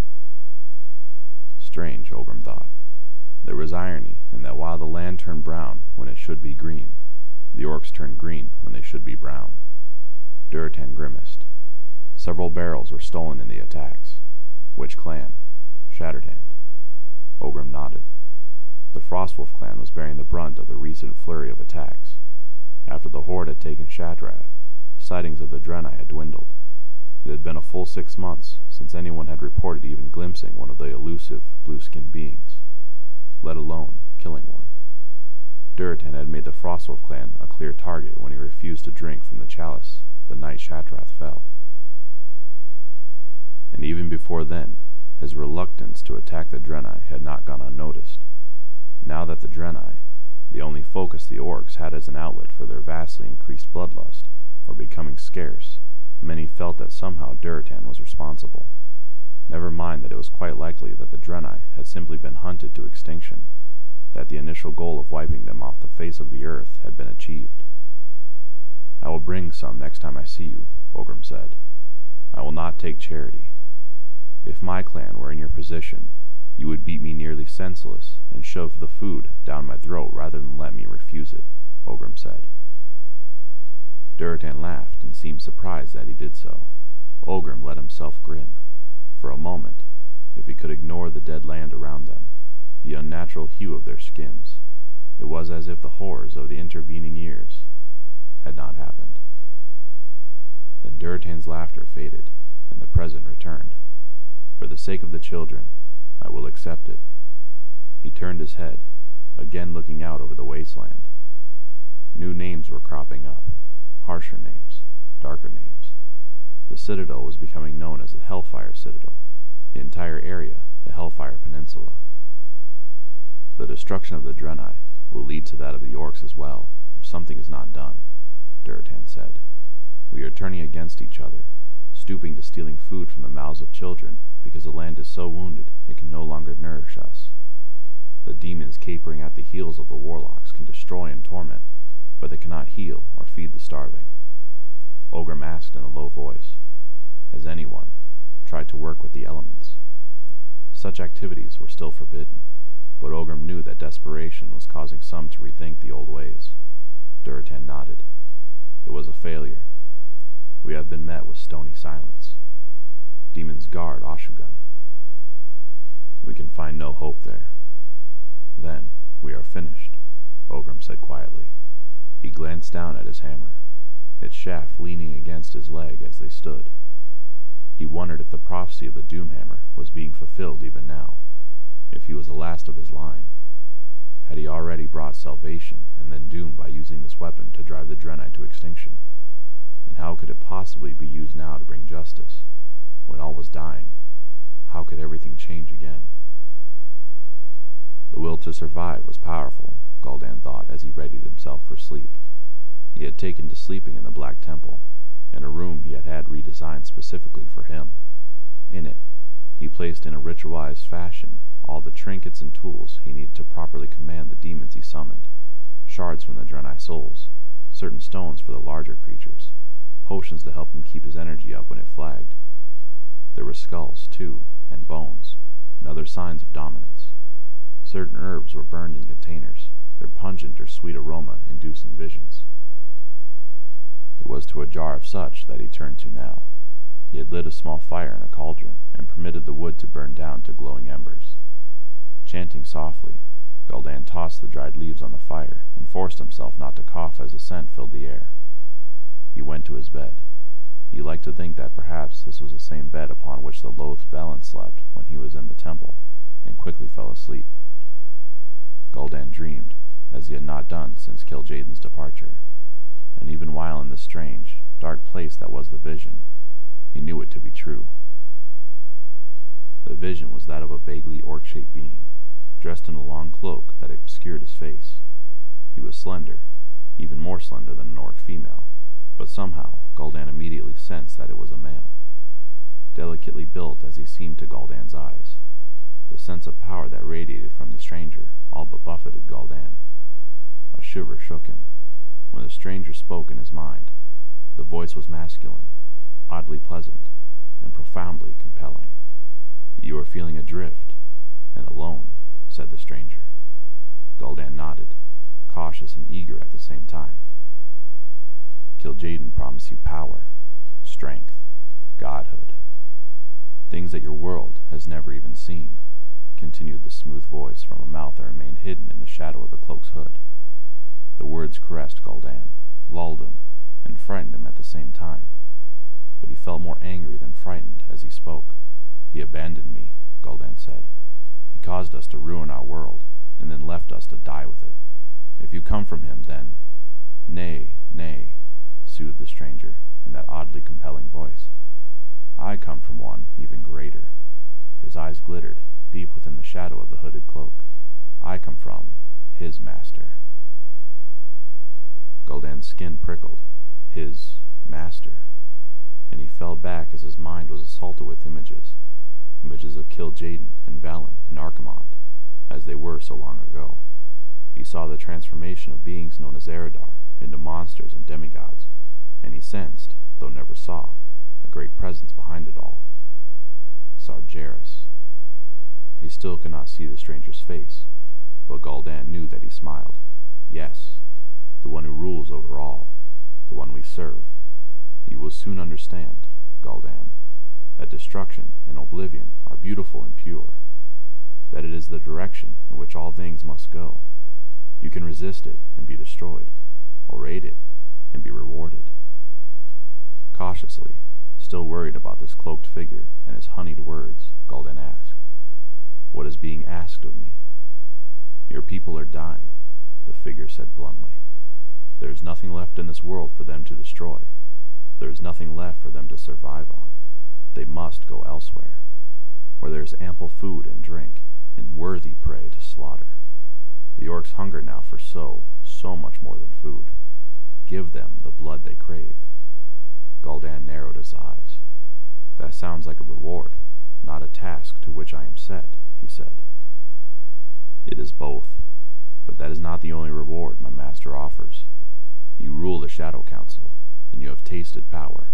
Strange, Orgrim thought. There was irony in that while the land turned brown when it should be green, the orcs turned green when they should be brown. Durotan grimaced. Several barrels were stolen in the attacks. Which clan? Shattered Hand. Orgrim nodded. The Frostwolf clan was bearing the brunt of the recent flurry of attacks. After the Horde had taken Shattrath, sightings of the Draenei had dwindled. It had been a full six months since anyone had reported even glimpsing one of the elusive blue-skinned beings, let alone killing one. Durotan had made the Frostwolf clan a clear target when he refused to drink from the chalice the night Shattrath fell. And even before then, his reluctance to attack the Draenei had not gone unnoticed. Now that the Draenei, the only focus the orcs had as an outlet for their vastly increased bloodlust, were becoming scarce, many felt that somehow Durotan was responsible. Never mind that it was quite likely that the Draenei had simply been hunted to extinction, that the initial goal of wiping them off the face of the earth had been achieved. I will bring some next time I see you, Orgrim said. I will not take charity. If my clan were in your position, you would beat me nearly senseless and shove the food down my throat rather than let me refuse it, Orgrim said. Durotan laughed and seemed surprised that he did so. Orgrim let himself grin. For a moment, if he could ignore the dead land around them, the unnatural hue of their skins, it was as if the horrors of the intervening years had not happened. Then Durotan's laughter faded, and the present returned. For the sake of the children, I will accept it. He turned his head, again looking out over the wasteland. New names were cropping up, harsher names, darker names. The citadel was becoming known as the Hellfire Citadel, the entire area the Hellfire Peninsula. The destruction of the Draenei will lead to that of the orcs as well, if something is not done. Durotan said. We are turning against each other, stooping to stealing food from the mouths of children because the land is so wounded it can no longer nourish us. The demons capering at the heels of the warlocks can destroy and torment, but they cannot heal or feed the starving. Orgrim asked in a low voice, Has anyone tried to work with the elements? Such activities were still forbidden, but Orgrim knew that desperation was causing some to rethink the old ways. Durotan nodded. It was a failure. We have been met with stony silence. Demons guard Oshu'gun. We can find no hope there. Then we are finished, Orgrim said quietly. He glanced down at his hammer, its shaft leaning against his leg as they stood. He wondered if the prophecy of the Doomhammer was being fulfilled even now, if he was the last of his line. Had he already brought salvation and then doom by using this weapon to drive the Draenei to extinction? And how could it possibly be used now to bring justice? when all was dying, how could everything change again? The will to survive was powerful, Gul'dan thought as he readied himself for sleep. He had taken to sleeping in the Black Temple, in a room he had had redesigned specifically for him. In it, he placed in a ritualized fashion all the trinkets and tools he needed to properly command the demons he summoned, shards from the Draenei souls, certain stones for the larger creatures, potions to help him keep his energy up when it flagged. There were skulls, too, and bones, and other signs of dominance. Certain herbs were burned in containers, their pungent or sweet aroma inducing visions. It was to a jar of such that he turned to now. He had lit a small fire in a cauldron and permitted the wood to burn down to glowing embers. Chanting softly, Gul'dan tossed the dried leaves on the fire and forced himself not to cough as the scent filled the air. He went to his bed. He liked to think that perhaps this was the same bed upon which the loathed Velen slept when he was in the temple, and quickly fell asleep. Gul'dan dreamed, as he had not done since Kil'jaeden's departure, and even while in the strange, dark place that was the vision, he knew it to be true. The vision was that of a vaguely orc-shaped being, dressed in a long cloak that obscured his face. He was slender, even more slender than an orc female, but somehow Gul'dan immediately sensed that it was a male. Delicately built as he seemed to Gul'dan's eyes, the sense of power that radiated from the stranger all but buffeted Gul'dan. A shiver shook him. When the stranger spoke in his mind, the voice was masculine, oddly pleasant, and profoundly compelling. You are feeling adrift and alone, said the stranger. Gul'dan nodded, cautious and eager at the same time. Kil'jaeden promised you power, strength, godhood. Things that your world has never even seen, continued the smooth voice from a mouth that remained hidden in the shadow of the cloak's hood. The words caressed Gul'dan, lulled him, and frightened him at the same time. But he felt more angry than frightened as he spoke. He abandoned me, Gul'dan said. He caused us to ruin our world, and then left us to die with it. If you come from him, then... Nay, nay, soothed the stranger in that oddly compelling voice. I come from one even greater. His eyes glittered, deep within the shadow of the hooded cloak. I come from his master. Gul'dan's skin prickled. His master. And he fell back as his mind was assaulted with images. Images of Kil'jaeden and Velen and Archimonde, as they were so long ago. He saw the transformation of beings known as Eredar into monsters and demigods, and he sensed, though never saw, a great presence behind it all. Sargeras. He still could not see the stranger's face, but Gul'dan knew that he smiled. Yes, the one who rules over all, the one we serve. You will soon understand, Gul'dan, that destruction and oblivion are beautiful and pure, that it is the direction in which all things must go. You can resist it and be destroyed, or aid it and be rewarded. Cautiously, still worried about this cloaked figure and his honeyed words, Gul'dan asked, What is being asked of me? Your people are dying, the figure said bluntly. There is nothing left in this world for them to destroy. There is nothing left for them to survive on. They must go elsewhere, where there is ample food and drink, and worthy prey to slaughter. The orcs hunger now for so, so much more than food. Give them the blood they crave. Gul'dan narrowed his eyes. That sounds like a reward, not a task to which I am set, he said. It is both, but that is not the only reward my master offers. You rule the Shadow Council, and you have tasted power.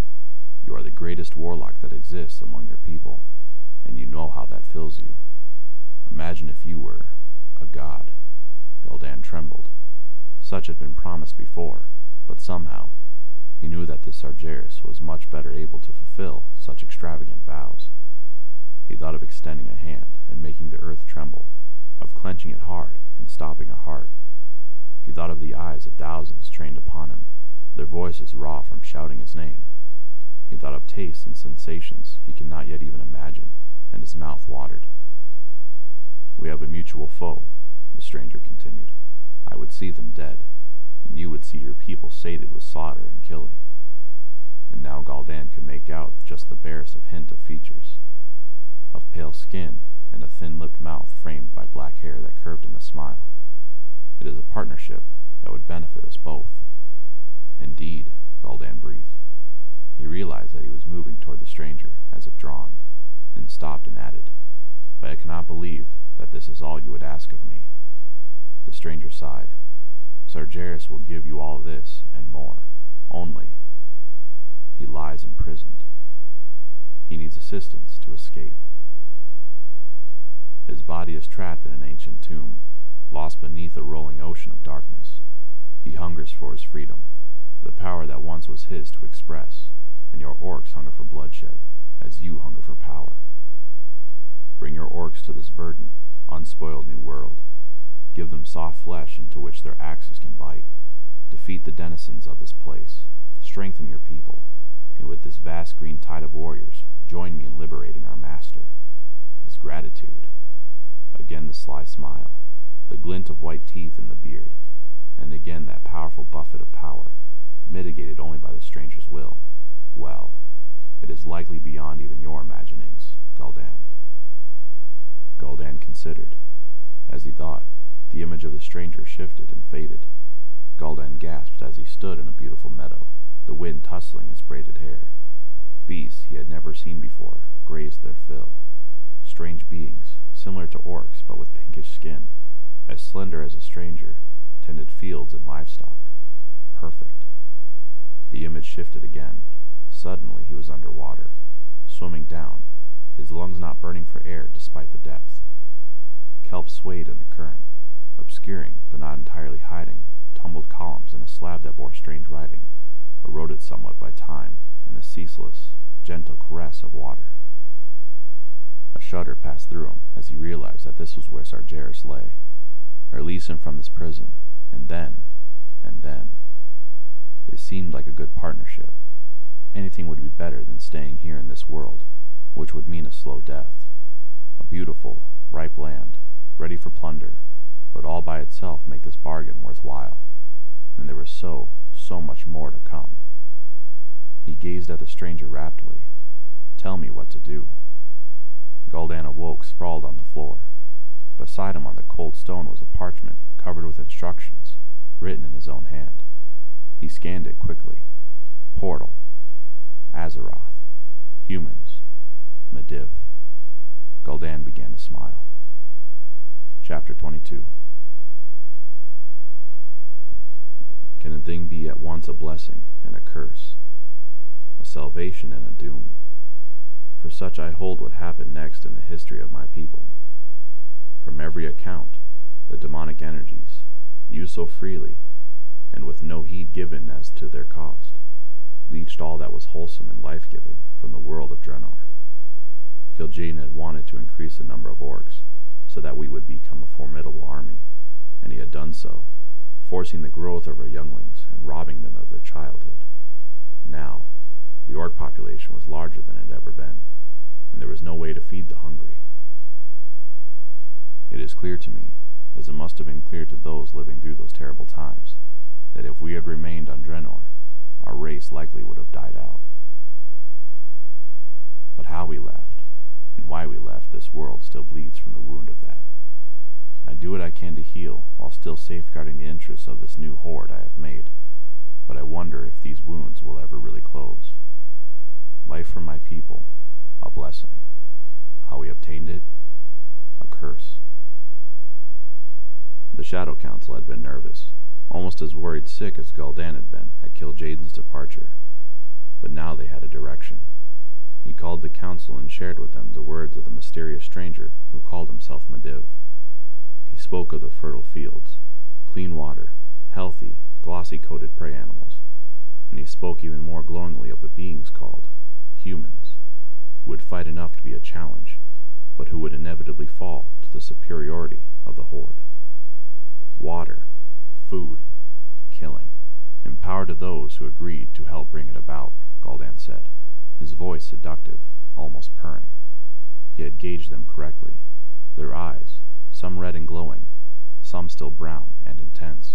You are the greatest warlock that exists among your people, and you know how that fills you. Imagine if you were a god. Gul'dan trembled. Such had been promised before, but somehow he knew that this Sargeras was much better able to fulfill such extravagant vows. He thought of extending a hand and making the earth tremble, of clenching it hard and stopping a heart. He thought of the eyes of thousands trained upon him, their voices raw from shouting his name. He thought of tastes and sensations he could not yet even imagine, and his mouth watered. We have a mutual foe, the stranger continued. I would see them dead, and you would see your people sated with slaughter and killing. and now Gul'dan could make out just the barest of hint of features. Of pale skin and a thin-lipped mouth framed by black hair that curved in a smile. It is a partnership that would benefit us both. Indeed, Gul'dan breathed. He realized that he was moving toward the stranger, as if drawn, then stopped and added, But I cannot believe that this is all you would ask of me. The stranger sighed. Sargeras will give you all this, and more. Only, he lies imprisoned. He needs assistance to escape. His body is trapped in an ancient tomb, lost beneath a rolling ocean of darkness. He hungers for his freedom, the power that once was his to express, and your orcs hunger for bloodshed, as you hunger for power. Bring your orcs to this verdant, unspoiled new world. Give them soft flesh into which their axes can bite. Defeat the denizens of this place. Strengthen your people, and with this vast green tide of warriors, join me in liberating our master. His gratitude. Again the sly smile, the glint of white teeth in the beard, and again that powerful buffet of power, mitigated only by the stranger's will. Well, it is likely beyond even your imaginings, Gul'dan. Gul'dan considered. As he thought, the image of the stranger shifted and faded. Gul'dan gasped as he stood in a beautiful meadow, the wind tussling his braided hair. Beasts he had never seen before grazed their fill. Strange beings, similar to orcs but with pinkish skin, as slender as a stranger, tended fields and livestock. Perfect. The image shifted again. Suddenly he was under water, swimming down, his lungs not burning for air despite the depth. Kelp swayed in the current, obscuring but not entirely hiding tumbled columns and a slab that bore strange writing, eroded somewhat by time and the ceaseless, gentle caress of water. A shudder passed through him as he realized that this was where Sargeras lay. Release him from this prison, and then, and then. It seemed like a good partnership. Anything would be better than staying here in this world, which would mean a slow death. A beautiful, ripe land, ready for plunder, would all by itself make this bargain worthwhile. And there was so, so much more to come. He gazed at the stranger raptly. Tell me what to do. Gul'dan awoke sprawled on the floor. Beside him on the cold stone was a parchment covered with instructions, written in his own hand. He scanned it quickly. Portal. Azeroth. Humans. Medivh. Gul'dan began to smile. Chapter 22 Can a thing be at once a blessing and a curse? A salvation and a doom? For such I hold what happened next in the history of my people. From every account, the demonic energies, used so freely, and with no heed given as to their cost, leached all that was wholesome and life-giving from the world of Draenor. Kil'jaeden had wanted to increase the number of orcs, so that we would become a formidable army, and he had done so, forcing the growth of our younglings and robbing them of their childhood. Now, the orc population was larger than it had ever been, and there was no way to feed the hungry. It is clear to me, as it must have been clear to those living through those terrible times, that if we had remained on Draenor, our race likely would have died out. But how we left, and why we left this world still bleeds from the wound of that. I do what I can to heal, while still safeguarding the interests of this new horde I have made, but I wonder if these wounds will ever really close. Life for my people, a blessing. How we obtained it, a curse. The Shadow Council had been nervous, almost as worried sick as Gul'dan had been at Kil'jaeden's departure. But now they had a direction. He called the council and shared with them the words of the mysterious stranger who called himself Medivh. He spoke of the fertile fields, clean water, healthy, glossy-coated prey animals, and he spoke even more glowingly of the beings called humans, who would fight enough to be a challenge, but who would inevitably fall to the superiority of the horde. Water, food, killing, and power to those who agreed to help bring it about, Gul'dan said, his voice seductive, almost purring. He had gauged them correctly. Their eyes, some red and glowing, some still brown and intense,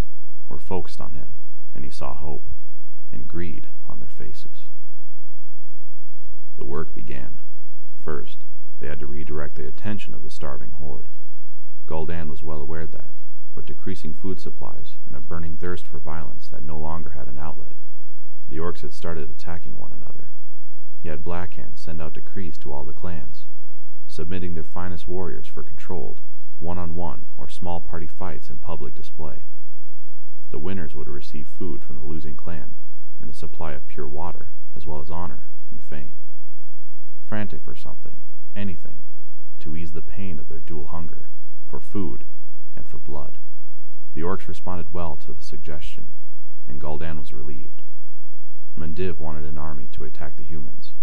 were focused on him, and he saw hope and greed on their faces. The work began. First, they had to redirect the attention of the starving horde. Gul'dan was well aware that, with decreasing food supplies and a burning thirst for violence that no longer had an outlet, the orcs had started attacking one another. He had Blackhand send out decrees to all the clans, submitting their finest warriors for controlled, one-on-one or small party fights in public display. The winners would receive food from the losing clan and a supply of pure water, as well as honor and fame. Frantic for something, anything, to ease the pain of their dual hunger, for food and for blood. The orcs responded well to the suggestion, and Gul'dan was relieved. Medivh wanted an army to attack the humans.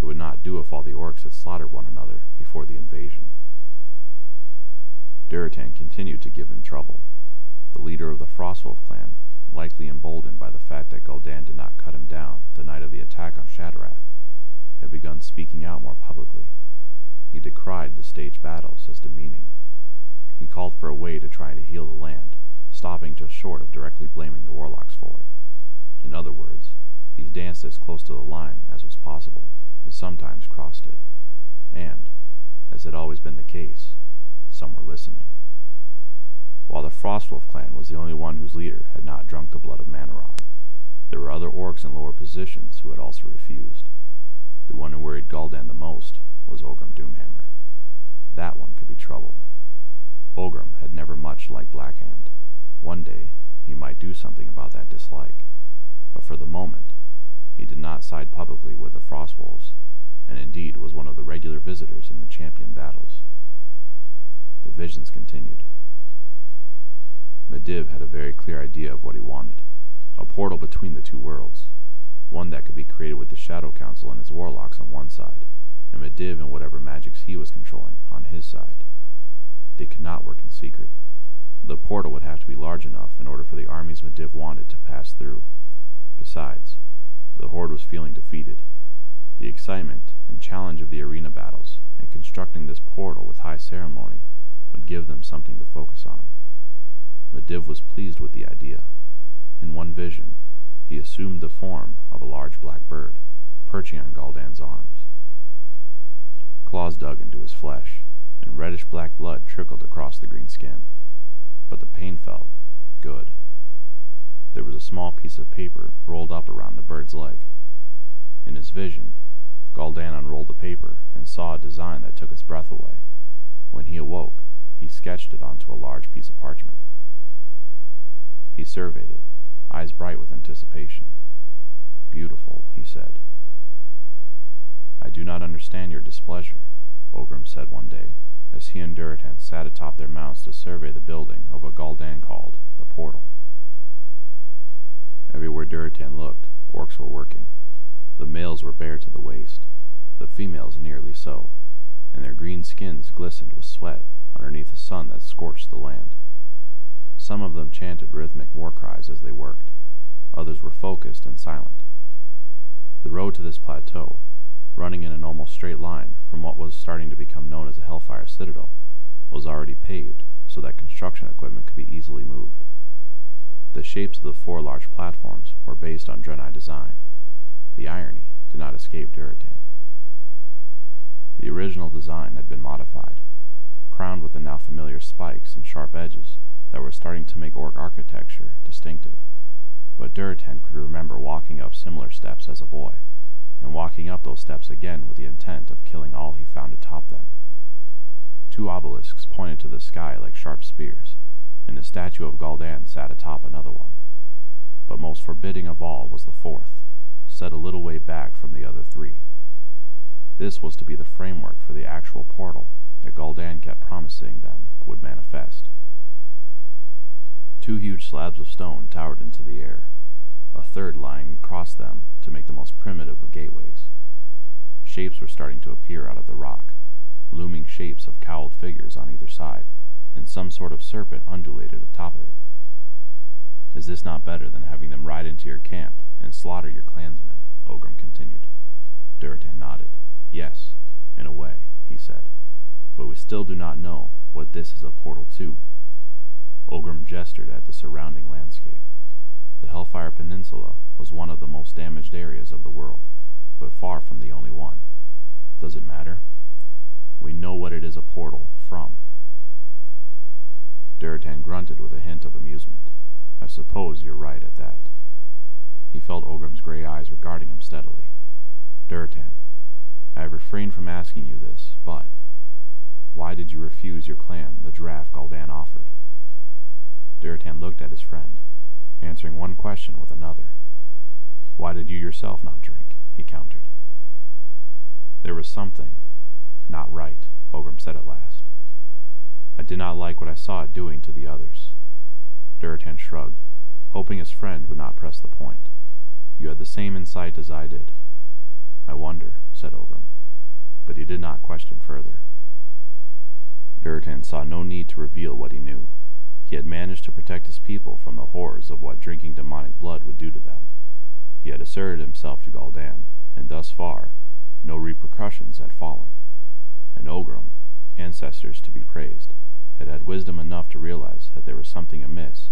It would not do if all the orcs had slaughtered one another before the invasion. Durotan continued to give him trouble. The leader of the Frostwolf clan, likely emboldened by the fact that Gul'dan did not cut him down the night of the attack on Shattrath, had begun speaking out more publicly. He decried the staged battles as demeaning. He called for a way to try to heal the land, stopping just short of directly blaming the warlocks for it. In other words, he danced as close to the line as was possible, and sometimes crossed it. And, as had always been the case, some were listening. While the Frostwolf clan was the only one whose leader had not drunk the blood of Mannoroth, there were other orcs in lower positions who had also refused. The one who worried Gul'dan the most was Orgrim Doomhammer. That one could be trouble. Orgrim had never much liked Blackhand. One day, he might do something about that dislike. But for the moment, he did not side publicly with the Frostwolves, and indeed was one of the regular visitors in the champion battles. The visions continued. Medivh had a very clear idea of what he wanted. A portal between the two worlds. One that could be created with the Shadow Council and its warlocks on one side, and Medivh and whatever magics he was controlling on his side. They could not work in secret. The portal would have to be large enough in order for the armies Medivh wanted to pass through. Besides, the Horde was feeling defeated. The excitement and challenge of the arena battles and constructing this portal with high ceremony would give them something to focus on. Medivh was pleased with the idea. In one vision, he assumed the form of a large black bird, perching on Gul'dan's arms. Claws dug into his flesh, and reddish-black blood trickled across the green skin. But the pain felt good. There was a small piece of paper rolled up around the bird's leg. In his vision, Gul'dan unrolled the paper and saw a design that took his breath away. When he awoke, he sketched it onto a large piece of parchment. He surveyed it, eyes bright with anticipation. Beautiful, he said. I do not understand your displeasure, Orgrim said one day, as he and Durotan sat atop their mounts to survey the building of what Gul'dan called the portal. Everywhere Durotan looked, orcs were working. The males were bare to the waist, the females nearly so, and their green skins glistened with sweat underneath the sun that scorched the land. Some of them chanted rhythmic war cries as they worked. Others were focused and silent. The road to this plateau, running in an almost straight line from what was starting to become known as the Hellfire Citadel, was already paved so that construction equipment could be easily moved. The shapes of the four large platforms were based on Draenei design. The irony did not escape Durotan. The original design had been modified, crowned with the now familiar spikes and sharp edges that were starting to make orc architecture distinctive. But Durotan could remember walking up similar steps as a boy, and walking up those steps again with the intent of killing all he found atop them. Two obelisks pointed to the sky like sharp spears, and the statue of Gul'dan sat atop another one. But most forbidding of all was the fourth, set a little way back from the other three. This was to be the framework for the actual portal that Gul'dan kept promising them would manifest. Two huge slabs of stone towered into the air, a third lying across them to make the most primitive of gateways. Shapes were starting to appear out of the rock, looming shapes of cowled figures on either side, and some sort of serpent undulated atop it. Is this not better than having them ride into your camp and slaughter your clansmen? Orgrim continued. Durotan nodded. Yes, in a way, he said. But we still do not know what this is a portal to. Orgrim gestured at the surrounding landscape. The Hellfire Peninsula was one of the most damaged areas of the world, but far from the only one. Does it matter? We know what it is a portal from. Durotan grunted with a hint of amusement. I suppose you're right at that. He felt Orgrim's gray eyes regarding him steadily. Durotan, I have refrained from asking you this, but why did you refuse your clan the draft Gul'dan offered? Durotan looked at his friend, answering one question with another. Why did you yourself not drink? he countered. There was something not right, Orgrim said at last. I did not like what I saw it doing to the others. Durotan shrugged, hoping his friend would not press the point. You had the same insight as I did. I wonder, said Orgrim, but he did not question further. Durotan saw no need to reveal what he knew. He had managed to protect his people from the horrors of what drinking demonic blood would do to them. He had asserted himself to Gul'dan, and thus far, no repercussions had fallen. And Orgrim, ancestors to be praised, had had wisdom enough to realize that there was something amiss,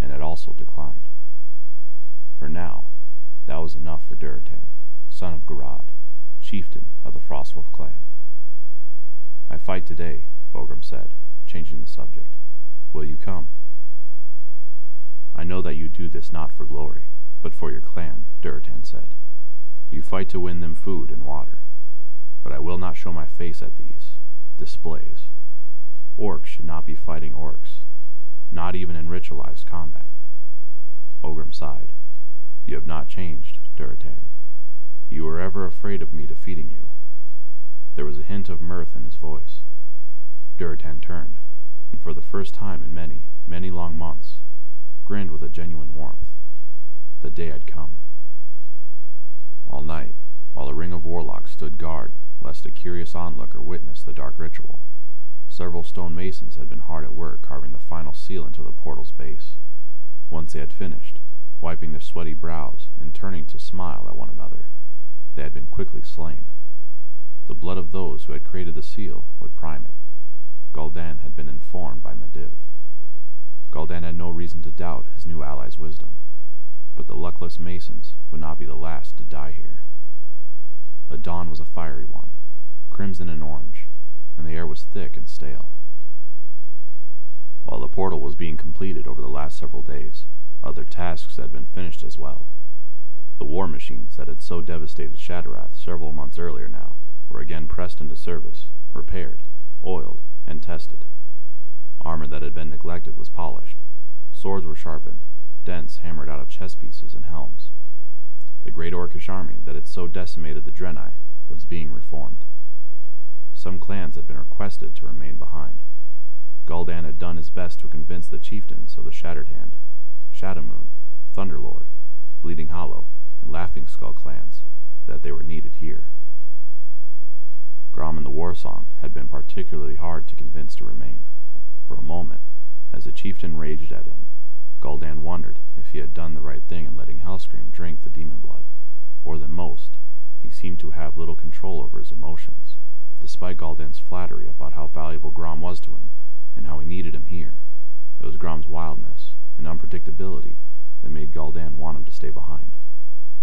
and had also declined. For now, that was enough for Durotan, son of Garad, chieftain of the Frostwolf clan. I fight today, Orgrim said, changing the subject. Will you come? I know that you do this not for glory, but for your clan, Durotan said. You fight to win them food and water. But I will not show my face at these displays. Orcs should not be fighting orcs, not even in ritualized combat. Orgrim sighed. You have not changed, Durotan. You were ever afraid of me defeating you. There was a hint of mirth in his voice. Durotan turned, and for the first time in many, many long months, grinned with a genuine warmth. The day had come. All night, while a ring of warlocks stood guard lest a curious onlooker witness the dark ritual, several stone masons had been hard at work carving the final seal into the portal's base. Once they had finished, wiping their sweaty brows and turning to smile at one another, they had been quickly slain. The blood of those who had created the seal would prime it. Gul'dan had been informed by Medivh. Gul'dan had no reason to doubt his new ally's wisdom, but the luckless masons would not be the last to die here. The dawn was a fiery one, crimson and orange, and the air was thick and stale. While the portal was being completed over the last several days, other tasks had been finished as well. The war machines that had so devastated Shattrath several months earlier now were again pressed into service, repaired, oiled, and tested. Armor that had been neglected was polished. Swords were sharpened, dents hammered out of chess pieces and helms. The great Orcish army that had so decimated the Draenei was being reformed. Some clans had been requested to remain behind. Gul'dan had done his best to convince the chieftains of the Shattered Hand, Shadowmoon, Thunderlord, Bleeding Hollow, and Laughing Skull clans that they were needed here. Grom and the Warsong had been particularly hard to convince to remain. For a moment, as the chieftain raged at him, Gul'dan wondered if he had done the right thing in letting Hellscream drink the demon blood. More than most, he seemed to have little control over his emotions, despite Gul'dan's flattery about how valuable Grom was to him, and how he needed him here. It was Grom's wildness and unpredictability that made Gul'dan want him to stay behind.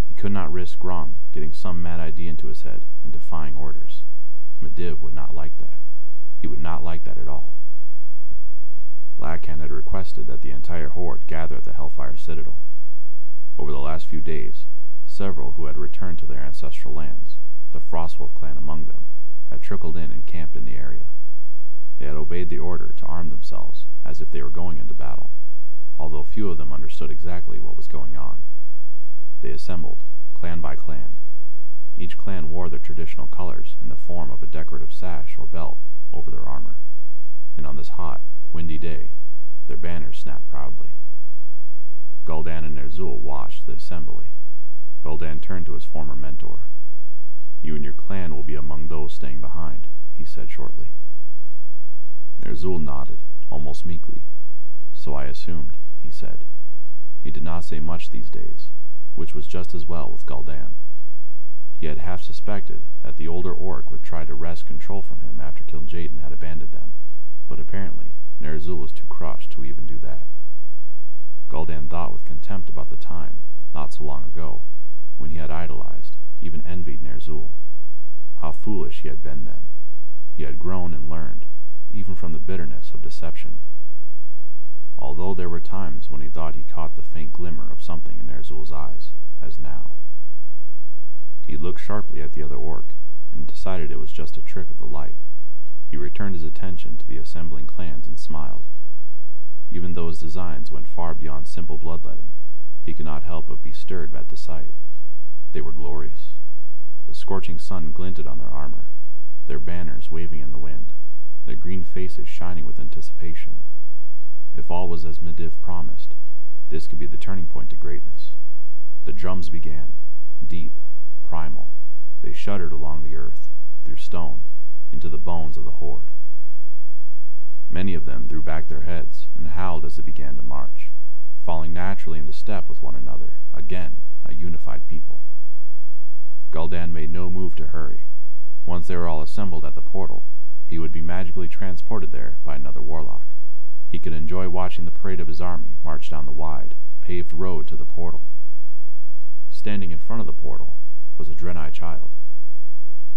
He could not risk Grom getting some mad idea into his head and defying orders. Medivh would not like that. He would not like that at all. Blackhand had requested that the entire horde gather at the Hellfire Citadel. Over the last few days, several who had returned to their ancestral lands, the Frostwolf clan among them, had trickled in and camped in the area. They had obeyed the order to arm themselves as if they were going into battle, although few of them understood exactly what was going on. They assembled, clan by clan, each clan wore their traditional colors in the form of a decorative sash or belt over their armor, and on this hot, windy day, their banners snapped proudly. Gul'dan and Ner'zhul watched the assembly. Gul'dan turned to his former mentor. You and your clan will be among those staying behind, he said shortly. Ner'zhul nodded, almost meekly. So I assumed, he said. He did not say much these days, which was just as well with Gul'dan. He had half suspected that the older orc would try to wrest control from him after Kil'jaeden had abandoned them, but apparently Ner'zhul was too crushed to even do that. Gul'dan thought with contempt about the time, not so long ago, when he had idolized, even envied Ner'zhul. how foolish he had been then. He had grown and learned, even from the bitterness of deception. Although there were times when he thought he caught the faint glimmer of something in Ner'zhul's eyes, as now. He looked sharply at the other orc, and decided it was just a trick of the light. He returned his attention to the assembling clans and smiled. Even though his designs went far beyond simple bloodletting, he could not help but be stirred at the sight. They were glorious. The scorching sun glinted on their armor, their banners waving in the wind, their green faces shining with anticipation. If all was as Medivh promised, this could be the turning point to greatness. The drums began, deep, primal. They shuddered along the earth, through stone, into the bones of the horde. Many of them threw back their heads and howled as they began to march, falling naturally into step with one another, again a unified people. Gul'dan made no move to hurry. Once they were all assembled at the portal, he would be magically transported there by another warlock. He could enjoy watching the parade of his army march down the wide, paved road to the portal. Standing in front of the portal was a Draenei child.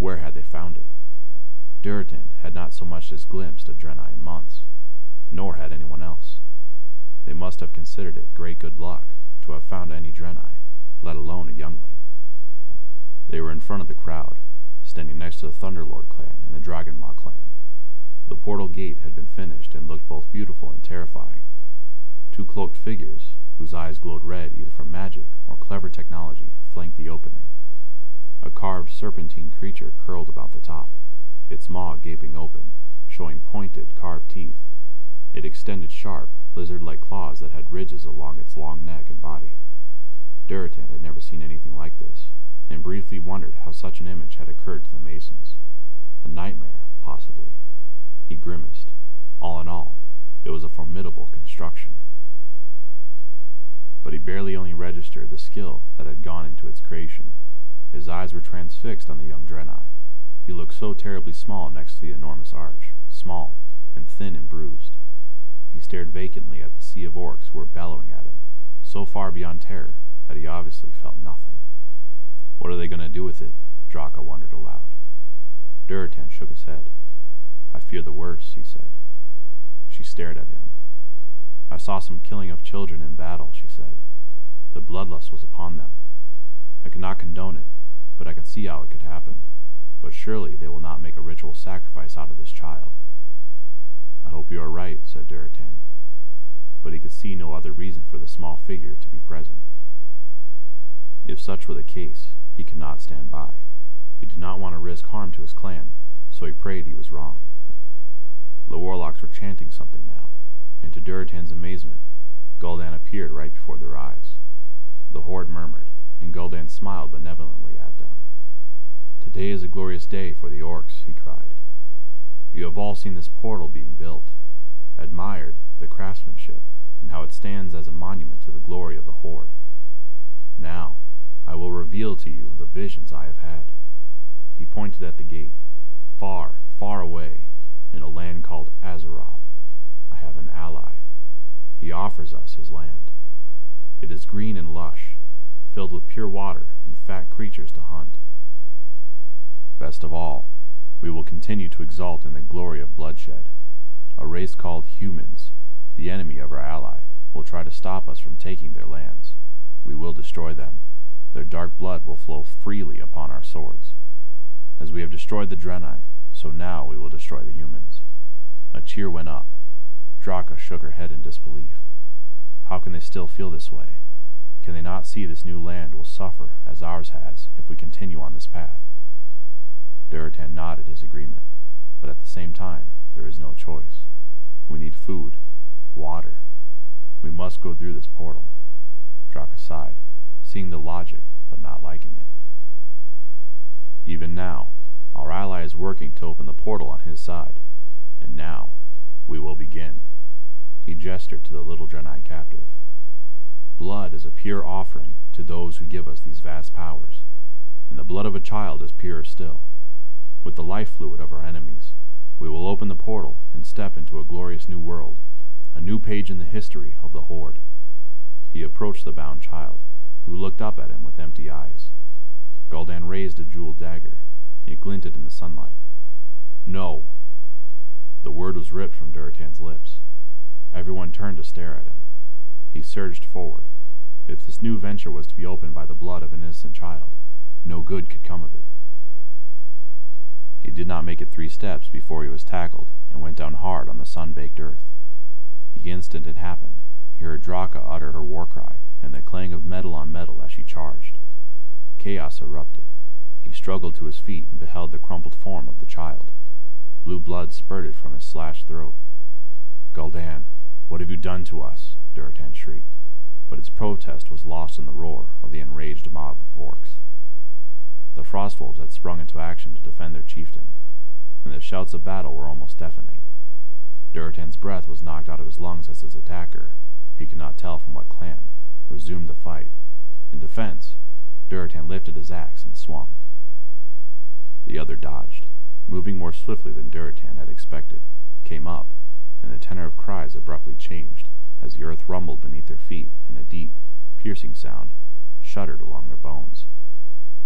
Where had they found it? Durotan had not so much as glimpsed a Draenei in months, nor had anyone else. They must have considered it great good luck to have found any Draenei, let alone a youngling. They were in front of the crowd, standing next to the Thunderlord clan and the Dragonmaw clan. The portal gate had been finished and looked both beautiful and terrifying. Two cloaked figures, whose eyes glowed red either from magic or clever technology, flanked the opening. A carved serpentine creature curled about the top, its maw gaping open, showing pointed, carved teeth. It extended sharp, lizard-like claws that had ridges along its long neck and body. Durotan had never seen anything like this, and briefly wondered how such an image had occurred to the Masons. A nightmare, possibly. He grimaced. All in all, it was a formidable construction. But he barely only registered the skill that had gone into its creation. His eyes were transfixed on the young Draenei. He looked so terribly small next to the enormous arch, small, and thin and bruised. He stared vacantly at the sea of orcs who were bellowing at him, so far beyond terror that he obviously felt nothing. What are they going to do with it? Draka wondered aloud. Durotan shook his head. I fear the worst, he said. She stared at him. I saw some killing of children in battle, she said. The bloodlust was upon them. I could not condone it, but I could see how it could happen. But surely they will not make a ritual sacrifice out of this child. I hope you are right, said Durotan. But he could see no other reason for the small figure to be present. If such were the case, he could not stand by. He did not want to risk harm to his clan, so he prayed he was wrong. The warlocks were chanting something now, and to Durotan's amazement, Gul'dan appeared right before their eyes. The horde murmured, and Gul'dan smiled benevolently at. Today is a glorious day for the orcs, he cried. You have all seen this portal being built, admired the craftsmanship and how it stands as a monument to the glory of the horde. Now, I will reveal to you the visions I have had. He pointed at the gate. Far, far away, in a land called Azeroth, I have an ally. He offers us his land. It is green and lush, filled with pure water and fat creatures to hunt. Best of all, we will continue to exult in the glory of bloodshed. A race called humans, the enemy of our ally, will try to stop us from taking their lands. We will destroy them. Their dark blood will flow freely upon our swords. As we have destroyed the Draenei, so now we will destroy the humans. A cheer went up. Draka shook her head in disbelief. How can they still feel this way? Can they not see this new land will suffer as ours has if we continue on this path? Durotan nodded his agreement, but at the same time, there is no choice. We need food, water. We must go through this portal. Draka sighed, seeing the logic, but not liking it. Even now, our ally is working to open the portal on his side. And now, we will begin. He gestured to the little Draenei captive. Blood is a pure offering to those who give us these vast powers, and the blood of a child is purer still. With the life fluid of our enemies, we will open the portal and step into a glorious new world, a new page in the history of the Horde. He approached the bound child, who looked up at him with empty eyes. Gul'dan raised a jeweled dagger. It glinted in the sunlight. No! The word was ripped from Durotan's lips. Everyone turned to stare at him. He surged forward. If this new venture was to be opened by the blood of an innocent child, no good could come of it. He did not make it three steps before he was tackled and went down hard on the sun-baked earth. The instant it happened, he heard Draka utter her war cry and the clang of metal on metal as she charged. Chaos erupted. He struggled to his feet and beheld the crumpled form of the child. Blue blood spurted from his slashed throat. Gul'dan, what have you done to us? Durotan shrieked, but his protest was lost in the roar of the enraged mob of orcs. The Frostwolves had sprung into action to defend their chieftain, and the shouts of battle were almost deafening. Durotan's breath was knocked out of his lungs as his attacker, he could not tell from what clan, resumed the fight. In defense, Durotan lifted his axe and swung. The other dodged, moving more swiftly than Durotan had expected, came up, and the tenor of cries abruptly changed as the earth rumbled beneath their feet and a deep, piercing sound shuddered along their bones.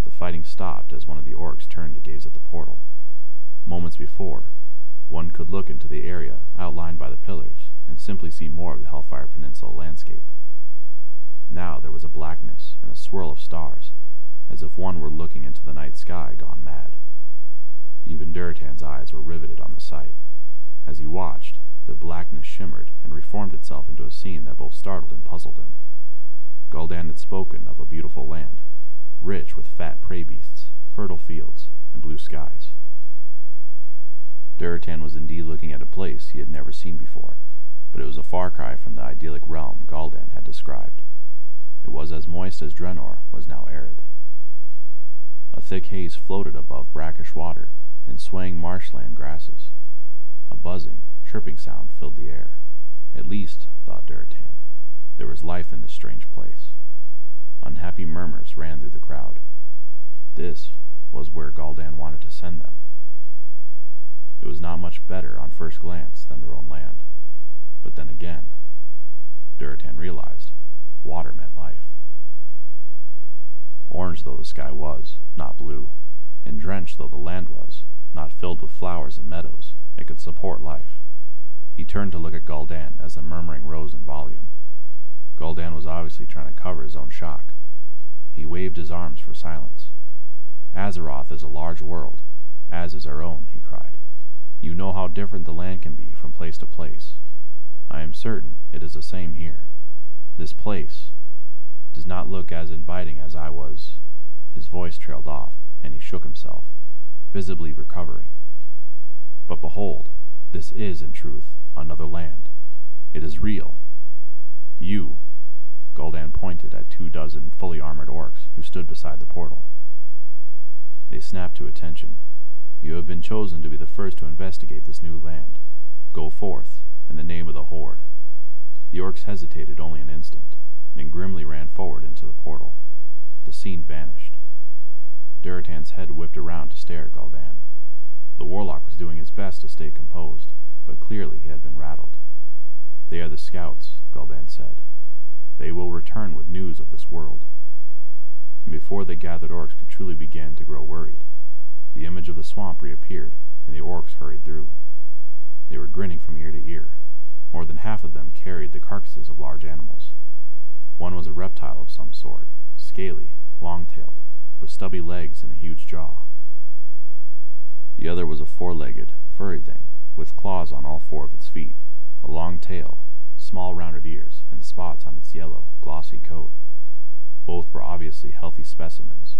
The fighting stopped as one of the orcs turned to gaze at the portal. Moments before, one could look into the area outlined by the pillars and simply see more of the Hellfire Peninsula landscape. Now there was a blackness and a swirl of stars, as if one were looking into the night sky gone mad. Even Durotan's eyes were riveted on the sight. As he watched, the blackness shimmered and reformed itself into a scene that both startled and puzzled him. Gul'dan had spoken of a beautiful land, rich with fat prey beasts, fertile fields, and blue skies. Durotan was indeed looking at a place he had never seen before, but it was a far cry from the idyllic realm Gul'dan had described. It was as moist as Draenor was now arid. A thick haze floated above brackish water and swaying marshland grasses. A buzzing, chirping sound filled the air. At least, thought Durotan, there was life in this strange place. Unhappy murmurs ran through the crowd. This was where Gul'dan wanted to send them. It was not much better on first glance than their own land. But then again, Durotan realized, water meant life. Orange though the sky was, not blue, and drenched though the land was, not filled with flowers and meadows, it could support life. He turned to look at Gul'dan as the murmuring rose in volume. Gul'dan was obviously trying to cover his own shock. He waved his arms for silence. Azeroth is a large world, as is our own, he cried. You know how different the land can be from place to place. I am certain it is the same here. This place does not look as inviting as I was. His voice trailed off, and he shook himself, visibly recovering. But behold, this is, in truth, another land. It is real. You, Gul'dan pointed at two dozen fully armored orcs who stood beside the portal. They snapped to attention. You have been chosen to be the first to investigate this new land. Go forth, in the name of the Horde. The orcs hesitated only an instant, then grimly ran forward into the portal. The scene vanished. Durotan's head whipped around to stare at Gul'dan. The warlock was doing his best to stay composed, but clearly he had been rattled. They are the scouts, Gul'dan said. They will return with news of this world. And before the gathered orcs could truly begin to grow worried, the image of the swamp reappeared, and the orcs hurried through. They were grinning from ear to ear. More than half of them carried the carcasses of large animals. One was a reptile of some sort, scaly, long-tailed, with stubby legs and a huge jaw. The other was a four-legged, furry thing, with claws on all four of its feet, a long tail, small rounded ears, and spots on its yellow, glossy coat. Both were obviously healthy specimens.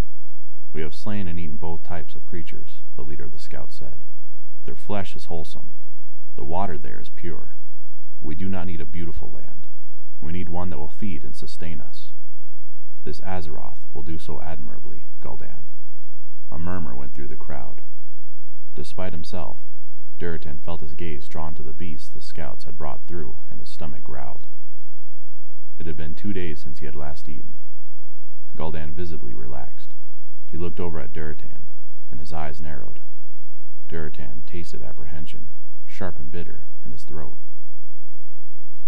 We have slain and eaten both types of creatures, the leader of the scouts said. Their flesh is wholesome. The water there is pure. We do not need a beautiful land. We need one that will feed and sustain us. This Azeroth will do so admirably, Gul'dan. A murmur went through the crowd. Despite himself, Durotan felt his gaze drawn to the beast the scouts had brought through, and his stomach growled. It had been two days since he had last eaten. Gul'dan visibly relaxed. He looked over at Durotan, and his eyes narrowed. Durotan tasted apprehension, sharp and bitter, in his throat.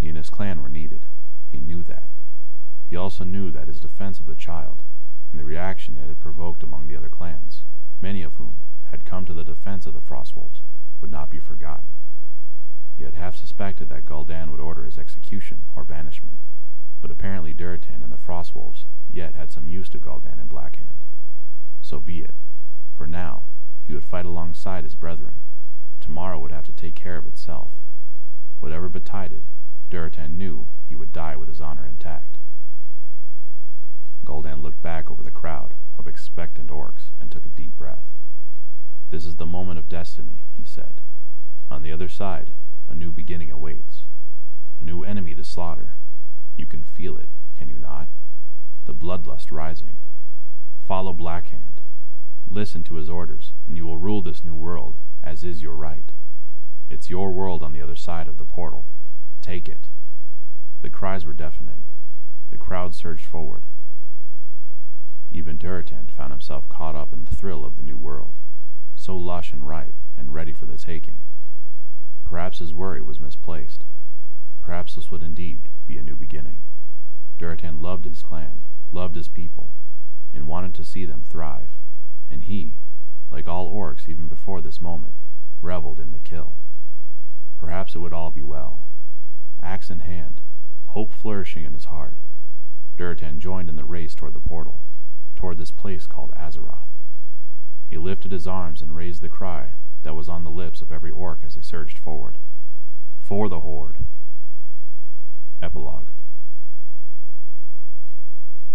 He and his clan were needed. He knew that. He also knew that his defense of the child, and the reaction it had provoked among the other clans, many of whom had come to the defense of the Frostwolves would not be forgotten. He had half suspected that Gul'dan would order his execution or banishment, but apparently Durotan and the Frostwolves yet had some use to Gul'dan and Blackhand. So be it, for now he would fight alongside his brethren. Tomorrow would have to take care of itself. Whatever betided, Durotan knew he would die with his honor intact. Gul'dan looked back over the crowd of expectant orcs and took a deep breath. This is the moment of destiny, he said. On the other side, a new beginning awaits. A new enemy to slaughter. You can feel it, can you not? The bloodlust rising. Follow Blackhand. Listen to his orders, and you will rule this new world, as is your right. It's your world on the other side of the portal. Take it. The cries were deafening. The crowd surged forward. Even Durotan found himself caught up in the thrill of the new world, so lush and ripe and ready for the taking. Perhaps his worry was misplaced. Perhaps this would indeed be a new beginning. Durotan loved his clan, loved his people, and wanted to see them thrive, and he, like all orcs even before this moment, reveled in the kill. Perhaps it would all be well. Axe in hand, hope flourishing in his heart, Durotan joined in the race toward the portal, toward this place called Azeroth. He lifted his arms and raised the cry that was on the lips of every orc as they surged forward. For the Horde. Epilogue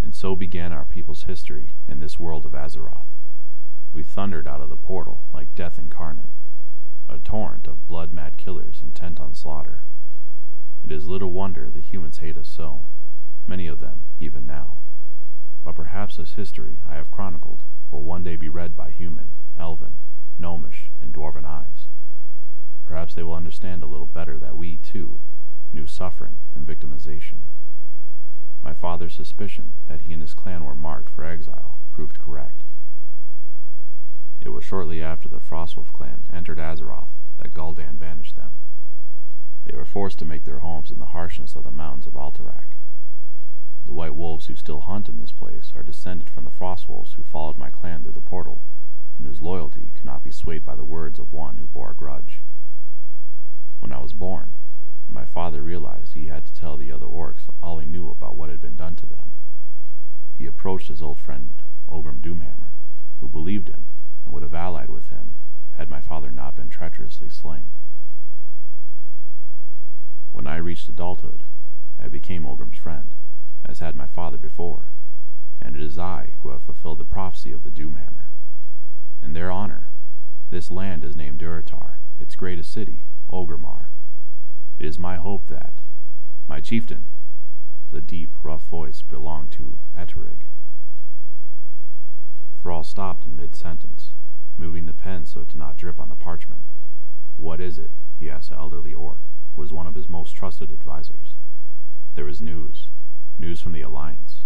And so began our people's history in this world of Azeroth. We thundered out of the portal like death incarnate, a torrent of blood-mad killers intent on slaughter. It is little wonder the humans hate us so, many of them even now. But perhaps this history I have chronicled will one day be read by human, elven, gnomish, and dwarven eyes. Perhaps they will understand a little better that we, too, knew suffering and victimization. My father's suspicion that he and his clan were marked for exile proved correct. It was shortly after the Frostwolf clan entered Azeroth that Gul'dan banished them. They were forced to make their homes in the harshness of the mountains of Alterac. The white wolves who still hunt in this place are descended from the frost wolves who followed my clan through the portal, and whose loyalty could not be swayed by the words of one who bore a grudge. When I was born, my father realized he had to tell the other orcs all he knew about what had been done to them. He approached his old friend Orgrim Doomhammer, who believed him and would have allied with him had my father not been treacherously slain. When I reached adulthood, I became Orgrim's friend, as had my father before, and it is I who have fulfilled the prophecy of the Doomhammer. In their honor, this land is named Durotar, its greatest city, Orgrimmar. It is my hope that, my chieftain, the deep, rough voice belonged to Eitrigg. Thrall stopped in mid-sentence, moving the pen so it did not drip on the parchment. What is it? he asked the elderly orc, who was one of his most trusted advisers. There is news. News from the Alliance.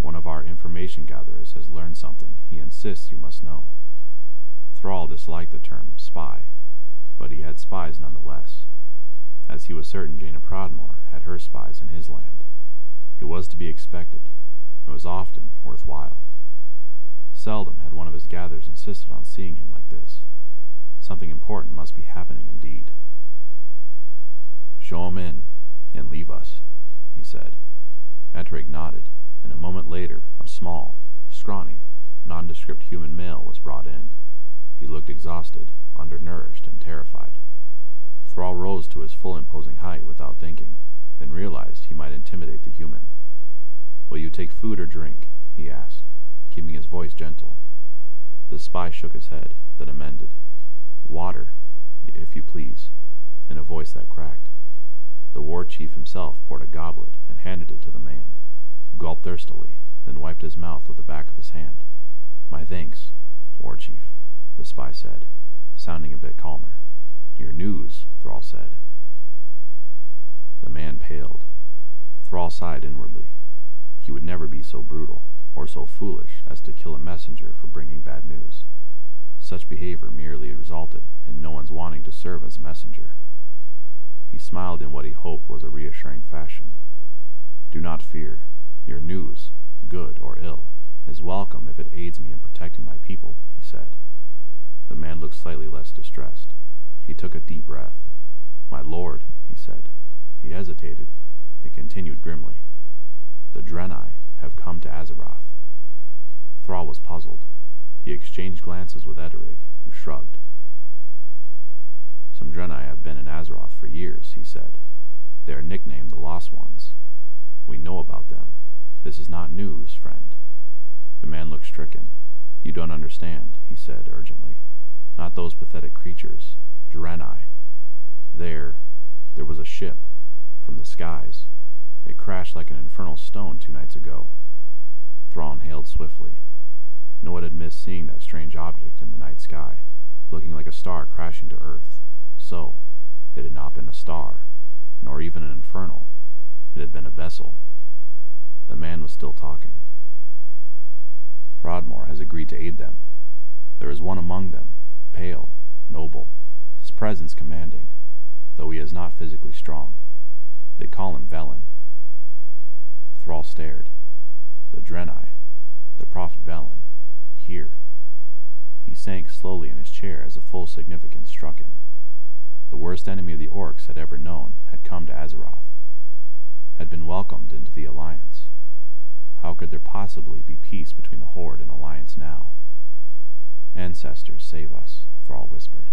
One of our information gatherers has learned something he insists you must know. Thrall disliked the term spy, but he had spies nonetheless, as he was certain Jaina Proudmoore had her spies in his land. It was to be expected, and was often worthwhile. Seldom had one of his gatherers insisted on seeing him like this. Something important must be happening indeed. Show him in, and leave us, he said. Eitrigg nodded, and a moment later a small, scrawny, nondescript human male was brought in. He looked exhausted, undernourished, and terrified. Thrall rose to his full imposing height without thinking, then realized he might intimidate the human. Will you take food or drink? he asked, keeping his voice gentle. The spy shook his head, then amended. Water, if you please, in a voice that cracked. The war chief himself poured a goblet and handed it to the man, who gulped thirstily, then wiped his mouth with the back of his hand. My thanks, war chief, the spy said, sounding a bit calmer. Your news, Thrall said. The man paled. Thrall sighed inwardly. He would never be so brutal, or so foolish as to kill a messenger for bringing bad news. Such behavior merely resulted in no one's wanting to serve as a messenger. He smiled in what he hoped was a reassuring fashion. Do not fear. Your news, good or ill, is welcome if it aids me in protecting my people, he said. The man looked slightly less distressed. He took a deep breath. My lord, he said. He hesitated, then continued grimly. The Draenei have come to Azeroth. Thrall was puzzled. He exchanged glances with Eitrigg, who shrugged. Some Draenei have been in Azeroth for years, he said. They are nicknamed the Lost Ones. We know about them. This is not news, friend. The man looked stricken. You don't understand, he said urgently. Not those pathetic creatures. Draenei. There, there was a ship. From the skies. It crashed like an infernal stone two nights ago. Thrall hailed swiftly. No one had missed seeing that strange object in the night sky, looking like a star crashing to Earth. So, it had not been a star, nor even an infernal. It had been a vessel. The man was still talking. Proudmoore has agreed to aid them. There is one among them, pale, noble, his presence commanding, though he is not physically strong. They call him Velen. Thrall stared. The Draenei, the Prophet Velen, here. He sank slowly in his chair as a full significance struck him. The worst enemy the Orcs had ever known had come to Azeroth, had been welcomed into the Alliance. How could there possibly be peace between the Horde and Alliance now? Ancestors, save us, Thrall whispered.